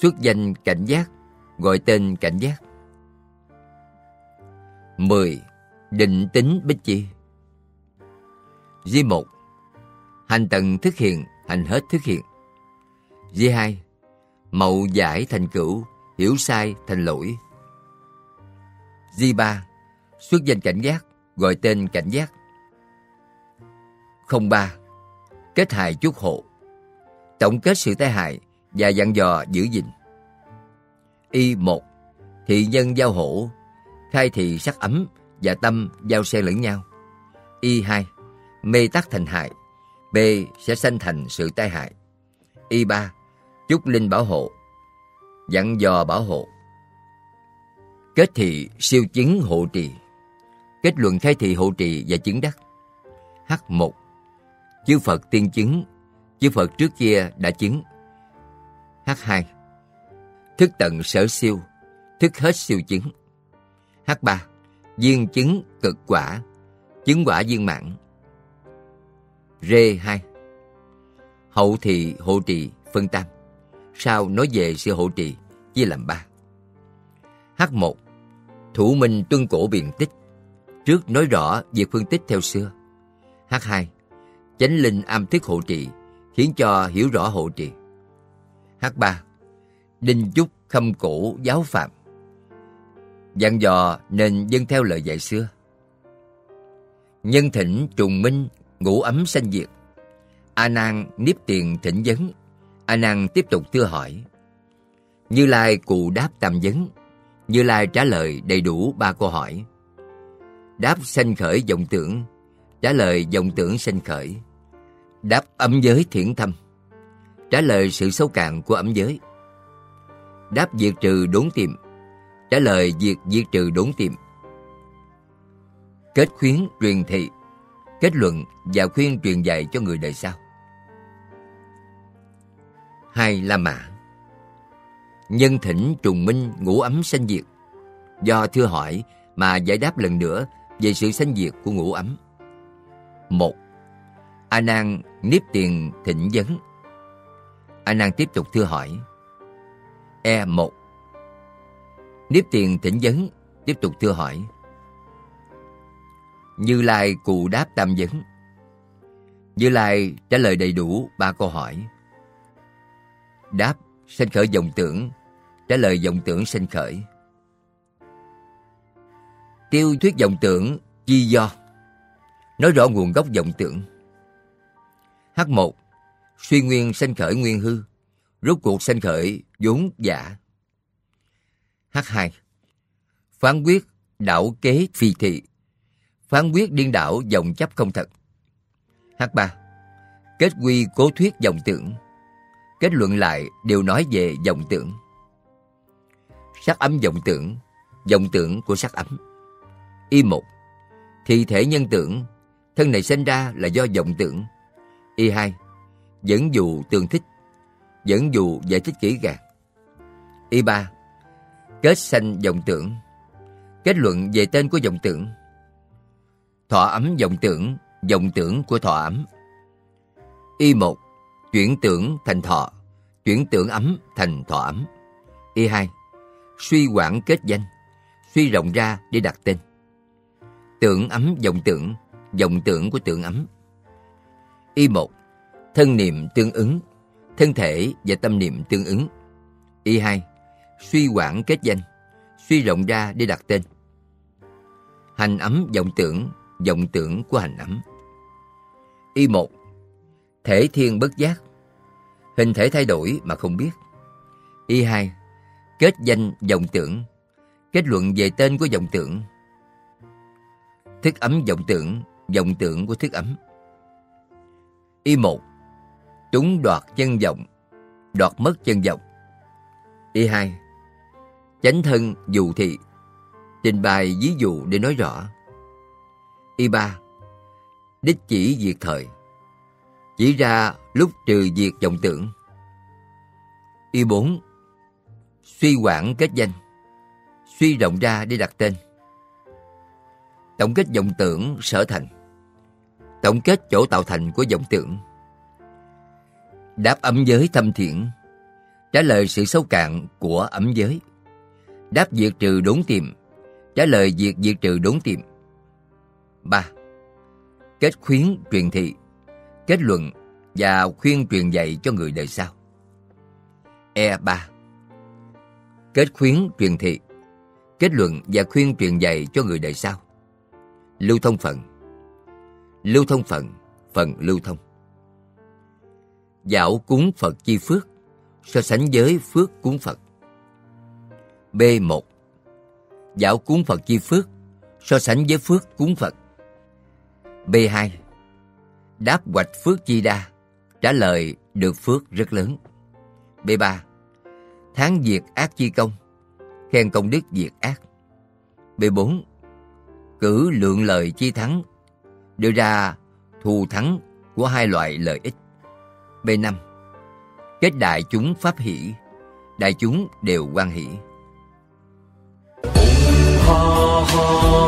xuất danh cảnh giác, gọi tên cảnh giác. 10. Định tính bích chi Di một, hành tận thức hiện, hành hết thức hiện. Di hai, mậu giải thành cửu, hiểu sai thành lỗi. Di ba, xuất danh cảnh giác, gọi tên cảnh giác. 03. Kết hại chuốc hộ Tổng kết sự tai hại và dặn dò giữ gìn. Y một, Thị nhân giao hổ, khai thị sắc ấm và tâm giao xe lẫn nhau. Y hai, Mê tắc thành hại. B. Sẽ sanh thành sự tai hại. Y ba, Chúc linh bảo hộ. Dặn dò bảo hộ. Kết thị siêu chứng hộ trì. Kết luận khai thị hộ trì và chứng đắc. H1. Chư Phật tiên chứng. Chư Phật trước kia đã chứng. H2. Thức tận sở siêu. Thức hết siêu chứng. H3. Duyên chứng cực quả. Chứng quả viên mãn. R2. Hậu thị hộ trì, phân tam. Sau nói về sự hộ trì chia làm ba. H1. Thủ minh tuân cổ biện tích. Trước nói rõ việc phân tích theo xưa. H2. Chánh linh am thức hộ trì, khiến cho hiểu rõ hộ trì. H3. Đinh chúc khâm cổ giáo phạm. Dặn dò nên dân theo lời dạy xưa. Nhân thỉnh trùng minh ngũ ấm sanh diệt. A Nan niếp tiền thỉnh vấn. A Nan tiếp tục thưa hỏi. Như Lai cụ đáp tam vấn. Như Lai trả lời đầy đủ ba câu hỏi. Đáp sanh khởi vọng tưởng, trả lời vọng tưởng sanh khởi. Đáp ấm giới thiển thâm, trả lời sự sâu cạn của ấm giới. Đáp diệt trừ đốn tiệm, trả lời diệt diệt trừ đốn tiệm. Kết khuyến truyền thị, kết luận và khuyên truyền dạy cho người đời sau. Hai La Mã Nhân thỉnh trùng minh ngũ ấm sanh diệt Do thưa hỏi mà giải đáp lần nữa về sự sanh diệt của ngũ ấm. Một, A Nan niếp tiền thỉnh vấn. A Nan tiếp tục thưa hỏi. E một, Niếp tiền thỉnh vấn tiếp tục thưa hỏi. Như Lai cụ đáp tam vấn. Như Lai trả lời đầy đủ ba câu hỏi. Đáp sanh khởi vọng tưởng, trả lời vọng tưởng sanh khởi. Tiêu thuyết vọng tưởng chi do Nói rõ nguồn gốc vọng tưởng H1 Suy nguyên sanh khởi nguyên hư Rốt cuộc sanh khởi vốn giả. H2 Phán quyết đảo kế phi thị. Phán quyết điên đảo dòng chấp không thật. H3 Kết quy cố thuyết dòng tưởng. Kết luận lại đều nói về dòng tưởng. Sắc ấm dòng tưởng dòng tưởng của sắc ấm. Y một. Thi thể nhân tưởng, Thân này sinh ra là do dòng tưởng. Y hai. Dẫn dụ tương thích, Dẫn dụ giải thích kỹ càng. Y ba. Kết sanh vọng tưởng. Kết luận về tên của vọng tưởng. Thọ ấm vọng tưởng Vọng tưởng của thọ ấm. Y một. Chuyển tưởng thành thọ Chuyển tưởng ấm thành thọ ấm. Y hai. Suy quản kết danh Suy rộng ra để đặt tên. Tưởng ấm vọng tưởng, vọng tưởng của tưởng ấm. Y một. Thân niệm tương ứng, thân thể và tâm niệm tương ứng. Y hai. Suy quản kết danh, suy rộng ra để đặt tên. Hành ấm vọng tưởng, vọng tưởng của hành ấm. Y một Thể thiên bất giác, hình thể thay đổi mà không biết. Y hai Kết danh vọng tưởng, kết luận về tên của vọng tưởng Thức ấm vọng tưởng, vọng tưởng của thức ấm. Y một Túng đoạt chân vọng, đoạt mất chân vọng. Y hai Chánh thân dù thị, trình bày ví dụ để nói rõ. Y ba Đích chỉ diệt thời, chỉ ra lúc trừ diệt vọng tưởng. Y bốn Suy quản kết danh, suy rộng ra để đặt tên. Tổng kết vọng tưởng sở thành. Tổng kết chỗ tạo thành của vọng tưởng. Đáp ấm giới thâm thiện. Trả lời sự sâu cạn của ấm giới đáp diệt trừ đốn tìm, trả lời diệt diệt trừ đốn tìm. ba. Kết khuyến truyền thị kết luận và khuyên truyền dạy cho người đời sau. E ba. Kết khuyến truyền thị kết luận và khuyên truyền dạy cho người đời sau. Lưu thông phần. Lưu thông phần, phần lưu thông. Dạo cúng Phật chi phước So sánh với phước cúng Phật. B1 Dạo cúng Phật chi phước so sánh với phước cúng Phật. B2. Đáp hoạch phước chi đa, trả lời được phước rất lớn. B3. Tháng diệt ác chi công, khen công đức diệt ác. B4. Cử lượng lời chi thắng, đưa ra thù thắng của hai loại lợi ích. B5. Kết đại chúng pháp hỷ, đại chúng đều quan hỷ. ha ha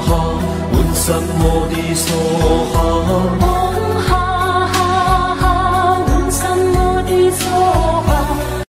ha，换实我哋傻下。